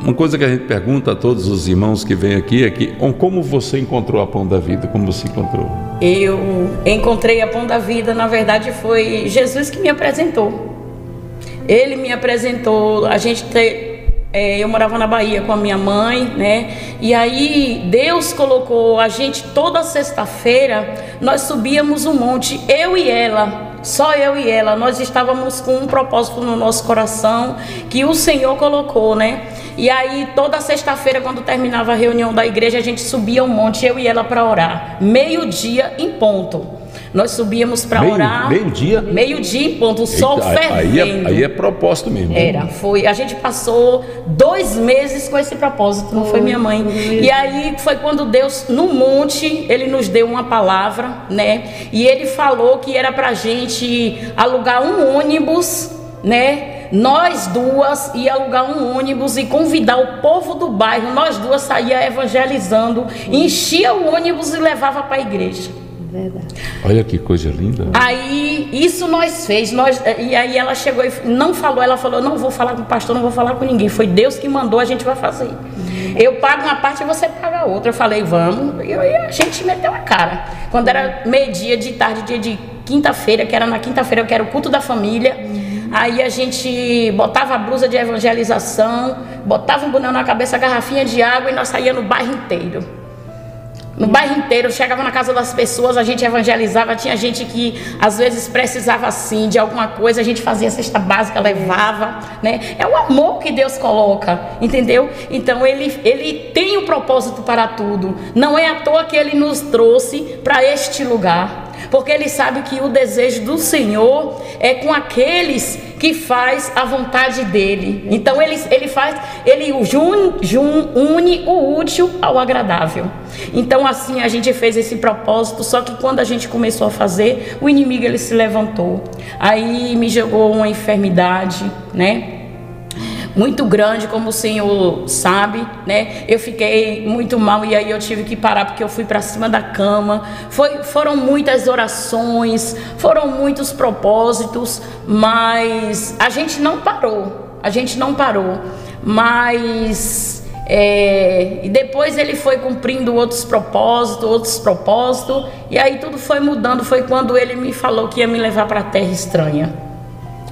uma coisa que a gente pergunta a todos os irmãos que vêm aqui é que "Oh, como você encontrou a pão da vida? Como você encontrou? Eu encontrei a Pão da Vida, na verdade foi Jesus que me apresentou. Ele me apresentou, a gente te- é, eu morava na Bahia com a minha mãe, né? E aí Deus colocou a gente toda sexta-feira, nós subíamos um monte, eu e ela. Só eu e ela, nós estávamos com um propósito no nosso coração que o Senhor colocou, né? E aí toda sexta-feira, quando terminava a reunião da igreja, a gente subia um monte, eu e ela, para orar. Meio-dia em ponto. Nós subíamos para Meio- orar. meio-dia? Meio-dia em ponto, o sol Eita, aí, fervendo. é, aí é propósito mesmo. Era, foi. A gente passou dois meses com esse propósito, não foi minha mãe. E aí foi quando Deus, no monte, ele nos deu uma palavra, né? E ele falou que era pra gente alugar um ônibus, né? Nós duas ia alugar um ônibus e convidar o povo do bairro, nós duas saía evangelizando, enchia o ônibus e levava para a igreja. Verdade. Olha que coisa linda. Aí isso nós fez, nós, e aí ela chegou e não falou, ela falou, não vou falar com o pastor, não vou falar com ninguém. Foi Deus que mandou, a gente vai fazer. Eu pago uma parte e você paga a outra. Eu falei, vamos, e aí a gente meteu a cara. Quando era meio-dia de tarde, dia de quinta-feira, que era na quinta-feira, que era o culto da família. Aí a gente botava a blusa de evangelização, botava um boné na cabeça, garrafinha de água e nós saía no bairro inteiro. No bairro inteiro, chegava na casa das pessoas, a gente evangelizava, tinha gente que às vezes precisava assim de alguma coisa, a gente fazia cesta básica, levava, né? É o amor que Deus coloca, entendeu? Então ele, ele tem um propósito para tudo. Não é à toa que ele nos trouxe para este lugar. Porque ele sabe que o desejo do Senhor é com aqueles que faz a vontade dele. Então ele, ele faz, ele jun, jun, une o útil ao agradável. Então assim a gente fez esse propósito, só que quando a gente começou a fazer, o inimigo ele se levantou. Aí me jogou uma enfermidade, né? Muito grande, como o senhor sabe, né? Eu fiquei muito mal e aí eu tive que parar porque eu fui para cima da cama. Foi, foram muitas orações, foram muitos propósitos, mas a gente não parou. A gente não parou. Mas é, e depois ele foi cumprindo outros propósitos, outros propósitos, e aí tudo foi mudando. Foi quando ele me falou que ia me levar para a terra estranha.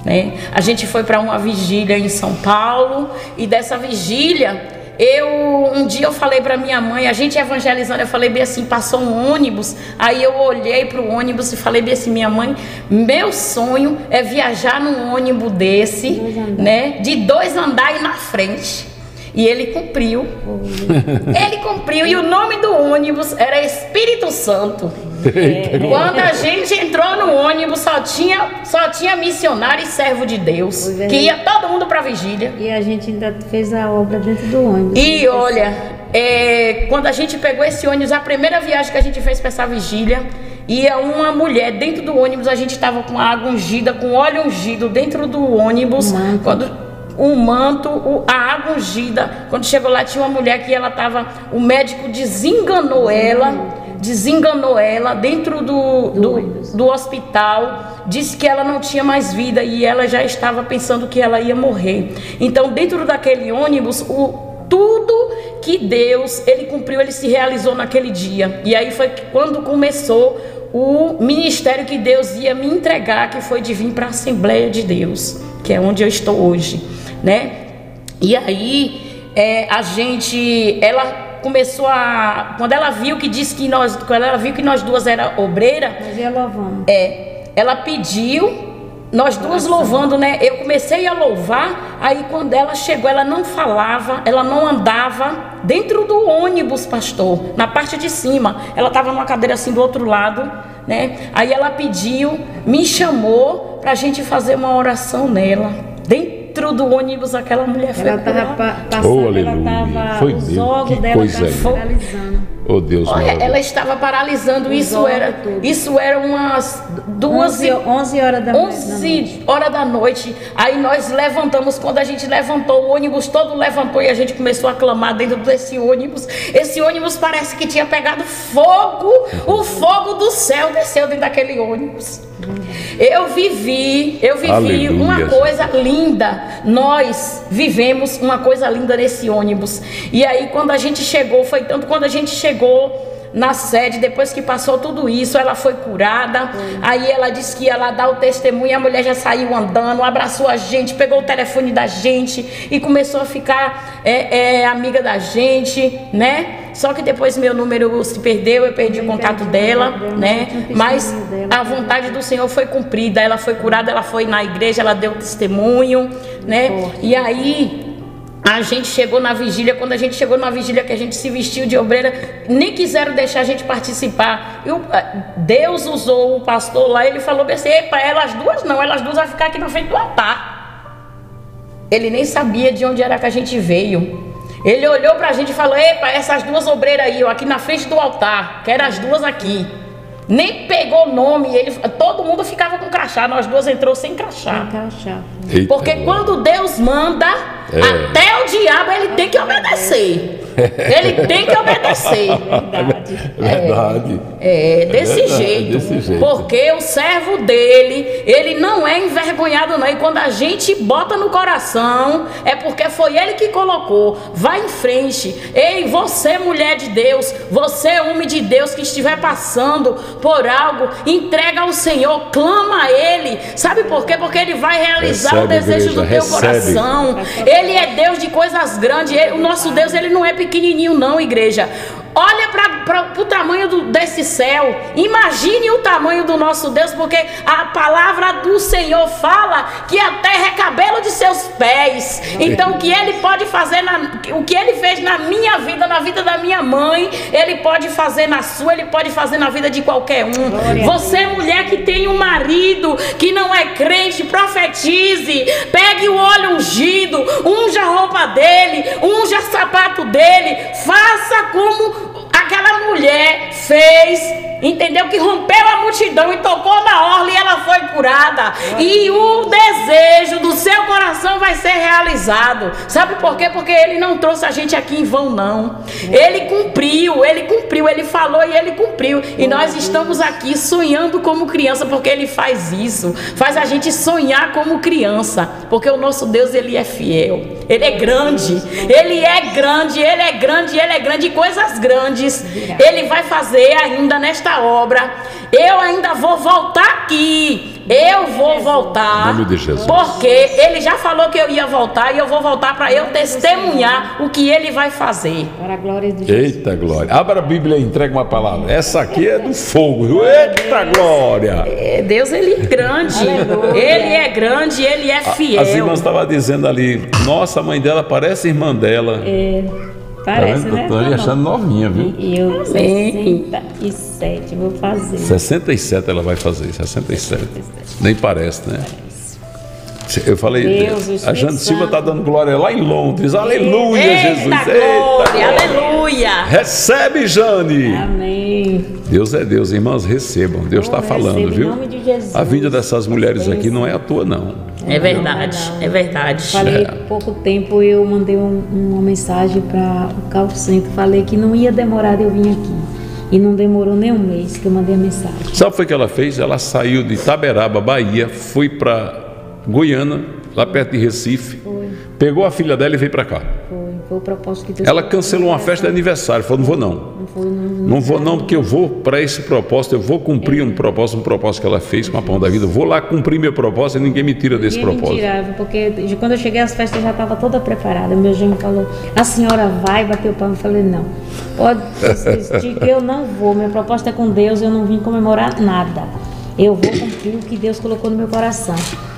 Né? A gente foi para uma vigília em São Paulo e dessa vigília eu um dia eu falei para minha mãe, a gente evangelizando, eu falei bem assim, passou um ônibus, aí eu olhei para o ônibus e falei bem assim, minha mãe, meu sonho é viajar num ônibus desse, né, de dois andares na frente. E ele cumpriu. Ele cumpriu e o nome do ônibus era Espírito Santo. Quando a gente entrou no ônibus, só tinha, só tinha missionário e servo de Deus. Que ia todo mundo para vigília. E a gente ainda fez a obra dentro do ônibus. E olha, é, quando a gente pegou esse ônibus, a primeira viagem que a gente fez para essa vigília, ia uma mulher dentro do ônibus, a gente estava com água ungida, com óleo ungido dentro do ônibus. Quando o manto, a água ungida. Quando chegou lá, tinha uma mulher que ela estava. O médico desenganou ela, desenganou ela dentro do, do, do hospital, disse que ela não tinha mais vida e ela já estava pensando que ela ia morrer. Então, dentro daquele ônibus, o, tudo que Deus ele cumpriu, ele se realizou naquele dia. E aí foi quando começou o ministério que Deus ia me entregar, que foi de vir para a Assembleia de Deus, que é onde eu estou hoje, né? E aí é, a gente, ela começou a, quando ela viu que disse que nós, quando ela viu que nós duas era obreira, Nós ia louvando. é, ela pediu nós duas louvando, né? Eu comecei a louvar, aí quando ela chegou, ela não falava, ela não andava dentro do ônibus, pastor, na parte de cima. Ela estava numa cadeira assim do outro lado, né? Aí ela pediu, me chamou para a gente fazer uma oração nela. Dentro do ônibus, aquela mulher foi Ela estava curada. passando, Oh, ela aleluia. estava. Foi Os Que dela estavam linda. paralisando. Oh Deus Olha, ela estava paralisando, Os isso era, tudo. isso era umas duas 11, 11 horas da, 11 horas da noite. Aí nós levantamos, quando a gente levantou, o ônibus todo levantou e a gente começou a clamar dentro desse ônibus. Esse ônibus parece que tinha pegado fogo, o fogo do céu desceu dentro daquele ônibus. Eu vivi, eu vivi Aleluia, uma coisa linda. Nós vivemos uma coisa linda nesse ônibus. E aí quando a gente chegou, foi tanto quando a gente chegou na sede, depois que passou tudo isso, ela foi curada. Aí ela disse que ia lá dar o testemunho, a mulher já saiu andando, abraçou a gente, pegou o telefone da gente e começou a ficar é, é, amiga da gente, né? Só que depois meu número se perdeu, eu perdi o contato dela, né? Mas a vontade do Senhor foi cumprida, ela foi curada, ela foi na igreja, ela deu testemunho, né? E aí a gente chegou na vigília, quando a gente chegou na vigília que a gente se vestiu de obreira, nem quiseram deixar a gente participar. E o- Deus usou o pastor lá, ele falou assim, para elas duas não, elas duas vão ficar aqui na frente do altar. Ele nem sabia de onde era que a gente veio. Ele olhou pra gente e falou: Epa, essas duas obreiras aí, ó, aqui na frente do altar, quero as duas aqui. Nem pegou nome, ele, todo mundo ficava com crachá, nós duas entrou sem crachá. Eita, Porque quando Deus manda, É. até o diabo ele tem que obedecer. Ele tem que obedecer. É verdade. É, desse, verdade, jeito. desse jeito. Porque o servo dele, ele não é envergonhado, não. E quando a gente bota no coração, é porque foi ele que colocou. Vai em frente. Ei, você, mulher de Deus, você, homem de Deus, que estiver passando por algo, entrega ao Senhor, clama a Ele. Sabe por quê? Porque Ele vai realizar o Recebe, desejo do teu recebe. coração. Ele é Deus de coisas grandes. Ele- o nosso Deus, ele não é pequenininho, não, igreja. Olha para o tamanho do- desse céu. Imagine o tamanho do nosso Deus, porque a palavra do Senhor fala que a terra é cabelo de seus pés. Então, o que ele pode fazer, na- o que ele fez na minha vida, na vida da minha mãe, ele pode fazer na sua, ele pode fazer na vida de qualquer um. Você, mulher que tem um marido que não é crente, profetize. Pegue o óleo ungido, unja a roupa dele, unja o sapato dele. Faça como aquela mulher fez, entendeu? Que rompeu a multidão e tocou na orla e ela foi curada. E o desejo do seu coração vai ser realizado. Sabe por quê? Porque ele não trouxe a gente aqui em vão, não. Ele cumpriu, ele cumpriu, ele falou e ele cumpriu. E nós estamos aqui sonhando como criança, porque ele faz isso. Faz a gente sonhar como criança. Porque o nosso Deus, ele é fiel. Ele é grande. Ele é grande, ele é grande, ele é grande. E coisas grandes ele vai fazer ainda nesta obra. Eu ainda vou voltar aqui. Eu vou voltar. Em nome de Jesus. Porque ele já falou que eu ia voltar e eu vou voltar para eu testemunhar o que ele vai fazer. Para a glória de Jesus. Eita glória. Abra a Bíblia e entrega uma palavra. Essa aqui é do fogo. viu? Eita glória. É, Deus, ele é grande. ele é grande, ele é fiel. As irmãs estavam dizendo ali, nossa, a mãe dela parece irmã dela. É, Tá parece, vendo? né? Tô ali achando novinha, viu? E eu, Amém. 67, vou fazer. 67 ela vai fazer, 67. Nem parece, né? Eu falei, Deus, a Jane Silva está dando glória lá em Londres. Aleluia, Eita Jesus. glória, aleluia. Recebe, Jane. Amém. Deus é Deus, irmãs, recebam. Deus está falando, viu? nome de Jesus. A vinda dessas mulheres aqui não é à toa, não. É verdade, é verdade. Falei há pouco tempo, eu mandei um- uma mensagem para o Carl Centro. Falei que não ia demorar de eu vir aqui. E não demorou nem um mês que eu mandei a mensagem. Sabe o que foi que ela fez? Ela saiu de Itaberaba, Bahia, foi para Goiânia, lá perto de Recife, Foi, pegou a filha dela e veio para cá. foi. Foi o propósito que Deus Ela cancelou uma festa de aniversário, falou: não vou não. Não foi, não, Não vou não, porque eu vou para esse propósito, eu vou cumprir um propósito, um propósito que ela fez com a pão da vida. Eu vou lá cumprir meu propósito e ninguém me tira desse Ninguém me propósito. tirava, porque de- quando eu cheguei as festas já estava toda preparada. Meu genro falou: a senhora vai bater o pão? Eu falei: não. Pode eu não vou. Minha proposta é com Deus, eu não vim comemorar nada. eu vou cumprir o que Deus colocou no meu coração.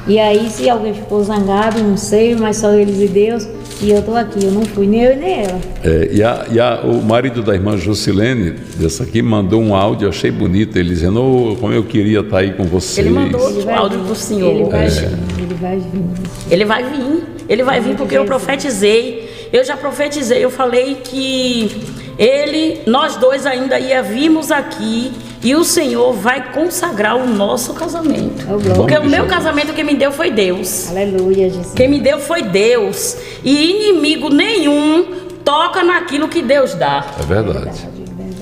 E aí, se alguém ficou zangado, não sei, mas só eles e Deus, e eu tô aqui, eu não fui nem eu nem ela. É, e a- e a- o marido da irmã Jusilene, dessa aqui, mandou um áudio, eu achei bonito, ele dizendo, "Ô, como eu queria estar aí com vocês. Ele mandou Ele o áudio vir. pro senhor. Ele vai É. vir, ele vai vir. Ele vai vir, ele vai vir porque eu profetizei. Eu já profetizei, eu falei que ele, nós dois ainda ia virmos aqui e o Senhor vai consagrar o nosso casamento. glória. Porque o meu casamento quem me deu foi Deus. Aleluia, Jesus. Quem me deu foi Deus. E inimigo nenhum toca naquilo que Deus dá. É verdade.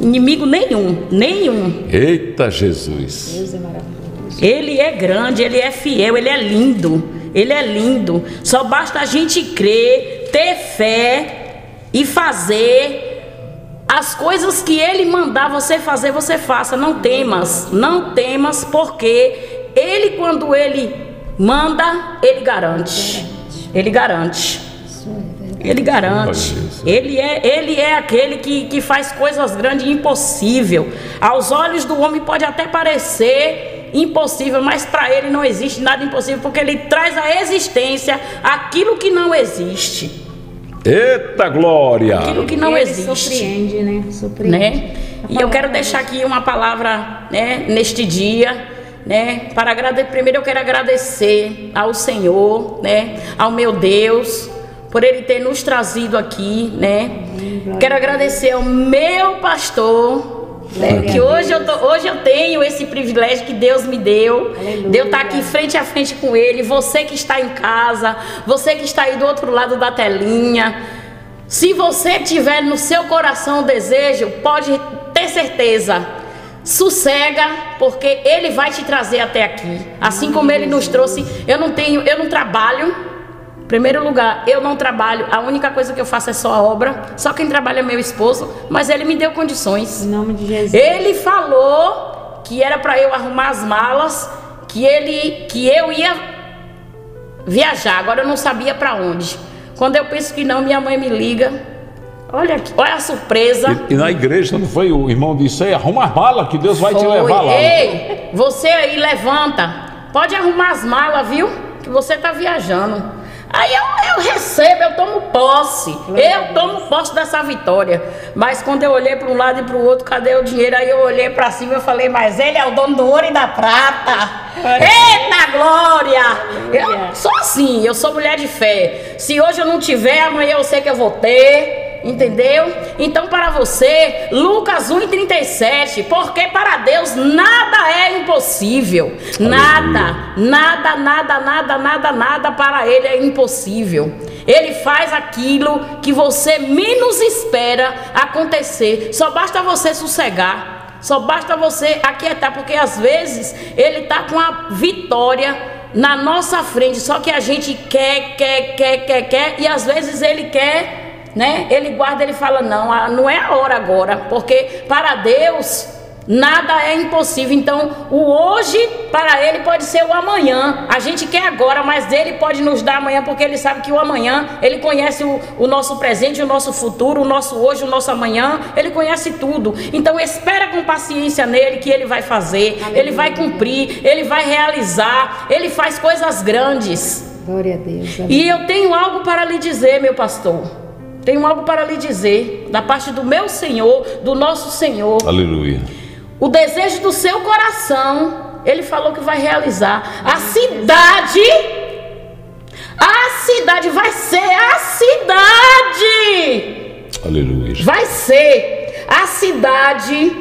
Inimigo nenhum, nenhum. Eita Jesus. Deus é maravilhoso. Ele é grande, ele é fiel, ele é lindo. Ele é lindo. Só basta a gente crer, ter fé e fazer as coisas que ele mandar você fazer, você faça. Não temas, não temas, porque ele, quando ele manda, ele garante. Ele garante. Ele garante. Ele é, ele é aquele que, que faz coisas grandes e impossível. Aos olhos do homem pode até parecer impossível, mas para ele não existe nada impossível, porque ele traz à existência aquilo que não existe. Eita glória! Aquilo que não ele existe. surpreende, né? Surpreende. né? E eu quero deixar aqui uma palavra, né, neste dia, né, para agradecer. Primeiro eu quero agradecer ao Senhor, né, ao meu Deus, por ele ter nos trazido aqui, né? Quero agradecer ao meu pastor, né, que hoje eu, tô- hoje eu tenho esse privilégio que Deus me deu, de eu estar aqui frente a frente com ele. Você que está em casa, você que está aí do outro lado da telinha, se você tiver no seu coração o desejo, pode ter certeza. Sossega, porque ele vai te trazer até aqui. Assim como ele nos trouxe, eu não tenho, eu não trabalho. Primeiro lugar, eu não trabalho. A única coisa que eu faço é só a obra. Só quem trabalha é meu esposo, mas ele me deu condições. Em nome de Jesus. Ele falou que era para eu arrumar as malas, que ele que eu ia viajar. Agora eu não sabia para onde. Quando eu penso que não, minha mãe me liga. Olha aqui, olha a surpresa. E, e na igreja não foi o irmão disse, "Ei, arruma as malas que Deus vai te Foi. levar lá. Ei, você aí levanta. Pode arrumar as malas, viu? Que você tá viajando. Aí eu, eu recebo, eu tomo posse. Eu tomo posse dessa vitória. Mas quando eu olhei para um lado e para o outro, cadê o dinheiro? Aí eu olhei para cima e falei, mas ele é o dono do ouro e da prata. Eita glória! Eu sou assim, eu sou mulher de fé. Se hoje eu não tiver, amanhã eu sei que eu vou ter. Entendeu? Então, para você, Lucas 1,37, porque para Deus nada é impossível. Nada, nada, nada, nada, nada, nada para Ele é impossível. Ele faz aquilo que você menos espera acontecer. Só basta você sossegar. Só basta você aquietar, porque às vezes Ele está com a vitória na nossa frente. Só que a gente quer, quer, quer, quer, quer, e às vezes Ele quer né? Ele guarda, ele fala: não, não é a hora agora, porque para Deus nada é impossível. Então, o hoje para ele pode ser o amanhã. A gente quer agora, mas ele pode nos dar amanhã, porque ele sabe que o amanhã ele conhece o, o nosso presente, o nosso futuro, o nosso hoje, o nosso amanhã. Ele conhece tudo. Então, espera com paciência nele que ele vai fazer, ele vai cumprir, ele vai realizar, ele faz coisas grandes. Glória a Deus. E eu tenho algo para lhe dizer, meu pastor. Tenho algo para lhe dizer, da parte do meu Senhor, do nosso Senhor. Aleluia. O desejo do seu coração, ele falou que vai realizar. A cidade, a cidade vai ser a cidade. Aleluia. Vai ser a cidade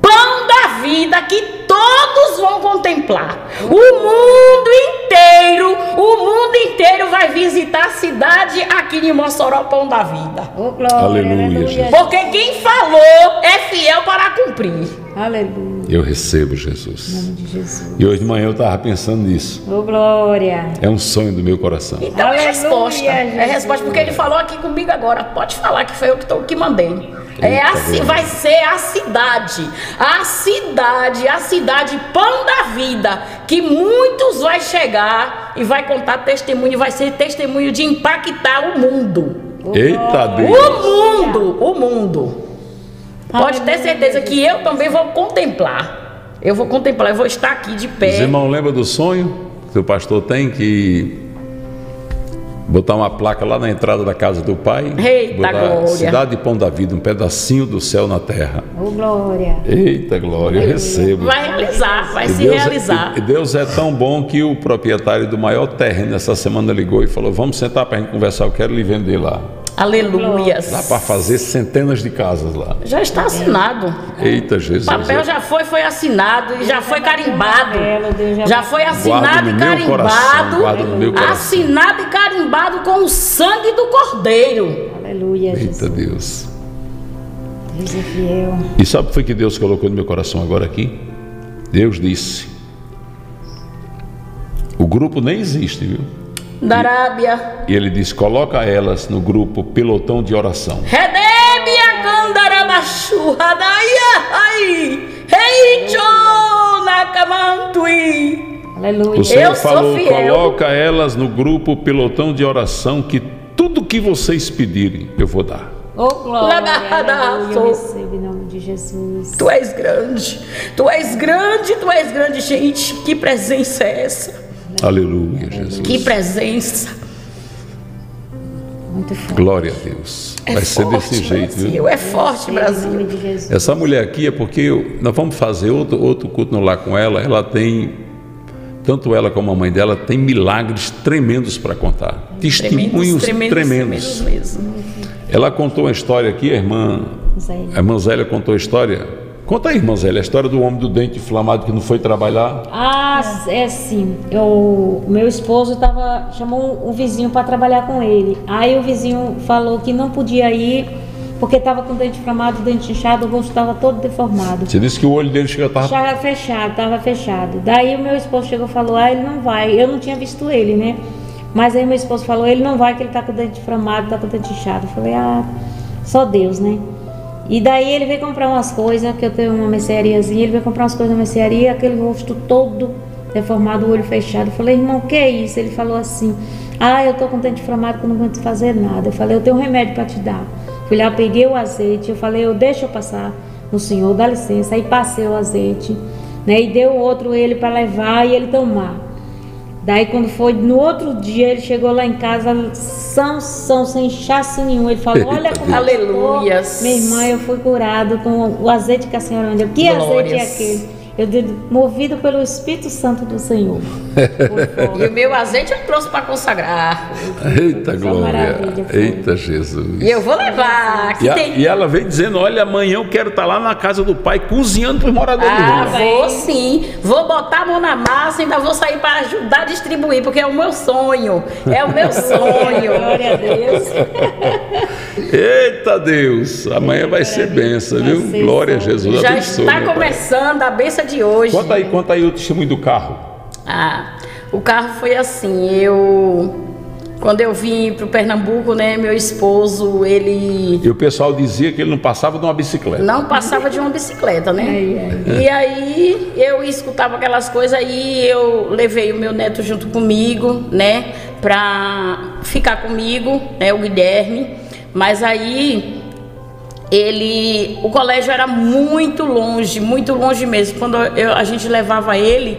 pão da vida que todos vão contemplar. O mundo inteiro, o mundo inteiro vai visitar a cidade aqui de Mossoró, pão da vida. Aleluia, Jesus. Porque quem falou é fiel para cumprir. Aleluia. Eu recebo Jesus. E hoje de manhã eu estava pensando nisso. Ô, glória. É um sonho do meu coração. Então é Aleluia, resposta. É Jesus. resposta, porque ele falou aqui comigo agora. Pode falar que foi eu que, tô, que mandei. É Eita, assim, glória. vai ser a cidade, a cidade, a cidade pão da vida, que muitos vai chegar e vai contar testemunho, vai ser testemunho de impactar o mundo. Eita Deus. O mundo, o mundo. Pode ter certeza que eu também vou contemplar. Eu vou contemplar, eu vou estar aqui de Os pé. irmãos lembram do sonho que o pastor tem que botar uma placa lá na entrada da casa do pai, Eita, glória. cidade de Pão da Vida, um pedacinho do céu na terra. Ô, Glória. Eita glória, eu recebo. Vai realizar, vai E se Deus é- realizar. e Deus é tão bom que o proprietário do maior terreno essa semana ligou e falou: Vamos sentar para a gente conversar, eu quero lhe vender lá. Aleluias. Dá para fazer centenas de casas lá. Já está assinado. Eita O Jesus. papel já foi, foi assinado e já foi carimbado. Já foi assinado e carimbado. Assinado e carimbado com o sangue do Cordeiro. Aleluia, Eita Deus. Deus é fiel. E sabe o que foi que Deus colocou no meu coração agora aqui? Deus disse: O grupo nem existe, viu? Da Arábia. E ele disse: Coloca elas no grupo pelotão de oração. Redebia Candarabachurra daia ai. Reicho Nakamantui. Aleluia. O Senhor Eu falou. Coloca elas no grupo pelotão de oração, que tudo que vocês pedirem, eu vou dar. Ô, Glória. Aleluia. Eu recebo em nome de Jesus. Tu és grande, tu és grande, tu és grande, gente. Que presença é essa? Aleluia, Jesus. Que presença. Muito forte. Glória a Deus. É Vai ser desse jeito, Brasil. viu? É forte, Brasil. Essa mulher aqui é porque eu- nós vamos fazer outro, outro culto no lar com ela. Ela tem, tanto ela como a mãe dela, tem milagres tremendos para contar. Testemunhos tremendos. tremendos mesmo. Ela contou uma história aqui, a irmã, a irmã Zélia contou a história. Conta aí, irmã Zélia, a história do homem do dente inflamado que não foi trabalhar. Ah, é assim. Eu, meu esposo tava, chamou um, um vizinho para trabalhar com ele. Aí o vizinho falou que não podia ir porque estava com o dente inflamado, o dente inchado, o rosto estava todo deformado. Você disse que o olho dele chega tava Estava fechado, estava fechado. Daí o meu esposo chegou e falou: Ah, ele não vai. Eu não tinha visto ele, né? Mas aí meu esposo falou: Ele não vai, que ele tá com o dente inflamado, tá com o dente inchado. Eu falei: Ah, só Deus, né? E daí ele veio comprar umas coisas, que eu tenho uma merceariazinha, ele veio comprar umas coisas na mercearia, aquele rosto todo deformado, o olho fechado. Eu falei, irmão, o que é isso? Ele falou assim, ah, eu tô com dente inflamado que eu não aguento fazer nada. Eu falei, eu tenho um remédio para te dar. Fui lá, peguei o azeite, eu falei, eu deixa eu passar no senhor, dá licença. Aí passei o azeite, né? E deu outro ele para levar e ele tomar. Daí quando foi no outro dia, ele chegou lá em casa, são, são, sem inchaço nenhum. Ele falou, olha como estou. Minha irmã, eu fui curado com o azeite que a senhora me deu. Que azeite é Glórias. aquele? Eu digo, movido pelo Espírito Santo do Senhor. E o meu azeite eu trouxe para consagrar. Eita glória. maravilha, foi. Eita Jesus. E eu vou levar. Que E, a- tem... e ela veio dizendo: Olha, amanhã eu quero estar lá na casa do pai cozinhando para os moradores Ah, vou sim. Vou botar a mão na massa, ainda vou sair para ajudar a distribuir, porque é o meu sonho. É o meu sonho. Glória a Deus. Eita Deus, amanhã vai ser benção, viu? Glória a Jesus. Já Abençoe, está começando a benção de hoje. Conta aí, conta aí o testemunho do carro. Ah, o carro foi assim, eu quando eu vim para o Pernambuco, né, meu esposo, ele E o pessoal dizia que ele não passava de uma bicicleta. não passava de uma bicicleta, né? E aí eu escutava aquelas coisas aí eu levei o meu neto junto comigo, né, pra ficar comigo, né, o Guilherme. Mas aí ele, o colégio era muito longe, muito longe mesmo. Quando eu- a gente levava ele,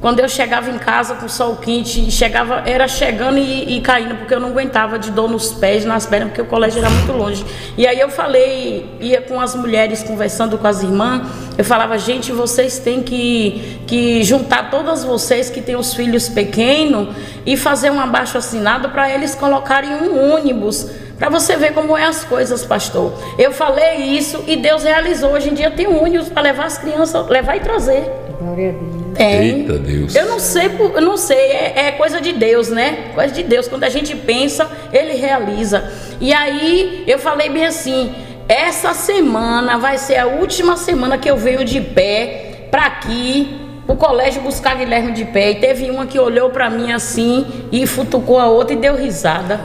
quando eu chegava em casa com sol quente, chegava, era chegando e, e caindo, porque eu não aguentava de dor nos pés, nas pernas, porque o colégio era muito longe. E aí eu falei, ia com as mulheres conversando com as irmãs, eu falava, gente, vocês têm que, que juntar todas vocês que têm os filhos pequenos e fazer um abaixo assinado para eles colocarem um ônibus. Para você ver como é as coisas, pastor. Eu falei isso e Deus realizou. Hoje em dia tem um ônibus para levar as crianças, levar e trazer. Glória a Deus. Tem. Eita Deus. Eu não sei, eu não sei, é, é coisa de Deus, né? Coisa de Deus. Quando a gente pensa, Ele realiza. E aí eu falei bem assim: essa semana vai ser a última semana que eu venho de pé para aqui. O colégio buscar Guilherme de pé. E teve uma que olhou para mim assim e futucou a outra e deu risada.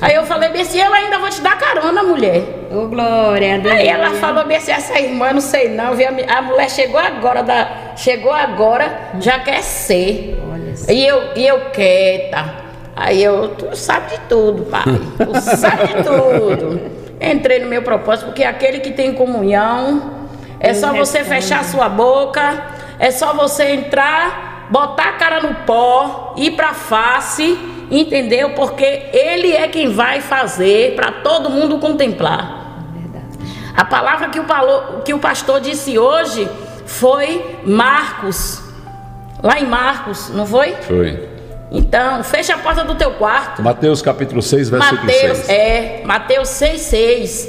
Aí eu falei bem assim: eu ainda vou te dar carona, mulher. Ô, Glória Deus. Aí ela falou bem assim, essa irmã, não sei não, viu? A mulher chegou agora, da, chegou agora, já quer ser. E eu, e eu quieta. Aí eu, tu sabe de tudo, pai. Tu sabe de tudo. Entrei no meu propósito, porque aquele que tem comunhão, é só você fechar a sua boca é só você entrar, botar a cara no pó, ir para face, entendeu? Porque ele é quem vai fazer para todo mundo contemplar. A palavra que o, palo- que o pastor disse hoje foi Marcos. Lá em Marcos, não foi? Foi. Então, fecha a porta do teu quarto. Mateus capítulo 6, versículo Mateus, 6. é, Mateus 6, 6.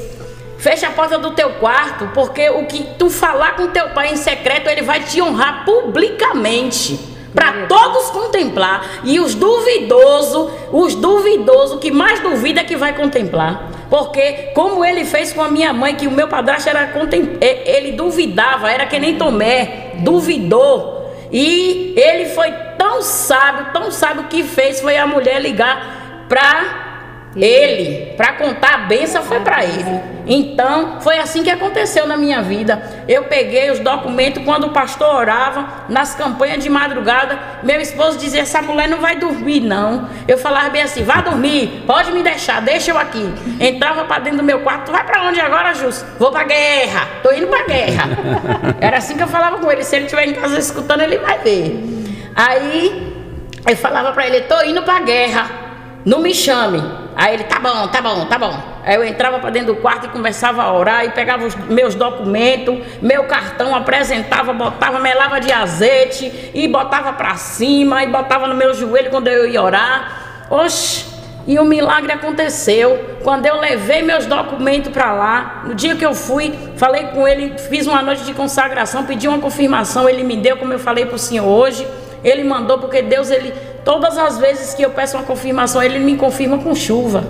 Fecha a porta do teu quarto, porque o que tu falar com teu pai em secreto, ele vai te honrar publicamente. Para todos contemplar. E os duvidosos, os duvidosos, que mais duvida é que vai contemplar. Porque, como ele fez com a minha mãe, que o meu padrasto era e- ele duvidava, era que nem Tomé, duvidou. E ele foi tão sábio, tão sábio que fez foi a mulher ligar para ele, para contar a benção foi para ele. Então, foi assim que aconteceu na minha vida. Eu peguei os documentos quando o pastor orava nas campanhas de madrugada. Meu esposo dizia: "Essa mulher não vai dormir não". Eu falava bem assim: "Vá dormir, pode me deixar, deixa eu aqui". Entrava para dentro do meu quarto: "Tu vai para onde agora, Jus?" "Vou para guerra. Tô indo para guerra". Era assim que eu falava com ele. Se ele estiver em casa escutando, ele vai ver. Aí eu falava para ele: "Tô indo para guerra. Não me chame". Aí ele, tá bom, tá bom, tá bom. Aí eu entrava para dentro do quarto e começava a orar e pegava os meus documentos, meu cartão, apresentava, botava, melava de azeite e botava para cima e botava no meu joelho quando eu ia orar. Oxe, e o milagre aconteceu. Quando eu levei meus documentos para lá, no dia que eu fui, falei com ele, fiz uma noite de consagração, pedi uma confirmação, ele me deu, como eu falei para o senhor hoje. Ele mandou, porque Deus, ele, todas as vezes que eu peço uma confirmação, ele me confirma com chuva.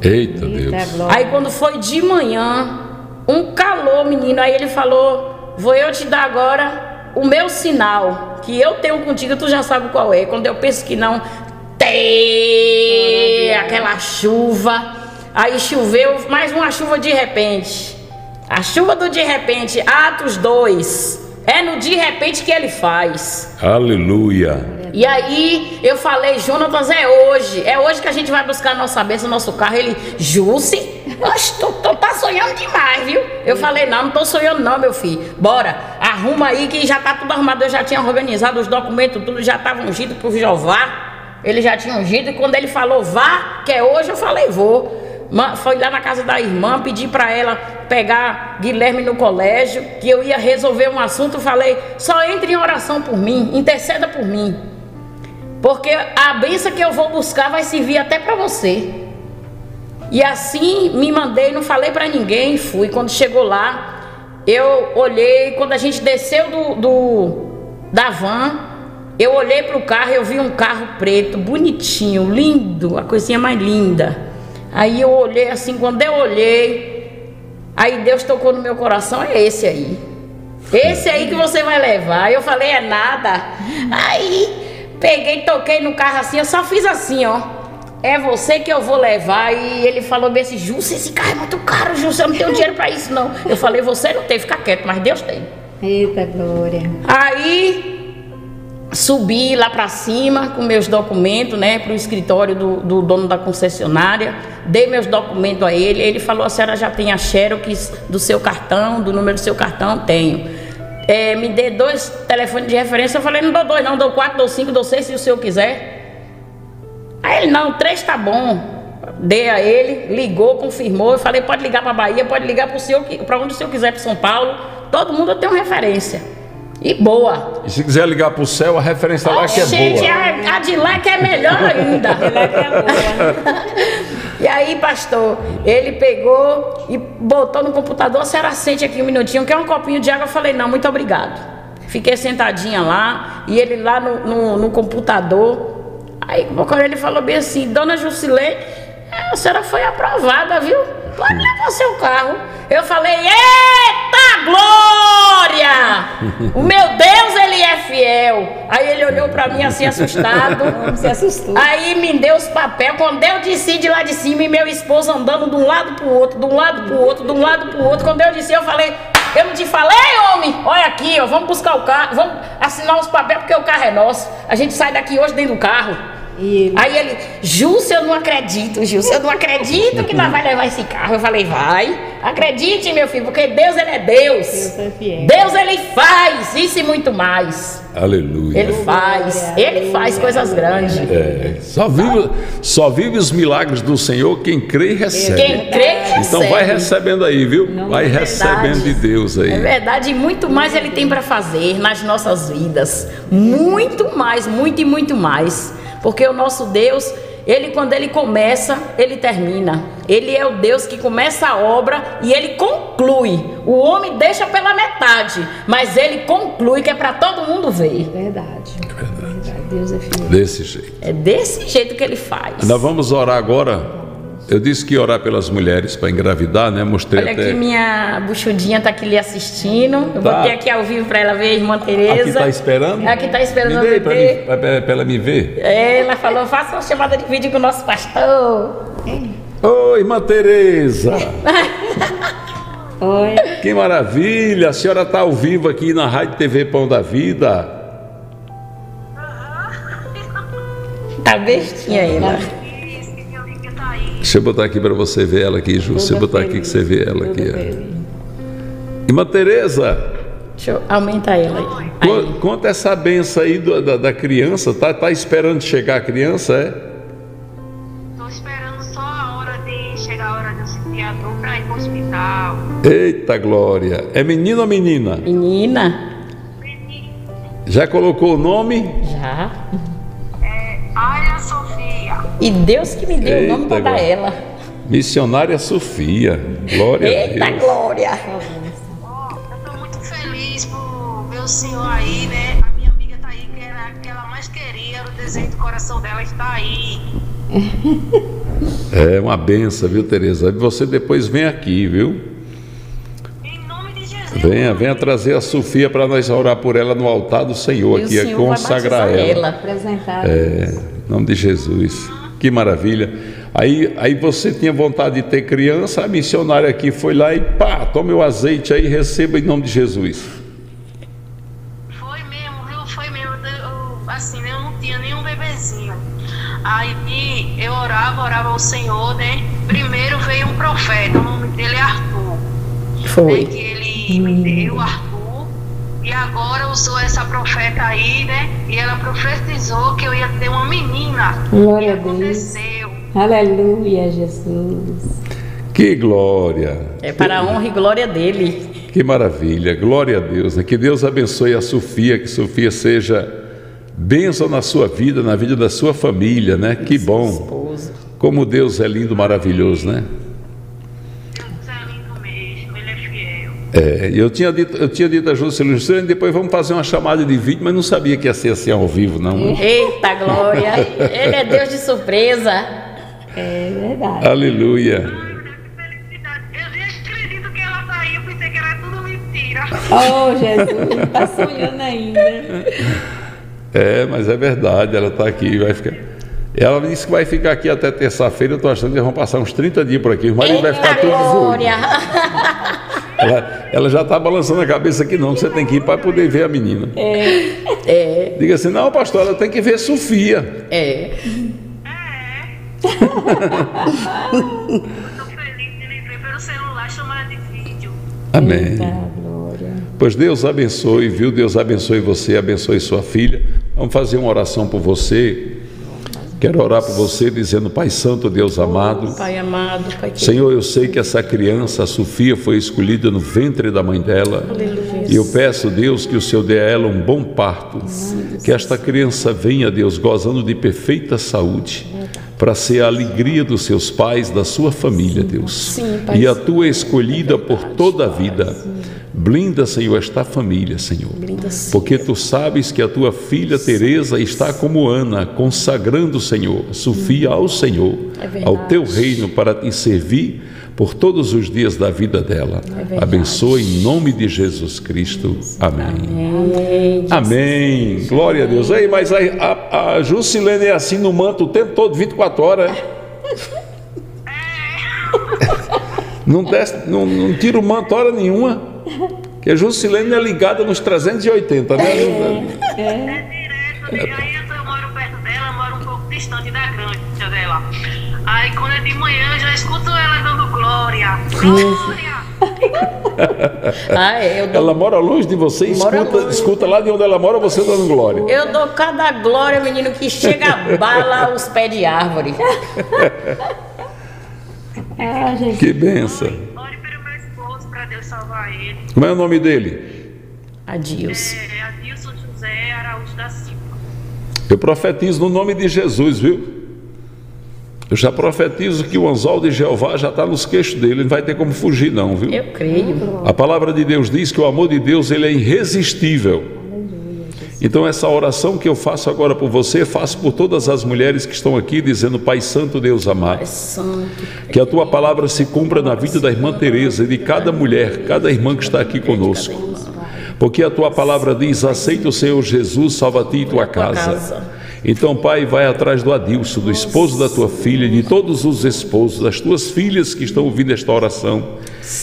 Eita Deus. Aí quando foi de manhã, um calor, menino, aí ele falou: Vou eu te dar agora o meu sinal, que eu tenho contigo, tu já sabe qual é. Quando eu penso que não, tem aquela chuva. Aí choveu, mais uma chuva de repente. A chuva do de repente, Atos 2. É no de repente que ele faz. Aleluia. E aí eu falei, Jonatas, é hoje. É hoje que a gente vai buscar nossa bênção, nosso carro. Ele, oxe, tu, tá sonhando demais, viu? Eu falei, não, não tô sonhando não, meu filho. Bora, arruma aí que já tá tudo arrumado. Eu já tinha organizado os documentos, tudo já tava ungido por Jeová. Ele já tinha ungido. E quando ele falou, vá, que é hoje, eu falei, vou. Foi lá na casa da irmã, pedi para ela pegar Guilherme no colégio, que eu ia resolver um assunto. Falei, só entre em oração por mim, interceda por mim. Porque a benção que eu vou buscar vai servir até para você. E assim me mandei, não falei para ninguém, fui. Quando chegou lá, eu olhei, quando a gente desceu do, do- da van, eu olhei para o carro, eu vi um carro preto, bonitinho, lindo, a coisinha mais linda. Aí eu olhei assim, quando eu olhei, aí Deus tocou no meu coração, é esse aí. Esse aí que você vai levar. Eu falei, é nada. Aí peguei, toquei no carro assim, eu só fiz assim, ó. É você que eu vou levar. E ele falou bem assim, Júcio, esse carro é muito caro, Júcio, eu não tenho dinheiro pra isso, não. Eu falei, você não tem, fica quieto, mas Deus tem. Eita glória. Aí subi lá pra cima com meus documentos, né, pro escritório do, do dono da concessionária, dei meus documentos a ele, ele falou, a senhora já tem a xerox do seu cartão, do número do seu cartão? Tenho. É, me dê dois telefones de referência, eu falei, não dou dois não, dou quatro, dou cinco, dou seis, se o senhor quiser. Aí ele, não, três tá bom. Dei a ele, ligou, confirmou, eu falei, pode ligar pra Bahia, pode ligar pro senhor, para onde o senhor quiser, para São Paulo, todo mundo eu tenho referência. E boa. E se quiser ligar pro céu, a referência lá que é Gente, boa. a, a de lá que é melhor ainda. e aí, pastor, ele pegou e botou no computador, a senhora sente aqui um minutinho, quer um copinho de água? Eu falei, não, muito obrigado. Fiquei sentadinha lá, e ele lá no, no, no computador. Aí, quando ele falou bem assim, dona Jusilei, a senhora foi aprovada, viu? Pode levar seu carro. Eu falei, eita glória! O meu Deus, ele é fiel. Aí ele olhou pra mim assim, assustado. Se assustou. Aí me deu os papéis. Quando eu desci de lá de cima e meu esposo andando de um lado pro outro, de um lado pro outro, de um lado pro outro. Quando eu desci, eu falei, eu não te falei, homem? Olha aqui, ó, vamos buscar o carro, vamos assinar os papéis porque o carro é nosso. A gente sai daqui hoje dentro do carro. Aí ele, Júcio, eu não acredito, Júcio, eu não acredito que nós vai levar esse carro. Eu falei, vai, acredite, meu filho, porque Deus, ele é Deus. Deus é fiel. Deus, ele faz isso e muito mais. Aleluia. Ele faz, ele faz coisas grandes. É, só vive, só vive os milagres do Senhor quem crê e recebe. Quem crê, Então recebe. vai recebendo aí, viu? vai é recebendo de Deus aí. É verdade, e muito mais ele tem para fazer nas nossas vidas. Muito mais, muito e muito mais. Porque o nosso Deus, ele quando ele começa, ele termina. Ele é o Deus que começa a obra e ele conclui. O homem deixa pela metade, mas ele conclui que é para todo mundo ver. Verdade. Verdade. Deus é fiel. Desse jeito. É desse jeito que ele faz. Nós vamos orar agora. Eu disse que ia orar pelas mulheres para engravidar, né? Mostrei Olha até. aqui, minha buchudinha tá aqui lhe assistindo. Eu Tá. botei aqui ao vivo para ela ver a irmã Tereza. Aqui tá esperando? Aqui tá esperando Me a dê pra, bebê. mim- pra- pra ela me ver. Ela falou, faça uma chamada de vídeo com o nosso pastor. Oi, irmã Tereza. Oi. Que maravilha! A senhora está ao vivo aqui na Rádio TV Pão da Vida. Tá bestinha ela. Deixa eu botar aqui para você ver ela aqui, Ju. Deixa eu botar aqui que você vê ela aqui. ó. Irmã Tereza, Deixa eu aumentar ela aí. co- conta essa benção aí do- da, da criança. Tá, tá esperando chegar a criança, é? Tô esperando só a hora de chegar a hora do psiquiatra pra ir pro hospital. Eita glória! É menino ou menina? Menina. Já colocou o nome? Já. E Deus que me deu o nome Eita, para dar ela. Missionária Sofia. Glória a Eita Deus. glória. Eu tô muito feliz por ver o senhor aí, né? A minha amiga tá aí, que era a que ela mais queria, era o desejo do coração dela está aí. É uma benção, viu, Tereza? Você depois vem aqui, viu? Venha, venha trazer a Sofia para nós orar por ela no altar do Senhor E o aqui, é Senhor vai consagrar ela. ela. Apresentar. É, em nome de Jesus. Que maravilha. Aí, aí você tinha vontade de ter criança, a missionária aqui foi lá e pá, tome o azeite aí, receba em nome de Jesus. Foi mesmo, viu? Foi mesmo. Eu, assim, né? Eu não tinha nenhum bebezinho. Aí eu orava, orava ao Senhor, né? Primeiro veio um profeta, o nome dele é Arthur. Foi. Né, que ele me deu, Arthur. E agora usou essa profeta aí, né? E ela profetizou que eu ia ter uma menina. Glória a Deus. Aleluia, Jesus. Que glória. É para a honra e glória dele. Que maravilha, glória a Deus. né? Que Deus abençoe a Sofia, que Sofia seja bênção na sua vida, na vida da sua família, né? Que bom. Como Deus é lindo, maravilhoso, né? É, eu tinha dito, eu tinha dito a Juscelino, Juscelino, depois vamos fazer uma chamada de vídeo, mas não sabia que ia ser assim ao vivo, não. Eita glória. Ele é Deus de surpresa. É verdade. Aleluia. Oh, Jesus, tá sonhando ainda. É, mas é verdade, ela está aqui, vai ficar. Ela disse que vai ficar aqui até terça-feira, eu estou achando que eles vão passar uns 30 dias por aqui. O marido vai ficar doido. glória. Ela, ela já está balançando a cabeça aqui, não, que você tem que ir para poder ver a menina. É. É. Diga assim, não, pastor, ela tem que ver Sofia. É. Pelo celular, chamada de vídeo. Amém. Pois Deus abençoe, viu? Deus abençoe você, abençoe sua filha. Vamos fazer uma oração por você. Quero orar por você, dizendo, Pai Santo, Deus amado. Pai amado, Pai querido. Senhor, eu sei que essa criança, a Sofia, foi escolhida no ventre da mãe dela. Aleluia. E eu peço, Deus, que o Senhor dê a ela um bom parto. Que esta criança venha, Deus, gozando de perfeita saúde. Para ser a alegria dos seus pais, da sua família, Deus. Sim, Pai. E a tua escolhida por toda a vida. Blinda, Senhor, esta família, Senhor. Blinda. Porque tu sabes que a tua filha Teresa está como Ana, consagrando, Senhor, Sofia ao Senhor, É ao teu reino para te servir por todos os dias da vida dela. É. Abençoe em nome de Jesus Cristo. Amém. Amém. Amém. Glória a Deus. Aí, mas a, a, a Jusilene é assim no manto o tempo todo, 24 horas. Não, desce, não, não tira o manto hora nenhuma. Que a Jusilene é ligada nos 380, né? É. Aí eu moro perto dela, moro um pouco distante da granja dela. Aí quando é de manhã eu já escuto ela dando glória. Glória! Ah, é, eu dou, Ela mora longe de você, Mora escuta, longe. escuta lá de onde ela mora, você dando glória. eu dou cada glória, menino, que chega a bala os pés de árvore. Ah. Que benção. Para Deus salvar ele. Como é o nome dele? Adilson. É Adilson José Araújo da Silva. Eu profetizo no nome de Jesus, viu? Eu já profetizo que o anzol de Jeová já está nos queixos dele, ele não vai ter como fugir, não, viu? Eu creio. A palavra de Deus diz que o amor de Deus ele é irresistível. Então essa oração que eu faço agora por você, faço por todas as mulheres que estão aqui dizendo Pai Santo Deus amado, Santo. que a tua palavra se cumpra na vida da irmã Teresa e de cada mulher, cada irmã que está aqui conosco. Porque a tua palavra diz: aceita o Senhor Jesus, salva a ti e tua casa. Então, Pai, vai atrás do Adilson, do esposo da tua filha, de todos os esposos, das tuas filhas que estão ouvindo esta oração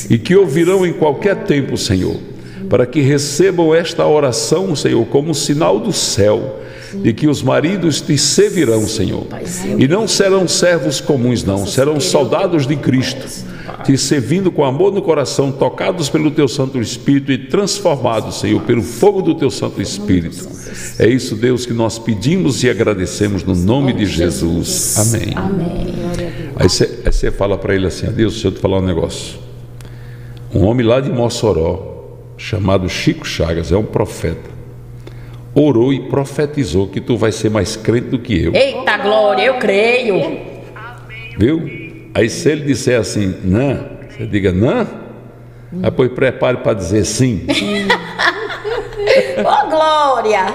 e que ouvirão em qualquer tempo, Senhor, para que recebam esta oração, Senhor, como sinal do céu, de que os maridos te servirão, Senhor, e não serão servos comuns, não, serão soldados de Cristo, te servindo com amor no coração, tocados pelo teu Santo Espírito e transformados, Senhor, pelo fogo do teu Santo Espírito. É isso, Deus, que nós pedimos e agradecemos no nome de Jesus. Amém. Aí você fala para ele assim: Deus, deixa eu te falar um negócio. Um homem lá de Mossoró, chamado Chico Chagas, é um profeta, orou e profetizou que tu vai ser mais crente do que eu. Eita glória, eu creio. Viu? Aí se ele disser assim, não, você diga não, aí pois prepare para dizer sim. Ô glória.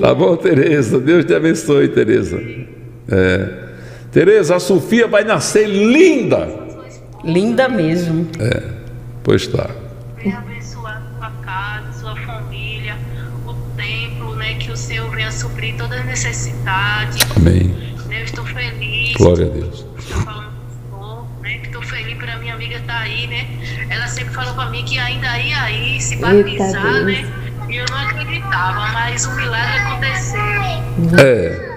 Tá bom, Tereza? Deus te abençoe, Tereza. É. Tereza, a Sofia vai nascer linda. Linda mesmo. É, pois tá. Suprir todas as necessidades. Amém. Eu estou feliz. Glória a Deus. Estou falando o né? Estou feliz por a minha amiga estar aí, né? Ela sempre falou para mim que ainda ia aí se batizar, né? E eu não acreditava, mas um milagre aconteceu. É.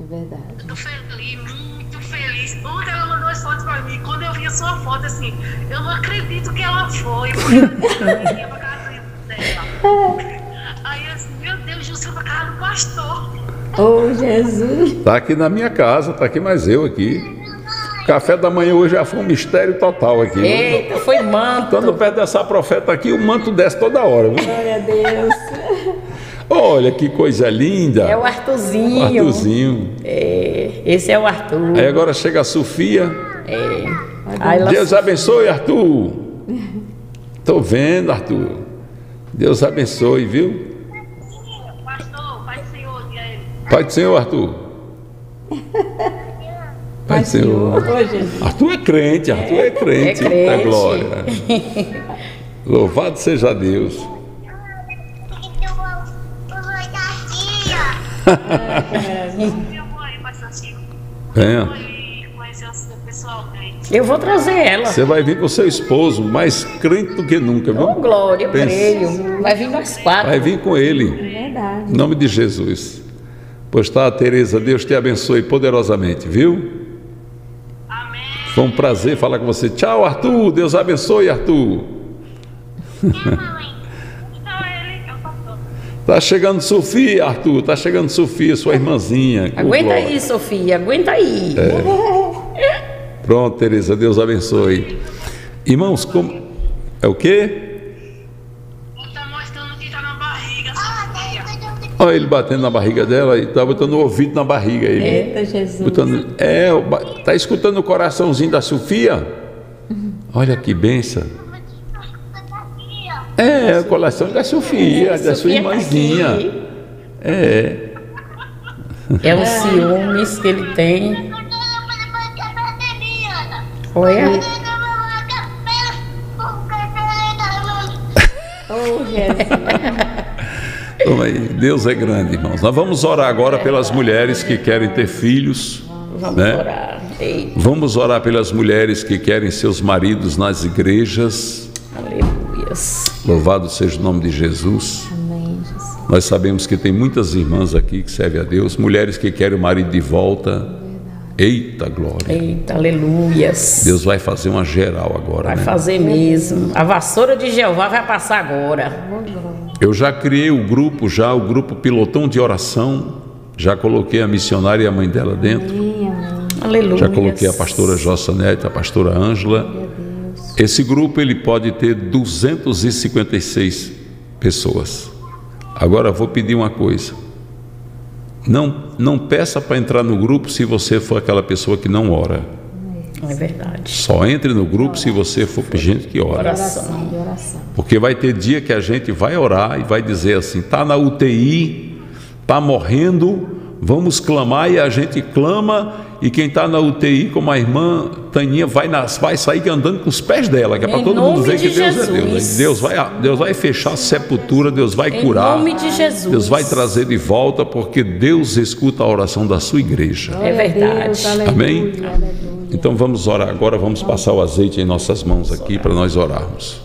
É verdade. Estou feliz, muito feliz. Ontem ela mandou as fotos para mim. Quando eu vi a sua foto, assim, eu não acredito que ela foi. Porque eu ia pra casa dela. Aí assim, meu Deus, Júlio foi pra casa do pastor. Oh, Jesus. Tá aqui na minha casa, tá aqui mais eu aqui. Café da manhã hoje já foi um mistério total aqui. Eita, foi manto. Quando perto dessa profeta aqui, o manto desce toda hora. Viu? Glória a Deus. Olha que coisa linda. É o Arthurzinho. Arthurzinho. É, esse é o Arthur. Aí agora chega a Sofia. É. Ela- Deus abençoe, Arthur. Tô vendo, Arthur. Deus abençoe, viu? Pai do Senhor, Arthur. Pai do Senhor. Arthur é crente, Arthur é crente. É crente. Da glória. Louvado seja Deus. Venha. Eu vou trazer ela. Você vai vir com seu esposo, mais crente do que nunca, viu? Ô glória, eu Pense. creio. Vai vir nós quatro. Vai vir com ele. Verdade. Em nome de Jesus. Pois tá, Tereza, Deus te abençoe poderosamente, viu? Foi um prazer falar com você. Tchau, Arthur. Deus abençoe, Arthur. Tá chegando Sofia, Arthur. Tá chegando Sofia, sua irmãzinha. Aguenta glória. aí, Sofia, aguenta aí. Pronto, Tereza, Deus abençoe. Irmãos, como. É o quê? Olha ele batendo na barriga dela e tá botando o ouvido na barriga aí. viu? Eita, Jesus. Botando, é, tá escutando o coraçãozinho da Sofia? Olha que benção. É, o coração da Sofia, da sua Sofia tá irmãzinha. É. É o ciúmes que ele tem. Olha. Oh, Jesus. Aí, Deus é grande, irmãos. Nós vamos orar agora pelas mulheres que querem ter filhos. Vamos né? orar. Ei, Vamos orar pelas mulheres que querem seus maridos nas igrejas. aleluias. Louvado seja o nome de Jesus. Amém, Jesus. Nós sabemos que tem muitas irmãs aqui que servem a Deus, mulheres que querem o marido de volta, Eita glória. Eita, aleluias. Deus vai fazer uma geral agora. Vai né? fazer mesmo. A vassoura de Jeová vai passar agora. Eu já criei o grupo, já o grupo pilotão de oração. Já coloquei a missionária e a mãe dela dentro. Aleluia. Já coloquei a pastora Jossanete, a pastora Ângela. Esse grupo ele pode ter 256 pessoas. Agora vou pedir uma coisa. Não, não peça para entrar no grupo se você for aquela pessoa que não ora. É verdade. Só entre no grupo se você for gente que ora. Oração. Porque vai ter dia que a gente vai orar e vai dizer assim: tá na UTI, tá morrendo, vamos clamar e a gente clama e quem está na UTI, como a irmã Taninha, vai, nas, vai sair andando com os pés dela, que é para Em todo mundo nome ver que de Deus Jesus. é Deus. Deus vai, Deus vai fechar a sepultura, Deus vai Em curar. nome de Jesus. Deus vai trazer de volta, porque Deus escuta a oração da sua igreja. É verdade. Amém? Então vamos orar agora, vamos passar o azeite em nossas mãos aqui para nós orarmos.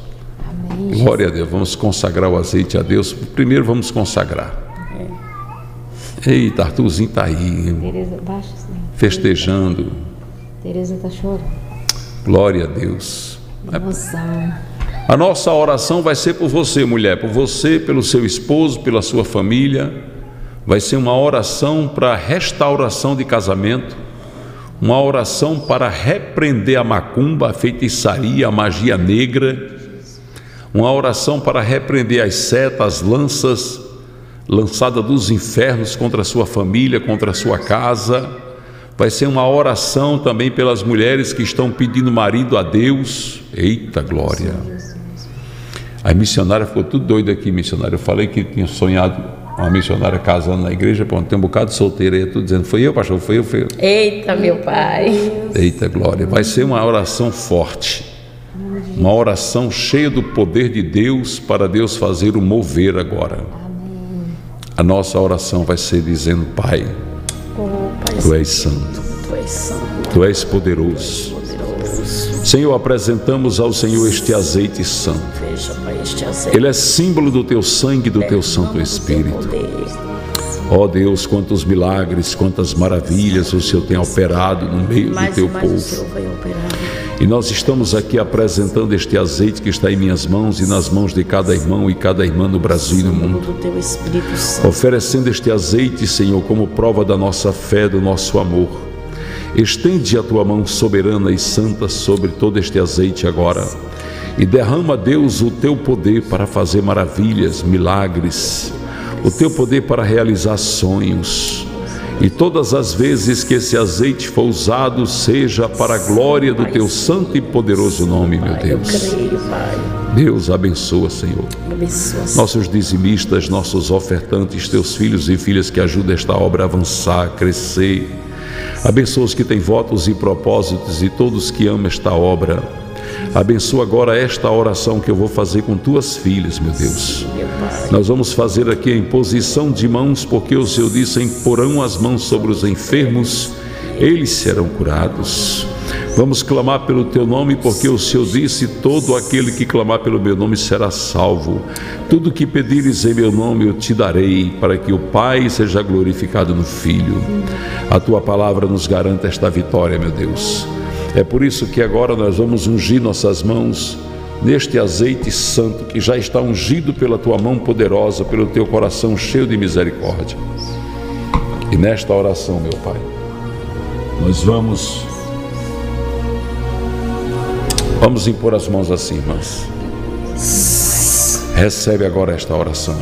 Glória a Deus, vamos consagrar o azeite a Deus. Primeiro vamos consagrar. Eita, Arthurzinho está aí, Tereza, baixa. Festejando. Tereza está chorando. Glória a Deus. Emoção. A nossa oração vai ser por você, mulher, por você, pelo seu esposo, pela sua família. Vai ser uma oração para restauração de casamento, uma oração para repreender a macumba, a feitiçaria, a magia negra, uma oração para repreender as setas, as lanças lançadas dos infernos contra a sua família, contra a sua casa. Vai ser uma oração também pelas mulheres que estão pedindo marido a Deus. Eita glória! A missionária ficou tudo doida aqui, missionária. Eu falei que tinha sonhado uma missionária casando na igreja, pô, tem um bocado de solteira aí, tudo dizendo, foi eu, pastor, foi eu, foi eu. Eita, meu pai. Eita glória! Vai ser uma oração forte, uma oração cheia do poder de Deus para Deus fazer o mover agora. A nossa oração vai ser dizendo, Pai, Oh, Tu és santo, Tu és poderoso. Senhor, apresentamos ao Senhor este azeite santo. Ele é símbolo do teu sangue e do teu Santo Espírito. Ó Deus, quantos milagres, quantas maravilhas o Senhor tem operado no meio do teu povo. E nós estamos aqui apresentando este azeite que está em minhas mãos e nas mãos de cada irmão e cada irmã no Brasil e no mundo. Oferecendo este azeite, Senhor, como prova da nossa fé, do nosso amor. Estende a tua mão soberana e santa sobre todo este azeite agora. E derrama, Deus, o teu poder para fazer maravilhas, milagres, o teu poder para realizar sonhos. E todas as vezes que esse azeite for usado, seja para a glória do teu santo e poderoso nome, meu Deus. Deus abençoa, Senhor. Nossos dizimistas, nossos ofertantes, teus filhos e filhas que ajudam esta obra a avançar, a crescer. Abençoa os que têm votos e propósitos e todos que amam esta obra. Abençoa agora esta oração que eu vou fazer com tuas filhas, meu Deus. Nós vamos fazer aqui a imposição de mãos, porque o Senhor disse: imporão as mãos sobre os enfermos, eles serão curados. Vamos clamar pelo teu nome, porque o Senhor disse: todo aquele que clamar pelo meu nome será salvo. Tudo que pedires em meu nome eu te darei, para que o Pai seja glorificado no Filho. A tua palavra nos garanta esta vitória, meu Deus. É por isso que agora nós vamos ungir nossas mãos neste azeite santo que já está ungido pela tua mão poderosa, pelo teu coração cheio de misericórdia. E nesta oração, meu Pai, nós vamos vamos impor as mãos assim, irmãs. Recebe agora esta oração.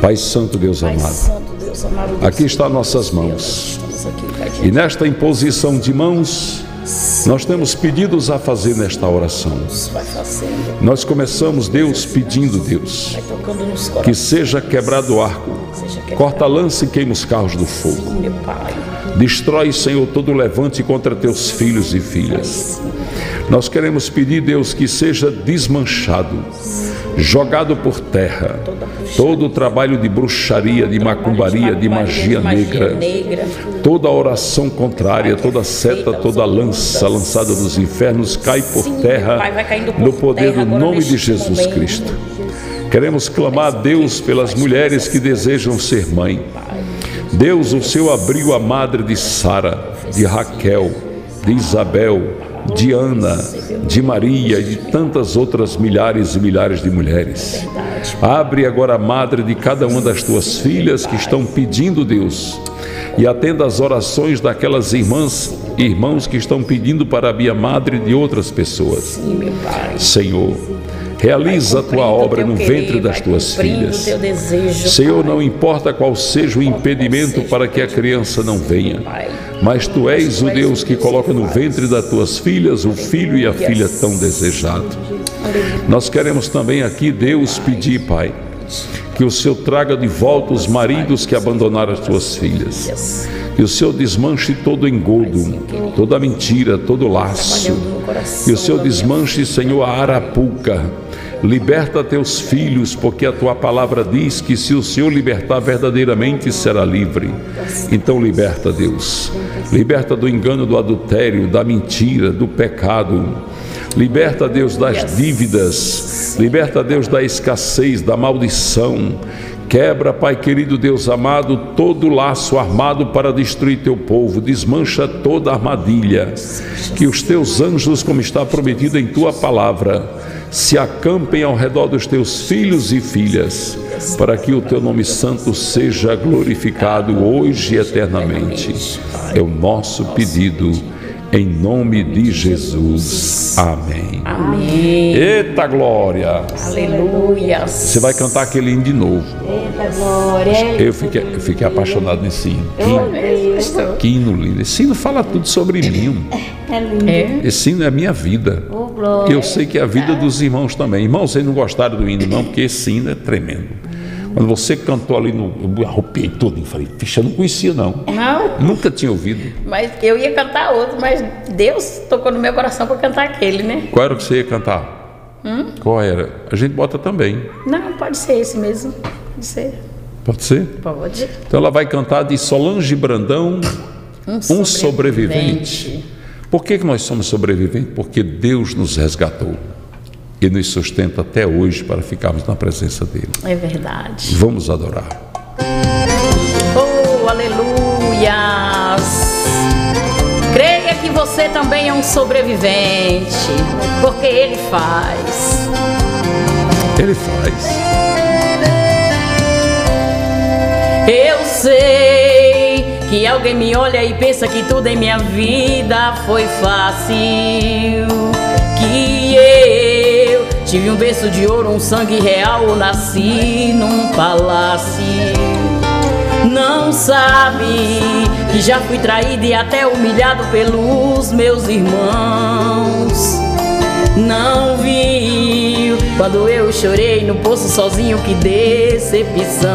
Pai Santo, Deus amado. Aqui está nossas mãos. Estamos aqui. E nesta imposição de mãos, nós temos pedidos a fazer nesta oração. Vai fazendo. Nós começamos, Deus, pedindo, Deus, que seja quebrado o arco, quebrado. corta a lança e queima os carros do fogo. Destrói, Senhor, todo levante contra teus filhos e filhas. Nós queremos pedir, Deus, que seja desmanchado, jogado por terra, todo o trabalho de bruxaria, de macumbaria, de magia negra, toda oração contrária, toda seta, toda lança lançada dos infernos cai por terra no poder do nome de Jesus. Cristo. Queremos clamar a Deus pelas mulheres que desejam ser mãe. Deus, o Senhor abriu a madre de Sara, de Raquel, de Isabel, de Ana, de Maria e de tantas outras milhares e milhares de mulheres. Abre agora a madre de cada uma das tuas filhas que estão pedindo, Deus, e atenda as orações daquelas irmãs e irmãos que estão pedindo para a minha madre de outras pessoas. Senhor, realiza a tua obra no ventre das tuas filhas. Senhor, não importa qual seja o impedimento para que a criança não venha, mas tu és o Deus que coloca no ventre das tuas filhas o filho e a filha tão desejado. Nós queremos também aqui, Deus, pedir, Pai, que o Senhor traga de volta os maridos que abandonaram as tuas filhas. Que o Senhor desmanche todo engodo, toda mentira, todo laço. Que o Senhor desmanche, Senhor, a arapuca. Liberta teus filhos, porque a tua palavra diz que se o Senhor libertar verdadeiramente será livre. Então liberta, Deus. Liberta do engano, do adultério, da mentira, do pecado. Liberta, Deus, das dívidas. Liberta, Deus, da escassez, da maldição. Quebra, Pai querido Deus amado, todo laço armado para destruir teu povo, desmancha toda armadilha. Que os teus anjos, como está prometido em tua palavra, se acampem ao redor dos teus filhos e filhas, para que o teu nome santo seja glorificado hoje e eternamente. É o nosso pedido. Em nome de Jesus. Amém. Amém. Eita glória! Aleluia. Você vai cantar aquele hino de novo. Eita glória. Eu fiquei, eu fiquei apaixonado nesse hino. Deus. Que hino lindo. Esse hino fala tudo sobre mim. É lindo. Esse hino é a minha vida. Glória. Eu sei que é a vida dos irmãos também. Irmãos, vocês não gostaram do hino, não, porque esse hino é tremendo. Quando você cantou ali no. Eu arrupiei todo e falei, ficha, eu não conhecia, não. Não, Nunca tinha ouvido. mas eu ia cantar outro, mas Deus tocou no meu coração para cantar aquele, né? Qual era o que você ia cantar? Hum? Qual era? A gente bota também. Não, pode ser esse mesmo. Pode ser. Pode ser? Pode. Então ela vai cantar de Solange Brandão, um sobrevivente. Por que, que nós somos sobreviventes? Porque Deus nos resgatou e nos sustenta até hoje para ficarmos na presença dele. É verdade. Vamos adorar. Oh, aleluias! Creia que você também é um sobrevivente, porque Ele faz. Ele faz. Eu sei alguém me olha e pensa que tudo em minha vida foi fácil. Que eu tive um berço de ouro, um sangue real, ou nasci num palácio. Não sabe que já fui traído e até humilhado pelos meus irmãos. Não viu quando eu chorei no poço sozinho, que decepção.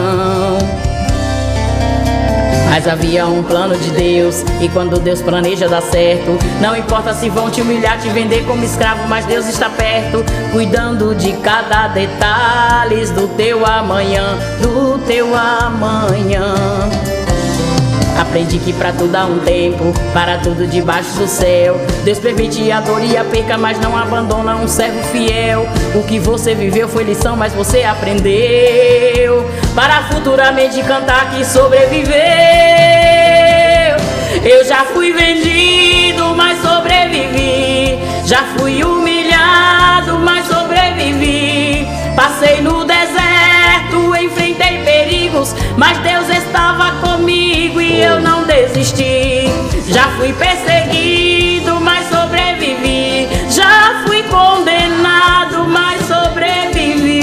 Mas havia um plano de Deus E quando Deus planeja dar certo Não importa se vão te humilhar, te vender como escravo Mas Deus está perto Cuidando de cada detalhe Do teu amanhã, do teu amanhã Aprendi que pra tudo há um tempo, para tudo debaixo do céu. Deus permite a dor e a perca, mas não abandona um servo fiel. O que você viveu foi lição, mas você aprendeu. Para futuramente cantar que sobreviveu. Eu já fui vendido, mas sobrevivi. Já fui humilhado, mas sobrevivi. Passei no deserto, enfrentei perigos, mas Deus estava comigo e eu não desisti. Já fui perseguido, mas sobrevivi. Já fui condenado, mas sobrevivi.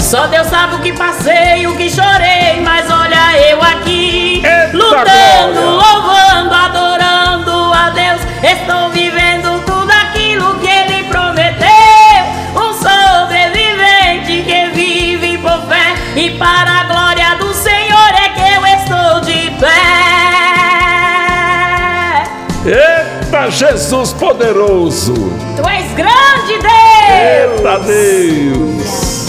Só Deus sabe o que passei, o que chorei, mas olha eu aqui, lutando, louvando, Jesus poderoso! Tu és grande, Deus! Eita Deus!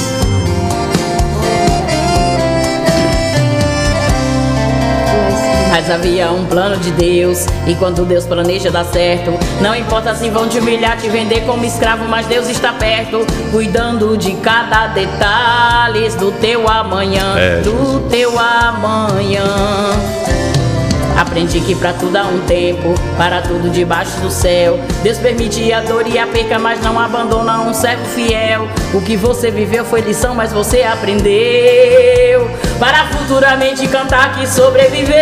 Mas havia um plano de Deus, e quando Deus planeja dar certo, não importa se vão te humilhar, te vender como escravo, mas Deus está perto, cuidando de cada detalhe do teu amanhã, É, do teu amanhã. Aprendi que pra tudo há um tempo, para tudo debaixo do céu. Deus permite a dor e a perca, mas não abandona um servo fiel. O que você viveu foi lição, mas você aprendeu. Para futuramente cantar que sobreviveu.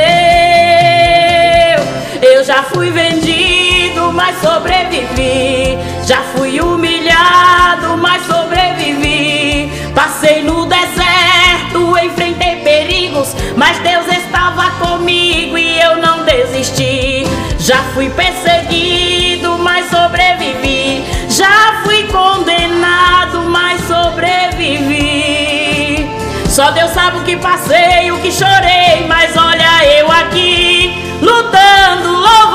Eu já fui vendido, mas sobrevivi. Já fui humilhado, mas sobrevivi. Passei no deserto, enfrentei perigos, mas Deus estava comigo e eu não desisti. Já fui perseguido, mas sobrevivi. Já fui condenado, mas sobrevivi. Só Deus sabe o que passei, o que chorei, mas olha eu aqui, lutando, louvando,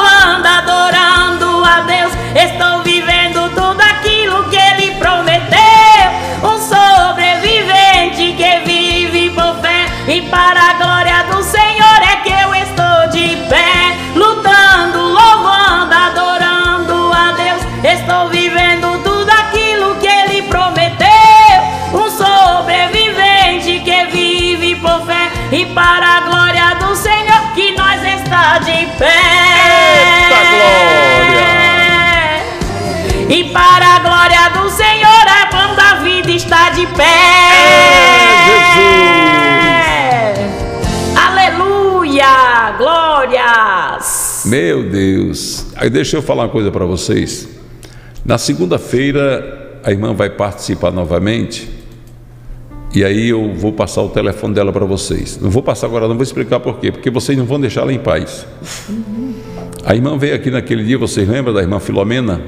está de pé. E para a glória do Senhor a mão da vida está de pé. Aleluia! Glórias! Meu Deus. Aí deixa eu falar uma coisa para vocês. Na segunda-feira, a irmã vai participar novamente. E aí eu vou passar o telefone dela para vocês. Não vou passar agora, não vou explicar por quê. Porque vocês não vão deixar ela em paz. A irmã veio aqui naquele dia, vocês lembram da irmã Filomena?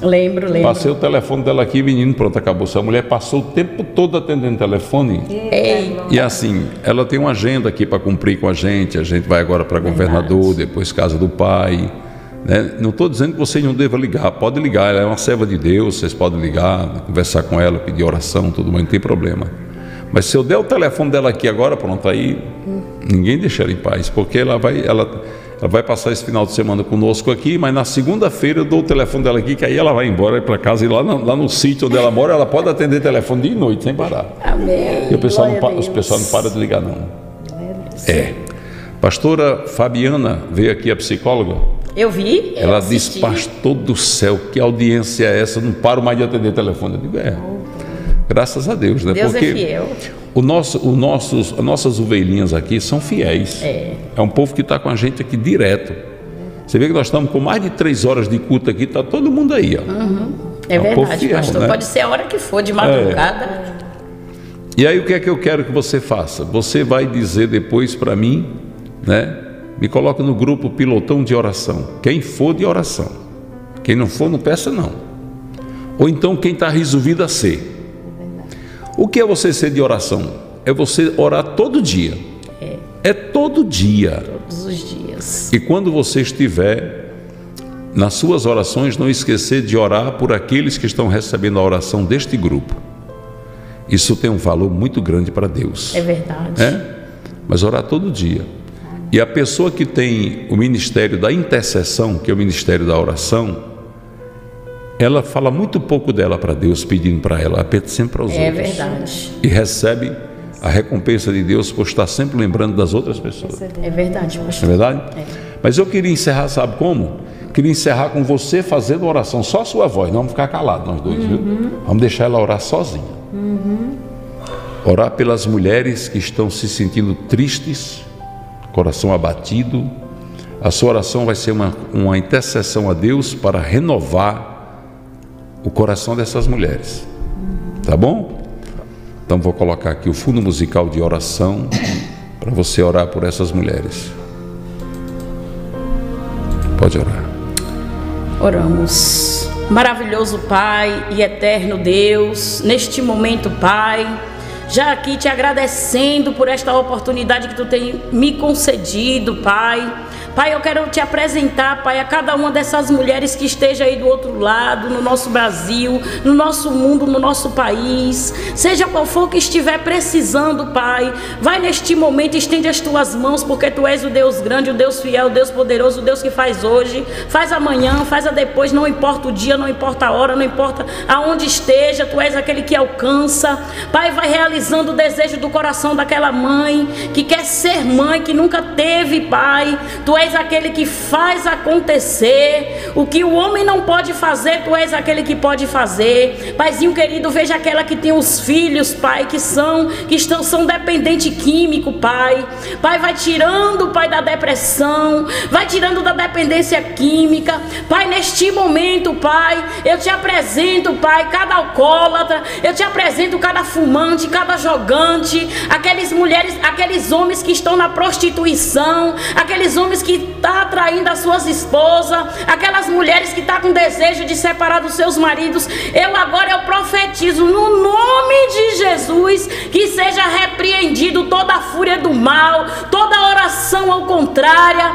Lembro, lembro. Passei o telefone dela aqui, menino, pronto, acabou. Essa mulher passou o tempo todo atendendo o telefone. Ei. E assim, ela tem uma agenda aqui para cumprir com a gente. A gente vai agora para governador, depois casa do pai. Né? Não estou dizendo que vocês não devam ligar, pode ligar, ela é uma serva de Deus, vocês podem ligar, conversar com ela, pedir oração, tudo mais, não tem problema. Mas se eu der o telefone dela aqui agora, pronto, aí ninguém deixa ela em paz, porque ela vai, ela, ela vai passar esse final de semana conosco aqui, mas na segunda-feira eu dou o telefone dela aqui, que aí ela vai embora para casa e lá, no- lá no sítio onde ela mora, ela pode atender telefone dia e noite, sem parar. Amém. E o pessoal, Glória os pessoal não para de ligar, não. É. Pastora Fabiana veio aqui, a psicóloga. Eu vi. eu Ela assisti. disse, pastor do céu, que audiência é essa? Eu não paro mais de atender telefone. Eu digo, é. Graças a Deus, né? Deus é Porque fiel. o nosso, o nossos, as nossas ovelhinhas aqui são fiéis. É. É um povo que está com a gente aqui direto. Você vê que nós estamos com mais de três horas de culto aqui, está todo mundo aí, ó. Uhum. É É um verdade, fiel, pastor. né? Pode ser a hora que for, de madrugada. E aí o que é que eu quero que você faça? Você vai dizer depois para mim, né? Me coloca no grupo pilotão de oração. Quem for de oração. Quem não for, não peça não. Ou então quem está resolvido a ser. O que é você ser de oração? É você orar todo dia. É todo dia. Todos os dias. E quando você estiver nas suas orações, não esquecer de orar por aqueles que estão recebendo a oração deste grupo. Isso tem um valor muito grande para Deus. É verdade. É? Mas orar todo dia. E a pessoa que tem o ministério da intercessão, que é o ministério da oração, ela fala muito pouco dela para Deus, pedindo para ela, ela pede sempre aos É outros. verdade. E recebe a recompensa de Deus por estar sempre lembrando das outras pessoas. É verdade, Não é pastor. verdade? É. Mas eu queria encerrar, sabe como? Queria encerrar com você fazendo oração, só a sua voz, não vamos ficar calados nós dois, viu? Vamos deixar ela orar sozinha. Orar pelas mulheres que estão se sentindo tristes, coração abatido. A sua oração vai ser uma, uma intercessão a Deus para renovar o coração dessas mulheres. Tá bom? Então vou colocar aqui o fundo musical de oração para você orar por essas mulheres. Pode orar. Oramos. Maravilhoso Pai e eterno Deus, neste momento, Pai, já aqui te agradecendo por esta oportunidade que tu tem me concedido, Pai, Pai, eu quero te apresentar, Pai, a cada uma dessas mulheres que esteja aí do outro lado, no nosso Brasil, no nosso mundo, no nosso país. Seja qual for que estiver precisando, Pai, vai neste momento, estende as tuas mãos, porque tu és o Deus grande, o Deus fiel, o Deus poderoso, o Deus que faz hoje, faz amanhã, faz a depois, não importa o dia, não importa a hora, não importa aonde esteja, tu és aquele que alcança. Pai, vai realizando o desejo do coração daquela mãe que quer ser mãe, que nunca teve, Pai. Tu és aquele que faz acontecer. O que o homem não pode fazer, tu és aquele que pode fazer. Paizinho querido, veja aquela que tem os filhos, Pai, que são que estão são dependente químico, Pai. Pai, vai tirando, Pai, da depressão, vai tirando da dependência química. Pai, neste momento, Pai, eu te apresento, Pai, cada alcoólatra, eu te apresento cada fumante, cada jogante, aqueles mulheres, aqueles homens que estão na prostituição, aqueles homens que estão tá atraindo as suas esposas, aquelas mulheres que estão tá com desejo de separar dos seus maridos. Eu agora eu profetizo no nome de Jesus que seja repreendido toda a fúria do mal, toda oração ao contrária,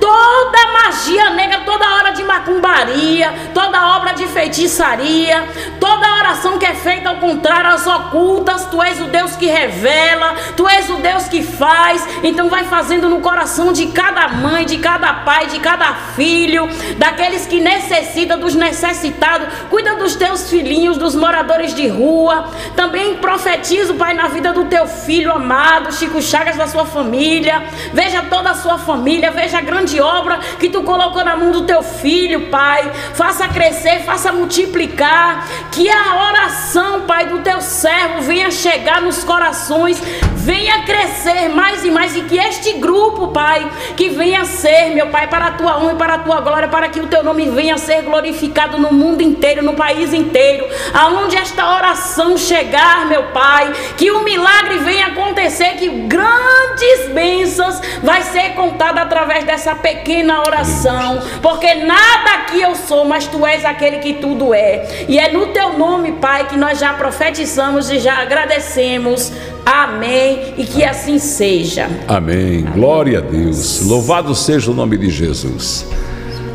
toda magia negra, toda hora de macumbaria, toda obra de feitiçaria, toda oração que é feita ao contrário, as ocultas, tu és o Deus que revela, tu és o Deus que faz. Então vai fazendo no coração de cada mãe, de cada pai, de cada filho, daqueles que necessitam, dos necessitados. Cuida dos teus filhinhos, dos moradores de rua. Também profetizo, Pai, na vida do teu filho amado, Chico Chagas, da sua família. Veja toda a sua família, veja a grande obra que tu colocou na mão do teu filho, Pai. Faça crescer, faça multiplicar. Que a oração, Pai, do teu servo venha chegar nos corações, venha crescer mais e mais. E que este grupo, Pai, que venha ser, meu Pai, para a tua honra e para a tua glória, para que o teu nome venha ser glorificado no mundo inteiro, no país inteiro. Aonde esta oração chegar, meu Pai, que o milagre venha acontecer, que grandes bênçãos vai ser contada através dessa pequena oração, porque nada aqui eu sou, mas tu és aquele que tudo é. E é no teu nome, Pai, que nós já profetizamos e já agradecemos. Amém. E que assim seja. Amém. Glória a Deus. Louvado seja o nome de Jesus.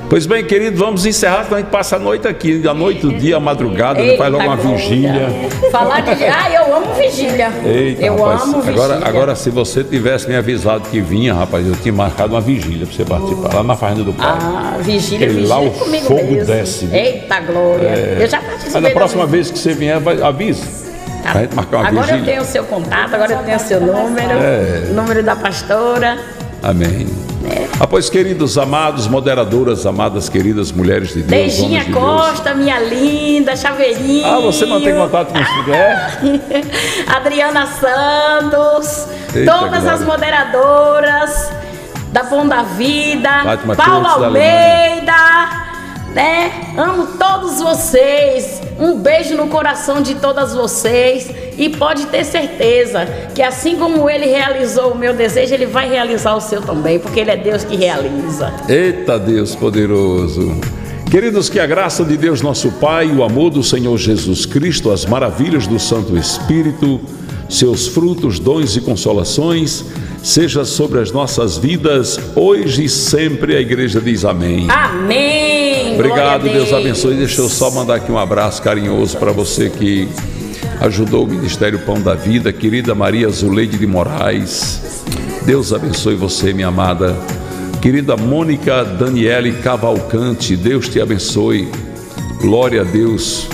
Pois bem, querido, vamos encerrar, senão a gente passa a noite aqui, a noite, o dia, a madrugada, Eita faz logo uma vigília. Falar de. Ah, eu amo vigília. Eita, eu rapaz, amo vigília. agora, agora, se você tivesse me avisado que vinha, rapaz, eu tinha marcado uma vigília para você participar, lá na Fazenda do Pai. Ah, vigília, Porque vigília lá o comigo fogo mesmo. desce. viu? Eita glória. É. Eu já participei. Mas na próxima vez que você vier, vai, avisa. Tá. Pra gente marcar uma Agora eu vigília. tenho o seu contato, agora eu tenho o seu número, É. número da pastora. Amém. Após, queridos amados, moderadoras, amadas, queridas mulheres de Deus, Beijinha de Deus. Costa, minha linda, chaveirinho. Ah, você mantém contato com os é? Adriana Santos, Eita, todas as moderadoras da Pão da Vida, Fátima da Almeida, né? Amo todos vocês. Um beijo no coração de todas vocês e pode ter certeza que assim como ele realizou o meu desejo, ele vai realizar o seu também, porque ele é Deus que realiza. Eita Deus poderoso. Queridos, que a graça de Deus nosso Pai, o amor do Senhor Jesus Cristo, as maravilhas do Santo Espírito, seus frutos, dons e consolações, seja sobre as nossas vidas, hoje e sempre. A igreja diz amém. Amém. Obrigado, a Deus abençoe. Deixa eu só mandar aqui um abraço carinhoso para você que ajudou o Ministério Pão da Vida, querida Maria Zuleide de Moraes. Deus abençoe você, minha amada. Querida Mônica Daniele Cavalcante, Deus te abençoe. Glória a Deus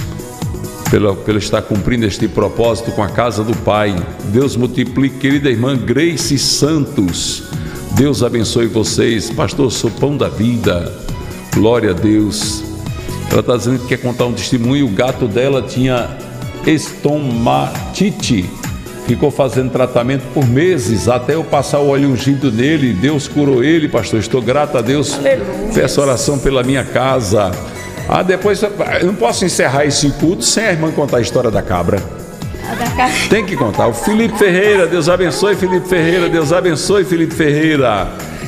pela, pelo estar cumprindo este propósito com a casa do Pai. Deus multiplique, querida irmã Grace Santos. Deus abençoe vocês. Pastor, sou pão da vida. Glória a Deus. Ela está dizendo que quer contar um testemunho. O gato dela tinha estomatite. Ficou fazendo tratamento por meses até eu passar o óleo ungido nele. Deus curou ele, pastor. Estou grato a Deus. Aleluia. Peço oração pela minha casa. Ah, depois eu não posso encerrar esse culto sem a irmã contar a história da cabra. Tem que contar. O Felipe Ferreira, Deus abençoe Felipe Ferreira, Deus abençoe Felipe Ferreira.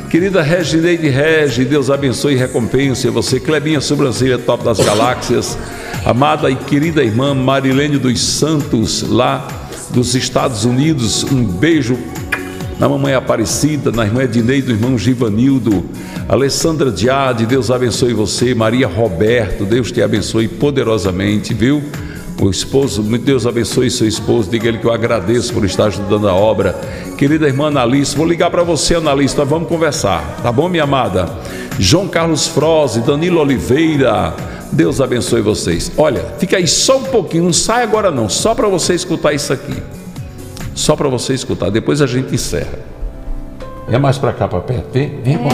Querida Regineide Regi, Deus abençoe e recompense você. Clebinha Sobrancelha, top das galáxias. Amada e querida irmã Marilene dos Santos, lá dos Estados Unidos, um beijo na mamãe Aparecida, na irmã Ednei, do irmão Givanildo, Alessandra Diade, Deus abençoe você, Maria Roberto, Deus te abençoe poderosamente, viu? O esposo, Deus abençoe seu esposo, diga ele que eu agradeço por estar ajudando a obra. Querida irmã Analice, vou ligar para você, Analice, vamos conversar, tá bom, minha amada? João Carlos Froze, Danilo Oliveira, Deus abençoe vocês. Olha, fica aí só um pouquinho, não sai agora não, só para você escutar isso aqui. Só para você escutar, depois a gente encerra. É mais para cá, para perto, vem, vem, irmão.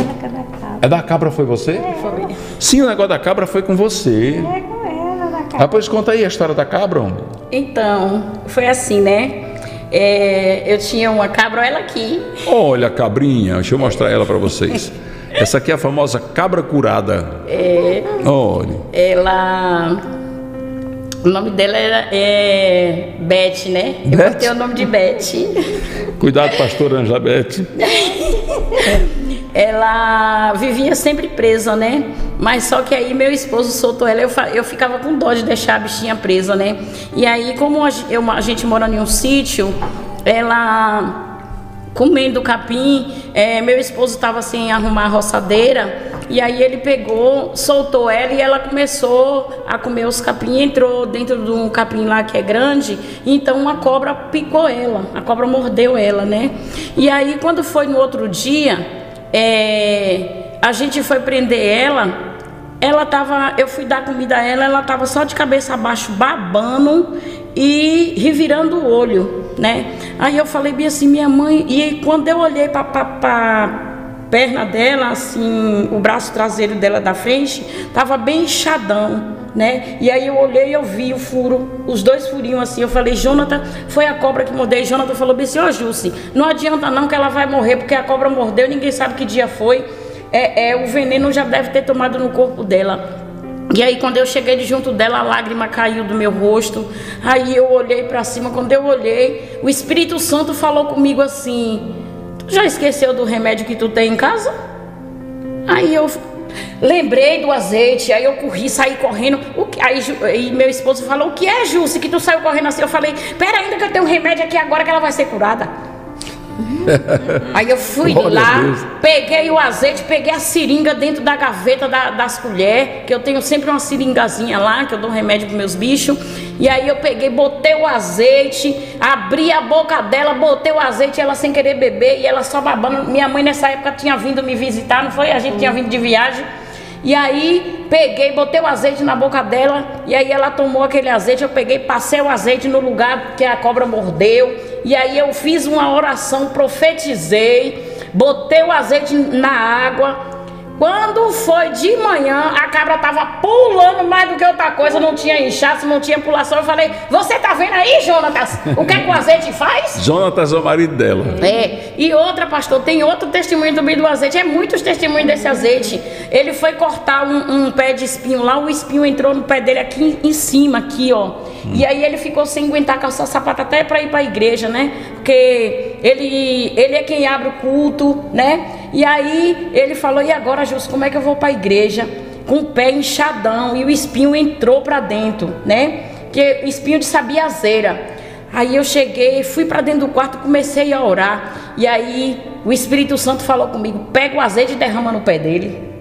É da cabra, foi você? Foi. Sim, o negócio da cabra foi com você. É com ela, da casa. Ah, pois conta aí a história da cabra, homem. Então, foi assim, né? É, eu tinha uma cabra, olha ela aqui. Olha a cabrinha, deixa eu mostrar ela para vocês. Essa aqui é a famosa cabra curada. É, Olha. ela. O nome dela era, é Beth, né? Eu Beth? botei o nome de Beth. Cuidado, pastor Angela Beth. ela vivia sempre presa, né? Mas só que aí meu esposo soltou ela, eu, eu ficava com dó de deixar a bichinha presa, né? E aí, como a, eu- a gente mora em um sítio, ela comendo capim, é, meu esposo estava sem arrumar a roçadeira, e aí ele pegou, soltou ela e ela começou a comer os capim, entrou dentro de um capim lá que é grande, então uma cobra picou ela, a cobra mordeu ela, né? E aí quando foi no outro dia, é, a gente foi prender ela, ela tava, eu fui dar comida a ela, ela tava só de cabeça abaixo babando e revirando o olho, né? Aí eu falei bem assim, minha mãe, e quando eu olhei para perna dela, assim, o braço traseiro dela da frente, tava bem inchadão, né? E aí eu olhei e eu vi o furo, os dois furinhos assim, eu falei, Jonathan, foi a cobra que mordeu. E Jonathan falou bem assim, ô Jussi, não adianta não que ela vai morrer, porque a cobra mordeu, ninguém sabe que dia foi. É, é, o veneno já deve ter tomado no corpo dela. E aí quando eu cheguei de junto dela, a lágrima caiu do meu rosto. Aí eu olhei para cima, quando eu olhei, o Espírito Santo falou comigo assim: "Tu já esqueceu do remédio que tu tem em casa?" Aí eu lembrei do azeite, aí eu corri, saí correndo. O que- aí, aí meu esposo falou: "O que é, Jussi, que tu saiu correndo assim?" Eu falei: "Pera ainda que eu tenho um remédio aqui agora que ela vai ser curada." Aí eu fui Glória lá, peguei o azeite, peguei a seringa dentro da gaveta da- das colheres, que eu tenho sempre uma seringazinha lá, que eu dou remédio para meus bichos. E aí eu peguei, botei o azeite, abri a boca dela, botei o azeite, ela sem querer beber, e ela só babando. Minha mãe nessa época tinha vindo me visitar, não foi? A gente tinha vindo de viagem. E aí peguei, botei o azeite na boca dela, e aí ela tomou aquele azeite, eu peguei, passei o azeite no lugar que a cobra mordeu, e aí eu fiz uma oração, profetizei, botei o azeite na água. Quando foi de manhã, a cabra tava pulando mais do que outra coisa, não tinha inchaço, não tinha pulação. Eu falei: Você tá vendo aí, Jonatas? O que, é que o azeite faz? Jonatas é o marido dela. É, e outra, pastor, tem outro testemunho também do azeite. É muitos testemunhos desse azeite. Ele foi cortar um, um pé de espinho lá, o espinho entrou no pé dele aqui em cima, aqui, ó. E aí ele ficou sem aguentar calçar sapato até para ir para a igreja, né? Porque ele, ele é quem abre o culto, né? E aí ele falou: e agora, Jus, como é que eu vou para a igreja? Com o pé inchadão e o espinho entrou para dentro, né? Que espinho de sabiazeira. Aí eu cheguei, fui para dentro do quarto, comecei a orar. E aí o Espírito Santo falou comigo: pega o azeite e derrama no pé dele.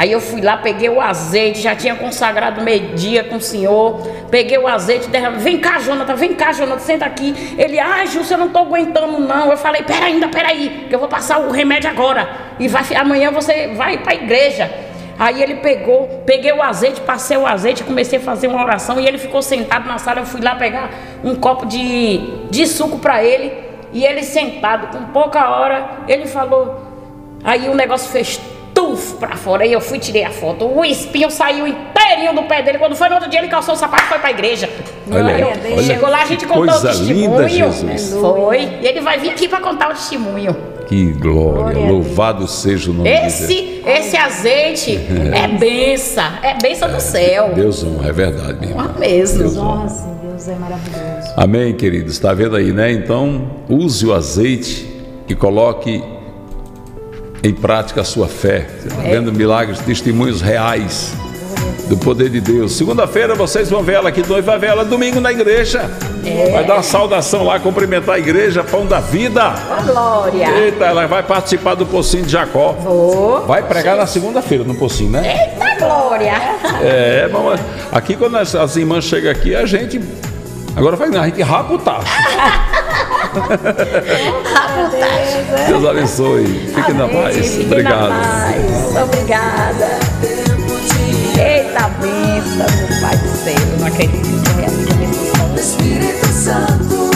Aí eu fui lá, peguei o azeite, já tinha consagrado meio-dia com o senhor. Peguei o azeite, derramei. Vem cá, Jonathan, vem cá, Jonathan, senta aqui. Ele, ai, Júlio, eu não tô aguentando, não. Eu falei, pera ainda, pera aí, que eu vou passar o remédio agora. E vai, amanhã você vai para a igreja. Aí ele pegou, peguei o azeite, passei o azeite, comecei a fazer uma oração e ele ficou sentado na sala. Eu fui lá pegar um copo de, de suco para ele e ele sentado, com pouca hora, ele falou. Aí o negócio fez tuf pra fora. Aí eu fui tirei a foto. O espinho saiu inteirinho do pé dele. Quando foi no outro dia, ele calçou o sapato e foi pra igreja. Olha olha Chegou lá, a gente contou o testemunho. linda, Jesus. Foi. E ele vai vir aqui pra contar o testemunho. Que glória, louvado seja o nome de Deus. Esse, esse azeite é benção, é benção do céu. Deus honra, é verdade, minha irmã. mesmo. Deus honra. Nossa, Deus é maravilhoso. Amém, queridos. Está vendo aí, né? Então, use o azeite e coloque em prática a sua fé. Você está vendo milagres, testemunhos reais. do poder de Deus. Segunda-feira vocês vão ver ela aqui, noiva vai ver ela domingo na igreja. É. Vai dar uma saudação lá, cumprimentar a igreja, pão da vida. Glória. Eita, ela vai participar do Pocinho de Jacó. Vou. Vai pregar na segunda-feira no Pocinho, né? Eita, Glória. É, mamãe. Aqui quando as, as irmãs chegam aqui, a gente. Agora vai, a gente rapa o tacho. A Deus abençoe. Fique na paz. Obrigado. Obrigada. Eita bênção, meu Pai do céu. Não acredito que eu assim Espírito Santo.